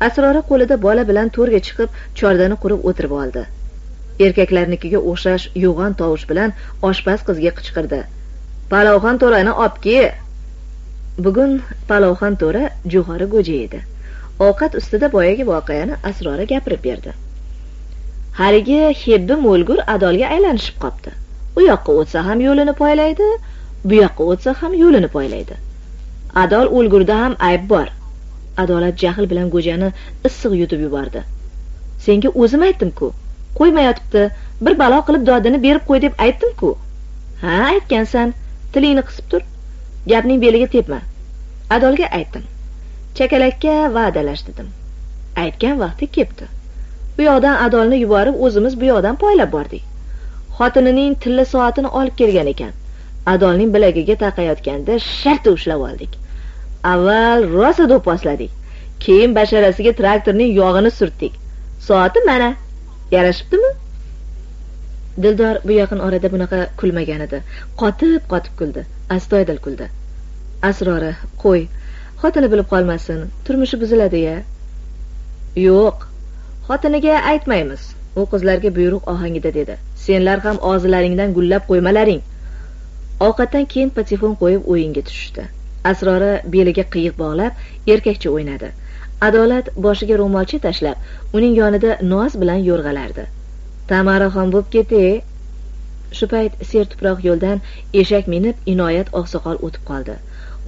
Asrora qo'lida bola bilan to'rga chiqib chordani qurib o'tirib oldi. Erkaklarnikiga o'xshash yo'g'on tovush bilan oshpaz qizga qichqirdi. Palovxon to'rani opke bugun palovxon to'ra jo'xori go'ja edi. Ovqat ustida boyagi voqeani asrora gapirib berdi. Haligi hebbi mo'lgur adolga aylanishib qopti u yoqqa o'tsa ham yo'lini poylaydi bu yoqqa o'tsa ham yo'lini poylaydi. Adol o'lgurda ham ayb bor. Adolat jahl bilan go'jani issiq yutib yubordi. Senga o'zim aytdim-ku qo'ymayotibdi bir balo qilib dodini berib qo'y deb aytdim-ku. Ha aytgansan tilingni qisib tur. Gapning beliga tepma. Adolga aytdim. Chakalakka dedim. aytgan vaqti kepti. Bu yoqdan adolni yuborib o'zimiz bu yoqdan poylab bordik. Xotinining tilla soatini olib kelgan ekan. Adolning bilagiga taqayotganda shartta ushlab oldik. Avval rosa do'pposladik keyin basharasiga traktorning yog'ini surtdik. Soati mana yarashibdimi? Dildor bu yaqin orada bunaqa kulmagan edi. Qotib qotib kuldi. Astoydil kuldi. Asrori qo'y xotini bilib qolmasin turmushi buziladi ya. Yo'q xotiniga aytmaymiz u qizlarga buyruq ohangida dedi. Senlar ham og'zilaringdan gullab qo'ymalaring. Ovqatdan keyin patefon qo'yib o'yinga tushishdi. Asrori beliga qiyiq bog'lab erkakcha o'ynadi. Adolat boshiga ro'molcha tashlab uning yonida noz bilan yo'rg'alardi. Tamaraxon bo'lib kete shu payt sertuproq yo'ldan eshak minib inoyat oqsoqol o'tib qoldi.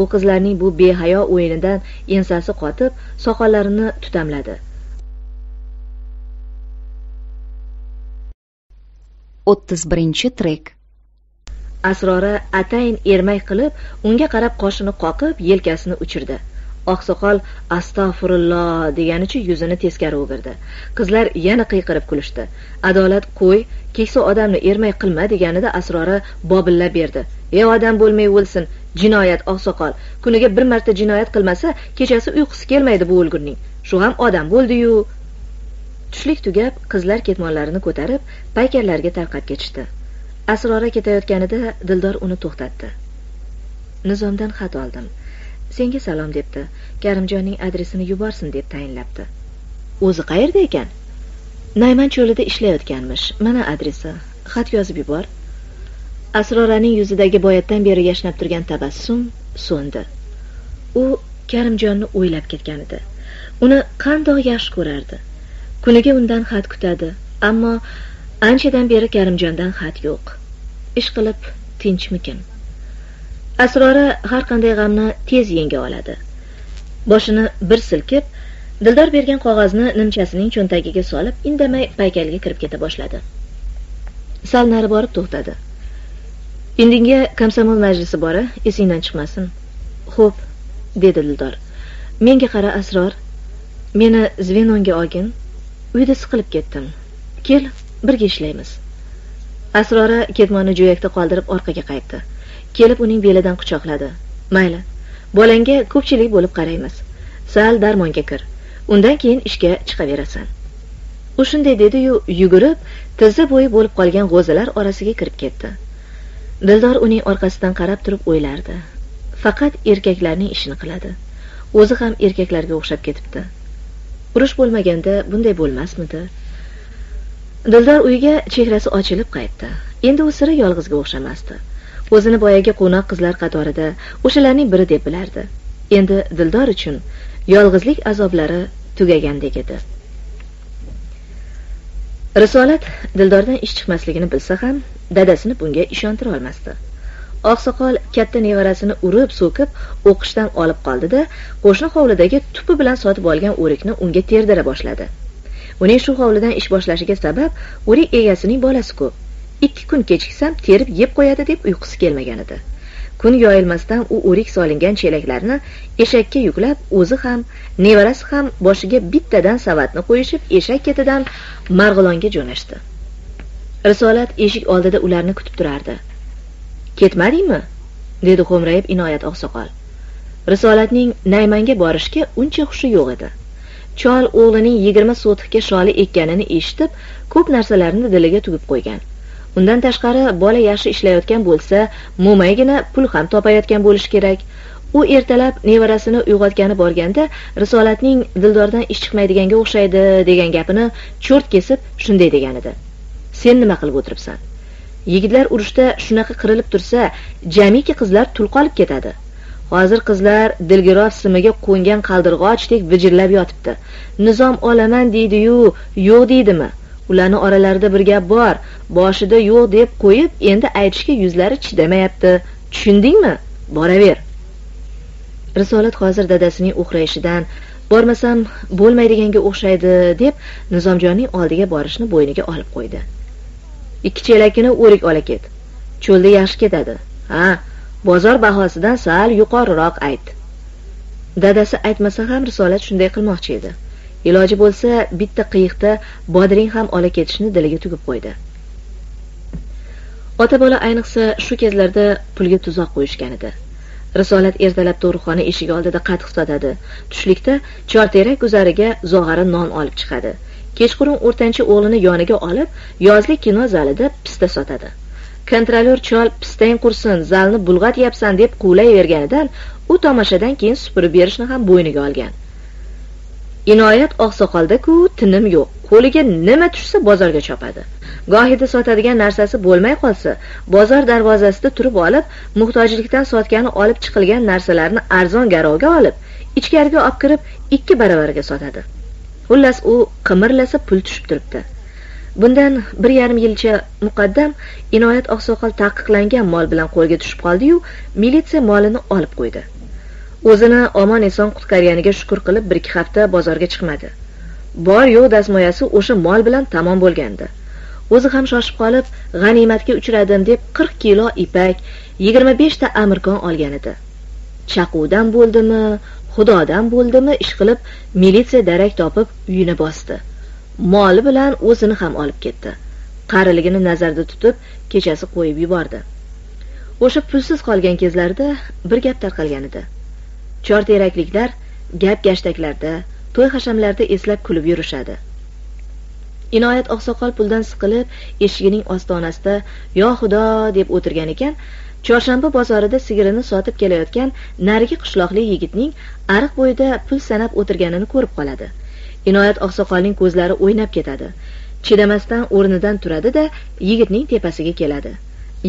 U qizlarning bu behayo o'yinidan ensasi qotib soqollarini tutamladi. O'ttiz birinchi trek. Asrora atayin ermak qilib unga qarab qoshini qoqib yelkasini uchirdi. Oqsoqol astag'firulloh deganicha yuzini teskari o'girdi. Qizlar yana qiyqirib kulishdi. Adolat qo'y keksa odamni ermak qilma deganida asrora bobillab berdi. Ey odam bo'lmay o'lsin jinoyat oqsoqol. Kuniga bir marta jinoyat qilmasa kechasi uyqusi kelmaydi bu o'lgurning shu ham odam bo'ldiyu. Tushlik tugab qizlar ketmonlarini ko'tarib paykallarga tarqab ketishdi. Asrora ketayotganida dildor uni to'xtatdi. Nizomdan xat oldim. Senga salom debdi. Karimjonning adresini yuborsin deb tayinlabdi. O'zi qayerda ekan? Nayman cho'lida ishlayotganmish. Mana adresi. Xat yozib yubor. Asroraning yuzidagi boyatdan beri yashnab turgan tabassum so'ndi. U karimjonni o'ylab ketgan edi. Uni qandoq yaxshi ko'rardi. Kuniga undan xat kutadi ammo anchadan beri karimjondan xat yo'q. Ish qilib tinchmikin? Asrora har qanday g'amni tez yenga oladi. Boshini bir silkib dildor bergan qog'ozni nimchasining cho'ntagiga solib indamay paykalga kirib keta boshladi. Sal nari borib to'xtadi. Indinga komsomol majlisi bora esingdan chiqmasin. Xo'p dedi dildor. Menga qara asror. Meni zvenonga olgin. Uyda siqilib ketdim. Kel birga ishlaymiz. Asrora ketmonni jo'yakda qoldirib orqaga qaytdi. Kelib uning belidan quchoqladi. Mayli bolangga ko'pchilik bo'lib qaraymiz. Sal darmonga kir. Undan keyin ishga chiqaverasan. U shunday dediyu yugurib tizza bo'yi bo'lib qolgan g'o'zalar orasiga kirib ketdi. Dildor uning orqasidan qarab turib o'ylardi. Faqat erkaklarning ishini qiladi. O'zi ham erkaklarga o'xshab ketibdi. Urush bo'lmaganda bunday bo'lmasmidi? Dildor uyga chehrasi ochilib qaytdi. Endi u sira yolg'izga o'xshamasdi. O'zini boyagi qo'noq qizlar qatorida o'shalarning biri deb bilardi. Endi dildor uchun yolg'izlik azoblari tugagandek edi. Risolat dildordan ish chiqmasligini bilsa ham dadasini bunga ishontira olmasdi. Oqsoqol katta nevarasini urib so'kib o'qishdan olib qoldi da qo'shni hovlidagi tupi bilan sotib olgan o'rikni unga terdira boshladi. Uning shu hovlidan ish boshlashiga sabab o'rik egasining bolasi ku ikki kun kechiksam terib yeb qo'yadi deb uyqusi kelmagan edi. Kun yoyilmasdan u o'rik solingan chelaklarni eshakka yuklab o'zi ham nevarasi ham boshiga bittadan savatni qo'yishib eshak ketidan marg'ilonga jo'nashdi. Risolat eshik oldida ularni kutib turardi. Ketmadingmi? dedi xo'mrayib inoyat oqsoqol. Risolatning naymanga borishga uncha hushi yo'q edi. Chol o'g'lining yigirma sotixga sholi ekkanini eshitib ko'p narsalarni diliga tugib qo'ygan. Undan tashqari bola yaxshi ishlayotgan bo'lsa mo'maygina pul ham topayotgan bo'lishi kerak. U ertalab nevarasini uyg'otgani borganda risolatning dildordan ish chiqmaydiganga o'xshaydi degan gapini cho'rt kesib shunday degan edi sen nima qilib o'tiribsan? Yigitlar urushda shunaqa qirilib tursa jamiki qizlar tul qolib ketadi. Hozir qizlar dilgiroz simiga qo'ngan qaldirg'ochdek bijirlab yotibdi. Nizom olaman deydiyu yo'q deydimi? Ularni oralarida bir gap bor. Boshida yo'q deb qo'yib endi aytishga yuzlari chidamayapti. Tushundingmi? Boraver. Risolat hozir dadasining o'qrayishidan bormasam bo'lmaydiganga o'xshaydi deb nizomjonning oldiga borishni bo'yniga olib qo'ydi. Ikki chelakini o'rik ola ket. Cho'lda yaxshi ketadi. Ha bozor bahosidan sal yuqoriroq ayt. Dadasi aytmasa ham risolat shunday qilmoqchi edi. Iloji bo'lsa bitta qiyiqda bodring ham ola ketishni diliga tugib qo'ydi. Ota bola ayniqsa shu kezlarda pulga tuzoq qo'yishgan edi. Risolat ertalab tug'ruqxona eshigi oldida qatiq sotadi. Tushlikda chorterak guzariga zog'ara non olib chiqadi. Kechqurun o'rtancha o'g'lini yoniga olib yozlik kino zalida pista sotadi. Kontrolyor chol pistang qursin zalni bulg'atyapsan deb quvlayverganidan u tomoshadan keyin supurib berishni ham bo'yniga olgan. Inoyat oqsoqolda ku tinim yo'q. Qo'liga nima tushsa bozorga chopadi. Gohida sotadigan narsasi bo'lmay qolsa bozor darvozasida turib olib muhtojlikdan sotgani olib chiqilgan narsalarni arzon garovga olib ichkariga olib kirib ikki baravariga sotadi. Xullas u qimirlasa pul tushib turibdi. Bundan bir yarim yilcha muqaddam inoyat oqsoqol taqiqlangan mol bilan qo'lga tushib qoldiyu militsiya molini olib qo'ydi. O'zini omon eson qutqarganiga shukur qilib bir ikki hafta bozorga chiqmadi. Bor yo'q dazmoyasi o'sha mol bilan tamom bo'lgandi. O'zi ham shoshib qolib g'animatga uchradim deb qirq kilo ipak yigirma beshta amirkon olgan edi. Chaquvdan bo'ldimi xudodan bo'ldimi ish qilib militsiya darak topib uyini bosdi. Moli bilan o'zini ham olib ketdi. Qariligini nazarda tutib kechasi qo'yib yubordi. O'sha pulsiz qolgan kezlarida bir gap tarqalgan edi. Chorterakliklar gap gashtaklarda to'y hashamlarda eslab kulib yurishadi. Inoyat oqsoqol puldan siqilib eshigining ostonasida yo xudo! deb o'tirgan ekan chorshanba bozorida sigirini sotib kelayotgan narigi qishloqli yigitning ariq bo'yida pul sanab o'tirganini ko'rib qoladi. Inoyat oqsoqolning ko'zlari o'ynab ketadi. Chidamasdan o'rnidan turadi da yigitning tepasiga keladi.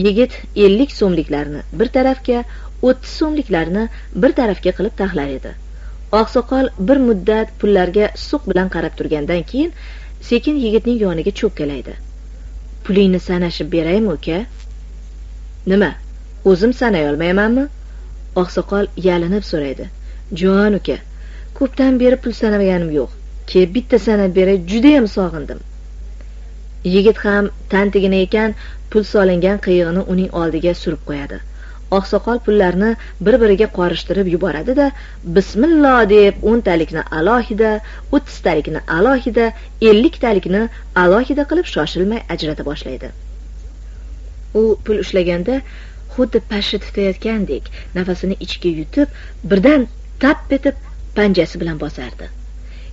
Yigit ellik so'mliklarni bir tarafga o'ttiz so'mliklarni bir tarafga qilib taxlar edi. Oqsoqol bir muddat pullarga suq bilan qarab turgandan keyin sekin yigitning yoniga cho'kkalaydi pulingni sanashib beraymi uka? Nima o'zim sanay olmaymanmi? Oqsoqol yalinib so'raydi. Jon uka ko'pdan beri pul sanamaganim yo'q. Ke bitta sanab beray judayam sog'indim. Yigit ham tantigina ekan pul solingan qiyig'ini uning oldiga surib qo'yadi. Oqsoqol pullarni bir biriga qorishtirib yuboradi da bismillo deb o'ntalikni alohida o'ttiztalikni alohida elliktalikni alohida qilib shoshilmay ajrata boshlaydi. U pul ushlaganda xuddi pashsha tutayotgandek nafasini ichga yutib birdan tap etib panjasi bilan bosardi.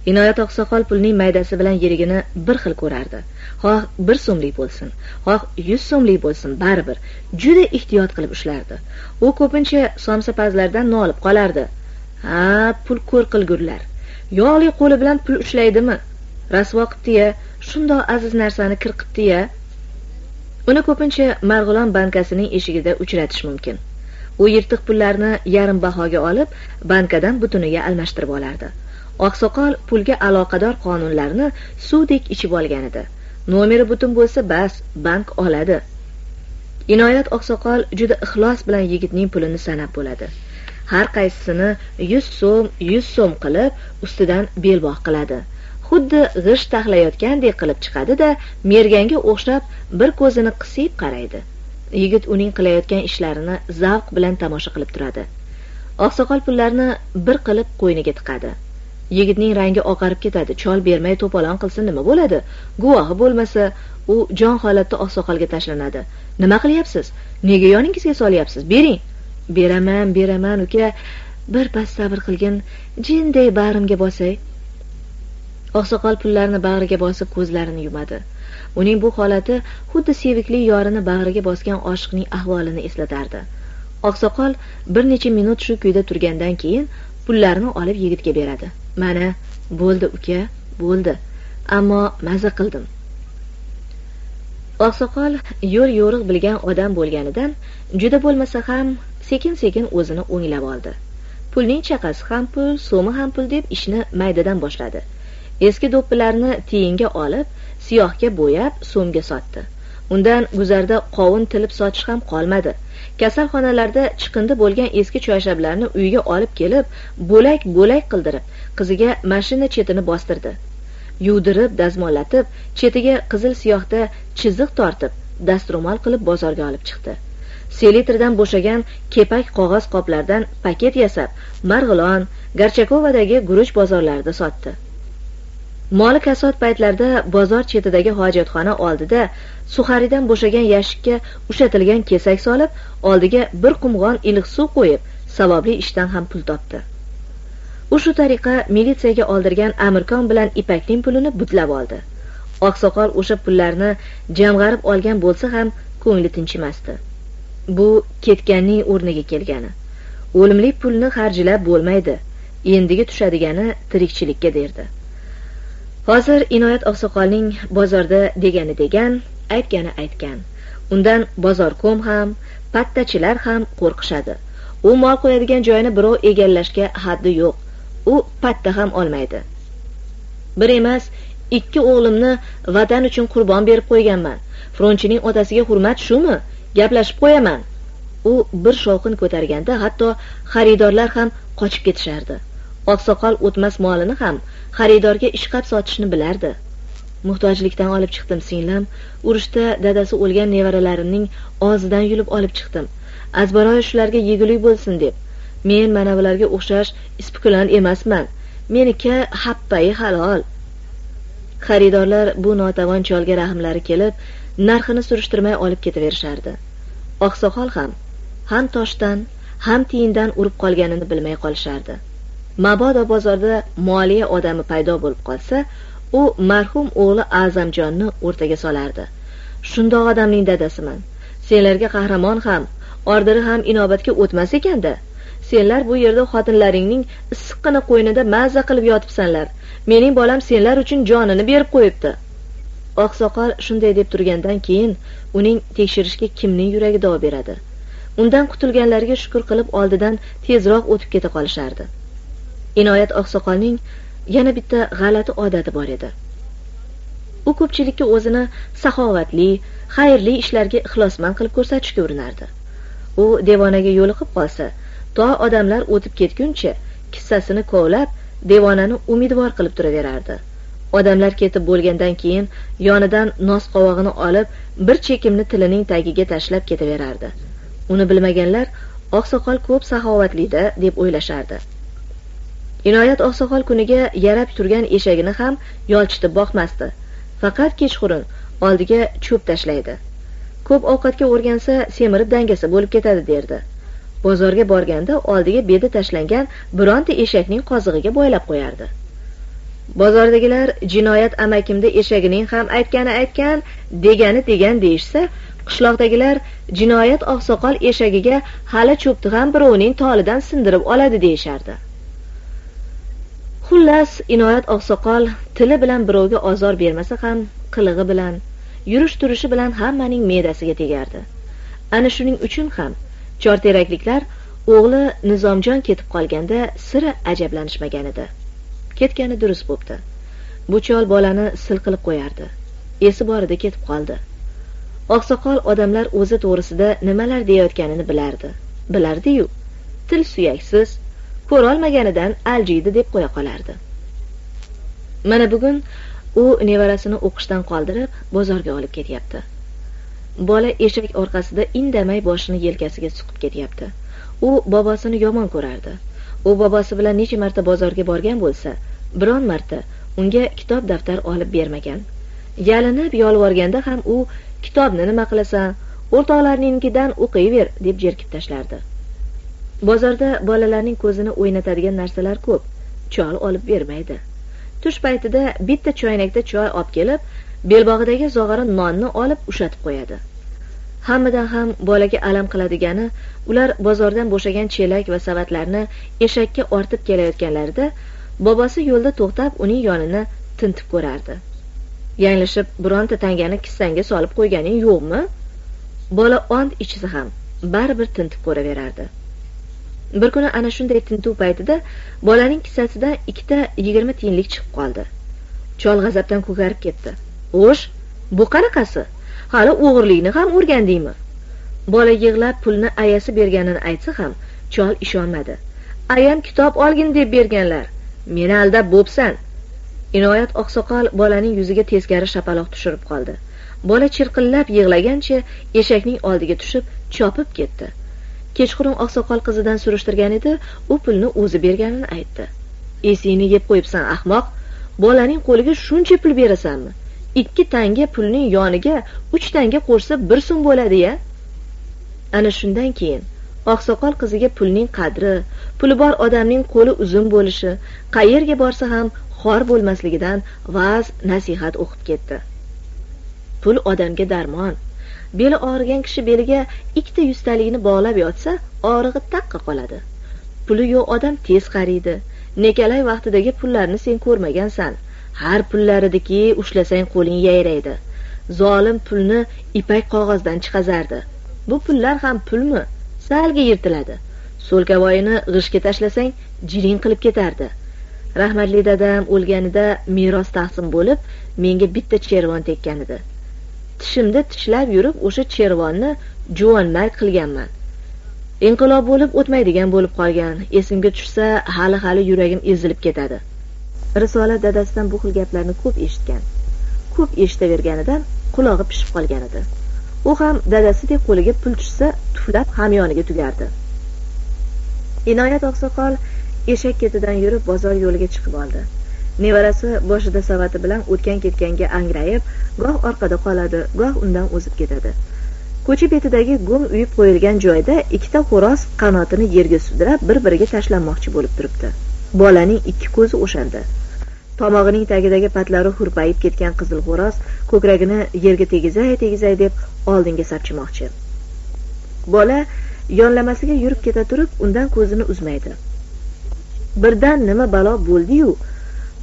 Inoyat oqsoqol pulning maydasi bilan yerigini bir xil ko'rardi. Xoh bir so'mlik bo'lsin. Xoh yuz so'mlik bo'lsin baribir. Juda ehtiyot qilib ushlardi. U ko'pincha somsapazlardan nolib qolardi. Ha pul ko'r qilgurlar. Yog'li qo'li bilan pul ushlaydimi? Rasvo qiptiya shundoq aziz narsani kirqitdiya uni ko'pincha marg'ilon bankasining eshigida uchratish mumkin. U yirtiq pullarni yarim bahoga olib bankadan butuniga almashtirib olardi. Oqsoqol pulga aloqador qonunlarni suvdek ichib olgan edi. Nomeri butun bo'lsa bas bank oladi. Inoyat oqsoqol juda ixlos bilan yigitning pulini sanab bo'ladi. Har qaysisini yuz so'm yuz so'm qilib ustidan belbog' qiladi. Xuddi g'isht taxlayotgandek qilib chiqadi da merganga o'xshab bir ko'zini qisib qaraydi. Yigit uning qilayotgan ishlarini zavq bilan tomosha qilib turadi. Oqsoqol pullarni bir qilib qo'yniga tiqadi. Yigitning rangi oqarib ketadi. Chol bermay to'polon qilsa nima bo'ladi? Guvohi bo'lmasa u jon holatda oqsoqolga tashlanadi. Nima qilyapsiz? Nega yoningizga solyapsiz? Bering. Beraman beraman uka. Birpas sabr qilgin. Jinday bag'rimga bosay. Oqsoqol pullarni bag'riga bosib ko'zlarini yumadi. Uning bu holati xuddi sevikli yorini bag'riga bosgan oshiqning ahvolini eslatardi. Oqsoqol bir necha minut shu kuyda turgandan keyin pullarni olib yigitga beradi. Mana bo'ldi uka bo'ldi. Ammo maza qildim. Oqsoqol yo'l yo'riq bilgan odam bo'lganidan juda bo'lmasa ham sekin sekin o'zini o'nglab oldi. Pulning chaqasi ham pul so'mi ham pul deb ishni maydadan boshladi. Eski do'ppilarni tiyinga olib siyohga bo'yab so'mga sotdi. Undan guzarda qovun tilib sotish ham qolmadi. Kasalxonalarda chiqindi bo'lgan eski choyshablarni uyga olib kelib bo'lak bo'lak qildirib qiziga mashina chetini bostirdi. Yuvdirib dazmollatib chetiga qizil siyohda chiziq tortib dastro'mol qilib bozorga olib chiqdi. Selitrdan bo'shagan kepak qog'oz qoplardan paket yasab marg'ilon garchakovadagi guruch bozorlarida sotdi. Moli kasod paytlarida bozor chetidagi hojatxona oldida suxaridan bo'shagan yashikka ushatilgan kesak solib oldiga bir qumg'on iliq suv qo'yib savobli ishdan ham pul topdi. U shu tariqa militsiyaga oldirgan amirkon bilan ipakning pulini butlab oldi. Oqsoqol o'sha pullarni jamg'arib olgan bo'lsa ham ko'ngli tinchimasdi. Bu ketganning o'rniga kelgani. O'limlik pulni xarjlab bo'lmaydi endigi tushadigani tirikchilikka derdi. Hozir inoyat oqsoqolning bozorda degani degan aytgani aytgan. Undan bozorkom ham pattachilar ham qo'rqishadi. U mol qo'yadigan joyini birov egallashga haddi yo'q. U patta ham olmaydi. Bir emas ikki o'g'limni vatan uchun qurbon berib qo'yganman. Frontchining otasiga hurmat shumi? Gaplashib qo'yaman. U bir shovqin ko'targanda hatto xaridorlar ham qochib ketishardi. Oqsoqol o'tmas molini ham xaridorga ishqab sotishni bilardi. Muhtojlikdan olib chiqdim singlim urushda dadasi o'lgan nevaralarimning og'zidan yulib olib chiqdim. Azbaroyi shularga yegulik bo'lsin deb. Men mana bularga o'xshash ispikulan emasman. Meniki happai halol. Xaridorlar bu notavon cholga rahmlari kelib narxini surishtirmay olib ketaverishardi. Oqsoqol ham ham toshdan ham tiyindan urib qolganini bilmay qolishardi. Mabodo bozorda moliya odami paydo bo'lib qolsa u marhum o'g'li a'zamjonni o'rtaga solardi. Shundoq odamning dadasiman. Senlarga qahramon ham ordiri ham inobatga o'tmas ekanda senlar bu yerda xotinlaringning issiqqina qo'ynida mazza qilib yotibsanlar. Mening bolam senlar uchun jonini berib qo'yibdi. Oqsoqol shunday deb turgandan keyin uning tekshirishga kimning yuragi dov beradi? Undan qutulganlariga shukur qilib oldidan tezroq o'tib keta qolishardi. Inoyat oqsoqolning yana bitta g'alati odati bor edi. U ko'pchilikka o'zini saxovatli xayrli ishlarga ixlosmand qilib ko'rsatishga urinardi. U devonaga yo'liqib qolsa to odamlar o'tib ketguncha kissasini kovlab devonani umidvor qilib turaverardi. Odamlar ketib bo'lgandan keyin yonidan nosqovog'ini olib bir chekimni tilining tagiga tashlab ketaverardi. Uni bilmaganlar oqsoqol ko'p saxovatlida deb o'ylashardi. Inoyat oqsoqol kuniga yarab turgan eshagini ham yolchitib boqmasdi. Faqat kechqurun oldiga cho'p tashlaydi. Ko'p ovqatga o'rgansa semirib dangasa bo'lib ketadi derdi. Bozorga borganda oldiga bedi tashlangan bironta eshakning qozig'iga boylab qo'yardi. Bozordagilar jinoyat amakimda eshagining ham aytgani aytgan degani degan deyishsa qishloqdagilar jinoyat oqsoqol eshagiga hali cho'pni ham birovning tolidan sindirib oladi deyishardi. Xullas inoyat oqsoqol tili bilan birovga ozor bermasa ham qilig'i bilan yurish turishi bilan hammaning me'dasiga tegardi. Ana shuning uchun ham chorterakliklar o'g'li nizomjon ketib qolganda sira ajablanishmagan edi. Ketgani durust bo'pti. Bu chol bolani sil qilib qo'yardi. Esi borida ketib qoldi. Oqsoqol odamlar o'zi to'g'risida nimalar deyayotganini bilardi. Bilardiyu til suyaksiz ko'rolmaganidan aljiydi deb qo'ya qolardi. Mana bugun u nevarasini o'qishdan qoldirib bozorga olib ketyapti. Bola eshak orqasida indamay boshini yelkasiga suqib ketyapti. U bobosini yomon ko'rardi. U bobosi bilan necha marta bozorga borgan bo'lsa biron marta unga kitob daftar olib bermagan. Yalinib yolvorganda ham u kitobni nima qilasan? O'rtoqlarningkidan o'qiyver deb jerkib tashlardi. Bozorda bolalarning ko'zini o'ynatadigan narsalar ko'p. Chol olib bermaydi. Tush paytida bitta choynakda choy olib kelib belbog'idagi zog'ora nonni olib ushatib qo'yadi. Hammadan ham bolaga alam qiladigani ular bozordan bo'shagan chelak va savatlarni eshakka ortib kelayotganlarida bobosi yo'lda to'xtab uning yonini tintib ko'rardi. Yanglishib bironta tangani kissangga solib qo'yganing yo'qmi? Bola ont ichsa ham baribir tintib ko'raverardi. Bir kuni ana shunday tintuv paytida bolaning kissasidan ikkita yigirma tiyinlik chiqib qoldi. Chol g'azabdan ko'karib ketdi. O'sh bu qanaqasi? Hali o'g'irlikni ham o'rgandingmi? Bola yig'lab pulni ayasi berganini aytsa ham chol ishonmadi. Ayam kitob olgin deb berganlar meni aldab bo'psan. Inoyat oqsoqol bolaning yuziga teskari shapaloq tushirib qoldi. Bola chirqillab yig'lagancha eshakning oldiga tushib chopib ketdi. Kechqurun oqsoqol qizidan surishtirgan edi. U pulni o'zi berganini aytdi. Esingni yeb qo'yibsan ahmoq. Bolaning qo'liga shuncha pul berasanmi? Ikki tanga pulning yoniga uch tanga qo'shsa bir so'm bo'ladi ya? Ana shundan keyin oqsoqol qiziga pulning qadri puli bor odamning qo'li uzun bo'lishi qayerga borsa ham xor bo'lmasligidan va'z nasihat o'qib ketdi. Pul odamga darmon. Beli og'rigan kishi beliga ikkita yuztalikni bog'lab yotsa og'rig'i taqqa qoladi. Puli yo'q odam tez qariydi. Nekalay vaqtidagi pullarni sen ko'rmagansan. Har pullaridiki ushlasang qo'ling yayraydi. Zolim pulni ipak qog'ozdan chiqazardi. Bu pullar ham pulmi? Salga yirtiladi. So'lkavoyini g'ishga tashlasang jiring qilib ketardi. Rahmatli dadam o'lganida meros taqsim bo'lib menga bitta chervon tekkan edi. Tishimda tishlab yurib o'sha chervonni juvonmarg qilganman. Inqilob bo'lib o'tmaydigan bo'lib qolgan. Esimga tushsa hali hali yuragim ezilib ketadi. Risolat dadasidan bu xil gaplarni ko'p eshitgan. Ko'p eshitaverganidan qulog'i pishib qolgan edi. U ham dadasidek qo'liga pul tushsa tuflab hamyoniga tugardi. Inoyat oqsoqol eshak ketidan yurib bozor yo'liga chiqib oldi. Nevarasi boshida savati bilan o'tgan ketganga angrayib goh orqada qoladi goh undan o'zib ketadi. Ko'cha betidagi go'ng uyib qo'yilgan joyda ikkita xo'roz qanotini yerga sudrab bir biriga tashlanmoqchi bo'lib turibdi. Bolaning ikki ko'zi o'shanda tomog'ining tagidagi patlari hurpayib ketgan qizil xo'roz ko'kragini yerga tegizay tegizay deb oldinga sapchimoqchi. Bola yonlamasiga yurib keta turib undan ko'zini uzmaydi. Birdan nima balo bo'ldiyu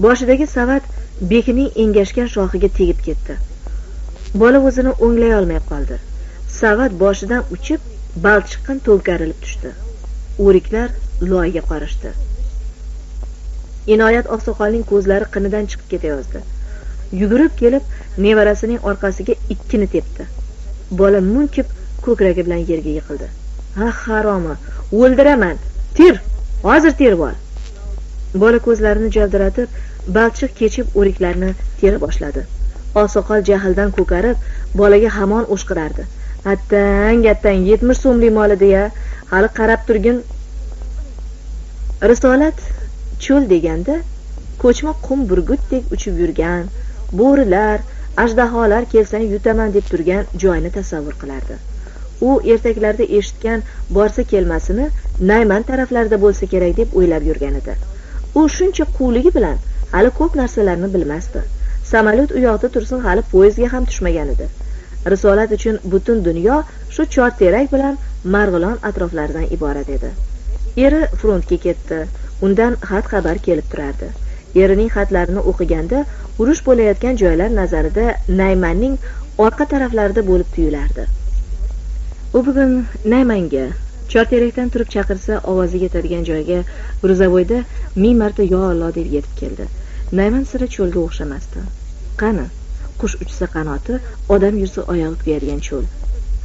boshidagi savat bekining engashgan shoxiga tegib ketdi. Bola o'zini o'nglay olmay qoldi. Savat boshidan uchib balchiqqan to'nkarilib tushdi. O'riklar loyga qorishdi inoyat oqsoqolning ko'zlari qinidan chiqib ketayozdi. Yugurib kelib nevarasining orqasiga ikkini tepdi. Bola munkib ko'kragi bilan yerga yiqildi. Ha haromi o'ldiraman. Ter hozir terib ol bola ko'zlarini javdiratib balchiq kechib o'riklarni tera boshladi. Oqsoqol jahldan ko'karib bolaga hamon o'shqirardi. Attang attang yetmish so'mlik moli deya ya hali qarab turgin risolat cho'l deganda ko'chma qum burgutdek uchib yurgan bo'rilar ajdaholar kelsang yutaman deb turgan joyni tasavvur qilardi. U ertaklarda eshitgan borsa kelmasini nayman taraflarida bo'lsa kerak deb o'ylab yurgan edi. U shuncha quvligi bilan hali ko'p narsalarni bilmasdi. Samolyot u yoqda tursin hali poyezdga ham tushmagan edi. Risolat uchun butun dunyo shu chorterak bilan marg'ilon atroflaridan iborat edi. Eri frontga ketdi. Undan xat xabar kelib turardi. Erining xatlarini o'qiganda urush bo'layotgan joylar nazarida naymanning orqa taraflarida bo'lib tuyulardi. U bugun naymanga chorterakdan turib chaqirsa ovozi yetadigan joyga gruzovoyda ming marta yo olloh deb yetib keldi. Nayman sira cho'lga o'xshamasdi. Qani? Qush uchsa qanoti odam yursa oyog'i kuyadigan cho'l.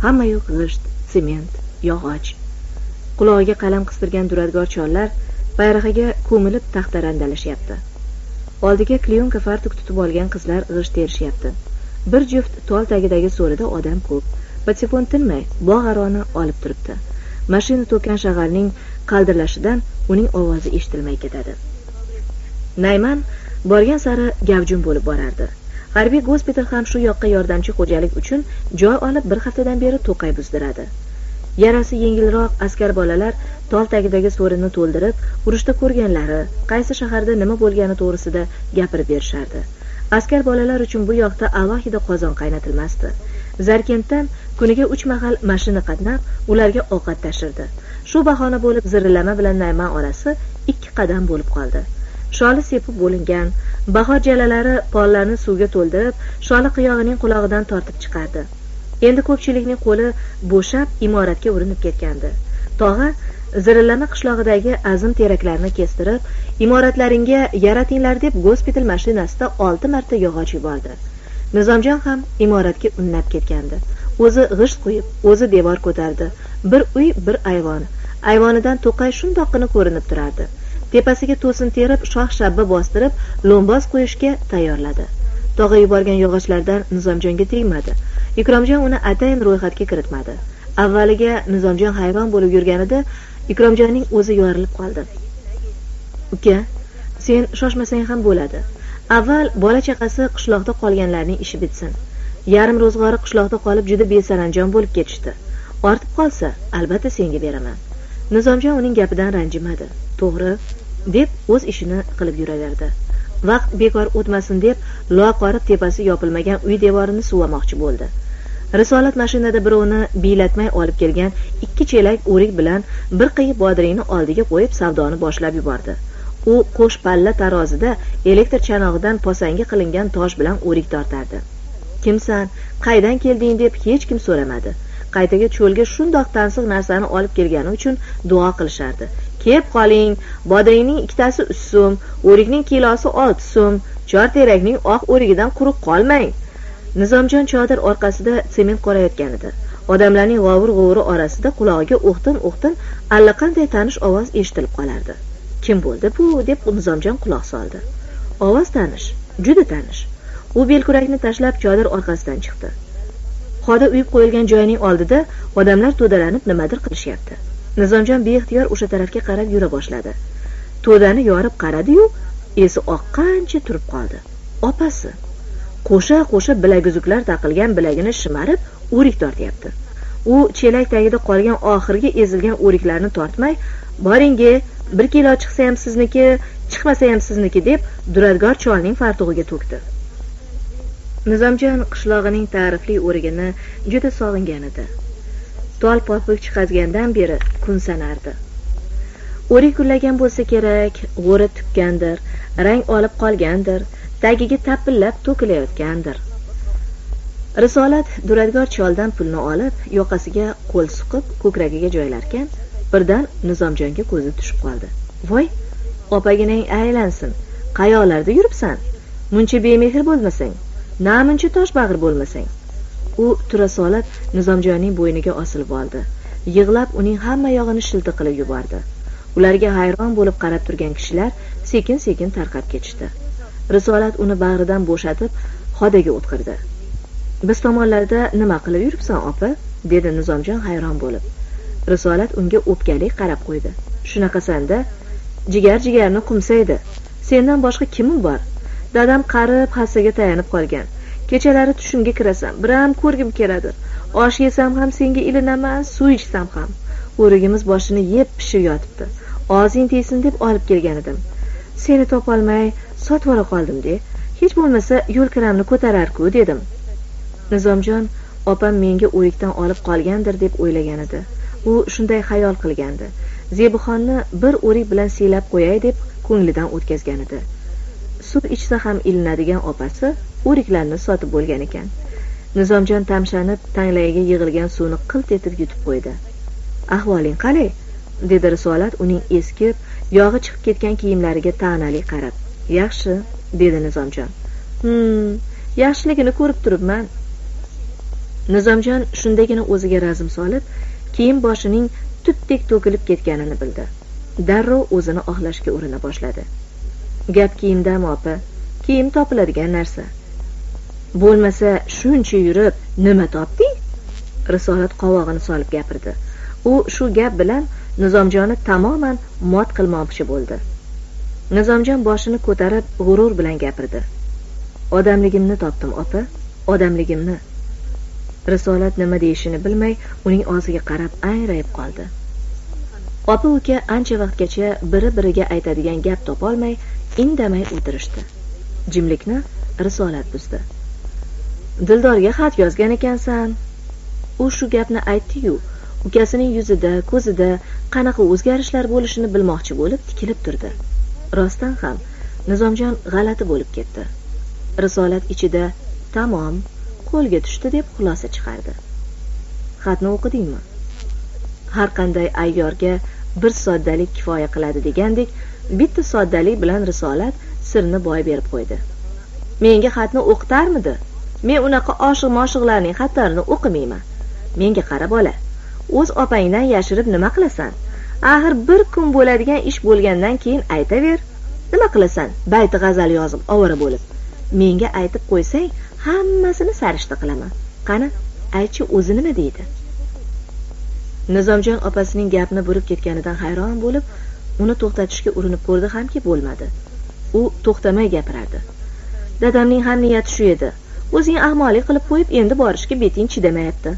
Hamma yoq g'isht sement yog'och. Qulog'iga qalam qistirgan duradgor chollar bayrag'iga ko'milib taxta randalashyapti oldiga klyonka fartuk tutib olgan qizlar g'isht terishyapti. Bir juft tol tagidagi so'rida odam ko'p. Patefon tinmay bog' aroni olib turibdi. Mashina to'kan shag'alning qaldirlashidan uning ovozi eshitilmay ketadi. Nayman borgan sari gavjum bo'lib borardi. Harbiy gospital ham shu yoqqa yordamchi xo'jalik uchun joy olib bir haftadan beri to'qay buzdiradi. Yarasi yengilroq askar bolalar tol tagidagi so'rinni to'ldirib urushda ko'rganlari qaysi shaharda nima bo'lgani to'g'risida gapirib berishardi. Askar bolalar uchun bu yoqda alohida qozon qaynatilmasdi. Zarkentdan kuniga uch mahal mashina qatnab ularga ovqat tashirdi. Shu bahona bo'lib zirillama bilan nayman orasi ikki qadam bo'lib qoldi. Sholi sepib bo'lingan bahor jalalari pollarni suvga to'ldirib sholi qiyog'ining qulog'idan tortib chiqardi. Endi ko'pchilikning qo'li bo'shab imoratga urinib ketgandi. Tog'a zirillama qishlog'idagi azim teraklarni kestirib imoratlaringga yaratinglar deb gospital mashinasida olti marta yog'och yubordi. Nizomjon ham imoratga unnab ketgandi. O'zi g'isht quyib o'zi devor ko'tardi. Bir uy bir ayvon. Ayvonidan to'qay shundoqqina ko'rinib turardi. Tepasiga to'sin terib shox shabba bostirib lo'mboz qo'yishga tayyorladi. Tog'a yuborgan yog'ochlardan nizomjonga tegmadi. Ikromjon uni atayin ro'yxatga kiritmadi. Avvaliga nizomjon hayron bo'lib yurganida ikromjonning o'zi yorilib qoldi. Uka sen shoshmasang ham bo'ladi. Avval bola chaqasi qishloqda qolganlarning ishi bitsin. Yarim ro'zg'ori qishloqda qolib juda besaranjom bo'lib ketishdi. Ortib qolsa albatta senga beraman. Nizomjon uning gapidan ranjimadi. To'g'ri deb o'z ishini qilib yuraverdi. Vaqt bekor o'tmasin deb loqorib tepasi yopilmagan uy devorini suvamoqchi bo'ldi. Risolat mashinada birovni biylatmay olib kelgan ikki chelak o'rik bilan bir qiyi bodringni oldiga qo'yib savdoni boshlab yubordi. U qo'sh palla tarozida elektr chanog'idan posangi qilingan tosh bilan o'rik tortardi. Kimsan? Qaydan kelding? deb hech kim so'ramadi. Qaytaga cho'lga shundoq tansiq narsani olib kelgani uchun duo qilishardi. Kep qoling bodringning ikkitasi uch so'm o'rikning kilosi olti so'm chorterakning oq o'rigidan quruq qolmang. Nizomjon chodir orqasida sement qorayotgan edi odamlarning g'ovur g'uvuri orasida qulog'iga o'xtin o'xtin allaqanday tanish ovoz eshitilib qolardi. Kim bo'ldi? Bu deb nizomjon quloq soldi. Ovoz tanish juda tanish. U belkurakni tashlab chodir orqasidan chiqdi. Xoda uyib qo'yilgan joyning oldida odamlar to'dalanib nimadir qilishyapti. Nizomjon beixtiyor o'sha tarafga qarab yura boshladi. To'dani yorib qaradiyu esi oqqancha turib qoldi. Opasi qo'sha qo'sha bilaguzuklar taqilgan bilagini shimarib o'rik tortyapti. U chelak tagida qolgan oxirgi ezilgan o'riklarni tortmay boringi bir kilo chiqsa ham sizniki chiqmasa ham sizniki deb duradgor cholning fartug'iga to'kdi. Nizomjon qishlog'ining ta'rifli o'rigini juda sog'ingan edi. Tol popuk chiqazgandan beri kun sanardi. O'rik gullagan bo'lsa kerak g'o'ri tukkandir rang olib qolgandir tagiga tapillab to'kilayotgandir. Risolat duradgor choldan pulni olib yoqasiga qo'l suqib ko'kragiga joylarkan birdan nizomjonga ko'zi tushib qoldi. Voy opaginang aylansin. Qayoqlarda yuribsan? Muncha bemehr bo'lmasang na muncha toshbag'ir bo'lmasang. U tura solib nizomjonning bo'yniga osilib oldi. Yig'lab uning hamma yog'ini shilta qilib yubordi. Ularga hayron bo'lib qarab turgan kishilar sekin sekin tarqab ketishdi. Risolat uni bag'ridan bo'shatib xodaga o'tqirdi. Biz tomonlarda nima qilib yuribsan opa? dedi nizomjon hayron bo'lib. Risolat unga o'pkalik qarab qo'ydi. Shunaqasanda jigar jigarni qumsaydi. Sendan boshqa kimim bor? Dadam qarib hassaga tayanib qolgan. Kechalari tushimga kirasan biram ko'rgim keladi. Osh yesam ham senga ilinaman suv ichsam ham. O'rigimiz boshini yeb pishib yotibdi. Og'zing tiysin deb olib kelgan edim. Seni topolmay sotvora qoldim de. Hech bo'lmasa yo'lkiramni ko'tararku dedim. Nizomjon opam menga o'rikdan olib qolgandir deb o'ylagan edi. U shunday xayol qilgandi. Zebuxonni bir o'rik bilan siylab qo'yay deb ko'nglidan o'tkazgan edi. Suv ichsa ham ilinadigan opasi o'riklarni sotib bo'lgan ekan. Nizomjon tamshanib tanglayiga yig'ilgan suvni qilt etib yutib qo'ydi. Ahvoling qalay dedi risolat uning eskib yog'i chiqib ketgan kiyimlariga ta'nali qarab. Yaxshi dedi nizomjon. Hmm yaxshiligini ko'rib turibman. Nizomjon shundagina o'ziga razm solib kiyim boshining tutdek to'kilib ketganini bildi. Darrov o'zini oqlashga urina boshladi. Gap kiyimdami opa kiyim topiladigan narsa. Bo'lmasa shuncha yurib nima topding risolat qovog'ini solib gapirdi. U shu gap bilan nizomjonni tamoman mot qilmoqchi bo'ldi. Nizomjon boshini ko'tarib g'urur bilan gapirdi. Odamligimni topdim opa odamligimni. Risolat nima deyishini bilmay uning og'ziga qarab angrayib qoldi. Opa uka ancha vaqtgacha biri biriga aytadigan gap topolmay indamay o'tirishdi. Jimlikni risolat buzdi. Dildorga xat yozgan ekansan. U shu gapni aytdiyu ukasining yuzida ko'zida qanaqa o'zgarishlar bo'lishini bilmoqchi bo'lib tikilib turdi. Rostdan ham nizomjon g'alati bo'lib ketdi. Risolat ichida tamom qo'lga tushdi deb xulosa chiqardi. Xatni o'qidingmi? Har qanday ayyorga bir soddalik kifoya qiladi degandek bitta soddalik bilan risolat sirni boy berib qo'ydi. Menga xatni o'qitarmidi? Men unaqa oshiq moshiqlarning xatlarini o'qimayman. Menga qara bola o'z opangdan yashirib nima qilasan? Axir bir kun bo'ladigan ish bo'lgandan keyin aytaver nima qilasan? Bayti g'azal yozib ovora bo'lib. Menga aytib qo'ysang hammasini sarishta qilaman. Qani aychi o'zi nima deydi? Nizomjon opasining gapni burib ketganidan hayron bo'lib uni to'xtatishga urinib ko'rdi hamki bo'lmadi. U to'xtamay gapirardi. Dadamning ham niyati shu edi. O'zing ahmoqlik qilib qo'yib endi borishga beting chidamayapti.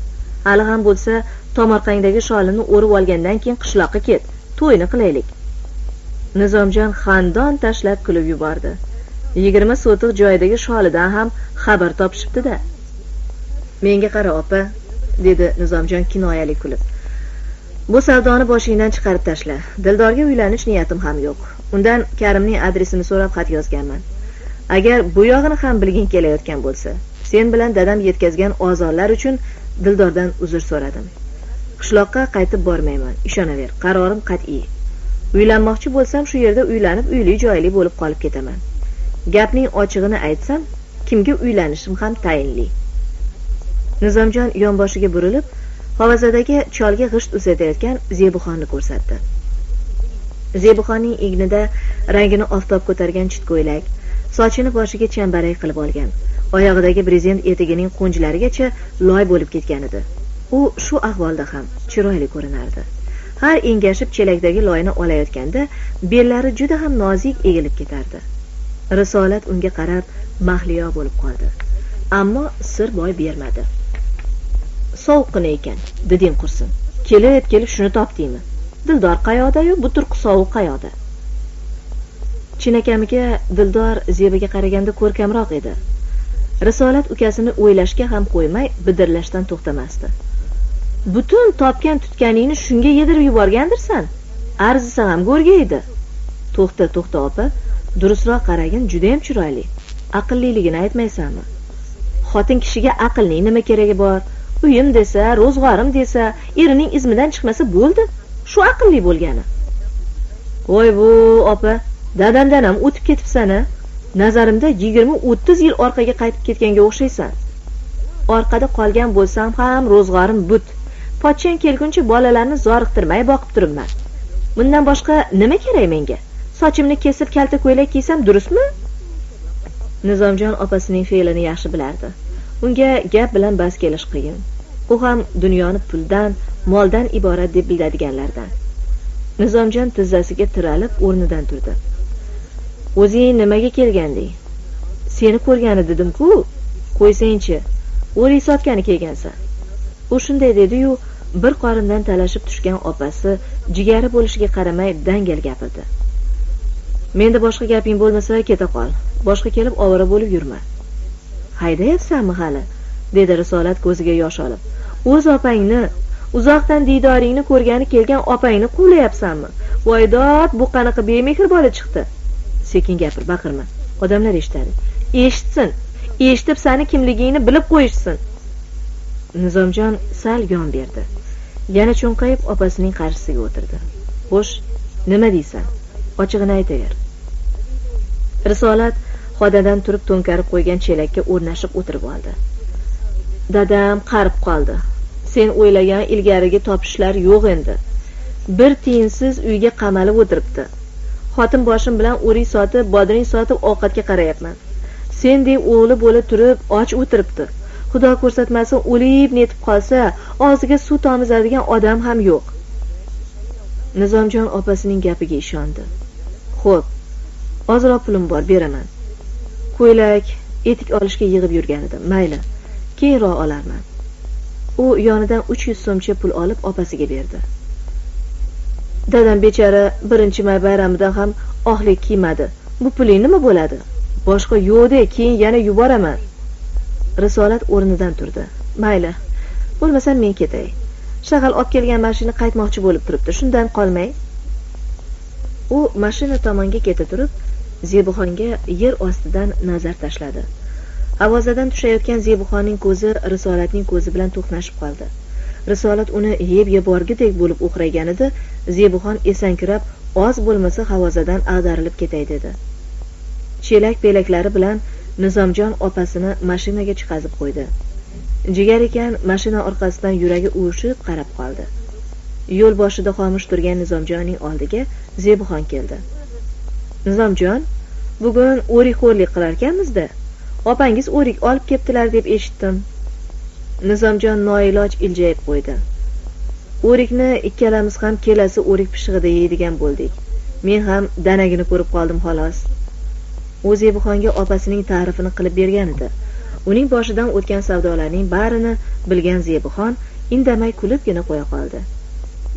Hali ham bo'lsa tomorqangdagi sholini o'rib olgandan keyin qishloqqa ket to'yni qilaylik. Nizomjon xandon tashlab kulib yubordi. Yigirma sotix joydagi sholidan ham xabar topishibdi-da. Menga qara, opa, dedi Nizomjon kinoyali kulib. Bu savdoni boshingdan chiqarib tashla. Dildorga uylanish niyatim ham yo'q. Undan Karimning adresini so'rab xat yozganman. Agar bu yog'ini ham bilging kelayotgan bo'lsa, sen bilan dadam yetkazgan ozorlar uchun Dildordan uzr so'radim. Qishloqqa qaytib bormayman, ishonaver, qarorim qat'iy. Uylanmoqchi bo'lsam, shu yerda uylanib, uyli joyli bo'lib qolib ketaman. Gapning ochig'ini aytsam kimga uylanishim ham tayinli. Nizomjon yonboshiga burilib hovazadagi cholga g'isht uzatayotgan zebuxonni ko'rsatdi. Zebuxonning egnida rangini oftob ko'targan chit ko'ylak sochini boshiga chambarak qilib olgan oyog'idagi brezent etigining qo'njilarigacha loy bo'lib ketgan edi. U shu ahvolda ham chiroyli ko'rinardi. Har engashib chelakdagi loyni olayotganda bellari juda ham nozik egilib ketardi. Risolat unga qarab mahliyo bo'lib qoldi. Ammo sir boy bermadi. Sovuqqina ekan diding qursin. Kelib kelib shuni topdingmi dildor qayoqdayu bu turqi sovuq qayoqda? Chinakamiga dildor zebiga qaraganda ko'rkamroq edi. Risolat ukasini o'ylashga ham qo'ymay bidirlashdan to'xtamasdi. Butun topgan tutganingni shunga yedirib yuborgandirsan arzisa ham go'rga edi. To'xta to'xta opa durustroq qaragin judayam chiroyli. Aqlliligini aytmaysanmi? Xotin kishiga aqlning nima keragi bor? Uyim desa ro'zg'orim desa erining izmidan chiqmasa bo'ldi. Shu aqlli bo'lgani. Voy bu opa dadamdan ham o'tib ketibsan a? Nazarimda yigirma o'ttiz yil orqaga qaytib ketganga o'xshaysan. Orqada qolgan bo'lsam ham ro'zg'orim but. Pochchang kelguncha bolalarni zoriqtirmay boqib turibman. Bundan boshqa nima kerak menga? Sochimni kesib kalta ko'ylak kiysam durustmi? Nizomjon opasining fe'lini yaxshi bilardi. Unga gap bilan bas kelish qiyin. U ham dunyoni puldan moldan iborat deb biladiganlardan. Nizomjon tizzasiga tiralib o'rnidan turdi. O'zing nimaga kelganding seni ko'rgani dedim-ku. Qo'ysangchi o'rik sotgani kelgansan. U shunday dediyu bir qorindan talashib tushgan opasi jigari bo'lishiga qaramay dangal gapirdi. Menda boshqa gaping bo'lmasa keta qol. Boshqa kelib ovora bo'lib yurma. Haydayapsanmi hali? Dedi risolat ko'ziga yosh olib. O'z opangni uzoqdan diydoringni ko'rgani kelgan opangni quvlayapsanmi? Voydod bu qanaqa bemehr bola chiqdi. Sekin gapir baqirma. Odamlar eshitadi. Eshitsin. Eshitib sani kimligingni bilib qo'yishsin. Nizomjon sal yon berdi. Yana cho'nqayib opasining qarshisiga o'tirdi. Xo'sh nima deysan? Ochig'ini aytaver. Risolat xodadan turib to'nkarib qo'ygan chelakka o'rnashib o'tirib oldi. Dadam qarib qoldi. Sen o'ylagan ilgarigi topishlar yo'q endi. Bir tiyinsiz uyga qamalib o'tiribdi. Xotin boshim bilan o'rik sotib bodring sotib ovqatga qarayapman. Sendek o'g'li bo'la turib och o'tiribdi. Xudo ko'rsatmasin o'lib netib qolsa og'ziga suv tomizadigan odam ham yo'q. Nizomjon opasining gapiga ishondi. Xo'p ozroq pulim bor beraman. Ko'ylak etik olishga yig'ib yurgan edim mayli. Keyinroq olarman. U yonidan uch yuz so'mcha pul olib opasiga berdi. Dadam bechora birinchi may bayramida ham ohlik kiymadi. Bu puling nima bo'ladi? Boshqa yo'qde keyin yana yuboraman. Risolat o'rnidan turdi. Mayli bo'lmasam men ketay. Shag'al olib kelgan mashina qaytmoqchi bo'lib turibdi. Shundan qolmay. U mashina tomonga keta turib zebuxonga yer ostidan nazar tashladi. Havozadan tushayotgan zebuxonning ko'zi risolatning ko'zi bilan to'qnashib qoldi. Risolat uni yeb yuborgudek bo'lib o'qrayganida zebuxon esankirab oz bo'lmasa havozadan ag'darilib ketay dedi. Chelak pelaklari bilan nizomjon opasini mashinaga chiqazib qo'ydi. Jigar ekan mashina orqasidan yuragi uvishib qarab qoldi. Yo'l boshida xomush turgan nizomjonning oldiga zebuxon keldi. Nizomjon bugun o'rikxo'rlik qilarkanmizda opangiz o'rik olib kelibdilar deb eshitdim. Nizomjon noiloj iljayib qo'ydi. O'rikni ikkalamiz ham kelasi o'rik pishig'ida yeydigan bo'ldik. Men ham danagini ko'rib qoldim xolos. U zebuxonga opasining ta'rifini qilib bergan edi. Uning boshidan o'tgan savdolarning barini bilgan zebuxon indamay kulibgina qo'ya qoldi.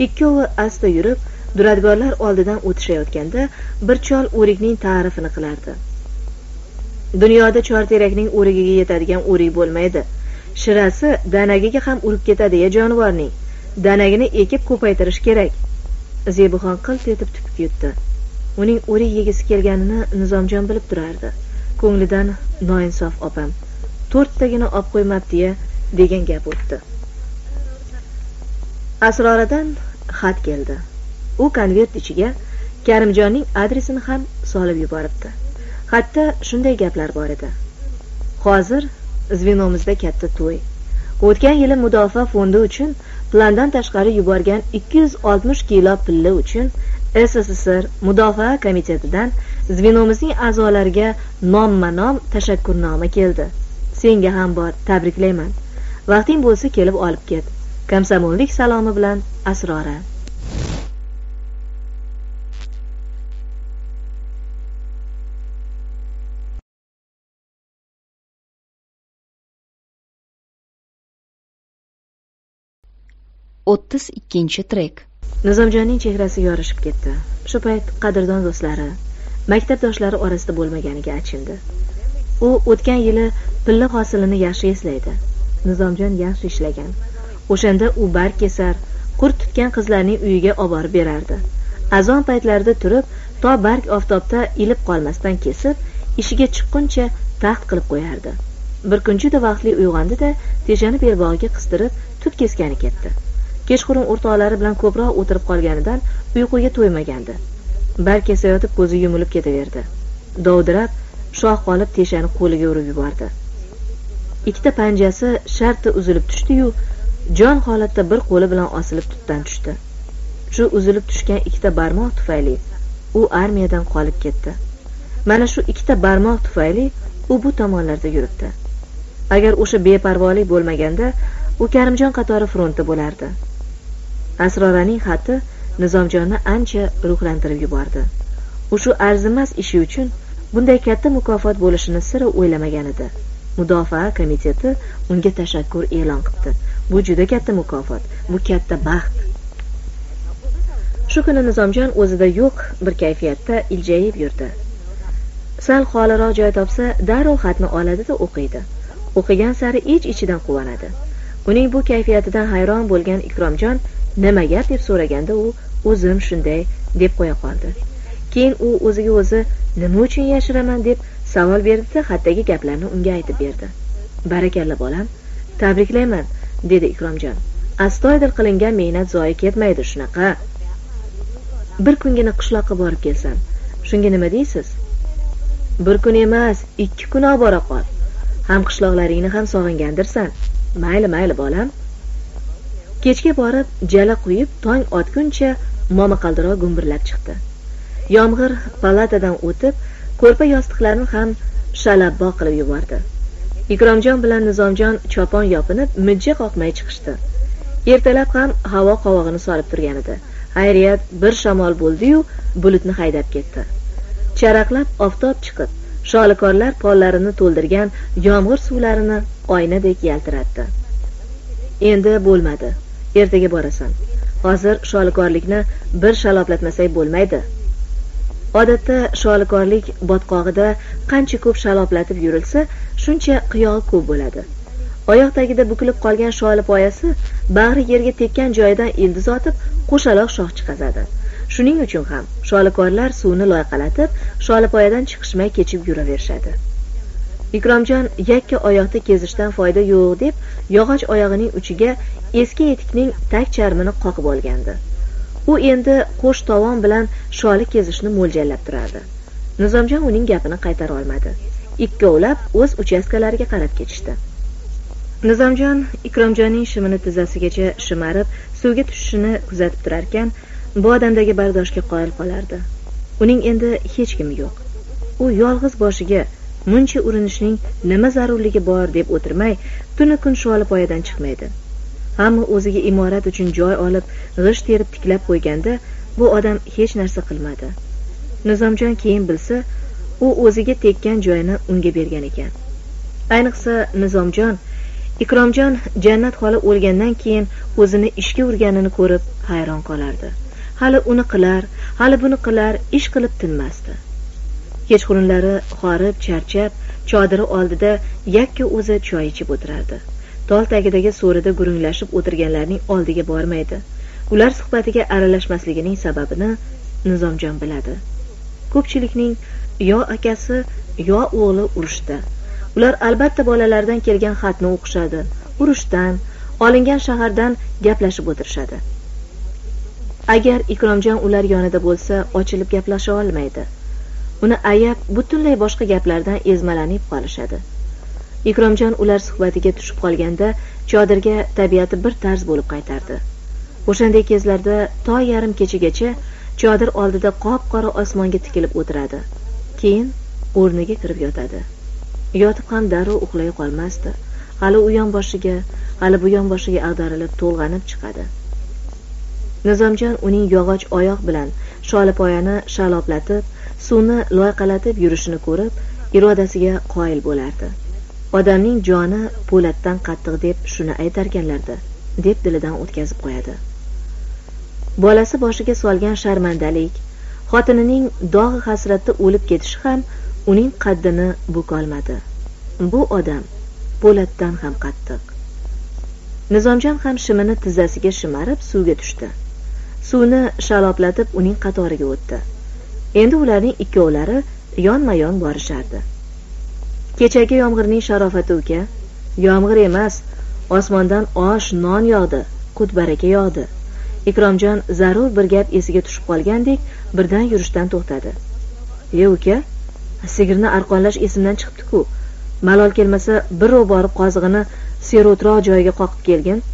Ikkovi asta yurib duradgorlar oldidan o'tishayotganda bir chol o'rikning ta'rifini qilardi. Dunyoda chorterakning o'rigiga yetadigan o'rik bo'lmaydi. Shirasi danagiga ham urib ketadi ya jonivorning. Danagini ekib ko'paytirish kerak. Zebuxon qilt etib tupuk yutdi. Uning o'rik yegisi kelganini nizomjon bilib turardi. Ko'nglidan noinsof opam to'rttagina olib qo'ymabdiya degan gap o'tdi. Asroradan xat keldi. U konvert ichiga karimjonning adresini ham solib yuboribdi. Xatda shunday gaplar bor edi. Hozir zvenomizda katta to'y. O'tgan yili mudofaa fondi uchun plandan tashqari yuborgan 260 kilo pilla uchun sssr mudofaa komitetidan zvenomizning a'zolariga nomma nom tashakkurnoma keldi. Senga ham bor tabriklayman. Vaqting bo'lsa kelib olib ket. Komsomollik salomi bilan asrora. O'ttiz ikkinchi trek. Nizomjonning chehrasi yorishib ketdi. Shu payt qadrdon do'stlari maktabdoshlari orasida bo'lmaganiga achindi. U o'tgan yili pilla hosilini yaxshi eslaydi. Nizomjon yaxshi ishlagan. O'shanda u barg kesar qurt tutgan qizlarning uyiga oborib berardi. Azon paytlarida turib to barg oftobda ilib qolmasdan kesib ishiga chiqquncha taxt qilib qo'yardi. Bir kun juda vaqtli uyg'ondi da teshani belbog'iga qistirib tut keskani ketdi. Kechqurun o'rtoqlari bilan ko'proq o'tirib qolganidan uyquga to'ymagandi. Bar kesayotib ko'zi yumilib ketaverdi. Dovdirab shoh qolib teshani qo'liga urib yubordi. Ikkita panjasi shartta uzilib tushdi-yu jon holatda bir qo'li bilan osilib tutdan tushdi. Shu uzilib tushgan ikkita barmoq tufayli u armiyadan qolib ketdi. Mana shu ikkita barmoq tufayli u bu tomonlarda yuribdi. Agar o'sha beparvolik bo'lmaganda u karimjon qatori frontda bo'lardi. Asroraning xati nizomjonni ancha ruhlantirib yubordi. U shu arzimas ishi uchun bunday katta mukofot bo'lishini sira o'ylamagan edi. Mudofaa komiteti unga tashakkur e'lon qildi. Bu juda katta mukofot bu katta baxt. Shu kuni nizomjon o'zida yo'q bir kayfiyatda iljayib yurdi. Sal xoliroq joy topsa darrov xatni oladida o'qiydi. O'qigan sari ich ichidan quvonadi. Uning bu kayfiyatidan hayron bo'lgan ikromjon nima gap deb so'raganda u o'zim shunday deb qo'ya qoldi. Keyin u o'ziga o'zi nima uchun yashiraman? deb savol berdida xatdagi gaplarni unga aytib berdi. Barakalla bolam tabriklayman dedi ikromjon. Astoydil qilingan mehnat zoyi ketmaydi shunaqa. Bir kungina qishloqqa borib kelsam shunga nima deysiz? Bir kun emas ikki kun bora qol. Ham qishloqlaringni ham sog'ingandirsan. Mayli mayli bolam. Kechga borib jala quyib tong otguncha momaqaldiroq gumburlab chiqdi. Yomg'ir palatadan o'tib ko'rpa yostiqlarni ham shalabbo qilib yubordi. Ikromjon bilan nizomjon chopon yopinib mijja qoqmay chiqishdi. Ertalab ham havo qovog'ini solib turgan edi. Xayriyat bir shamol bo'ldiyu bulutni haydab ketdi. Charaqlab oftob chiqib sholikorlar pollarini to'ldirgan yomg'ir suvlarini oynadek yaltiratdi. Endi bo'lmadi. Ertaga borasan. Hozir sholikorlikni bir shaloplatmasak bo'lmaydi. Odatda sholikorlik botqog'ida qancha ko'p shaloplatib yurilsa shuncha qiyog'i ko'p bo'ladi. Oyoq tagida bukilib qolgan sholi poyasi bag'ri yerga tekkan joyidan ildiz otib qo'shaloq shox chiqazadi. Shuning uchun ham sholikorlar suvni loyqalatib sholipoyadan chiqishmay kechib yuraverishadi. Ikromjon yakka oyoqda kezishdan foyda yo'q deb yog'och oyog'ining uchiga eski etikning tag charmini qoqib olgandi. U endi qo'sh tovon bilan sholi kezishni mo'ljallab turardi. Nizomjon uning gapini qaytara olmadi. Ikkovlab o'z uchastkalariga qarab ketishdi. Nizomjon ikromjonning shimini tizzasigacha shimarib suvga tushishini kuzatib turarkan bu odamdagi bardoshga qoyil qolardi. Uning endi hech kimi yo'q. U yolg'iz boshiga muncha urinishning nima zarurligi bor deb o'tirmay tuni kun poyadan chiqmaydi. Hamma o'ziga imorat uchun joy olib g'isht terib tiklab qo'yganda bu odam hech narsa qilmadi. Nizomjon keyin bilsa u o'ziga tekkan joyini unga bergan ekan. Ayniqsa nizomjon ikromjon jannat xola o'lgandan keyin o'zini ishga urganini ko'rib hayron qolardi. Hali uni qilar hali buni qilar ish qilib tinmasdi. Kechqurunlari horib charchab chodiri oldida yakka o'zi choy ichib o'tirardi. Tol tagidagi so'rida gurunglashib o'tirganlarning oldiga bormaydi. Ular suhbatiga aralashmasligining sababini nizomjon biladi. Ko'pchilikning yo akasi yo o'g'li urushda ular albatta bolalaridan kelgan xatni o'qishadi urushdan olingan shahardan gaplashib o'tirishadi. Agar ikromjon ular yonida bo'lsa ochilib gaplasha olmaydi. Uni ayab butunlay boshqa gaplardan ezmalanib qolishadi. Ikromjon ular suhbatiga tushib qolganda chodirga tabiati bir tarz bo'lib qaytardi. O'shanday kezlarda to yarim kechagacha chodir oldida qop qora osmonga tikilib o'tiradi. Keyin o'rniga kirib yotadi. Yotib ham darrov uxlay qolmasdi. Hali u yon boshiga hali bu yon boshiga ag'darilib to'lg'anib chiqadi. Nizomjon uning yog'och oyoq bilan sholipoyani shaloplatib suvni loyqalatib yurishini ko'rib irodasiga qoyil bo'lardi. Odamning joni po'latdan qattiq deb shuni aytarkanlardi deb dilidan o'tkazib qo'yadi. Bolasi boshiga solgan sharmandalik xotinining dog'i hasratda o'lib ketishi ham uning qaddini bukolmadi bu odam po'latdan ham qattiq. Nizomjon ham shimini tizzasiga shimarib suvga tushdi. Suvni shaloplatib uning qatoriga o'tdi. Endi ularning ikkovlari yonma yon borishardi. Kechagi yomg'irning sharofati uka. Yomg'ir emas osmondan osh non yog'di qut baraka yog'di. Ikromjon zarur bir gap esiga tushib qolgandek birdan yurishdan to'xtadi. E uka sigirni arqonlash esimdan chiqibdi-ku. Malol kelmasa birrov borib qozig'ini sero'troq joyiga qoqib kelgin.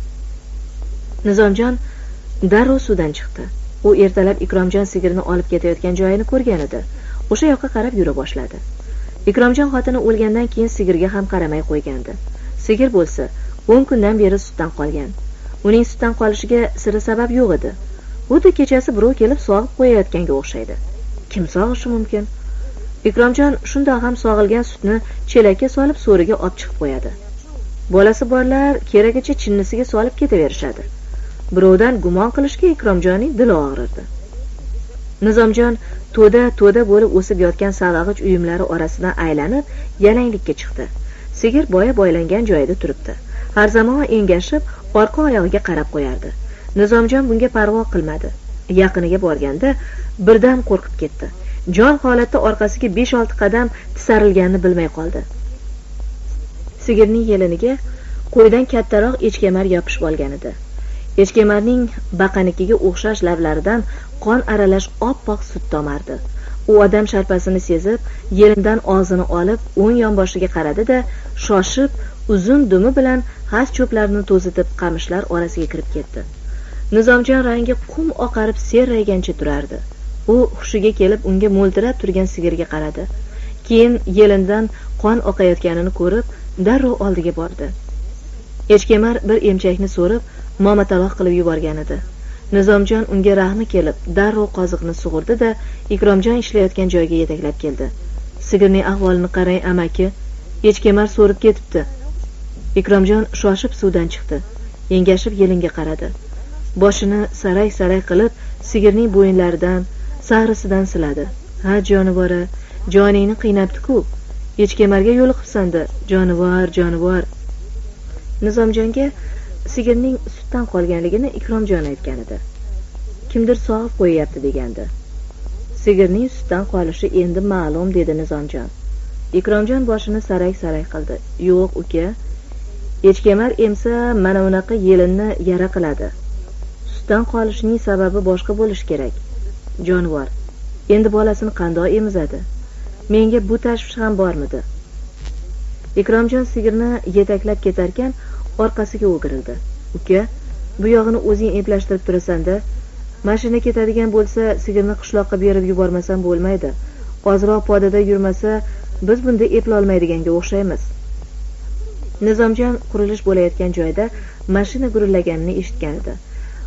Nizomjon darrov suvdan chiqdi. U ertalab ikromjon sigirni olib ketayotgan joyini ko'rgan edi. O'sha yoqqa qarab yura boshladi. Ikromjon xotini o'lgandan keyin sigirga ham qaramay qo'ygandi. Sigir bo'lsa o'n kundan beri sutdan qolgan. Uning sutdan qolishiga siri sabab yo'q edi. Xuddi kechasi birov kelib sog'ib qo'yayotganga o'xshaydi. Kim sog'ishi mumkin? Ikromjon shundoq ham sog'ilgan sutni chelakka solib so'riga olib chiqib qo'yadi. Bolasi borlar keragicha chinnisiga solib ketaverishadi. Birovdan gumon qilishga ikromjonning dili og'rirdi nizomjon to'da to'da bo'lib o'sib yotgan salag'ich uyumlari orasidan aylanib yalanglikka chiqdi. Sigir boya boylangan joyida turibdi. Har zamon engashib orqa oyog'iga qarab qo'yardi. Nizomjon bunga parvo qilmadi. Yaqiniga borganda birdan qo'rqib ketdi. Jon holatda orqasiga besh olti qadam tisarilganini bilmay qoldi. Sigirning yeliniga qo'ydan kattaroq echkemar yopishib olgan edi. Echkemarning baqanikiga o'xshash lablaridan qon aralash oppoq sut tomardi. U odam sharpasini sezib yelimdan og'zini olib o'ng yonboshiga qaradi da shoshib uzun dumi bilan xas cho'plarni to'zitib qamishlar orasiga kirib ketdi. Nizomjon rangi qum oqarib serraygancha turardi. U hushiga kelib unga mo'ltirab turgan sigirga qaradi. Keyin yelindan qon oqayotganini ko'rib darrov oldiga bordi. Echkemar bir emchakni so'rib momataloq qilib yuborgan edi. Nizomjon unga rahmi kelib darrov qoziqni sug'urdi da ikromjon ishlayotgan joyga yetaklab keldi. Sigirning ahvolini qarang amaki. Echkemar so'rib ketibdi. Ikromjon shoshib suvdan chiqdi. Engashib yelinga qaradi. Boshini saray saray qilib sigirning bo'yinlaridan sag'risidan siladi. Ha jonivora joningni qiynabdi-ku. Echkemarga yo'liqibsanda jonivor jonivor. Nizomjonga sigirning sutdan qolganligini ikromjon aytgan edi kimdir sog'ib qo'yyapti degandi. Sigirning sutdan qolishi endi ma'lum dedi nizomjon. Ikromjon boshini sarak sarak qildi. Yo'q uka echkemar emsa mana unaqa yelinni yara qiladi. Sutdan qolishining sababi boshqa bo'lishi kerak. Jonivor endi bolasini qandoq emizadi? Menga bu tashvish ham bormidi? Ikromjon sigirni yetaklab ketarkan orqasiga o'girildi. Uka bu yog'ini o'zing eplashtirib turasanda mashina ketadigan bo'lsa sigirni qishloqqa berib yubormasam bo'lmaydi. Ozroq podada yurmasa biz bunda eplolmaydiganga o'xshaymiz. Nizomjon qurilish bo'layotgan joyda mashina gurillaganini eshitgan edi.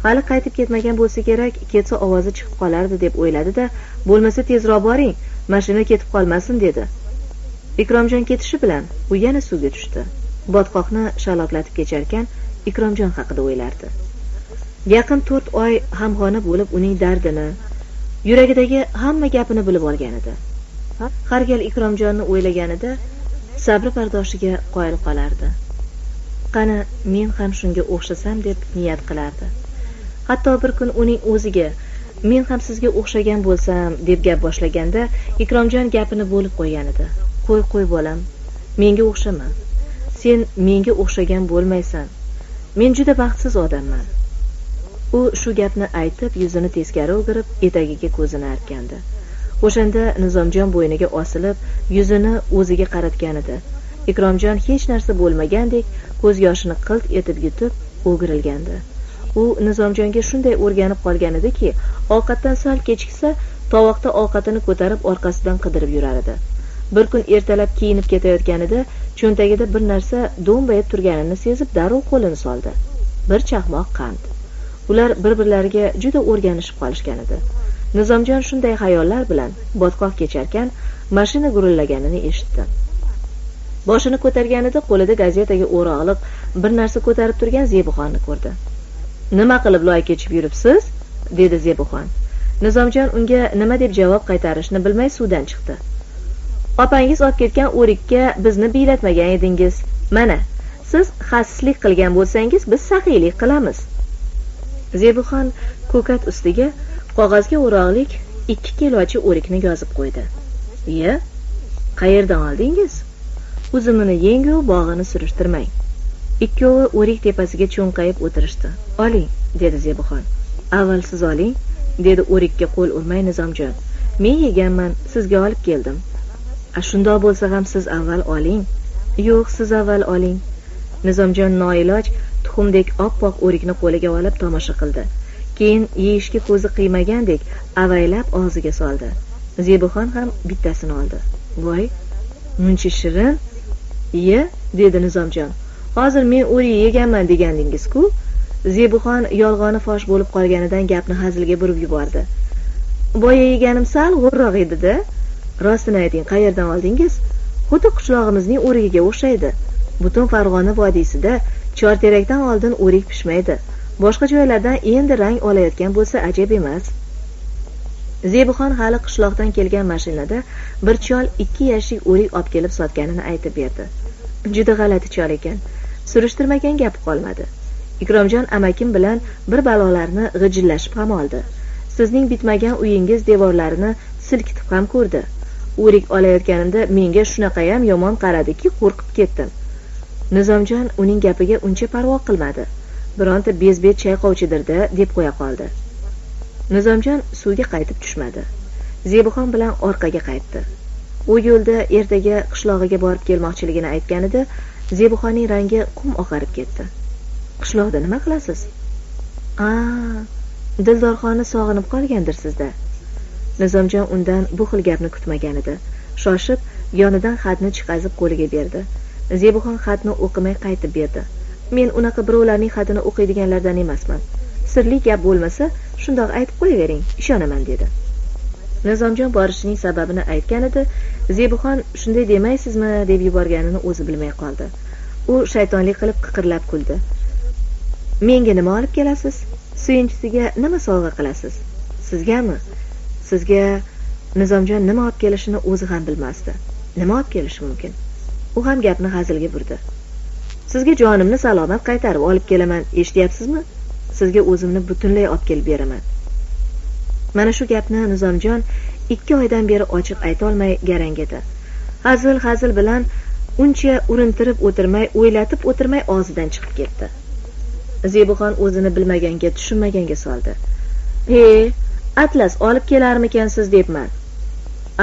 Hali qaytib ketmagan bo'lsa kerak ketsa ovozi chiqib qolardi deb o'yladi da bo'lmasa tezroq boring mashina ketib qolmasin dedi. Ikromjon ketishi bilan u yana suvga tushdi. Botqoqni shaloplatib kecharkan ikromjon haqida o'ylardi. Yaqin to'rt oy hamxona bo'lib uning dardini yuragidagi hamma gapini bilib olgan edi. Har gal ikromjonni o'ylaganida sabri bardoshiga qoyil qolardi. Qani men ham shunga o'xshasam deb niyat qilardi. Hatto bir kun uning o'ziga men ham sizga o'xshagan bo'lsam deb gap boshlaganda ikromjon gapini bo'lib qo'ygan edi. Qo'y qo'y bolam menga o'xshama. Sen menga o'xshagan bo'lmaysan. Men juda baxtsiz odamman. U shu gapni aytib yuzini teskari o'girib etagiga ko'zini artgandi. O'shanda nizomjon bo'yniga osilib yuzini o'ziga qaratgan edi ikromjon hech narsa bo'lmagandek ko'z yoshini qilt etib yutib o'girilgandi. U nizomjonga shunday o'rganib qolgan ediki ovqatdan sal kechiksa tovoqda ovqatini ko'tarib orqasidan qidirib yurar edi. Bir kun ertalab kiyinib ketayotganida cho'ntagida bir narsa do'mbayib turganini sezib darrov qo'lini soldi. Bir chaqmoq qand. Ular bir birlariga juda o'rganishib qolishgan edi. Nizomjon shunday xayollar bilan botqoq kecharkan mashina gurillaganini eshitdi. Boshini ko'targanida qo'lida gazetaga o'rog'liq bir narsa ko'tarib turgan zebuxonni ko'rdi. Nima qilib loy kechib yuribsiz? dedi zebuxon. Nizomjon unga nima? deb javob qaytarishni bilmay suvdan chiqdi. Opangiz olib ketgan o'rikka bizni biylatmagan edingiz. Mana siz xasislik qilgan bo'lsangiz biz saxiylik qilamiz. Zebuxon ko'kat ustiga qog'ozga o'roqlik ikki kilochi o'rikni yozib qo'ydi. Iye qayerdan oldingiz? Uzumini yengu bog'ini surishtirmang. Ikkovi o'rik tepasiga cho'nqayib o'tirishdi. Oling dedi zebuxon. Avval siz oling dedi o'rikka qo'l urmay nizomjon. Men yeganman sizga olib keldim. Shundoq bo'lsa ham siz avval oling. Yo'q siz avval oling. Nizomjon noiloj tuxumdek oppoq o'rikni qo'liga olib tomosha qildi. Keyin yeyishga ko'zi qiymagandek avaylab og'ziga soldi. Zebuxon ham bittasini oldi. Voy muncha shirin. Iye dedi nizomjon. Hozir men o'ri yeganman degandingiz ku? Zebuxon yolg'oni fosh bo'lib qolganidan gapni hazilga burib yubordi. Boya yeganim sal g'o'rroq edida. Rostini ayting qayerdan oldingiz? Xuddi qishlog'imizning o'rigiga o'xshaydi. Butun farg'ona vodiysida chorterakdan oldin o'rik pishmaydi. Boshqa joylardan endi rang olayotgan bo'lsa ajab emas. Zebuxon hali qishloqdan kelgan mashinada bir chol ikki yashik o'rik olib kelib sotganini aytib berdi. Juda g'alati chol ekan. Surishtirmagan gapi qolmadi. Ikromjon amakim bilan bir balolarni g'ijillashib ham oldi. Sizning bitmagan uyingiz devorlarini silkitib ham ko'rdi. O'rik olayotganimda menga shunaqayam yomon qaradiki qo'rqib ketdim. Nizomjon uning gapiga uncha parvo qilmadi. Bironta bezbet chayqovchidirda deb qo'ya qoldi. Nizomjon suvga qaytib tushmadi. Zebuxon bilan orqaga qaytdi. U yo'lda ertaga qishlog'iga borib kelmoqchiligini aytganida zebuxonning rangi qum oqarib ketdi. Qishloqda nima qilasiz? A dildorxonni sog'inib qolgandirsizda. Nizomjon undan bu xil gapni kutmagan edi shoshib yonidan xatni chiqazib qo'liga berdi. Zebuxon xatni o'qimay qaytib berdi. Men unaqa birovlarning xatini o'qiydiganlardan emasman. Sirli gap bo'lmasa shundoq aytib qo'yavering ishonaman dedi. Nizomjon borishining sababini aytgan edi zebuxon shunday demaysizmi? deb yuborganini o'zi bilmay qoldi. U shaytonlik qilib qiqirlab kuldi. Menga nima olib kelasiz? Suyunchisiga nima sovg'a qilasiz? Sizgami? Sizga nizomjon nima olib kelishini o'zi ham bilmasdi. Nima olib kelishi mumkin? U ham gapni hazilga burdi. Sizga jonimni salomat qaytarib olib kelaman eshityapsizmi? Sizga o'zimni butunlay olib kelib beraman. Mana shu gapni nizomjon ikki oydan beri ochiq aytolmay garang edi. Hazil hazil bilan uncha urintirib o'tirmay o'ylatib o'tirmay og'zidan chiqib ketdi. Zebuxon o'zini bilmaganga tushunmaganga soldi. E atlas olib kelarmikansiz debman.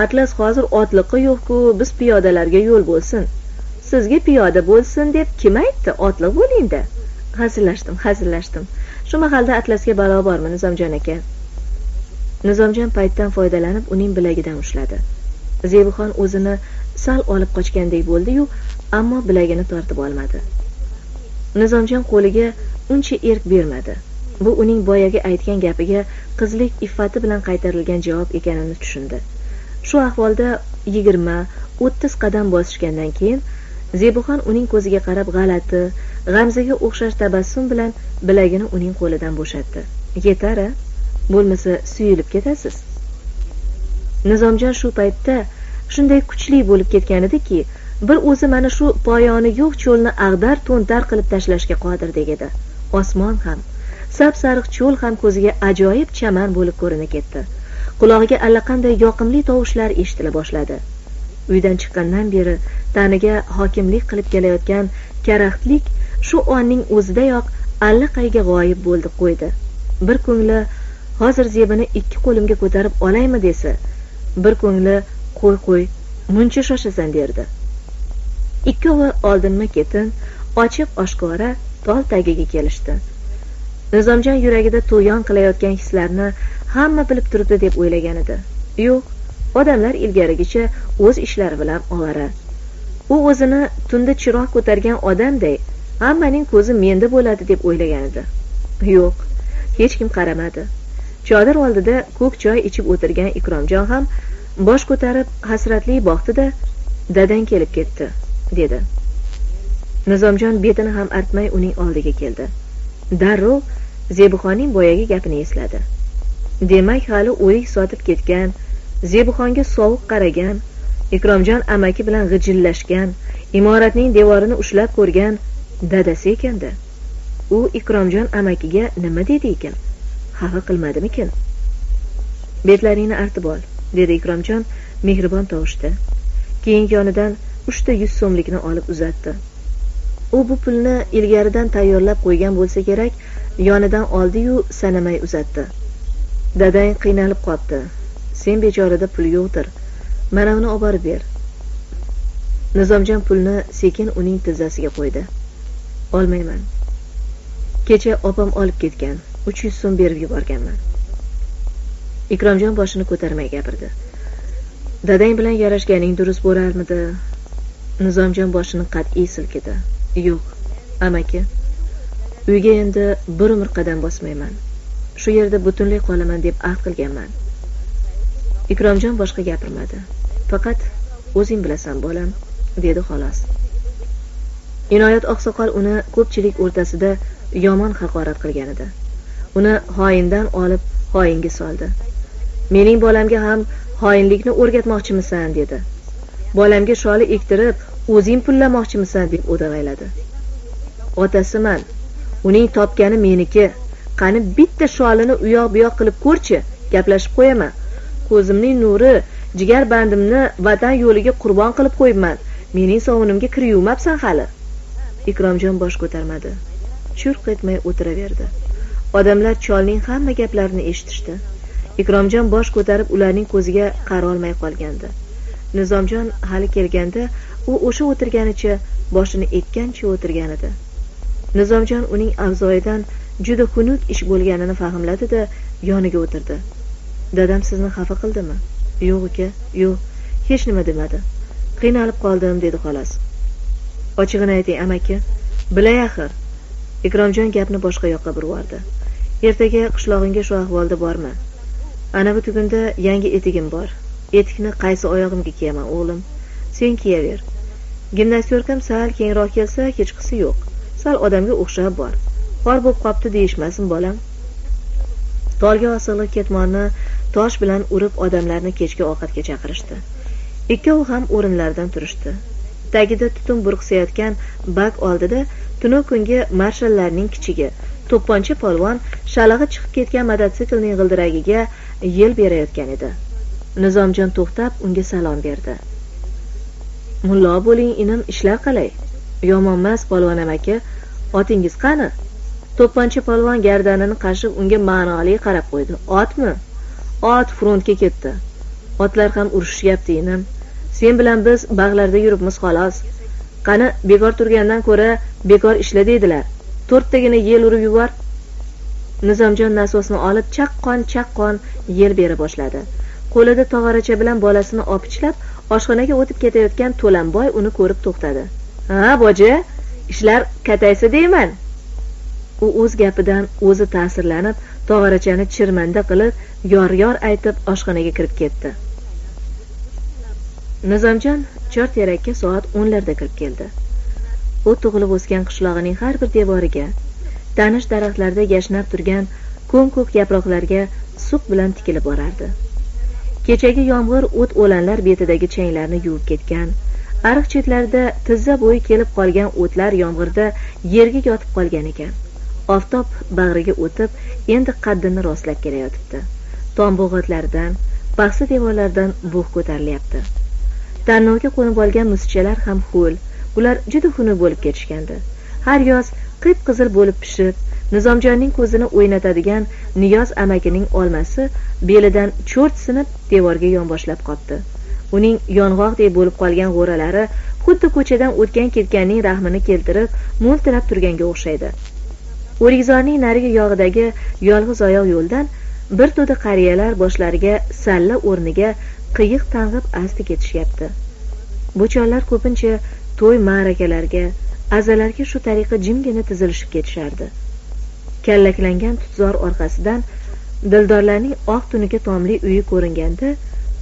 Atlas hozir otliqi yo'q-ku biz piyodalarga yo'l bo'lsin. Sizga piyoda bo'lsin deb kim aytdi? Otliq bo'lingda hazillashdim hazillashdim. Shu mahalda atlasga balo bormi nizomjon aka? Nizomjon paytdan foydalanib uning bilagidan ushladi. Zebixon o'zini sal olib qochgandek bo'ldi-yu, ammo bilagini tortib olmadi. Nizomjon qo'liga uncha erk bermadi. Bu uning boyagi aytgan gapiga qizlik iffati bilan qaytarilgan javob ekanini tushundi. Shu ahvolda 20-30 qadam bosishgandan keyin Zebuxon uning ko'ziga qarab g'alati, g'amzaga o'xshash tabassum bilan bilagini uning qo'lidan bo'shatdi. Yetar-a, bo'lmasa suyilib ketasiz. Nizomjon shu paytda shunday kuchli bo'lib ketgan ediki bir o'zi mana shu poyoni yo'q cho'lni ag'dar to'ntar qilib tashlashga qodirdek edi osmon ham sap sariq cho'l ham ko'ziga ajoyib chaman bo'lib ko'rinib ketdi. Qulog'iga allaqanday yoqimli tovushlar eshitila boshladi. Uydan chiqqandan beri taniga hokimlik qilib kelayotgan karaxtlik shu onning o'zidayoq allaqayga g'oyib bo'ldi qo'ydi. Bir ko'ngli hozir zebini ikki qo'limga ko'tarib olaymi? desa bir ko'ngli qo'y qo'y muncha shoshasan derdi. Ikkovi oldinma ketin ochiq oshkora tol tagiga kelishdi. Nizomjon yuragida tug'yon qilayotgan hislarni hamma bilib turibdi deb o'ylagan edi yo'q odamlar ilgarigicha o'z ishlari bilan ovora u o'zini tunda chiroq ko'targan odamday hammaning ko'zi menda bo'ladi deb o'ylagan edi yo'q hech kim qaramadi chodir oldida ko'k choy ichib o'tirgan ikromjon ham bosh ko'tarib hasratli boqdi-da, dadang kelib ketdi, dedi. Nizomjon betini ham artmay uning oldiga keldi. Darrov Zebuxonning boyagi gapini esladi. Demak, hali o'lik sotib ketgan, Zebuxonga sovuq qaragan, Ikromjon amaki bilan g'ijillashgan, imoratning devorini ushlab ko'rgan dadasi ekanda. U Ikromjon amakiga nima dedi ekan? Xafa qilmadimikin? Betlaringni artib ol. dedi ikromjon mehribon tovushda keyin yonidan uchta yuz so'mlikni olib uzatdi u bu pulni ilgaridan tayyorlab qo'ygan bo'lsa kerak yonidan oldi-yu sanamay uzatdi. Dadang qiynalib qolibdi. Sen bechorada pul yo'qdir. Mana uni olib borib ber. Nizomjon pulni sekin uning tizzasiga qo'ydi. Olmayman. Kecha opam olib ketgan. Uch yuz so'm berib yuborganman. Ikromjon boshini ko'tarmay gapirdi. Dadang bilan yarashganing durust bo'larmidi? Nizomjon boshini qat'iy silkidi. Yo'q amaki. Uyga endi bir umr qadam bosmayman. Shu yerda butunlay qolaman deb ahd qilganman. Ikromjon boshqa gapirmadi. Faqat o'zing bilasan bolam dedi xolos. Inoyat oqsoqol uni ko'pchilik o'rtasida yomon haqorat qilgan edi uni xoindan olib xoinga soldi. Mening bolamga ham xoinlikni o'rgatmoqchimisan dedi. Bolamga sholi ektirib o'zing pullamoqchimisan deb o'dag'ayladi otasiman uning topgani meniki qani bitta sholini u yoq bu yoq qilib ko'rchi gaplashib qo'yaman. Ko'zimning nuri jigar bandimni vatan yo'liga qurbon qilib qo'yibman. Mening sovunimga kir yuvmabsan hali. Ikromjon bosh ko'tarmadi. Churq etmay o'tiraverdi. Odamlar cholning hamma gaplarini eshitishdi. Ikromjon bosh ko'tarib ularning ko'ziga qarolmay qolgandi. Nizomjon hali kelganda u o'sha o'tirganicha boshini ekkancha o'tirgan edi. Nizomjon uning avzoyidan juda xunuk ish bo'lganini fahmladi da yoniga o'tirdi. Dadam sizni xafa qildimi? Yo'q uka yo'q hech nima demadi. Qiynalib qoldim dedi xolos. Ochig'ini ayting amaki bilay axir ikromjon gapni boshqa yoqqa burvordi ertaga qishlog'ingga shu ahvolda borma. Anavi tugunda yangi etigim bor. Etikni qaysi oyog'imga kiyaman o'g'lim? Sen kiyaver. Gimnastyorkam sal kengroq kelsa hechqisi yo'q. Sal odamga o'xshab bor. Xor bo'lib qolibdi deyishmasin bolam. Tolga osig'liq ketmonni tosh bilan urib odamlarni kechki ovqatga chaqirishdi. Ikkovi ham o'rinlaridan turishdi. Tagida tutun burqsayotgan bak oldida tunu kungi marshallarning kichigi to'pponcha polvon shalag'i chiqib ketgan mototsiklning g'ildiragiga yel berayotgan edi. Nizomjon to'xtab unga salom berdi. Mullo bo'ling inim ishlar qalay yomonmas polvon amaki. Otingiz qani? To'pponcha polvon gardanini qashib unga ma'noli qarab qo'ydi. Otmi? Ot frontga ketdi. Otlar ham urushishyapti inim. Sen bilan biz bag'larda yuribmiz xolos. Qani bekor turgandan ko'ra bekor ishla deydilar. To'rttagina yel urib yubor nizomjon nasosni olib chaqqon chaqqon yel bera boshladi. Qo'lida tog'oracha bilan bolasini opichlab oshxonaga o'tib ketayotgan to'lanboy uni ko'rib to'xtadi. Ha boja ishlar kataysa deyman. U o'z gapidan o'zi ta'sirlanib tog'orachani chirmanda qilib yor yor aytib oshxonaga kirib ketdi. Nizomjon chorterakka soat o'nlarda kirib keldi. U tug'ilib o'sgan qishlog'ining har bir devoriga tanish daraxtlarda yashnab turgan ko'm ko'k yaproqlarga suq bilan tikilib borardi. Kechagi yomg'ir o't o'lanlar betidagi changlarni yuvib ketgan. Ariq chetlarida tizza bo'yi kelib qolgan o'tlar yomg'irda yerga yotib qolgan ekan. Oftob bag'riga o'tib endi qaddini rostlab kelayotibdi. Tom bo'g'otlardan paxsa devorlardan bug' ko'tarilyapti. Tannovga qo'nib olgan musichalar ham ho'l. Ular juda xunuk bo'lib ketishgandi. Har yoz qip qizil bo'lib pishib nizomjonning ko'zini o'ynatadigan niyoz amakining olmasi belidan cho'rt sinib devorga yonboshlab qotdi. Uning yong'oqdek bo'lib qolgan g'o'ralari xuddi ko'chadan o'tgan ketganning rahmini keltirib mo'ltirab turganga o'xshaydi. O'rikzorning narigi yog'idagi yolg'iz oyoq yo'ldan bir to'da qariyalar boshlariga salla o'rniga qiyiq tang'ib asti ketishyapti. Bu chollar ko'pincha to'y ma'rakalarga azalarga shu tariqa jimgina tizilishib ketishardi. Kallaklangan tutzor orqasidan dildorlarning oq tunuka tomli uyi ko'ringanda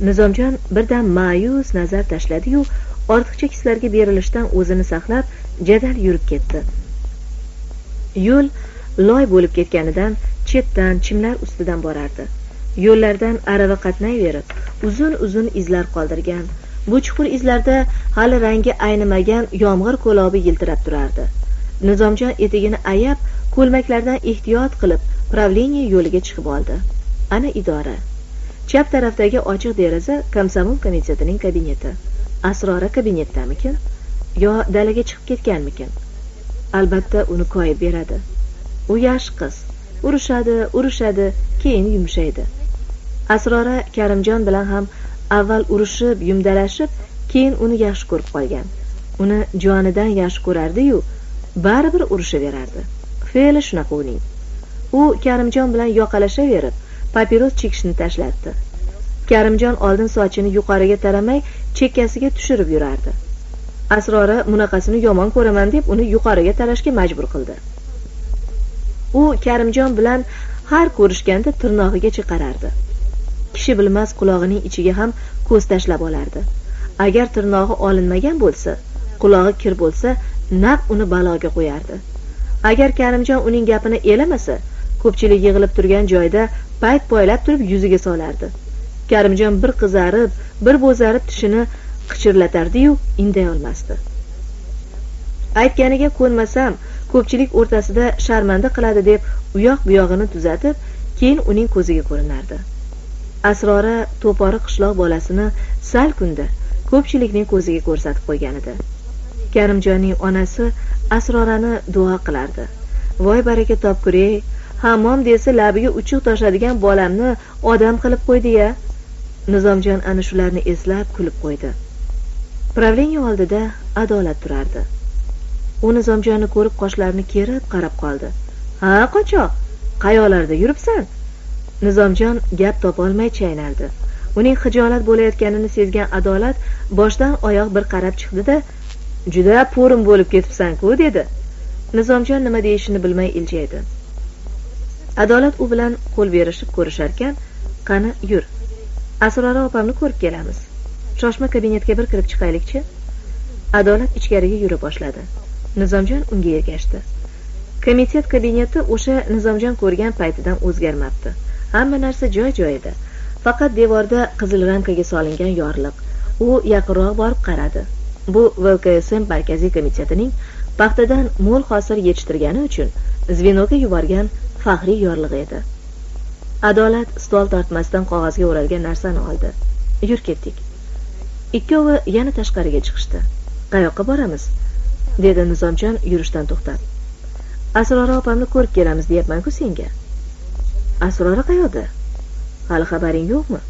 nizomjon birdan ma'yus nazar tashladi-yu ortiqcha kislarga berilishdan o'zini saqlab jadal yurib ketdi. Yo'l loy bo'lib ketganidan chetdan chimlar ustidan borardi. Yo'llardan arava qatnayverib uzun uzun izlar qoldirgan bu chuqur izlarda hali rangi aynimagan yomg'ir ko'lobi yiltirab turardi. Nizomjon etigini ayab ko'lmaklardan ehtiyot qilib правление yo'liga chiqib oldi. Ana idora. Chap tarafdagi ochiq deraza komsomol komitetining kabineti. Asrora kabinetdamikin? Yo dalaga chiqib ketganmikin? Albatta uni koyib beradi. U yaxshi qiz. Urushadi urushadi keyin yumshaydi. Asrora karimjon bilan ham avval urushib yumdalashib keyin uni yaxshi ko'rib qolgan. Uni jonidan yaxshi ko'rardi-yu baribir urushaverardi fe'li shunaqa uning u karimjon bilan yoqalashaverib papiros chekishni tashlatdi. Karimjon oldin sochini yuqoriga taramay chekkasiga tushirib yurardi. Asrora bunaqasini yomon ko'raman deb uni yuqoriga tarashga majbur qildi. U karimjon bilan har ko'rishganda tirnog'igacha qarardi kishi bilmas qulog'ining ichiga ham ko'z tashlab olardi. Agar tirnog'i olinmagan bo'lsa qulog'i kir bo'lsa naq uni baloga qo'yardi. Agar karimjon uning gapini elamasa ko'pchilik yig'ilib turgan joyda payt poylab turib yuziga solardi. Karimjon bir qizarib bir bo'zarib tishini qichirlatardiyu inday olmasdi. Aytganiga ko'nmasam ko'pchilik o'rtasida sharmanda qiladi deb uyoq buyog'ini tuzatib keyin uning ko'ziga ko'rinardi. Asrora to'pori qishloq bolasini sal kunda ko'pchilikning ko'ziga ko'rsatib qo'ygan edi karimjonning onasi asrorani duo qilardi. Voy baraka topgur ey hammom desa labiga uchuq toshadigan bolamni odam qilib qo'ydi ya. Nizomjon ana shularni eslab kulib qo'ydi. Правление oldida adolat turardi. U nizomjonni ko'rib qoshlarini kerib qarab qoldi. Ha qochoq qayoqlarda yuribsan? Nizomjon gap topolmay chaynardi. Uning xijolat bo'layotganini sezgan adolat boshdan oyoq bir qarab chiqdi da juda po'rim bo'lib ketibsan-ku dedi. Nizomjon nima deyishini bilmay iljaydi. Adolat u bilan qo'l berishib ko'risharkan qani yur. Asrora opamni ko'rib kelamiz. Shoshma kabinetga bir kirib chiqaylikchi. Adolat ichkariga yura boshladi. Nizomjon unga ergashdi. Komitet kabineti o'sha nizomjon ko'rgan paytidan o'zgarmabdi. Hamma narsa joy joyida faqat devorda qizil ramkaga solingan yorliq. U yaqinroq borib qaradi. Bu vksm markaziy komitetining paxtadan mo'l hosil yetishtirgani uchun zvenoga yuborgan faxriy yorlig'i edi. Adolat stol tortmasidan qog'ozga o'ralgan narsani oldi. Yur ketdik. Ikkovi yana tashqariga chiqishdi. Qayoqqa boramiz? dedi nizomjon yurishdan to'xtab. Asrora opamni ko'rib kelamiz deyapmanku senga. Asrora qayoqda? Hali xabaring yo'qmi?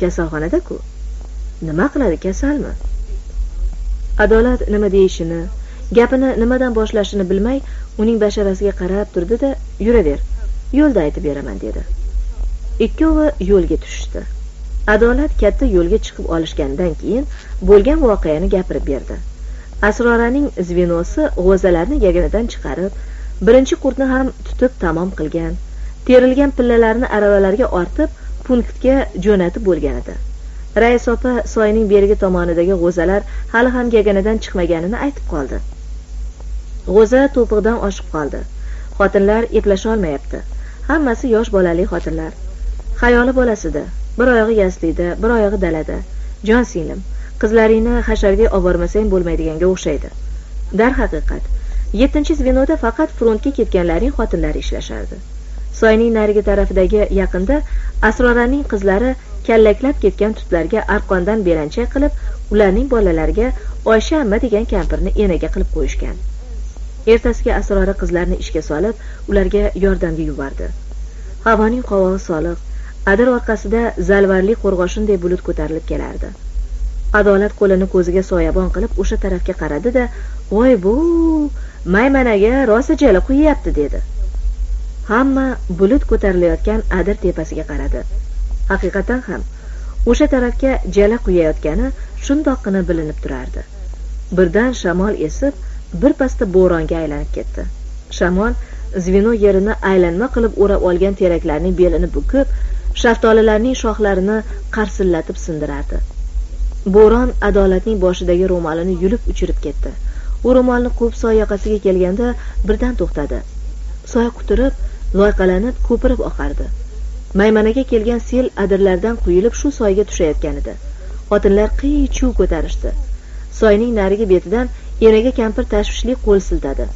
Kasalxonada-ku. Nima qiladi kasalmi? Adolat nima deyishini gapini nimadan boshlashini bilmay uning basharasiga qarab turdi da yuraver yo'lda aytib beraman dedi. Ikkovi yo'lga tushishdi adolat katta yo'lga chiqib olishgandan keyin bo'lgan voqeani gapirib berdi. Asroraning zvenosi g'o'zalarni yaganadan chiqarib birinchi qurtni ham tutib tamom qilgan terilgan pillalarni aravalarga ortib punktga jo'natib bo'lgan edi. Rais opa soyning berigi tomonidagi g'o'zalar hali ham gaganidan chiqmaganini aytib qoldi. G'o'za to'piqdan oshib qoldi. Xotinlar eplasholmayapti. Hammasi yosh bolali xotinlar. Xayoli bolasida bir oyog'i yaslida bir oyog'i dalada. Jon singlim qizlaringni hasharga obormasang bo'lmaydiganga o'xshaydi. Darhaqiqat yettinchi zvenoda faqat frontga ketganlarning xotinlari ishlashardi. Soyning narigi tarafidagi yaqinda asroraning qizlari kallaklab ketgan tutlarga arqondan belanchak qilib ularning bolalariga oysha amma degan kampirni enaga qilib qo'yishgan. Ertasiga asrori qizlarni ishga solib ularga yordamga yubordi. Havoning qovog'i soliq adir orqasida zalvarli qo'rg'oshinday bulut ko'tarilib kelardi. Adolat qo'lini ko'ziga soyabon qilib o'sha tarafga qaradi da voy bu maymanaga rosa jala quyyapti dedi. Hamma bulut ko'tarilayotgan adir tepasiga qaradi. Haqiqatan ham o'sha tarafga jala quyayotgani shundoqqina bilinib turardi. Birdan shamol esib birpasda bo'ronga aylanib ketdi. Shamol zvino yerini aylanma qilib o'rab olgan teraklarning belini bukib shaftolilarning shoxlarini qarsillatib sindirardi. Bo'ron adolatning boshidagi ro'molini yulib uchirib ketdi. U ro'molni quvib soy yoqasiga kelganda birdan to'xtadi. Soy quturib loyqalanib ko'pirib oqardi. Maymanaga kelgan sel adirlardan quyilib shu soyga tushayotgan edi. Xotinlar qiy chuv ko'tarishdi. Soyning narigi betidan enaga kampir tashvishli qo'l siltadi.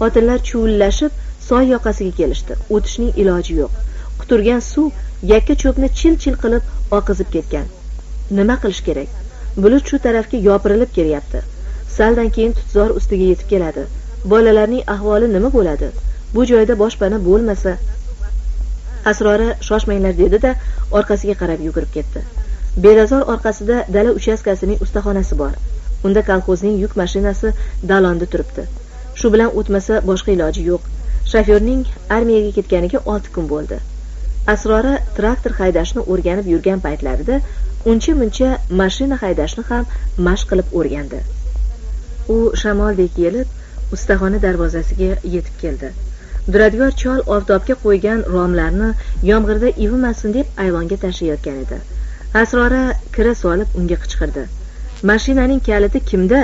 Xotinlar chuvillashib soy yoqasiga kelishdi. O'tishning iloji yo'q. Quturgan suv yakka cho'pni chil chil qilib oqizib ketgan. Nima qilish kerak? Bulut shu tarafga yopirilib kelyapti. Saldan keyin tutzor ustiga yetib keladi. Bolalarning ahvoli nima bo'ladi? Bu joyda boshpana bo'lmasa asrora shoshmanglar dedi da orqasiga qarab yugurib ketdi. Bedazor orqasida dala uchastkasining ustaxonasi bor. Unda kolxozning yuk mashinasi dalonda turibdi. Shu bilan o'tmasa boshqa iloji yo'q. Shofyorning armiyaga ketganiga olti kun bo'ldi. Asrora traktor haydashni o'rganib yurgan paytlarida uncha muncha mashina haydashni ham mashq qilib o'rgandi. U shamoldek yelib ustaxona darvozasiga yetib keldi. Duradgor chol oftobga qo'ygan romlarni yomg'irda ivimasin deb ayvonga tashlayotgan edi. Asrora kira solib unga qichqirdi. Mashinaning kaliti kimda?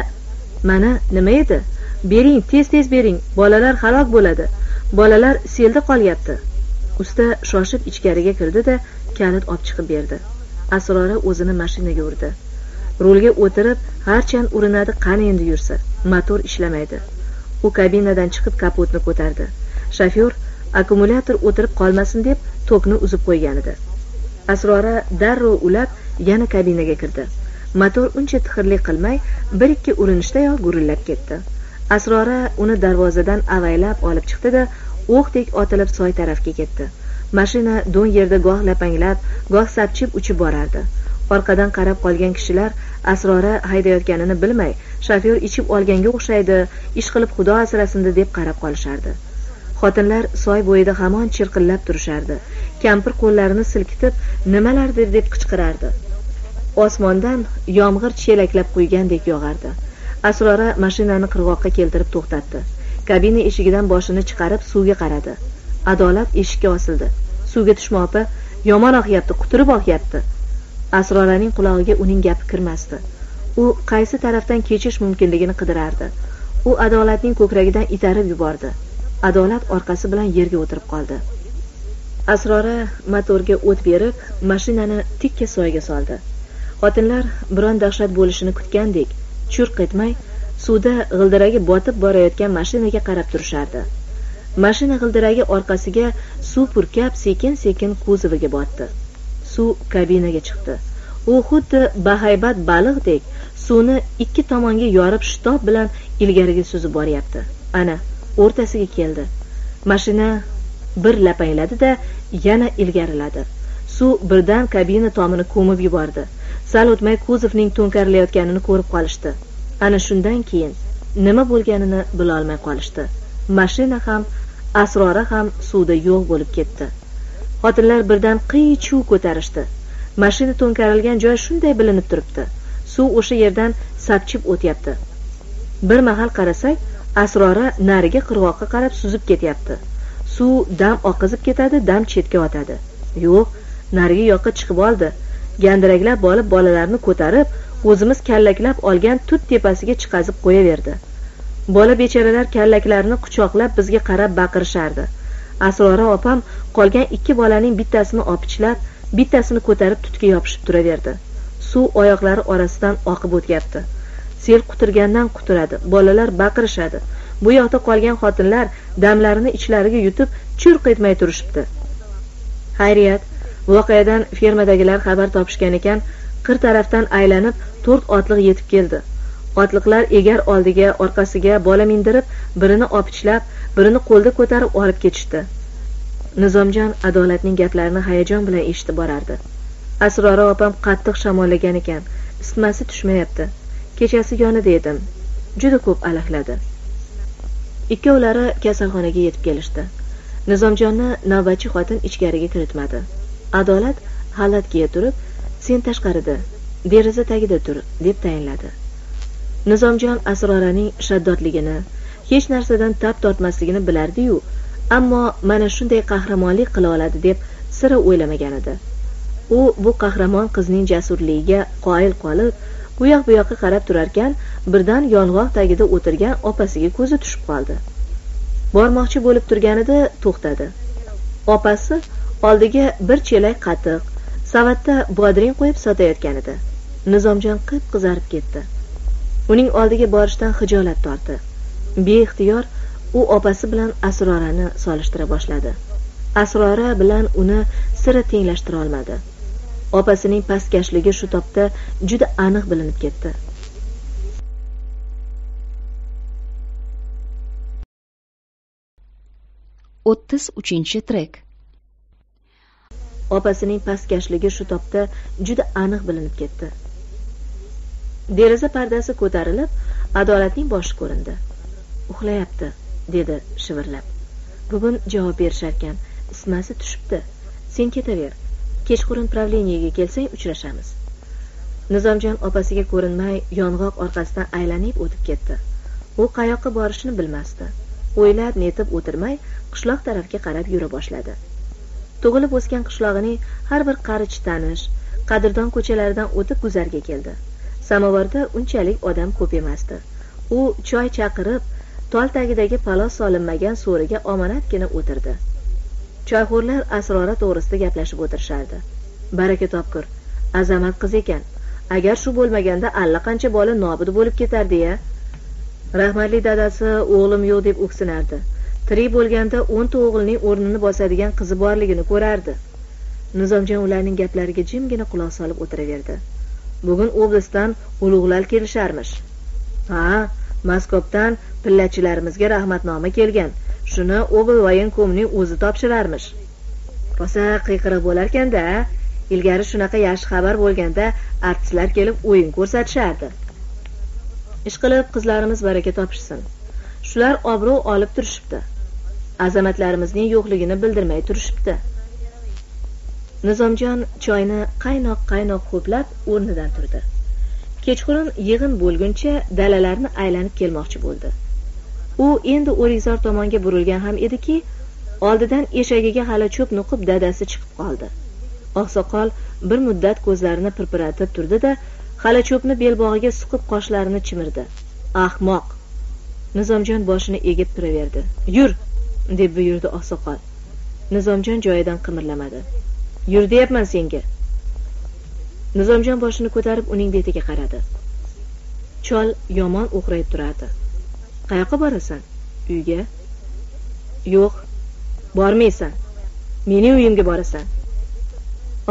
Mana nima edi? Bering tez tez bering. Bolalar halok bo'ladi. Bolalar selda qolyapti. Usta shoshib ichkariga kirdi da kalit olib chiqib berdi. Asrora o'zini mashinaga urdi. Rulga o'tirib harchand urinadi qani endi yursa? Motor ishlamaydi. U kabinadan chiqib kapotni ko'tardi. Shofyor akkumulyator o'tirib qolmasin deb tokni uzib qo'ygan edi. Asrora darrov ulab yana kabinaga kirdi. Motor uncha tixirlik qilmay bir ikki urinishdayoq gurillab ketdi. Asrora uni darvozadan avaylab olib chiqdi da o'qdek otilib soy tarafga ketdi. Mashina do'ng yerda goh lapanglab goh sapchib uchib borardi. Orqadan qarab qolgan kishilar asrora haydayotganini bilmay shofyor ichib olganga o'xshaydi ish qilib xudo asrasin deb qarab qolishardi. Xotinlar soy bo'yida hamon chirqillab turishardi. Kampir qo'llarini silkitib nimalardir? deb qichqirardi. Osmondan yomg'ir chelaklab quygandek yog'ardi. Asrora mashinani qirg'oqqa keltirib to'xtatdi. Kabina eshigidan boshini chiqarib suvga qaradi. Adolat eshikka osildi. Suvga tushma opa yomon oqyapti quturib oqyapti. Asroraning qulog'iga uning gapi kirmasdi. U qaysi tarafdan kechish mumkinligini qidirardi. U adolatning ko'kragidan itarib yubordi. Adolat orqasi bilan yerga o'tirib qoldi. Asrora motorga o't berib mashinani tikka soyga soldi. Xotinlar biron dahshat bo'lishini kutgandek churq etmay suvda g'ildiragi botib borayotgan mashinaga qarab turishardi. Mashina g'ildiragi orqasiga suv purkab sekin sekin kuzoviga botdi. Suv kabinaga chiqdi. U xuddi bahaybat baliqdek suvni ikki tomonga yorib shitob bilan ilgariga suzib boryapti. Ana o'rtasiga keldi. Mashina bir lapangladi da yana ilgariladi. Suv birdan kabina tomini ko'mib yubordi. Sal o'tmay kuzovning to'nkarilayotganini ko'rib qolishdi. Ana shundan keyin nima bo'lganini bilolmay qolishdi. Mashina ham asrora ham suvda yo'q bo'lib ketdi. Xotinlar birdan qiy chuv ko'tarishdi. Mashina to'nkarilgan joy shunday bilinib turibdi. Suv o'sha yerdan sapchib o'tyapti. Bir mahal qarasak asrora narigi qirg'oqqa qarab suzib ketyapti. Suv dam oqizib ketadi dam chetga otadi. Yo'q narigi yoqqa chiqib oldi. Gandiraklab olib bolalarni ko'tarib o'zimiz kallaklab olgan tut tepasiga chiqazib qo'yaverdi. Bola bechoralar kallaklarini quchoqlab bizga qarab baqirishardi asrora opam qolgan ikki bolaning bittasini opichlab bittasini ko'tarib tutga yopishib turaverdi. Suv oyoqlari orasidan oqib o'tyapti. Sel quturgandan quturadi bolalar baqirishadi. Bu yoqda qolgan xotinlar damlarini ichlariga yutib churq etmay turishibdi. Xayriyat voqeadan fermadagilar xabar topishgan ekan qir tarafdan aylanib to'rt otliq yetib keldi. Otliqlar egar oldiga orqasiga bola mindirib birini opichlab birini qo'lda ko'tarib olib ketishdi. Nizomjon adolatning gaplarini hayajon bilan eshitib borardi. Asrora opam qattiq shamollagan ekan isitmasi tushmayapti. Kechasi yonida edim juda ko'p alaqladi ikkovlari kasalxonaga yetib kelishdi. Nizomjonni navbatchi xotin ichkariga kiritmadi. Adolat xalat kiya turib sen tashqarida deraza tagida tur deb tayinladi. Nizomjon asroraning shaddodligini hech narsadan tap tortmasligini bilardi-yu, ammo mana shunday qahramonlik qila oladi deb sira o'ylamagan edi. U bu qahramon qizning jasurligiga qoyil qolib, u yoq bu yoqqa qarab turarkan, birdan yong'oq tagida o'tirgan opasiga ko'zi tushib qoldi. Bormoqchi bo'lib turganida to'xtadi. Opasi oldiga bir chelak qatiq, savatda bodring qo'yib sotayotgan edi. Nizomjon qip qizarib ketdi. uning oldiga borishdan hijolat tortdi beixtiyor u opasi bilan asrorani solishtira boshladi asrora bilan uni sira tenglashtira olmadi opasining pastkashligi shu topda juda aniq bilinib ketdi. O'ttiz uchinchi trek. Opasining pastkashligi shu topda juda aniq bilinib ketdi. Deraza pardasi ko'tarilib adolatning boshi ko'rindi. Uxlayapti dedi shivirlab. Bugun javob berisharkan ismasi tushibdi. Sen ketaver kechqurun правлениеga kelsang uchrashamiz. Nizomjon opasiga ko'rinmay yong'oq orqasidan aylanib o'tib ketdi. U qayoqqa borishini bilmasdi. O'ylab netib o'tirmay qishloq tarafga qarab yura boshladi. Tug'ilib o'sgan qishlog'ining har bir qarich tanish qadrdon ko'chalaridan o'tib guzarga keldi. Samovarda unchalik odam ko'p emasdi. U choy chaqirib tol tagidagi palos solinmagan so'riga omonatgina o'tirdi. Choyxo'rlar asrora to'g'risida gaplashib o'tirishardi. Baraka topkur azamat qiz ekan. Agar shu bo'lmaganda allaqancha bola nobud bo'lib ketardi ya rahmatli dadasi o'g'lim yo'q deb o'ksinardi. Tirik bo'lganda o'nta o'g'ilning o'rnini bosadigan qizi borligini ko'rardi. Nizomjon ularning gaplariga jimgina quloq solib o'tiraverdi. Bugun oblastdan ulug'lar kelisharmish. Ha moskobdan pillachilarimizga rahmatnoma kelgan. Shuni obl voyenkomning o'zi topshirarmish. Rosa qiyqiriq bo'larkanda ilgari shunaqa yaxshi xabar bo'lganda artistlar kelib o'yin ko'rsatishardi. Ishqilib qizlarimiz baraka topishsin. Shular obro' olib turishibdi. Azamatlarimizning yo'qligini bildirmay turishibdi. Nizomjon choyni qaynoq qaynoq ho'plab o'rnidan turdi. Kechqurun yig'in bo'lguncha dalalarni aylanib kelmoqchi bo'ldi. U endi o'rikzor tomonga burilgan ham ediki oldidan eshagiga hali cho'p nuqib dadasi chiqib qoldi. Oqsoqol bir muddat ko'zlarini pirpiratib turdi da hali cho'pni belbog'iga suqib qoshlarini chimirdi. Ahmoq! Nizomjon boshini egib turaverdi. Yur! deb buyurdi oqsoqol. Nizomjon joyidan qimirlamadi. Yur deyapman senga! Nizomjon boshini ko'tarib uning betiga qaradi. Chol yomon o'qrayib turardi. Qayoqqa borasan? Uyga? Yo'q. Bormaysan. Mening uyimga borasan.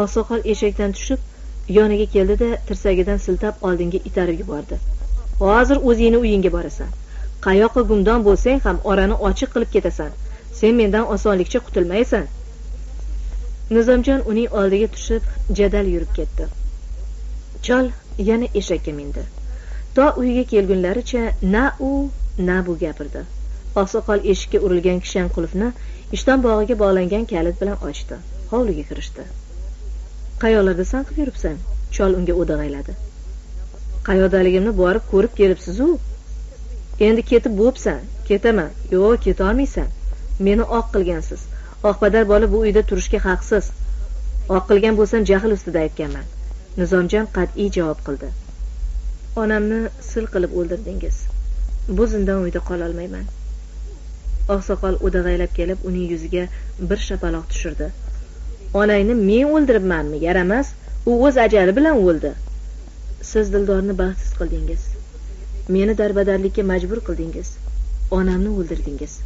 Oqsoqol eshakdan tushib yoniga keldida tirsagidan siltab oldinga itarib yubordi hozir o'zingni uyingga borasan. Qayoqqa gumdon bo'lsang ham orani ochiq qilib ketasan. Sen mendan osonlikcha qutulmaysan. Nizomjon uning oldiga tushib jadal yurib ketdi. Chol yana eshakka mindi. To uyiga kelgunlaricha na u na bu gapirdi. Oqsoqol eshikka urilgan kishan qulfni ishton bog'iga bog'langan kalit bilan ochdi. Hovliga kirishdi. Qayoqlarda sanqib yuribsan. Chol unga o'dag'ayladi qayoqdaligimni borib ko'rib kelibsizu? Endi ketib bo'psan. Ketaman. Yo'q ketolmaysan meni oq qilgansiz. Oqpadar bola bu uyda turishga haqsiz. Oq qilgan bo'lsam jahl ustida aytganman. Nizomjon qat'iy javob qildi. Onamni sil qilib o'ldirdingiz. Bu zindon uyda qololmayman. Oqsoqol o'dag'aylab kelib uning yuziga bir shapaloq tushirdi. Onangni men o'ldiribmanmi yaramas u o'z ajali bilan o'ldi. Siz dildorni baxtsiz qildingiz. Meni darbadarlikka majbur qildingiz. Onamni o'ldirdingiz.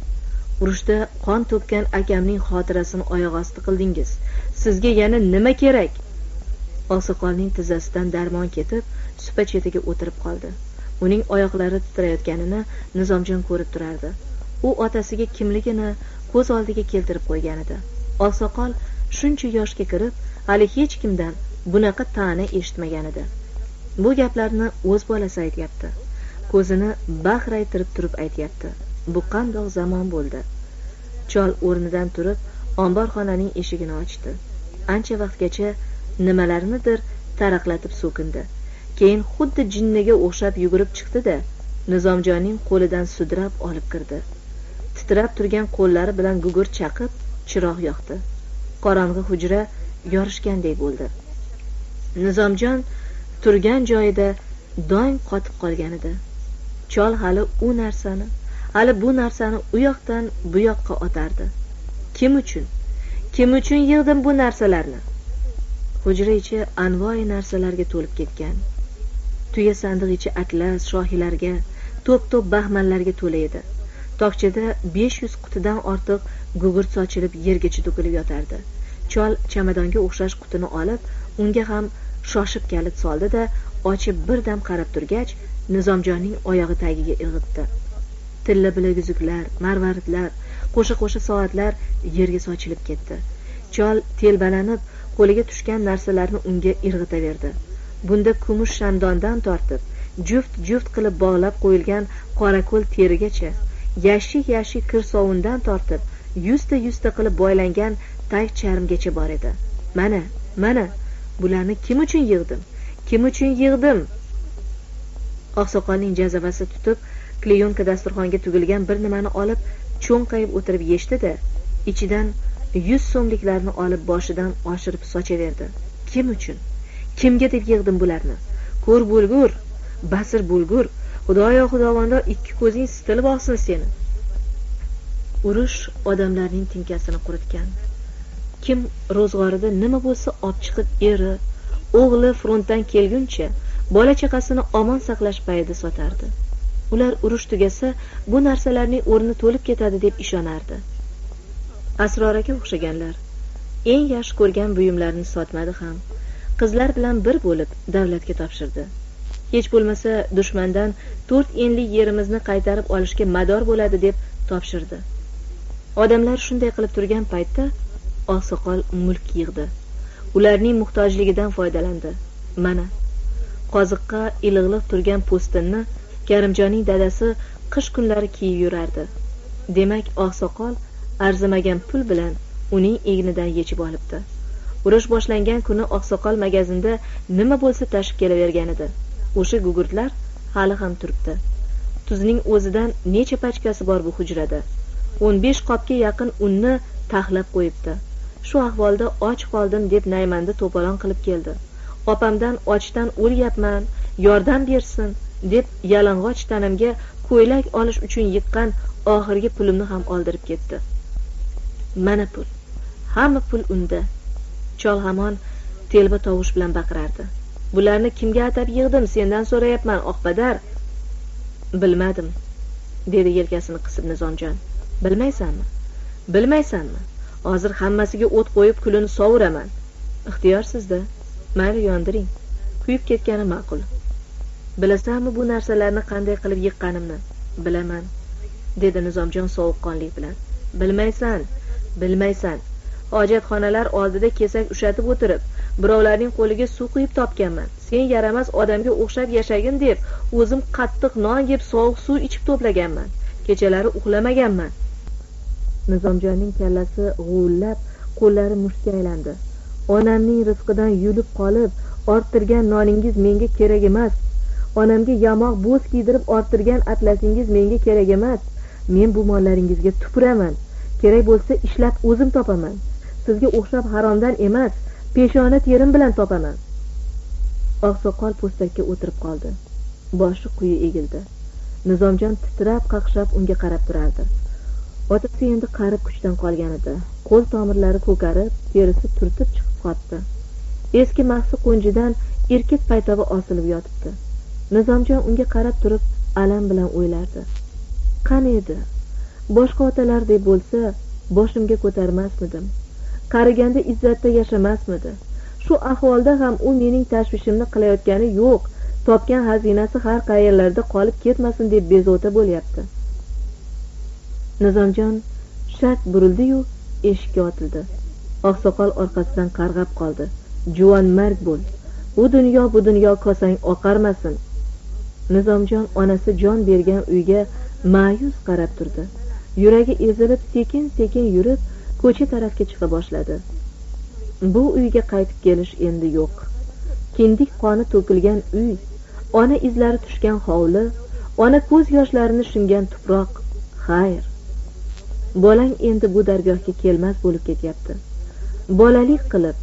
Urushda qon to'kkan akamning xotirasini oyoq osti qildingiz. Sizga yana nima kerak? Oqsoqolning tizzasidan darmon ketib supa chetiga o'tirib qoldi. Uning oyoqlari titrayotganini nizomjon ko'rib turardi. U otasiga kimligini ko'z oldiga keltirib qo'ygan edi oqsoqol shuncha yoshga kirib hali hech kimdan bunaqa ta'na eshitmagan edi. Bu gaplarni o'z bolasi aytyapti. Ko'zini bahraytirib turib aytyapti. Bu qandoq zamon bo'ldi? Chol o'rnidan turib omborxonaning eshigini ochdi. Ancha vaqtgacha nimalarnidir taraqlatib so'kindi. Keyin xuddi jinniga o'xshab yugurib chiqdi da nizomjonning qo'lidan sudrab olib kirdi. Titrab turgan qo'llari bilan gugurt chaqib chiroq yoqdi. Qorong'i hujra yorishgandek bo'ldi. Nizomjon turgan joyida dong qotib qolgan edi. Chol hali u narsani hali bu narsani u yoqdan bu yoqqa otardi. Kim uchun? Kim uchun yig'dim bu narsalarni? Hujra ichi anvoyi narsalarga to'lib ketgan. Tuya sandiq ichi atlas shohilarga to'p to'p baxmallarga to'la edi. Tokchada besh yuz qutidan ortiq gugurt sochilib yergacha to'kilib yotardi. Chol chamadonga o'xshash qutini olib unga ham shoshib kalit soldi da ochib birdam qarab turgach nizomjonning oyog'i tagiga irg'itdi. Tilla bilaguzuklar marvaridlar qo'sha qo'sha soatlar yerga sochilib ketdi. Chol telbalanib qo'liga tushgan narsalarni unga irg'itaverdi. Bunda kumush shamdondan tortib juft juft qilib bog'lab qo'yilgan qorako'l terigacha yashik yashik kir sovundan tortib yuzta yuzta qilib boylangan tag charmgacha bor edi. Mana mana bularni kim uchun yig'dim? Kim uchun yig'dim? Oqsoqolning jazavasi tutib kleyonka dasturxonga tugilgan bir nimani olib cho'nqayib o'tirib yechdi da ichidan yuz so'mliklarni olib boshidan oshirib sochaverdi. Kim uchun? Kimga deb yig'dim bularni? Ko'r bo'lgur basir bo'lgur xudoyo xudovondo ikki ko'zing sitilib olsin seni. Urush odamlarning tinkasini quritgan. Kim ro'zg'orida nima bo'lsa olib chiqib eri o'g'li frontdan kelguncha bola chaqasini omon saqlash payida sotardi. Ular urush tugasa bu narsalarning o'rni to'lib ketadi deb ishonardi. Asroraga o'xshaganlar eng yaxshi ko'rgan buyumlarini sotmadi ham qizlar bilan bir bo'lib davlatga topshirdi. Hech bo'lmasa dushmandan to'rt enlik yerimizni qaytarib olishga mador bo'ladi deb topshirdi. Odamlar shunday qilib turgan paytda oqsoqol mulk yig'di. Ularning muhtojligidan foydalandi. Mana qoziqqa ilig'liq turgan po'stinni karimjonning dadasi qish kunlari kiyib yurardi. Demak oqsoqol arzimagan pul bilan uning egnidan yechib olibdi. Urush boshlangan kuni oqsoqol magazinda nima bo'lsa tashib kelavergan edi o'sha gugurtlar hali ham turibdi. Tuzning o'zidan necha pachkasi bor bu hujrada? O'n besh qopga yaqin unni taxlab qo'yibdi. Shu ahvolda och qoldim deb naymanda to'polon qilib keldi. Opamdan ochdan o'lyapman yordam bersin deb yalang'och tanamga ko'ylak olish uchun yiqqan oxirgi pulimni ham oldirib ketdi. Mana pul. Hamma pul unda. Chol hamon telba tovush bilan baqirardi. Bularni kimga atab yig'dim sendan so'rayapman oqpadar bilmadim dedi yelkasini qisib nizomjon bilmaysanmi? Bilmaysanmi? Hozir hammasiga o't qo'yib kulini sovuraman. Ixtiyor sizda. Mayli yondiring. Kuyib ketgani ma'qul. Bilasanmi bu narsalarni qanday qilib yiqqanimni? Bilaman dedi nizomjon sovuqqonlik bilan. Bilmaysan bilmaysan. Hojatxonalar oldida kesak ushatib o'tirib birovlarning qo'liga suv quyib topganman. Sen yaramas odamga o'xshab yashagin deb o'zim qattiq non yeb sovuq suv ichib to'plaganman. Kechalari uxlamaganman. Nizomjonning kallasi g'uvillab qo'llari mushtga aylandi. Onamning rizqidan yulib qolib orttirgan noningiz menga kerak emas. Onamga yamoq bo'z kiydirib orttirgan atlasingiz menga kerak emas. Men bu mollaringizga tupuraman. Kerak bo'lsa ishlab o'zim topaman. Sizga o'xshab haromdan emas peshona terim bilan topaman. Oqsoqol po'stakka o'tirib qoldi. Boshi quyi egildi. Nizomjon titrab qaqshab unga qarab turardi. Otasi endi qarib kuchdan qolgan edi. Qo'l tomirlari ko'karib terisi turtib chiqib qotdi. Eski mahsi qo'njidan erkak paytovi osilib yotibdi. Nizomjon unga qarab turib alam bilan o'ylardi. Qani edi? Boshqa otalardek bo'lsa boshimga ko'tarmasmidim. Qariganda izzatda yashamasmidi? Shu ahvolda ham u mening tashvishimni qilayotgani yo'q. Topgan xazinasi har qayerlarda qolib ketmasin deb bezovta bo'lyapti. Nizomjon shart burildiyu eshikka otildi. Oqsoqol orqasidan qarg'ab qoldi. Juvon marg bo'l. U dunyo bu dunyo kosang oqarmasin. Nizomjon onasi jon bergan uyga ma'yus qarab turdi. Yuragi ezilib sekin sekin yurib ko'cha tarafga chiqa boshladi. Bu uyga qaytib kelish endi yo'q. Kindik qoni to'kilgan uy ona izlari tushgan hovli ona ko'z yoshlarini shungan tuproq. Xayr. Bolang endi bu dargohga kelmas bo'lib ketyapti. Bolalik qilib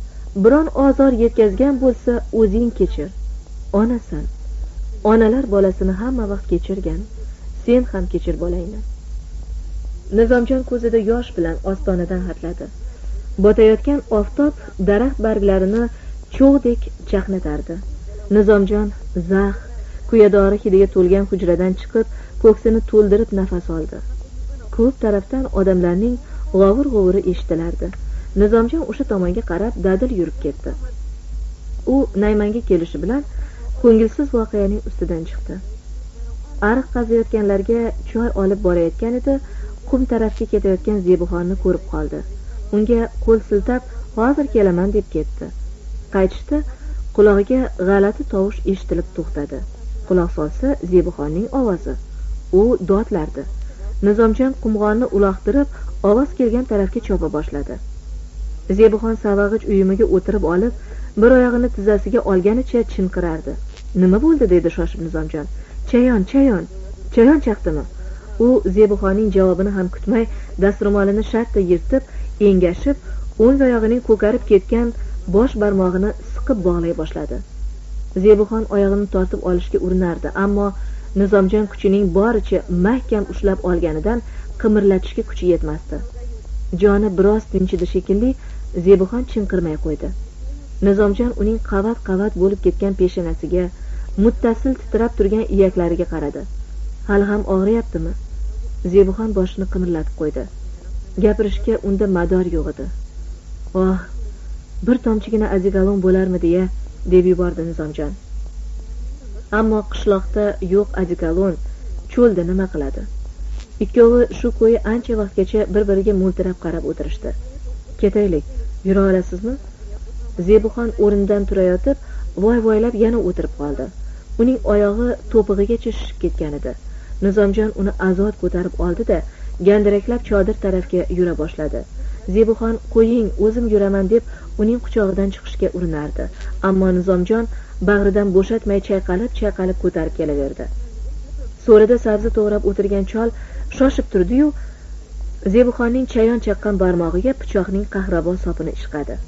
biron ozor yetkazgan bo'lsa o'zing kechir. Onasan. Onalar bolasini hamma vaqt kechirgan. Sen ham kechir bolangni nizomjon ko'zida yosh bilan ostonadan hatladi. Botayotgan oftob daraxt barglarini cho'g'dek chaqnatardi. Nizomjon zax kuyadori hidiga to'lgan hujradan chiqib ko'ksini to'ldirib nafas oldi. Ko'p tarafdan odamlarning g'ovur g'uvuri eshitilardi. Nizomjon o'sha tomonga qarab dadil yurib ketdi. U naymanga kelishi bilan ko'ngilsiz voqeaning ustidan chiqdi. Ariq qaziyotganlarga choy olib borayotgan edi qum tarafga ketayotgan zebuxonni ko'rib qoldi. Unga qo'l siltab hozir kelaman deb ketdi. Qaytishda qulog'iga g'alati tovush eshitilib to'xtadi. Quloq solsa zebuxonning ovozi. U dodlardi. Nizomjon qumg'onni uloqtirib ovoz kelgan tarafga chopa boshladi. Zebuxon savag'ich uyumiga o'tirib olib bir oyog'ini tizzasiga olganicha chinqirardi. Nima bo'ldi? dedi shoshib nizomjon. Chayon chayon chayon chaqdimi u zebuxonning javobini ham kutmay dastro'molini shartta yirtib engashib o'ng oyog'ining ko'karib ketgan bosh barmog'ini siqib bog'lay boshladi. Zebuxon oyog'ini tortib olishga urinardi ammo nizomjon kuchining boricha mahkam ushlab olganidan qimirlatishga kuchi yetmasdi. Joni biroz tinchidi shekilli zebuxon chinqirmay qo'ydi. Nizomjon uning qavat qavat bo'lib ketgan peshonasiga muttasil titrab turgan iyaklariga qaradi. Hali ham og'riyaptimi? Zebuxon boshini qimirlatib qo'ydi. Gapirishga unda mador yo'q edi. Oh bir tomchigina azigalon bo'larmidi ya deb yubordi nizomjon. Ammo qishloqda yo'q adigalon cho'lda nima qiladi? Ikkovi shu ko'yi ancha vaqtgacha bir biriga mo'ltirab qarab o'tirishdi. Ketaylik yura olasizmi? Zebuxon o'rnidan turayotib voy voylab yana o'tirib qoldi. Uning oyog'i to'pig'igacha shishib ketgan edi. Nizomjon uni azod ko'tarib oldi da gandiraklab chodir tarafga yura boshladi. Zebuxon qo'ying o'zim yuraman deb uning quchog'idan chiqishga urinardi. Ammo nizomjon bag'ridan bo'shatmay chayqalib chayqalib ko'tarib kelaverdi. So'rida sabzi to'g'rab o'tirgan chol shoshib turdiyu zebuxonning chayon chaqqan barmog'iga pichoqning qahrabo sopini ishqadi.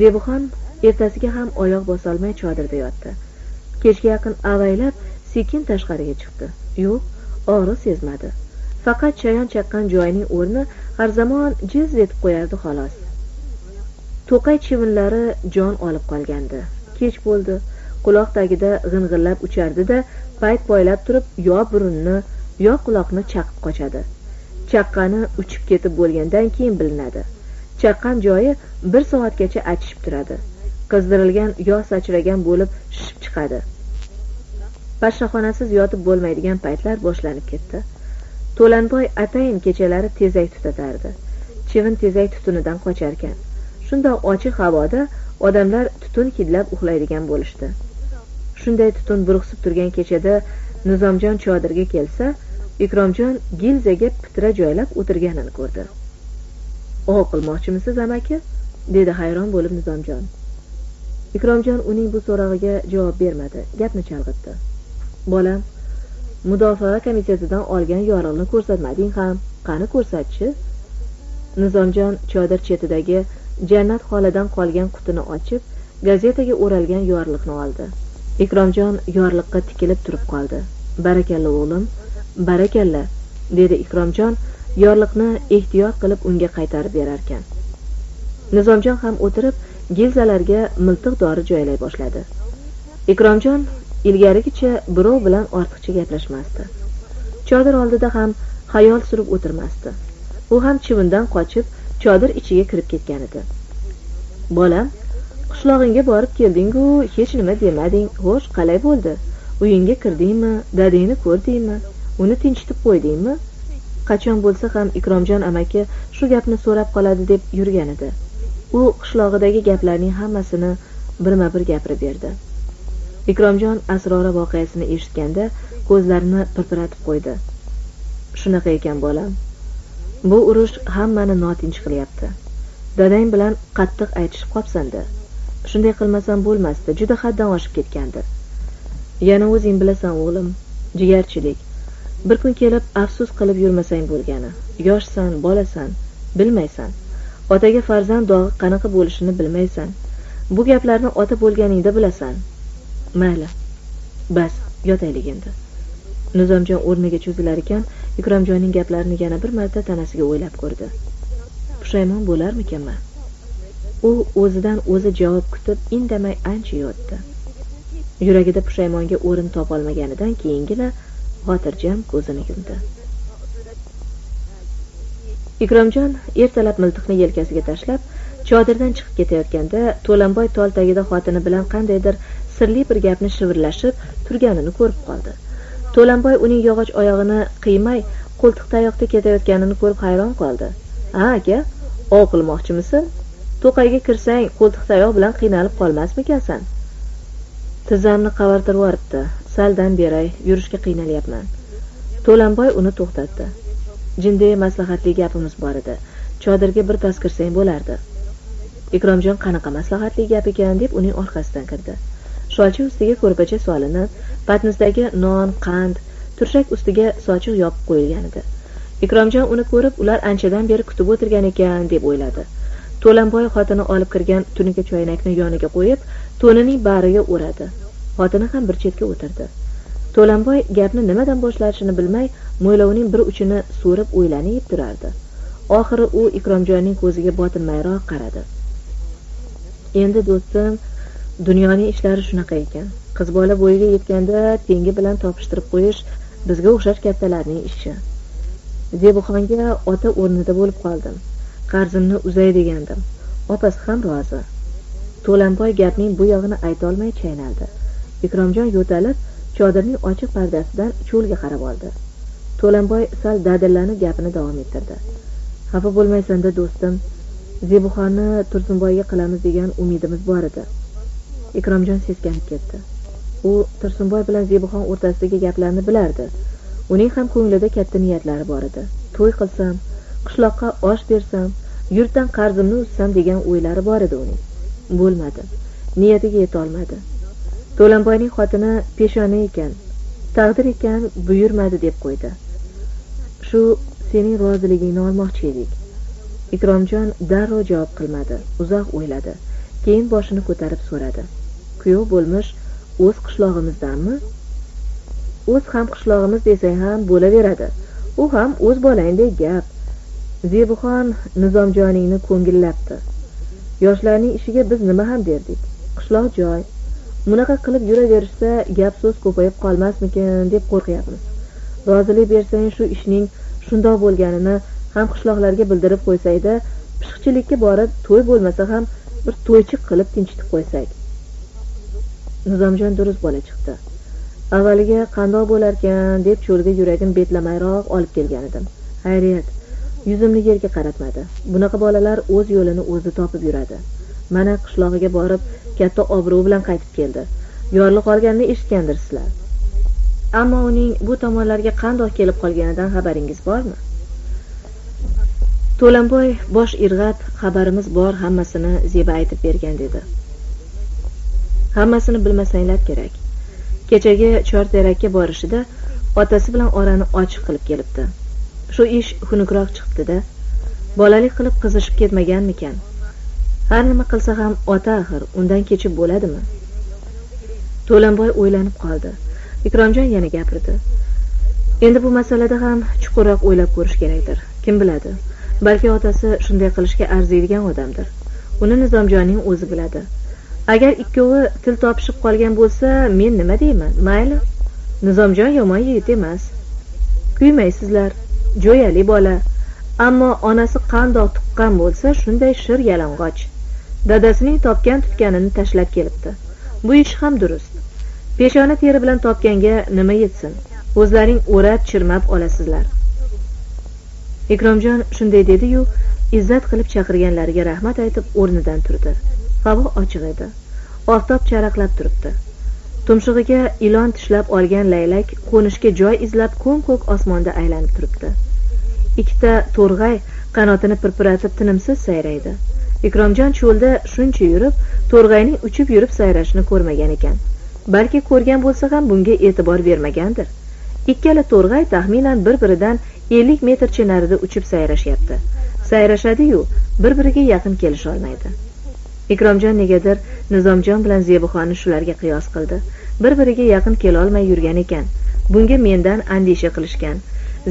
Zebuxon ertasiga ham oyoq bosolmay chodirda yotdi. Kechga yaqin avaylab sekin tashqariga chiqdi. Yo'q og'riq sezmadi. Faqat chayon chaqqan joyining o'rni har zamon jiz etib qo'yardi xolos. To'qay chivinlari jon olib qolgandi. Kech bo'ldi. Quloq tagida g'ing'illab uchardi da payt poylab turib yo burunni yo quloqni chaqib qochadi. Chaqqani uchib ketib bo'lgandan keyin bilinadi. Chaqqan joyi bir soatgacha achishib turadi. Qizdirilgan yog' sachragan bo'lib shishib chiqadi. Pashshaxonasiz yotib bo'lmaydigan paytlar boshlanib ketdi. To'lanboy atayin kechalari tezak tutatardi. Chivin tezak tutunidan qocharkan. Shundoq ochiq havoda odamlar tutun hidlab uxlaydigan bo'lishdi. Shunday tutun buruqsib turgan kechada nizomjon chodirga kelsa ikromjon gilzaga pitra joylab o'tirganini ko'rdi. Ov qilmoqchimisiz amaki? dedi hayron bo'lib nizomjon. Ikromjon uning bu so'rog'iga javob bermadi gapni chalg'itdi. Bolam mudofaa komitetidan olgan yorug'ni ko'rsatmading ham qani ko'rsatchi? Nizomjon chodir chetidagi jannat holidan qolgan qutini ochib gazetaga o'ralgan yorliqni oldi. Ikromjon yorliqqa tikilib turib qoldi. Barakalla o'g'lim barakalla dedi ikromjon yorliqni ehtiyot qilib unga qaytarib berarkan. Nizomjon ham o'tirib gilzalarga miltiq dori joylay boshladi. Ikromjon ilgarigicha birov bilan ortiqcha gaplashmasdi. Chodir oldida ham xayol surib o'tirmasdi. U ham chivindan qochib chodir ichiga kirib ketgan edi. Bolam qishlog'ingga borib keldingu hech nima demading xo'sh qalay bo'ldi? Uyingga kirdingmi dadangni ko'rdingmi uni tinchitib qo'ydingmi? Qachon bo'lsa ham ikromjon amaki shu gapni so'rab qoladi deb yurgan edi. U qishlog'idagi gaplarning hammasini birma bir gapirib berdi. Ikromjon asrora voqeasini eshitganda ko'zlarini pirpiratib qo'ydi. Shunaqa ekan bolam. Bu urush hammani notinch qilyapti. Dadang bilan qattiq aytishib qolibsanda shunday qilmasam bo'lmasdi juda haddan oshib ketgandi. Yana o'zing bilasan o'g'lim jigarchilik. Bir kun kelib afsus qilib yurmasang bo'lgani. Yoshsan bolasan bilmaysan. Otaga farzand dog'i qanaqa bo'lishini bilmaysan. Bu gaplarni ota bo'lganingda bilasan. Mayli bas yotaylik endi. Nizomjon o'rniga cho'zilar ekan ikromjonning gaplarini yana bir marta tanasiga o'ylab ko'rdi. Pushaymon bo'larmikanman u o'zidan o'zi javob kutib indamay ancha yotdi. Yuragida pushaymonga o'rin topolmaganidan keyingina xotirjam ko'zini yumdi. Ikromjon ertalab miltiqni yelkasiga tashlab chodirdan chiqib ketayotganda to'lanboy tol tagida xotini bilan qandaydir sirli bir gapni shivirlashib turganini ko'rib qoldi. To'lanboy uning yog'och oyog'ini qiymay qo'ltiq tayoqda ketayotganini ko'rib hayron qoldi. Ha aka ov qilmoqchimisan? To'qayga kirsang qo'ltiq tayoq bilan qiynalib qolmasmikansan? Tizzamni qavartirib yuboribdi. Saldan beray yurishga qiynalyapman. To'lanboy uni to'xtatdi. Jinday maslahatli gapimiz bor edi. Chodirga birpas kirsang bo'lardi. Ikromjon qanaqa maslahatli gap ekan? deb uning orqasidan kirdi. Sholcha ustiga ko'rpacha solinib patnisdagi non qand turshak ustiga sochiq yopib qo'yilgan edi. Ikromjon uni ko'rib ular anchadan beri kutib o'tirgan ekan deb o'yladi. To'lanboy xotini olib kirgan tunuka choynakni yoniga qo'yib to'nining bariga o'radi. Xotini ham bir chetga o'tirdi. To'lanboy gapni nimadan boshlashini bilmay mo'ylovining bir uchini so'rib o'ylanib turardi. Oxiri u ikromjonning ko'ziga botinmayroq qaradi. Endi do'stim dunyoning ishlari shunaqa ekan. Qiz bola bo'yiga yetganda tengi bilan topishtirib qo'yish bizga o'xshash kattalarning ishi. Zebuxonga ota o'rnida bo'lib qoldim. Qarzimni uzay degandim. Opasi ham rozi. To'lanboy gapning bu yog'ini aytolmay chaynaldi. Ikromjon yo'talib chodirning ochiq pardasidan cho'lga qarab oldi. To'lanboy sal dadillanib gapini davom ettirdi. Xafa bo'lmaysanda do'stim. Zebuxonni tursunboyga qilamiz degan umidimiz bor edi. Ikromjon seskanib ketdi. U tursunboy bilan zebuxon o'rtasidagi gaplarni bilardi. Uning ham ko'nglida katta niyatlari bor edi. To'y qilsam qishloqqa osh bersam yurtdan qarzimni uzsam degan o'ylari bor edi uning. Bo'lmadi. Niyatiga yetolmadi. To'lanboyning xotini peshona ekan taqdir ekan buyurmadi deb qo'ydi. Shu sening roziligingni olmoqchi edik. Ikromjon darrov javob qilmadi uzoq o'yladi keyin boshini ko'tarib so'radi. Kuyov bo'lmish o'z qishlog'imizdanmi? O'z ham qishlog'imiz desang ham bo'laveradi. U ham o'z bolangdek gap. Zebuxon nizomjoningni ko'ngillabdi yoshlarning ishiga biz nima ham berdik qishloq joy. Bunaqa qilib yuraverishsa gap so'z ko'payib qolmasmikin deb qo'rqyapmiz. Rozilik bersang shu ishning shundoq bo'lganini ham qishloqlarga bildirib qo'ysakda pishiqchilikka borib to'y bo'lmasa ham bir to'ychiq qilib tinchitib qo'ysak. Nizomjon durust bola chiqdi. Avvaliga qandoq bo'larkan deb cho'lga yuragim betlamayroq olib kelgan edim. Xayriyat yuzimni yerga qaratmadi. Bunaqa bolalar o'z yo'lini o'zi topib yuradi. Mana qishlog'iga borib katta obro' bilan qaytib keldi. Yorilib qolganini eshitgandirsizlar. Ammo uning bu tomonlarga qandoq kelib qolganidan xabaringiz bormi? To'lanboy bosh irg'ab xabarimiz bor hammasini zeba aytib bergan dedi. Hammasini bilmasanglar kerak. Kechagi chorterakka borishida otasi bilan orani ochiq qilib kelibdi. Shu ish xunukroq chiqibdida. Bolalik qilib qizishib ketmaganmikan? Har nima qilsa ham ota axir undan kechib bo'ladimi? To'lanboy o'ylanib qoldi. Ikromjon yana gapirdi. Endi bu masalada ham chuqurroq o'ylab ko'rish kerakdir. Kim biladi? Balki otasi shunday qilishga arziydigan odamdir. Uni nizomjonning o'zi biladi. Agar ikkovi til topishib qolgan bo'lsa men nima deyman? Mayli. Nizomjon yomon yigit emas. Kuymaysizlar jo'yali bola. Ammo onasi qandoq tuqqan bo'lsa shunday shir yalang'och. Dadasining topgan tutganini tashlab kelibdi. Bu ish ham durust. Peshona teri bilan topganga nima yetsin? O'zlaring o'rab chirmab olasizlar. Ikromjon shunday dediyu izzat qilib chaqirganlariga rahmat aytib o'rnidan turdi. Havo ochiq edi. Oftob charaqlab turibdi. Tumshug'iga ilon tishlab olgan laylak qo'nishga joy izlab ko'm ko'k osmonda aylanib turibdi. Ikkita to'rg'ay qanotini pirpiratib tinimsiz sayraydi. Ikromjon cho'lda shuncha yurib to'rg'ayning uchib yurib sayrashini ko'rmagan ekan. Balki ko'rgan bo'lsa ham bunga e'tibor bermagandir. Ikkala to'rg'ay taxminan bir biridan ellik metrcha narida uchib sayrashyapti sayrashadiyu bir biriga yaqin kelisholmaydi. Ikromjon negadir nizomjon bilan zebuxonni shularga qiyos qildi. Bir biriga yaqin kelolmay yurgan ekan. Bunga mendan andisha qilishgan.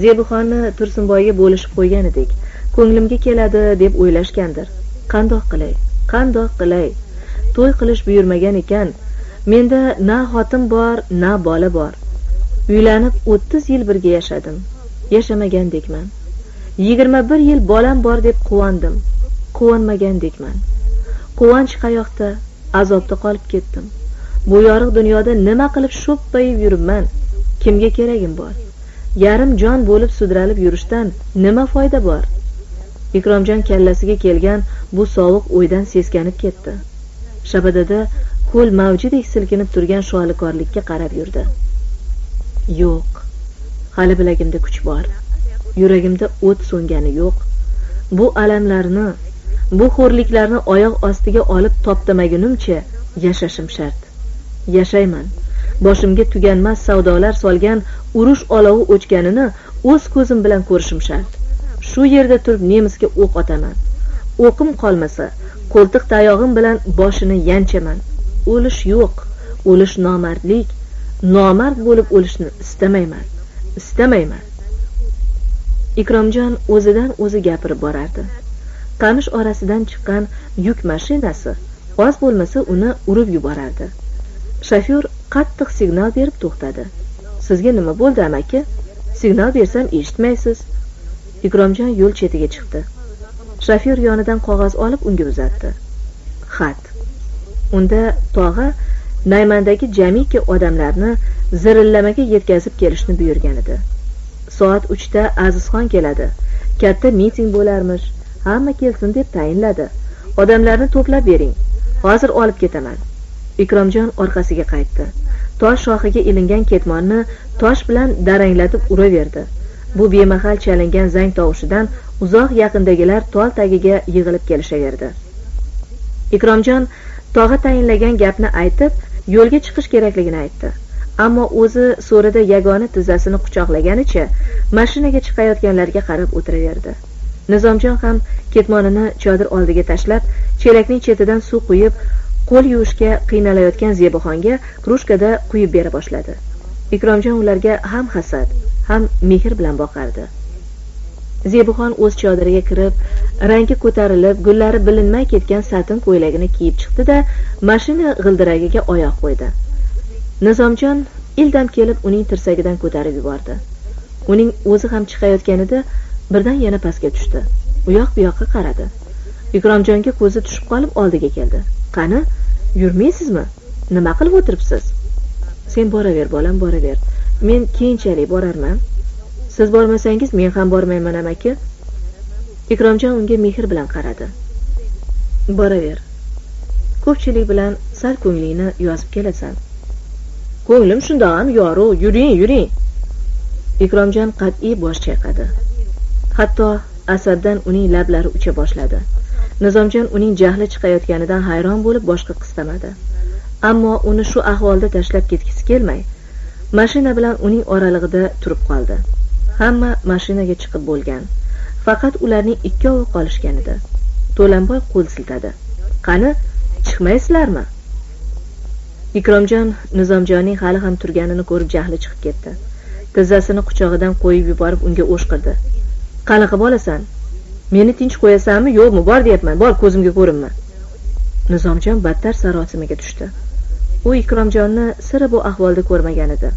Zebuxonni tursunboyga bo'lishib qo'ygan edik. Ko'nglimga keladi deb o'ylashgandir. Qandoq qilay? Qandoq qilay? To'y qilish buyurmagan ekan. Menda na xotin bor na bola bor. Uylanib o'ttiz yil birga yashadim. Yashamagandekman yigirma bir yil bolam bor deb quvondim. Quvonmagandekman quvonch qayoqda? Azobda qolib ketdim. Bu yorug' dunyoda nima qilib sho'ppayib yuribman? Kimga keragim bor? Yarim jon bo'lib sudralib yurishdan nima foyda bor? Ikromjon kallasiga kelgan bu sovuq o'ydan seskanib ketdi. Shabadada ko'l mavjidek silkinib turgan sholikorlikka qarab yurdi. Yo'q hali bilagimda kuch bor. Yuragimda o't so'ngani yo'q. Bu alamlarni bu xo'rliklarni oyoq ostiga olib toptamagunimcha yashashim shart. Yashayman. Boshimga tuganmas savdolar solgan urush olovi o'chganini o'z ko'zim bilan ko'rishim shart. Shu yerda turib nemisga o'q otaman. O'qim qolmasa qo'ltiq tayog'im bilan boshini yanchaman. O'lish yo'q. O'lish nomardlik. Nomard bo'lib o'lishni istamayman. Istamayman. Ikromjon o'zidan o'zi gapirib borardi. Qamish orasidan chiqqan yuk mashinasi oz bo'lmasa uni urib yuborardi. Shofyor qattiq signal berib to'xtadi. Sizga nima bo'ldi amaki? Signal bersam eshitmaysiz. Ikromjon yo'l chetiga chiqdi. Shofyor yonidan qog'oz olib unga uzatdi. Xat. Unda tog'a naymandagi jamiki odamlarni zirillamaga yetkazib kelishni buyurgan edi. Soat uchda azizxon keladi. Katta miting bo'larmish. Hamma kelsin deb tayinladi. Odamlarni to'plab bering. Hozir olib ketaman. Ikromjon orqasiga qaytdi. Tosh shoxiga ilingan ketmonni tosh bilan daranglatib uraverdi. Bu bemahal chalingan zang tovushidan uzoq yaqindagilar tol tagiga yig'ilib kelishaverdi. Ikromjon tog'a tayinlagan gapni aytib yo'lga chiqish kerakligini aytdi. Ammo o'zi so'rida yagona tizzasini quchoqlaganicha mashinaga chiqayotganlarga qarab o'tiraverdi. Nizomjon ham ketmonini chodir oldiga tashlab chelakning chetidan suv quyib qo'l yuvishga qiynalayotgan zebuxonga krujkada quyib bera boshladi. Ikromjon ularga ham hasad ham mehr bilan boqardi. Zebuxon o'z chodiriga kirib rangi ko'tarilib gullari bilinmay ketgan satin ko'ylagini kiyib chiqdi da mashina g'ildiragiga oyoq qo'ydi. Nizomjon ildam kelib uning tirsagidan ko'tarib yubordi. Uning o'zi ham chiqayotganida birdan yana pastga tushdi. U yoq bu yoqqa qaradi. Ikromjonga ko'zi tushib qolib oldiga keldi. Qani yurmaysizmi? Nima qilib o'tiribsiz? Sen boraver bolam boraver. Men keyinchalik borarman. Siz bormasangiz men ham bormayman amaki. Ikromjon unga mehr bilan qaradi. Boraver. Ko'pchilik bilan sal ko'nglingni yozib kelasan. Ko'nglim shundoqam yoru yuring yuring. Ikromjon qat'iy bosh chayqadi. Hatto asaddan uning lablari ucha boshladi. Nizomjon uning jahli chiqayotganidan hayron bo'lib boshqa qistamadi. Ammo uni shu ahvolda tashlab ketgisi kelmay mashina bilan uning oralig'ida turib qoldi. Hamma mashinaga chiqib bo'lgan. Faqat ularning ikkovi qolishgan edi. To'lanboy qo'l siltadi. Qani chiqmaysizlarmi? Ikromjon nizomjonning hali ham turganini ko'rib jahli chiqib ketdi. Tizzasini quchog'idan qo'yib yuborib unga o'shqirdi. Qanaqa bolasan? Meni tinch qo'yasanmi? Yo'qmi? Bor deyapman. Bor ko'zimga ko'rinma. Nizomjon battar sarosimaga tushdi. U ikromjonni sira bu ahvolda ko'rmagan edi.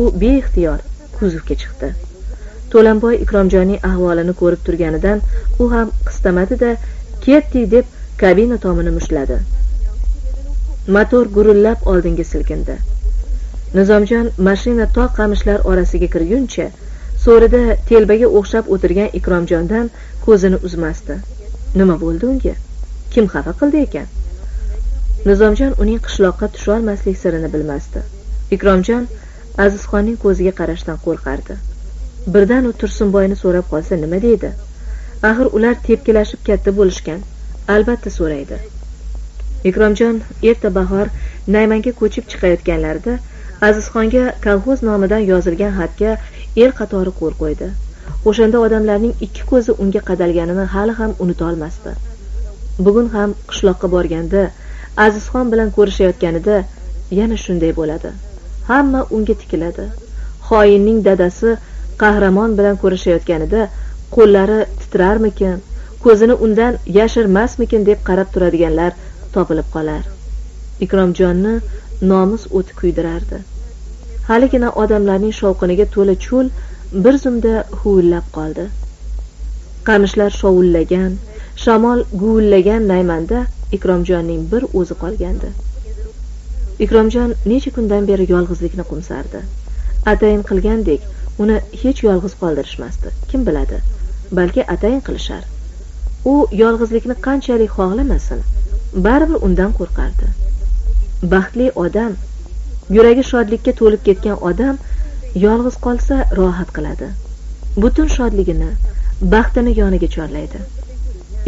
U beixtiyor kuzovga chiqdi. To'lanboy ikromjonning ahvolini ko'rib turganidan u ham qistamadida ketdik deb kabina tomini mushladi motor gurillab oldinga silkindi. Nizomjon mashina tog' qamishlar orasiga kirguncha so'rida telbaga o'xshab o'tirgan ikromjondan ko'zini uzmasdi. Nima bo'ldi unga? Kim xafa qildi ekan? Nizomjon uning qishloqqa tusholmaslik sirini bilmasdi. Ikromjon azizxonning ko'ziga qarashdan qo'rqardi. Birdan u tursunboyni so'rab qolsa nima deydi? Axir ular tepkilashib katta bo'lishgan albatta so'raydi. Ikromjon erta bahor naymanga ko'chib chiqayotganlarida azizxonga kolxoz nomidan yozilgan xatga el qatori qo'l qo'ydi. O'shanda odamlarning ikki ko'zi unga qadalganini hali ham unutolmasdi. Bugun ham qishloqqa borganda azizxon bilan ko'rishayotganida yana shunday bo'ladi. Hamma unga tikiladi. Xoinning dadasi qahramon bilan ko'rishayotganida qo'llari titrarmikin ko'zini undan yashirmasmikin deb qarab turadiganlar topilib qolar. Ikromjonni nomus o'ti kuydirardi. Haligina odamlarning shovqiniga to'la cho'l bir zumda huvillab qoldi. Qamishlar shovullagan shamol guvillagan naymanda ikromjonning bir o'zi qolgandi. Ikromjon necha kundan beri yolg'izlikni qo'msardi atayin qilgandek uni hech yolg'iz qoldirishmasdi. Kim biladi? Balki atayin qilishar. U yolg'izlikni qanchalik xohlamasin baribir undan qo'rqardi. Baxtli odam yuragi shodlikka to'lib ketgan odam yolg'iz qolsa rohat qiladi. Butun shodligini baxtini yoniga chorlaydi.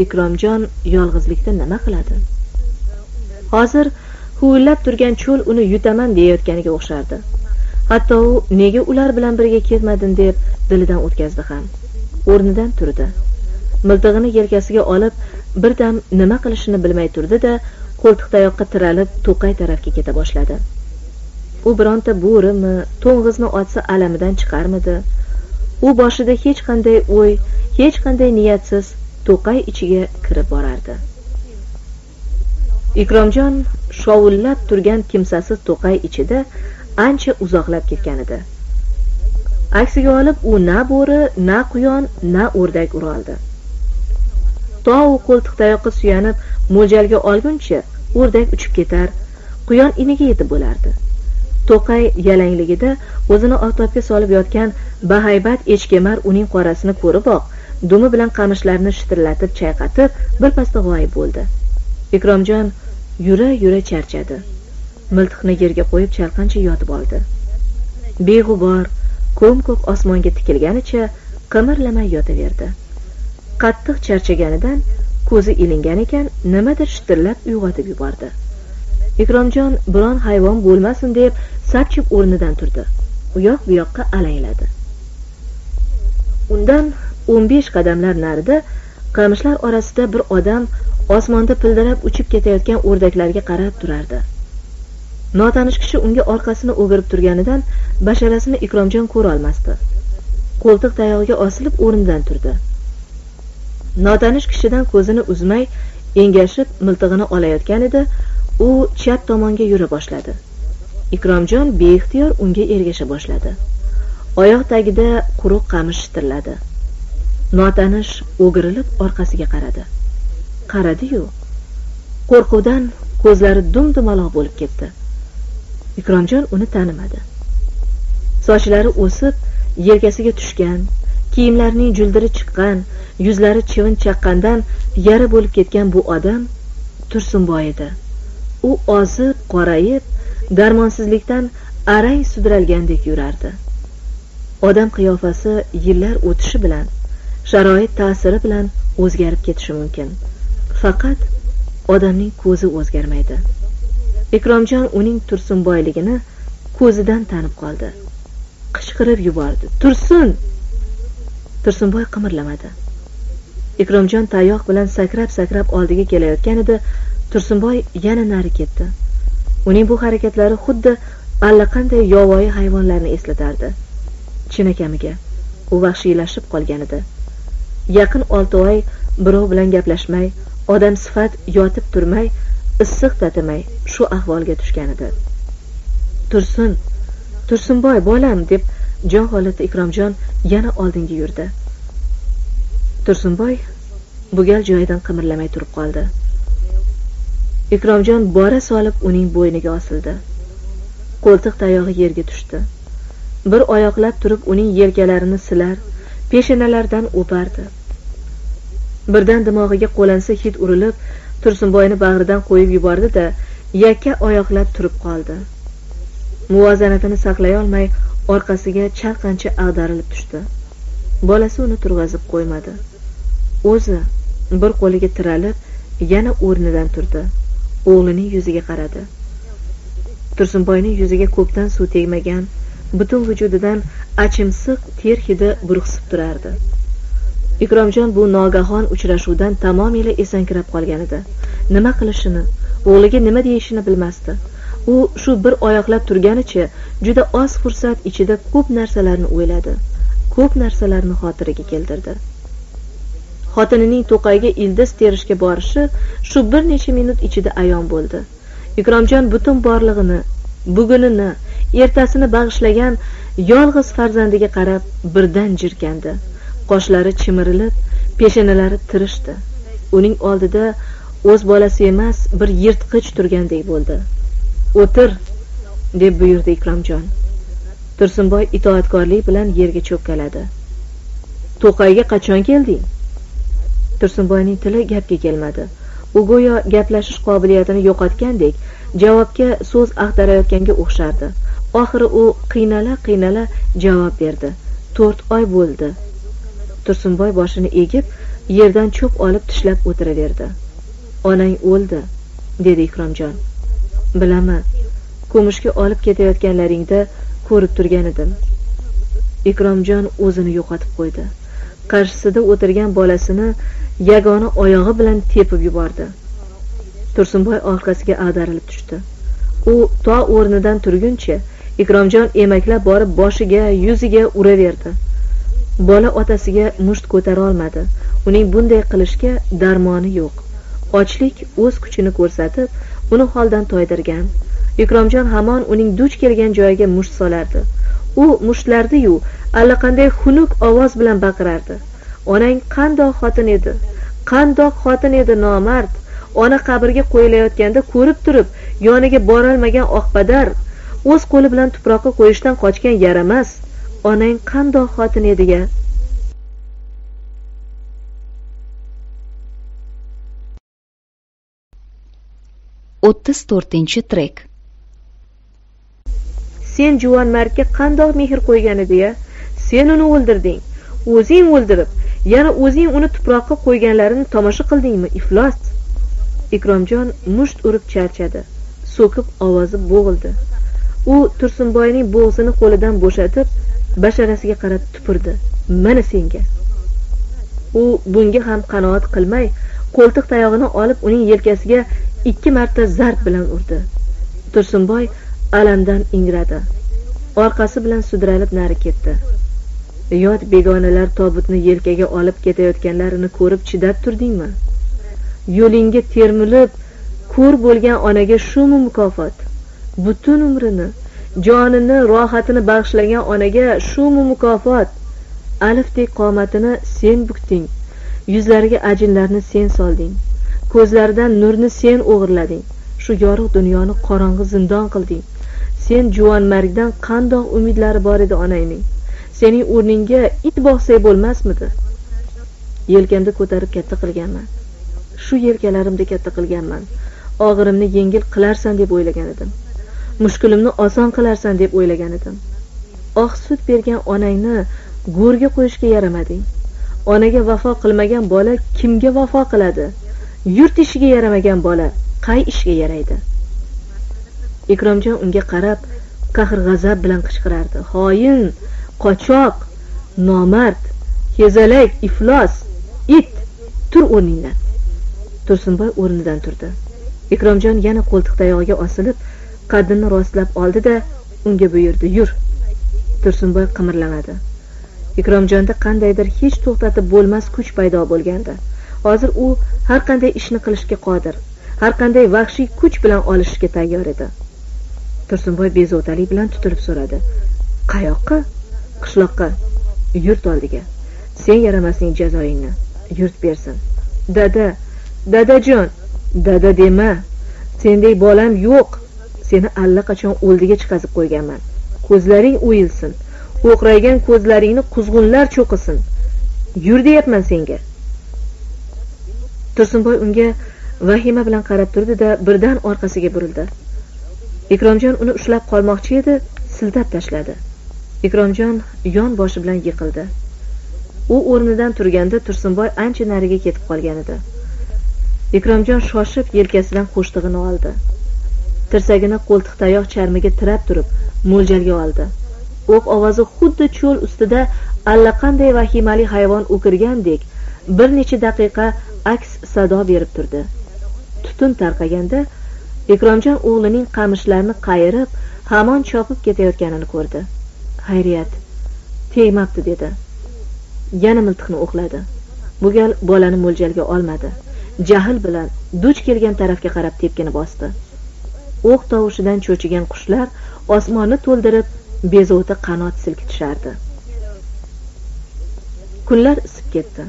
Ikromjon yolg'izlikda nima qiladi? Hozir huvillab turgan cho'l uni yutaman deyayotganiga o'xshardi. Hatto u nega ular bilan birga ketmadim deb dilidan o'tkazdi ham. O'rnidan turdi. Miltig'ini yelkasiga olib birdan nima qilishini bilmay turdi da qo'ltiqtayoqqa tiralib to'qay tarafga keta boshladi. U bironta bo'rimi to'ng'izni otsa alamidan chiqarmidi? U boshida hech qanday o'y hech qanday niyatsiz to'qay ichiga kirib borardi. Ikromjon shovullab turgan kimsasiz to'qay ichida ancha uzoqlab ketgan edi. Aksiga olib u na bo'ri na quyon na o'rdak uroldi to u qo'ltiq tayoqqa suyanib mo'ljalga olguncha o'rdak uchib ketar quyon iniga yetib bo'lardi. To'qay yalangligida o'zini oftobga solib yotgan bahaybat echkemar uning qorasini ko'riboq dumi bilan qamishlarni shitirlatib chayqatib birpasda g'oyib bo'ldi. Ikromjon yura yura charchadi. Miltiqni yerga qo'yib chalqancha yotib oldi. Beg'ubor ko'm ko'k osmonga tikilganicha qimirlamay yotaverdi. Qattiq charchaganidan ko'zi ilingan ekan nimadir shitirlab uyg'otib yubordi. Ikromjon biron hayvon bo'lmasin deb sapchib o'rnidan turdi. U yoq bu yoqqa alangladi. Undan o'n besh qadamlar narida qamishlar orasida bir odam osmonda pildirab uchib ketayotgan o'rdaklarga qarab turardi. Notanish kishi unga orqasini o'girib turganidan basharasini ikromjon ko'rolmasdi qo'ltiq tayog'iga osilib o'rnidan turdi. Notanish kishidan ko'zini uzmay engashib miltig'ini olayotgan edi. U chap tomonga yura boshladi. Ikromjon beixtiyor unga ergasha boshladi. Oyoq tagida quruq qamish shitirladi. Notanish o'girilib orqasiga qaradi. Qaradi-yu qo'rquvdan ko'zlari dum dumaloq bo'lib ketdi. Ikromjon uni tanimadi. Sochlari o'sib yelkasiga tushgan kiyimlarining juldiri chiqqan yuzlari chivin chaqqandan yara bo'lib ketgan bu odam tursunboy edi. U ozib qorayib darmonsizlikdan arang sudralgandek yurardi. Odam qiyofasi yillar o'tishi bilan sharoit ta'siri bilan o'zgarib ketishi mumkin. Faqat odamning ko'zi o'zgarmaydi. Ikromjon uning tursunboyligini ko'zidan tanib qoldi. Qichqirib yubordi. Tursun! Tursunboy qimirlamadi. Ikromjon tayoq bilan sakrab sakrab oldiga kelayotgan edi. Tursunboy yana nari ketdi. Uning bu harakatlari xuddi allaqanday yovvoyi hayvonlarni eslatardi. Chinakamiga u vahshiylashib qolgan edi yaqin olti oy birov bilan gaplashmay odam sifat yotib turmay issiq tatimay shu ahvolga tushgan edi tursun tursunboy bolam deb jon holatda ikromjon yana oldinga yurdi. Tursunboy bu gal joyidan qimirlamay turib qoldi. Ikromjon bora solib uning bo'yniga osildi. Qo'ltiq tayog'i yerga tushdi. Bir oyoqlab turib uning yelkalarini silar peshanalaridan o'pardi. Birdan dimog'iga qo'lansa hid urilib tursunboyni bag'ridan qo'yib yubordi da yakka oyoqlab turib qoldi. Muvozanatini saqlay olmay orqasiga chalqancha ag'darilib tushdi. Bolasi uni turg'azib qo'ymadi. O'zi bir qo'liga tiralib yana o'rnidan turdi. O'g'lining yuziga qaradi. Tursunboyning yuziga ko'pdan suv tegmagan butun vujudidan achimsiq ter hidi burqsib turardi. Ikromjon bu nogahon uchrashuvdan tamomila esankirab qolgan edi. Nima qilishini o'g'liga nima deyishini bilmasdi. U shu bir oyoqlab turganicha juda oz fursat ichida ko'p narsalarni o'yladi ko'p narsalarni xotiriga keltirdi. Xotinining to'qayga ildiz terishga borishi shu bir necha minut ichida ayon bo'ldi. Ikromjon butun borlig'ini bugunini ertasini bag'ishlagan yolg'iz farzandiga qarab birdan jirkandi qoshlari chimirilib peshanalari tirishdi. Uning oldida o'z bolasi emas bir yirtqich turgandek bo'ldi. O'tir deb buyurdi ikromjon. Tursunboy itoatkorlik bilan yerga cho'kkaladi. To'qayga qachon kelding? Tursunboyning tili gapga kelmadi. U go'yo gaplashish qobiliyatini yo'qotgandek javobga so'z axtarayotganga o'xshardi. Oxiri u qiynala qiynala javob berdi. To'rt oy bo'ldi. Tursunboy boshini egib yerdan cho'p olib tishlab o'tiraverdi. Onang o'ldi dedi ikromjon. Bilaman ko'mishga olib ketayotganlaringda ko'rib turgan edim. Ikromjon o'zini yo'qotib qo'ydi. Qarshisida o'tirgan bolasini yagona oyog'i bilan tepib yubordi. Tursunboy orqasiga ag'darilib tushdi. U to o'rnidan turguncha ikromjon emaklab borib boshiga yuziga uraverdi. Bola otasiga musht ko'tara olmadi. Uning bunday qilishga darmoni yo'q. Ochlik o'z kuchini ko'rsatib uni holdan toydirgan. Ikromjon hamon uning duch kelgan joyiga musht solardi. U mushtlardi-yu allaqanday xunuk ovoz bilan baqirardi. Onang qandoq xotin edi qandoq xotin edi nomard. Ona qabrga qo'yilayotganda ko'rib turib yoniga borolmagan oqpadar o'z qo'li bilan tuproqqa qo'yishdan qochgan yaramas onang qandoq xotin ediga o'ttiz to'rtinchi trek. Sen juvon mardga qandoq mehr qo'ygan edi ya sen uni o'ldirding. O'zing o'ldirib yana o'zing uni tuproqqa qo'yganlarini tomosha qildingmi iflos? Ikromjon musht urib charchadi so'kib ovozi bo'g'ildi. U tursunboyning bo'g'zini qo'lidan bo'shatib basharasiga qarab tupurdi. Mana senga. U bunga ham qanoat qilmay qo'ltiq tayog'ini olib uning yelkasiga ikki marta zarb bilan urdi. Tursunboy alamdan ingradi. Orqasi bilan sudralib nari ketdi. Yot begonalar tobutni yelkaga olib ketayotganlarini ko'rib chidab turdingmi? Yo'lingga termilib ko'r bo'lgan onaga shumi mukofot. Butun umrini jonini rohatini bag'ishlagan onaga shumi mukofot. Alifdek qomatini sen bukding. Yuzlariga ajinlarni sen solding. Ko'zlaridan nurni sen o'g'irlading. Shu yorug' dunyoni qorong'i zindon qilding. Sen juvonmargdan qandoq umidlari bor edi onangning? Sening o'rningga it boqsak bo'lmasmidi? Yelkamda ko'tarib katta qilganman. Shu yelkalarimda katta qilganman. Og'irimni yengil qilarsan deb o'ylagan edim. Mushkulimni oson qilarsan deb o'ylagan edim. Oq sut bergan onangni go'rga qo'yishga yaramading. Onaga vafo qilmagan bola kimga vafo qiladi? Yurt ishiga yaramagan bola qay ishga yaraydi? Ikromjon unga qarab qahr g'azab bilan qichqirardi. Xoin qochoq nomard hezalak iflos it tur o'rningdan. Tursunboy o'rnidan turdi. Ikromjon yana qo'ltiq tayog'iga osilib qaddini rostlab oldi da unga buyurdi yur. Tursunboy qimirlamadi. Ikromjonda qandaydir hech to'xtatib bo'lmas kuch paydo bo'lgandi. Hozir u har qanday ishni qilishga qodir har qanday vahshiy kuch bilan olishishga tayyor edi. Tursunboy bezovtalik bilan tutilib so'radi. Qayoqqa? Qishloqqa. Yurt oldiga. Sen yaramasning jazoingni. Yurt bersin. Dada dadajon dada dema. Sendek bolam yo'q. Seni allaqachon o'ldiga chiqazib qo'yganman. Ko'zlaring o'yilsin. O'qraygan ko'zlaringni quzg'unlar cho'qisin. Yur deyapman senga. Tursunboy unga vahima bilan qarab turdi da birdan orqasiga burildi. Ikromjon uni ushlab qolmoqchi edi siltab tashladi. Ikromjon yon boshi bilan yiqildi. U o'rnidan turganda tursunboy ancha nariga ketib qolgan edi. Ikromjon shoshib yelkasidan qo'shtig'ini oldi. Tirsagini qo'ltiq tayoq charmiga tirab turib mo'ljalga oldi. O'q ovozi xuddi cho'l ustida allaqanday vahimali hayvon o'kirgandek bir necha daqiqa aks sado berib turdi. Tutun tarqaganda ikromjon o'g'lining qamishlarni qayirib hamon chopib ketayotganini ko'rdi. Xayriyat tegmabdi dedi. Yana miltiqni o'qladi bu gal bolani mo'ljalga olmadi. Jahl bilan duch kelgan tarafga qarab tepkini bosdi. O'q tovushidan cho'chigan qushlar osmonni to'ldirib bezovta qanot silkitishardi kunlar isib ketdi.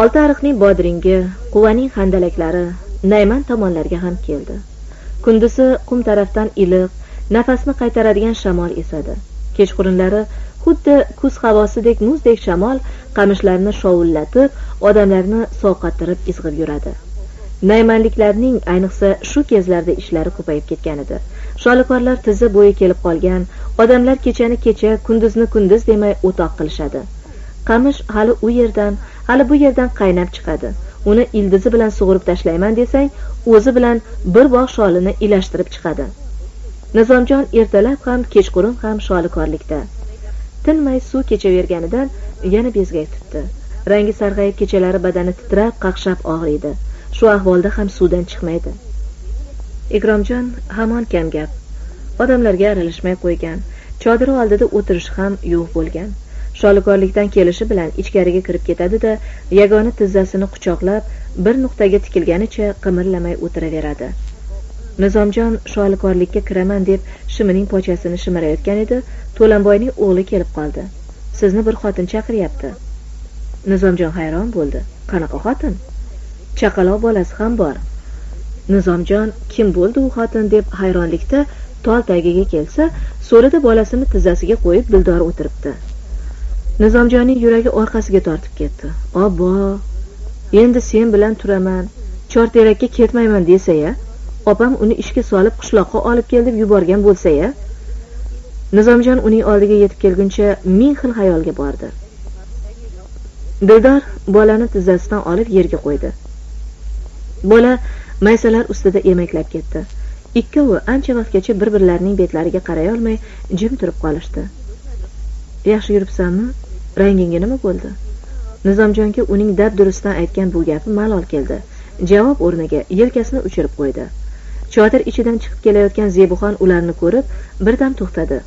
Olti ariqning bodringi quvaning handalaklari nayman tomonlarga ham keldi. Kunduzi qum tarafdan iliq nafasni qaytaradigan shamol esadi. Kechqurunlari xuddi kuz havosidek muzdek shamol qamishlarni shovullatib odamlarni sovqattirib izg'ib yuradi. Naymanliklarning ayniqsa shu kezlarda ishlari ko'payib ketgan edi sholikorlar tizza bo'yi kelib qolgan odamlar kechani kecha kunduzni kunduz demay o'toq qilishadi. Qamish hali u yerdan hali bu yerdan qaynab chiqadi. Uni ildizi bilan sug'urib tashlayman desang o'zi bilan bir bog' sholini ilashtirib chiqadi. Nizomjon ertalab ham kechqurun ham sholikorlikda tinmay suv kechaverganidan yana bezgak tutdi. Rangi sarg'ayib kechalari badani titrab qaqshab og'riydi. Shu ahvolda ham suvdan chiqmaydi. Ikromjon hamon kamgap odamlarga aralashmay qo'ygan chodiri oldida o'tirishi ham yo'q bo'lgan. Sholikorlikdan kelishi bilan ichkariga kirib ketadi da yagona tizzasini quchoqlab bir nuqtaga tikilganicha qimirlamay o'tiraveradi. Nizomjon sholikorlikka kiraman deb shimining pochasini shimirayotgan edi to'lanboyning o'g'li kelib qoldi. Sizni bir xotin chaqiryapti. Nizomjon hayron bo'ldi. Qanaqa xotin? Chaqaloq bolasi ham bor. Nizomjon kim bo'ldi u xotin deb hayronlikda tol tagiga kelsa so'rida bolasini tizzasiga qo'yib dildor o'tiribdi. Nizomjonning yuragi orqasiga tortib ketdi. Obbo endi sen bilan turaman chorterakka ketmayman desa ya opam uni ishga solib qishloqqa olib kel deb yuborgan bo'lsa ya nizomjon uning oldiga yetib kelguncha ming xil xayolga bordi. Dildor bolani tizzasidan olib yerga qo'ydi. Bola maysalar ustida emaklab ketdi. Ikkovi ancha vaqtgacha bir birlarining betlariga qaray olmay jim turib qolishdi. Yaxshi yuribsanmi? Rangingga nima bo'ldi? Nizomjonga uning dabdurustdan aytgan bu gapi malol keldi. Javob o'rniga yelkasini uchirib qo'ydi. Chodir ichidan chiqib kelayotgan zebuxon ularni ko'rib birdan to'xtadi.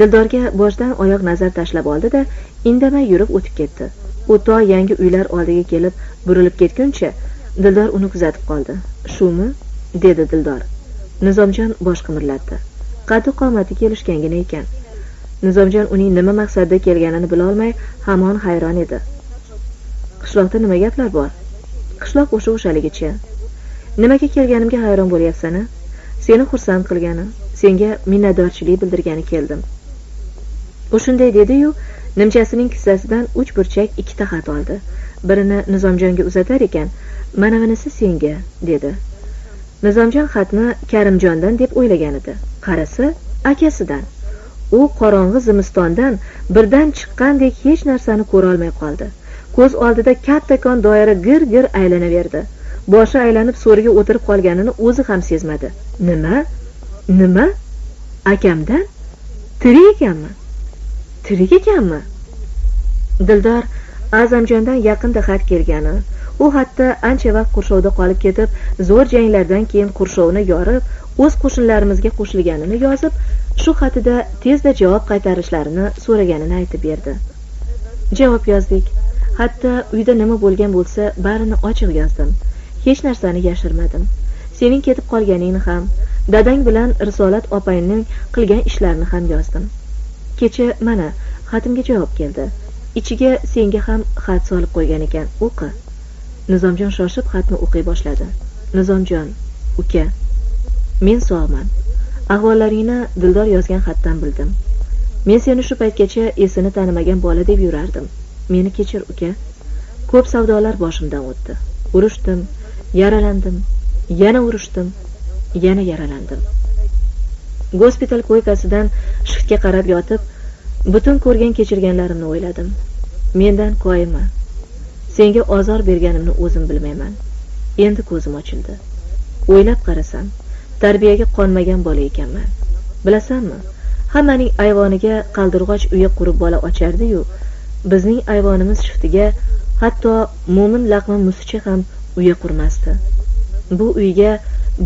Dildorga boshdan oyoq nazar tashlab oldi da indamay yurib o'tib ketdi. U to yangi uylar oldiga kelib burilib ketguncha dildor uni kuzatib qoldi. Shumi dedi dildor. Nizomjon bosh qimirlatdi. Qaddi qomati kelishgangina ekan. Nizomjon uning nima maqsadda kelganini bilolmay hamon hayron edi. Qishloqda nima gaplar bor? Qishloq o'sha o'shaligicha. Nimaga kelganimga hayron bo'lyapsan a seni xursand qilgani senga minnatdorchilik bildirgani keldim. U shunday dediyu nimchasining kissasidan uch burchak ikkita xat oldi. Birini nizomjonga uzatar ekan mana bunisi senga dedi. Nizomjon xatni karimjondan deb o'ylagan edi. Qarasa akasidan. U qorong'i zimistondan birdan chiqqandek hech narsani ko'rolmay qoldi. Ko'z oldida kattakon doira gir gir aylanaverdi. Boshi aylanib so'riga o'tirib qolganini o'zi ham sezmadi. Nima? Nima? Akamdan? Tirik ekanmi? Tirik ekanmi? Dildor azamjondan yaqinda xat kelgani u hatto ancha vaqt qurshovda qolib ketib zo'r janglardan keyin qurshovni yorib o'z qo'shinlarimizga qo'shilganini yozib shu xatida tezda javob qaytarishlarini so'raganini aytib berdi. Javob yozdik. Hatto uyda nima bo'lgan bo'lsa barini ochiq yozdim. Hech narsani yashirmadim. Sening ketib qolganingni ham dadang bilan risolat opangning qilgan ishlarini ham yozdim. Kecha mana xatimga javob keldi. Ichiga senga ham xat solib qo'ygan ekan o'qi. Nizomjon shoshib xatni o'qiy boshladi. Nizomjon uka. Men sog'man. Ahvollaringni dildor yozgan xatdan bildim. Men seni shu paytgacha esini tanimagan bola deb yurardim. Meni kechir uka. Ko'p savdolar boshimdan o'tdi. Urushdim yaralandim. Yana urushdim yana yaralandim. Gospital ko'ykasidan shiftga qarab yotib butun ko'rgan kechirganlarimni o'yladim. Mendan koyima senga ozor berganimni o'zim bilmayman. Endi ko'zim ochildi. O'ylab qarasam tarbiyaga qonmagan bola ekanman. Bilasanmi? Hammaning ayvoniga qaldirg'och uyi qurib bola ochardiyu bizning ayvonimiz shiftiga hatto mo'min laqma musicha ham uya qurmasdi. Bu uyga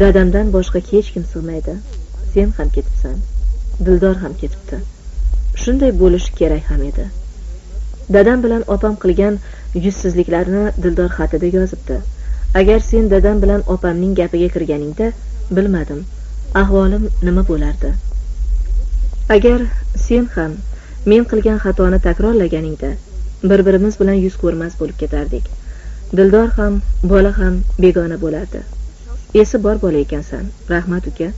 dadamdan boshqa hech kim sig'maydi. Sen ham ketibsan dildor ham ketibdi. Shunday bo'lishi kerak ham edi. Dadam bilan opam qilgan yuzsizliklarni dildor xatida yozibdi. Agar sen dadam bilan opamning gapiga kirganingda bilmadim. Ahvolim nima bo'lardi? Agar sen ham men qilgan xatoni takrorlaganingda bir birimiz bilan yuz ko'rmas bo'lib ketardik. Dildor ham bola ham begona bo'lardi. Esi bor bola ekansan rahmat uka.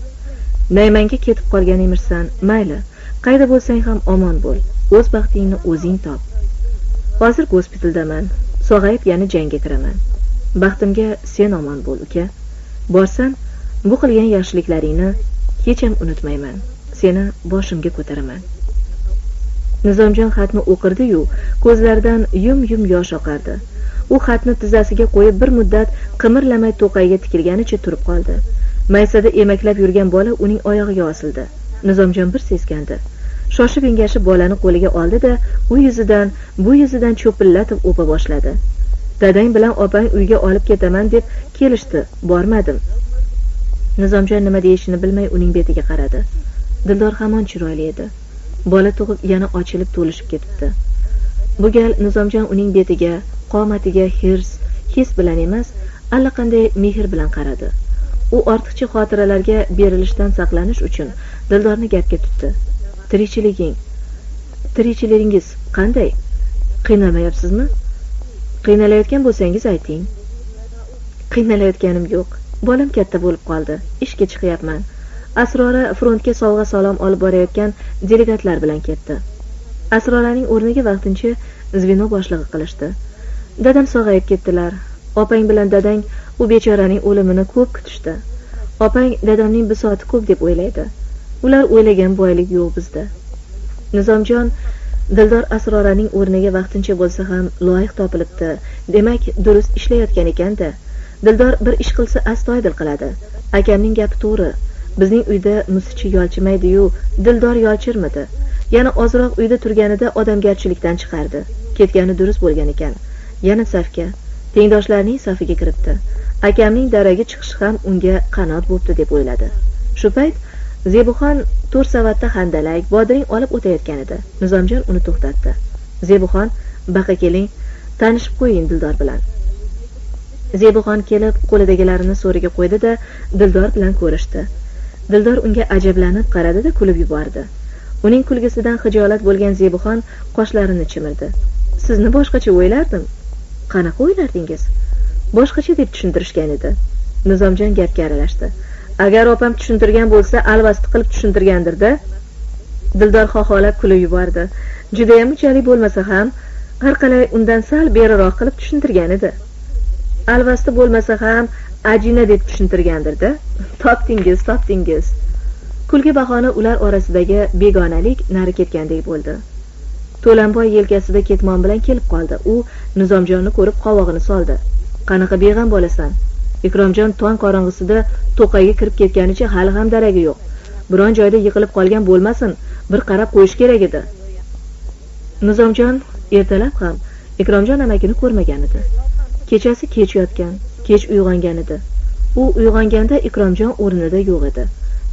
Naymanga ketib qolgan emirsan mayli qayda bo'lsang ham omon bo'l o'z baxtingni o'zing top. Hozir gospitaldaman sog'ayib yana jangga kiraman. Baxtimga sen omon bo'l uka. Borsam bu qilgan yaxshiliklaringni hecham unutmayman. Seni boshimga ko'taraman. Nizomjon xatni o'qirdi-yu ko'zlaridan yum yum yosh oqardi. U xatni tizzasiga qo'yib bir muddat qimirlamay to'qayga tikilganicha turib qoldi. Maysada emaklab yurgan bola uning oyog'iga osildi. Nizomjon bir seskandi. Shoshib engashib bolani qo'liga oldi da u yuzidan bu yuzidan cho'pillatib o'pa boshladi. Dadang bilan opang uyga olib ketaman deb kelishdi bormadim. Nizomjon nima deyishini bilmay uning betiga qaradi. Dildor hamon chiroyli edi. Bola tug'ib yana ochilib to'lishib ketibdi. Bu gal nizomjon uning betiga qomatiga hirs his bilan emas allaqanday mehr bilan qaradi. U ortiqcha xotiralarga berilishdan saqlanish uchun dildorni gapga tutdi. Tirikchiliging tirikchiligingiz qanday? Qiynalmayapsizmi qiynalayotgan bo'lsangiz ayting. Qiynalayotganim yo'q. Bolam katta bo'lib qoldi. Ishga chiqyapman. Asrora frontga sovg'a salom olib borayotgan delegatlar bilan ketdi. Asroraning o'rniga vaqtincha zvino boshlig'i qilishdi. Dadam sog'ayib ketdilar. Opang bilan dadang u bechoraning o'limini ko'p kutishdi. Opang dadamning bisoti ko'p deb o'ylaydi. Ular o'ylagan boylik yo'q bizda. Nizomjon dildor asroraning o'rniga vaqtincha bo'lsa ham loyiq topilibdi. Demak durust ishlayotgan ekanda. Dildor bir ish qilsa astoydil qiladi. Akamning gapi to'g'ri. Bizning uyda musichi yolchimaydi-yu dildor yolchirmidi? Yana ozroq uyda turganida odamgarchilikdan chiqardi. Ketgani durust bo'lgan ekan. Yana safga tengdoshlarining safiga kiribdi. Akamning daraga chiqishi ham unga qanot bo'pti deb o'yladi. Shu payt zebuxon to'r savatda handalak bodring olib o'tayotgan edi. Nizomjon uni to'xtatdi. Zebuxon baqa keling tanishib qo'ying dildor bilan. Zebuxon kelib qo'lidagilarini so'riga qo'ydi da dildor bilan ko'rishdi. Dildor unga ajablanib qaradi da kulib yubordi. Uning kulgisidan hijolat bo'lgan zebuxon qoshlarini chimirdi. Sizni boshqacha o'ylardim. Qanaqa o'ylardingiz? Boshqacha deb tushuntirishgan edi. Nizomjon gapga aralashdi. Agar opam tushuntirgan bo'lsa alvasti qilib tushuntirgandirda dildor xoholab kulib yubordi. Judayam unchalik bo'lmasa ham har qalay undan sal beriroq qilib tushuntirgan edi. Alvasti bo'lmasa ham ajina deb tushuntirgandirda topdingiz topdingiz. Kulgi bahona ular orasidagi begonalik nari ketgandek bo'ldi. To'lanboy yelkasida ketmon bilan kelib qoldi. U nizomjonni ko'rib qovog'ini soldi. Qanaqa beg'am bo'lasan? Ikromjon tong qorong'isida to'qayga kirib ketganicha hali ham daragi yo'q. Biron joyda yiqilib qolgan bo'lmasin bir qarab qo'yish kerak edi. Nizomjon ertalab ham ikromjon amakini ko'rmagan edi. Kechasi kech yotgan kech uyg'ongan edi. U uyg'onganda ikromjon o'rnida yo'q edi.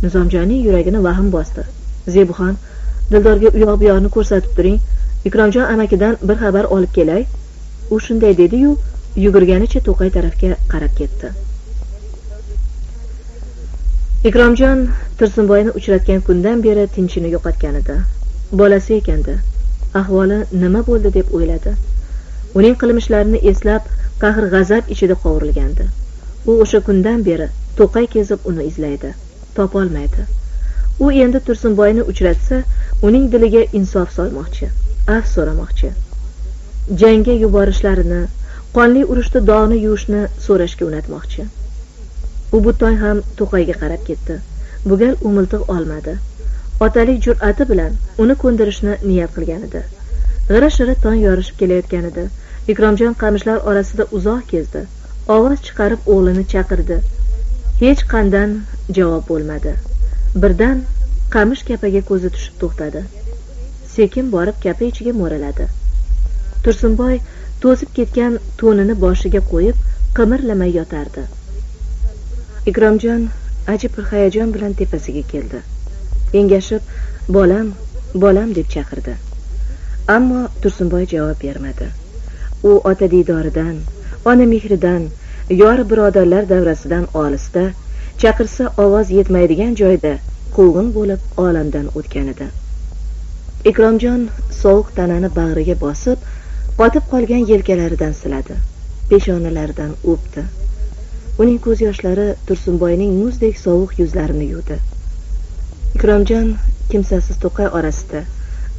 Nizomjonning yuragini vahm bosdi. Zebuxon dildorga u yoq bu yoqni ko'rsatib turing. Ikromjon amakidan bir xabar olib kelay. U shunday dediyu yugurganicha to'qay tarafga qarab ketdi. Ikromjon tursunboyni uchratgan kundan beri tinchini yo'qotgan edi. Bolasi ekanda ahvoli nima bo'ldi deb o'yladi. Uning qilmishlarini eslab qahr g'azab ichida qovurilgandi. U o'sha kundan beri to'qay kezib uni izlaydi topolmaydi. U endi tursunboyni uchratsa uning diliga insof solmoqchi af so'ramoqchi. Jangga yuborishlarini qonli urushda dog'ni yuvishni so'rashga unatmoqchi. U bu tong ham to'qayga qarab ketdi. Bu gal u miltiq olmadi. Otalik jur'ati bilan uni ko'ndirishni niyat qilgan edi. G'ira shira tong yorishib kelayotgan edi. Ikromjon qamishlar orasida uzoq kezdi. Ovoz chiqarib o'g'lini chaqirdi. Hech qandan javob bo'lmadi. Birdan qamish kapaga ko'zi tushib to'xtadi. Sekin borib kapi ichiga mo'raladi. Tursunboy to'zib ketgan to'nini boshiga qo'yib qimirlamay yotardi. Ikromjon ajib bir hayajon bilan tepasiga keldi. Engashib bolam bolam deb chaqirdi. Ammo tursunboy javob bermadi. U ota diydoridan ona mehridan yor birodarlar davrasidan olisda chaqirsa ovoz yetmaydigan joyda quvg'in bo'lib olamdan o'tgan edi ikromjon sovuq tanani bag'riga bosib qotib qolgan yelkalaridan siladi peshonalaridan o'pdi. Uning ko'z yoshlari tursunboyning muzdek sovuq yuzlarini yuvdi. Ikromjon kimsasiz to'qay orasida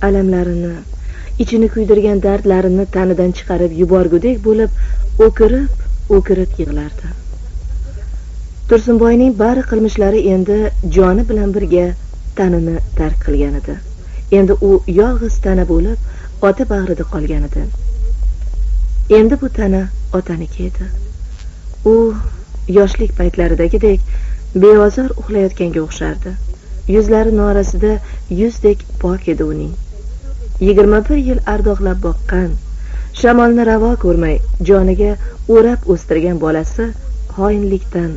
alamlarini ichini kuydirgan dardlarini tanidan chiqarib yuborgudek bo'lib o'kirib o'kirib yig'lardi. Tursunboyning bari qilmishlari endi joni bilan birga tanini tark qilgan edi. Endi u yolg'iz tana bo'lib ota bag'rida qolgan edi. Endi bu tana otaniki edi. U yoshlik paytlaridagidek beozor uxlayotganga o'xshardi. Yuzlari norasida yuzdek pok edi uning. Yigirma bir yil ardoqlab boqqan shamolni ravo ko'rmay joniga o'rab o'stirgan bolasi xoinlikdan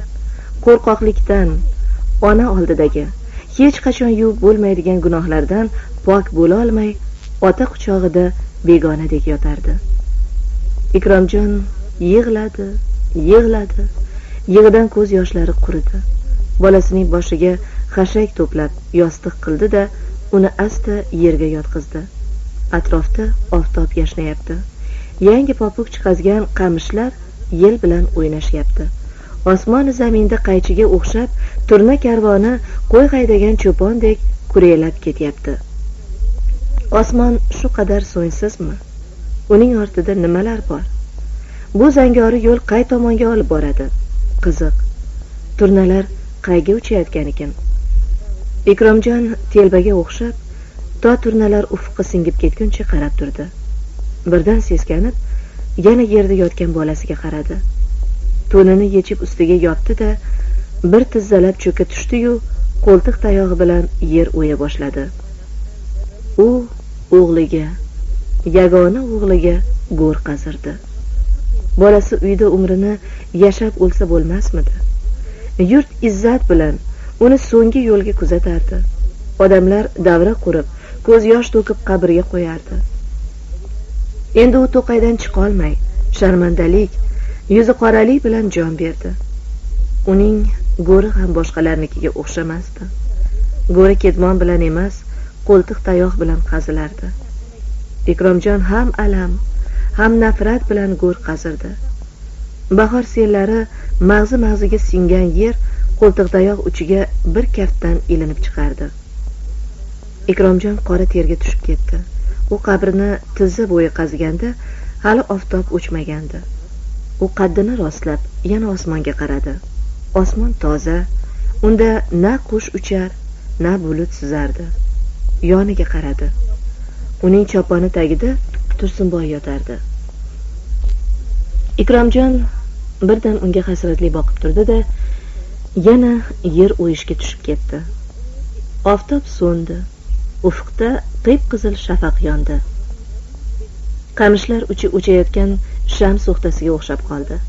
qo'rqoqlikdan ona oldidagi hech qachon yuvib bo'lmaydigan gunohlardan pok bo'lolmay ota quchog'ida begonadek yotardi. Ikromjon yig'ladi yig'ladi yig'idan ko'z yoshlari quridi. Bolasining boshiga xashak to'plab yostiq qildi da uni asta yerga yotqizdi. Atrofda oftob yashnayapti. Yangi popuk chiqazgan qamishlar yel bilan o'ynashyapti. Osmon zaminda qaychiga o'xshab turna karvoni qo'y haydagan cho'pondek kurelab ketyapti. Osmon shu qadar so'ngsizmi? Uning ortida nimalar bor? Bu zangori yo'l qay tomonga olib boradi? Qiziq. Turnalar qayga uchayotgan ekan? Ikromjon telbaga o'xshab to turnalar ufqqa singib ketguncha qarab turdi. Birdan seskanib yana yerda yotgan bolasiga qaradi. To'nini yechib ustiga yopdi da bir tizzalab cho'ka tushdiyu qo'ltiq tayog'i bilan yer o'ya boshladi. U o'g'liga yagona o'g'liga go'r qazirdi. Bolasi uyda umrini yashab o'lsa bo'lmasmidi? Yurt izzat bilan uni so'nggi yo'lga kuzatardi. Odamlar davra qurib ko'z yosh to'kib qabrga qo'yardi. Endi u to'qaydan chiqolmay sharmandalik yuzi qoralik bilan jon berdi. Uning go'ri ham boshqalarnikiga o'xshamasdi. Go'ri ketmon bilan emas qo'ltiq tayoq bilan qazilardi. Ikromjon ham alam ham nafrat bilan go'r qazirdi. Bahor sellari mag'zi mag'ziga singan yer qo'ltiqtayoq uchiga bir kaftdan ilinib chiqardi. Ikromjon qora terga tushib ketdi. U qabrni tizza bo'yi qaziganda hali oftob o'chmagandi. U qaddini rostlab yana osmonga qaradi. Osmon toza unda na qush uchar na bulut suzardi. Yoniga qaradi. Uning choponi tagida tursunboy yotardi. Ikromjon birdan unga hasratli boqib turdi da yana yer o'yishga tushib ketdi. Oftob so'ndi. Ufqda qip qizil shafaq yondi. Qamishlar uchi o'chayotgan sham so'xtasiga o'xshab qoldi.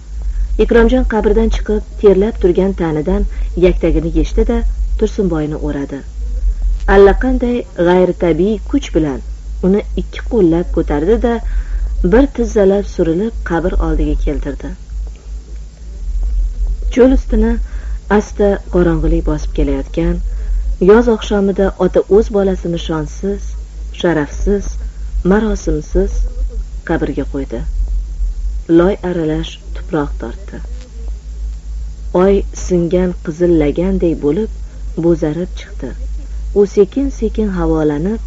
Ikromjon qabrdan chiqib terlab turgan tanidan yaktagini yechdi da tursunboyni o'radi. Allaqanday g'ayritabiiy kuch bilan uni ikki qo'llab ko'tardi da bir tizzalab surilib qabr oldiga keltirdi. Cho'l ustini asta qorong'ilik bosib kelayotgan yoz oqshomida ota o'z bolasini shonsiz sharafsiz marosimsiz qabrga qo'ydi. Loy aralash tuproq tortdi. Oy singan qizil lagandek bo'lib bo'zarib chiqdi. U sekin sekin havolanib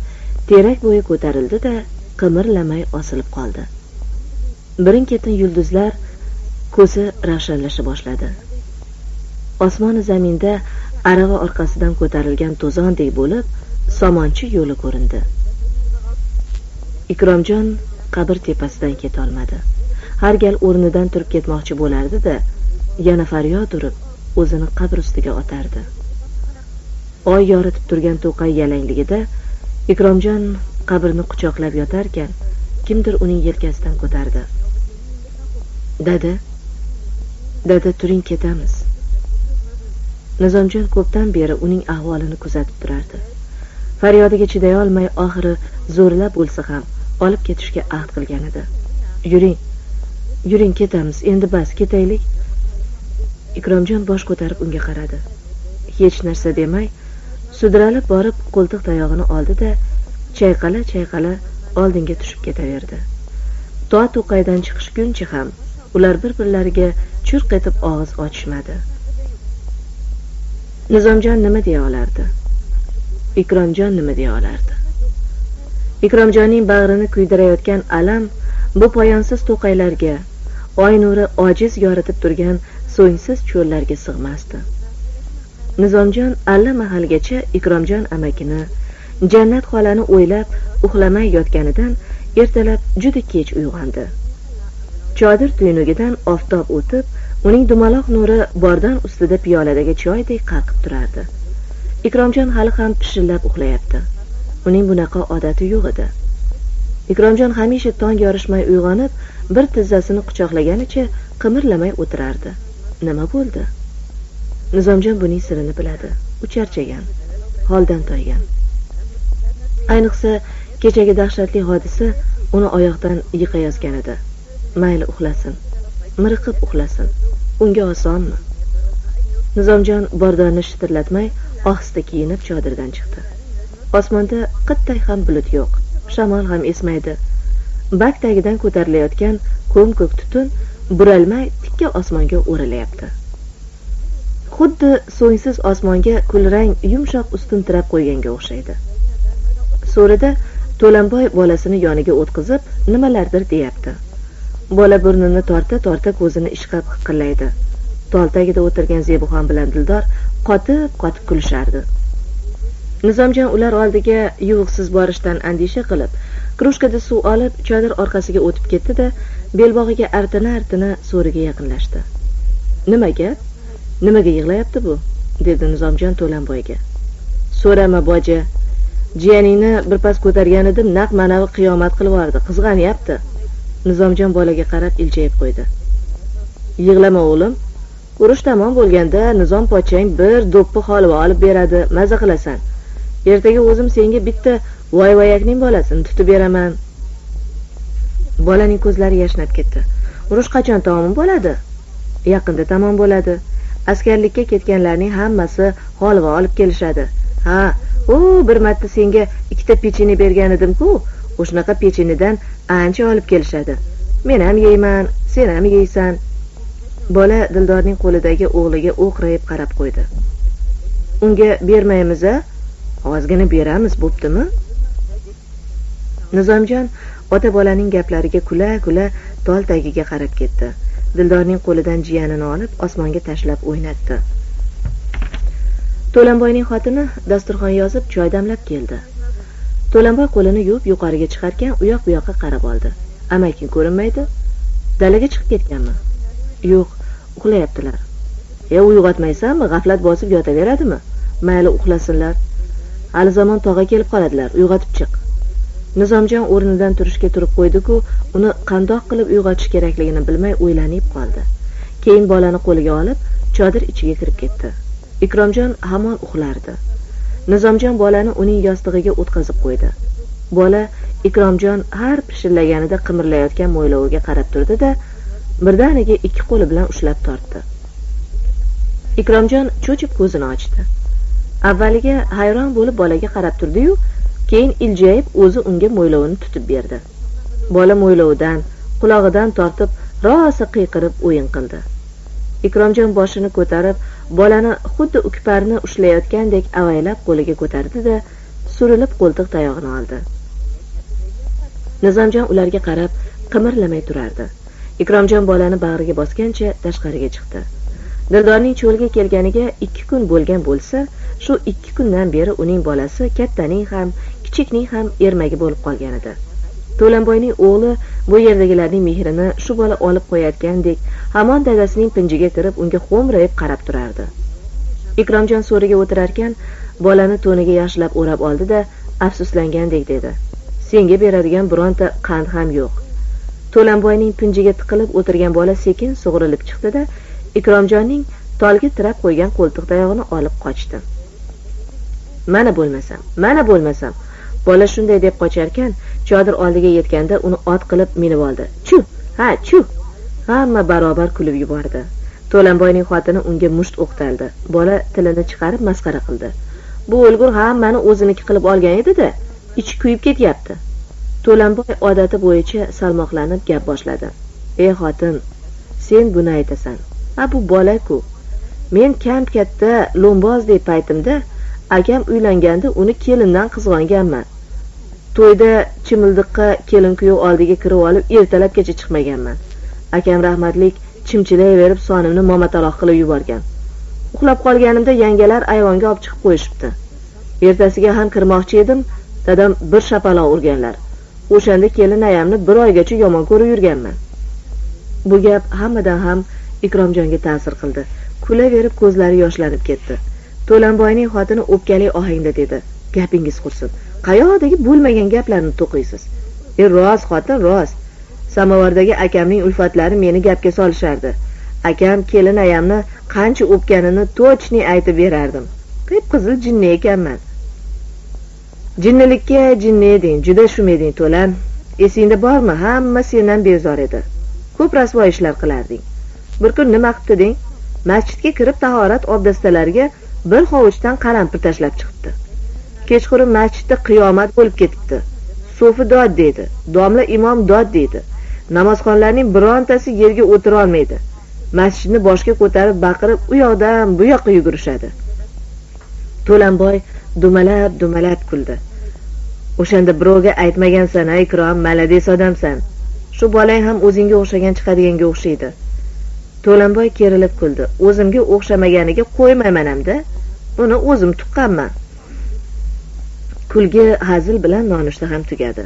terak bo'yi ko'tarildi da qimirlamay osilib qoldi. Birin ketin yulduzlar ko'zi ravshanlasha boshladi. Osmoni zaminda arava orqasidan ko'tarilgan to'zondek bo'lib somonchi yo'li ko'rindi. Ikromjon qabr tepasidan ketolmadi. Har gal o'rnidan turib ketmoqchi bo'lardi da yana faryod urib o'zini qabr ustiga otardi. Oy yoritib turgan to'qay yalangligida ikromjon qabrni quchoqlab yotarkan kimdir uning yelkasidan ko'tardi. Dada dada turing ketamiz. Nizomjon ko'pdan beri uning ahvolini kuzatib turardi. Faryodiga chiday olmay oxiri zo'rlab bo'lsa ham olib ketishga ahd qilgan edi. Yuring yuring ketamiz. Endi bas ketaylik. Ikromjon bosh ko'tarib unga qaradi. Hech narsa demay sudralib borib qo'ltiq tayog'ini oldi da chayqala chayqala oldinga tushib ketaverdi. To to'qaydan chiqishguncha ham ular bir birlariga churq etib og'iz ochishmadi. Nizomjon nima deya olardi? Ikromjon nima deya olardi? Ikromjonning bag'rini kuydirayotgan alam bu poyonsiz to'qaylarga oy nuri ojiz yoritib turgan so'ngsiz cho'llarga sig'masdi. Nizomjon allamahalgacha ikromjon amakini jannat xolani o'ylab uxlamay yotganidan ertalab juda kech uyg'ondi. Chodir tuynugidan oftob o'tib uning dumaloq nuri bordan ustida piyoladagi choydek qalqib turardi. Ikromjon hali ham pishillab uxlayapti. Uning bunaqa odati yo'q edi. Ikromjon hamisha tong yorishmay uyg'onib bir tizzasini quchoqlaganicha qimirlamay o'tirardi. Nima bo'ldi? Nizomjon buning sirini biladi. U charchagan holdan toygan. Ayniqsa kechagi dahshatli hodisa uni oyoqdan yiqayozgan edi. Mayli uxlasin. Miriqib uxlasin. Unga osonmi? Nizomjon bordorni shitirlatmay ohista kiyinib chodirdan chiqdi. Osmonda qitday ham bulut yo'q shamol ham esmaydi. Bak tagidan ko'tarilayotgan ko'm ko'k tutun buralmay tikka osmonga o'ralayapti xuddi so'ngsiz osmonga kulrang yumshoq ustun tirab qo'yganga o'xshaydi. So'rida to'lanboy bolasini yoniga o'tqizib nimalardir deyapti. Bola burnini torta torta ko'zini ishqab hiqillaydi tol tagida o'tirgan zebuxon bilan dildor qotib qotib kulishardi. Nizomjon ular oldiga yuvuqsiz borishdan andisha qilib krujkada suv olib chodir orqasiga o'tib ketdi da belbog'iga artina artina so'riga yaqinlashdi. Nima gap? Nimaga yig'layapti bu? dedi nizomjon to'lanboyga. So'rama boja. Jiyaningni birpas ko'targan edim naq manavi qiyomat qilib yubordi qizg'anyapti. Nizomjon bolaga qarab iljayib qo'ydi. Yig'lama o'g'lim. Urush tamom bo'lganda nizom pochchang bir do'ppi holva olib beradi. Maza qilasan. Ertaga o'zim senga bitta voyvoyakning bolasini tutib beraman. Bolaning ko'zlari yashnab ketdi. Urush qachon tamom bo'ladi? Yaqinda tamom bo'ladi. Askarlikka ketganlarning hammasi holva olib kelishadi. Ha u bir marta senga ikkita pechene bergan edim-ku. O'shanaqa pechenidan ancha olib kelishadi. Men ham yeyman sen ham yeysan. Bola dildorning qo'lidagi o'g'liga o'qrayib qarab qo'ydi. Unga bermaymiz a ozgina beramiz bo'ptimi? Nizomjon ota bolaning gaplariga kula kula tol tagiga qarab ketdi. Dildorning qo'lidan jiyanini olib osmonga tashlab o'ynatdi. To'lanboyning xotini dasturxon yozib choy damlab keldi. To'lanboy qo'lini yuvib yuqoriga chiqarkan u yoq bu yoqqa qarab oldi amaking ko'rinmaydi dalaga chiqib ketganmi yo'q uxlayaptilar e uyg'otmaysanmi g'aflat bosib yotaveradimi mayli uxlasinlar hali zamon tog'a kelib qoladilar uyg'otib chiq nizomjon o'rnidan turishga turib qo'ydiku uni qandoq qilib uyg'otish kerakligini bilmay o'ylanib qoldi. Keyin bolani qo'liga olib, chodir ichiga kirib ketdi. Ikromjon hamon uxlardi. Nizomjon bolani uning yostig'iga o'tkazib qo'ydi. Bola Ikromjon har pishillaganida qimirlayotgan mo'yloviga qarab turdi-da, birdaniga ikki qo'li bilan ushlab tortdi. Ikromjon cho'chib ko'zini ochdi. Avvaliga hayron bo'lib bolaga qarab turdi-yu, keyin iljayib o'zi unga mo'ylovini tutib berdi bola mo'ylovidan qulog'idan tortib rosa qiyqirib o'yin qildi ikromjon boshini ko'tarib bolani xuddi ukparni ushlayotgandek avaylab qo'liga ko'tardi da surilib qo'ltiq tayog'ini oldi. Nizomjon ularga qarab qimirlamay turardi. Ikromjon bolani bag'riga bosgancha tashqariga chiqdi. Dildorning cho'lga kelganiga ikki kun bo'lgan bo'lsa shu ikki kundan beri uning bolasi kattaning ham kichikning ham ermagi bo'lib qolgan edi. To'lanboyning o'g'li bu yerdagilarning mehrini shu bola olib qo'yayotgandek hamon dadasining pinjiga kirib unga xo'mrayib qarab turardi. Ikromjon so'riga o'tirarkan bolani to'niga yaxshilab o'rab oldi da afsuslangandek dedi. Senga beradigan bironta qand ham yo'q. To'lanboyning pinjiga tiqilib o'tirgan bola sekin sug'urilib chiqdi da ikromjonning tolga tirab qo'ygan qo'ltiq tayog'ini olib qochdi. Mana bo'lmasam mana bo'lmasam bola shunday deb qocharkan chodir oldiga yetganda uni ot qilib minib oldi. Chu ha chu. Hamma barobar kulib yubordi. To'lanboyning xotini unga musht o'qtaldi. Bola tilini chiqarib masxara qildi. Bu o'lgur hammani o'ziniki qilib olgan edida ichi kuyib ketyapti. To'lanboy odati bo'yicha salmoqlanib gap boshladi. Ey xotin sen buni aytasan. A bu bola ku. Men kam katta lo'mbozdek paytimda akam uylanganda uni kelindan qizg'onganman. To'yda chimildiqqa kelin kuyov oldiga kirib olib ertalabgacha chiqmaganman. Akam rahmatlik chimchilayverib sonimni momataloq qilib yuborgan. Uxlab qolganimda yangalar ayvonga olib chiqib qo'yishibdi. Ertasiga ham kirmoqchi edim dadam bir shapaloq urganlar. O'shanda kelin ayamni bir oygacha yomon ko'rib yurganman. Bu gap hammadan ham ikromjonga ta'sir qildi. Kulaverib ko'zlari yoshlanib ketdi. To'lanboyning xotini o'pkali ohangda dedi. Gapingiz qursin. Qayoqdagi bo'lmagan gaplarni to'qiysiz. E rost xotin rost. Samovardagi akamning ulfatlari meni gapga solishardi. Akam kelin ayamni qancha o'pganini точный aytib berardim. Qip qizil jinni ekanman. Jinnilikka jinni eding juda shum eding to'lan esingda bormi? Hamma sendan bezor edi. Ko'p rasvo ishlar qilarding. Bir kun nima qilibdi deng? Masjidga kirib tahorat obdastalariga bir hovuchdan qalampir tashlab chiqibdi. Kechqurun masjidda qiyomat bo'lib ketibdi. Sufi dod deydi domla imom dod deydi namozxonlarning birontasi yerga o'tirolmaydi masjidni boshga ko'tarib baqirib u yoqdan bu yoqqa yugurishadi. To'lanboy dumalab dumalab kuldi. O'shanda birovga aytmagansan a ikrom malades odamsan. Shu bolang ham o'zingga o'xshagan chiqadiganga o'xshaydi. To'lanboy kerilib kuldi. O'zimga o'xshamaganiga qo'ymayman hamda. Buni o'zim tuqqanman. Kulgi hazil bilan nonushta ham tugadi.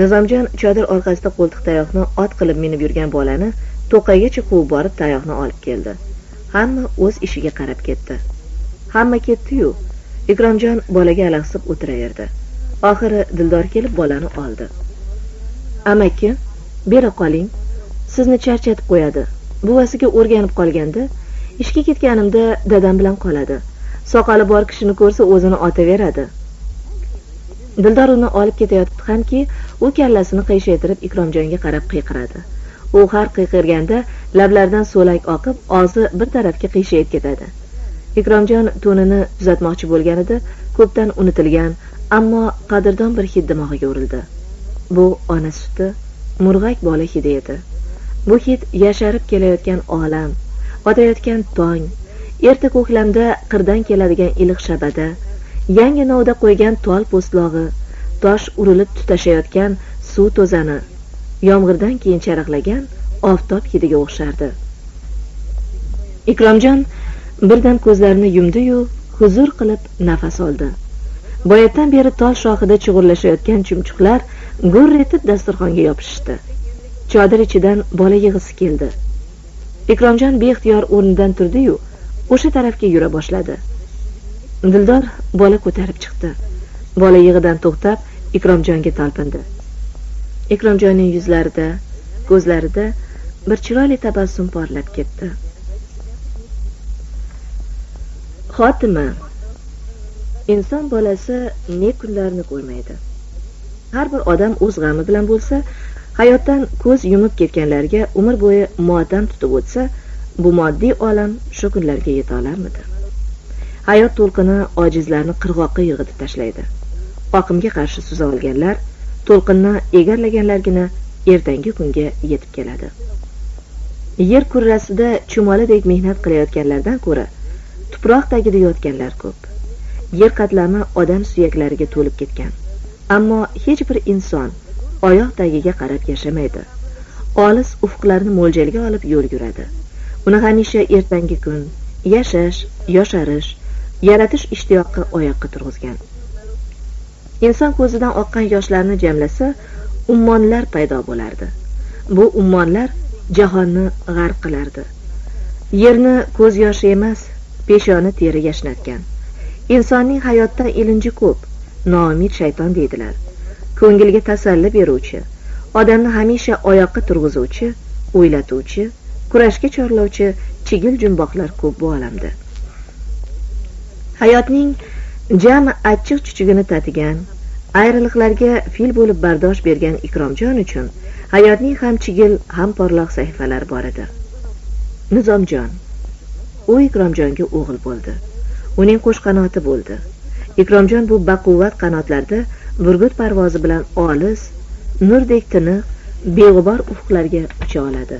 Nizomjon chodir orqasida qo'ltiq tayoqni ot qilib minib yurgan bolani to'qaygacha quvib borib tayoqni olib keldi. Hamma o'z ishiga qarab ketdi. Hamma ketdiyu ikromjon bolaga alahsib o'tiraverdi. Oxiri dildor kelib bolani oldi. Amaki bera qoling sizni charchatib qo'yadi. Buvasiga o'rganib qolganda ishga ketganimda dadam bilan qoladi. Soqoli bor kishini ko'rsa o'zini otaveradi. Dildor uni olib ketayotibdi hamki u kallasini qiyshaytirib ikromjonga qarab qiyqiradi. U har qiyqirganda lablaridan so'lak oqib og'zi bir tarafga qiyshayib ketadi. Ikromjon to'nini tuzatmoqchi bo'lganida ko'pdan unutilgan ammo qadrdon bir hid dimog'iga urildi. Bu ona suti murg'ak bola hidi edi. Bu hid yasharib kelayotgan olam otayotgan tong erta ko'klamda qirdan keladigan iliq shabada yangi novda qo'ygan tol po'stlog'i tosh urilib tutashayotgan suv to'zani yomg'irdan keyin charaqlagan oftob hidiga o'xshardi. Ikromjon birdan ko'zlarini yumdi-yu huzur qilib nafas oldi. Boyatdan beri tol shoxida chug'urlashayotgan chumchuqlar gurr etib dasturxonga yopishishdi. Chodir ichidan bola yig'isi keldi. Ikromjon beixtiyor o'rnidan turdi-yu o'sha tarafga yura boshladi. Dildor bola ko'tarib chiqdi. Bola yig'idan to'xtab ikromjonga talpindi. Ikromjonning yuzlarida ko'zlarida bir chiroyli tabassum porlab ketdi. Xotima. Inson bolasi ne kunlarni ko'rmaydi. Har bir odam o'z g'ami bilan bo'lsa hayotdan ko'z yumib ketganlarga umr bo'yi motam tutib o'tsa bu moddiy olam shu kunlarga yeta olarmidi? Hayot to'lqini ojizlarni qirg'oqqa yig'itib tashlaydi. Oqimga qarshi suza olganlar to'lqinni egallaganlargina ertangi kunga yetib keladi. Yer kurrasida chumoladek mehnat qilayotganlardan ko'ra tuproq tagida yotganlar ko'p. Yer qatlami odam suyaklariga to'lib ketgan. Ammo hech bir inson oyoq tagiga qarab yashamaydi. Olis ufqlarni mo'ljalga olib yo'l yuradi. Uni hamisha ertangi kun yashash yosharish yaratish ishtiyoqi oyoqqa turg'izgan. Inson ko'zidan oqqan yoshlarni jamlasa ummonlar paydo bo'lardi. Bu ummonlar jahonni g'arq qilardi. Yerni ko'z yoshi emas peshona teri yashnatgan insonning hayotda ilinji ko'p noumid shayton deydilar. Ko'ngilga tasalli beruvchi odamni hamisha oyoqqa turg'izuvchi o'ylatuvchi kurashga chorlovchi chigil jumboqlar ko'p bu olamda. Hayotning jami achchiq chuchugini tatigan ayriliqlarga fil bo'lib bardosh bergan ikromjon uchun hayotning ham chigil ham porloq sahifalari bor edi. Nizomjon. U ikromjonga o'g'il bo'ldi. Uning qo'sh qanoti bo'ldi. Ikromjon bu baquvvat qanotlarda burgut parvozi bilan olis nurdek tiniq beg'ubor ufqlarga ucha oladi.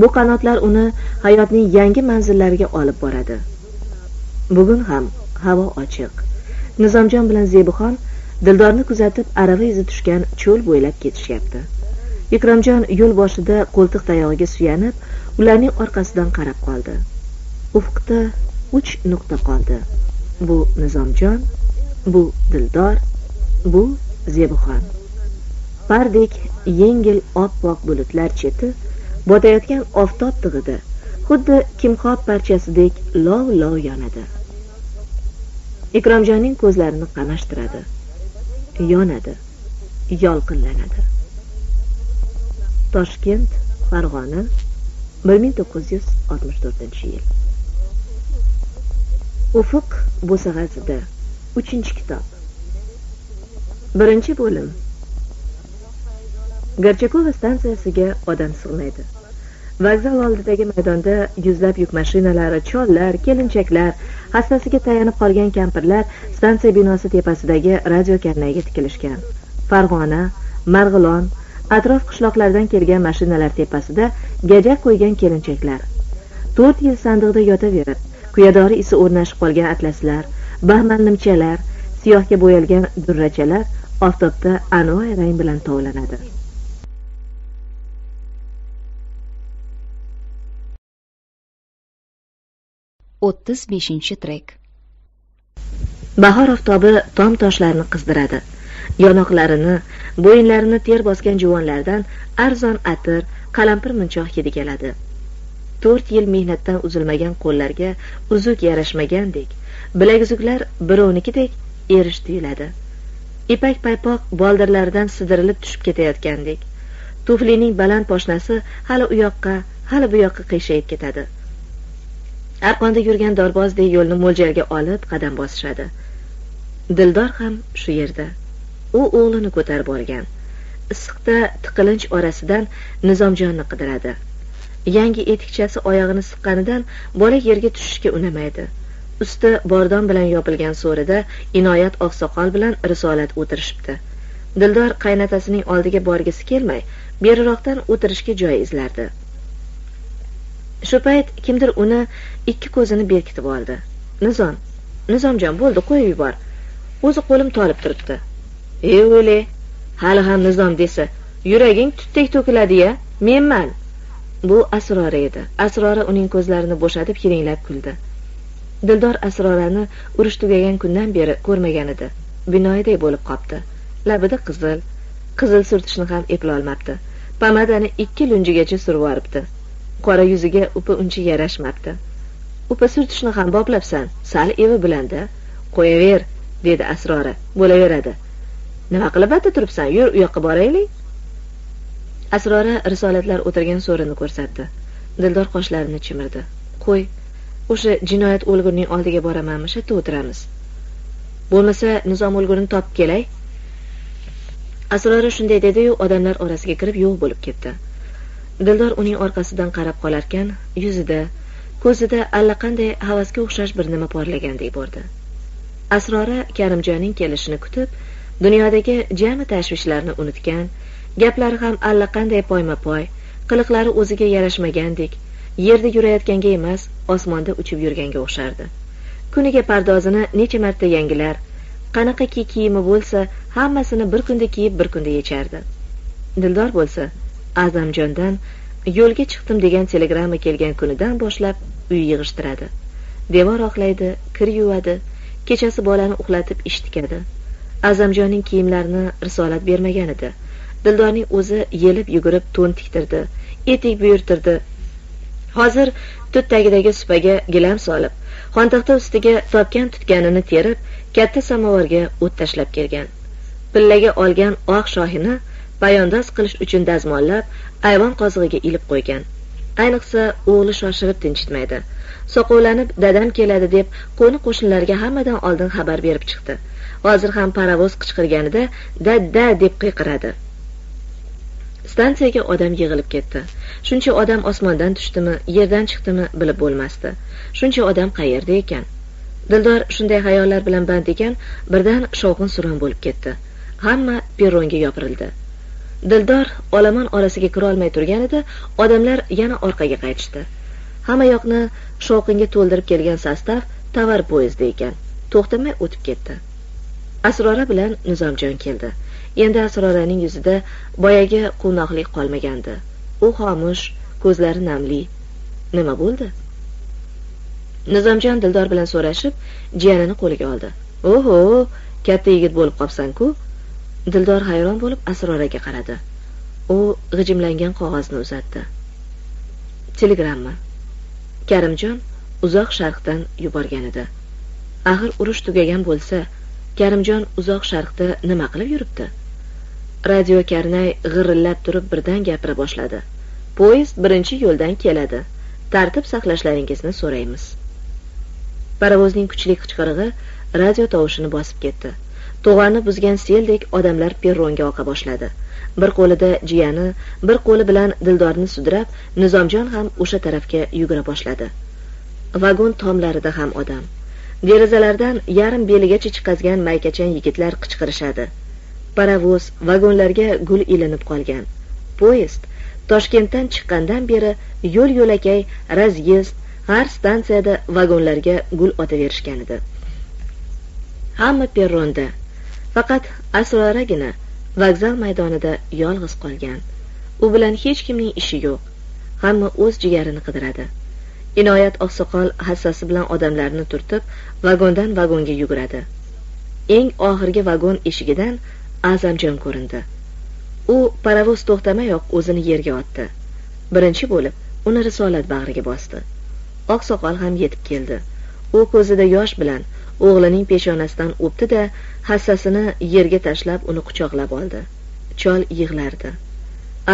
Bu qanotlar uni hayotning yangi manzillariga olib boradi. Bugun ham havo ochiq. Nizomjon bilan zebuxon dildorni kuzatib arava izi tushgan cho'l bo'ylab ketishyapti ikromjon yo'l boshida qo'ltiq tayog'iga suyanib ularning orqasidan qarab qoldi. Ufqda uch nuqta qoldi. Bu nizomjon bu dildor bu zebuxon. Pardek yengil oppoq bulutlar cheti botayotgan oftob tig'ida xuddi kimxob parchasidek lov lov yonadi. Ikromjonning ko'zlarini qamashtiradi. Yonadi yolqinlanadi. Toshkent farg'ona bir ming to'qqiz yuz oltmish to'rtinchi yil. Ufq bo'sag'asida uchinchi kitob. Birinchi bo'lim. Gorchakova stansiyasiga odam sig'maydi. Vokzal oldidagi maydonda yuzlab yuk mashinalari chollar kelinchaklar hassasiga tayanib qolgan kampirlar stansiya binosi tepasidagi radio karnayga tikilishgan. Farg'ona marg'ilon atrof qishloqlardan kelgan mashinalar tepasida gajak qo'ygan kelinchaklar. To'rt yil sandiqda yotaverib kuyadori isi o'rnashib qolgan atlaslar baxmal nimchalar siyohga bo'yalgan durrachalar oftobda anvoy rang bilan tovlanadi. O'ttiz beshinchi trek. Bahor oftobi tom toshlarni qizdiradi. Yonoqlarini bo'yinlarini ter bosgan juvonlardan arzon atir qalampir munchoq hidi keladi. To'rt yil mehnatdan uzilmagan qo'llarga uzuk yarashmagandek bilaguzuklar birovnikidek erish tuyuladi. Ipak paypoq boldirlaridan sidirilib tushib ketayotgandek tuflining baland poshnasi hali u yoqqa hali bu yoqqa qiyshayib ketadi. Arqonda yurgan dorbozdek yo'lni mo'ljalga olib qadam bosishadi. Dildor ham shu yerda. U o'g'lini ko'tarib olgan. Issiqda tiqilinch orasidan nizomjonni qidiradi. Yangi etikchasi oyog'ini siqqanidan bola yerga tushishga unamaydi. Usti bordon bilan yopilgan so'rida inoyat oqsoqol bilan risolat o'tirishibdi. Dildor qaynotasining oldiga borgisi kelmay beriroqdan o'tirishga joy izlardi. Shu payt kimdir uni ikki ko'zini berkitib oldi. Nizom nizomjon bo'ldi qo'yib yubor o'zi qo'lim tolib turibdi. E o'le hali ham nizom desa yuraging tutdek to'kiladi ya menman. Bu asrora edi. Asrora uning ko'zlarini bo'shatib hiringlab kuldi. Dildor asrorani urush tugagan kundan beri ko'rmagan edi. Binoyiday bo'lib qopti. Labida qizil qizil surtishni ham eplolmabdi. Pomadani ikki lunjigacha survoribdi. Qora yuziga upa uncha yarashmabdi. Upa surtishni ham boplabsan sal evi bilanda. Qo'yaver dedi asrora bo'laveradi. Nima qilib atta turibsan yur u yoqqa boraylik. Asrora risolatlar o'tirgan so'rini ko'rsatdi. Dildor qoshlarini chimirdi. Qo'y o'sha jinoyat o'lgurning oldiga boramanmi shu yerda o'tiramiz. Bo'lmasa nizom o'lgurini topib kelay. Asrora shunday dediyu odamlar orasiga kirib yo'q bo'lib ketdi. Dildor uning orqasidan qarab qolarkan yuzida ko'zida allaqanday havasga o'xshash bir nima porlagandek bo'ldi asrora karimjonning kelishini kutib dunyodagi jami tashvishlarni unutgan gaplari ham allaqanday poyma poy qiliqlari o'ziga yarashmagandek yerda yurayotganga emas osmonda uchib yurganga o'xshardi. Kuniga pardozini necha marta yangilar qanaqaki kiyimi bo'lsa hammasini bir kunda kiyib bir kunda yechardi. Dildor bo'lsa azamjondan yo'lga chiqdim degan telegramma kelgan kunidan boshlab uy yig'ishtiradi. Devor oqlaydi kir yuvadi kechasi bolani uxlatib ish tikadi azamjonning kiyimlarini risolat bermagan edi. Dildorning o'zi yelib yugurib to'n tiktirdi etik buyurtirdi. Hozir tut tagidagi supaga gilam solib xontaxta ustiga topgan tutganini terib katta samovarga o't tashlab kelgan. Pillaga olgan oq shohini bayondas qilish uchun dazmollab ayvon qozig'iga ilib qo'ygan. Ayniqsa o'g'li shoshilib tinchitmaydi. Soqovlanib dadam keladi deb qo'ni qo'shnilarga hammadan oldin xabar berib chiqdi. Hozir ham parovoz qichqirganida dadda deb qiyqiradi. Stansiyaga odam yig'ilib ketdi. Shuncha odam osmondan tushdimi yerdan chiqdimi bilib bo'lmasdi. Shuncha odam qayerda ekan? Dildor shunday xayollar bilan band ekan birdan shovqin suron bo'lib ketdi. Hamma perronga yopirildi. Dildor olomon orasiga kirolmay turganida odamlar yana orqaga qaytishdi. Hamma yoqni shovqinga to'ldirib kelgan sostav tovar poyezdi ekan. To'xtamay o'tib ketdi. Asrora bilan nizomjon keldi. Endi asroraning yuzida boyagi quvnoqlik qolmagandi. U xomush ko'zlari namli. Nima bo'ldi? Nizomjon dildor bilan so'rashib jiyanini qo'liga oldi. Oho katta yigit bo'lib qolibsan-ku. Dildor hayron bo'lib asroraga qaradi. U g'ijimlangan qog'ozni uzatdi. Telegramma. Karimjon uzoq sharqdan yuborgan edi. Axir urush tugagan bo'lsa karimjon uzoq sharqda nima qilib yuribdi? Radio karnay g'irillab turib birdan gapira boshladi. Poyezd birinchi yo'ldan keladi. Tartib saqlashlaringizni so'raymiz. Parovozning kuchli qichqirig'i radio tovushini bosib ketdi. To'g'onni buzgan seldek odamlar perronga oqa boshladi. Bir qo'lida jiyani bir qo'li bilan dildorni sudrab nizomjon ham o'sha tarafga yugura boshladi. Vagon tomlarida ham odam. Derazalardan yarim beligacha chiqazgan maykachan yigitlar qichqirishadi. Parovoz vagonlarga gul ilinib qolgan. Poyezd toshkentdan chiqqandan beri yo'l yo'lakay razyezd har stansiyada vagonlarga gul otaverishgan edi. Hamma perronda faqat asroragina vokzal maydonida yolg'iz qolgan. U bilan hech kimning ishi yo'q. Hamma o'z jigarini qidiradi. Inoyat oqsoqol hassasi bilan odamlarni turtib vagondan vagonga yuguradi. Eng oxirgi vagon eshigidan azamjon ko'rindi. U parovoz to'xtamayoq o'zini yerga otdi. Birinchi bo'lib uni risolat bag'riga bosdi. Oqsoqol ham yetib keldi. U ko'zida yosh bilan o'g'lining peshonasidan o'pdi da hassasini yerga tashlab uni quchoqlab oldi. Chol yig'lardi.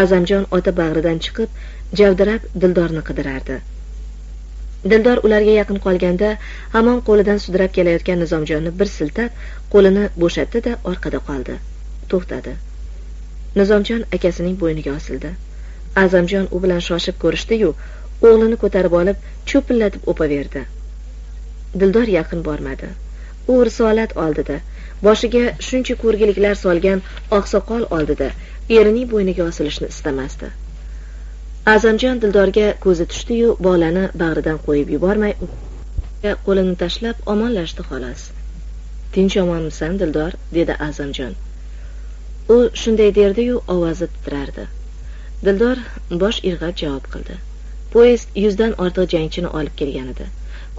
Azamjon ota bag'ridan chiqib javdirab dildorni qidirardi. Dildor ularga yaqin qolganda hamon qo'lidan sudrab kelayotgan nizomjonni bir siltab qo'lini bo'shatdi da orqada qoldi. To'xtadi. Nizomjon akasining bo'yniga osildi. Azamjon u bilan shoshib ko'rishdi yu o'g'lini ko'tarib olib cho'pillatib o'paverdi. Dildor yaqin bormadi. U risolat oldida boshiga shuncha ko'rgiliklar solgan oqsoqol oldida erining bo'yniga osilishni istamasdi. Azamjon dildorga ko'zi tushdi-yu bolani bag'ridan qo'yib yubormay qo'lini tashlab omonlashdi xolos. Tinch omonmisan dildor? dedi azamjon. U shunday derdi-yu ovozi titrardi. Dildor bosh irg'ab javob qildi. Poyezd yuzdan ortiq jangchini olib kelgan edi.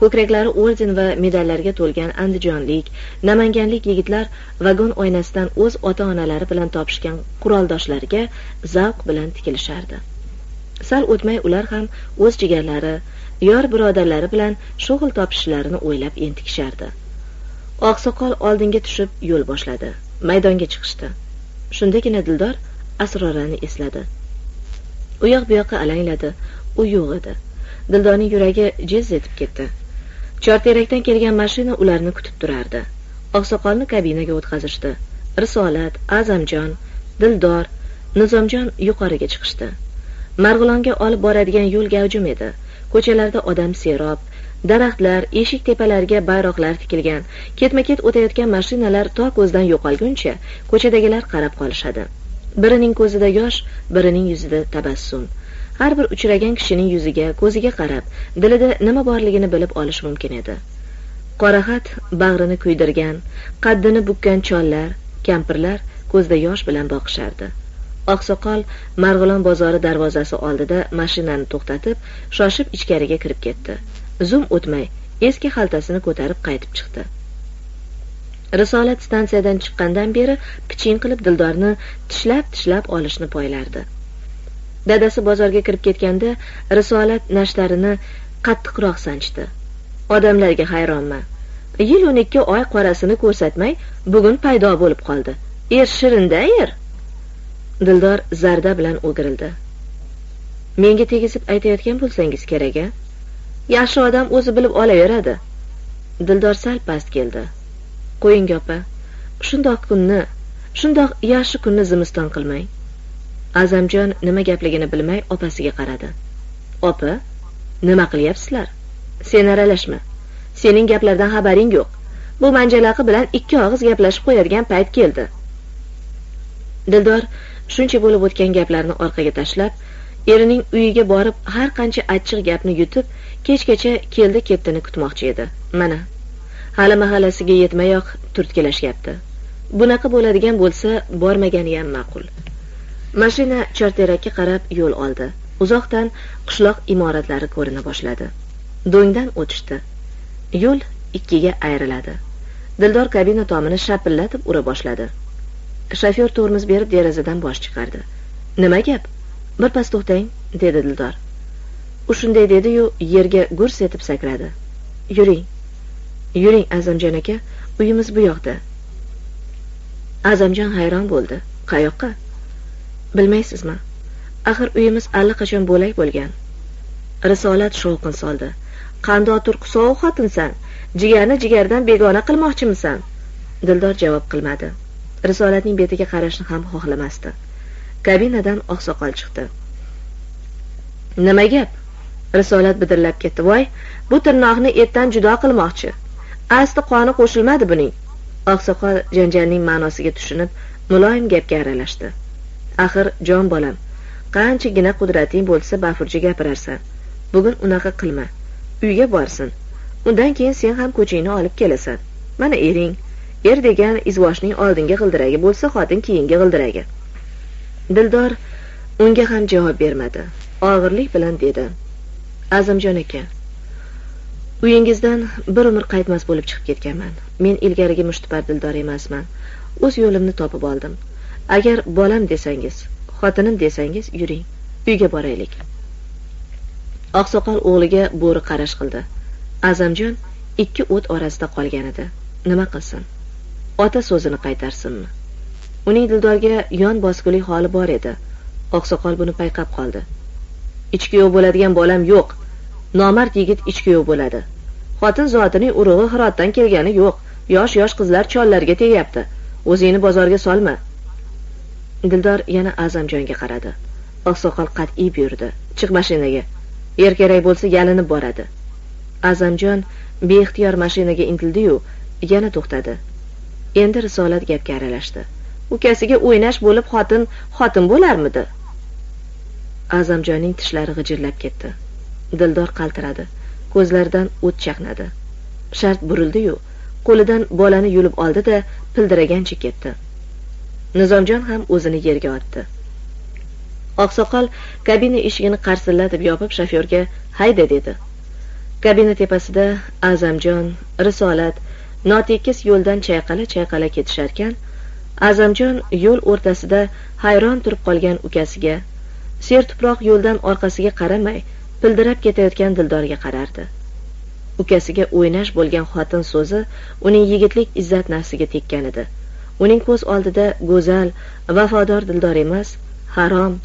Ko'kraklari orden va medallarga to'lgan andijonlik namanganlik yigitlar vagon oynasidan o'z ota onalari bilan topishgan quroldoshlariga zavq bilan tikilishardi. Sal o'tmay ular ham o'z jigarlari yor birodarlari bilan shug'ul topishlarini o'ylab entikishardi. Oqsoqol oldinga tushib yo'l boshladi maydonga chiqishdi. Shundagina dildor asrorani esladi. U yoq bu yoqqa alangladi u yo'q edi. Dildorning yuragi jiz etib ketdi. Chorterakdan kelgan mashina ularni kutib turardi. Oqsoqolni kabinaga o'tkazishdi risolat azamjon dildor nizomjon yuqoriga chiqishdi. Marg'ilonga olib boradigan yo'l gavjum edi. Ko'chalarda odam serob daraxtlar eshik tepalariga bayroqlar tikilgan ketma ket o'tayotgan mashinalar to ko'zdan yo'qolguncha ko'chadagilar qarab qolishadi. Birining ko'zida yosh birining yuzida tabassum. Har bir uchragan kishining yuziga ko'ziga qarab dilida nima borligini bilib olish mumkin edi. Qoraxat bag'rini kuydirgan qaddini bukkan chollar kampirlar ko'zda yosh bilan boqishardi. Oqsoqol marg'ilon bozori darvozasi oldida mashinani to'xtatib shoshib ichkariga kirib ketdi. Zum o'tmay eski xaltasini ko'tarib qaytib chiqdi. Risolat stansiyadan chiqqandan beri piching qilib dildorni tishlab tishlab olishni poylardi. Dadasi bozorga kirib ketganda risolat nashlarini qattiqroq sanchdi. Odamlarga hayronman. Yil o'n ikki oy qorasini ko'rsatmay bugun paydo bo'lib qoldi. Er shirinda er. Dildor zarda bilan o'girildi. Menga tegizib aytayotgan bo'lsangiz kerak a? Yaxshi odam o'zi bilib olaveradi. Dildor sal past keldi. Qo'ying opa shundoq kunni shundoq yaxshi kunni zimiston qilmang. Azamjon nima gapligini bilmay opasiga qaradi. Opa nima qilyapsizlar? Sen aralashma. Sening gaplardan xabaring yo'q. Bu manjalaqi bilan ikki og'iz gaplashib qo'yadigan payt keldi. Dildor shuncha bo'lib o'tgan gaplarni orqaga tashlab erining uyiga borib har qancha achchiq gapni yutib kechgacha keldi ketdini kutmoqchi edi. Mana hali mahallasiga yetmayoq turtkilashyapti. Bunaqa bo'ladigan bo'lsa bormaganiyam ma'qul. Mashina chorterakka qarab yo'l oldi. Uzoqdan qishloq imoratlari ko'rina boshladi. Do'ngdan o'tishdi. Yo'l ikkiga ayriladi. Dildor kabina tomini shapillatib ura boshladi. Shofyor tormoz berib derazadan bosh chiqardi. Nima gap? Birpas to'xtang dedi dildor. U shunday dediyu yerga gurs etib sakradi. Yuring yuring azamjon aka uyimiz bu yoqda. Azamjon hayron bo'ldi. Qayoqqa? Bilmaysizmi? Axir uyimiz allaqachon bo'lak bo'lgan. Risolat shovqin soldi. Qandoq turq sovuq xotinsan? Jigarni jigardan begona qilmoqchimisan? Dildor javob qilmadi. Risolatning betiga qarashni ham xohlamasdi. Kabinadan oqsoqol chiqdi. Nima gap? Risolat bidirlab ketdi. Voy bu tirnoqni etdan judo qilmoqchi. Asti qoni qo'shilmadi buning. Oqsoqol janjalning ma'nosiga tushunib muloyim gapga aralashdi. Axir jon bolam qanchagina qudrating bo'lsa bafurja gapirarsan. Bugun unaqa qilma uyga borsin. Undan keyin sen ham ko'chingni olib kelasan. Mana ering er degan izvoshning oldingi g'ildiragi bo'lsa xotin keyingi g'ildiragi. Dildor unga ham javob bermadi. Og'irlik bilan dedi. Azimjon aka uyingizdan bir umr qaytmas bo'lib chiqib ketganman. Men ilgarigi mushtipar dildor emasman. O'z yo'limni topib oldim. Agar bolam desangiz xotinim desangiz yuring uyga boraylik. Oqsoqol o'g'liga bo'ri qarash qildi. Azamjon ikki o't orasida qolgan edi nima qilsin? Ota so'zini qaytarsinmi? Uning dildorga yon bosgulik holi bor edi. Oqsoqol buni payqab qoldi. Ichkuyov bo'ladigan bolam yo'q. Nomard yigit ichkuyov bo'ladi. Xotin zotining urug'i hirotdan kelgani yo'q. Yosh yosh qizlar chollarga tegyapti. O'zingni bozorga solma. Dildor yana azamjonga qaradi. Oqsoqol qat'iy buyurdi chiq mashinaga. Yer kerak bo'lsa yalinib boradi. Azamjon beixtiyor mashinaga intildiyu yana to'xtadi. Endi risolat gapga aralashdi. Ukasiga o'ynash bo'lib xotin xotin bo'larmidi? Azamjonning tishlari g'ijirlab ketdi. Dildor qaltiradi. Ko'zlaridan o't chaqnadi. Shart burildi-yu qo'lidan bolani yulib oldi da pildiragancha ketdi. Nizomjon ham o'zini yerga otdi. Oqsoqol kabina eshigini qarsillatib yopib shofyorga hayda dedi. Kabina tepasida azamjon risolat notekis yo'ldan chayqala chayqala ketisharkan azamjon yo'l o'rtasida hayron turib qolgan ukasiga sertuproq yo'ldan orqasiga qaramay pildirab ketayotgan dildorga qarardi. Ukasiga o'ynash bo'lgan xotin so'zi uning yigitlik izzat nafsiga tekkan edi. Uning ko'z oldida go'zal vafodor dildor emas harom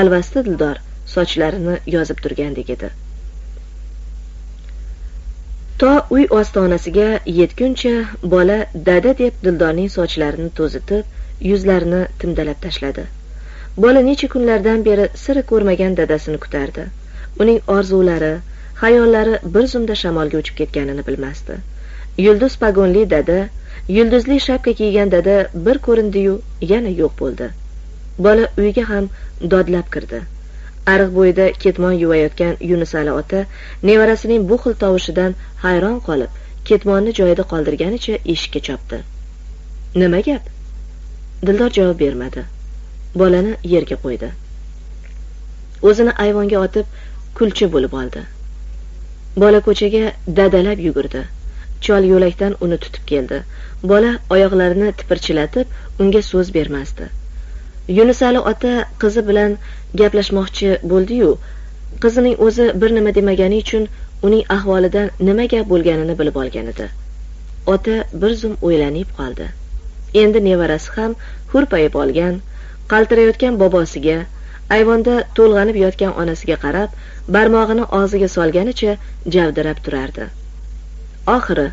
alvasti dildor sochlarini yozib turgandek edi. To uy ostonasiga yetguncha bola dada deb dildorning sochlarini to'zitib yuzlarini timdalab tashladi. Bola necha kunlardan beri sira ko'rmagan dadasini kutardi. Uning orzulari xayollari bir zumda shamolga uchib ketganini bilmasdi. Yulduz pagonli dada yulduzli shapka kiygan dada bir ko'rindiyu yana yo'q bo'ldi. Bola uyga ham dodlab kirdi. Ariq bo'yida ketmon yuvayotgan yunusali ota nevarasining bu xil tovushidan hayron qolib ketmonni joyida qoldirganicha eshikka chopdi. Nima gap? Dildor javob bermadi. Bolani yerga qo'ydi. O'zini ayvonga otib kulchi bo'lib oldi. Bola ko'chaga dadalab yugurdi. Chol yo'lakdan uni tutib keldi. Bola oyoqlarini tipirchilatib unga so'z bermasdi. Yunusali ota qizi bilan gaplashmoqchi bo'ldi-yu qizining o'zi bir nima demagani uchun uning ahvolidan nima gap bo'lganini bilib olgan edi. Ota bir zum o'ylanib qoldi. Endi nevarasi ham hurpayib olgan qaltirayotgan bobosiga ayvonda to'lg'anib yotgan onasiga qarab barmog'ini og'ziga solganicha javdirab turardi. Oxiri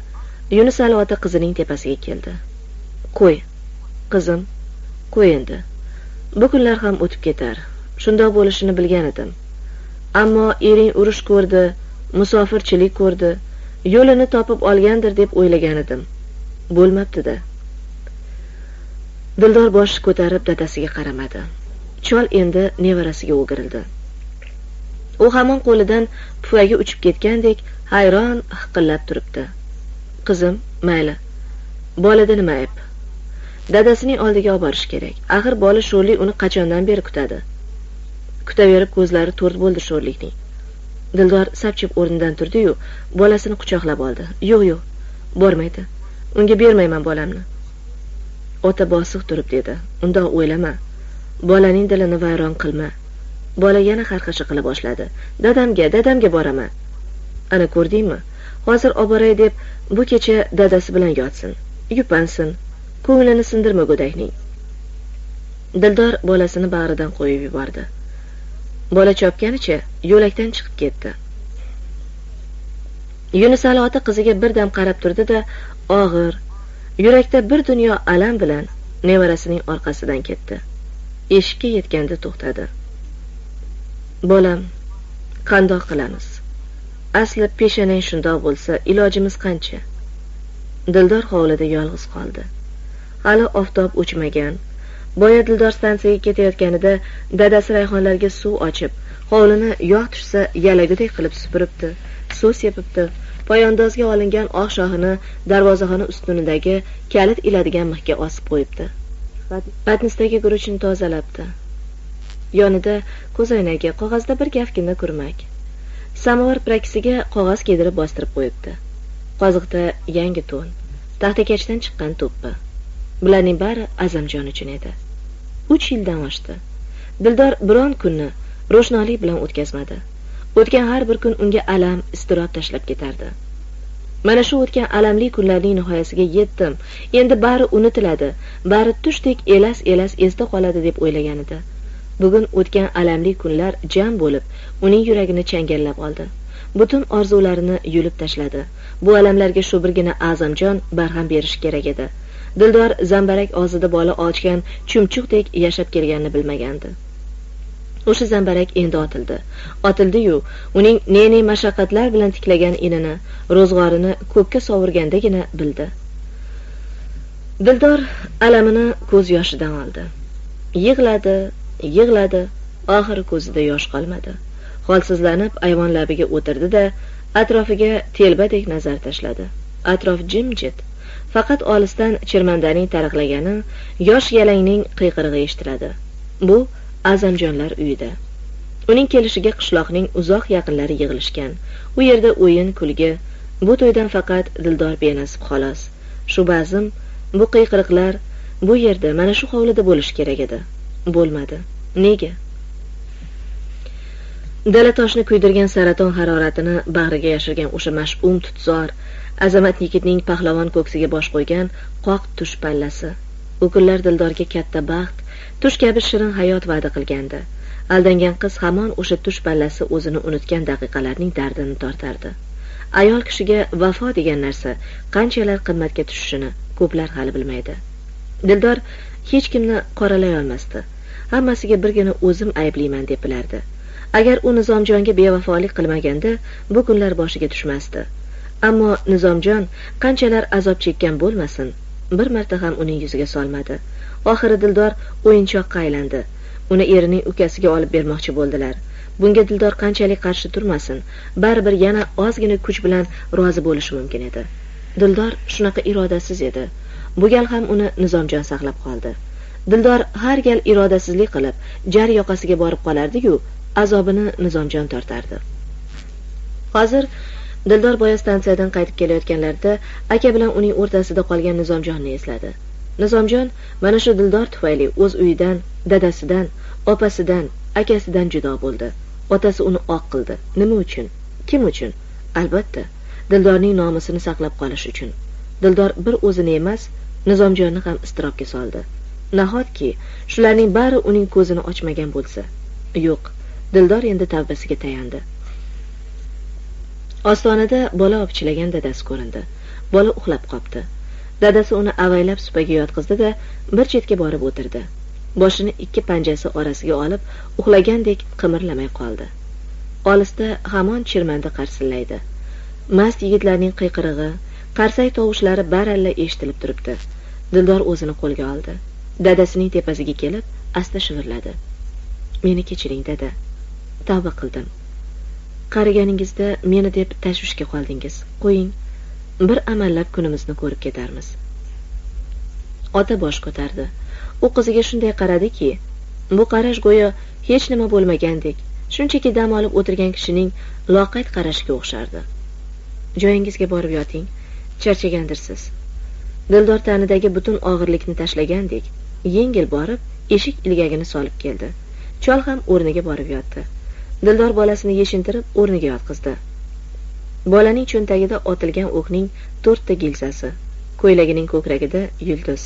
yunus ota qizining tepasiga keldi. Qo'y qizim qo'y endi. Bu kunlar ham o'tib ketar. Shundoq bo'lishini bilgan edim. Ammo ering urush ko'rdi musofirchilik ko'rdi yo'lini topib olgandir deb o'ylagan edim. Bo'lmabdida dildor bosh ko'tarib dadasiga qaramadi. Chol endi nevarasiga o'girildi. U hamon qo'lidan pufagi uchib ketgandek hayron hiqillab turibdi. Qizim mayli bolada nima ayb? Dadasining oldiga olib borish kerak. Axir bola sho'rlik uni qachondan beri kutadi? Kutaverib ko'zlari to'rt bo'ldi sho'rlikning. Dildor sapchib o'rnidan turdi-yu bolasini quchoqlab oldi. Yo'q yo'q bormaydi. Unga bermayman bolamni. Ota bosiq turib dedi. Undoq o'ylama. Bolaning dilini vayron qilma. Bola yana xarxasha qila boshladi. Dadamga dadamga boraman. Ana ko'rdingmi? Hozir oboray deb bu kecha dadasi bilan yotsin yupansin ko'nglini sindirma go'dakning. Dildor bolasini bag'ridan qo'yib yubordi. Bola chopganicha yo'lakdan chiqib ketdi. Yunusali ota qiziga birdam qarab turdi da og'ir yurakda bir dunyo alam bilan nevarasining orqasidan ketdi. Eshikka yetganda to'xtadi. Bolam qandoq qilamiz? Asli peshanang shundoq bo'lsa ilojimiz qancha? Dildor hovlida yolg'iz qoldi. Hali oftob o'chmagan boya dildor stansiyaga ketayotganida dadasi rayhonlarga suv ochib hovlini yog' tushsa yalagudek qilib supuribdi suv sepibdi poyandozga olingan oq shoxini darvozaxona ustunidagi kalit iladigan mixga osib qo'yibdi. Patnisdagi guruchni tozalabdi. Yonida ko'zoynagi qog'ozda bir gafgina kurmak. Samovar prakisiga qog'oz kiydirib bostirib qo'yibdi. Qoziqda yangi to'n taxtakachdan chiqqan to'ppi bularning bari azamjon uchun edi. Uch yildan oshdi. Dildor biron kunni ro'shnolik bilan o'tkazmadi. O'tgan har bir kun unga alam iztirob tashlab ketardi. Mana shu o'tgan alamli kunlarning nihoyasiga yetdim. Endi bari unutiladi bari tushdek elas elas esda qoladi deb o'ylagan edi. Bugun o'tgan alamli kunlar jam bo'lib uning yuragini changallab oldi. Butun orzularini yulib tashladi. Bu alamlarga shu birgina azamjon barham berishi kerak edi. Dildor zambarak og'zida bola ochgan chumchuqdek yashab kelganini bilmagandi. O'sha zambarak endi otildi. Otildi-yu uning ne ne mashaqqatlar bilan tiklagan inini ro'zg'orini ko'kka sovurgandagina bildi. Dildor alamini ko'z yoshidan oldi. Yig'ladi yig'ladi. Oxiri ko'zida yosh qolmadi. Holsizlanib ayvon labiga o'tirdi da atrofiga telbadek nazar tashladi. Atrof jimjit. Faqat olisdan chirmandaning taraqlagani yosh yalangning qiyqirig'i eshitiladi. Bu azamjonlar uyida. Uning kelishiga qishloqning uzoq yaqinlari yig'ilishgan. U yerda o'yin kulgi bu to'ydan faqat dildor benasib xolos. Shu bazm bu qiyqiriqlar bu yerda mana shu hovlida bo'lishi kerak edi. Bo'lmadi. Nega? Dala toshni kuydirgan saraton haroratini bag'riga yashirgan o'sha mash'um tutzor azamat yigitning pahlavon ko'ksiga bosh qo'ygan qoq tush pallasi u kunlar dildorga katta baxt tush kabi shirin hayot va'da qilgandi. Aldangan qiz hamon o'sha tush pallasi o'zini unutgan daqiqalarning dardini tortardi. Ayol kishiga vafo degan narsa qanchalar qimmatga tushishini ko'plar hali bilmaydi. Dildor hech kimni qoralay olmasdi. Hammasiga birgina o'zim aybliman deb bilardi. Agar u nizomjonga bevafolik qilmaganda bu kunlar boshiga tushmasdi. Ammo nizomjon qanchalar azob chekkan bo'lmasin bir marta ham uning yuziga solmadi. Oxiri dildor o'yinchoqqa aylandi. Uni erining ukasiga olib bermoqchi bo'ldilar. Bunga dildor qanchalik qarshi turmasin baribir yana ozgina kuch bilan rozi bo'lishi mumkin edi. Dildor shunaqa irodasiz edi. Bu gal ham uni nizomjon saqlab qoldi. Dildor har gal irodasizlik qilib jar yoqasiga borib qolardiyu azobini nizomjon tortardi. Hozir dildor boya stansiyadan qaytib kelayotganlarida aka bilan uning o'rtasida qolgan nizomjonni esladi. Nizomjon mana shu dildor tufayli o'z uyidan dadasidan opasidan akasidan judo bo'ldi. Otasi uni oq qildi. Nima uchun? Kim uchun? Albatta dildorning nomusini saqlab qolish uchun. Dildor bir o'zini emas nizomjonni ham iztirobga soldi. Nahotki shularning bari uning ko'zini ochmagan bo'lsa? Yo'q dildor endi tavbasiga tayandi. Ostonada bola opchilagan dadasi ko'rindi. Bola uxlab qopti. Dadasi uni avaylab supaga yotqizdi da bir chetga borib o'tirdi. Boshini ikki panjasi orasiga olib uxlagandek qimirlamay qoldi. Olisda hamon chirmanda qarsillaydi mast yigitlarning qiyqirig'i qarsak tovushlari baralla eshitilib turibdi. Dildor o'zini qo'lga oldi. Dadasining tepasiga kelib asta shivirladi. Meni kechiring dada. Tavba qildim. Qariganingizda meni deb tashvishga qoldingiz. Qo'ying. Bir amallab kunimizni ko'rib ketarmiz. Ota bosh ko'tardi. U qiziga shunday qaradiki bu qarash go'yo hech nima bo'lmagandek. Shunchaki dam olib o'tirgan kishining loqayd qarashiga o'xshardi. Joyingizga borib yoting. Charchagandirsiz. Dildor tanidagi butun og'irlikni tashlagandek yengil borib eshik ilgagini solib keldi. Chol ham o'rniga borib yotdi. Dildor bolasini yeshintirib o'rniga yotqizdi. Bolaning cho'ntagida otilgan o'qning to'rtta gilzasi ko'ylagining ko'kragida yulduz.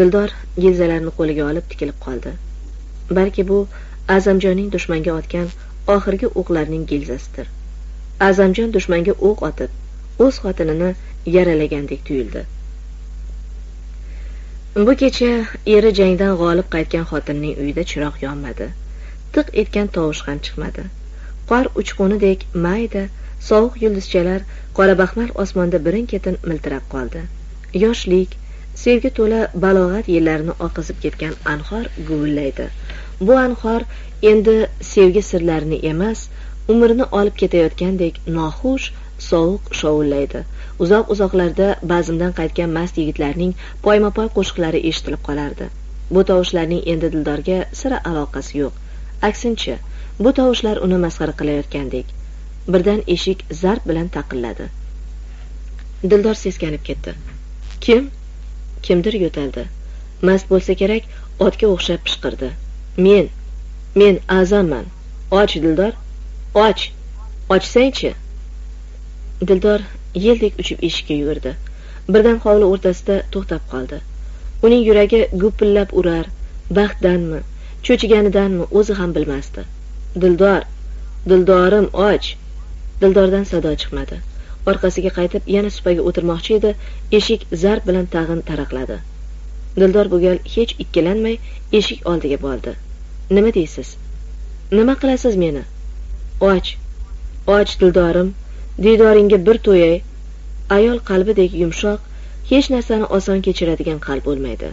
Dildor gilzalarni qo'liga olib tikilib qoldi. Balki bu azamjonning dushmanga otgan oxirgi o'qlarning gilzasidir. Azamjon dushmanga o'q otib o'z xotinini yaralagandek tuyuldi. Bu kecha eri jangdan g'olib qaytgan xotinning uyida chiroq yonmadi. Tiq etgan tovush ham chiqmadi. Qor uchqunidek mayda sovuq yulduzchalar qora baxmal osmonda birin ketin miltirab qoldi. Yoshlik sevgi to'la balog'at yillarini oqizib ketgan anhor guvillaydi bu anhor endi sevgi sirlarini emas umrni olib ketayotgandek noxush sovuq shovullaydi. Uzoq uzoqlarda bazmdan qaytgan mast yigitlarning poyma poy qo'shiqlari eshitilib qolardi. Bu tovushlarning endi dildorga sira aloqasi yo'q. Aksincha bu tovushlar uni masxara qilayotgandek birdan eshik zarb bilan taqilladi. Dildor seskanib ketdi. Kim? Kimdir yo'taldi. Mast bo'lsa kerak otga o'xshab pishqirdi. Men men a'zamman och dildor och ochsangchi? Dildor yeldek uchib eshikka yugurdi. Birdan hovli o'rtasida to'xtab qoldi. Uning yuragi gupillab urar baxtdanmi cho'chiganidanmi o'zi ham bilmasdi. Dildor dildorim och! Dildordan sado chiqmadi. Orqasiga qaytib yana supaga o'tirmoqchi edi. Eshik zarb bilan tag'in taraqladi. Dildor bu gal hech ikkilanmay eshik oldiga bordi. Nima deysiz? Nima qilasiz meni? Och och dildorim diydoringga bir to'yay ayol qalbidek yumshoq hech narsani oson kechiradigan qalb bo'lmaydi.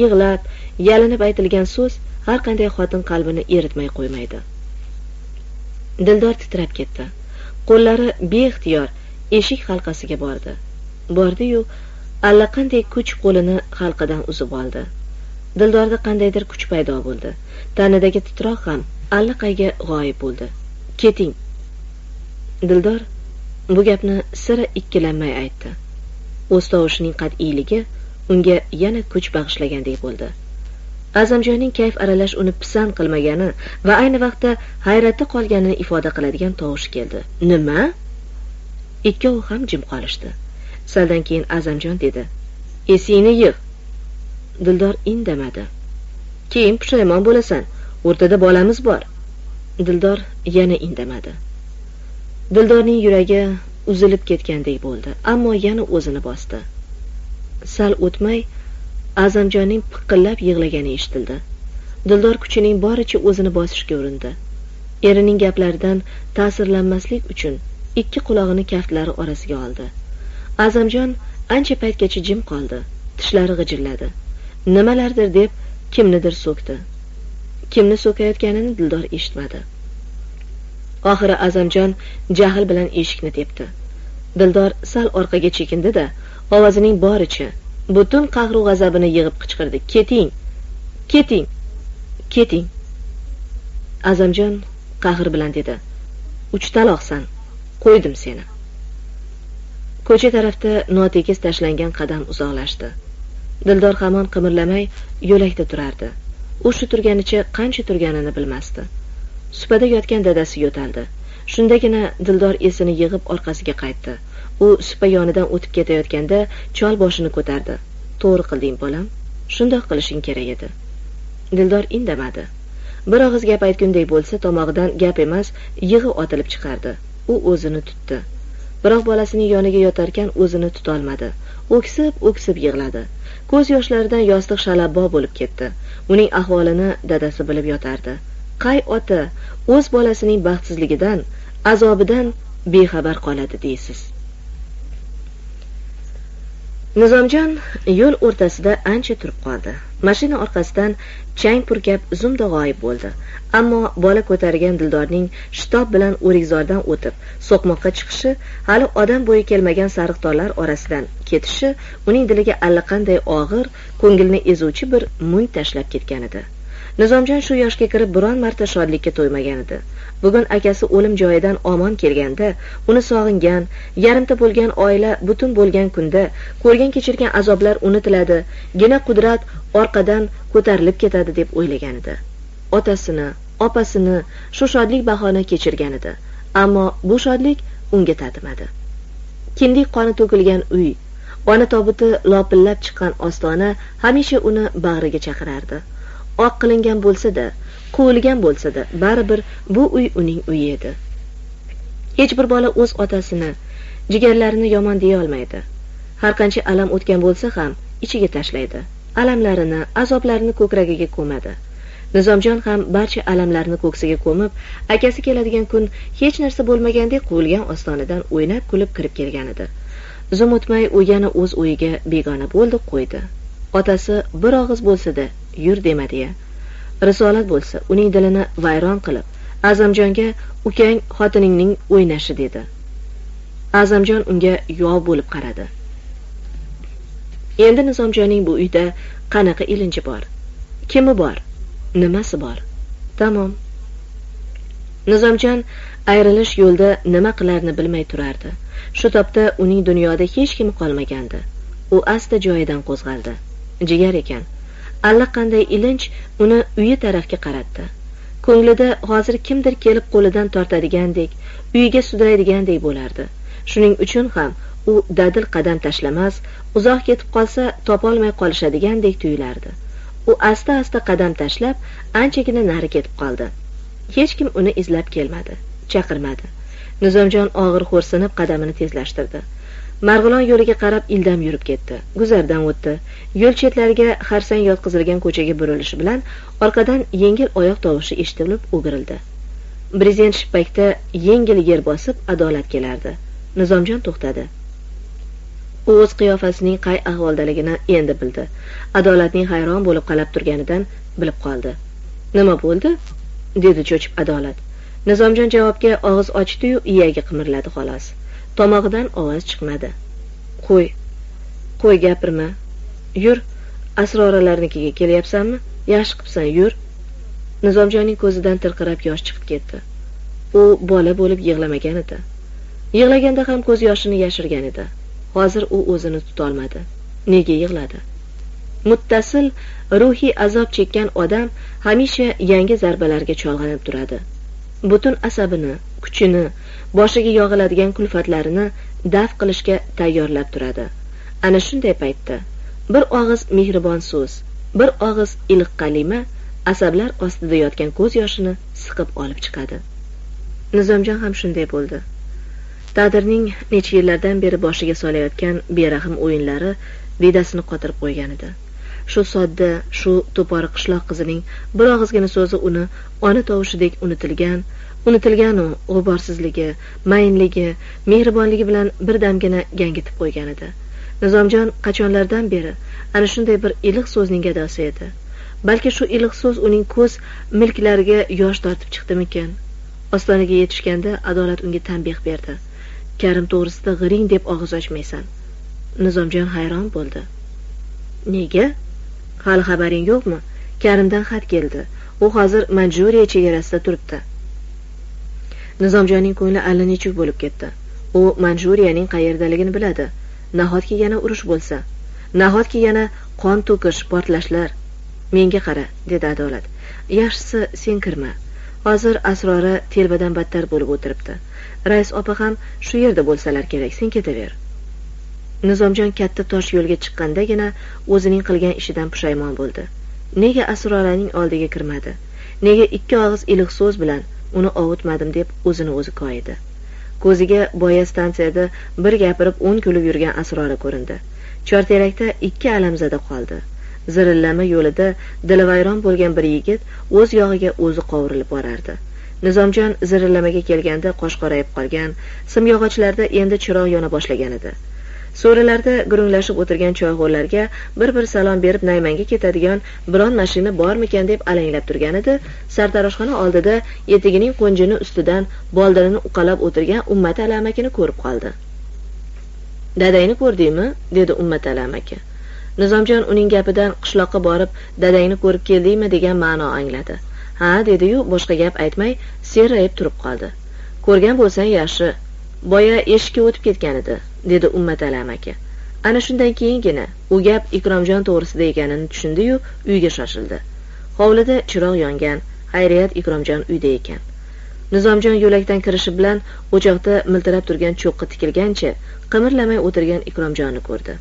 Yig'lab yalinib aytilgan so'z har qanday xotin qalbini eritmay qo'ymaydi. Dildor titrab ketdi. Qo'llari beixtiyor eshik halqasiga bordi. Bordiyu allaqanday kuch qo'lini halqadan uzib oldi. Dildorda qandaydir kuch paydo bo'ldi. Tanidagi titroq ham allaqayga g'oyib bo'ldi. Keting. Dildor bu gapni sira ikkilanmay aytdi. O'z tovushining qat'iyligi unga yana kuch bag'ishlagandek bo'ldi. Azamjonning kayf aralash uni pisand qilmagani va ayni vaqtda hayratda qolganini ifoda qiladigan tovush keldi. Nima? Ikkovi ham jim qolishdi. Saldan keyin azamjon dedi. Esingni yig' dildor indamadi. Keyin pushaymon bo'lasan. O'rtada bolamiz bor. Dildor yana indamadi. Dildorning yuragi uzilib ketgandek bo'ldi ammo yana o'zini bosdi. Sal o'tmay azamjonning piqillab yig'lagani eshitildi. Dildor kuchining boricha o'zini bosishga urindi. Erining gaplaridan ta'sirlanmaslik uchun ikki qulog'ini kaftlari orasiga oldi. Azamjon ancha paytgacha jim qoldi tishlari g'ijilladi nimalardir deb kimnidir so'kdi. Kimni so'kayotganini dildor eshitmadi. Oxiri azamjon jahl bilan eshikni tepdi. Dildor sal orqaga chekindi da ovozining boricha butun qahru g'azabini yig'ib qichqirdi keting keting keting. Azamjon qahr bilan dedi uch taloqsan qo'ydim seni. Ko'cha tarafda notekis tashlangan qadam uzoqlashdi. Dildor hamon qimirlamay yo'lakda turardi. U shu turganicha qancha turganini bilmasdi. Supada yotgan dadasi yo'taldi. Shundagina dildor esini yig'ib orqasiga qaytdi. U supa yonidan o'tib ketayotganda chol boshini ko'tardi. To'g'ri qilding bolam. Shundoq qilishing kerak edi. Dildor indamadi. Bir og'iz gap aytgunday bo'lsa tomog'idan gap emas yig'i otilib chiqardi. U o'zini tutdi. Biroq bolasining yoniga yotarkan o'zini tutolmadi. O'ksib o'ksib yig'ladi. Ko'z yoshlaridan yostiq shalabbo bo'lib ketdi. Uning ahvolini dadasi bilib yotardi. Qay ota o'z bolasining baxtsizligidan azobidan bexabar qoladi deysiz. Nizomjon yo'l o'rtasida ancha turib qoldi. Mashina orqasidan chang purkab zumda g'oyib bo'ldi. Ammo bola ko'targan dildorning shitob bilan o'rikzordan o'tib so'qmoqqa chiqishi hali odam bo'yi kelmagan sariq sariqtorlar orasidan ketishi uning diliga allaqanday og'ir ko'ngilni ezuvchi bir mung tashlab ketgan edi. Nizomjon shu yoshga kirib biron marta shodlikka to'ymagan edi. Bugun akasi o'lim joyidan omon kelganda uni sog'ingan yarimta bo'lgan oila butun bo'lgan kunda ko'rgan kechirgan azoblar unutiladi gina qudrat orqadan ko'tarilib ketadi deb o'ylagan edi. Otasini opasini shu shodlik bahona kechirgan edi ammo bu shodlik unga tatimadi. Kindik qoni to'kilgan uy ona tobuti lopillab chiqqan ostona hamisha uni bag'riga chaqirardi. Oq qilingan bo'lsa da quvilgan bo'lsa da baribir bu uy uning uyi edi. Hech bir bola o'z otasini jigarlarini yomon deya olmaydi. Har qancha alam o'tgan bo'lsa ham ichiga tashlaydi. Alamlarini azoblarini ko'kragiga ko'madi. Nizomjon ham barcha alamlarni ko'ksiga ko'mib akasi keladigan kun hech narsa bo'lmagandek quvilgan ostonadan o'ynab kulib kirib kelgan edi zum o'tmay u yana o'z uyiga begona bo'ldi qo'ydi. Otasi bir og'iz bo'lsa da yur demadi ya risolat bo'lsa uning dilini vayron qilib azamjonga ukang xotiningning o'ynashi dedi. Azamjon unga yov bo'lib qaradi. Endi nizomjonning bu uyda qanaqa ilinji bor? Kimi bor? Nimasi bor? Tamom. Nizomjon ayrilish yo'lda nima qilarini bilmay turardi. Shu topda uning dunyoda hech kim qolmagandi. U asta joyidan qo'zg'aldi. Jigar ekan. Allaqanday ilinj uni uyi tarafga qaratdi. Ko'nglida hozir kimdir kelib qo'lidan tortadigandek uyiga sudraydigandek bo'lardi. Shuning uchun ham u dadil qadam tashlamas uzoq ketib qolsa topolmay qolishadigandek tuyulardi. U asta asta qadam tashlab anchagina nari ketib qoldi. Hech kim uni izlab kelmadi chaqirmadi. Nizomjon og'ir xo'rsinib qadamini tezlashtirdi. Marg'ilon yo'liga qarab ildam yurib ketdi. Guzardan o'tdi. Yo'l chetlariga xarsang yotqizilgan ko'chaga burilishi bilan orqadan yengil oyoq tovushi eshitilib o'girildi. Brezent shippakda yengil yer bosib adolat kelardi. Nizomjon to'xtadi. U o'z qiyofasining qay ahvoldaligini endi bildi. Adolatning hayron bo'lib qarab turganidan bilib qoldi. Nima bo'ldi? dedi cho'chib adolat. Nizomjon javobga og'iz ochdiyu iyagi qimirladi xolos. Tomog'idan ovoz chiqmadi. Qo'y qo'y gapirma. Yur asroralarnikiga kelyapsanmi? Yaxshi qipsan yur. Nizomjonning ko'zidan tirqirab yosh chiqib ketdi. U bola bo'lib yig'lamagan edi. Yig'laganda ham ko'z yoshini yashirgan edi. Hozir u o'zini tutolmadi. Nega yig'ladi? Muttasil ruhiy azob chekkan odam hamisha yangi zarbalarga cholg'anib turadi. Butun asabini kuchini boshiga yog'iladigan kulfatlarini daf qilishga tayyorlab turadi. Ana shunday paytda bir og'iz mehribon so'z bir og'iz iliq kalima asablar ostida yotgan ko'z yoshini siqib olib chiqadi. Nizomjon ham shunday bo'ldi. Taqdirning necha yillardan beri boshiga solayotgan berahm o'yinlari vidasini qotirib qo'ygan edi. Shu sodda shu to'pori qishloq qizining bir og'izgina so'zi uni ona tovushidek unutilgan unutilganu g'uborsizligi mayinligi mehribonligi bilan birdamgina gangitib qo'ygan edi. Nizomjon qachonlardan beri ana shunday bir iliq so'zning gadosi edi. Balki shu iliq so'z uning ko'z milklariga yosh tortib chiqdimikin? Ostonaga yetishganda adolat unga tanbeh berdi. Karim to'g'risida g'iring deb og'iz ochmaysan. Nizomjon hayron bo'ldi. Nega? Hali xabaring yo'qmi? Karimdan xat keldi. U hozir manjuriya chegarasida turibdi. Nizomjonning ko'ngli allanechuk bo'lib ketdi. U manjuriyaning qayerdaligini biladi. Nahotki yana urush bo'lsa? Nahotki yana qon to'kish portlashlar? Menga qara dedi adolat. Yaxshisi sen kirma. Hozir asrori telbadan battar bo'lib o'tiribdi. Rais opa ham shu yerda bo'lsalar kerak sen ketaver. Nizomjon katta tosh yo'lga chiqqandagina o'zining qilgan ishidan pushaymon bo'ldi. Nega asroraning oldiga kirmadi? Nega ikki og'iz iliq so'z bilan uni ovutmadim deb o'zini o'zi koyidi ko'ziga boya stansiyada bir gapirib o'n kulib yurgan asrora ko'rindi. Chorterakda ikki alamzada qoldi. Zirillama yo'lida dilavayron bo'lgan bir yigit o'z yog'iga o'zi qovurilib borardi. Nizomjon zirillamaga kelganda qosh qorayib qolgan simyog'ochlarda endi chiroq yona boshlagan edi. So'rilarda gurunglashib o'tirgan choyxo'rlarga bir bir salom berib naymanga ketadigan biron mashina bormikan deb alanglab turganida sartaroshxona oldida etigining qo'njini ustidan boldirini uqalab o'tirgan ummatali amakini ko'rib qoldi. Dadangni ko'rdingmi dedi ummatali amaki nizomjon uning gapidan qishloqqa borib dadangni ko'rib keldingmi? degan ma'no angladi. Ha dediyu boshqa gap aytmay serrayib turib qoldi. Ko'rgan bo'lsang yaxshi. Boya eshikka o'tib ketgan edi dedi ummatali amaki ana shundan keyingina u gap ikromjon to'g'risida ekanini tushundiyu uyga shoshildi. Hovlida chiroq yongan xayriyat ikromjon uyda ekan. Nizomjon yo'lakdan kirishi bilan o'choqda miltirab turgan cho'qqi tikilgancha qimirlamay o'tirgan ikromjonni ko'rdi.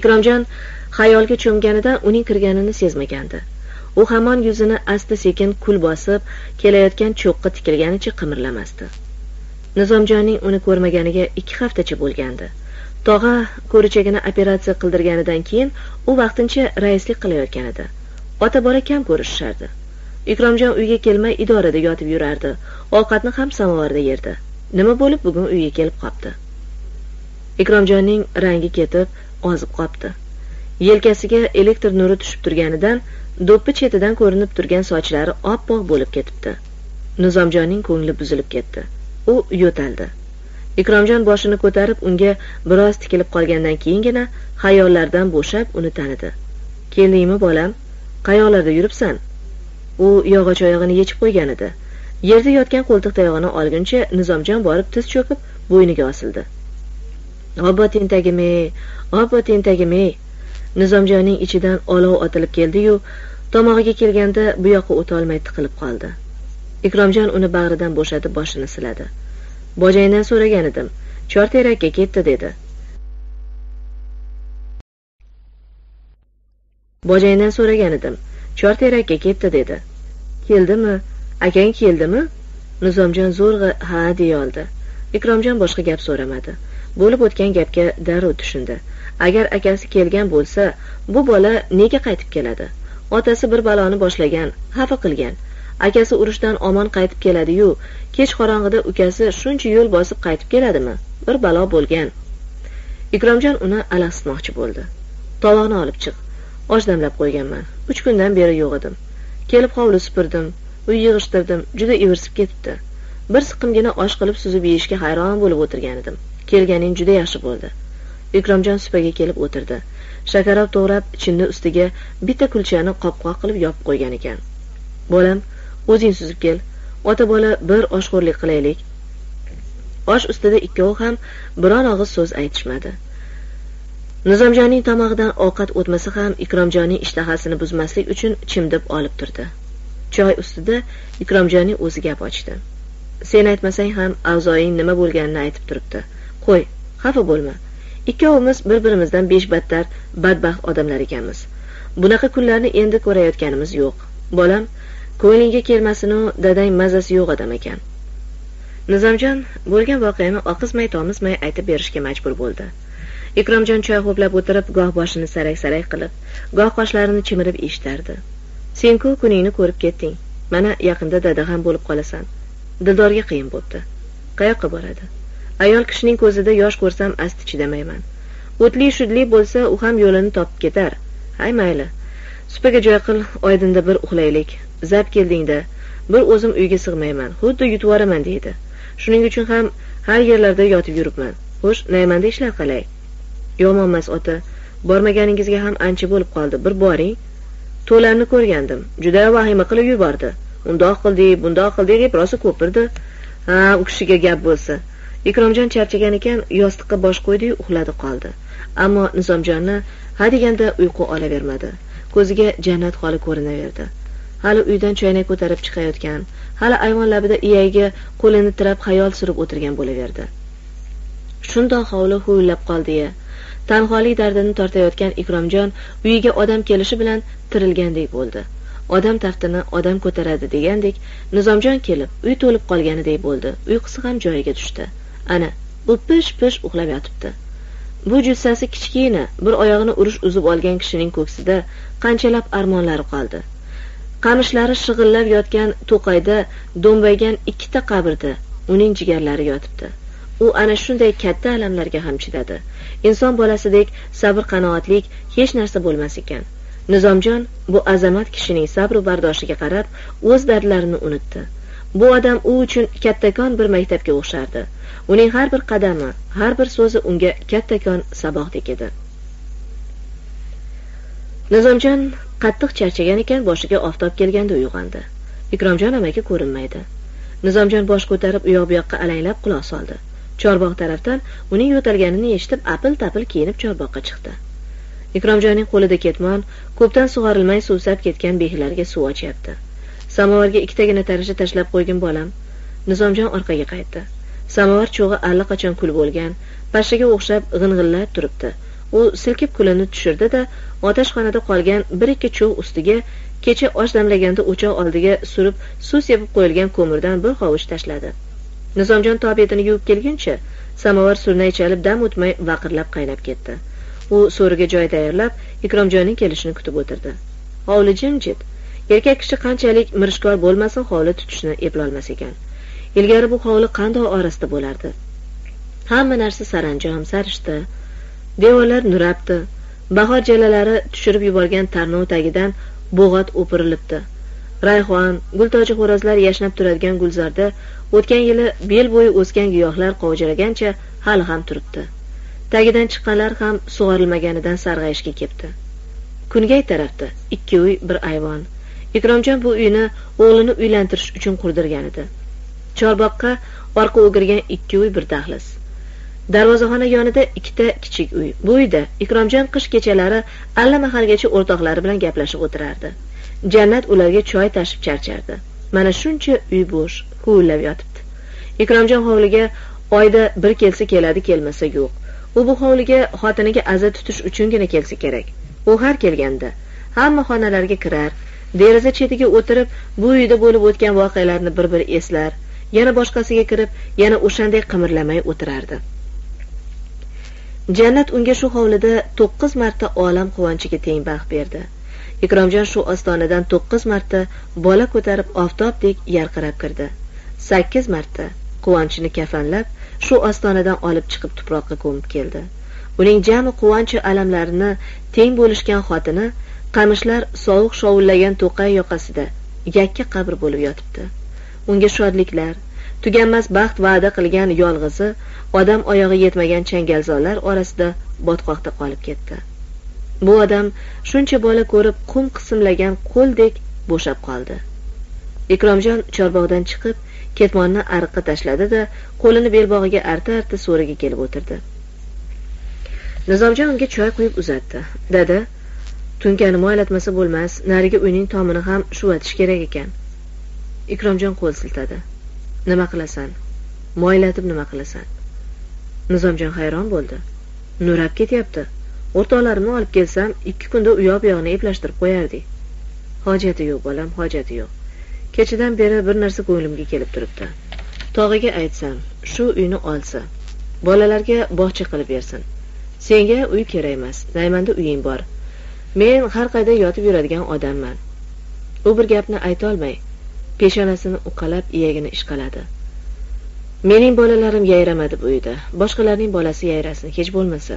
Ikromjon xayolga cho'mganida uning kirganini sezmagandi. U hamon yuzini asta sekin kul bosib kelayotgan cho'qqa tikilganicha qimirlamasdi. Nizomjonning uni ko'rmaganiga ikki haftacha bo'lgandi. Tog'a ko'richagini operatsiya qildirganidan keyin u vaqtincha raislik qilayotgan edi. Ota bola kam ko'rishishardi. Ikromjon uyga kelmay idorada yotib yurardi. Ovqatni ham samovarda yerdi. Nima bo'lib bugun uyga kelib qolibdi ikromjonning rangi ketib ozib qopti. Yelkasiga elektr nuri tushib turganidan do'ppi chetidan ko'rinib turgan sochlari oppoq bo'lib ketibdi. Nizomjonning ko'ngli buzilib ketdi. U yo'taldi. Ikromjon boshini ko'tarib unga biroz tikilib qolgandan keyingina xayollardan bo'shab uni tanidi. Keldingmi bolam? Qayoqlarda yuribsan? U yog'och oyog'ini yechib qo'ygan edi. Yerda yotgan qo'ltiq tayog'ini olguncha nizomjon borib tiz cho'kib bo'yniga osildi. Obbo tentagim ey obbo tentagim ey nizomjonning ichidan olov otilib keldiyu tomog'iga kelganda bu yoqqa o'tolmay tiqilib qoldi. Ikromjon uni bag'ridan bo'shatib boshini siladi. Bojangdan so'ragan edim chorterakka ketdi dedi. Bojangdan so'ragan edim chorterakka ketdi dedi. Keldimi? Akang keldimi? Nizomjon zo'rg'a ha deyoldi ikromjon boshqa gap so'ramadi. Bo'lib o'tgan gapga darrov tushundi. Agar akasi kelgan bo'lsa bu bola nega qaytib keladi? Otasi bir baloni boshlagan xafa qilgan. Akasi urushdan omon qaytib keladi-yu, kech qorong'ida ukasi shuncha yo'l bosib qaytib keladimi? Bir balo bo'lgan. Ikromjon uni alahsitmoqchi bo'ldi. Tovoqni olib chiq. Osh damlab qo'yganman. 3 kundan beri yo'q edim. Kelib hovli supurdim uy yig'ishtirdim juda ivirsib ketibdi. Bir siqimgina osh qilib suzib yeyishga hayron bo'lib o'tirgan edim. Kelganing juda yaxshi bo'ldi. Ikromjon supaga kelib o'tirdi. Shakarob to'g'rab chinni ustiga bitta kulchani qopqoq qilib yopib qo'ygan ekan. Bolam o'zing suzib kel. Ota bola bir oshxo'rlik qilaylik. Osh ustida ikkovi ham biron og'iz so'z aytishmadi. Nizomjonning tomog'idan ovqat o'tmasa ham ikromjonning ishtahasini buzmaslik uchun chimdib olib turdi. Choy ustida ikromjonning o'zi gap ochdi. Sen aytmasang ham avzoying nima bo'lganini aytib turibdi. Qo'y xafa bo'lma. Ikkovimiz bir birimizdan besh battar badbaxt odamlar ekanmiz. Bunaqa kunlarni endi ko'rayotganimiz yo'q. Bolam ko'nglingga kelmasinu dadang mazasi yo'q odam ekan. Nizomjon bo'lgan voqeani oqizmay tomizmay aytib berishga majbur bo'ldi. Ikromjon choy ho'plab o'tirib goh boshini sarak sarak qilib goh qoshlarini chimirib eshitardi. Senku kuningni ko'rib ketding. Mana yaqinda dada ham bo'lib qolasan. Dildorga qiyin bo'pti. Qayoqqa boradi? Ayol kishining ko'zida yosh ko'rsam asti chidamayman. O'tli shudli bo'lsa u ham yo'lini topib ketar. Hay mayli supaga joy qil oydinda bir uxlaylik. Zap keldingda. Bir o'zim uyga sig'mayman. Xuddi yutvoraman deydi. Shuning uchun ham har yerlarda yotib yuribman. Xo'sh naymanda ishlar qalay? Yomonmas ota. Bormaganingizga ham ancha bo'lib qoldi. Bir boring. To'larni ko'rgandim. Juda vahima qilib yubordi. Undoq qildik bundoq qildik deb rosa ko'pirdi. Ha u kishiga gap bo'lsa. Ikromjon charchagan ekan yostiqqa bosh qo'ydiyu uxladi qoldi. Ammo nizomjonni hadeganda uyqu olavermadi. Ko'ziga jannat holi ko'rinaverdi. Hali uydan choynak ko'tarib chiqayotgan hali ayvon labida iyagiga qo'lini tirab xayol surib o'tirgan bo'laverdi. Shundoq hovli huvillab qoldi ya. Tanholik dardini tortayotgan ikromjon uyiga odam kelishi bilan tirilgandek bo'ldi. Odam taftini odam ko'taradi degandek nizomjon kelib uy to'lib qolganidek bo'ldi. Uyqusi ham joyiga tushdi. Ana u pish pish uxlab yotibdi. Bu jussasi kichkina bir oyog'ini urush uzib olgan kishining ko'ksida qanchalab armonlari qoldi. Qamishlari shig'illab yotgan to'qayda do'mbaygan ikkita qabrda uning jigarlari yotibdi. U ana shunday katta alamlarga ham chidadi. Inson bolasidek sabr qanoatlik hech narsa bo'lmas ekan. Nizomjon bu azamat kishining sabru bardoshiga qarab o'z dardlarini unutdi. Bu odam u uchun kattakon bir maktabga o'xshardi. Uning har bir qadami har bir so'zi unga kattakon saboqdek edi. Nizomjon qattiq charchagan ekan boshiga oftob kelganda uyg'ondi. Ikromjon amaki ko'rinmaydi. Nizomjon bosh ko'tarib u yoq bu yoqqa alanglab quloq soldi. Chorbog' tarafdan uning yo'talganini eshitib apil tapil kiyinib chorboqqa chiqdi. Ikromjonning qo'lida ketmon ko'pdan sug'orilmay suvsab ketgan behilarga suv ochyapti. Samovarga ikkitagina tarasha tashlab qo'ygin bolam nizomjon orqaga qaytdi. Samovar cho'g'i allaqachon kul bo'lgan pashshaga o'xshab g'ing'illab turibdi. U silkib kulini tushirdi da otashxonada qolgan bir ikki cho'g' ustiga kecha osh damlaganda o'choq oldiga surib suv sepib qo'yilgan ko'mirdan bir hovuch tashladi. Nizomjon tobetini yuvib kelguncha samovar surnay chalib dam o'tmay vaqirlab qaynab ketdi. U so'riga joy tayyorlab ikromjonning kelishini kutib o'tirdi. Hovli jimjit erkak kishi qanchalik mirishkor bo'lmasin hovli tutishni eplolmas ekan. Ilgari bu hovli qandoq orasida bo'lardi? Hamma narsa saranjom sarishta. Devorlar nurabdi. Bahor jalalari tushirib yuborgan tarnov tagidan bo'g'ot o'pirilibdi. Rayhon gultoji xo'rozlar yashnab turadigan gulzorda o'tgan yili bel bo'yi o'sgan giyohlar qovjiragancha hali ham turibdi. Tagidan chiqqanlar ham sug'orilmaganidan sarg'ayishga kepti. Kungay tarafda ikki uy bir ayvon. Ikromjon bu uyni o'g'lini uylantirish uchun qurdirgan edi. Chorboqqa orqa o'girgan ikki uy bir dahliz. Darvozaxona yonida ikkita kichik uy. Bu uyda ikromjon qish kechalari allamahalgacha o'rtoqlari bilan gaplashib o'tirardi. Jannat ularga choy tashib charchardi. Mana shuncha uy bo'sh huvillab yotibdi. Ikromjon hovliga oyda bir kelsa keladi kelmasa yo'q. U bu hovliga xotiniga aza tutish uchungina kelsa kerak. U har kelganda hamma xonalarga kirar deraza chetiga o'tirib bu uyda bo'lib o'tgan voqealarni bir bir eslar. Yana boshqasiga kirib yana o'shanday qimirlamay o'tirardi. Jannat unga shu hovlida to'qqiz marta olam quvonchiga teng baxt berdi. Ikromjon shu ostonadan to'qqiz marta bola ko'tarib oftobdek yarqirab kirdi. Sakkiz marta quvonchini kafanlab shu ostonadan olib chiqib tuproqqa ko'mib keldi. Uning jami quvonchu alamlarini teng bo'lishgan xotini qamishlar sovuq shovullagan to'qay yoqasida yakka qabr bo'lib yotibdi. Unga shodliklar tuganmas baxt va'da qilgan yolg'izi odam oyog'i yetmagan changalzorlar orasida botqoqda qolib ketdi. Bu odam shuncha bola ko'rib qum qismlagan qo'ldek bo'shab qoldi. Ikromjon chorbog'dan chiqib ketmonni ariqqa tashladi da qo'lini belbog'iga arta arta so'riga kelib o'tirdi. Nizomjon unga choy quyib uzatdi. Dada tunkani moylatmasa bo'lmas narigi uyning tomini ham shuvatish kerak ekan. Ikromjon qo'l siltadi. Nima qilasan? Moylatib nima qilasan? Nizomjon hayron bo'ldi. Nurab ketyapti. O'rtoqlarimni olib kelsam ikki kunda u yoq bu yog'ini eplashtirib qo'yardik hojati yo'q bolam hojati yo'q. Kechadan beri bir narsa ko'nglimga kelib turibdi. Tog'iga aytsam shu uyni olsa bolalarga bog'cha qilib bersin. Senga uy kerak emas naymanda uying bor. Men har qayda yotib yuradigan odamman. U bir gapni aytolmay peshonasini uqalab iyagini ishqaladi. Mening bolalarim yayramadi bu uyda. Boshqalarning bolasi yayrasin hech bo'lmasa.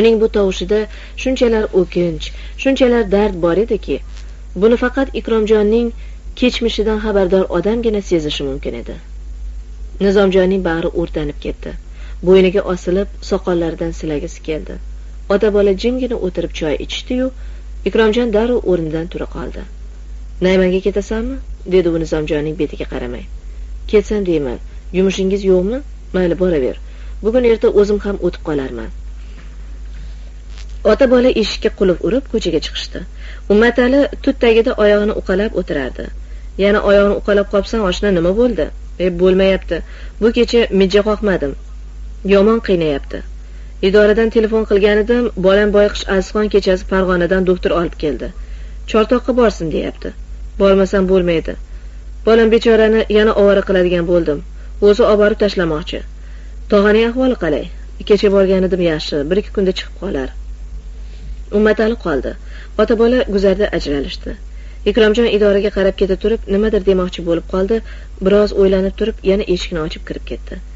Uning bu tovushida shunchalar o'kinch shunchalar dard bor ediki buni faqat ikromjonning kechmishidan xabardor odamgina sezishi mumkin edi. Nizomjonning bag'ri o'rtanib ketdi. Bo'yniga osilib soqollaridan silagisi keldi. Ota bola jimgina o'tirib choy ichishdiyu ikromjon darrov o'rnidan tura qoldi. Naymanga ketasanmi? dedi u nizomjonning betiga qaramay. Ketsam deyman yumushingiz yo'qmi? Mayli boraver. Bugun erta o'zim ham o'tib qolarman. Ota bola eshikka qulf urib ko'chaga chiqishdi. Ummatali tut tagida oyog'ini uqalab o'tirardi. Yana oyog'ini uqalab qolsang oshna nima bo'ldi? E bo'lmayapti. Bu kecha mijja qoqmadim. Yomon qiynayapti. Idoradan telefon qilgan edim bolam boyqish azizxon kechasi farg'onadan doktor olib keldi. Chortoqqa borsin deyapti. Bormasam bo'lmaydi. Bolam bechorani yana ovora qiladigan bo'ldim. O'zi olib borib tashlamoqchi. Tog'aning ahvoli qalay. Kecha borgan edim yaxshi. Bir ikki kunda chiqib qolar. Ummatali qoldi. Ota bola guzarda ajralishdi. Ikromjon idoraga qarab keta turib nimadir demoqchi bo'lib qoldi. Biroz o'ylanib turib yana eshikni ochib kirib ketdi.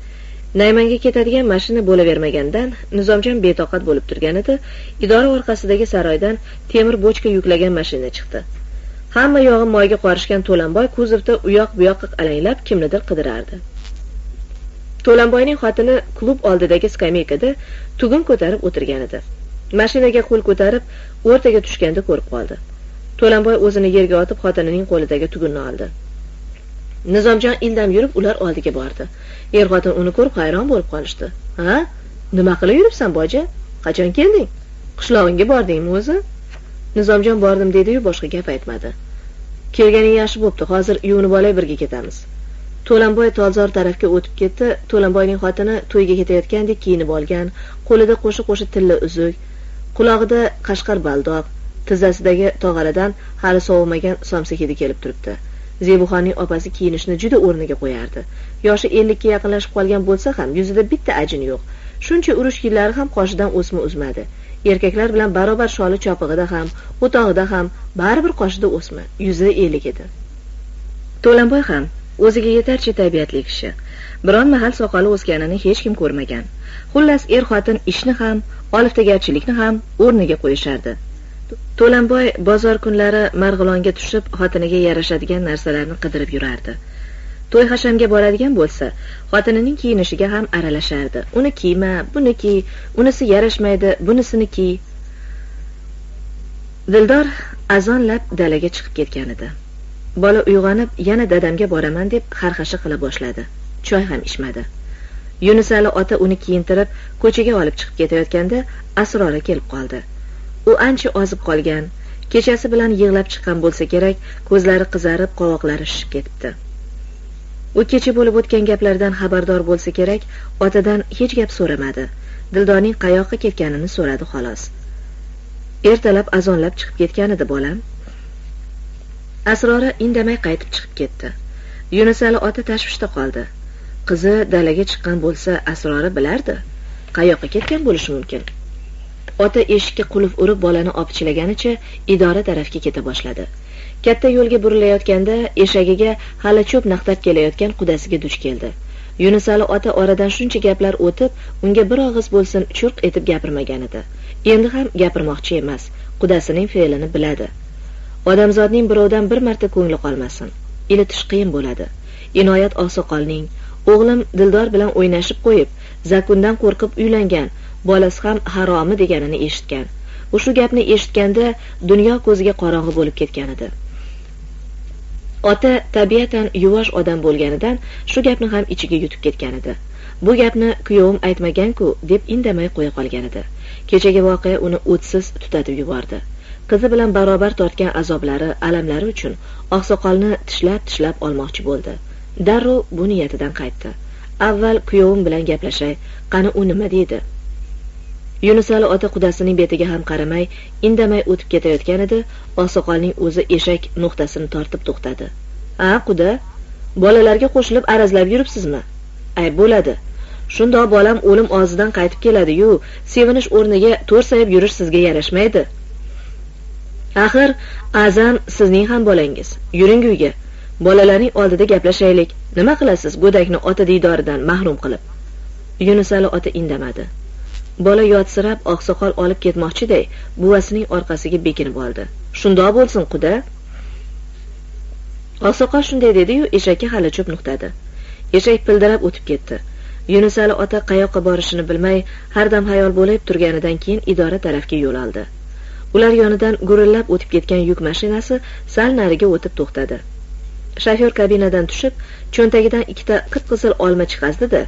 Naymanga ketadigan mashina bo'lavermagandan nizomjon betoqat bo'lib turgan edi idora orqasidagi saroydan temir bochka yuklagan mashina chiqdi. Hamma yog'i moyga qorishgan to'lanboy kuzovda u yoq bu yoqqa alanglab kimnidir qidirardi. To'lanboyning xotini klub oldidagi skameykada tugun ko'tarib o'tirgan edi. Mashinaga qo'l ko'tarib o'rtaga tushganda ko'rib qoldi. To'lanboy o'zini yerga otib xotinining qo'lidagi tugunni oldi. Nizomjon indam yurib ular oldiga bordi. Er xotin uni ko'rib hayron bo'lib qolishdi. Ha? Nima qilib yuribsan boja qachon kelding? Qishlog'ingga bordingmi o'zi? Nizomjon bordim dediyu boshqa gap aytmadi. Kelganing yaxshi bo'pti hozir yuvinib olay birga ketamiz. To'lanboy tolzor tarafga o'tib ketdi. To'lanboyning xotini to'yga ketayotgandek kiyinib olgan qo'lida qo'sha qo'sha tilla uzuk qulog'ida qashqar baldoq tizzasidagi tog'aradan hali sovimagan somsa hidi kelib turibdi. Zebuxonning opasi kiyinishni juda o'rniga qo'yardi. Yoshi ellikka yaqinlashib qolgan bo'lsa ham yuzida bitta ajin yo'q. Shuncha urush yillari ham qoshidan o'sma uzmadi erkaklar bilan barobar sholi chopig'ida ham o'tog'ida ham baribir qoshida o'sma yuzida ellik edi. To'lanboy ham o'ziga yetarcha tabiatli kishi. Biron mahal soqoli o'sganini hech kim ko'rmagan. Xullas er xotin ishni ham oliftagarchilikni ham o'rniga qo'yishardi. To'lanboy bozor kunlari marg'ilonga tushib xotiniga yarashadigan narsalarni qidirib yurardi. To'y hashamga boradigan bo'lsa xotinining kiyinishiga ham aralashardi. Uni kiyma buni kiy unisi yarashmaydi bunisini kiy. Dildor azonlab dalaga chiqib ketgan edi. Bola uyg'onib yana dadamga boraman deb xarxasha qila boshladi. Choy ham ichmadi. Yunusali ota uni kiyintirib ko'chaga olib chiqib ketayotganda asrora kelib qoldi. U ancha ozib qolgan. Kechasi bilan yig'lab chiqqan bo'lsa kerak ko'zlari qizarib qovoqlari shishib ketibdi. U kecha bo'lib o'tgan gaplardan xabardor bo'lsa kerak otadan hech gap so'ramadi. Dildorning qayoqqa ketganini so'radi xolos. Ertalab azonlab chiqib ketgan edi bolam. Asrora indamay qaytib chiqib ketdi. Yunusali ota tashvishda qoldi. Qizi dalaga chiqqan bo'lsa asrora bilardi. Qayoqqa ketgan bo'lishi mumkin? Ota eshikka qulf urib bolani opchilaganicha idora tarafga keta boshladi. Katta yo'lga burilayotganda eshagiga hali cho'p naqtab kelayotgan qudasiga duch keldi. Yunusali ota oradan shuncha gaplar o'tib unga bir og'iz bo'lsin churq etib gapirmagan edi. Endi ham gapirmoqchi emas qudasining fe'lini biladi. Odamzodning birovdan bir marta ko'ngli qolmasin. Ilitish qiyin bo'ladi. Inoyat oqsoqolning o'g'lim dildor bilan o'ynashib qo'yib zakundan qo'rqib uylangan bolasi ham haromi deganini eshitgan. U shu gapni eshitganda dunyo ko'ziga qorong'i bo'lib ketgan edi. Ota tabiatan yuvosh odam bo'lganidan shu gapni ham ichiga yutib ketgan edi. Bu gapni kuyovim aytmagan-ku deb indamay qo'ya qolgan edi. Kechagi voqea uni o'tsiz tutatib yubordi. Qizi bilan barobar tortgan azoblari alamlari uchun oqsoqolni tishlab tishlab olmoqchi bo'ldi. Darrov bu niyatidan qaytdi. Avval kuyovim bilan gaplashay qani u nima? deydi. Yunusali ota qudasining betiga ham qaramay indamay o'tib ketayotgan edi oqsoqolning o'zi eshak nuqtasini tortib to'xtadi. A quda bolalarga qo'shilib arazlab yuribsizmi? Ay bo'ladi. Shundoq bolam o'lim og'zidan qaytib keladi-yu, sevinish o'rniga to'rsayib yurish sizga yarashmaydi. Axir azam sizning ham bolangiz. Yuring uyga. Bolalarning oldida gaplashaylik. Nima qilasiz go'dakni ota diydoridan mahrum qilib? Yunusali ota indamadi. Bola yotsirab oqsoqol olib ketmoqchiday buvasining orqasiga bekinib oldi. Shundoq bo'lsin quda. Oqsoqol shunday dediyu eshakka hali cho'p nuqtadi. Eshak pildirab o'tib ketdi. Yunusali ota qayoqqa borishini bilmay har dam hayol bo'lib turganidan keyin idora tarafga yo'l oldi. Ular yonidan gurillab o'tib ketgan yuk mashinasi sal nariga o'tib to'xtadi. Shofyor kabinadan tushib cho'ntagidan ikkita qip qizil olma chiqazdi da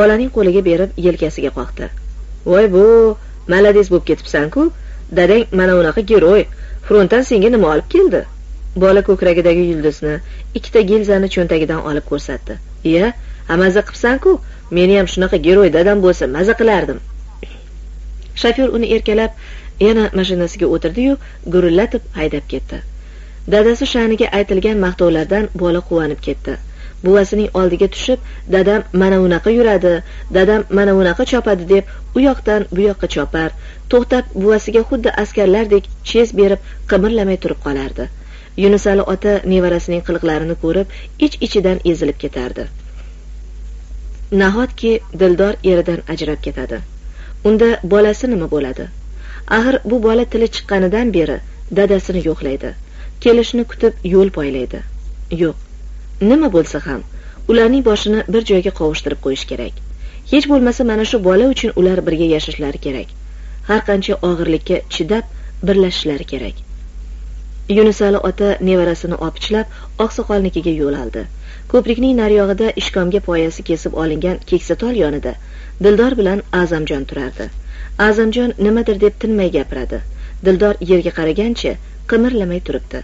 bolaning qo'liga berib yelkasiga qoqdi. Voy bu malades bo'lib ketibsan-ku. Dadang mana unaqa giroy. Frontdan senga nima olib keldi? Bola ko'kragidagi yulduzni ikkita gilzani cho'ntagidan olib ko'rsatdi. Iya amaza qilibsan-ku. Meni ham shunaqa giroy dadam bo'lsa maza qilardim. Shofyor uni erkalab yana mashinasiga o'tirdi-yu gurillatib haydab ketdi. Dadasi sha'niga aytilgan maqtovlardan bola quvonib ketdi. Buvasining oldiga tushib dadam mana unaqa yuradi dadam mana unaqa chopadi deb u yoqdan bu yoqqa chopar. To'xtab buvasiga xuddi askarlardek chez berib qimirlamay turib qolardi. Yunusali ota nevarasining qiliqlarini ko'rib ich ichidan ezilib ketardi. Nahotki dildor eridan ajrab ketadi? Unda bolasi nima bo'ladi? Axir bu bola tili chiqqanidan beri dadasini yo'qlaydi. Kelishini kutib yo'l poylaydi. Yo'q. Nima bo'lsa ham ularning boshini bir joyga qovushtirib qo'yish kerak. Hech bo'lmasa mana shu bola uchun ular birga yashashlari kerak. Har qancha og'irlikka chidab birlashishlari kerak. Yunusali ota nevarasini opichlab oqsoqolnikiga yo'l oldi. Ko'prikning naryog'ida ishkomga poyasi kesib olingan keksa tol yonida dildor bilan azamjon turardi. Azamjon nimadir deb tinmay gapiradi. Dildor yerga qaragancha qimirlamay turibdi.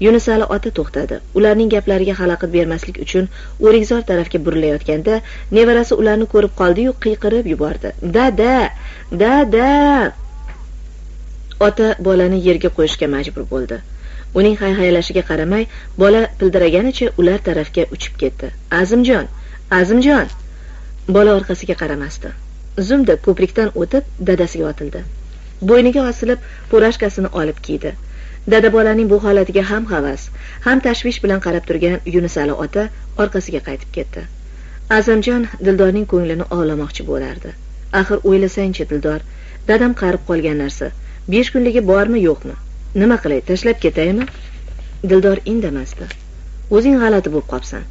Yunusali ota to'xtadi. Ularning gaplariga xalaqit bermaslik uchun o'rikzor tarafga burilayotganda nevarasi ularni ko'rib qoldi-yu qiyqirib yubordi. Dada dada! Ota bolani yerga qo'yishga majbur bo'ldi. Uning hayhaylashiga qaramay bola pildiraganicha ular tarafga uchib ketdi. Azimjon azimjon! Bola orqasiga qaramasdi. Zumda ko'prikdan o'tib dadasiga otildi. Bo'yniga osilib furashkasini olib kiydi. Dada bolaning bu holatiga ham havas ham tashvish bilan qarab turgan yunusali ota orqasiga qaytib ketdi. Azamjon dildorning ko'nglini ovlamoqchi bo'lardi. Axir o'ylasangchi dildor dadam qarib qolgan narsa besh kunligi bormi yo'qmi? Nima qilay tashlab ketaymi? Dildor indamasdi. O'zing g'alati bo'lib qolibsan.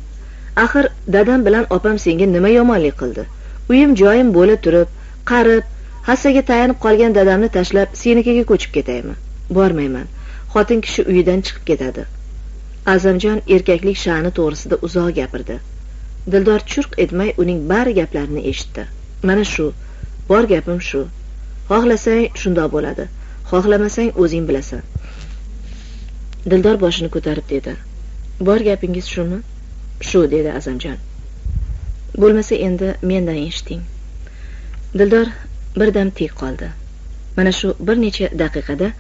Axir dadam bilan opam senga nima yomonlik qildi? Uyim joyim bo'la turib qarib hassaga tayanib qolgan dadamni tashlab senikiga ko'chib ketaymi? Bormayman. Xotin kishi uyidan chiqib ketadi. Azamjon erkaklik sha'ni to'g'risida uzoq gapirdi. Dildor churq etmay uning bari gaplarini eshitdi. Mana shu bor gapim shu. Xohlasang shundoq bo'ladi. Xohlamasang o'zing bilasan. Dildor boshini ko'tarib dedi. Bor gapingiz shumi? Shu dedi azamjon. Bo'lmasa endi mendan eshiting. Dildor birdam tik qoldi. Mana shu bir necha daqiqada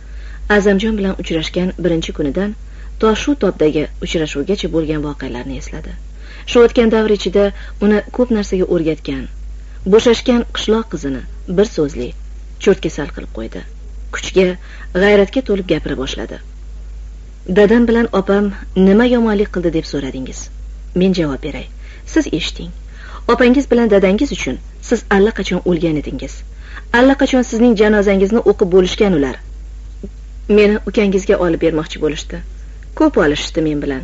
azamjon bilan uchrashgan birinchi kunidan to shu topdagi uchrashuvgacha bo'lgan voqealarni esladi. Shu o'tgan davr ichida uni ko'p narsaga o'rgatgan bo'shashgan qishloq qizini bir so'zli cho'rtkasal qilib qo'ydi. Kuchga g'ayratga to'lib gapira boshladi. Dadam bilan opam nima yomonlik qildi deb so'radingiz? Men javob beray. Siz eshiting. Opangiz bilan dadangiz uchun siz allaqachon o'lgan edingiz. Allaqachon sizning janozangizni o'qib bo'lishgan ular. Meni ukangizga olib bermoqchi bo'lishdi. Ko'p olishishdi men bilan.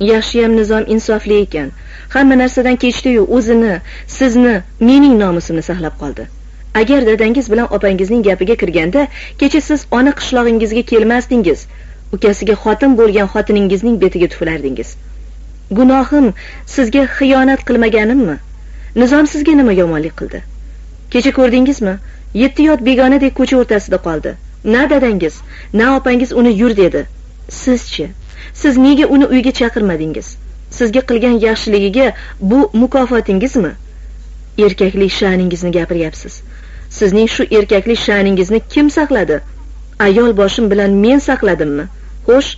Yaxshiyam nizom insofli ekan. Hamma narsadan kechdiyu o'zini sizni mening nomusimni saqlab qoldi. Agar dadangiz bilan opangizning gapiga kirganda kecha siz ona qishlog'ingizga kelmasdingiz. Ukasiga xotin bo'lgan xotiningizning betiga tuflardingiz. Gunohim sizga xiyonat qilmaganimmi? Nizom sizga nima yomonlik qildi? Kecha ko'rdingizmi? Yetti yot begonadek ko'cha o'rtasida qoldi. Na dadangiz na opangiz uni yur dedi. Sizchi siz nega uni uyga chaqirmadingiz? Sizga qilgan yaxshiligiga bu mukofotingizmi? Erkaklik sha'ningizni gapiryapsiz. Sizning shu erkaklik sha'ningizni kim saqladi? Ayol boshim bilan men saqladimmi? Xo'sh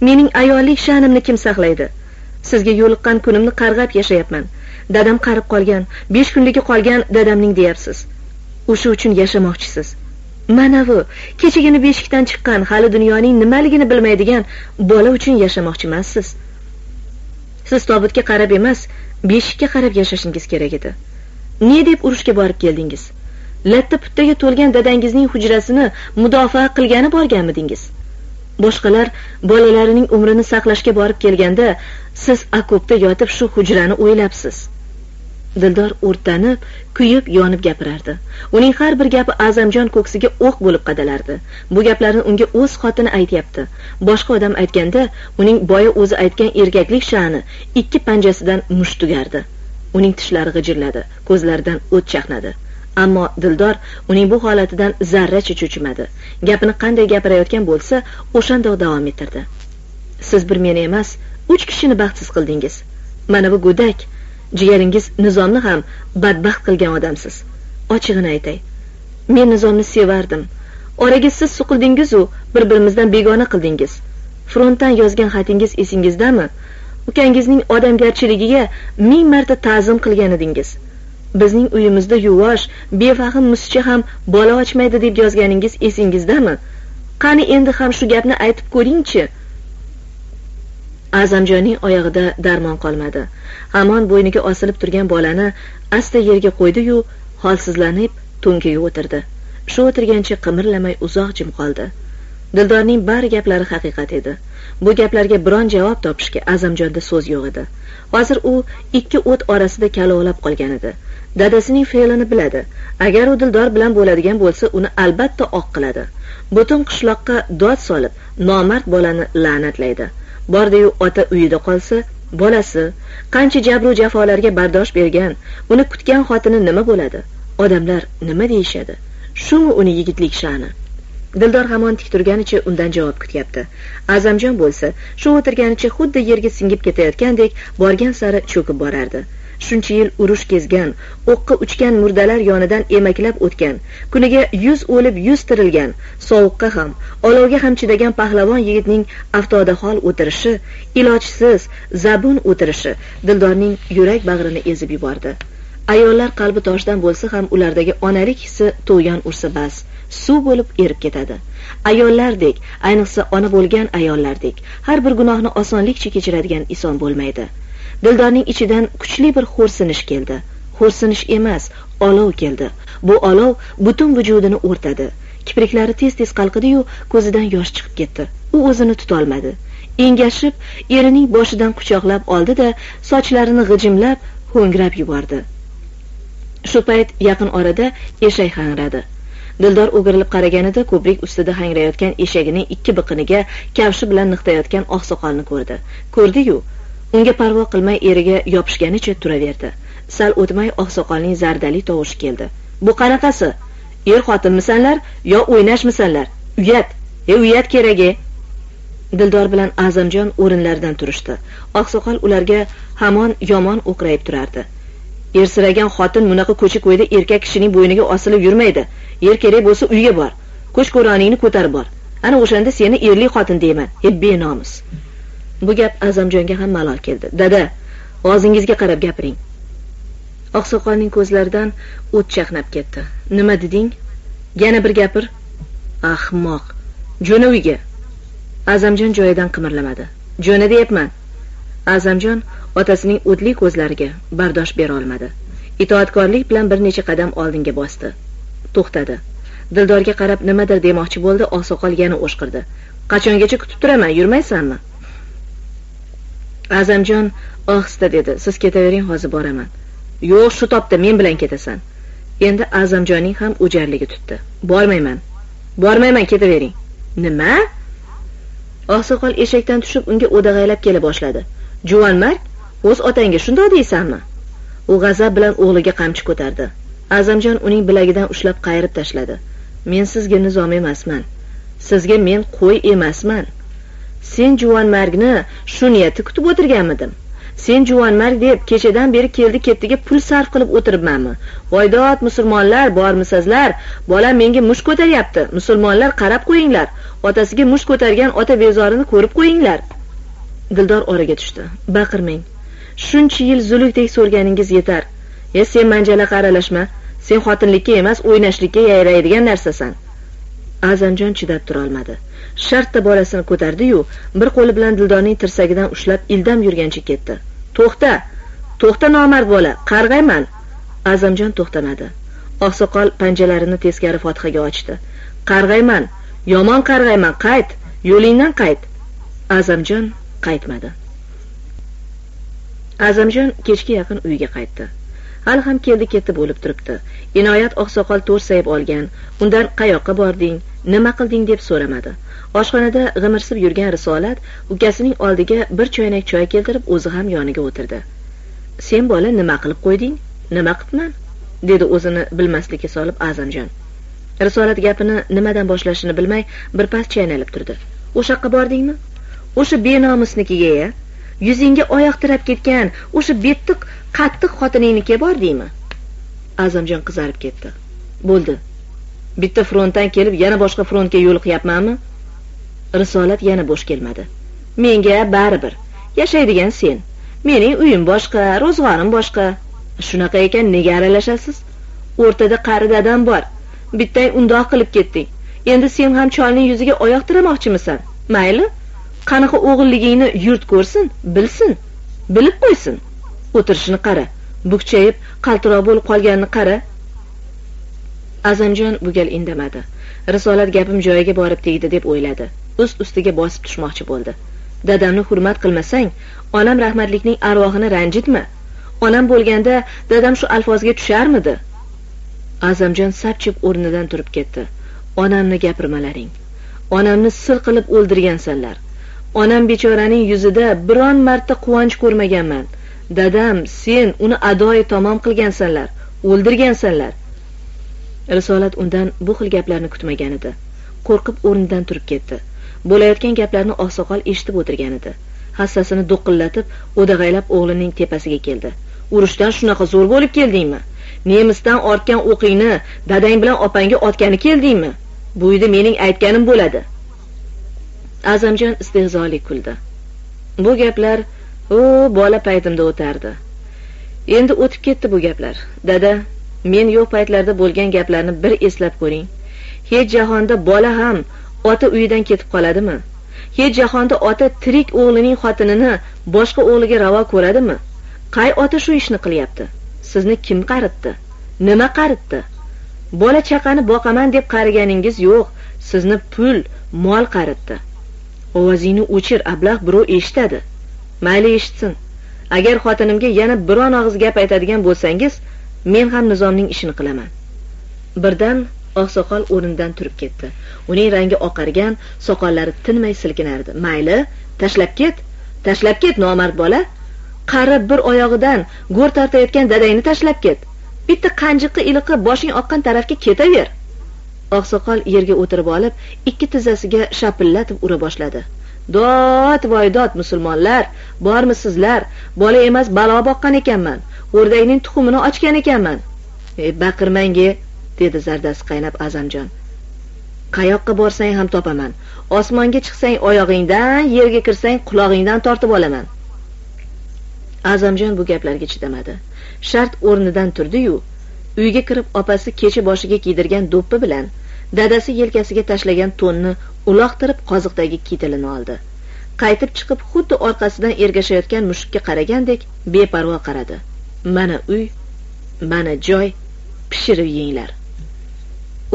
mening ayollik sha'nimni kim saqlaydi? Sizga yo'liqqan kunimni qarg'ab yashayapman. Dadam qarib qolgan besh kunligi qolgan dadamning deyapsiz. O'sha uchun yashamoqchisiz. Manavi kechagina beshikdan chiqqan hali dunyoning nimaligini bilmaydigan bola uchun yashamoqchimassiz siz tobutga qarab emas beshikka qarab yashashingiz kerak edi. Ne deb urushga borib keldingiz? Latta puttaga to'lgan dadangizning hujrasini mudofaa qilgani borganmidingiz? Boshqalar bolalarining umrini saqlashga borib kelganda siz okopda yotib shu hujrani o'ylabsiz. Dildor o'rtanib kuyib yonib gapirardi. Uning har bir gapi azamjon ko'ksiga o'q bo'lib qadalardi. Bu gaplarni unga o'z xotini aytyapti. Boshqa odam aytganda uning boya o'zi aytgan erkaklik sha'ni ikki panjasidan musht tugardi. Uning tishlari g'ijirladi ko'zlaridan o't chaqnadi. Ammo dildor uning bu holatidan zarracha cho'chimadi. Gapini qanday gapirayotgan bo'lsa o'shandoq davom ettirdi. Siz bir meni emas uch kishini baxtsiz qildingiz. Mana bu go'dak jigaringiz nizomni ham badbaxt qilgan odamsiz. Ochig'ini aytay. Men nizomni sevardim. Oraga siz suqildingizu bir birimizdan begona qildingiz. Frontdan yozgan xatingiz esingizdami ukangizning odamgarchiligiga ming marta ta'zim qilgan edingiz. Bizning uyimizda yuvosh befahm musicha ham bola ochmaydi deb yozganingiz esingizdami qani endi ham shu gapni aytib ko'ringchi. Azamjonning oyog'ida darmon qolmadi. Hamon bo'yniga osilib turgan bolani asta yerga qo'ydi-yu holsizlanib to'nkaga o'tirdi. Shu o'tirgancha qimirlamay uzoq jim qoldi. Dildorning bari gaplari haqiqat edi. Bu gaplarga biron javob topishga azamjonda so'z yo'q edi. Hozir u ikki o't orasida kalovlab qolgan edi. Dadasining fe'lini biladi. Agar u dildor bilan bo'ladigan bo'lsa uni albatta oq qiladi. Butun qishloqqa dod solib nomard bolani la'natlaydi. Bordiyu ota uyida qolsa bolasi qancha jabru jafolarga bardosh bergan uni kutgan xotini nima bo'ladi odamlar nima deyishadi shumi uni yigitlik sha'ni. Dildor hamon tik turganicha undan javob kutyapti. Azamjon bo'lsa shu o'tirganicha xuddi yerga singib ketayotgandek borgan sari cho'kib borardi. Shuncha yil urush kezgan o'qqa uchgan murdalar yonidan emaklab o'tgan kuniga yuz o'lib yuz tirilgan sovuqqa ham olovga ham chidagan pahlavon yigitning avtodahol o'tirishi ilojsiz zabun o'tirishi dildorning yurak bag'rini ezib yubordi. Ayollar qalbi toshdan bo'lsa ham ulardagi onalik hissi tug'yon ursa bas suv bo'lib erib ketadi. Ayollardek ayniqsa ona bo'lgan ayollardek har bir gunohni osonlikcha kechiradigan ison bo'lmaydi. Dildorning ichidan kuchli bir xo'rsinish keldi. Xo'rsinish emas olov keldi. Bu olov butun vujudini o'rtadi. Kipriklari tez tez qalqidiyu ko'zidan yosh chiqib ketdi. U o'zini tutolmadi. Engashib erining boshidan quchoqlab oldi da sochlarini g'ijimlab ho'ngrab yubordi. Shu payt yaqin orada eshak hangradi. Dildor o'girilib qaraganida ko'prik ustida hangrayotgan eshagining ikki biqiniga kavshi bilan niqtayotgan oqsoqolni ko'rdi. Ko'rdi-yu unga parvo qilmay eriga yopishganicha turaverdi. Sal o'tmay oqsoqolning zardali tovushi keldi. Bu qanaqasi? Er xotinmisanlar yo o'ynashmisanlar? Uyat e uyat kerak e. dildor bilan azamjon o'rinlaridan turishdi. Oqsoqol ularga hamon yomon o'qrayib turardi. Ersiragan xotin bunaqa ko'cha ko'yda erkak kishining bo'yniga osilib yurmaydi. Er kerak bo'lsa uyga bor. Ko'ch ko'roningni ko'tarib bor. Ana o'shanda seni erli xotin deyman. E benomus. Bu gap azamjonga ham malol keldi. Dada og'zingizga qarab gapiring. Oqsoqolning ko'zlaridan o't chaqnab ketdi. Nima deding? Yana bir gapir. Ahmoq jo'na uyga. Azamjon joyidan qimirlamadi. Jo'na deyapman. Azamjon otasining o'tli ko'zlariga bardosh bera olmadi. Itoatkorlik bilan bir necha qadam oldinga bosdi. To'xtadi. Dildorga qarab nimadir demoqchi bo'ldi oqsoqol yana o'shqirdi. Qachongacha kutib turaman yurmaysanmi? Azamjon ohista dedi. Siz ketavering hozir boraman. Yo'q shu topda men bilan ketasan. Endi azamjonning ham o'jarligi tutdi. Bormayman. Bormayman ketavering. Nima? Oqsoqol eshakdan tushib unga o'dag'aylab kela boshladi. Juvonmarg o'z otangga shundoq deysanmi? U g'azab bilan o'g'liga qamchi ko'tardi. Azamjon uning bilagidan ushlab qayirib tashladi. Men sizga nizom emasman sizga men qo'y emasman. Sen juvonmargni shu niyati kutib o'tirganmidim. Sen juvonmarg deb kechadan beri keldi ketdiga pul sarf qilib o'tiribmanmi? Voydot musulmonlar bormisizlar bola menga mush ko'taryapti. Musulmonlar qarab qo'yinglar. Otasiga mush ko'targan ota bezorini ko'rib qo'yinglar. Dildor oraga tushdi. Baqirmang. Shuncha yil zulukdek so'rganingiz yetar. E sen manjalaqa aralashma sen xotinlikka emas o'ynashlikka yayraydigan narsasan. Azamjon chidab turolmadi. Shartta bolasini ko'tardi-yu bir qo'li bilan dildorning tirsagidan ushlab ildam yurgancha ketdi. To'xta to'xta nomard bola qarg'ayman. Azamjon to'xtamadi. Oqsoqol panjalarini teskari fotihaga ochdi. Qarg'ayman yomon qarg'ayman qayt yo'lingdan qayt. Azamjon qaytmadi. Azamjon kechga yaqin uyiga qaytdi. Hali ham keldi ketdi bo'lib turibdi. Inoyat oqsoqol to'rsayib olgan undan qayoqqa bording? Nima qilding? deb so'ramadi. Oshxonada g'imirsib yurgan risolat ukasining oldiga bir choynak choy keltirib o'zi ham yoniga o'tirdi. Sen bola nima qilib qo'yding? Nima qilibman dedi o'zini bilmaslikka solib azamjon. Risolat gapini nimadan boshlashini bilmay birpas chaynalib turdi. O'sha yoqqa bordingmi? O'sha benomusnikiga ya. Yuzingga oyoq tirab ketgan o'sha bettiq qattiq xotiningniki bor deymi? Azamjon qizarib ketdi. Bo'ldi. Bitta frontdan kelib yana boshqa frontga yo'liqyapmanmi risolat yana bo'sh kelmadi. Menga baribir yashaydigan sen. Mening uyim boshqa ro'zg'orim boshqa. Shunaqa ekan nega aralashasiz? O'rtada qari dadam bor. Bittang undoq qilib ketding. Endi sen ham cholning yuziga oyoq tiramoqchimisan mayli. Qanaqa o'g'illigingni yurt ko'rsin bilsin bilib qo'ysin. O'tirishini qara bukchayib qaltiroq bo'lib qolganini qara. Azamjon bu gal indamadi. Risolat gapim joyiga borib tegdi deb o'yladi. Ust ustiga bosib tushmoqchi bo'ldi. Dadamni hurmat qilmasang onam rahmatlikning arvohini ranjitma. Onam bo'lganda dadam shu alfozga tusharmidi? Azamjon sapchib o'rnidan turib ketdi. Onamni gapirmalaring. Onamni sil qilib o'ldirgansanlar onam bechoraning yuzida biron marta quvonch ko'rmaganman. Dadam sen uni adoyi tamom qilgansanlar o'ldirgansanlar. Risolat undan bu xil gaplarni kutmagan edi. Qo'rqib o'rnidan turib ketdi. Bo'layotgan gaplarni oqsoqol eshitib o'tirgan edi. Hassasini do'qillatib o'dag'aylab o'g'lining tepasiga keldi. Urushdan shunaqa zo'r bo'lib keldingmi? Nemisdan ortgan o'qingni dadang bilan opangga otgani keldingmi? Bu uyda mening aytganim bo'ladi. Azamjon istehzoli kuldi. Bu gaplar u bola paytimda o'tardi. Endi o'tib ketdi bu gaplar. Dada men yo'q paytlarda bo'lgan gaplarni bir eslab ko'ring. Hech jahonda bola ham ota uyidan ketib qoladimi? Hech jahonda ota tirik o'g'lining xotinini boshqa o'g'liga ravo ko'radimi? Qay ota shu ishni qilyapti? Sizni kim qaritdi? Nima qaritdi? Bola chaqani boqaman deb qariganingiz yo'q. Sizni pul mol qaritdi. Ovozingni o'chir ablah birov eshitadi. Mayli eshitsin. Agar xotinimga yana biron og'iz gap aytadigan bo'lsangiz men ham nizomning ishini qilaman. Birdan oqsoqol o'rnidan turib ketdi. Uning rangi oqargan soqollari tinmay silkinardi. Mayli tashlab ket tashlab ket nomard bola. Qari bir oyog'idan go'r tortayotgan dadangni tashlab ket. Bitta qanjiqqa iliqib boshing oqqan tarafga ketaver. Oqsoqol yerga o'tirib olib ikki tizzasiga shapillatib ura boshladi. Dod voy dod musulmonlar bormisizlar? Bola emas balo boqqan ekanman. O'rdakning tuxumini ochgan ekanman. E baqirmang dedi zardasi qaynab azamjon. Qayoqqa borsang ham topaman. Osmonga chiqsang oyog'ingdan yerga kirsang qulog'ingdan tortib olaman. Azamjon bu gaplarga chidamadi. Shart o'rnidan turdi-yu uyga kirib opasi kecha boshiga kiydirgan do'ppi bilan dadasi yelkasiga tashlagan to'nni uloqtirib qoziqdagi kitilini oldi. Qaytib chiqib xuddi orqasidan ergashayotgan mushukka qaragandek beparvo qaradi. Mana uy mana joy pishirib yenglar.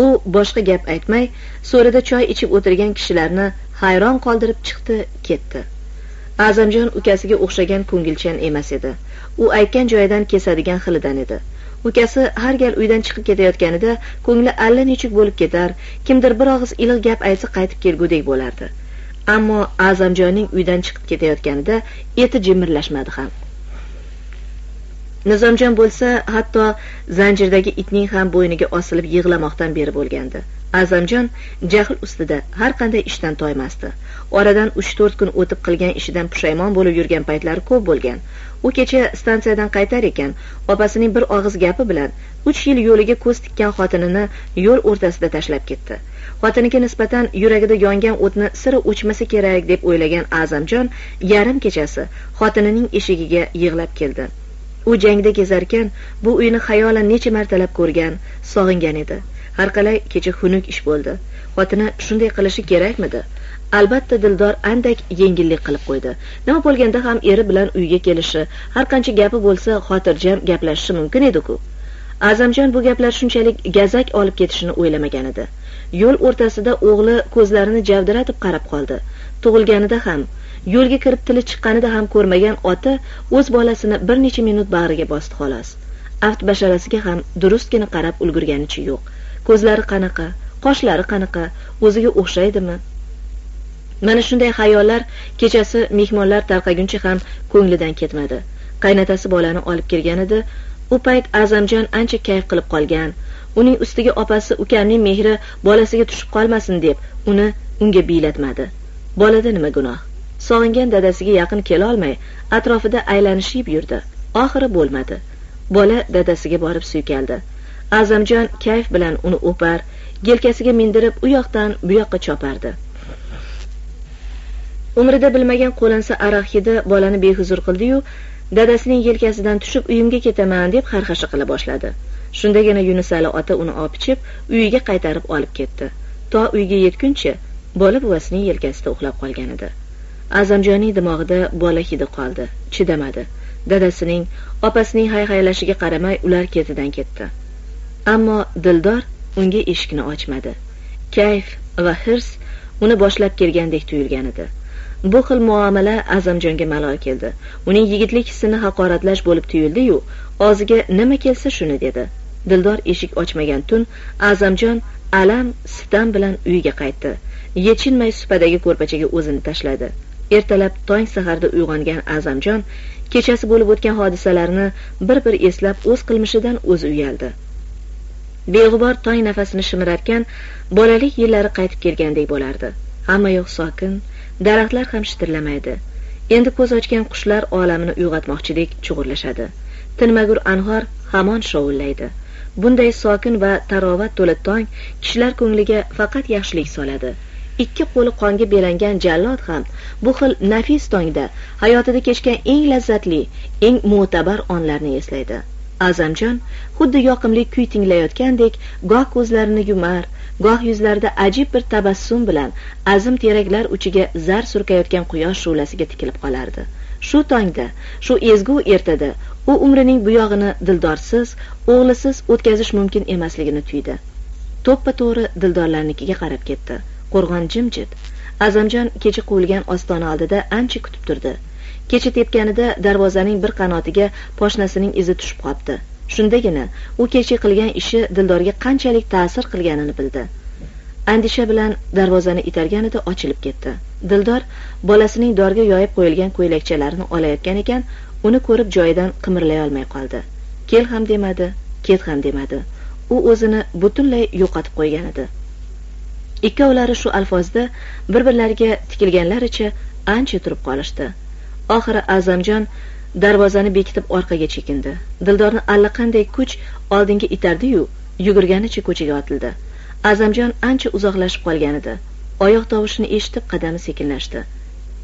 U boshqa gap aytmay so'rida choy ichib o'tirgan kishilarni hayron qoldirib chiqdi ketdi. Azamjon ukasiga o'xshagan ko'ngilchan emas edi. U aytgan joyidan kesadigan xilidan edi. Ukasi har gal uydan chiqib ketayotganida ko'ngli allanechuk bo'lib ketar kimdir bir og'iz iliq gap aytsa qaytib kelgudek bo'lardi. Ammo azamjonning uydan chiqib ketayotganida eti jimirlashmadi ham. Nizomjon bo'lsa hatto zanjirdagi itning ham bo'yniga osilib yig'lamoqdan beri bo'lgandi. Azamjon jahl ustida har qanday ishdan toymasdi. Oradan uch to'rt kun o'tib qilgan ishidan pushaymon bo'lib yurgan paytlari ko'p bo'lgan. U kecha stansiyadan qaytar ekan opasining bir og'iz gapi bilan uch yil yo'liga ko'z tikkan xotinini yo'l o'rtasida tashlab ketdi. Xotiniga nisbatan yuragida yongan o'tni sira o'chmasa kerak deb o'ylagan azamjon yarim kechasi xotinining eshigiga yig'lab keldi. U jangda kezarkan bu uyni xayolan necha martalab ko'rgan sog'ingan edi. Har qalay kecha xunuk ish bo'ldi. Xotini shunday qilishi kerakmidi? Albatta dildor andak yengillik qilib qo'ydi. Nima bo'lganda ham eri bilan uyga kelishi har qancha gapi bo'lsa xotirjam gaplashishi mumkin edi-ku. Azamjon bu gaplar shunchalik gazak olib ketishini o'ylamagan edi. Yo'l o'rtasida o'g'li ko'zlarini javdiratib qarab qoldi. Tug'ilganida ham yo'lga kirib tili chiqqanida ham ko'rmagan ota o'z bolasini bir necha minut bag'riga bosdi xolos. Aft basharasiga ham durustgina qarab ulgurganicha yo'q. Ko'zlari qanaqa qoshlari qanaqa o'ziga o'xshaydimi? Mana shunday xayollar kechasi mehmonlar tarqaguncha ham ko'nglidan ketmadi. Qaynatasi bolani olib kelgan edi u payt azamjon ancha kayf qilib qolgan. Uning ustiga opasi ukamning mehri bolasiga tushib qolmasin deb uni unga biylatmadi. Bolada nima gunoh? Sog'ingan dadasiga yaqin kelolmay atrofida aylanishib yurdi. Oxiri bo'lmadi. Bola dadasiga borib suykaldi azamjon kayf bilan uni o'par yelkasiga mindirib u yoqdan bu yoqqa chopardi. Umrida bilmagan qo'lansa aroq hidi bolani behuzur qildiyu dadasining yelkasidan tushib uyimga ketaman deb xarxasha qila boshladi. Shundagina yunusali ota uni opichib uyiga qaytarib olib ketdi. To uyga yetguncha bola buvasining yelkasida uxlab qolgan edi. Azamjonning dimog'ida bola hidi qoldi chidamadi. Dadasining opasining hayhaylashiga qaramay ular ketidan ketdi. Ammo dildor unga eshikni ochmadi. Kayf va hirs uni boshlab kelgandek tuyulgan edi. Bu xil muomala azamjonga malol keldi. Uning yigitlik hissini haqoratlash bo'lib tuyuldi-yu og'ziga nima kelsa shuni dedi. Dildor eshik ochmagan tun azamjon alam sitam bilan uyiga qaytdi. Yechinmay supadagi ko'rpachaga o'zini tashladi. Ertalab tong saharda uyg'ongan azamjon kechasi bo'lib o'tgan hodisalarni bir bir eslab o'z qilmishidan o'zi uyaldi. Beg'ubor tong nafasini shimirarkan bolalik yillari qaytib kelgandek bo'lardi. Hamma yoq sokin daraxtlar ham shitirlamaydi. Endi ko'z ochgan qushlar olamini uyg'otmoqchidek chug'urlashadi tinmagur anhor hamon shovullaydi bunday sokin va tarovat to'la tong kishilar ko'ngliga faqat yaxshilik soladi. Ikki qo'li qonga belangan jallod ham bu xil nafis tongda hayotida kechgan eng lazzatli eng mo'tabar onlarni eslaydi. Azamjon xuddi yoqimli kuy tinglayotgandek goh ko'zlarini yumar goh yuzlarida ajib bir tabassum bilan azim teraklar uchiga zar surkayotgan quyosh shu'lasiga tikilib qolardi. Shu tongda shu ezgu ertada u umrining buyog'ini dildorsiz o'g'lisiz o'tkazish mumkin emasligini tuydi. To'ppa to'g'ri dildorlarnikiga qarab ketdi. Qo'rg'on jimjit. Azamjon kecha quvilgan ostona oldida ancha kutib turdi. Kecha tepganida darvozaning bir qanotiga poshnasining izi tushib qolibdi. Shundagina u kecha qilgan ishi dildorga qanchalik ta'sir qilganini bildi. Andisha bilan darvozani itarganida ochilib ketdi. Dildor bolasining dorga yoyib qo'yilgan ko'ylakchalarini olayotgan ekan uni ko'rib joyidan qimirlay olmay qoldi. Kel ham demadi ket ham demadi. U o'zini butunlay yo'qotib qo'ygan edi. Ikkovlari shu alfozda bir birlariga tikilganlaricha ancha turib qolishdi. Oxiri azamjon darvozani bekitib orqaga chekindi. Dildorni allaqanday kuch oldinga itardi-yu yugurganicha ko'chaga otildi. Azamjon ancha uzoqlashib qolgan edi oyoq tovushini eshitib qadami sekinlashdi.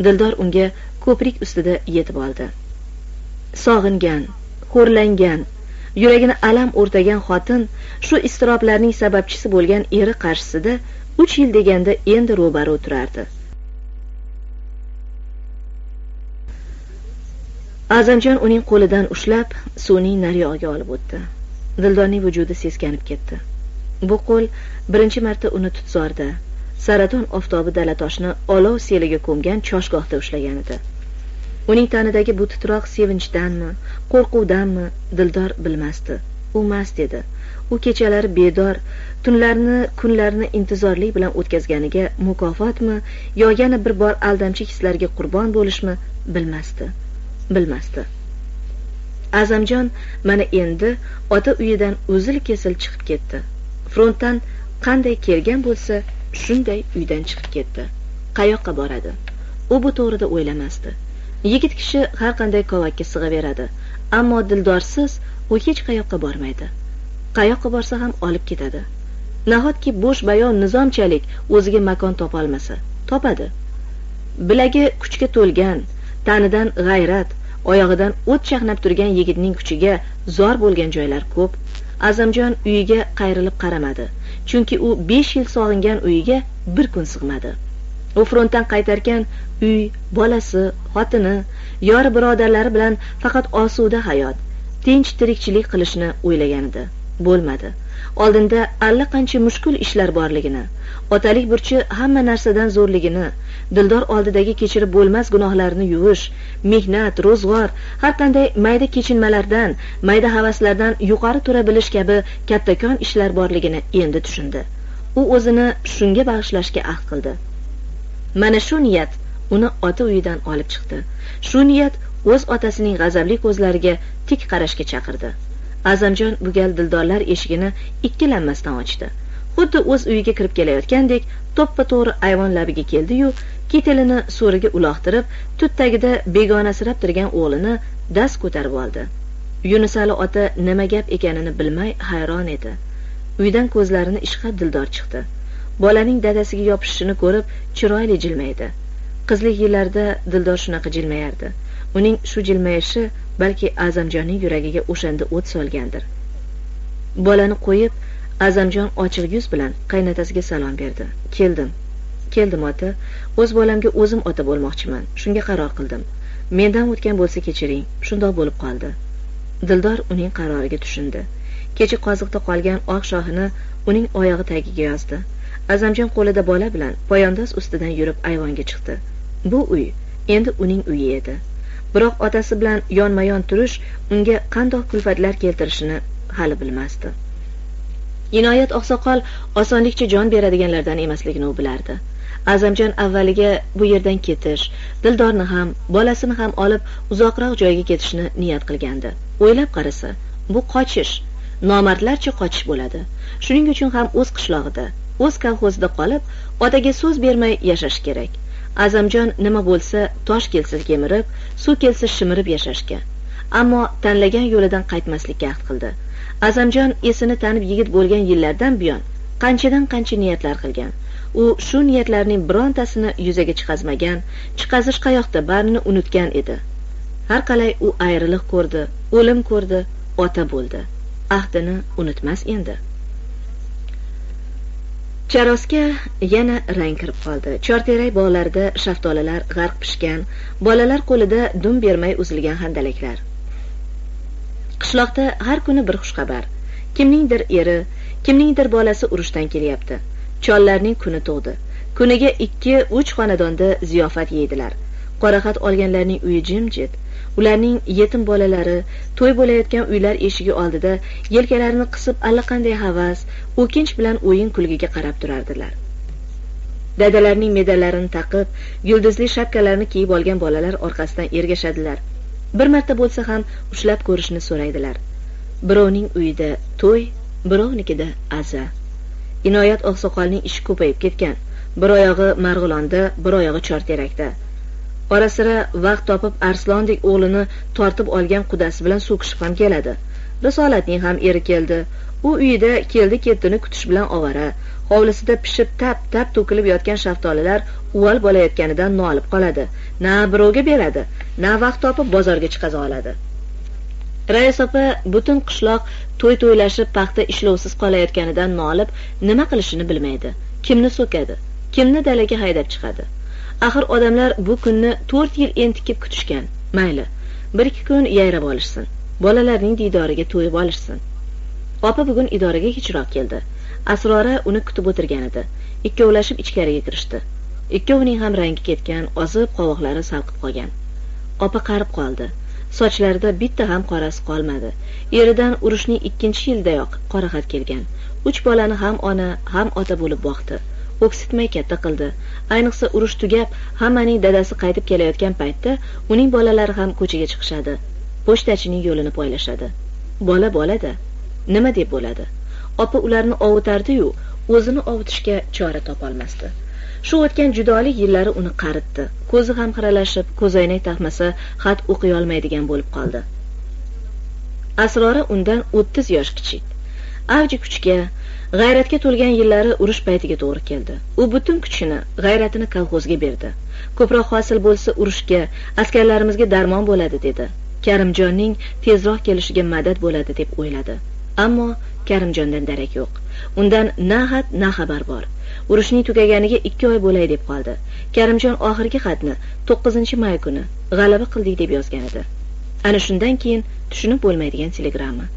Dildor unga ko'prik ustida yetib oldi. Sog'ingan xo'rlangan yuragini alam o'rtagan xotin shu iztiroblarning sababchisi bo'lgan eri qarshisida uch yil deganda endi ro'bara o'tirardi azamjon uning qo'lidan ushlab suvning naryog'iga olib o'tdi. Dildorning vujudi seskanib ketdi. Bu qo'l birinchi marta uni tutzorda saraton oftobi dalatoshni olov seliga ko'mgan choshgohda ushlagan edi. Uning tanidagi bu titroq sevinchdanmi qo'rquvdanmi dildor bilmasdi. U mast edi. U kechalari bedor tunlarni kunlarni intizorlik bilan o'tkazganiga mukofotmi yo yana bir bor aldamchi hislarga qurbon bo'lishmi bilmasdi bilmasdi. Azamjon mana endi ota uyidan uzil kesil chiqib ketdi. Frontdan qanday kelgan bo'lsa shunday uydan chiqib ketdi. Qayoqqa boradi? U bu to'g'rida o'ylamasdi. Yigit kishi har qanday kovakka sig'averadi ammo dildorsiz u hech qayoqqa bormaydi. Qayoqqa borsa ham olib ketadi. Nahotki bo'sh bayon nizomchalik o'ziga makon topolmasa topadi. Bilagi kuchga to'lgan tanidan g'ayrat oyog'idan o't chaqnab turgan yigitning kuchiga zor bo'lgan joylar ko'p. Azamjon uyiga qayrilib qaramadi chunki u besh yil sog'ingan uyiga bir kun sig'madi. U frontdan qaytarkan uy bolasi xotini yori birodarlari bilan faqat osuda hayot tinch tirikchilik qilishni o'ylagan edi. Bo'lmadi. Oldinda allaqancha mushkul ishlar borligini otalik burchi hamma narsadan zo'rligini dildor oldidagi kechirib bo'lmas gunohlarni yuvish mehnat ro'zg'or har qanday mayda kechinmalardan mayda havaslardan yuqori tura bilish kabi kattakon ishlar borligini endi tushundi. U o'zini shunga bag'ishlashga ahd qildi. Mana shu niyat uni ota uyidan olib chiqdi. Shu niyat o'z otasining g'azabli ko'zlariga tik qarashga chaqirdi. Azamjon bu gal dildorlar eshigini ikkilanmasdan ochdi. Xuddi o'z uyiga kirib kelayotgandek to'ppa to'g'ri ayvon labiga keldiyu kitelini so'riga uloqtirib tut tagida begonasirab turgan o'g'lini dast ko'tarib oldi. Yunusali ota nima gap ekanini bilmay hayron edi. Uydan ko'zlarini ishqab dildor chiqdi. Bolaning dadasiga yopishishini ko'rib chiroyli jilmaydi. Qizlik yillarida dildor shunaqa jilmayardi. Uning shu jilmayishi balki azamjonning yuragiga o'shanda o't solgandir. Bolani qo'yib azamjon ochiq yuz bilan qaynotasiga salom berdi. Keldim. Keldim ota. O'z bolamga o'zim ota bo'lmoqchiman. Shunga qaror qildim. Mendan o'tgan bo'lsa kechiring. Shundoq bo'lib qoldi. Dildor uning qaroriga tushundi. Kecha qoziqda qolgan oq shohini uning oyog'i tagiga yozdi. Azamjon qo'lida bola bilan poyandoz ustidan yurib ayvonga chiqdi. Bu uy endi uning uyi edi. Biroq otasi bilan yonma yon turish unga qandoq kulfatlar keltirishini hali bilmasdi. Inoyat oqsoqol osonlikcha jon beradiganlardan emasligini u bilardi. Azamjon avvaliga bu yerdan ketish dildorni ham bolasini ham olib uzoqroq joyga ketishni niyat qilgandi. O'ylab qarasa bu qochish nomardlarcha qochish bo'ladi. Shuning uchun ham o'z qishlog'ida o'z kolxozida qolib otaga so'z bermay yashash kerak. Azamjon nima bo'lsa tosh kelsa kemirib suv kelsa shimirib yashashga. Ammo tanlagan yo'lidan qaytmaslikka ahd qildi. Azamjon esini tanib yigit bo'lgan yillardan buyon qanchadan qancha niyatlar qilgan. U shu niyatlarning birontasini yuzaga chiqazmagan chiqazish qayoqda barini unutgan edi. Har qalay u ayriliq ko'rdi o'lim ko'rdi ota bo'ldi. Ahdini unutmas endi. Charosga yana rang kirib qoldi. Chorterak bog'larida shaftolalar g'arq pishgan bolalar qo'lida dum bermay uzilgan handalaklar qishloqda har kuni bir xushxabar. Kimningdir eri kimningdir bolasi urushdan kelyapti. Chollarning kuni tug'di. Kuniga ikki uch xonadonda ziyofat yeydilar. Qoraxat olganlarning uyi jimjit. Ularning yetim bolalari to'y bo'layotgan uylar eshigi oldida yelkalarini qisib allaqanday havas o'kinch bilan o'yin kulgiga qarab turardilar. Dadalarining medallarini taqib yulduzli shapkalarni kiyib olgan bolalar orqasidan ergashadilar. Bir marta bo'lsa ham ushlab ko'rishni so'raydilar. Birovning uyida to'y birovnikida aza. Inoyat oqsoqolning ishi ko'payib ketgan. Bir oyog'i marg'ilonda bir oyog'i chorterakda ora sira vaqt topib arslondek o'g'lini tortib olgan qudasi bilan so'kishib ham keladi. Risolatning ham eri keldi. U uyida keldi ketdini kutish bilan ovora. Hovlisida pishib tap tap to'kilib yotgan shaftolilar uval bo'layotganidan nolib qoladi. Na birovga beradi na vaqt topib bozorga chiqaza oladi. Rais opa butun qishloq to'y to'ylashib paxta ishlovsiz qolayotganidan nolib nima qilishini bilmaydi. Kimni so'kadi kimni dalaga haydab chiqadi? Axir odamlar bu kunni to'rt yil entikib kutishgan. Mayli bir ikki kun yayrab olishsin. Bolalarning diydoriga to'yib olishsin. Opa bugun idoraga kechroq keldi. Asrora uni kutib o'tirgan edi. Ikkovlashib ichkariga kirishdi. Ikkovining ham rangi ketgan ozib qovoqlari salqib qolgan. Opa qarib qoldi. Sochlarida bitta ham qorasi qolmadi. Eridan urushning ikkinchi yilidayoq qoraxat kelgan. Uch bolani ham ona ham ota bo'lib boqdi. O'ksitmay katta qildi ayniqsa urush tugab hammaning dadasi qaytib kelayotgan paytda uning bolalari ham ko'chaga chiqishadi. Pochtachining yo'lini poylashadi. Bola bolada. Nima deb bo'ladi? Opa ularni ovutardiyu o'zini ovutishga chora topolmasdi. Shu o'tgan judolik yillari uni qaritdi. Ko'zi ham xiralashib ko'zoynak taqmasa xat o'qiy olmaydigan bo'lib qoldi. Asrora undan o'ttiz yosh kichik. Avji kuchga g'ayratga to'lgan yillari urush paytiga to'g'ri keldi. U butun kuchini g'ayratini kolxozga berdi. Ko'proq hosil bo'lsa urushga askarlarimizga darmon bo'ladi dedi. Karimjonning tezroq kelishiga madad bo'ladi deb o'yladi. Ammo karimjondan darak yo'q. Undan na xat na xabar bor. Urushning tugaganiga ikki oy bo'lay deb qoldi. Karimjon oxirgi xatni to'qqizinchi may kuni g'alaba qildik deb yozgan edi. Ana shundan keyin tushunib bo'lmaydigan telegramma.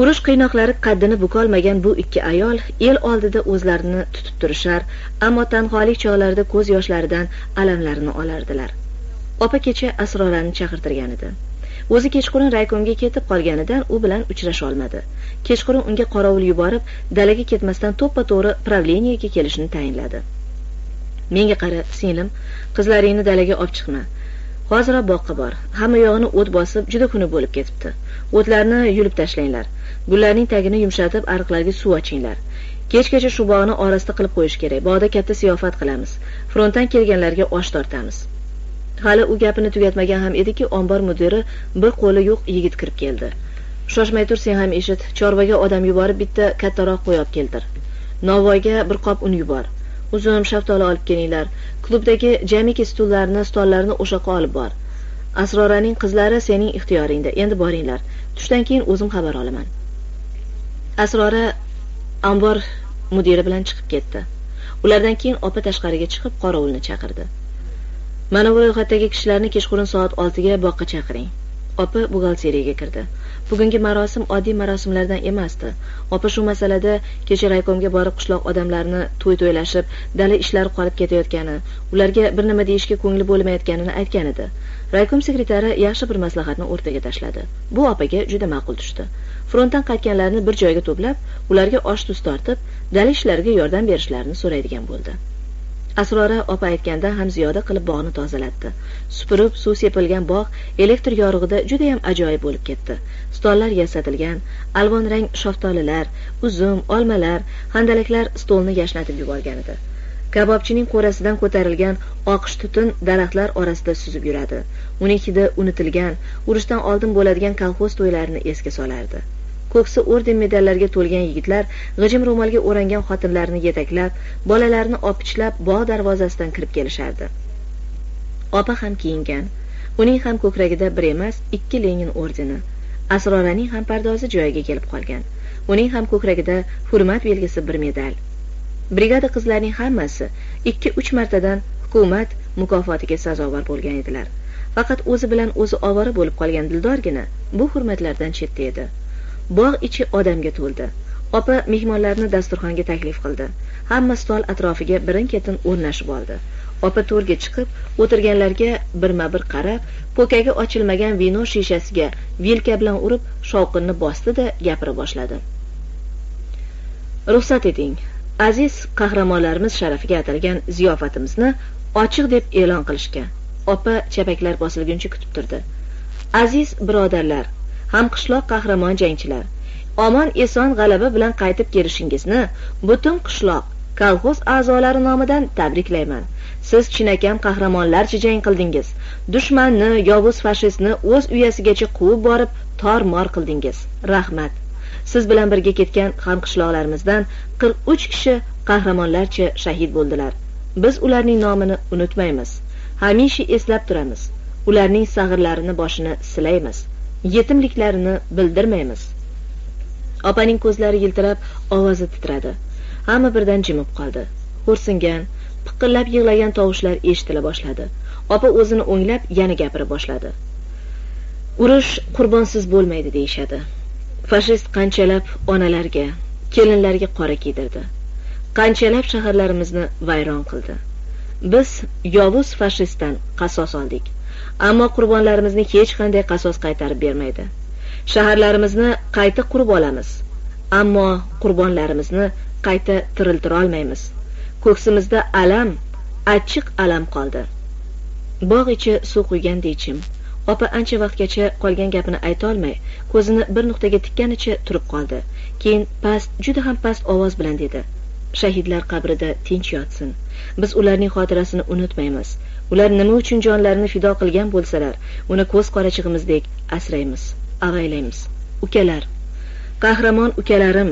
Urush qiynoqlari qaddini bukolmagan bu ikki ayol el oldida o'zlarini tutib turishar ammo tanholik chog'larida ko'z yoshlaridan alamlarini olardilar. Opa kecha asrorani chaqirtirgan edi. O'zi kechqurun raykomga ketib qolganidan u bilan uchrasholmadi kechqurun unga qorovul yuborib dalaga ketmasdan to'ppa to'g'ri pravleniyaga kelishini tayinladi. Menga qara singlim qizlaringni dalaga olib chiqma. Hoziroq boqqa bor. Hamma yog'ini o't bosib juda kuni bo'lib ketibdi. O'tlarni yulib tashlanglar. Gullarning tagini yumshatib ariqlarga suv ochinglar. Kechgacha shu bog'ni orasida qilib qo'yish kerak. Bog'da katta ziyofat qilamiz. Frontdan kelganlarga osh tortamiz. Hali u gapini tugatmagan ham ediki ombor mudiri bir qo'li yo'q yigit kirib keldi. Shoshmay tur sen ham eshit. Chorvaga odam yuborib bitta kattaroq qo'y olib keltir. Novvoyga bir qop un yubor. Uzum shaftoli olib kelinglar. Klubdagi jamiki stullarni stollarni o'sha yoqqa olib bor. Asroraning qizlari sening ixtiyoringda. Endi boringlar. Tushdan keyin o'zim xabar olaman. Asrora ombor mudiri bilan chiqib ketdi. Ulardan keyin opa tashqariga chiqib qorovulni chaqirdi. Mana bu ro'yxatdagi kishilarni kechqurun soat oltiga boqqa chaqiring. Opa buxgalteriyaga kirdi. Bugungi marosim oddiy marosimlardan emasdi. Opa shu masalada kecha raykomga borib qishloq odamlarini to'y to'ylashib dala ishlari qolib ketayotgani ularga bir nima deyishga ko'ngli bo'lmayotganini aytgan edi. Raykom sekretari yaxshi bir maslahatni o'rtaga tashladi. Bu opaga juda ma'qul tushdi. Frontdan qaytganlarni bir joyga to'plab ularga osh tuz tortib dala ishlariga yordam berishlarini so'raydigan bo'ldi. Asrora opa aytganda ham ziyoda qilib bog'ni tozalatdi. Supurib suv sepilgan bog' elektr yorug'ida judayam ajoyib bo'lib ketdi. Stollar yasatilgan alvon rang shoftolilar uzum olmalar handalaklar stolni yashnatib yuborgan edi. Kabobchining qo'rasidan ko'tarilgan oqish tutun daraxtlar orasida suzib yuradi. Uning hidi unutilgan urushdan oldin bo'ladigan kolxoz to'ylarini esga solardi. Ko'ksi orden medallarga to'lgan yigitlar g'ijim ro'molga o'rangan xotinlarni yetaklab bolalarini opichlab bog' darvozasidan kirib kelishardi. Opa ham kiyingan uning ham ko'kragida bir emas ikki lenin ordeni asroraning ham pardozi joyiga kelib qolgan uning ham ko'kragida hurmat belgisi bir medal. Brigada qizlarining hammasi ikki uch martadan hukumat mukofotiga sazovor bo'lgan edilar. Faqat o'zi bilan o'zi ovora bo'lib qolgan dildorgina bu hurmatlardan chetda edi. Bog' ichi odamga to'ldi. Opa mehmonlarni dasturxonga taklif qildi. Hamma stol atrofiga birin ketin o'rnashib oldi. Opa to'rga chiqib o'tirganlarga birma bir qarab po'kagi ochilmagan vino shishasiga vilka bilan urib shovqinni bosdi da gapira boshladi. Ruxsat eting aziz qahramonlarimiz sharafiga atalgan ziyofatimizni ochiq deb e'lon qilishga opa chapaklar bosilguncha kutib turdi. Aziz birodarlar hamqishloq qahramon jangchilar. Omon eson g'alaba bilan qaytib kelishingizni butun qishloq kolxoz a'zolari nomidan tabriklayman. Siz chinakam qahramonlarcha jang qildingiz. Dushmanni yovuz fashistni o'z uyasigacha quvib borib tor mor qildingiz. Rahmat. Siz bilan birga ketgan hamqishloqlarimizdan qirq uch kishi qahramonlarcha shahid bo'ldilar. Biz ularning nomini unutmaymiz. Hamisha eslab turamiz. Ularning sag'irlarini boshini silaymiz. Yetimliklarini bildirmaymiz. Opaning ko'zlari yiltirab ovozi titradi. Hamma birdan jimib qoldi. Xo'rsingan piqillab yig'lagan tovushlar eshitila boshladi. Opa o'zini o'nglab yana gapira boshladi. Urush qurbonsiz bo'lmaydi deyishadi. Fashist qanchalab onalarga kelinlarga qora kiydirdi. Qanchalab shaharlarimizni vayron qildi. Biz yovuz fashistdan qasos oldik. Ammo qurbonlarimizni hech qanday qasos qaytarib bermaydi. Shaharlarimizni qayta qurib olamiz. Ammo qurbonlarimizni qayta tiriltirolmaymiz ko'ksimizda alam achchiq alam qoldi. Bog' ichi suv quygandek jim opa ancha vaqtgacha qolgan gapini aytolmay ko'zini bir nuqtaga tikkanicha turib qoldi. Keyin past juda ham past ovoz bilan dedi. Shahidlar qabrida tinch yotsin. Biz ularning xotirasini unutmaymiz. Ular nima uchun jonlarini fido qilgan bo'lsalar uni ko'z qorachig'imizdek asraymiz avaylaymiz ukalar. Qahramon ukalarim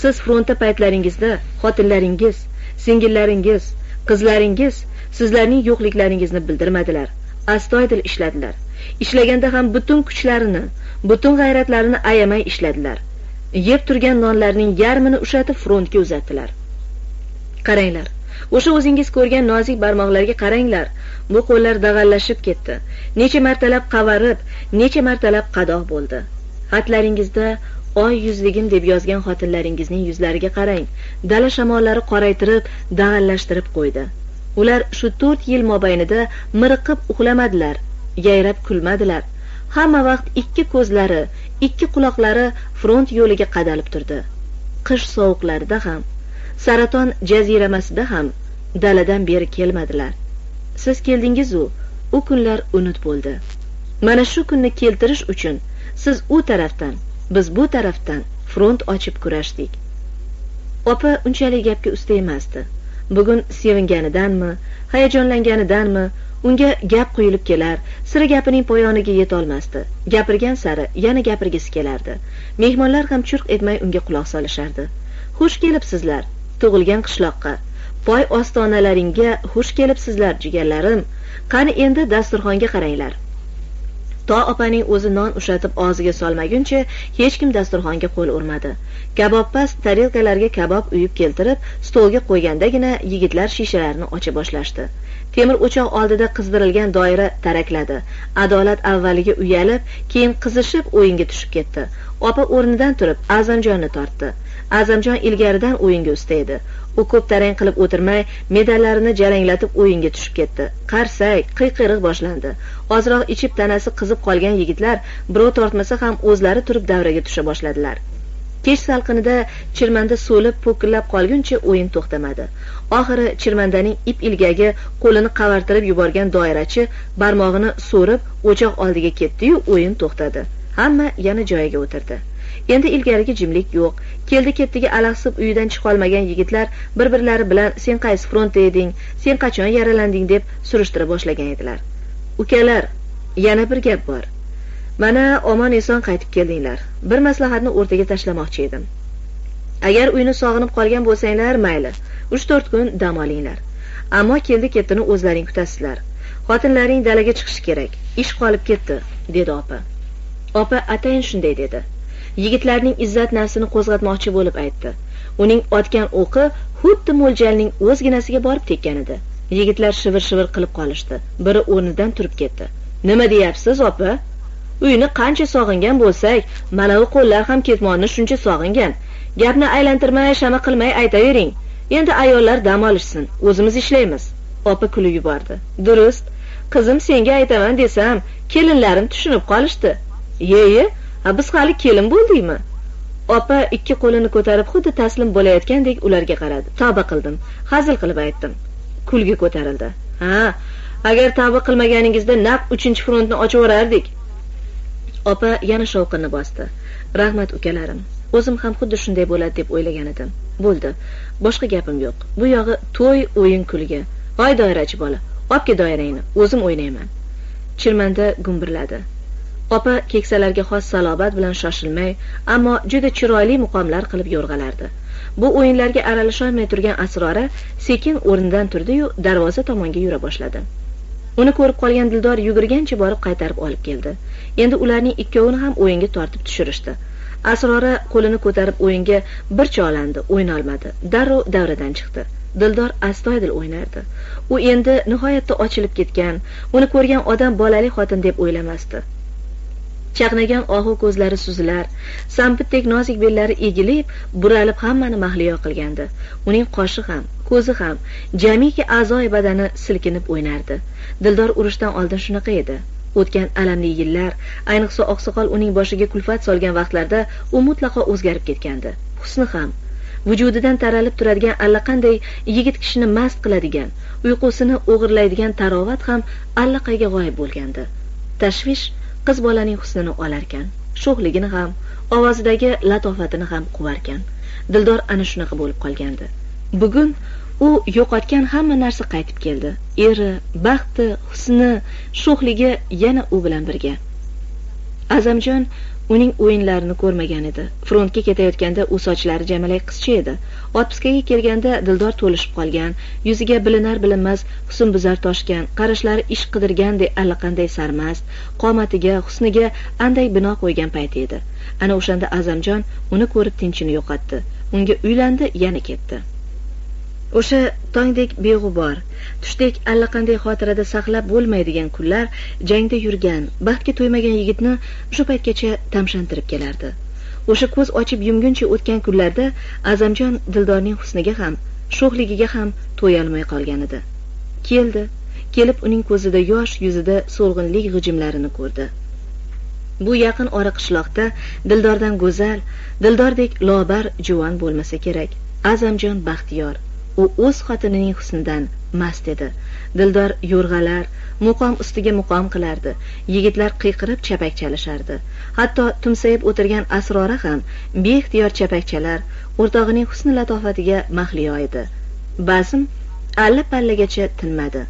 siz frontda paytlaringizda xotinlaringiz singillaringiz qizlaringiz sizlarning yo'qliklaringizni bildirmadilar astoydil ishladilar. Ishlaganda ham butun kuchlarini butun g'ayratlarini ayamay ishladilar. Yeb turgan nonlarning yarmini ushatib frontga uzatdilar. Qaranglar o'sha o'zingiz ko'rgan nozik barmoqlarga qaranglar. Bu qo'llar dag'allashib ketdi. Necha martalab qavarib necha martalab qadoq bo'ldi. Xatlaringizda oy yuzligim deb yozgan xotinlaringizning yuzlariga qarang. Dala shamollari qoraytirib dag'allashtirib qo'ydi. Ular shu to'rt yil mobaynida miriqib uxlamadilar yayrab kulmadilar. Hamma vaqt ikki ko'zlari ikki quloqlari front yo'liga qadalib turdi. Qish sovuqlarida ham. Saraton jaziramasida ham daladan beri kelmadilar. Siz keldingizu u kunlar unut bo'ldi. Mana shu kunni keltirish uchun siz u tarafdan biz bu tarafdan front ochib kurashdik. Opa unchalik gapga usta emasdi. Bugun sevinganidanmi hayajonlanganidanmi unga gap quyilib kelar sira gapining poyoniga yetolmasdi. Gapirgan sari yana gapirgisi kelardi. Mehmonlar ham churq etmay unga quloq solishardi. Xush kelibsizlar. Tug'ilgan qishloqqa. Poy ostonalaringga xush kelibsizlar jigarlarim. Qani endi dasturxonga qaranglar. To opaning o'zi non ushatib og'ziga solmaguncha hech kim dasturxonga qo'l urmadi. Kabobpaz tarelkalarga kabob uyib keltirib stolga qo'ygandagina yigitlar shishalarni ocha boshlashdi. Temir o'choq oldida qizdirilgan doira tarakladi. Adolat avvaliga uyalib keyin qizishib o'yinga tushib ketdi. Opa o'rnidan turib azamjonni tortdi. Azamjon ilgaridan o'yinga usta edi. U ko'p tarang qilib o'tirmay medallarini jaranglatib o'yinga tushib ketdi. Qarsak qiyqiriq boshlandi. Ozroq ichib tanasi qizib qolgan yigitlar birov tortmasa ham o'zlari turib davraga tusha boshladilar. Kech salqinida chirmanda so'lib po'killab qolguncha o'yin to'xtamadi. Oxiri chirmandaning ip ilgagi qo'lini qavartirib yuborgan doirachi barmog'ini so'rib o'choq oldiga ketdiyu o'yin to'xtadi. Hamma yana joyiga o'tirdi. Endi ilgarigi jimlik yo'q. Keldi ketdigi alahsib uyidan chiqolmagan yigitlar bir birlari bilan sen qaysi frontda eding sen qachon yaralanding deb surishtira boshlagan edilar. Ukalar yana bir gap bor. Mana omon eson qaytib keldinglar. Bir maslahatni o'rtaga tashlamoqchi edim. Agar uyni sog'inib qolgan bo'lsanglar mayli uch to'rt kun dam olinglar. Ammo keldi ketdini o'zlaring kutasizlar. Xotinlaring dalaga chiqishi kerak. Ish qolib ketdi dedi opa. Opa atayin shunday dedi. Yigitlarning izzat nafsini qo'zg'atmoqchi bo'lib aytdi. Uning otgan o'qi xuddi mo'ljalning o'zginasiga borib tekkan edi. Yigitlar shivir shivir qilib qolishdi. Biri o'rnidan turib ketdi. Nima deyapsiz opa? Uyni qancha sog'ingan bo'lsak manavi qo'llar ham ketmonni shuncha sog'ingan. Gapni aylantirmay shama qilmay aytavering endi ayollar dam olishsin o'zimiz ishlaymiz. Opa kulib yubordi. Durust qizim senga aytaman desam kelinlarim tushunib qolishdi. Ye ye biz hali kelin bo'ldikmi? Opa ikki qo'lini ko'tarib xuddi taslim bo'layotgandek ularga qaradi. Tavba qildim hazil qilib aytdim. Kulgi ko'tarildi. Ha agar tavba qilmaganingizda naq uchinchi frontni ochib yuborardik opa yana shovqinni bosdi. Rahmat ukalarim. O'zim ham xuddi shunday bo'ladi deb o'ylagan edim. Bo'ldi. Boshqa gapim yo'q. Bu yog'i to'y o'yin kulgi. Voy doirachi bola opke doirangni. O'zim o'ynayman. Chirmanda gumburladi. Opa keksalarga xos salobat bilan shoshilmay ammo juda chiroyli muqomlar qilib yo'rg'alardi. Bu o'yinlarga aralasholmay turgan asrora sekin o'rnidan turdiyu darvoza tomonga yura boshladi. Uni ko'rib qolgan dildor yugurgancha borib qaytarib olib keldi. Endi ularning ikkovini ham o'yinga tortib tushirishdi. Asrora qo'lini ko'tarib o'yinga bir cholandi o'ynolmadi. Darrov davradan chiqdi. Dildor astoydil o'ynardi. U endi nihoyatda ochilib ketgan uni ko'rgan odam bolali xotin deb o'ylamasdi. Chaqnagan ohu ko'zlari suzilar. Sampitdek nozik bellari egilib buralib hammani mahliyo qilgandi. Uning qoshi ham ko'zi ham jamiki a'zoyi badani silkinib o'ynardi. Dildor urushdan oldin shunaqa edi. O'tgan alamli yillar ayniqsa oqsoqol uning boshiga kulfat solgan vaqtlarda u mutlaqo o'zgarib ketgandi. Husni ham vujudidan taralib turadigan allaqanday yigit kishini mast qiladigan uyqusini o'g'irlaydigan tarovat ham allaqayga g'oyib bo'lgandi. Tashvish qiz bolaning husnini olarkan sho'xligini ham ovozidagi latofatini ham quvarkan. Dildor ana shunaqa bo'lib qolgandi. Bugun u yo'qotgan hamma narsa qaytib keldi. Eri baxti husni sho'xligi yana u bilan birga. Azamjon uning o'yinlarini ko'rmagan edi. Frontga ketayotganda u sochlari jamalak qizcha edi. Otpuskaga kelganda dildor to'lishib qolgan yuziga bilinar bilinmas husnbuzar toshgan qarashlari ish qidirganday allaqanday sarmast qomatiga husniga anday bino qo'ygan payti edi. Ana o'shanda azamjon uni ko'rib tinchini yo'qotdi. Unga uylandi yana ketdi. O'sha tongdek beg'ubor tushdek allaqanday xotirada saqlab bo'lmaydigan kunlar jangda yurgan baxtga to'ymagan yigitni shu paytgacha tamshantirib kelardi. O'sha ko'z ochib yumguncha o'tgan kunlarda azamjon dildorning husniga ham sho'xligiga ham to'yolmay qolgan edi. Keldi kelib uning ko'zida yosh yuzida so'lg'inlik g'ijimlarini ko'rdi. Bu yaqin ora qishloqda dildordan go'zal dildordek lobar juvon bo'lmasa kerak azamjon baxtiyor. U o'z xotinining husnidan mast edi. Dildor yo'rg'alar muqom ustiga muqom qilardi. Yigitlar qiyqirib chapak chalishardi. Hatto tumsayib o'tirgan asrora ham beixtiyor chapakchalar o'rtog'ining husni latofatiga mahliyo edi. Bazm alla pallagacha tinmadi.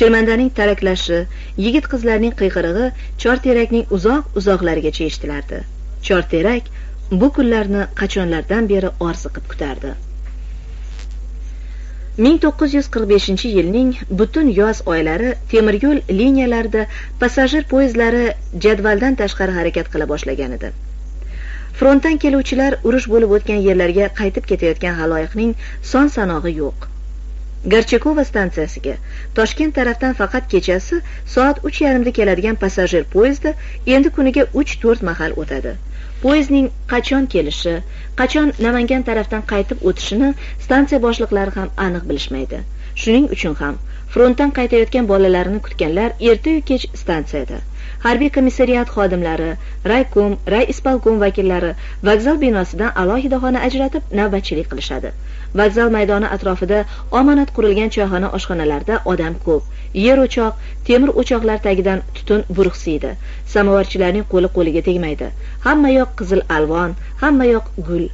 Chirmandaning taraklashi yigit qizlarning qiyqirig'i chorterakning uzoq uzoqlarigacha eshitilardi chorterak bu kunlarni qachonlardan beri orziqib kutardi? 1945 yilning butun yoz oylari temir yo'l liniyalarida passajir poyezdlari jadvaldan tashqari harakat qila boshlagan edi. Frontdan keluvchilar urush bo'lib o'tgan yerlarga qaytib ketayotgan haloyiqning son sanog'i yo'q. Garchakova stansiyasiga toshkent tarafdan faqat kechasi soat uch yarimda keladigan passajir poyezdi endi kuniga uch to'rt mahal o'tadi. Poyezdning qachon kelishi qachon namangan tarafdan qaytib o'tishini stansiya boshliqlari ham aniq bilishmaydi. Shuning uchun ham frontdan qaytayotgan bolalarini kutganlar ertayu kech stansiyada. Harbiy komissariyat xodimlari raykom ray ispolkom vakillari vokzal binosidan alohida xona ajratib navbatchilik qilishadi. Vokzal maydoni atrofida omonat qurilgan choyxona oshxonalarda odam ko'p. Yer o'choq temir o'choqlar tagidan tutun burqsiydi samovarchilarning qo'li qo'liga tegmaydi. Hamma yoq qizil alvon hamma yoq gul.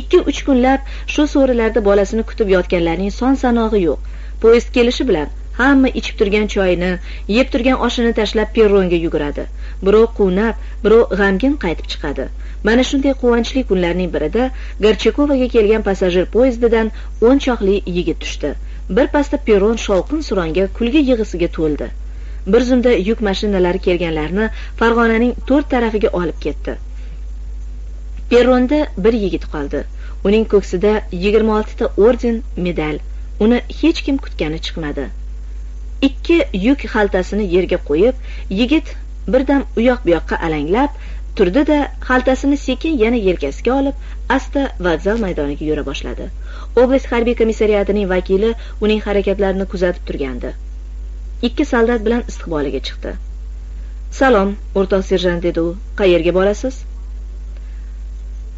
Ikki uch kunlab shu so'rilarda bolasini kutib yotganlarning son sanog'i yo'q. Poyezd kelishi bilan hamma ichib turgan choyini yeb turgan oshini tashlab perronga yuguradi. Birov quvnab birov g'amgin qaytib chiqadi. Mana shunday quvonchli kunlarning birida garchekovaga kelgan passajir poyezdidan o'n choqli yigit tushdi. Bir pasda perron shovqin suronga kulgi yig'isiga to'ldi. Bir zumda yuk mashinalari kelganlarni farg'onaning to'rt tarafiga olib ketdi. Perronda bir yigit qoldi. Uning ko'ksida yigirma oltita orden medal. Uni hech kim kutgani chiqmadi. Ikki yuk xaltasini yerga qo'yib yigit birdan u yoq bu yoqqa alanglab turdi da xaltasini sekin yana yelkasiga olib asta vokzal maydoniga yura boshladi. Oblast harbiy komissariatining vakili uning harakatlarini kuzatib turgandi. Ikki soldat bilan istiqboliga chiqdi. Salom o'rtoq serjant dedi u. Qayerga borasiz?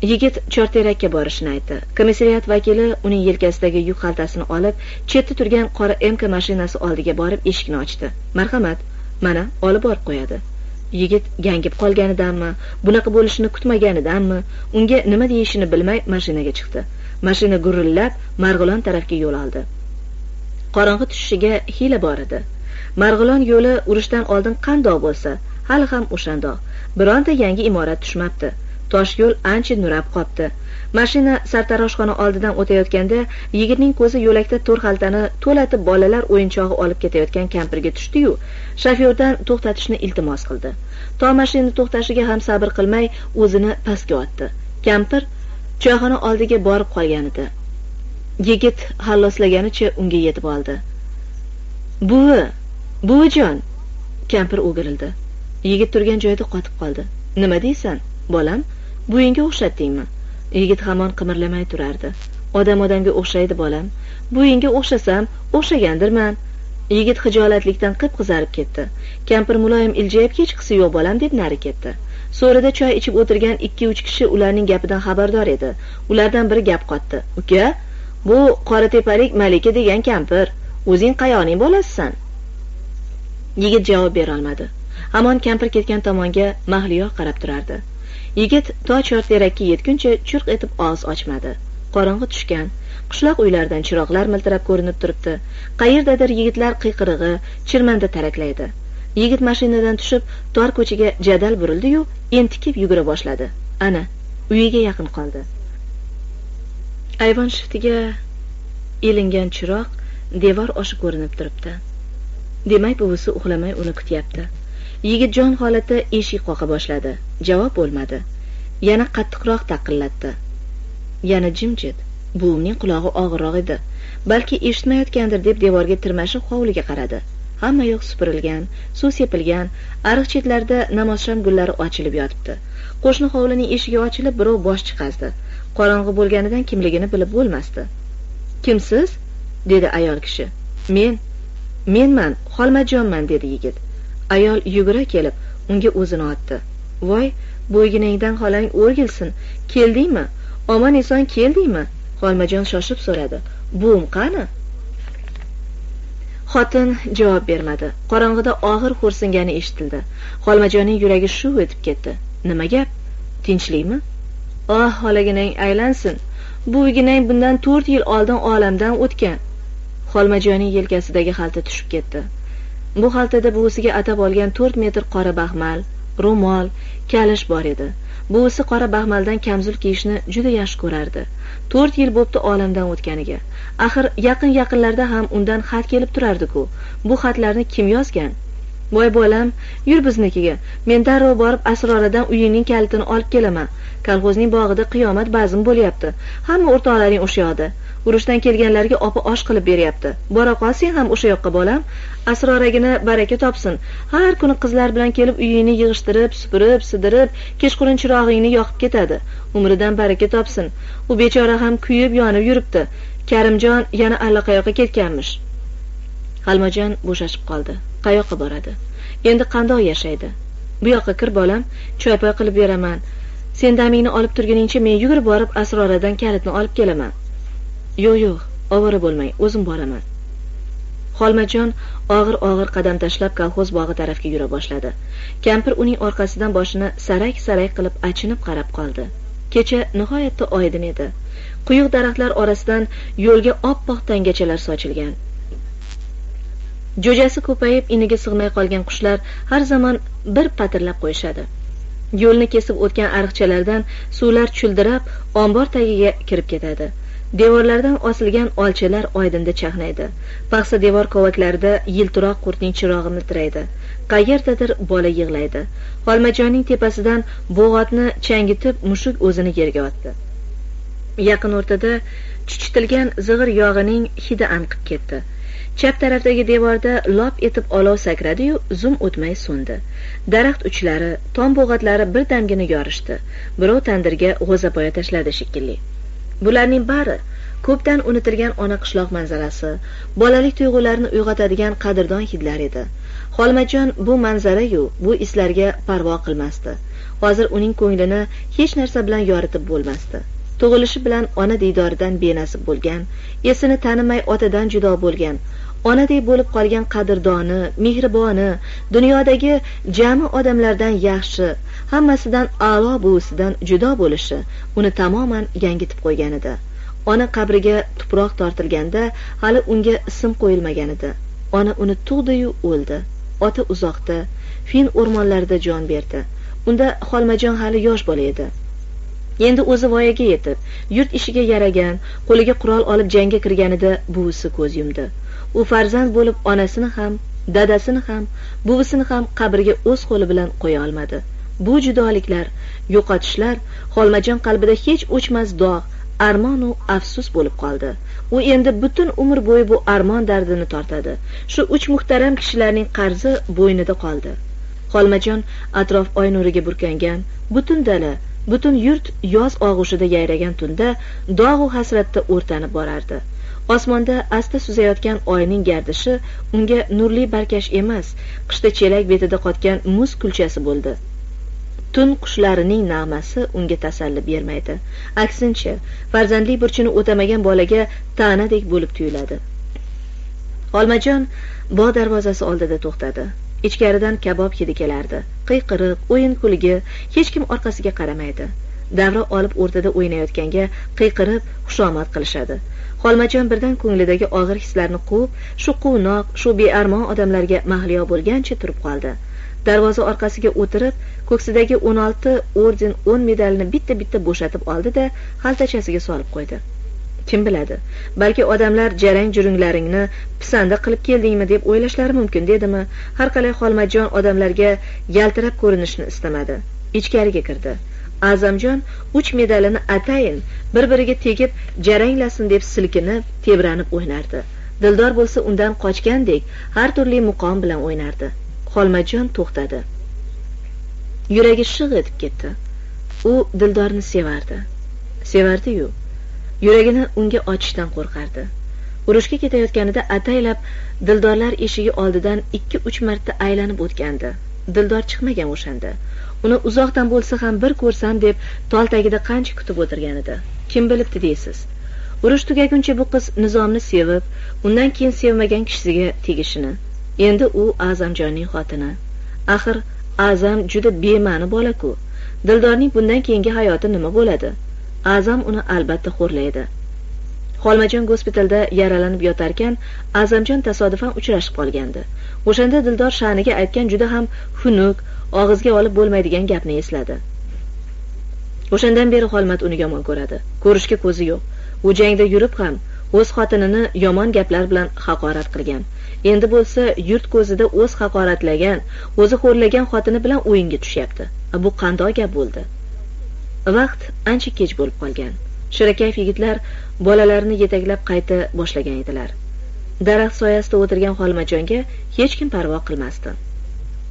Yigit chorterakka borishini aytdi. Komissariat vakili uning yelkasidagi yuk xaltasini olib chetda turgan qora mk mashinasi oldiga borib eshikni ochdi. Marhamat mana olib borib qo'yadi. Yigit gangib qolganidanmi bunaqa bo'lishini kutmaganidanmi unga nima deyishini bilmay mashinaga chiqdi. Mashina gurillab marg'ilon tarafga yo'l oldi. Qorong'i tushishiga hiyla bor edi. Marg'ilon yo'li urushdan oldin qandoq bo'lsa hali ham o'shandoq. Bironta yangi imorat tushmabdi. Tosh yo'l ancha nurab qopti mashina sartaroshxona oldidan o'tayotganda yigitning ko'zi yo'lakda to'r xaltani to'latib bolalar o'yinchog'i olib ketayotgan kampirga tushdiyu shofyordan to'xtatishni iltimos qildi. To mashina to'xtashiga ham sabr qilmay o'zini pastga otdi. Kampir choyxona oldiga borib qolgan edi. Yigit halloslaganicha unga yetib oldi. "Buvi, buvijon!" Kampir o'girildi. yigit turgan joyida qotib qoldi nima deysan bolam buvingga o'xshatdingmi yigit hamon qimirlamay turardi. Odam odamga o'xshaydi bolam. Buvingga o'xshasam o'xshagandirman. Yigit hijolatlikdan qip qizarib ketdi. Kampir muloyim iljayib hech yo'q bolam deb nari ketdi. So'rida choy ichib o'tirgan ikki uch kishi ularning gapidan xabardor edi. Ulardan biri gap qotdi. Uka bu qoratepalik malika degan kampir. O'zing qayoqning bolasisan? Yigit javob berolmadi hamon kampir ketgan tomonga mahliyo qarab turardi. Yigit to chorterakka yetguncha churq etib og'iz ochmadi qorong'i tushgan qishloq uylaridan chiroqlar miltirab ko'rinib turibdi qayerdadir yigitlar qiyqirig'i chirmanda taraklaydi yigit mashinadan tushib tor ko'chaga jadal burildi-yu, entikib yugura boshladi. Ana, uyiga yaqin qoldi. Ayvon shiftiga ilingan chiroq devor oshi ko'rinib turibdi. Demak, buvisi uxlamay uni kutyapti. Yigit jon holatda eshik qoqa boshladi. Javob bo'lmadi. Yana qattiqroq taqillatdi. Yana jimjit. Buvimning qulog'i og'irroq edi. Balki eshitmayotgandir deb devorga tirmashib hovliga qaradi. hamma yoq supurilgan suv sepilgan ariq chetlarida namozshom gullari ochilib yotibdi qo'shni hovlining eshigi ochilib birov bosh chiqazdi qorong'i bo'lganidan kimligini bilib bo'lmasdi kimsiz dedi ayol kishi men menman xolmajonman dedi yigit ayol yugura kelib unga o'zini otdi. Voy bo'yginangdan xolang o'rgilsin. Keldingmi? Omon eson keldingmi? Xolmajon shoshib so'radi. Buvim qani? Xotin javob bermadi. Qorong'ida og'ir xo'rsingani eshitildi. Xolmajonning yuragi shuv etib ketdi. Nima gap? Tinchlikmi? Oh xolaginang aylansin. Buviginang bundan to'rt yil oldin olamdan o'tgan. Xolmajonning yelkasidagi xalta tushib ketdi. Bu xaltada buvisiga atab olgan to'rt metr qora baxmal ro'mol kalish bor edi. Buvisi qora baxmaldan kamzul kiyishni juda yaxshi ko'rardi. To'rt yil bo'pti olamdan o'tganiga. Axir yaqin yaqinlarda ham undan xat kelib turardi-ku. Bu xatlarni kim yozgan? Voy bolam yur biznikiga. Men darrov borib asroradan uyingning kalitini olib kelaman. Kolxozning bog'ida qiyomat bazm bo'lyapti. Hamma o'rtoqlaring o'sha yoqda. Urushdan kelganlarga opa osh qilib beryapti. Bora qol sen ham o'sha yoqqa bolam. Asroragina baraka topsin. Har kuni qizlar bilan kelib uyingni yig'ishtirib supurib sidirib kechqurun chirog'ingni yoqib ketadi. Umridan baraka topsin. U bechora ham kuyib yonib yuribdi. Karimjon yana allaqayoqqa ketganmish. Halmajon bo'shashib qoldi. Qayoqqa boradi. Endi qandoq yashaydi? Bu yoqqa kir bolam choypoy qilib beraman. Sen damingni olib turguningcha men yugurib borib asroradan kalitni olib kelaman. Yo'q yo'q ovora bo'lmang o'zim boraman. Xolmajon og'ir og'ir qadam tashlab kolxoz bog'i tarafga yura boshladi. Kampir uning orqasidan boshini sarak sarak qilib achinib qarab qoldi. Kecha nihoyatda oydin edi. Quyuq daraxtlar orasidan yo'lga oppoq tangachalar sochilgan. Jo'jasi ko'payib iniga sig'may qolgan qushlar har zamon bir patirlab qo'yishadi. Yo'lni kesib o'tgan ariqchalardan suvlar chuldirab ombor tagiga kirib ketadi. Devorlardan osilgan olchalar oydinda chaqnaydi paxsa devor kovaklarida yiltiroq qurtning chirog'i miltiraydi qayerdadir bola yig'laydi. Olmajonning tepasidan bo'g'otni changitib mushuk o'zini yerga otdi. Yaqin o'rtada chuchitilgan zig'ir yog'ining hidi anqib ketdi. Chap tarafdagi devorda lop etib olov sakradi-yu zum o'tmay so'ndi daraxt uchlari tom bo'g'atlari birdamgina yorishdi. Birov tandirga g'o'zapoya tashladi shekilli. Bularning bari ko'pdan unutilgan ona qishloq manzarasi bolalik tuyg'ularini uyg'otadigan qadrdon hidlar edi. Xolmajon bu manzara-yu bu islarga parvo qilmasdi. Hozir uning ko'nglini hech narsa bilan yoritib bo'lmasdi. Tug'ilishi bilan ona diydoridan benasib bo'lgan esini tanimay otadan judo bo'lgan onadek bo'lib qolgan qadrdoni mehriboni dunyodagi jami odamlardan yaxshi hammasidan a'lo buvisidan judo bo'lishi uni tamoman yangitib qo'ygan edi. Ona qabriga tuproq tortilganda hali unga ism qo'yilmagan edi. Ona uni tug'diyu o'ldi. Ota uzoqda fin o'rmonlarida jon berdi. Unda xolmajon hali yosh bola edi. Endi o'zi voyaga yetib yurt ishiga yaragan qo'liga qurol olib jangga kirganida buvisi ko'z yumdi. U farzand bo'lib onasini ham dadasini ham buvisini ham qabrga o'z qo'li bilan qo'ya olmadi. Bu judoliklar yo'qotishlar xolmajon qalbida hech o'chmas dog' armonu afsus bo'lib qoldi. U endi butun umr bo'yi bu armon dardini tortadi. Shu uch muhtaram kishilarning qarzi bo'ynida qoldi. Xolmajon atrof oy nuriga burkangan butun dala butun yurt yoz og'ushida yayragan tunda dog'u hasratda o'rtanib borardi. Osmonda asta suzayotgan oyning gardishi unga nurli barkash emas qishda chelak betida qotgan muz kulchasi bo'ldi. Tun qushlarining nag'masi unga tasalli bermaydi. Aksincha farzandlik burchini o'tamagan bolaga ta'nadek bo'lib tuyuladi. Olmajon bog' darvozasi oldida to'xtadi. Ichkaridan kabob hidi kelardi qiyqiriq o'yin kulgi hech kim orqasiga qaramaydi. Davra olib o'rtada o'ynayotganga qiyqirib xushomad qilishadi. Xolmajon birdan ko'nglidagi og'ir hislarni quvib shu quvnoq shu bearmon odamlarga mahliyo bo'lgancha turib qoldi. Darvoza orqasiga o'tirib ko'ksidagi o'n olti orden o'n medalni bitta bitta bo'shatib oldi da xaltachasiga solib qo'ydi. Kim biladi balki odamlar jarang jurunglaringni pisanda qilib keldingmi deb o'ylashlari mumkin dedimi? Har qalay xolmajon odamlarga yaltirab ko'rinishni istamadi. Ichkariga kirdi. Azamjon uch medalini atayin bir biriga tegib jaranglasin deb silkinib tebranib o'ynardi. Dildor bo'lsa undan qochgandek har turli muqom bilan o'ynardi. Xolmajon to'xtadi. Yuragi shig' etib ketdi. U dildorni sevardi. Sevardiyu yuragini unga ochishdan qo'rqardi. Urushga ketayotganida ataylab dildorlar eshigi oldidan ikki uch marta aylanib o'tgandi. Dildor chiqmagan o'shanda. Uni uzoqdan bo'lsa ham bir ko'rsam deb tol tagida qancha kutib o'tirgan edi? Kim bilibdi deysiz? Urush tugaguncha bu qiz nizomni sevib undan keyin sevmagan kishisiga tegishini. Endi u azamjonning xotini. Axir azam juda bema'ni bola ku dildorning bundan keyingi hayoti nima bo'ladi? Azam uni albatta xo'rlaydi. Xolmajon gospitalda yaralanib yotarkan azamjon tasodifan uchrashib qolgandi. O'shanda dildor sha'niga aytgan juda ham xunuk og'izga olib bo'lmaydigan gapni esladi. O'shandan beri xolmat uni yomon ko'radi. Ko'rishga ko'zi yo'q. U jangda yurib ham o'z xotinini yomon gaplar bilan haqorat qilgan. Endi bo'lsa yurt ko'zida o'z haqoratlagan o'zi xo'rlagan xotini bilan o'yinga tushyapti. Bu qandoq gap bo'ldi? Vaqt ancha kech bo'lib qolgan. Shirakayf yigitlar bolalarini yetaklab qayta boshlagan edilar. Daraxt soyasida o'tirgan xolmajonga hech kim parvo qilmasdi.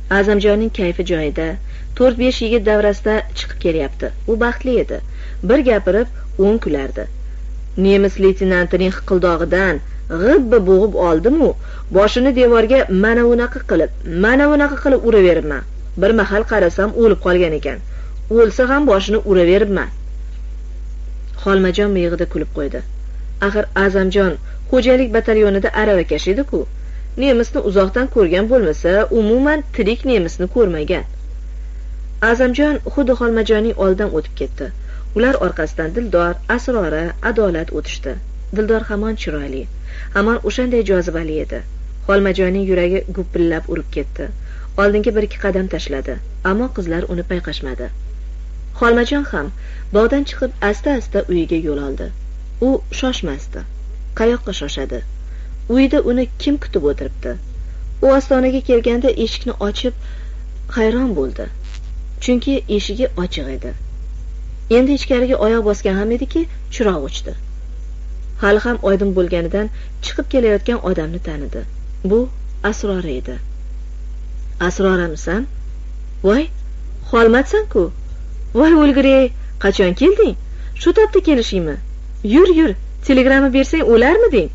Azamjonning kayfi joyida to'rt besh yigit davrasida chiqib kelyapti. U baxtli edi. Bir gapirib o'n kulardi. Nemis leytenantining hiqildog'idan g'ibba bo'g'ib oldimu? Boshini devorga mana unaqa qilib mana unaqa qilib uraveribman. Bir mahal qarasam o'lib qolgan ekan. O'lsa ham boshini uraveribman. Xolmajon miyig'ida kulib qo'ydi. Axir azamjon xo'jalik batalyonida aravakash ediku nemisni uzoqdan ko'rgan bo'lmasa umuman tirik nemisni ko'rmagan. Azamjon xuddi xolmajonning oldidan o'tib ketdi. Ular orqasidan dildor asrora adolat o'tishdi. Dildor hamon chiroyli hamon o'shanday jozibali edi. Xolmajonning yuragi gupillab urib ketdi. Oldinga bir ikki qadam tashladi ammo qizlar uni payqashmadi. Xolmajon ham bog'dan chiqib asta asta uyiga yo'l oldi. U shoshmasdi qayoqqa shoshadi? Uyda uni kim kutib o'tiribdi? U ostonaga kelganda eshikni ochib hayron bo'ldi. Chunki eshigi ochiq edi. Endi ichkariga oyoq bosgan ham ediki chiroq o'chdi hali ham oydin bo'lganidan chiqib kelayotgan odamni tanidi. Bu asrora edi. Asroramisan voy xolmatsan-ku voy o'lgurey qachon kelding? Shu topda kelishingmi? Yur yur telegramma bersang o'larmiding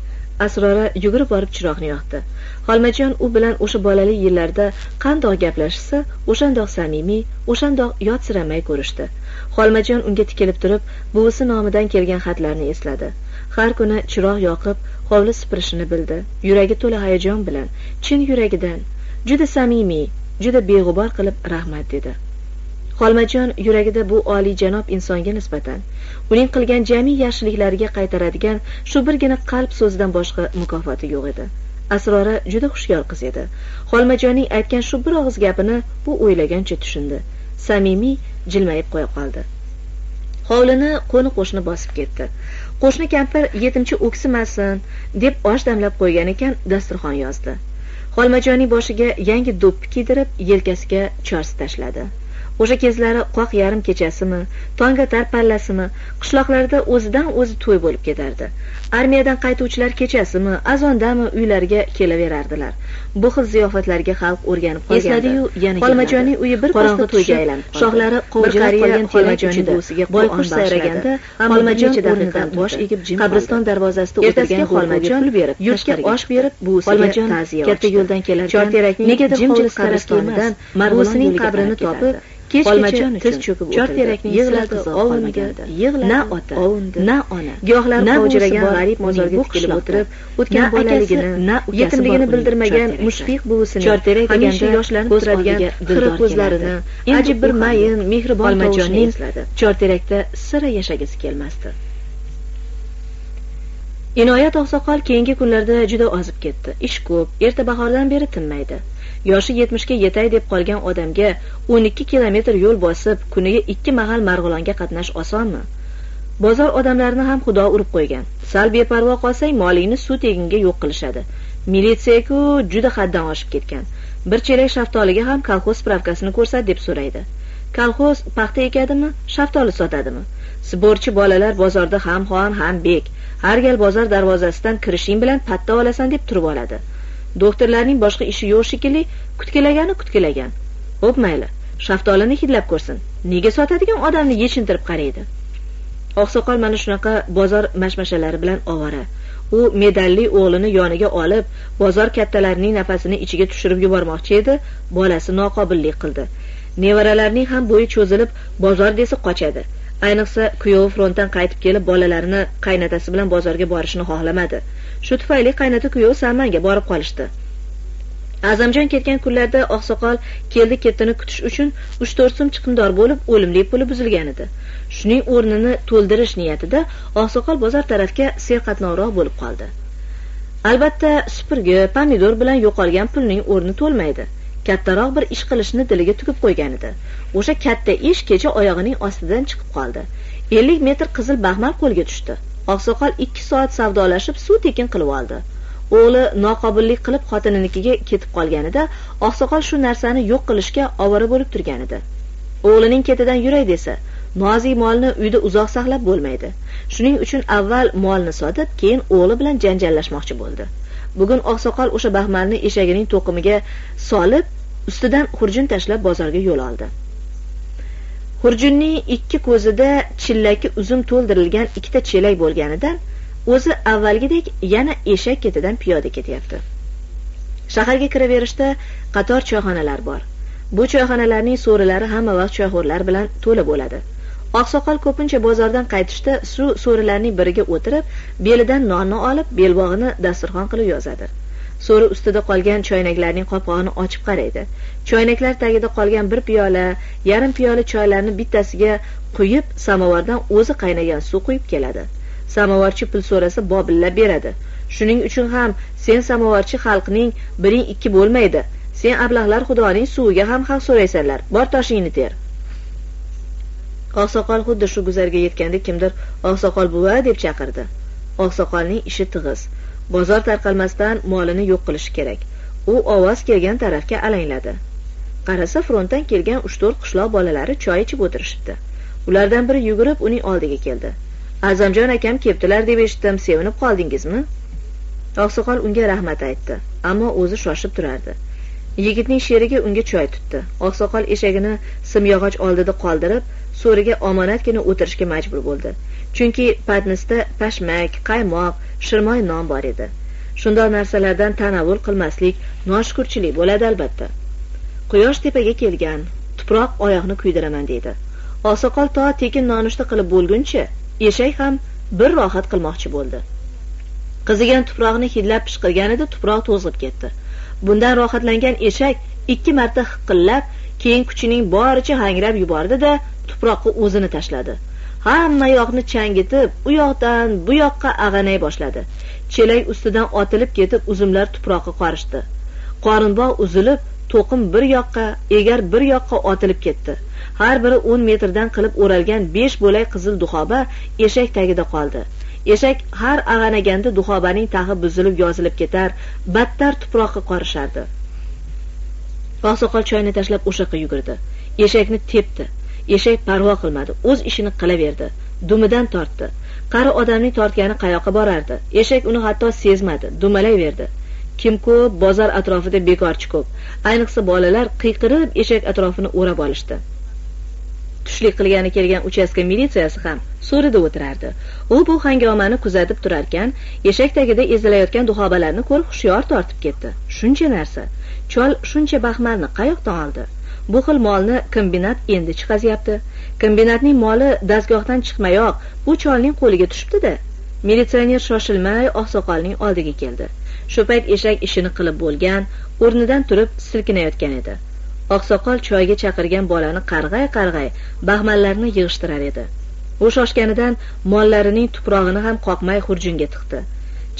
asrora yugurib borib chiroqni yoqdi. Xolmajon u bilan o'sha bolalik yillarda qandoq gaplashishsa o'shandoq samimiy o'shandoq yotsiramay ko'rishdi. Xolmajon unga tikilib turib buvisi nomidan kelgan xatlarni esladi. Har kuni chiroq yoqib hovli supurishini bildi. Yuragi to'la hayajon bilan chin yuragidan juda samimiy juda beg'ubor qilib rahmat dedi. Xolmajon yuragida bu oliyjanob insonga nisbatan uning qilgan jami yaxshiliklariga qaytaradigan shu birgina qalb so'zidan boshqa mukofoti yo'q edi. Asrora juda hushyor qiz edi. Xolmajonning aytgan shu bir og'iz gapini u o'ylagancha tushundi. Samimiy jilmayib qo'ya qoldi. Hovlini qo'ni qo'shni bosib ketdi. Qo'shni kampir yetimcha o'ksimasin deb osh damlab qo'ygan ekan dasturxon yozdi. Xolmajonning boshiga yangi do'ppi kiydirib yelkasiga chorsi tashladi. O'sha kezlari qoq yarim kechasimi tongatar pallasimi qishloqlarda o'zidan o'zi to'y bo'lib ketardi. Armiyadan qaytuvchilar kechasimi azondami uylariga kelaverardilar. Bu xil ziyofatlarga xalq o'rganib qolgandi. Esladiyu yana xolmajonning uyi bir qorong'i to'yga aylanib qoldi. shoxlari qovjirab qolgan xolmajonning terak buvisiga boyqush sayraganda Necha o'rnidan bosh egib jim qabriston darvozasida o'tirgan xolmajon pul berib yurtga osh berib buvisiga ta'ziya katta yo'ldan kelarkan, chorterakning negadir tarafga qabristonidan yo'liga qabrini topib. Kechgacha tiz cho'kib o'tirdi. yig'ladi ovungandi yig'ladi na ota ovundi na ona. giyohlar qovjiragan g'arib mozorga tikilib o'tirib o'tgan bolaligini na yetimligini bildirmagan mushfiq buvisini Chorterak hamisha yoshlanib turadigan xira ko'zlarini ajib bir mayin mehribon Xolmajonning esladi. chorterakda sira yashagisi kelmasdi. Inoyat oqsoqol keyingi kunlarda juda ozib ketdi. Ish ko'p erta bahordan beri tinmaydi yoshi yetmishga yetay deb qolgan odamga o'n ikki kilometr yo'l bosib kuniga ikki mahal marg'ilonga qatnash osonmi? Bozor odamlarini ham xudo urib qo'ygan. Sal beparvo qolsang molingni suv teginga yo'q qilishadi. Militsiyaku juda haddan oshib ketgan. Bir chelak shaftoliga ham kolxoz spravkasini ko'rsat deb so'raydi. Kolxoz paxta ekadimi shaftoli sotadimi? Sborchi bolalar bozorda ham xon ham bek. Har gal bozor darvozasidan kirishing bilan patta olasan deb turib oladi. Doktorlarning boshqa ishi yo'q shekilli kutkilagani kutkilagan xo'p mayli shaftolini hidlab ko'rsin. Nega sotadigan odamni yechintirib qaraydi? Oqsoqol mana shunaqa bozor mashmashalari bilan ovora. U medalli o'g'lini yoniga olib bozor kattalarining nafasini ichiga tushirib yubormoqchi edi bolasi noqobillik qildi. Nevaralarning ham bo'yi cho'zilib bozor desa qochadi. Ayniqsa kuyovi frontdan qaytib kelib bolalarini qaynatasi bilan bozorga borishni xohlamadi. Shu tufayli qaynota kuyovi samanga borib qolishdi. Azamjon ketgan kunlarda oqsoqol keldi ketdini kutish uchun uch to'rt so'm chiqimdor bo'lib o'limli puli buzilgan edi. Shuning o'rnini to'ldirish niyatida oqsoqol bozor tarafga serqatnovroq bo'lib qoldi. Albatta supurgi pomidor bilan yo'qolgan pulning o'rni to'lmaydi. Kattaroq bir ish qilishni diliga tugib qo'ygan edi. O'sha katta ish kecha oyog'ining ostidan chiqib qoldi. Ellik metr qizil baxmal qo'lga tushdi. Oqsoqol ikki soat savdolashib suv tekin qilib oldi. O'g'li noqobillik qilib xotininikiga ketib qolganida oqsoqol shu narsani yo'q qilishga ovora bo'lib turgan edi. O'g'lining ketidan yuray desa nozik molni uyda uzoq saqlab bo'lmaydi. Shuning uchun avval molni sotib keyin o'g'li bilan janjallashmoqchi bo'ldi. Bugun oqsoqol o'sha baxmalni eshagining to'qimiga solib ustidan xurjun tashlab bozorga yo'l oldi. Xurjunning ikki ko'zida chillaki uzum to'ldirilgan ikkita chelak bo'lganidan o'zi avvalgidek yana eshak ketidan piyoda ketyapti. Shaharga kiraverishda qator choyxonalar bor. Bu choyxonalarning so'rilari hamma vaqt choyxo'rlar bilan to'la bo'ladi. Oqsoqol ko'pincha bozordan qaytishda shu so'rilarning biriga o'tirib belidan nonni olib belbog'ini dasturxon qilib yozadi. So'ri ustida qolgan choynaklarning qopqog'ini ochib qaraydi. Choynaklar tagida qolgan bir piyola yarim piyola choylarni bittasiga quyib samovardan o'zi qaynagan suv quyib keladi. Samovarchi pul so'rasa bobillab beradi. Shuning uchun ham sen samovarchi xalqning biring ikki bo'lmaydi. Sen ablahlar xudoning suviga ham haq so'raysanlar. Bor toshingni ter. Oqsoqol xuddi shu guzarga yetganda kimdir oqsoqol buva deb chaqirdi. Oqsoqolning ishi tig'iz. Bozor tarqalmasdan molini yo'q qilishi kerak. U ovoz kelgan tarafga alangladi. Qarasa frontdan kelgan uch to'rt qishloq bolalari choy ichib o'tirishibdi. Ulardan biri yugurib uning oldiga keldi. Azamjon akam kelibdilar deb eshitdim. Sevinib qoldingizmi? Oqsoqol unga rahmat aytdi ammo o'zi shoshib turardi. Yigitning sherigi unga choy tutdi. Oqsoqol eshagini simyog'och oldida qoldirib so'riga omonatgina o'tirishga majbur bo'ldi. Chunki patnisda pashmak qaymoq shirmoy non bor edi. Shundoq narsalardan tanovul qilmaslik noshukurchilik bo'ladi albatta. Quyosh tepaga kelgan tuproq oyoqni kuydiraman deydi oqsoqol to tekin nonushta qilib bo'lguncha eshak ham bir rohat qilmoqchi bo'ldi. Qizigan tuproqni hidlab pishqirganida tuproq to'zg'ib ketdi. Bundan rohatlangan eshak ikki marta hiqillab keyin kuchining boricha hangrab yubordi da tuproqqa o'zini tashladi. Hamma yoqni changitib u yoqdan bu yoqqa ag'anay boshladi. Chelak ustidan otilib ketib uzumlar tuproqqa qorishdi. Qorinbog' uzilib to'qim bir yoqqa egar bir yoqqa otilib ketdi. Har biri o'n metrdan qilib o'ralgan besh bo'lak qizil duxoba eshak tagida qoldi. Eshak har ag'anaganda duxobaning tag'i buzilib yozilib ketar battar tuproqqa qorishardi. Oqsoqol choyni tashlab o'sha yoqqa yugurdi. Eshakni tepdi. Eshak parvo qilmadi. O'z ishini qilaverdi. Dumidan tortdi. Qari odamning tortgani qayoqqa borardi? Eshak uni hatto sezmadi. Dumalayverdi kim ko'p bozor atrofida bekorchi ko'p. Ayniqsa bolalar qiyqirib eshak atrofini o'rab olishdi. Tushlik qilgani kelgan uchastka militsiyasi ham so'rida o'tirardi. U bu hangomani kuzatib turarkan eshak tagida ezilayotgan duxobalarni ko'rib hushyor tortib ketdi. Shuncha narsa. Chol shuncha baxmalni qayoqdan oldi? Bu xil molni kombinat endi chiqazyapti. Kombinatning moli dastgohdan chiqmayoq bu cholning qo'liga tushibdida militsioner shoshilmay oqsoqolning oldiga keldi. Shu payt eshak ishini qilib bo'lgan o'rnidan turib silkinayotgan edi. Oqsoqol choyga chaqirgan bolani qarg'ay qarg'ay baxmallarni yig'ishtirar edi. U shoshganidan mollarining tuprog'ini ham qoqmay xurjunga tiqdi.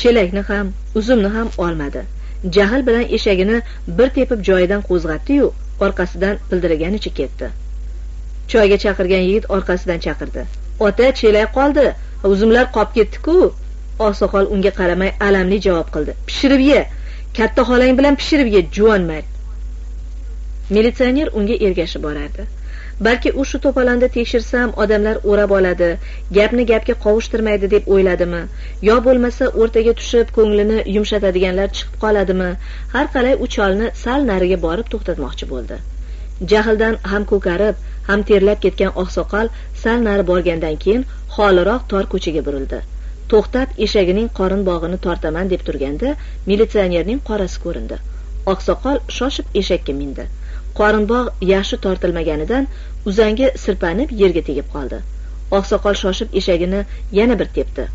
Chelakni ham uzumni ham olmadi. Jahl bilan eshagini bir tepib joyidan qo'zg'atdi-yu orqasidan pildiraganicha ketdi. Choyga chaqirgan yigit orqasidan chaqirdi. Ota chelak qoldi uzumlar qolib ketdi-ku. Oqsoqol unga qaramay alamli javob qildi. Pishirib ye katta xolang bilan pishirib ye juvon mard militsioner unga ergashib borardi. Balki u shu to'polonda tekshirsam odamlar o'rab oladi gapni gapga qovushtirmaydi deb o'yladimi? Yo bo'lmasa o'rtaga tushib ko'nglini yumshatadiganlar chiqib qoladimi? Har qalay u cholni sal nariga borib to'xtatmoqchi bo'ldi. Jahldan ham ko'karib ham terlab ketgan oqsoqol sal nari borgandan keyin xoliroq tor ko'chaga burildi. To'xtab eshagining qorin bog'ini tortaman deb turganda militsionerning qorasi ko'rindi. Oqsoqol shoshib eshakka mindi. Qorinbog' yaxshi tortilmaganidan uzangi sirpanib yerga tegib qoldi. Oqsoqol shoshib eshagini yana bir tepdi.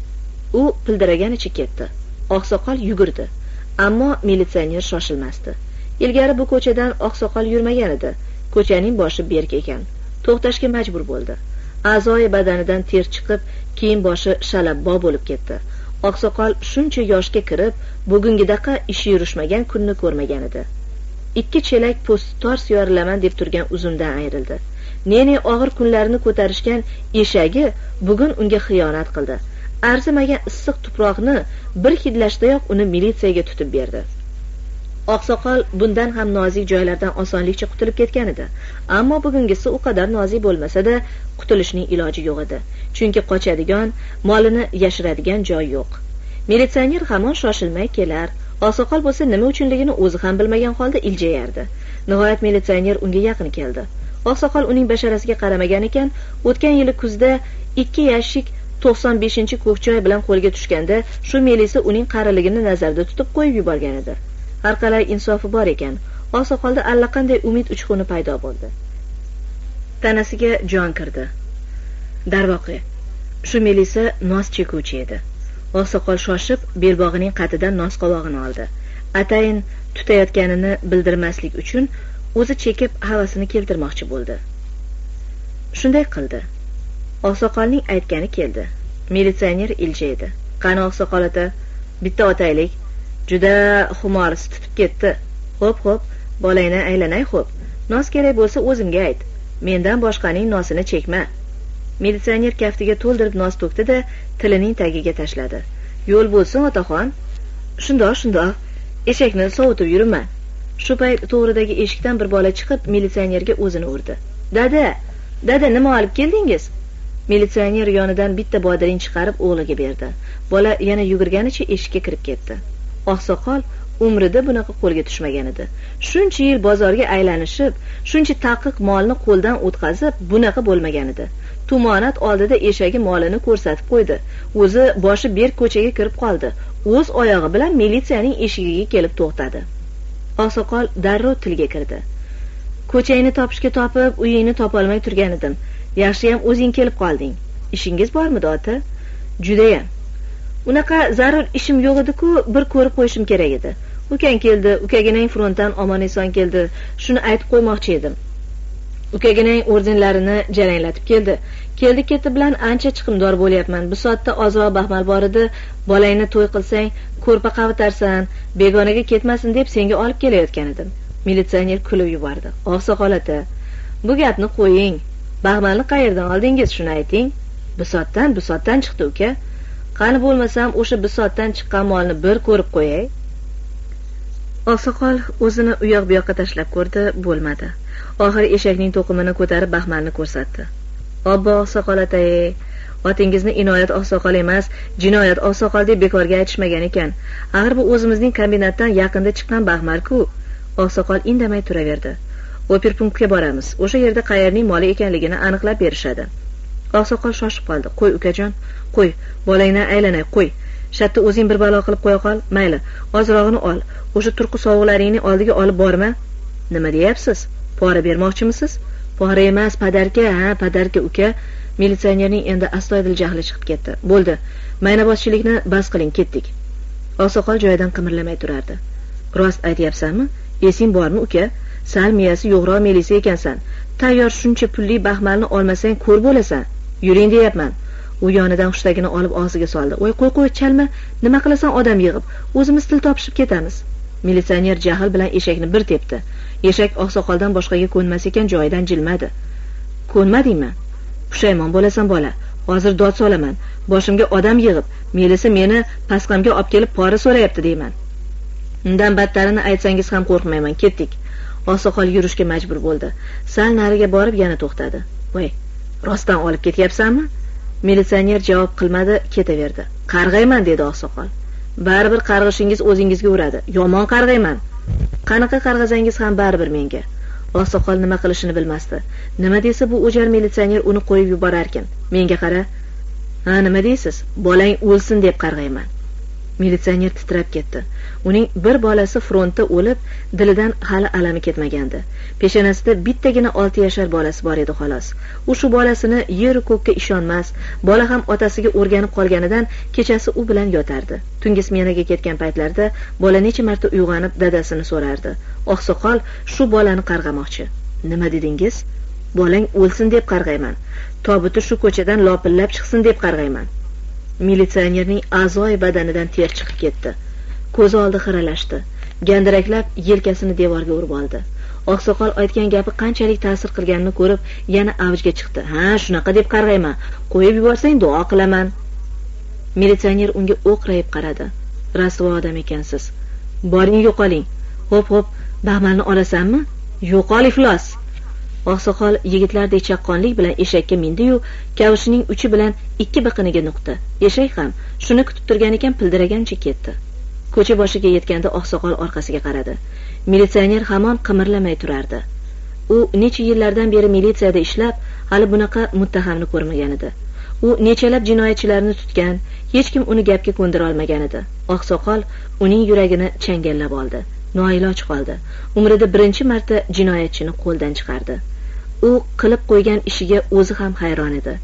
U pildiraganicha ketdi. Oqsoqol yugurdi ammo militsioner shoshilmasdi. Ilgari bu ko'chadan oqsoqol yurmagan edi. Ko'chaning boshi berk ekan. To'xtashga majbur bo'ldi. A'zoyi badanidan ter chiqib kiyim boshi shalabbo bo'lib ketdi. Oqsoqol shuncha yoshga kirib bugungidaqa ishi yurishmagan kunni ko'rmagan edi. Ikki chelak po'sti tors yorilaman deb turgan uzumdan ayrildi. Neni og'ir kunlarini ko'tarishgan eshagi bugun unga xiyonat qildi. Arzimagan issiq tuproqni bir hidlashdayoq uni militsiyaga tutib berdi. Oqsoqol bundan ham nozik joylardan osonlikcha qutulib ketgan edi. Ammo bugungisi u qadar nozik bo'lmasada qutulishning iloji yo'q edi. Chunki qochadigan molini yashiradigan joy yo'q. Militsioner hamon shoshilmay kelar. Oqsoqol bo'lsa nima uchunligini o'zi ham bilmagan holda iljayardi. Nihoyat militsioner unga yaqin keldi. Oqsoqol uning basharasiga qaramagan ekan o'tgan yili kuzda ikki yashik to'qson beshinchi ko'kchoy bilan qo'lga tushganda shu melisa uning qariligini nazarda tutib qo'yib yuborgan edi. Har qalay insofi bor ekan oqsoqolda allaqanday umid uchquni paydo bo'ldi. Tanasiga jon kirdi. Darvoqe shu melisa nos chekuvchi edi. Oqsoqol shoshib belbog'ining qatidan nos qovog'ini oldi. Atayin tutayotganini bildirmaslik uchun o'zi chekib havasini keltirmoqchi bo'ldi. Shunday qildi. Oqsoqolning aytgani keldi. Militsioner iljaydi qani oqsoqol ota bitta otaylik. Juda xumorisi tutib ketdi. Xo'p xo'p bolangni aylanay xo'p. Nos kerak bo'lsa o'zimga ayt. Mendan boshqaning nosini chekma. Militsioner kaftiga to'ldirib nos to'kdi da tilining tagiga tashladi. Yo'l bo'lsin otaxon. Shundoq shundoq. Eshakni sovutib yuribman. Shu payt to'g'ridagi eshikdan bir bola chiqib militsionerga o'zini urdi. Dada dada nima olib keldingiz? Militsioner yonidan bitta bodring chiqarib o'g'liga berdi. Bola yana yugurganicha eshikka kirib ketdi. Oqsoqol umrida bunaqa qo'lga tushmagan edi. Shuncha yil bozorga aylanishib shuncha taqiq molni qo'ldan o'tkazib bunaqa bo'lmagan edi. Tumonat oldida eshagi molini ko'rsatib qo'ydi. O'zi boshi berk ko'chaga kirib qoldi. O'z oyog'i bilan militsiyaning eshigiga kelib to'xtadi. Oqsoqol darrov tilga kirdi. Ko'changni topishga topib uyingni topolmay turgan edim yaxshiyam o'zing kelib qolding. Ishingiz bormidi ota judayam. Unaqa zarur ishim yo'q ediku bir ko'rib qo'yishim kerak edi. Ukang keldi ukaginang frontdan omon eson keldi. Shuni aytib qo'ymoqchi edim. Ukaginang ordenlarini jaranglatib keldi. Keldi keti bilan ancha chiqimdor bo'lyapman. Bisotda ozroq baxmal bor edi. Bolangni to'y qilsang ko'rpa qavitarsan begonaga ketmasin deb senga olib kelayotgan edim. Militsioner kulib yubordi. Oqsoqol ota bu gapni qo'ying. Baxmalni qayerdan oldingiz? Shuni ayting. Bisotdan bisotdan chiqdi uka. Qani bo'lmasam o'sha bisotdan chiqqan molni bir ko'rib qo'yay. Oqsoqol o'zini u yoq bu yoqqa tashlab ko'rdi. Bo'lmadi. Oxiri eshakning to'qimini ko'tarib baxmalni ko'rsatdi. Obbo oqsoqol atay otingizni inoyat oqsoqol emas jinoyat oqsoqol deb bekorga aytishmagan ekan. Axir bu o'zimizning kombinatdan yaqinda chiqqan baxmalku oqsoqol indamay turaverdi. Operpunktga boramiz. O'sha yerda qayerning moli ekanligini aniqlab berishadi. Oqsoqol shoshib qoldi. Qo'y ukajon qo'y bolangdan aylanay qo'y. Shatta o'zing bir balo qilib qo'ya qol. Mayli ozrog'ini ol. O'sha turqi sovuqlaringni oldiga olib borma. Nima deyapsiz? Pora bermoqchimisiz? Pora emas padarka ha padarka uka. Militsionerning endi astoydil jahli chiqib ketdi. Bo'ldi. Maynabozchilikni bas qiling ketdik. Oqsoqol joyidan qimirlamay turardi. Rost aytyapsanmi? Esing bormi uka? Sal miyasi yo'g'roq melisa ekansan. Tayyor shuncha pulli baxmalni olmasang ko'r bo'lasan. Yuring deyapman. U yonidan hushtagini olib og'ziga soldi. Voy qo'y qo'y chalma. Nima qilasan odam yig'ib? O'zimiz til topishib ketamiz. Militsioner jahl bilan eshakni bir tepdi. Eshak oqsoqoldan boshqaga ko'nmas ekan joyidan jilmadi. Ko'nmadingmi? Pushaymon bo'lasan bola. Hozir dod solaman. Boshimga odam yig'ib melisa meni pasqamga olib kelib pora so'rayapti deyman. Undan battarini aytsangiz ham qo'rqmayman ketdik. Oqsoqol yurishga majbur bo'ldi. Sal nariga borib yana to'xtadi. Voy rostdan olib ketyapsanmi? Militsioner javob qilmadi ketaverdi. Qarg'ayman dedi oqsoqol. Baribir qarg'ishingiz o'zingizga uradi. Yomon qarg'ayman. Qanaqa qarg'asangiz ham baribir menga. Oqsoqol nima qilishini bilmasdi. Nima desa bu o'jar militsioner uni qo'yib yuborarkan. Menga qara ha nima deysiz? Bolang o'lsin deb qarg'ayman. Militsioner titrab ketdi. Uning bir bolasi frontda o'lib dilidan hali alami ketmagandi. Peshonasida bittagina olti yashar bolasi bor edi xolos. U shu bolasini yeru ko'kka ishonmas bola ham otasiga o'rganib qolganidan kechasi u bilan yotardi. Tungi smenaga ketgan paytlarida bola necha marta uyg'onib dadasini so'rardi. Oqsoqol shu bolani qarg'amoqchi. Nima dedingiz? Bolang o'lsin deb qarg'ayman. Tobuti shu ko'chadan lopillab chiqsin deb qarg'ayman. Militsionerning a'zoyi badanidan ter chiqib ketdi. Ko'zi oldi xiralashdi. Gandiraklab yelkasini devorga urib oldi. Oqsoqol aytgan gapi qanchalik ta'sir qilganini ko'rib yana avjga chiqdi. Ha shunaqa deb qarg'ayman qo'yib yuborsang duo qilaman. Militsioner unga o'qrayib qaradi. Rasvo odam ekansiz. Boring yo'qoling. Xo'p xo'p baxmalni olasanmi? Yo'qol iflos. Oqsoqol yigitlardek chaqqonlik bilan eshakka mindiyu kavushining uchi bilan ikki biqiniga nuqdi. Eshak ham shuni kutib turgan ekan pildiragancha ketdi. Ko'cha boshiga yetganda oqsoqol orqasiga qaradi. Militsioner hamon qimirlamay turardi. U necha yillardan beri militsiyada ishlab hali bunaqa muttahamni ko'rmagan edi. U nechalab jinoyatchilarni tutgan hech kim uni gapga ko'ndira olmagan edi. Oqsoqol uning yuragini changallab oldi. Noiloj qoldi. Umrida birinchi marta jinoyatchini qo'ldan chiqardi. U qilib qo'ygan ishiga o'zi ham hayron edi.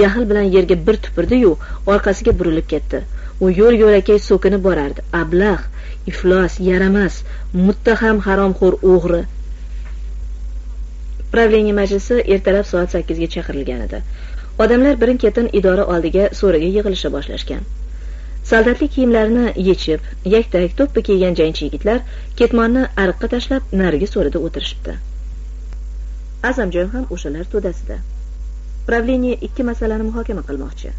Jahl bilan yerga bir tupurdi-yu orqasiga burilib ketdi. U yo'l yo'lakay so'kinib borardi. Ablah iflos yaramas muttaham haromxo'r o'g'ri. Правление majlisi ertalab soat sakkizga chaqirilgan edi. Odamlar birin ketin idora oldiga so'riga yig'ilisha boshlashgan. Soldatlik kiyimlarini yechib yaktak to'ppi kiygan jangchi yigitlar ketmonni ariqqa tashlab narigi so'rida o'tirishibdi. Azamjon ham o'shalar to'dasida. Правление ikki masalani muhokama qilmoqchi.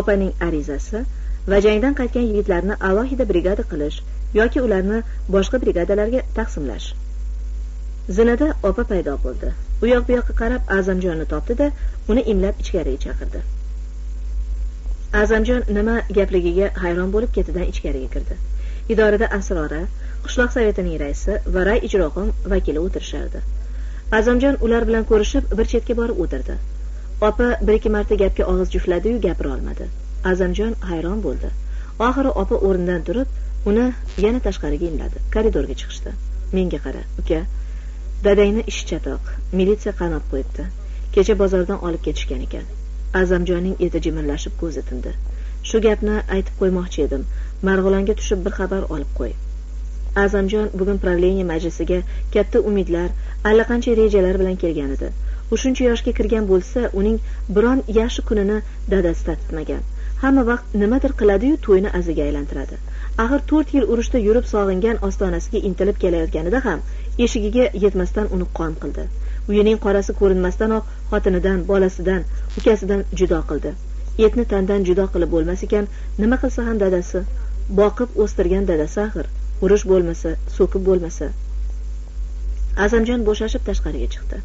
Opaning arizasi va jangdan qaytgan yigitlarni alohida brigada qilish yoki ularni boshqa brigadalarga taqsimlash. Zinada opa paydo bo'ldi. U yoq bu yoqqa qarab azamjonni topdida uni imlab ichkariga chaqirdi. Azamjon nima gapligiga hayron bo'lib ketidan ichkariga kirdi. Idorada asrora qishloq sovetining raisi va ray ijroqo'm vakili o'tirishardi. Azamjon ular bilan ko'rishib bir chetga borib o'tirdi. Opa bir ikki marta gapga og'iz juftladiyu gapira olmadi azamjon hayron bo'ldi. Oxiri opa o'rnidan turib uni yana tashqariga imladi koridorga chiqishdi. Menga qara uka dadangni ishi chatoq militsiya qamab qo'yibdi. Kecha bozordan olib ketishgan ekan. Azamjonning eti jimirlashib ko'zi tindi. Shu gapni aytib qo'ymoqchi edim. Marg'ilonga tushib bir xabar olib qo'y. Azamjon bugun правление majlisiga katta umidlar allaqancha rejalar bilan kelgan edi. U shuncha yoshga kirgan bo'lsa uning biron yaxshi kunini dadasi tatitmagan. Hamma vaqt nimadir qiladiyu to'yni aziga aylantiradi. Axir to'rt yil urushda yurib sog'ingan ostonasiga intilib kelayotganida ham eshigiga yetmasdan uni qon qildi. Uyining qorasi ko'rinmasdanoq xotinidan bolasidan ukasidan judo qildi. Etni tandan judo qilib bo'lmas ekan nima qilsa ham dadasi boqib o'stirgan dadasi axir. Urush bo'lmasa so'kib bo'lmasa. Azamjon bo'shashib tashqariga chiqdi.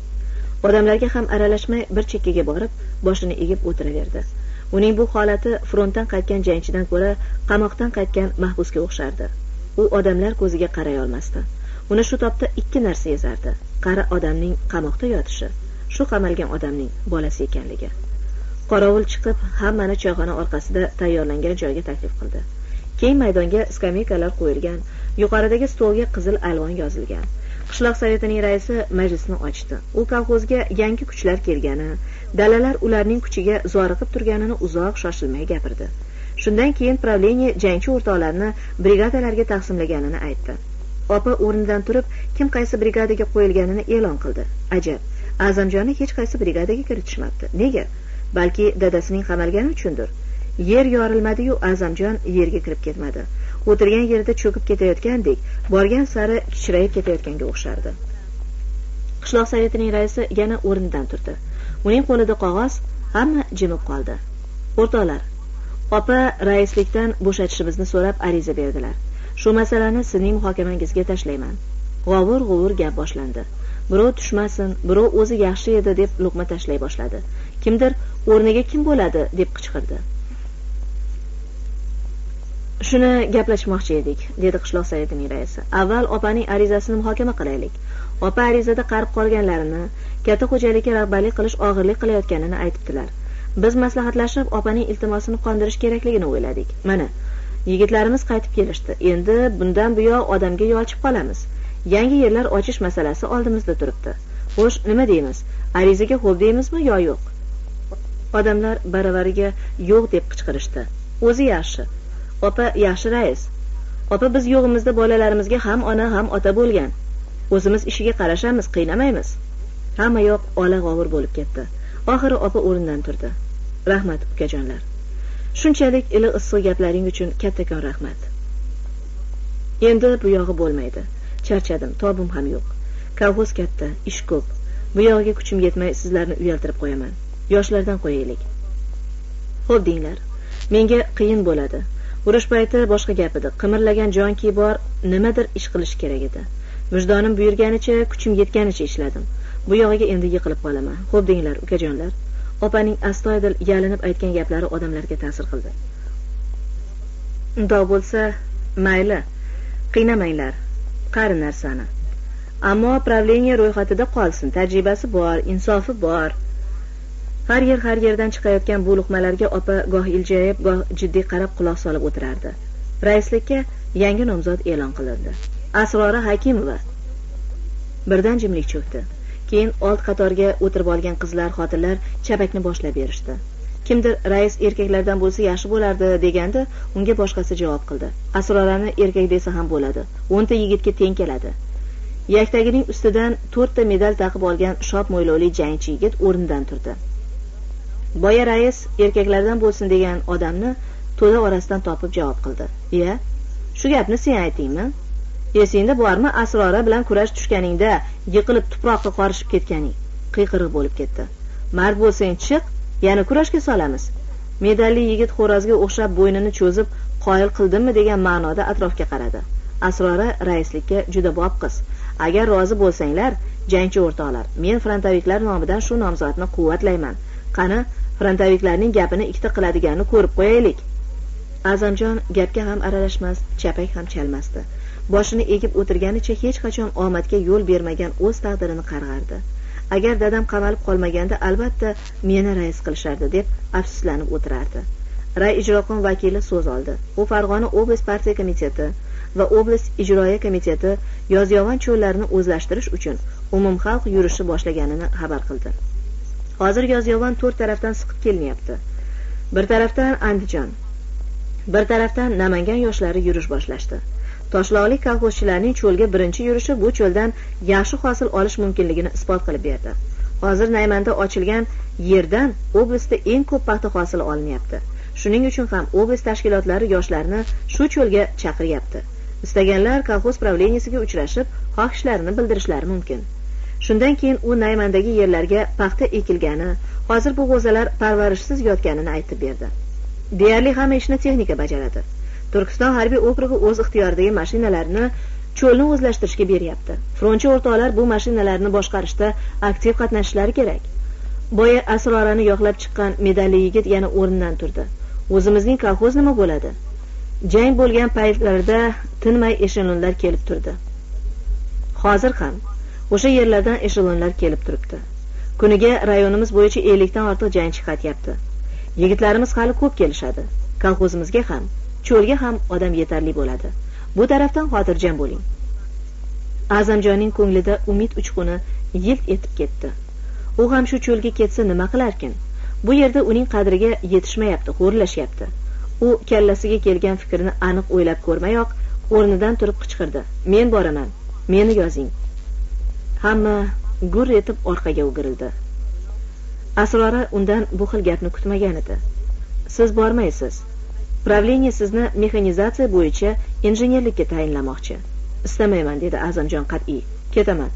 Odamlarga ham aralashmay bir chekkaga borib boshini egib o'tiraverdi. Uning bu holati frontdan qaytgan jangchidan ko'ra qamoqdan qaytgan mahbusga o'xshardi. U odamlar ko'ziga qaray olmasdi. Uni shu topda ikki narsa ezardi qari odamning qamoqda yotishi shu qamalgan odamning bolasi ekanligi. Qorovul chiqib hammani choyxona orqasida tayyorlangan joyga taklif qildi. Keng maydonga skameykalar qo'yilgan yuqoridagi stolga qizil alvon yozilgan. Qishloq sovetining raisi majlisni ochdi. U kolxozga yangi kuchlar kelgani dalalar ularning kuchiga zoriqib turganini uzoq shoshilmay gapirdi. Shundan keyin правление jangchi o'rtoqlarni brigadalarga taqsimlaganini aytdi. Opa o'rnidan turib kim qaysi brigadaga qo'yilganini e'lon qildi. Ajab azamjonni hech qaysi brigadaga kiritishmabdi. Nega? Balki dadasining qamalgani uchundir. Yer yorilmadiyu azamjon yerga kirib ketmadi. O'tirgan yerida cho'kib ketayotgandek borgan sari kichrayib ketayotganga o'xshardi. Qishloq sovetining raisi yana o'rnidan turdi. Uning qo'lida qog'oz hamma jimib qoldi. O'rtoqlar opa raislikdan bo'shatishimizni so'rab ariza berdilar. Shu masalani sizning muhokamangizga tashlayman. G'ovur g'uvur gap boshlandi. Birov tushmasin birov o'zi yaxshi edi deb luqma tashlay boshladi. Kimdir o'rniga kim bo'ladi? deb qichqirdi. Shuni gaplashmoqchi edik dedi qishloq sovetining raisi. Avval opaning arizasini muhokama qilaylik. Opa arizada qarib qolganlarini katta xo'jalikka rahbarlik qilish og'irlik qilayotganini aytibdilar. Biz maslahatlashib opaning iltimosini qondirish kerakligini o'yladik. Mana yigitlarimiz qaytib kelishdi. Endi bundan buyon odamga yolchib qolamiz. Yangi yerlar ochish masalasi oldimizda turibdi. Xo'sh nima deymiz? Arizaga xo'p deymizmi yo yo'q? Odamlar baravariga yo'q deb qichqirishdi. O'zi yaxshi. Opa yaxshi rais opa biz yo'g'imizda bolalarimizga ham ona ham ota bo'lgan. O'zimiz ishiga qarashamiz qiynamaymiz. Hamma yoq ola g'ovur bo'lib ketdi. Oxiri opa o'rnidan turdi. Rahmat ukajonlar. Shunchalik iliq issiq gaplaring uchun kattakon rahmat. Endi bu yog'i bo'lmaydi. Charchadim tobim ham yo'q. Kolxoz katta ish ko'p. Bu yog'iga kuchim yetmay sizlarni uyaltirib qo'yaman. Yoshlardan qo'yaylik. Xo'p denglar menga qiyin bo'ladi. Urush payti boshqa gap edi. Qimirlagan jonki bor nimadir ish qilish kerak edi. Vijdonim buyurganicha kuchim yetganicha ishladim. Bu yog'iga endi yiqilib qolaman. Xo'p denglar ukajonlar. Opaning astoydil yalinib aytgan gaplari odamlarga ta'sir qildi. Undoq bo'lsa mayli qiynamanglar qari narsani. Ammo правление ro'yxatida qolsin. Tajribasi bor insofi bor. Har yer har yerdan chiqayotgan bu luqmalarga opa goh iljayib goh jiddiy qarab quloq solib o'tirardi. Raislikka yangi nomzod e'lon qilindi. Asrora hakimova birdan jimlik cho'kdi. Keyin old qatorga o'tirib olgan qizlar xotinlar chapakni boshlab berishdi. Kimdir rais erkaklardan bo'lsa yaxshi bo'lardi deganda unga boshqasi javob qildi. Asrorani erkak desa ham bo'ladi. O'nta yigitga teng keladi. Yaktagining ustidan to'rtta medal taqib olgan shop mo'ylovli jangchi yigit o'rnidan turdi. Boya rais erkaklardan bo'lsin degan odamni to'da orasidan topib javob qildi. Iya shu gapni sen aytingmi? Esingda bormi asrora bilan kurash tushganingda yiqilib tuproqqa qorishib ketganing? Qiyqiriq bo'lib ketdi. Mard bo'lsang chiq yana kurashga solamiz. Medalli yigit xo'rozga o'xshab bo'ynini cho'zib qoyil qildimmi degan ma'noda atrofga qaradi. Asrora raislikka juda bob qiz. Agar rozi bo'lsanglar jangchi o'rtoqlar men frontoviklar nomidan shu nomzodni quvvatlayman. Qani frontoviklarning gapini ikkita qiladiganini ko'rib qo'yaylik. Azamjon gapga ham aralashmas chapak ham chalmasdi. Boshini egib o'tirganicha hech qachon omadga yo'l bermagan o'z taqdirini qarg'ardi. Agar dadam qamalib qolmaganda albatta meni rais qilishardi deb afsuslanib o'tirardi. Ray ijroqo'm vakili so'z oldi. U farg'ona oblast partiya komiteti va oblast ijroiya komiteti yozyovon cho'llarini o'zlashtirish uchun umumxalq yurishi boshlaganini xabar qildi. Hozir yozyovon to'rt tarafdan siqib kelinyapti. Bir tarafdan andijon bir tarafdan namangan yoshlari yurish boshlashdi. Toshloqlik kolxozchilarning cho'lga birinchi yurishi bu cho'ldan yaxshi hosil olish mumkinligini isbot qilib berdi. Hozir naymanda ochilgan yerdan oblastda eng ko'p paxta hosili olinyapti. Shuning uchun ham oblast tashkilotlari yoshlarni shu cho'lga chaqiryapti istaganlar kolxoz правлениясiga uchrashib xohishlarini bildirishlari mumkin. Shundan keyin u naymandagi yerlarga paxta ekilgani hozir bu g'o'zalar parvarishsiz yotganini aytib berdi. Deyarli hamma ishni texnika bajaradi. Turkiston harbiy okrugi o'z ixtiyoridagi mashinalarni cho'lni o'zlashtirishga beryapti. Frontchi o'rtoqlar bu mashinalarni boshqarishda aktiv qatnashishlari kerak. Boya asrorani yoqlab chiqqan medalli yigit yana o'rnidan turdi. O'zimizning kolxoz nima bo'ladi? Jang bo'lgan paytlarda tinmay eshelonlar kelib turdi. Hozir ham o'sha yerlardan eshelonlar kelib turibdi. Kuniga rayonimiz bo'yicha ellikdan ortiq jangchi qaytyapti yigitlarimiz hali ko'p kelishadi. Kolxozimizga ham cho'lga ham odam yetarli bo'ladi. Bu tarafdan xotirjam bo'ling. Azamjonning ko'nglida umid uchquni yilt etib ketdi. U ham shu cho'lga ketsa nima qilarkin? Bu yerda uning qadriga yetishmayapti xo'rlashyapti u kallasiga kelgan fikrni aniq o'ylab ko'rmayoq o'rnidan turib qichqirdi. Men boraman meni yozing. Hamma gur etib orqaga o'girildi. Asrora undan bu xil gapni kutmagan edi. Siz bormaysiz. Правление sizni mexanizatsiya bo'yicha injenerlikka tayinlamoqchi. Istamayman dedi azamjon qat'iy. Ketaman.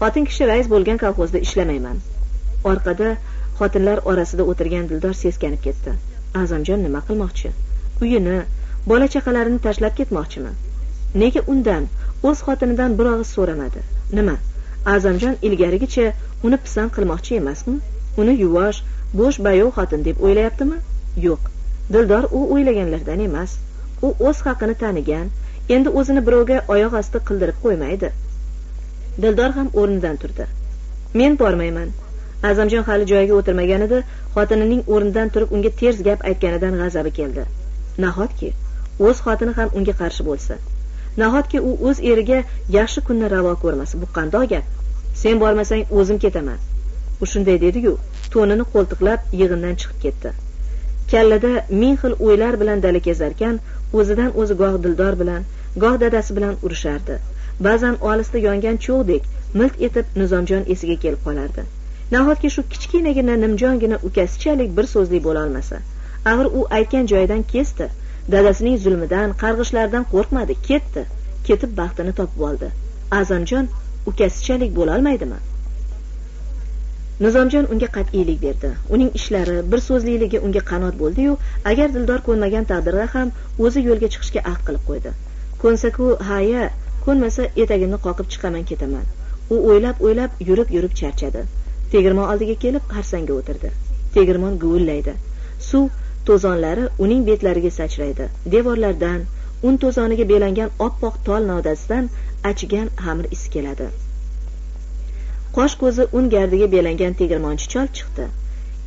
Xotin kishi rais bo'lgan kolxozda ishlamayman. Orqada xotinlar orasida o'tirgan dildor seskanib ketdi. Azamjon nima qilmoqchi? Uyini bola chaqalarini tashlab ketmoqchimi? Nega undan o'z xotinidan bir og'iz so'ramadi? Nima? Azamjon ilgarigicha uni pisand qilmoqchi emasmi? Uni yuvosh bo'sh bayov xotin deb o'ylayaptimi? Yo'q. Dildor u o'ylaganlardan emas. U o'z haqini tanigan endi o'zini birovga oyoq osti qildirib qo'ymaydi. Dildor ham o'rnidan turdi. Men bormayman. Azamjon hali joyiga o'tirmagan edi xotinining o'rnidan turib unga ters gap aytganidan g'azabi keldi. Nahotki? O'z xotini ham unga qarshi bo'lsa. Nahotki u o'z eriga yaxshi kunni ravo ko'rmasa bu qandoq gap? Sen bormasang o'zim ketaman. U shunday dediyu to'nini qo'ltiqlab yig'indan chiqib ketdi. Kallada ming xil o'ylar bilan dala kezarkan o'zidan o'zi goh dildor bilan goh dadasi bilan urishardi. Ba'zan olisda yongan cho'g'dek milt etib nizomjon esiga kelib qolardi. Nahotki shu kichkinagina nimjongina ukasichalik bir so'zli bo'lolmasa axir u aytgan joyidan kesdi. Dadasining zulmidan qarg'ishlaridan qo'rqmadi ketdi. Ketib baxtini topib oldi. Azamjon ukasichalik bo'lolmaydimi? Nizomjon unga qat'iylik berdi. Uning ishlari bir so'zliligi unga qanot bo'ldiyu agar dildor ko'nmagan taqdirda ham o'zi yo'lga chiqishga ahd qilib qo'ydi. Ko'nsaku haya ko'nmasa etagimni qoqib chiqaman ketaman. U o'ylab o'ylab yurib yurib charchadi. Tegirmon oldiga kelib xarsangga o'tirdi. Tegirmon guvillaydi suv to'zonlari uning betlariga sachraydi. Devorlardan un to'zoniga belangan oppoq tol novdasidan achigan xamir isi keladi. Qosh ko'zi un gardiga belangan tegirmonchi chol chiqdi.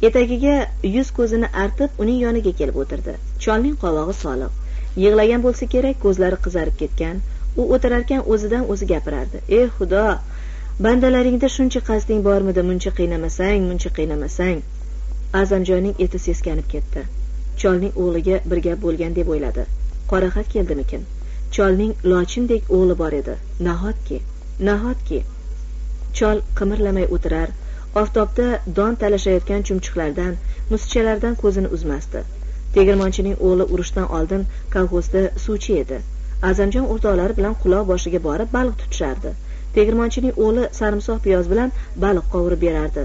Etagiga yuz ko'zini artib uning yoniga kelib o'tirdi. Cholning qovog'i soliq. Yig'lagan bo'lsa kerak ko'zlari qizarib ketgan. U o'tirarkan o'zidan o'zi gapirardi. Ey xudo bandalaringda shuncha qasding bormidi? Muncha qiynamasang muncha qiynamasang. Azamjonning eti seskanib ketdi. Cholning o'g'liga bir gap bo'lgan deb o'yladi. Qoraxat keldimikin? Cholning lochindek o'g'li bor edi. Nahotki? Nahotki? Chol qimirlamay o'tirar oftobda don talashayotgan chumchuqlardan musichalardan ko'zini uzmasdi. Tegirmonchining o'g'li urushdan oldin kolxozda suvchi edi. Azamjon o'rtoqlari bilan quloq boshiga borib baliq tutishardi. Tegirmonchining o'g'li sarimsoq piyoz bilan baliq qovurib berardi.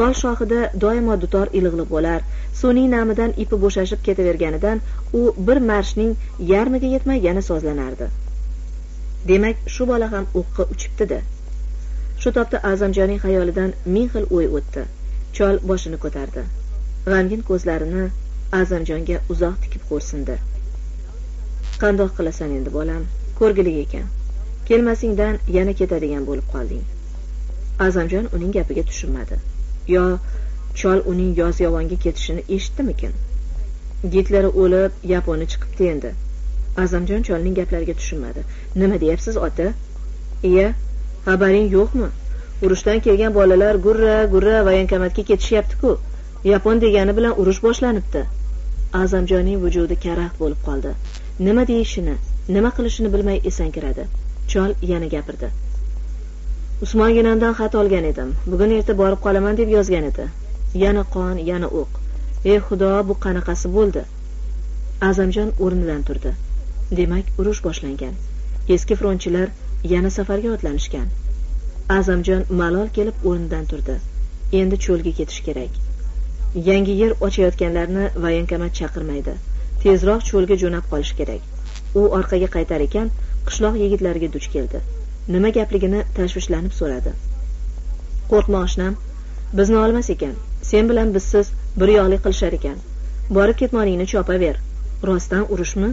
Tol shoxida doimo dutor ilig'liq bo'lar. Suvning namidan ipi bo'shashib ketaverganidan u bir marshning yarmiga yetmay yana sozlanardi. Demak shu bola ham o'qqa uchibdida. Shu topda azamjonning xayolidan ming xil o'y o'tdi. Chol boshini ko'tardi. G'amgin ko'zlarini azamjonga uzoq tikib xo'rsindi qandoq qilasan endi bolam? Ko'rgilik ekan. Kelmasingdan yana ketadigan bo'lib qolding. Azamjon uning gapiga tushunmadi. Yo chol uning yozyovonga ketishini eshitdimikin? Gitler o'lib yaponi chiqibdi endi. Azamjon cholning gaplariga tushunmadi. Nima deyapsiz ota? Iya xabaring yo'qmi? Urushdan kelgan bolalar gurra gurra vayankomatga ketishyaptiku. Yapon degani bilan urush boshlanibdi. Azamjonning vujudi karaxt bo'lib qoldi. Nima deyishini nima qilishini bilmay esankiradi chol yana gapirdi. Usmonginamdan xat olgan edim. Bugun erta borib qolaman deb yozgan edi. Yana qon yana o'q. Ey xudo bu qanaqasi bo'ldi? Azamjon o'rnidan turdi. Demak urush boshlangan. Eski frontchilar yana safarga otlanishgan. Azamjon malol kelib o'rnidan turdi. Endi cho'lga ketish kerak. Yangi yer ochayotganlarni voyankomat chaqirmaydi. Tezroq cho'lga jo'nab qolish kerak. U orqaga qaytar ekan qishloq yigitlariga duch keldi. Nima gapligini tashvishlanib so'radi. Qo'rqma oshnam bizni olmas ekan sen bilan bizsiz bir yoqlik qilishar ekan. Borib ketmoningni chopaver. Rostdan urushmi?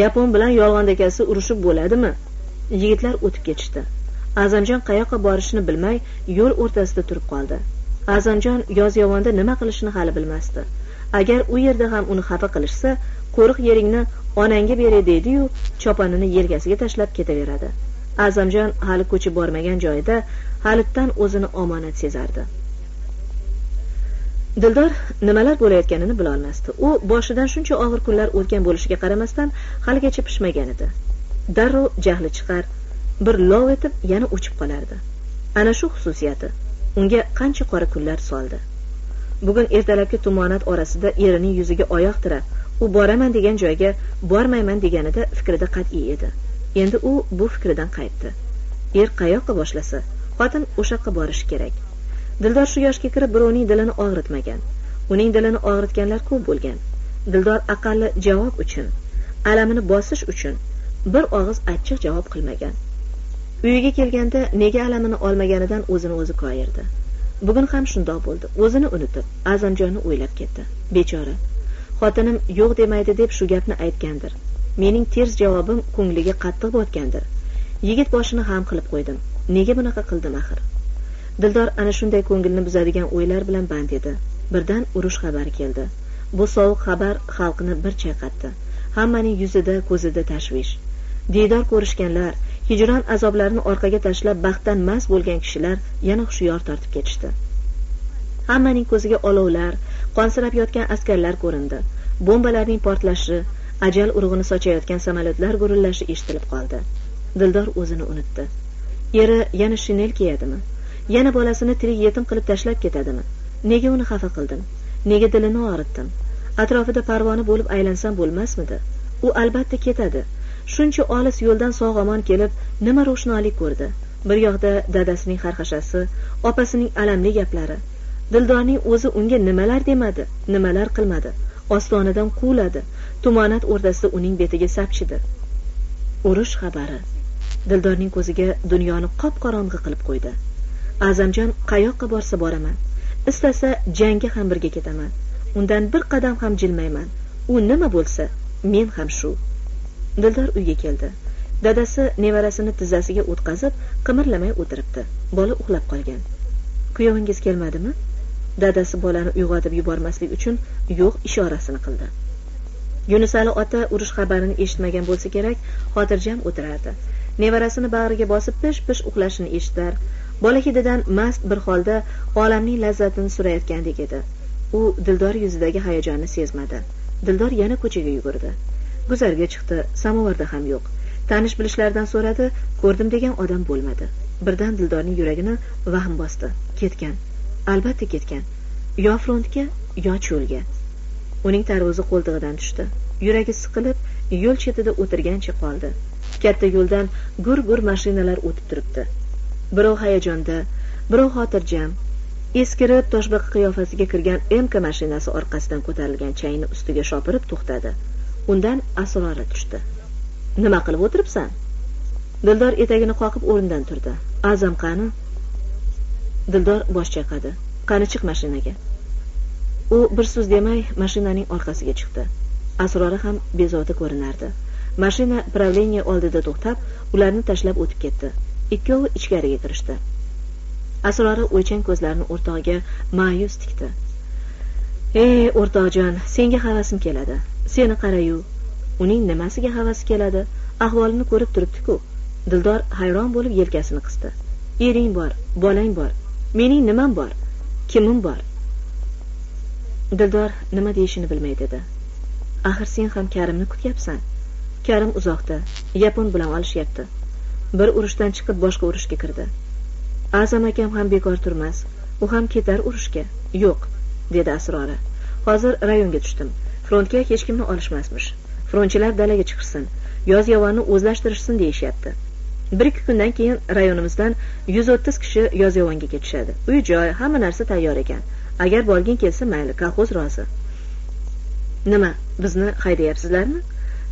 Yapon bilan yolg'ondakasi urushib bo'ladimi? Yigitlar o'tib ketishdi. Azamjon qayoqqa borishini bilmay yo'l o'rtasida turib qoldi. Azamjon yozyovonda nima qilishini hali bilmasdi. Agar u yerda ham uni xafa qilishsa qo'riq yeringni onangga beray deydiyu choponini yelkasiga tashlab ketaveradi. Azamjon hali ko'chib bormagan joyida halitdan o'zini omonat sezardi. Dildor nimalar bo'layotganini bilolmasdi u boshidan shuncha og'ir kunlar o'tgan bo'lishiga qaramasdan haligacha pishmagan edi. Darrov jahli chiqar bir lov etib yana o'chib qolardi. Ana shu xususiyati unga qancha qora kunlar soldi. Bugun ertalabki tumonat orasida erining yuziga oyoq tirab u boraman degan joyga bormayman deganida fikrida qat'iy edi. Endi u bu fikridan qaytdi. Er qayoqqa boshlasa xotin o'sha yoqqa borishi kerak. Dildor shu yoshga kirib birovning dilini og'ritmagan. Uning dilini og'ritganlar ko'p bo'lgan. Dildor aqalli javob uchun alamini bosish uchun bir og'iz achchiq javob qilmagan. Uyiga kelganda nega alamini olmaganidan o'zini o'zi koyirdi. Bugun ham shundoq bo'ldi. O'zini unutib azamjonni o'ylab ketdi. Bechora xotinim yo'q demaydi deb shu gapni aytgandir. Mening ters javobim ko'ngliga qattiq botgandir. Yigit boshini ham qilib qo'ydim. Nega bunaqa qildim axir? Dildor ana shunday ko'ngilni buzadigan o'ylar bilan band edi. Birdan urush xabari keldi. Bu sovuq xabar xalqni bir chayqatdi. Hammaning yuzida ko'zida tashvish. Diydor ko'rishganlar hijron azoblarini orqaga tashlab baxtdan mast bo'lgan kishilar yana hushyor tortib ketishdi. Hammaning ko'ziga olovlar qonsirab yotgan askarlar ko'rindi. Bombalarning portlashi ajal urug'ini sochayotgan samolyotlar gurillashi eshitilib qoldi. Dildor o'zini unutdi. Eri yana shinel kiyadimi? Yana bolasini tirik yetim qilib tashlab ketadimi? Nega uni xafa qildim? Nega dilini og'ritdim? Atrofida parvona bo'lib aylansam bo'lmasmidi? U albatta ketadi. Shuncha olis yo'ldan sog' omon kelib nima ro'shnolik ko'rdi? Bir yoqda dadasining xarxashasi opasining alamli gaplari. Dildorning o'zi unga nimalar demadi nimalar qilmadi? Ostonadan quvladi. Tumonat o'rtasida uning betiga sapchidi. Urush xabari. Dildorning ko'ziga dunyoni qop qorong'i qilib qo'ydi. Azamjon qayoqqa borsa boraman. Istasa jangga ham birga ketaman. Undan bir qadam ham jilmayman. U nima bo'lsa men ham shu. Dildor uyga keldi. Dadasi nevarasini tizzasiga o'tqazib qimirlamay o'tiribdi. Bola uxlab qolgan. Kuyovingiz kelmadimi? Dadasi bolani uyg'otib yubormaslik uchun yo'q ishorasini qildi. Yunusali ota urush xabarini eshitmagan bo'lsa kerak xotirjam o'tirardi. Nevarasini bag'riga bosib pish pish uxlashini eshitar. Bola hididan mast bir holda olamning lazzatini surayotgandek edi. U dildor yuzidagi hayajonni sezmadi. Dildor yana ko'chaga yugurdi. Guzarga chiqdi samovarda ham yo'q. Tanish bilishlardan so'radi ko'rdim degan odam bo'lmadi. Birdan dildorning yuragini vahm bosdi. Ketgan. Albatta ketgan. Yo frontga yo cho'lga. Uning tarvuzi qo'ltig'idan tushdi. Yuragi siqilib yo'l chetida o'tirgancha qoldi. Katta yo'ldan gur gur mashinalar o'tib turibdi. Birov hayajonda birov xotirjam eskirib toshbaqa qiyofasiga kirgan mk mashinasi orqasidan ko'tarilgan changni ustiga shopirib to'xtadi. Undan asrora tushdi. Nima qilib o'tiribsan? Dildor etagini qoqib o'rnidan turdi. Azam qani? Dildor bosh chayqadi. Qani chiq mashinaga. U bir so'z demay mashinaning orqasiga chiqdi. Asrori ham bezovta ko'rinardi. Mashina правление oldida to'xtab ularni tashlab o'tib ketdi. Ikkovi ichkariga kirishdi. Asrori o'ychan ko'zlarini o'rtog'iga ma'yus tikdi. Ey o'rtoqjon senga havasim keladi. Seni qarayu. Uning nimasiga havasi keladi? Ahvolini ko'rib turibdi-ku. Dildor hayron bo'lib yelkasini qisdi. Ering bor bolang bor. Mening nimam bor? Kimim bor? Dildor nima deyishini bilmay dedi. Axir sen ham karimni kutyapsan. Karim uzoqda yapon bilan olishyapti. Bir urushdan chiqib boshqa urushga kirdi. Azam akam ham bekor turmas u ham ketar urushga. Yo'q dedi asrora hozir rayonga tushdim. Frontga hech kimni olishmasmish. Frontchilar dalaga chiqishsin yoz yovonni o'zlashtirishsin deyishyapti. Bir ikki kundan keyin rayonimizdan yuz o'ttiz kishi yozyovonga ketishadi. Uy joy hamma narsa tayyor ekan. Agar borging kelsa mayli kolxoz rozi. Nima bizni haydayapsizlarmi?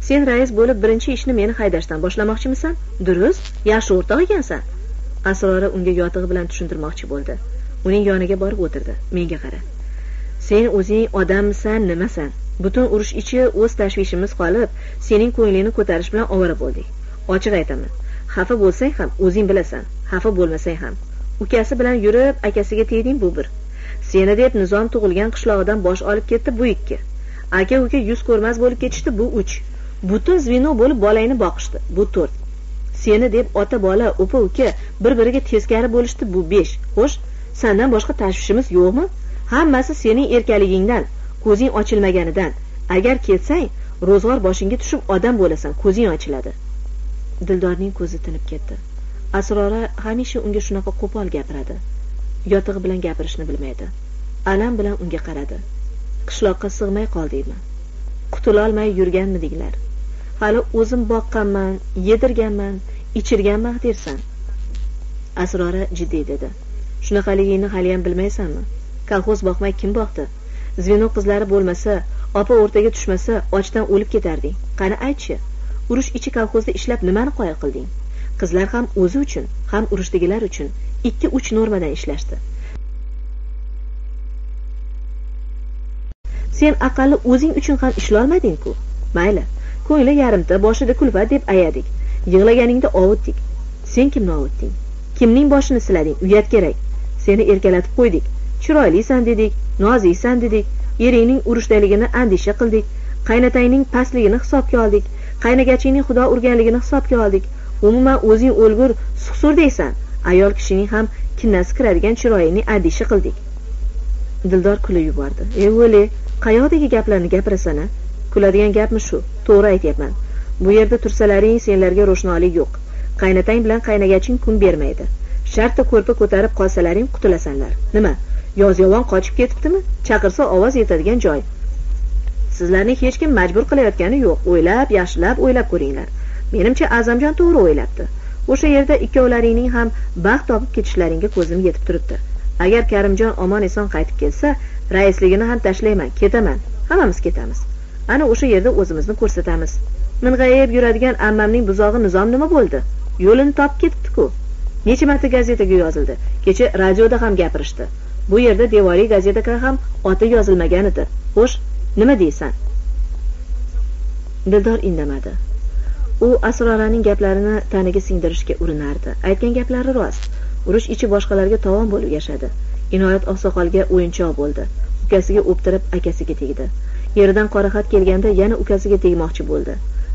Sen rais bo'lib birinchi ishni meni haydashdan boshlamoqchimisan. Durust yaxshi o'rtoq ekansan. Asrora unga yotig'i bilan tushuntirmoqchi bo'ldi. Uning yoniga borib o'tirdi. Menga qara. Sen o'zing odammisan nimasan? Butun urush ichi o'z tashvishimiz qolib sening ko'nglingni ko'tarish bilan ovora bo'ldik ochiq aytaman. Xafa bo'lsang ham o'zing bilasan xafa bo'lmasang ham. Ukasi bilan yurib akasiga tegding bu bir. Seni deb nizom tug'ilgan qishlog'idan bosh olib ketdi bu ikki. Aka uka yuz ko'rmas bo'lib ketishdi bu uch. Butun zvino bo'lib bolangni boqishdi bu to'rt. Seni deb ota bola opa uka bir biriga teskari bo'lishdi bu besh. Xo'sh sandan boshqa tashvishimiz yo'qmi? Hammasi sening erkaligingdan ko'zing ochilmaganidan. Agar ketsang ro'zg'or boshingga tushib odam bo'lasan ko'zing ochiladi. Dildorning ko'zi tinib ketdi. Asrora hamisha unga shunaqa qo'pol gapiradi. Yotig'i bilan gapirishni bilmaydi. Alam bilan unga qaradi. Qishloqqa sig'may qoldingmi qutulolmay yurganmidinglar hali o'zim boqqanman yedirganman ichirganman dersan. Asrora jiddiy dedi. Shunaqaligingni haliyam bilmaysanmi? Kolxoz boqmay kim boqdi? Zvino qizlari bo'lmasa opa o'rtaga tushmasa ochdan o'lib ketarding. Qani aytchi? Urush ichi kolxozda ishlab nimani qoya qilding? Qizlar ham o'zi uchun ham urushdagilar uchun ikki uch normadan ishlashdi. Sen aqalli o'zing uchun ham ishlolmading ku mayli ko'ngli yarimta boshida kulfat deb ayadik. Yig'laganingda ovutdik. Sen kimni ovutding kimning boshini silading? Uyat kerak. Seni erkalatib qo'ydik. Chiroylisan dedik noziksan dedik eringning urushdaligini andisha qildik qaynotangning pastligini hisobga oldik. Qaynagachingning xudo urganligini hisobga oldik. Umuman o'zing o'lgur suqsur deysan. Ayol kishining ham kinnasi kiradigan chiroyingni adishi qildik. Dildor kulib yubordi. E o'le qayoqdagi gaplarni gapirasan a kuladigan gapmi shu? To'g'ri aytyapman. Bu yerda tursalaring senlarga ro'shnolik yo'q. Qaynatang bilan qaynagaching kun bermaydi. Shartta ko'rpa ko'tarib qolsalaring qutulasanlar. Nima yozyovon qochib ketibdimi? Chaqirsa ovoz yetadigan joy. Sizlarni hech kim majbur qilayotgani yo'q. O'ylab yaxshilab o'ylab ko'ringlar. Menimcha azamjon to'g'ri o'ylabdi o'sha yerda ikkovlaringning ham baxt topib ketishlaringga ko'zim yetib turibdi. Agar karimjon omon eson qaytib kelsa raisligini ham tashlayman ketaman. Hammamiz ketamiz. Ana o'sha yerda o'zimizni ko'rsatamiz. Ming'ayib yuradigan ammamning buzog'i nizom nima bo'ldi? Yo'lini topib ketibdiku. Necha marta gazetaga yozildi. Kecha radioda ham gapirishdi. Bu yerda devoriy gazetaga ham oti yozilmagan edi. Xo'sh nima deysan? Dildor indamadi. U asroraning gaplarini taniga singdirishga urinardi. Aytgan gaplari rost. Urush ichi boshqalarga tovon bo'lib yashadi. Inoyat oqsoqolga o'yinchoq bo'ldi. Ukasiga o'ptirib akasiga tegdi. Yeridan qora xat kelganda yana ukasiga tegmoqchi bo'ldi.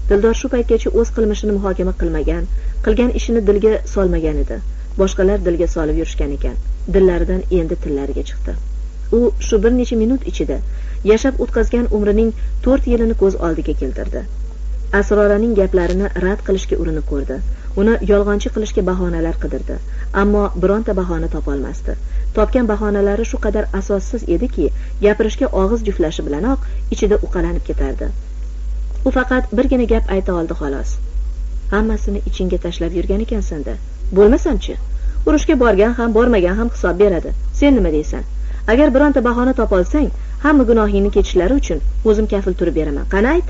Dildor shu paytgacha o'z qilmishini muhokama qilmagan qilgan ishini dilga solmagan edi. Boshqalar dilga solib yurishgan ekan. Dillaridan endi tillariga chiqdi. U shu bir necha minut ichida yashab o'tkazgan umrining to'rt yilini ko'z oldiga keltirdi. Asroraning gaplarini rad qilishga urinib ko'rdi. Uni yolg'onchi qilishga bahonalar qidirdi. Ammo bironta bahona topolmasdi. Topgan bahonalari shu qadar asossiz ediki gapirishga og'iz juflashi bilanoq ichida uqalanib ketardi. U faqat birgina gap ayta oldi xolos. Hammasini ichingga tashlab yurgan ekansan da. Bo'lmasamchi? Urushga borgan ham bormagan ham hisob beradi. Sen nima deysan? Agar bironta bahona topolsang hamma gunohingni kechishlari uchun o'zim kafil turib beraman. Qani ayt?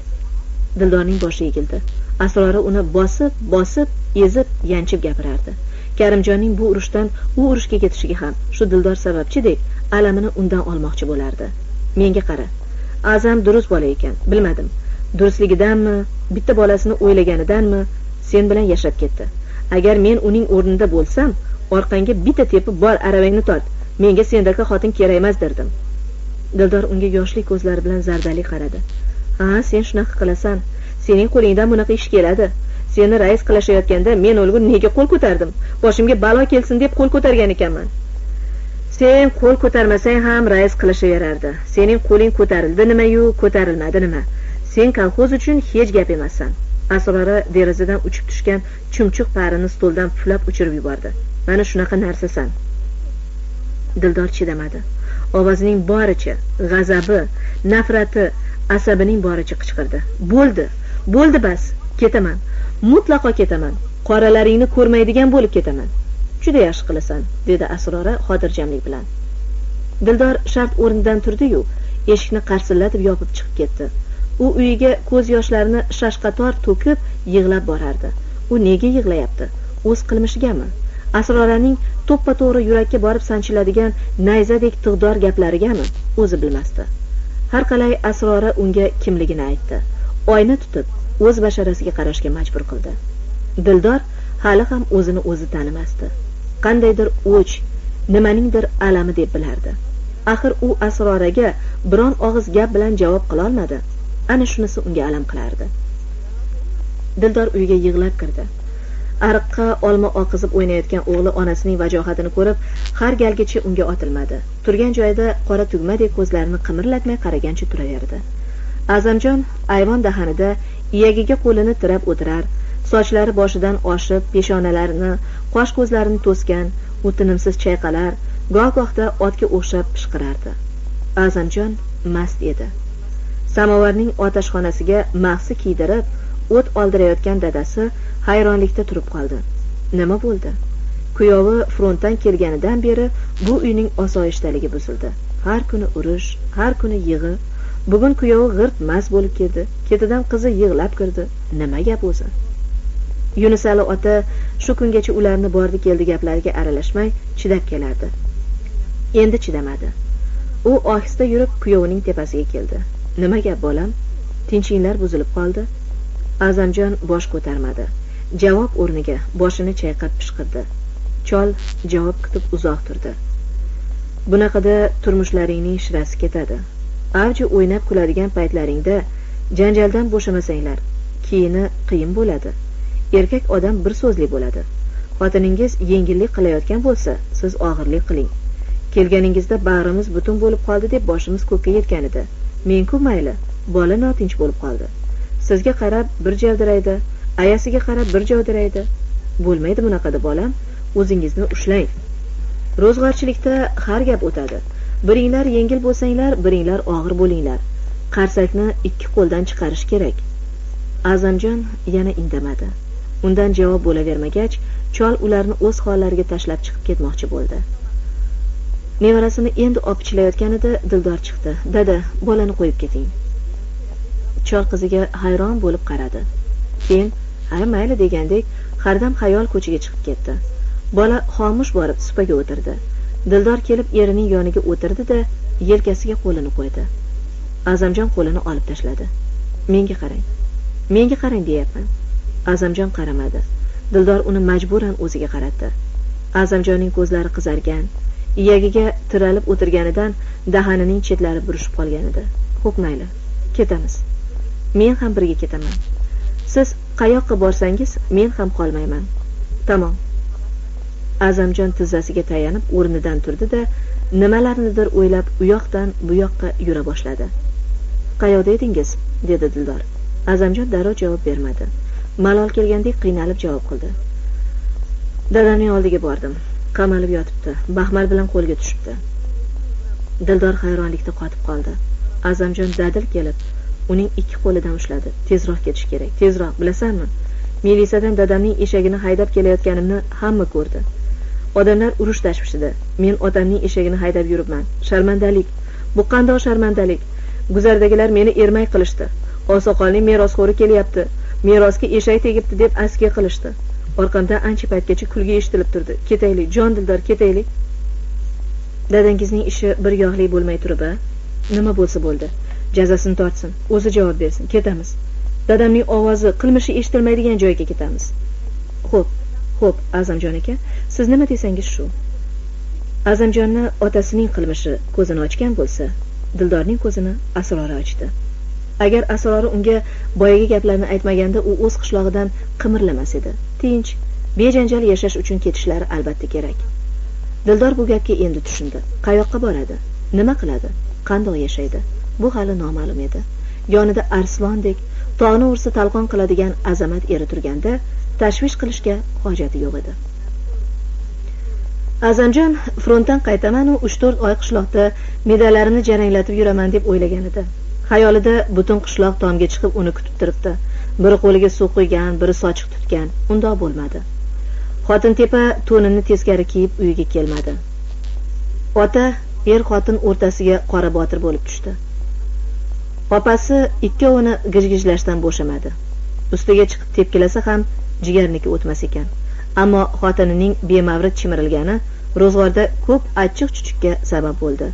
Dildorning boshi egildi. Asrora uni bosib bosib ezib yanchib gapirardi. Karimjonning bu urushdan u urushga ketishiga ham shu dildor sababchidek alamini undan olmoqchi bo'lardi. Menga qara azam durust bola ekan bilmadim. Durustligidanmi bitta bolasini o'ylaganidanmi sen bilan yashab ketdi. Agar men uning o'rnida bo'lsam orqangga bitta tepib bor aravangni tort menga sendaqa xotin kerak emas derdim. Dildor unga yoshli ko'zlari bilan zardali qaradi. Ha sen shunaqa qilasan. Sening qo'lingdan bunaqa ish keladi. Seni rais qilishayotganda men o'lgur nega qo'l ko'tardim? Boshimga balo kelsin deb qo'l ko'targan ekanman. Sen qo'l ko'tarmasang ham rais qilishaverardi. Sening qo'ling ko'tarildi nimayu ko'tarilmadi nima? Sen kolxoz uchun hech gap emassan. Asrora derazadan uchib tushgan chumchuq parini stoldan puflab uchirib yubordi. Mana shunaqa narsasan. Dildor chidamadi. Ovozining boricha g'azabi nafrati asabining boricha qichqirdi. Bo'ldi bo'ldi bas ketaman. Mutlaqo ketaman. Qoralaringni ko'rmaydigan bo'lib ketaman. Juda yaxshi qilasan dedi asrora xotirjamlik bilan. Dildor shart o'rnidan turdi-yu eshikni qarsillatib yopib chiqib ketdi. U uyiga ko'z yoshlarini shashqator to'kib yig'lab borardi. U nega yig'layapti? O'z qilmishigami asroraning to'ppa to'g'ri yurakka borib sanchiladigan nayzadek tig'dor gaplarigami o'zi bilmasdi. Har qalay asrora unga kimligini aytdi. Oyna tutib o'z basharasiga qarashga majbur qildi. Dildor hali ham o'zini o'zi tanimasdi. Qandaydir o'ch nimaningdir alami deb bilardi. Axir u asroraga biron og'iz gap bilan javob qilolmadi ana shunisi unga alam qilardi. Dildor uyga yig'lab kirdi. Ariqqa olma oqizib o'ynayotgan o'g'li onasining vajohatini ko'rib har galgicha unga otilmadi. Turgan joyida qora tugmadek ko'zlarini qimirlatmay qaragancha turaverdi. Azamjon ayvon dahanida iyagiga qo'lini tirab o'tirar sochlari boshidan oshib peshonalarini qosh ko'zlarini to'sgan u tinimsiz chayqalar goh gohda otga o'xshab pishqirardi. Azamjon mast edi. Samovarning otashxonasiga mahsi kiydirib o't oldirayotgan dadasi hayronlikda turib qoldi. Nima bo'ldi? Kuyovi frontdan kelganidan beri bu uyning osoyishtaligi buzildi. Har kuni urush har kuni yig'i. Bugun kuyovi g'irt mast bo'lib keldi. Ketidan qizi yig'lab kirdi. Nima gap o'zi? Yunusali ota shu kungacha ularni bordi keldi gaplariga aralashmay chidab kelardi. Endi chidamadi. U ohista yurib kuyovining tepasiga keldi. Nima gap bolam? Tinchinglar buzilib qoldi. Azamjon bosh ko'tarmadi. Javob o'rniga boshini chayqab pishqirdi. Chol javob kutib uzoq turdi. Bunaqada turmushlaringning shirasi ketadi. Avji o'ynab kuladigan paytlaringda janjaldan bo'shamasanglar keyini qiyin bo'ladi. Erkak odam bir so'zli bo'ladi. Xotiningiz yengillik qilayotgan bo'lsa siz og'irlik qiling. Kelganingizda bag'rimiz butun bo'lib qoldi deb boshimiz ko'kka yetgan edi. Menku mayli bola notinch bo'lib qoldi. Sizga qarab bir javdiraydi ayasiga qarab bir javdiraydi. Bo'lmaydi bunaqada bolam. O'zingizni ushlang. Ro'zg'orchilikda har gap o'tadi. Biringlar yengil bo'lsanglar biringlar og'ir bo'linglar. Qarsakni ikki qo'ldan chiqarish kerak. Azamjon yana indamadi. Undan javob bo'lavermagach chol ularni o'z hollariga tashlab chiqib ketmoqchi bo'ldi. Nevarasini endi opichilayotganida dildor chiqdi. Dada bolani qo'yib keting. Chol qiziga hayron bo'lib qaradi. Keyin ha mayli degandek hardam xayol ko'chaga chiqib ketdi. Bola xomush borib supaga o'tirdi. Dildor kelib erining yoniga o'tirdi da yelkasiga qo'lini qo'ydi. Azamjon qo'lini olib tashladi. Menga qarang menga qarang deyapman azamjon qaramadi. Dildor uni majburan o'ziga qaratdi. Azamjonning ko'zlari qizargan iyagiga tiralib o'tirganidan dahanining chetlari burishib qolgan edi. Xo'p mayli ketamiz. Men ham birga ketaman. Siz qayoqqa borsangiz men ham qolmayman. Tamom. Azamjon tizzasiga tayanib o'rnidan turdi da nimalarnidir o'ylab u yoqdan bu yoqqa yura boshladi. Qayoqda edingiz? dedi dildor. Azamjon darrov javob bermadi. Malol kelgandek qiynalib javob qildi. Dadamning oldiga bordim. Qamalib yotibdi. Baxmal bilan qo'lga tushibdi. Dildor hayronlikda qotib qoldi. Azamjon dadil kelib uning ikki qo'lidan ushladi. Tezroq ketish kerak. Tezroq bilasanmi? Milisadan dadamning eshagini haydab kelayotganimni hamma ko'rdi. Odamlar urush tashvishida. Men otamning eshagini haydab yuribman. Sharmandalik. Bu qandoq sharmandalik? Guzardagilar meni ermak qilishdi. Oqsoqolning merosxo'ri kelyapti. Merosga eshak tegibdi deb askiya qilishdi. Orqamdan ancha paytgacha kulgi eshitilib turdi. Ketaylik jon dildor ketaylik. Dadangizning ishi bir yoqli bo'lmay turib a nima bo'lsa bo'ldi. Jazasini tortsin o'zi javob bersin. Ketamiz. Dadamning ovozi qilmishi eshitilmaydigan joyga ketamiz. Xo'p xo'p azamjon aka siz nima desangiz shu. Azamjonni otasining qilmishi ko'zini ochgan bo'lsa dildorning ko'zini asrori ochdi. Agar asrori unga boyagi gaplarni aytmaganda u o'z qishlog'idan qimirlamas edi. Tinch bejanjal yashash uchun ketishlari albatta kerak. Dildor bu gapga endi tushundi qayoqqa boradi? Nima qiladi? Qandoq yashaydi? Bu hali noma'lum edi. Yonida arslondek toni ursa talqon qiladigan azamat eri turganda tashvish qilishga hojati yo'q edi. Azamjon frontdan qaytamanu uch to'rt oy qishloqda medallarimni jaranglatib yuraman deb o'ylagan edi. Xayolida butun qishloq tomga chiqib uni kutib turibdi. Biri qo'liga suv quygan biri sochiq tutgan. Undoq bo'lmadi. Xotin tepa to'nini teskari kiyib uyiga kelmadi. Ota er xotin o'rtasiga qora botir bo'lib tushdi. Papasi ikkovini gijgijlashdan bo'shamadi. Ustiga chiqib tepkilasa ham jigarniki o'tmas ekan. Ammo xotinining bemavrid chimirilgani ro'zg'orda ko'p achchiq chuchukka sabab bo'ldi.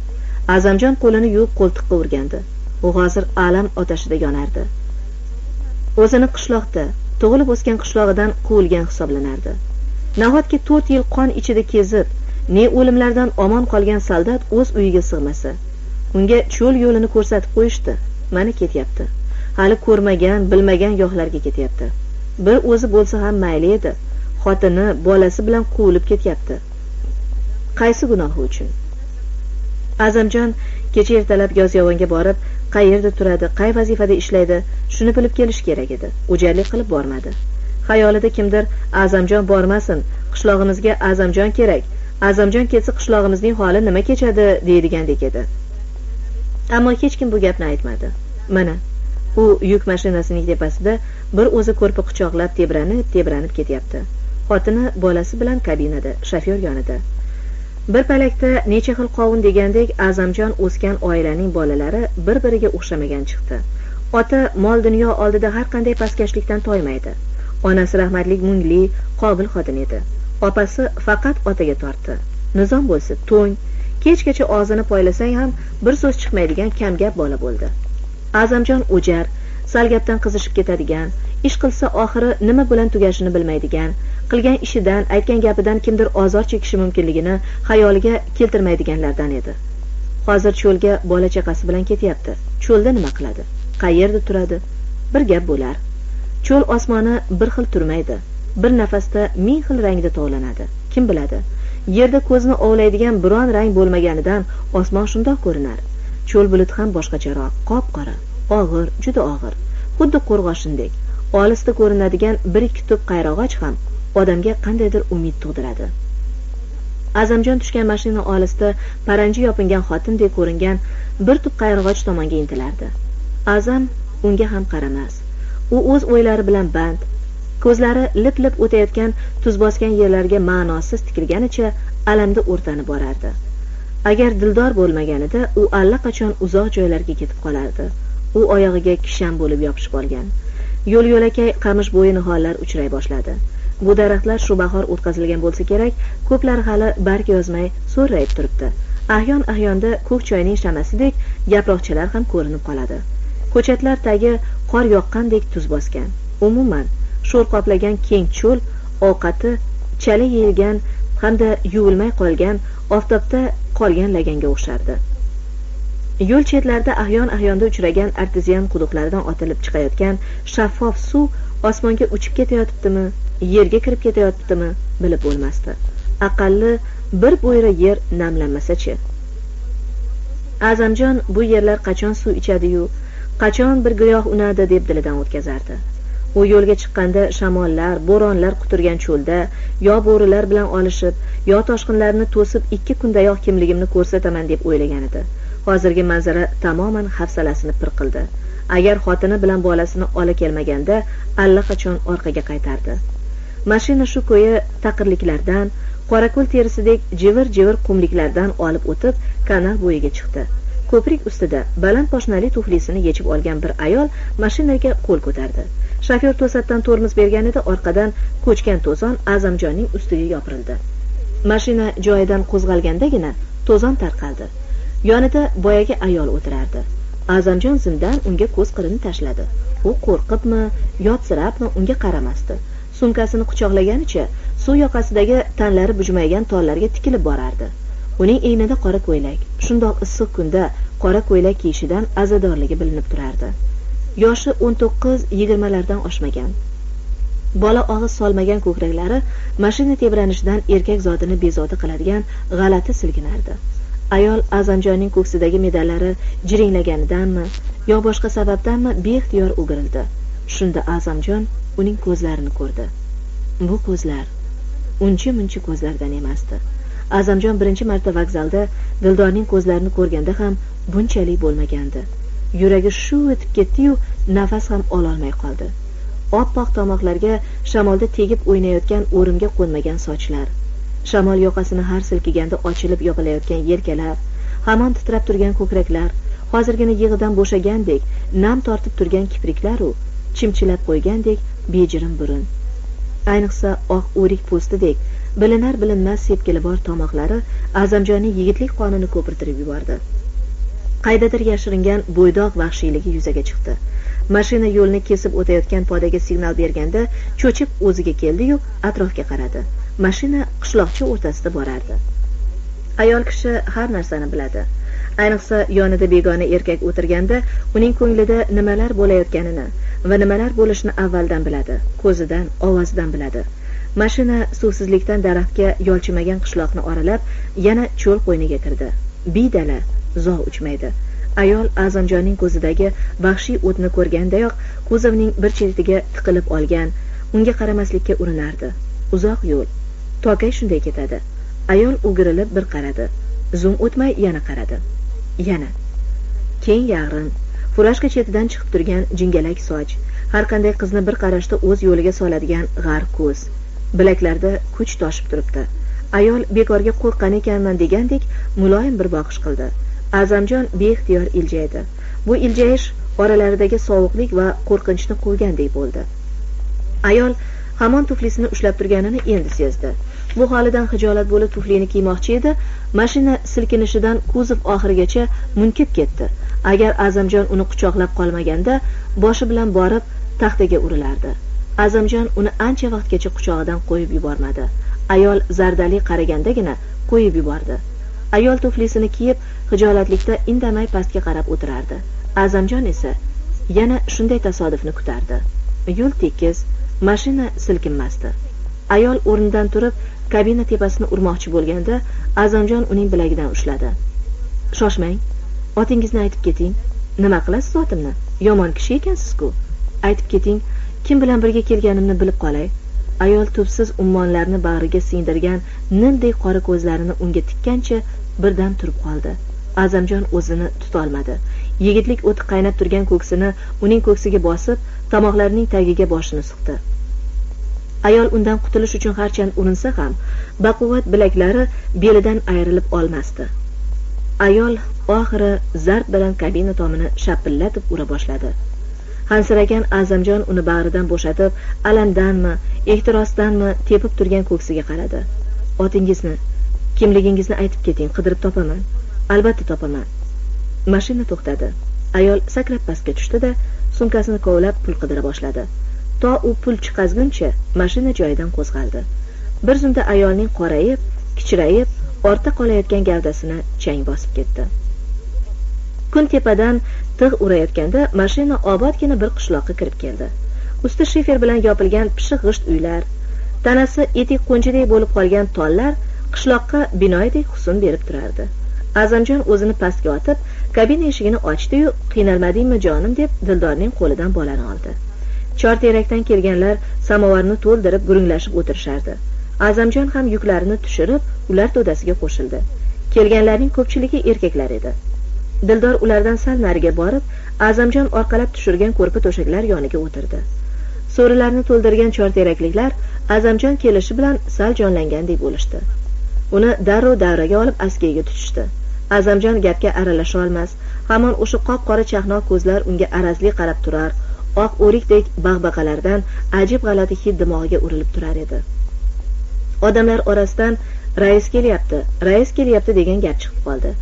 Azamjon qo'lini yuvib qo'ltiqqa urgandi. U hozir alam otashida yonardi. O'zini qishloqda tug'ilib o'sgan qishlog'idan quvilgan hisoblanardi. Nahotki to'rt yil qon ichida kezib ne o'limlardan omon qolgan soldat o'z uyiga sig'masa unga cho'l yo'lini ko'rsatib qo'yishdi? Mana ketyapti. Hali ko'rmagan bilmagan yoqlarga ketyapti. Bir o'zi bo'lsa ham mayli edi. Xotini bolasi bilan quvilib ketyapti. Qaysi gunohi uchun? Azamjon kecha ertalab yozyovonga borib qayerda turadi qay vazifada ishlaydi shuni bilib kelish kerak edi. O'jarlik qilib bormadi. Xayolida kimdir azamjon bormasin qishlog'imizga azamjon kerak. Azamjon ketsa qishlog'imizning holi nima kechadi? deydigandek edi. Ammo hech kim bu gapni aytmadi. Mana u yuk mashinasining tepasida bir o'zi ko'rpa quchoqlab tebranib tebranib ketyapti. Xotini bolasi bilan kabinada shofyor yonida. Bir palakda necha xil qovun degandek azamjon o'sgan oilaning bolalari bir biriga o'xshamagan chiqdi. Ota mol dunyo oldida har qanday pastkashlikdan toymaydi. Onasi rahmatlik mungli qobil xotin edi. Opasi faqat otaga tortdi. Nizom bo'lsa to'ng kechgacha og'zini poylasang ham bir so'z chiqmaydigan kamgap bola bo'ldi. Azamjon o'jar sal gapdan qizishib ketadigan ish qilsa oxiri nima bilan tugashini bilmaydigan qilgan ishidan aytgan gapidan kimdir ozor chekishi mumkinligini xayoliga keltirmaydiganlardan edi. Hozir cho'lga bola chaqasi bilan ketyapti. Cho'lda nima qiladi? Qayerda turadi? Bir gap bo'lar. Cho'l osmoni bir xil turmaydi. Bir nafasda ming xil rangda tovlanadi kim biladi? Yerda ko'zni ovlaydigan biron rang bo'lmaganidan osmon shundoq ko'rinar. Cho'l bulut ham boshqacharoq qop qora og'ir juda og'ir. Xuddi qo'rg'oshindek olisda ko'rinadigan bir ikki tup qayrag'och ham odamga qandaydir umid tug'diradi. Azamjon tushgan mashina olisda paranji yopingan xotindek ko'ringan bir tup qayrag'och tomonga intilardi. Azam unga ham qaramas. U o'z o'ylari bilan band ko'zlari lip lip o'tayotgan tuz bosgan yerlarga ma'nosiz tikilganicha alamda o'rtanib borardi. Agar dildor bo'lmaganida u allaqachon uzoq joylarga ketib qolardi. U oyog'iga kishan bo'lib yopishib olgan. Yo'l yo'lakay qamish bo'yi nihollar uchray boshladi. Bu daraxtlar shu bahor o'tkazilgan bo'lsa kerak ko'plari hali barg yozmay so'rrayib turibdi. Ahyon ahyonda ko'k choyning shamasidek yaproqchalar ham ko'rinib qoladi. Ko'chatlar tagi qor yoqqandek tuz bosgan. Umuman sho'r qoplagan keng cho'l ovqati chala yeyilgan hamda yuvilmay qolgan oftobda qolgan laganga o'xshardi. Yo'l chetlarida ahyon ahyonda uchragan artezian quduqlaridan otilib chiqayotgan shaffof suv osmonga uchib ketayotibdimi yerga kirib ketayotibdimi bilib bo'lmasdi. Aqalli bir bo'yra yer namlanmasachi. Azamjon bu yerlar qachon suv ichadiyu? Qachon bir giyoh unadi deb dilidan o'tkazardi. U yo'lga chiqqanda shamollar bo'ronlar quturgan cho'lda yo bo'rilar bilan olishib yo toshqinlarni to'sib ikki kundayoq kimligimni ko'rsataman deb o'ylagan edi. Hozirgi manzara tamoman hafsalasini pir qildi agar xotini bilan bolasini ola kelmaganda allaqachon orqaga qaytardi. Mashina shu ko'yi taqirliklardan qorako'l terisidek jivir jivir qumliklardan olib o'tib kanal bo'yiga chiqdi. Ko'prik ustida baland poshnali tuflisini yechib olgan bir ayol mashinaga qo'l ko'tardi. Shofyor to'satdan tormoz berganida orqadan ko'chgan to'zon azamjonning ustiga yopirildi. Mashina joyidan qo'zg'algandagina to'zon tarqaldi. Yonida boyagi ayol o'tirardi. Azamjon zimdan unga ko'z qirini tashladi. U qo'rqibmi yotsirabmi unga qaramasdi. Sumkasini quchoqlaganicha suv yoqasidagi tanlari bujmaygan tollarga tikilib borardi. Uning eynida qora ko'ylak shundoq issiq kunda qora ko'ylak kiyishidan azadorligi bilinib turardi. Yoshi o'n to'qqiz yigirmalardan oshmagan. Bola og'iz solmagan ko'kraklari mashina tebranishidan erkak zotini bezovta qiladigan g'alati silginardi ayol azamjonning ko'ksidagi medallari jiringlaganidanmi yo boshqa sababdanmi beixtiyor o'girildi. Shunda azamjon uning ko'zlarini ko'rdi. Bu ko'zlar uncha muncha ko'zlardan emasdi. Azamjon birinchi marta vokzalda dildorning ko'zlarini ko'rganda ham bunchalik bo'lmagandi. Yuragi shuv etib ketdiyu nafas ham ololmay qoldi. Oppoq tomoqlarga shamolda tegib o'ynayotgan o'rimga qo'nmagan sochlar shamol yoqasini har silkiganda ochilib yopilayotgan yelkalar hamon titrab turgan ko'kraklar hozirgina yig'idan bo'shagandek nam tortib turgan kipriklaru chimchilab qo'ygandek bejirim burun. Ayniqsa oq o'rik po'stidek bilinar bilinmas sepkili bor tomoqlari azamjonning yigitlik qonini ko'pirtirib yubordi. Qaydadir yashiringan bo'ydoq vahshiyligi yuzaga chiqdi. Mashina yo'lni kesib o'tayotgan podaga signal berganda cho'chib o'ziga keldiyu atrofga qaradi. Mashina qishloqcha o'rtasida borardi. Ayol kishi har narsani biladi. Ayniqsa yonida begona erkak o'tirganda uning ko'nglida nimalar bo'layotganini va nimalar bo'lishini avvaldan biladi ko'zidan ovozidan biladi. Mashina suvsizlikdan daraxtga yolchimagan qishloqni oralab yana cho'l qo'yniga kirdi. Bidala zog' uchmaydi. Ayol azamjonning ko'zidagi vahshiy o'tni ko'rgandayoq kuzovning bir chetiga tiqilib olgan unga qaramaslikka urinardi. Uzoq yo'l. Tokay shunday ketadi. Ayol o'girilib bir qaradi. Zum o'tmay yana qaradi. Yana. Keng yag'rin. Furashka chetidan chiqib turgan jingalak soch. Har qanday qizni bir qarashda o'z yo'liga soladigan g'ar ko'z. Bilaklarda kuch toshib turibdi. Ayol bekorga qo'rqqan ekanman degandek muloyim bir boqish qildi. Azamjon beixtiyor iljaydi. Bu iljayish oralaridagi sovuqlik va qo'rqinchni quvgandek bo'ldi. Ayol hamon tuflisini ushlab turganini endi sezdi. Bu holidan hijolat bo'lib tuflini kiymoqchi edi. Mashina silkinishidan kuzov oxirigacha munkib ketdi. Agar azamjon uni quchoqlab qolmaganda boshi bilan borib taxtaga urilardi. Azamjon uni ancha vaqtgacha quchog'idan qo'yib yubormadi. Ayol zardali qaragandagina qo'yib yubordi. Ayol tuflisini kiyib hijolatlikda indamay pastga qarab o'tirardi. Azamjon esa yana shunday tasodifni kutardi. Yo'l tekis mashina silkinmasdi. Ayol o'rnidan turib kabina tepasini urmoqchi bo'lganda azamjon uning bilagidan ushladi. Shoshmang otingizni aytib keting. Nima qilasiz otimni? Yomon kishi ekansizku. Aytib keting kim bilan birga kelganimni bilib qolay. Ayol tubsiz ummonlarni bag'riga singdirgan nildek qora ko'zlarini unga tikkancha birdan turib qoldi. Azamjon o'zini tutolmadi. Yigitlik o'ti qaynab turgan ko'ksini uning ko'ksiga bosib tomoqlarining tagiga boshini suqdi. Ayol undan qutulish uchun harchand urinsa ham baquvvat bilaklari belidan ayrilib olmasdi. Ayol oxiri zarb bilan kabina tomini shapillatib ura boshladi. Hansiragan azamjon uni bag'ridan bo'shatib alamdanmi ehtirosdanmi tepib turgan ko'ksiga qaradi. Otingizni kimligingizni aytib keting qidirib topaman. Albatta topaman. Mashina to'xtadi. Ayol sakrab pastga tushdi da sumkasini kovlab pul qidira boshladi. To u pul chiqazguncha mashina joyidan qo'zg'aldi. Bir zumda ayolning qorayib kichrayib ortda qolayotgan gavdasini chang bosib ketdi. Kun tepadan tig' urayotganda mashina obodgina bir qishloqqa kirib keldi. Usti shifer bilan yopilgan pishiq g'isht uylar tanasi etik qo'njidek bo'lib qolgan tollar qishloqqa binoydek husn berib turardi. Azamjon o'zini pastga otib kabina eshigini ochdiyu qiynalmadingmi jonim deb dildorning qo'lidan bolani oldi. Chorterakdan kelganlar samovarni to'ldirib gurunglashib o'tirishardi. Azamjon ham yuklarini tushirib ular to'dasiga qo'shildi. Kelganlarning ko'pchiligi erkaklar edi. Dildor ulardan sal nariga borib azamjon orqalab tushirgan ko'rpa to'shaklar yoniga o'tirdi. So'rilarni to'ldirgan chorterakliklar azamjon kelishi bilan sal jonlangandek bo'lishdi. Uni darrov davraga olib askiyaga tutishdi. Azamjon gapga aralasha olmas hamon o'sha qop qora chaqnoq ko'zlar unga arazli qarab turar oq o'rikdek bag'baqalardan ajib g'alati hid dimog'iga urilib turar edi. Odamlar orasidan rais kelyapti rais kelyapti degan gap chiqib qoldi.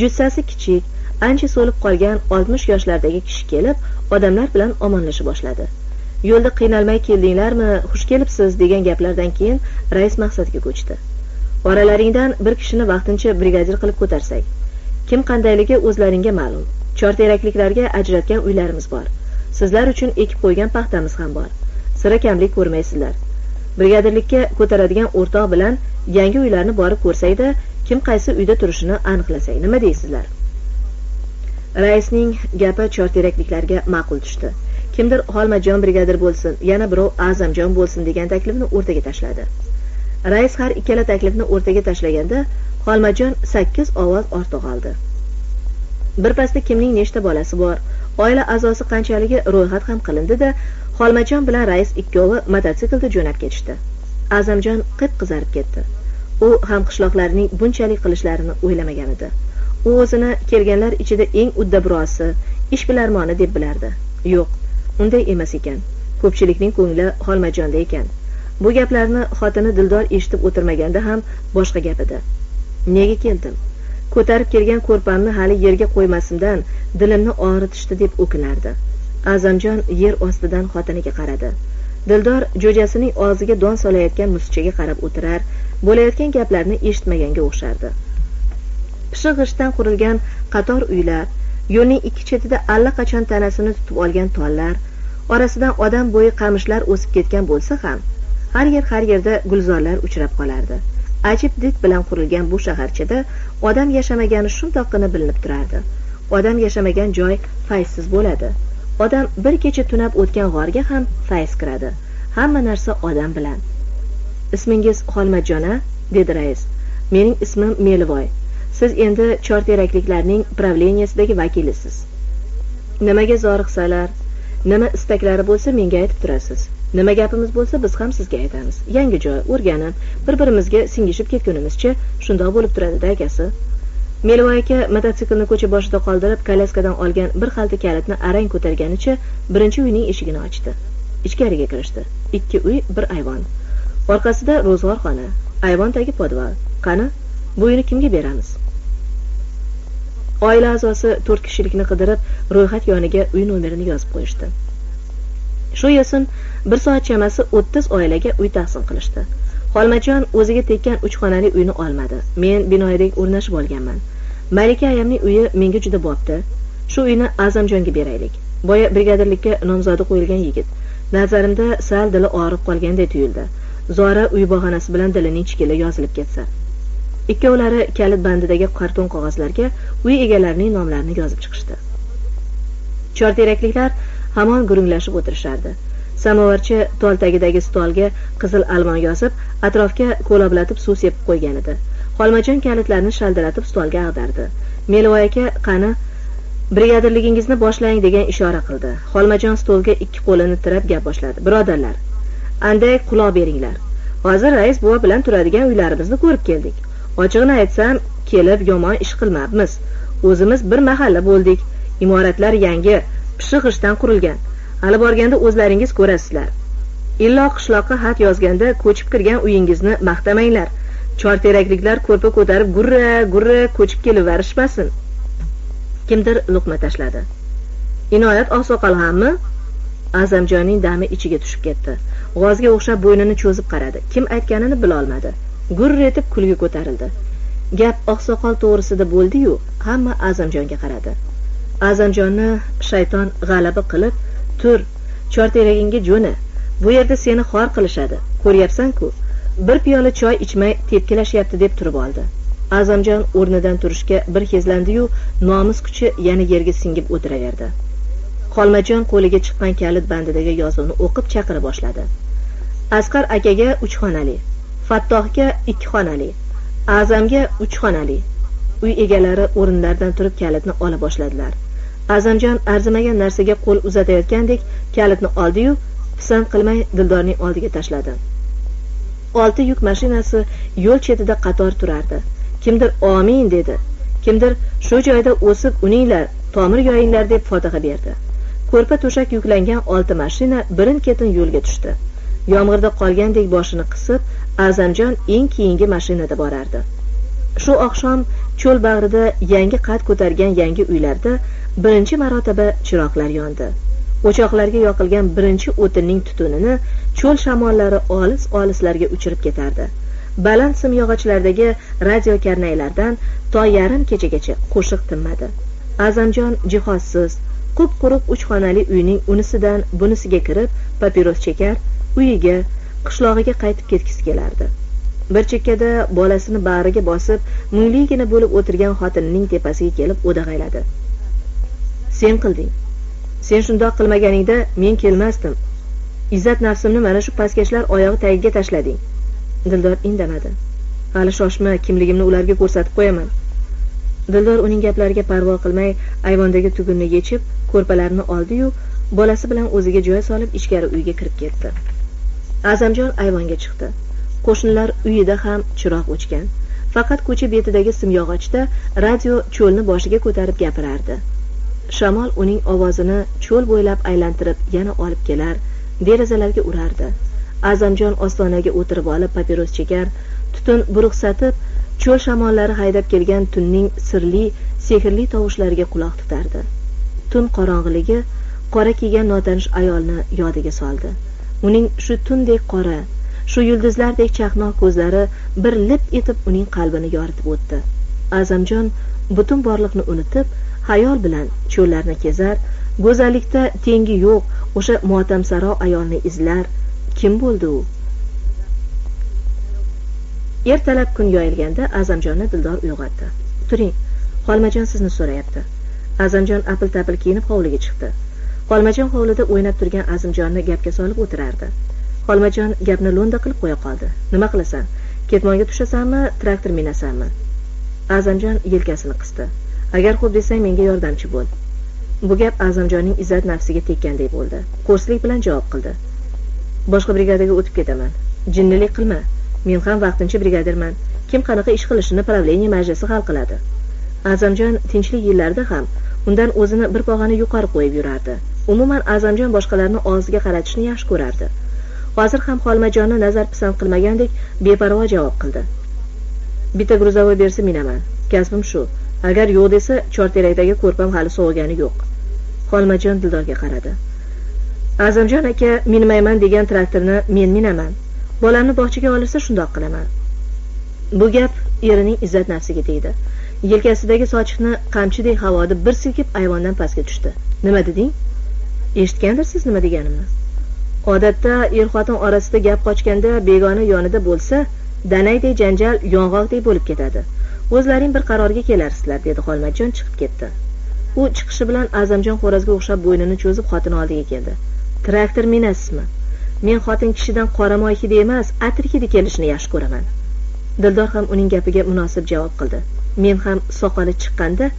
Jussasi kichik ancha so'lib qolgan oltmish yoshlardagi kishi kelib odamlar bilan omonlasha boshladi. Yo'lda qiynalmay keldinglarmi xush kelibsiz degan gaplardan keyin rais maqsadga ko'chdi. Oralaringdan bir kishini vaqtincha brigadir qilib ko'tarsak. Kim qandayligi o'zlaringga ma'lum. Chorterakliklarga ajratgan uylarimiz bor. Sizlar uchun ekib qo'ygan paxtamiz ham bor. Sira kamlik ko'rmaysizlar. Brigadirlikka ko'taradigan o'rtoq bilan yangi uylarni borib ko'rsakda kim qaysi uyda turishini aniqlasak nima deysizlar? Raisning gapi chorterakliklarga ma'qul tushdi. Kimdir xolmajon brigadir bo'lsin yana birov azamjon bo'lsin degan taklifni o'rtaga tashladi. Rais har ikkala taklifni o'rtaga tashlaganda xolmajon sakkiz ovoz ortiq oldi. Birpasda kimning nechta bolasi bor oila a'zosi qanchaligi ro'yxat ham qilindi da xolmajon bilan rais ikkovi mototsiklda jo'nab ketishdi. Azamjon qip qizarib ketdi. U ham qishloqlarning bunchalik qilishlarini o'ylamagan edi. U o'zini kelganlar ichida eng uddaburosi ishbilarmoni deb bilardi. Yo'q unday emas ekan. Ko'pchilikning ko'ngli xolmajonda ekan. Bu gaplarni xotini dildor eshitib o'tirmaganda ham boshqa gap edi. Nega keldim? Ko'tarib kelgan ko'rpamni hali yerga qo'ymasimdan dilimni og'ritishdi deb o'kinardi azamjon yer ostidan xotiniga qaradi. Dildor jo'jasining og'ziga don solayotgan musichaga qarab o'tirar bo'layotgan gaplarni eshitmaganga o'xshardi. Pishiq g'ishtdan qurilgan qator uylar yo'lning ikki chetida allaqachon tanasini tutib olgan tollar orasidan odam bo'yi qamishlar o'sib ketgan bo'lsa ham har yer har yerda gulzorlar uchrab qolardi. Ajib did bilan qurilgan bu shaharchada odam yashamagani shundoqqina bilinib turardi. Odam yashamagan joy fayzsiz bo'ladi. Odam bir kecha tunab o'tgan g'orga ham fayz kiradi. Hamma narsa odam bilan. Ismingiz xolmatjon a dedi rais. Mening ismim melivoy siz endi chorterakliklarning правлениyasidagi vakilisiz. Nimaga zoriqsalar nima istaklari bo'lsa menga aytib turasiz. Nima gapimiz bo'lsa biz ham sizga aytamiz. Yangi joy o'rganib bir birimizga singishib ketgunimizcha shundoq bo'lib turadida akasi. Melvoy aka mototsiklni ko'cha boshida qoldirib kolyaskadan olgan bir xalta kalitni arang ko'targanicha birinchi uyning eshigini ochdi. Ichkariga kirishdi. Ikki uy bir ayvon. Orqasida ro'zg'orxona ayvon tagi podval. Qani bu uyni kimga beramiz? Oila a'zosi to'rt kishilikni qidirib ro'yxat yoniga uy nomerini yozib qo'yishdi. Shu yo'sin bir soat chamasi o'ttiz oilaga uy taqsim qilishdi. Xolmajon o'ziga tekkan uch xonali uyni olmadi. Men binoyidek o'rnashib olganman. Malika ayamning uyi menga juda bopti shu uyni azamjonga beraylik. Boya brigadirlikka nomzodi qo'yilgan yigit. Nazarimda sal dili og'rib qolganday tuyuldi. Zora uy bahonasi bilan dilining chikili yozilib ketsa. Ikkovlari kalit bandidagi karton qog'ozlarga uy egalarining nomlarini yozib chiqishdi. Chorterakliklar hamon gurunglashib o'tirishardi. Samovarchi tol tagidagi stolga qizil almon yozib atrofga ko'loblatib suv sepib qo'ygan edi. Xolmajon kalitlarni shaldiratib stolga ag'dardi. Melivoy aka qani brigadirligingizni boshlang degan ishora qildi. Xolmajon stolga ikki qo'lini tirab gap boshladi. Birodarlar anday quloq beringlar. Hozir rais buva bilan turadigan uylarimizni ko'rib keldik. Ochig'ini aytsam kelib yomon ish qilmabmiz. O'zimiz bir mahalla bo'ldik. Imoratlar yangi pishiq g'ishtdan qurilgan. Hali borganda o'zlaringiz ko'rasizlar. Illo qishloqqa xat yozganda ko'chib kirgan uyingizni maqtamanglar. Chorterakliklar ko'rpa ko'tarib gurra gurra ko'chib kelaverishmasin kimdir luqma tashladi. Inoyat oqsoqol hammi? Azamjonning dami ichiga tushib ketdi. G'ozga o'xshab bo'ynini cho'zib qaradi. Kim aytganini bilolmadi. Gurr etib kulgi ko'tarildi. Gap oqsoqol to'g'risida bo'ldiyu hamma azamjonga qaradi. Azamjonni shayton g'alaba qilib tur chorteragingga jo'na bu yerda seni xor qilishadi ko'ryapsan-ku bir piyola choy ichmay tepkilashyapti deb turib oldi. Azamjon o'rnidan turishga bir kezlandi-yu nomus kuchi yana yerga singib o'tiraverdi. Xolmajon qo'liga chiqqan kalit bandidagi yozuvni o'qib chaqira boshladi. Asqar akaga uch xonali fattohga ikki xonali azamga uch xonali. Uy egalari o'rinlaridan turib kalitni ola boshladilar. Azamjon arzimagan narsaga qo'l uzatayotgandek kalitni oldiyu pisand qilmay dildorning oldiga tashladi. Olti yuk mashinasi yo'l chetida qator turardi. Kimdir omin dedi. Kimdir shu joyda o'sib uninglar tomir yoyinglar deb fotiha berdi. Ko'rpa to'shak yuklangan olti mashina birin ketin yo'lga tushdi. Yomg'irda qolgandek boshini qisib azamjon eng keyingi mashinada borardi. Shu oqshom cho'l bag'rida yangi qad ko'targan yangi uylarda birinchi marotaba chiroqlar yondi. O'choqlarga yoqilgan birinchi o'tinning tutunini cho'l shamollari olis olislarga uchirib ketardi. Baland simyog'ochlardagi radio karnaylardan to yarim kechagacha qo'shiq tinmadi. Azamjon jihozsiz qup quruq uch xonali uyning unisidan bunisiga kirib papiros chekar uyiga qishlog'iga qaytib ketgisi kelardi. Bir chekkada bolasini bag'riga bosib mungligina bo'lib o'tirgan xotinining tepasiga kelib o'dag'ayladi. Sen qilding. Sen shundoq qilmaganingda men kelmasdim. Izzat nafsimni mana shu pastkashlar oyog'i tagiga tashlading. Dildor indamadi. Hali shoshma kimligimni ularga ko'rsatib qo'yaman. Dildor uning gaplariga parvo qilmay ayvondagi tugunni yechib ko'rpalarni oldiyu bolasi bilan o'ziga joy solib ichkari uyga kirib ketdi. Azamjon ayvonga chiqdi. Qo'shnilar uyida ham chiroq o'chgan. Faqat ko'cha betidagi simyog'ochda radio cho'lni boshiga ko'tarib gapirardi. Shamol uning ovozini cho'l bo'ylab aylantirib yana olib kelar derazalarga urardi. Azamjon ostonaga o'tirib olib papiros chekar tutun buruqsatib cho'l shamollari haydab kelgan tunning sirli sehrli tovushlariga quloq tutardi. Tun qorong'iligi qora kiygan notanish ayolni yodiga soldi. Uning shu tundek qora shu yulduzlardek chaqnoq ko'zlari bir lip etib uning qalbini yoritib o'tdi. Azamjon butun borliqni unutib xayol bilan cho'llarni kezar go'zallikda tengi yo'q o'sha motamsaro ayolni izlar. Kim bo'ldi u? Ertalab kun yoyilganda azamjonni dildor uyg'otdi. Turing xolmajon sizni so'rayapti. Azamjon apil tapil kiyinib hovliga chiqdi. Xolmajon hovlida o'ynab turgan azimjonni gapga solib o'tirardi. Xolmajon gapni lo'nda qilib qo'ya qoldi. Nima qilasan? Ketmonga tushasanmi traktor minasanmi? Azamjon yelkasini qisdi. Agar xo'p desang menga yordamchi bo'l. Bu gap azamjonning izzat nafsiga tekkanday bo'ldi. Qo'rslik bilan javob qildi. Boshqa brigadaga o'tib ketaman. Jinnilik qilma. Men ham vaqtincha brigadirman. Kim qanaqa ish qilishini правление majlisi hal qiladi. Azamjon tinchlik yillarida ham undan o'zini bir pog'ona yuqori qo'yib yurardi. Umuman azamjon boshqalarni og'ziga qaratishni yaxshi ko'rardi. Hozir ham xolmajonni nazar pisand qilmagandek beparvo javob qildi. Bitta gruzovoy bersa minaman. Kasbim shu. Agar yo'q desa chorterakdagi ko'rpam hali sovigani yo'q. Xolmajon dildorga qaradi. Azamjon aka minmayman degan traktorni men minaman. Bolamni bog'chaga olishsa shundoq qilaman. Bu gap erining izzat nafsiga tegdi. Yelkasidagi sochiqni qamchidek havoda bir silkib ayvondan pastga tushdi. Nima deding? Eshitgandirsiz nima deganimni? Odatda er xotin orasida gap qochganda begona yonida bo'lsa danayday janjal yong'oqdek bo'lib ketadi. O'zlaring bir qarorga kelarsizlar dedi xolmatjon chiqib ketdi. U chiqishi bilan azamjon xo'rozga o'xshab bo'ynini cho'zib xotini oldiga keldi. Traktor minasizmi? Men xotin kishidan qoramoy hidi emas atir hidi kelishini yaxshi ko'raman. Dildor ham uning gapiga munosib javob qildi. Men ham soqoli chiqqanda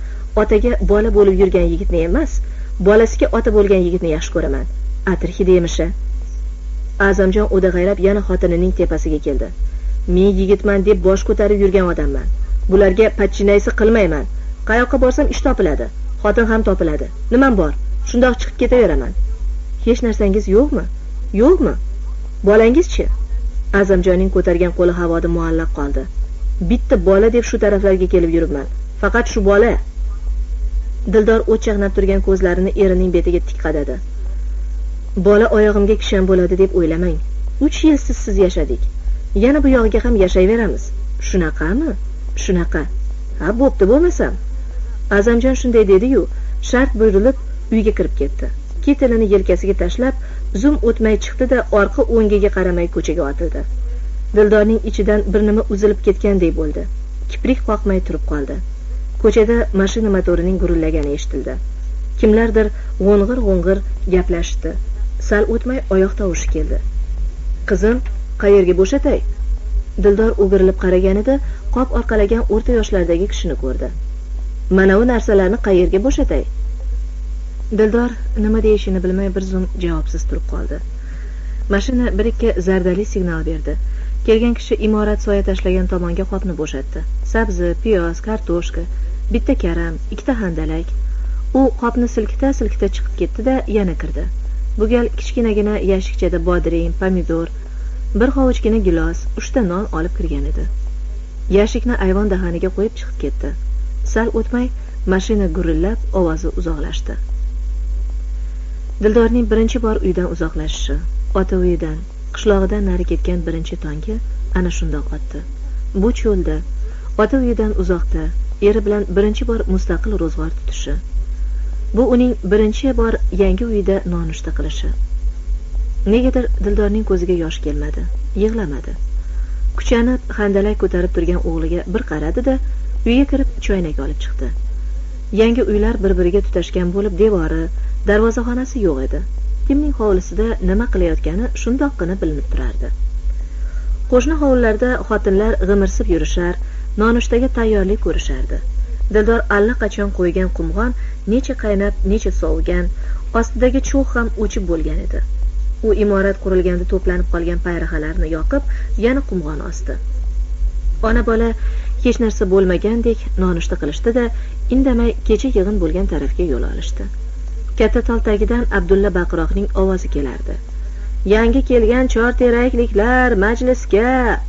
otaga bola bo'lib yurgan yigitni emas bolasiga ota bo'lgan yigitni yaxshi ko'raman. Atirhidi emishi azamjon o'dag'aylab yana xotinining tepasiga keldi. Men yigitman deb bosh ko'tarib yurgan odamman. Bularga подчиняйся qilmayman. Qayoqqa borsam ish topiladi. Xotin ham topiladi. Nimam bor? Shundoq chiqib ketaveraman. Hech narsangiz yo'qmi? Yo'qmi? Bolangizchi azamjonning ko'targan qo'li havoda muallaq qoldi. Bitta bola deb shu taraflarga kelib yuribman. Faqat shu bola dildor o't chaqnab turgan ko'zlarini erining betiga tik qadadi. Bola oyog'imga kishan bo'ladi deb o'ylamang. Uch yil sizsiz yashadik. Yana bu yog'iga ham yashayveramiz. Shunaqami? Shunaqa. Ha bo'pti bo'lmasam. Azamjon shunday dediyu shart buyurilib uyga kirib ketdi. Kitelini yelkasiga tashlab zum o'tmay chiqdi da orqa o'ngiga qaramay ko'chaga otildi. Dildorning ichidan bir nima uzilib ketgandek bo'ldi. Kiprik qoqmay turib qoldi. Ko'chada mashina motorining gurillagani eshitildi. Kimlardir g'o'ng'ir g'o'ng'ir gaplashishdi sal o'tmay oyoq tovushi keldi. Qizim qayerga bo'shatay? Dildor o'girilib qaraganida qop orqalagan o'rta yoshlardagi kishini ko'rdi. Mana bu narsalarni qayerga bo'shatay? Dildor nima deyishini bilmay bir zum javobsiz turib qoldi. Mashina bir ikki zardali signal berdi. Kelgan kishi imorat soya tashlagan tomonga qopni bo'shatdi. Sabzi piyoz kartoshka bitta karam ikkita handalak. U qopni silkita silkita chiqib ketdi da yana kirdi. Bu gal kichkinagina yashikchada bodring pomidor bir hovuchgina gilos uchta non olib kirgan edi. Yashikni ayvon dahaniga qo'yib chiqib ketdi. Sal o'tmay mashina gurillab ovozi uzoqlashdi. Dildorning birinchi bor uydan uzoqlashishi ota uyidan qishlog'idan nari ketgan birinchi tongi ana shundoq otdi. Bu cho'lda ota uyidan uzoqda eri bilan birinchi bor mustaqil ro'zg'or tutishi. Bu uning birinchi bor yangi uyida nonushta qilishi. Negadir dildorning ko'ziga yosh kelmadi yig'lamadi. Kuchanib handalak ko'tarib turgan o'g'liga bir qaradi da uyga kirib choynak olib chiqdi. Yangi uylar bir biriga tutashgan bo'lib devori darvozaxonasi yo'q edi. Kimning hovlisida nima qilayotgani shundoqqina bilinib turardi. Qo'shni hovlilarda xotinlar g'imirsib yurishar nonushtaga tayyorlik ko'rishardi. Dildor allaqachon qo'ygan qumg'on necha qaynab necha sovigan ostidagi cho'g' ham o'chib bo'lgan edi. U imorat qurilganda to'planib qolgan payrahalarni yoqib yana qumg'on osdi ona bola hech narsa bo'lmagandek nonushta qilishdi da indamay kecha yig'in bo'lgan tarafga yo'l olishdi. Katta tol tagidan abdulla baqiroqning ovozi kelardi. Yangi kelgan chor terakliklar majlisga.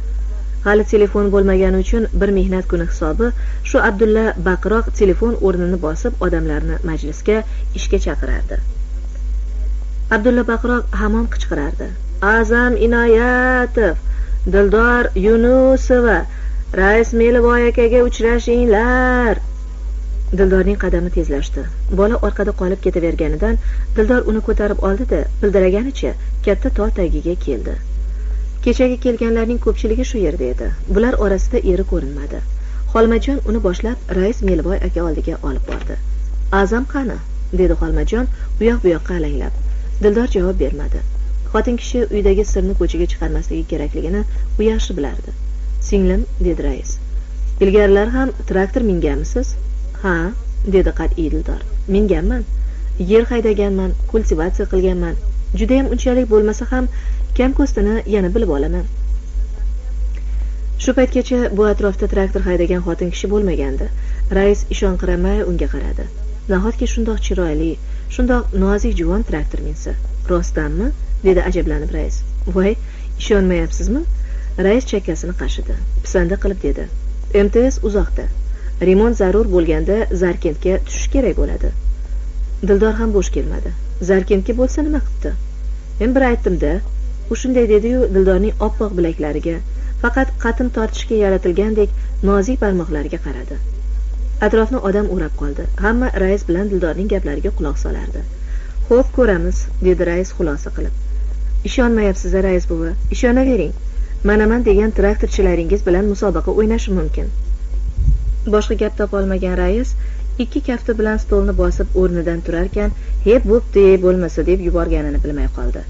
Hali telefon bo'lmagani uchun bir mehnat kuni hisobi shu abdulla baqiroq telefon o'rnini bosib odamlarni majlisga ishga chaqirardi. Abdulla baqiroq hamon qichqirardi. Azam inoyatov dildor yunusova rais meliboy akaga uchrashinglar. Dildorning qadami tezlashdi. Bola orqada qolib ketaverganidan dildor uni ko'tarib oldi da katta tol tagiga keldi. Kechagi kelganlarning ko'pchiligi shu yerda edi. Bular orasida eri ko'rinmadi. Xolmajon uni boshlab rais meliboy aka oldiga olib bordi. Azam qani? dedi xolmajon u yoq bu yoqqa alanglab. Dildor javob bermadi. Xotin kishi uydagi sirni ko'chaga chiqarmasligi kerakligini u yaxshi bilardi. Singlim dedi rais. Ilgarilar ham traktor minganmisiz? Ha dedi qat'iy dildor minganman. Yer haydaganman kultivatsiya qilganman. Judayam unchalik bo'lmasa ham kam ko'stini yana bilib olaman. Shu paytgacha bu atrofda traktor haydagan xotin kishi bo'lmagandi. Rais ishonqiramay unga qaradi. Nahotki shundoq chiroyli shundoq nozik juvon traktor minsa? Rostdanmi? dedi ajablanib rais. Voy ishonmayapsizmi? Rais chakkasini qashidi. Pisanda qilib dedi. Mts uzoqda. Remont zarur bo'lganda zarkentga tushish kerak bo'ladi. Dildor ham bo'sh kelmadi. Zarkentga bo'lsa nima qilibdi men bir aytdimda u shunday dediyu dildorning oppoq bilaklariga faqat qatim tortishga yaratilgandek nozik barmoqlariga qaradi. Atrofni odam o'rab qoldi. Hamma rais bilan dildorning gaplariga quloq solardi. Xo'p ko'ramiz dedi rais xulosa qilib. Ishonmayapsiz rais buva ishonavering. Manaman degan traktorchilaringiz bilan musobaqa o'ynashim mumkin. Boshqa gap topolmagan rais ikki kafti bilan stolni bosib o'rnidan turarkan he bo'pti bo'lmasa deb yuborganini bilmay qoldi.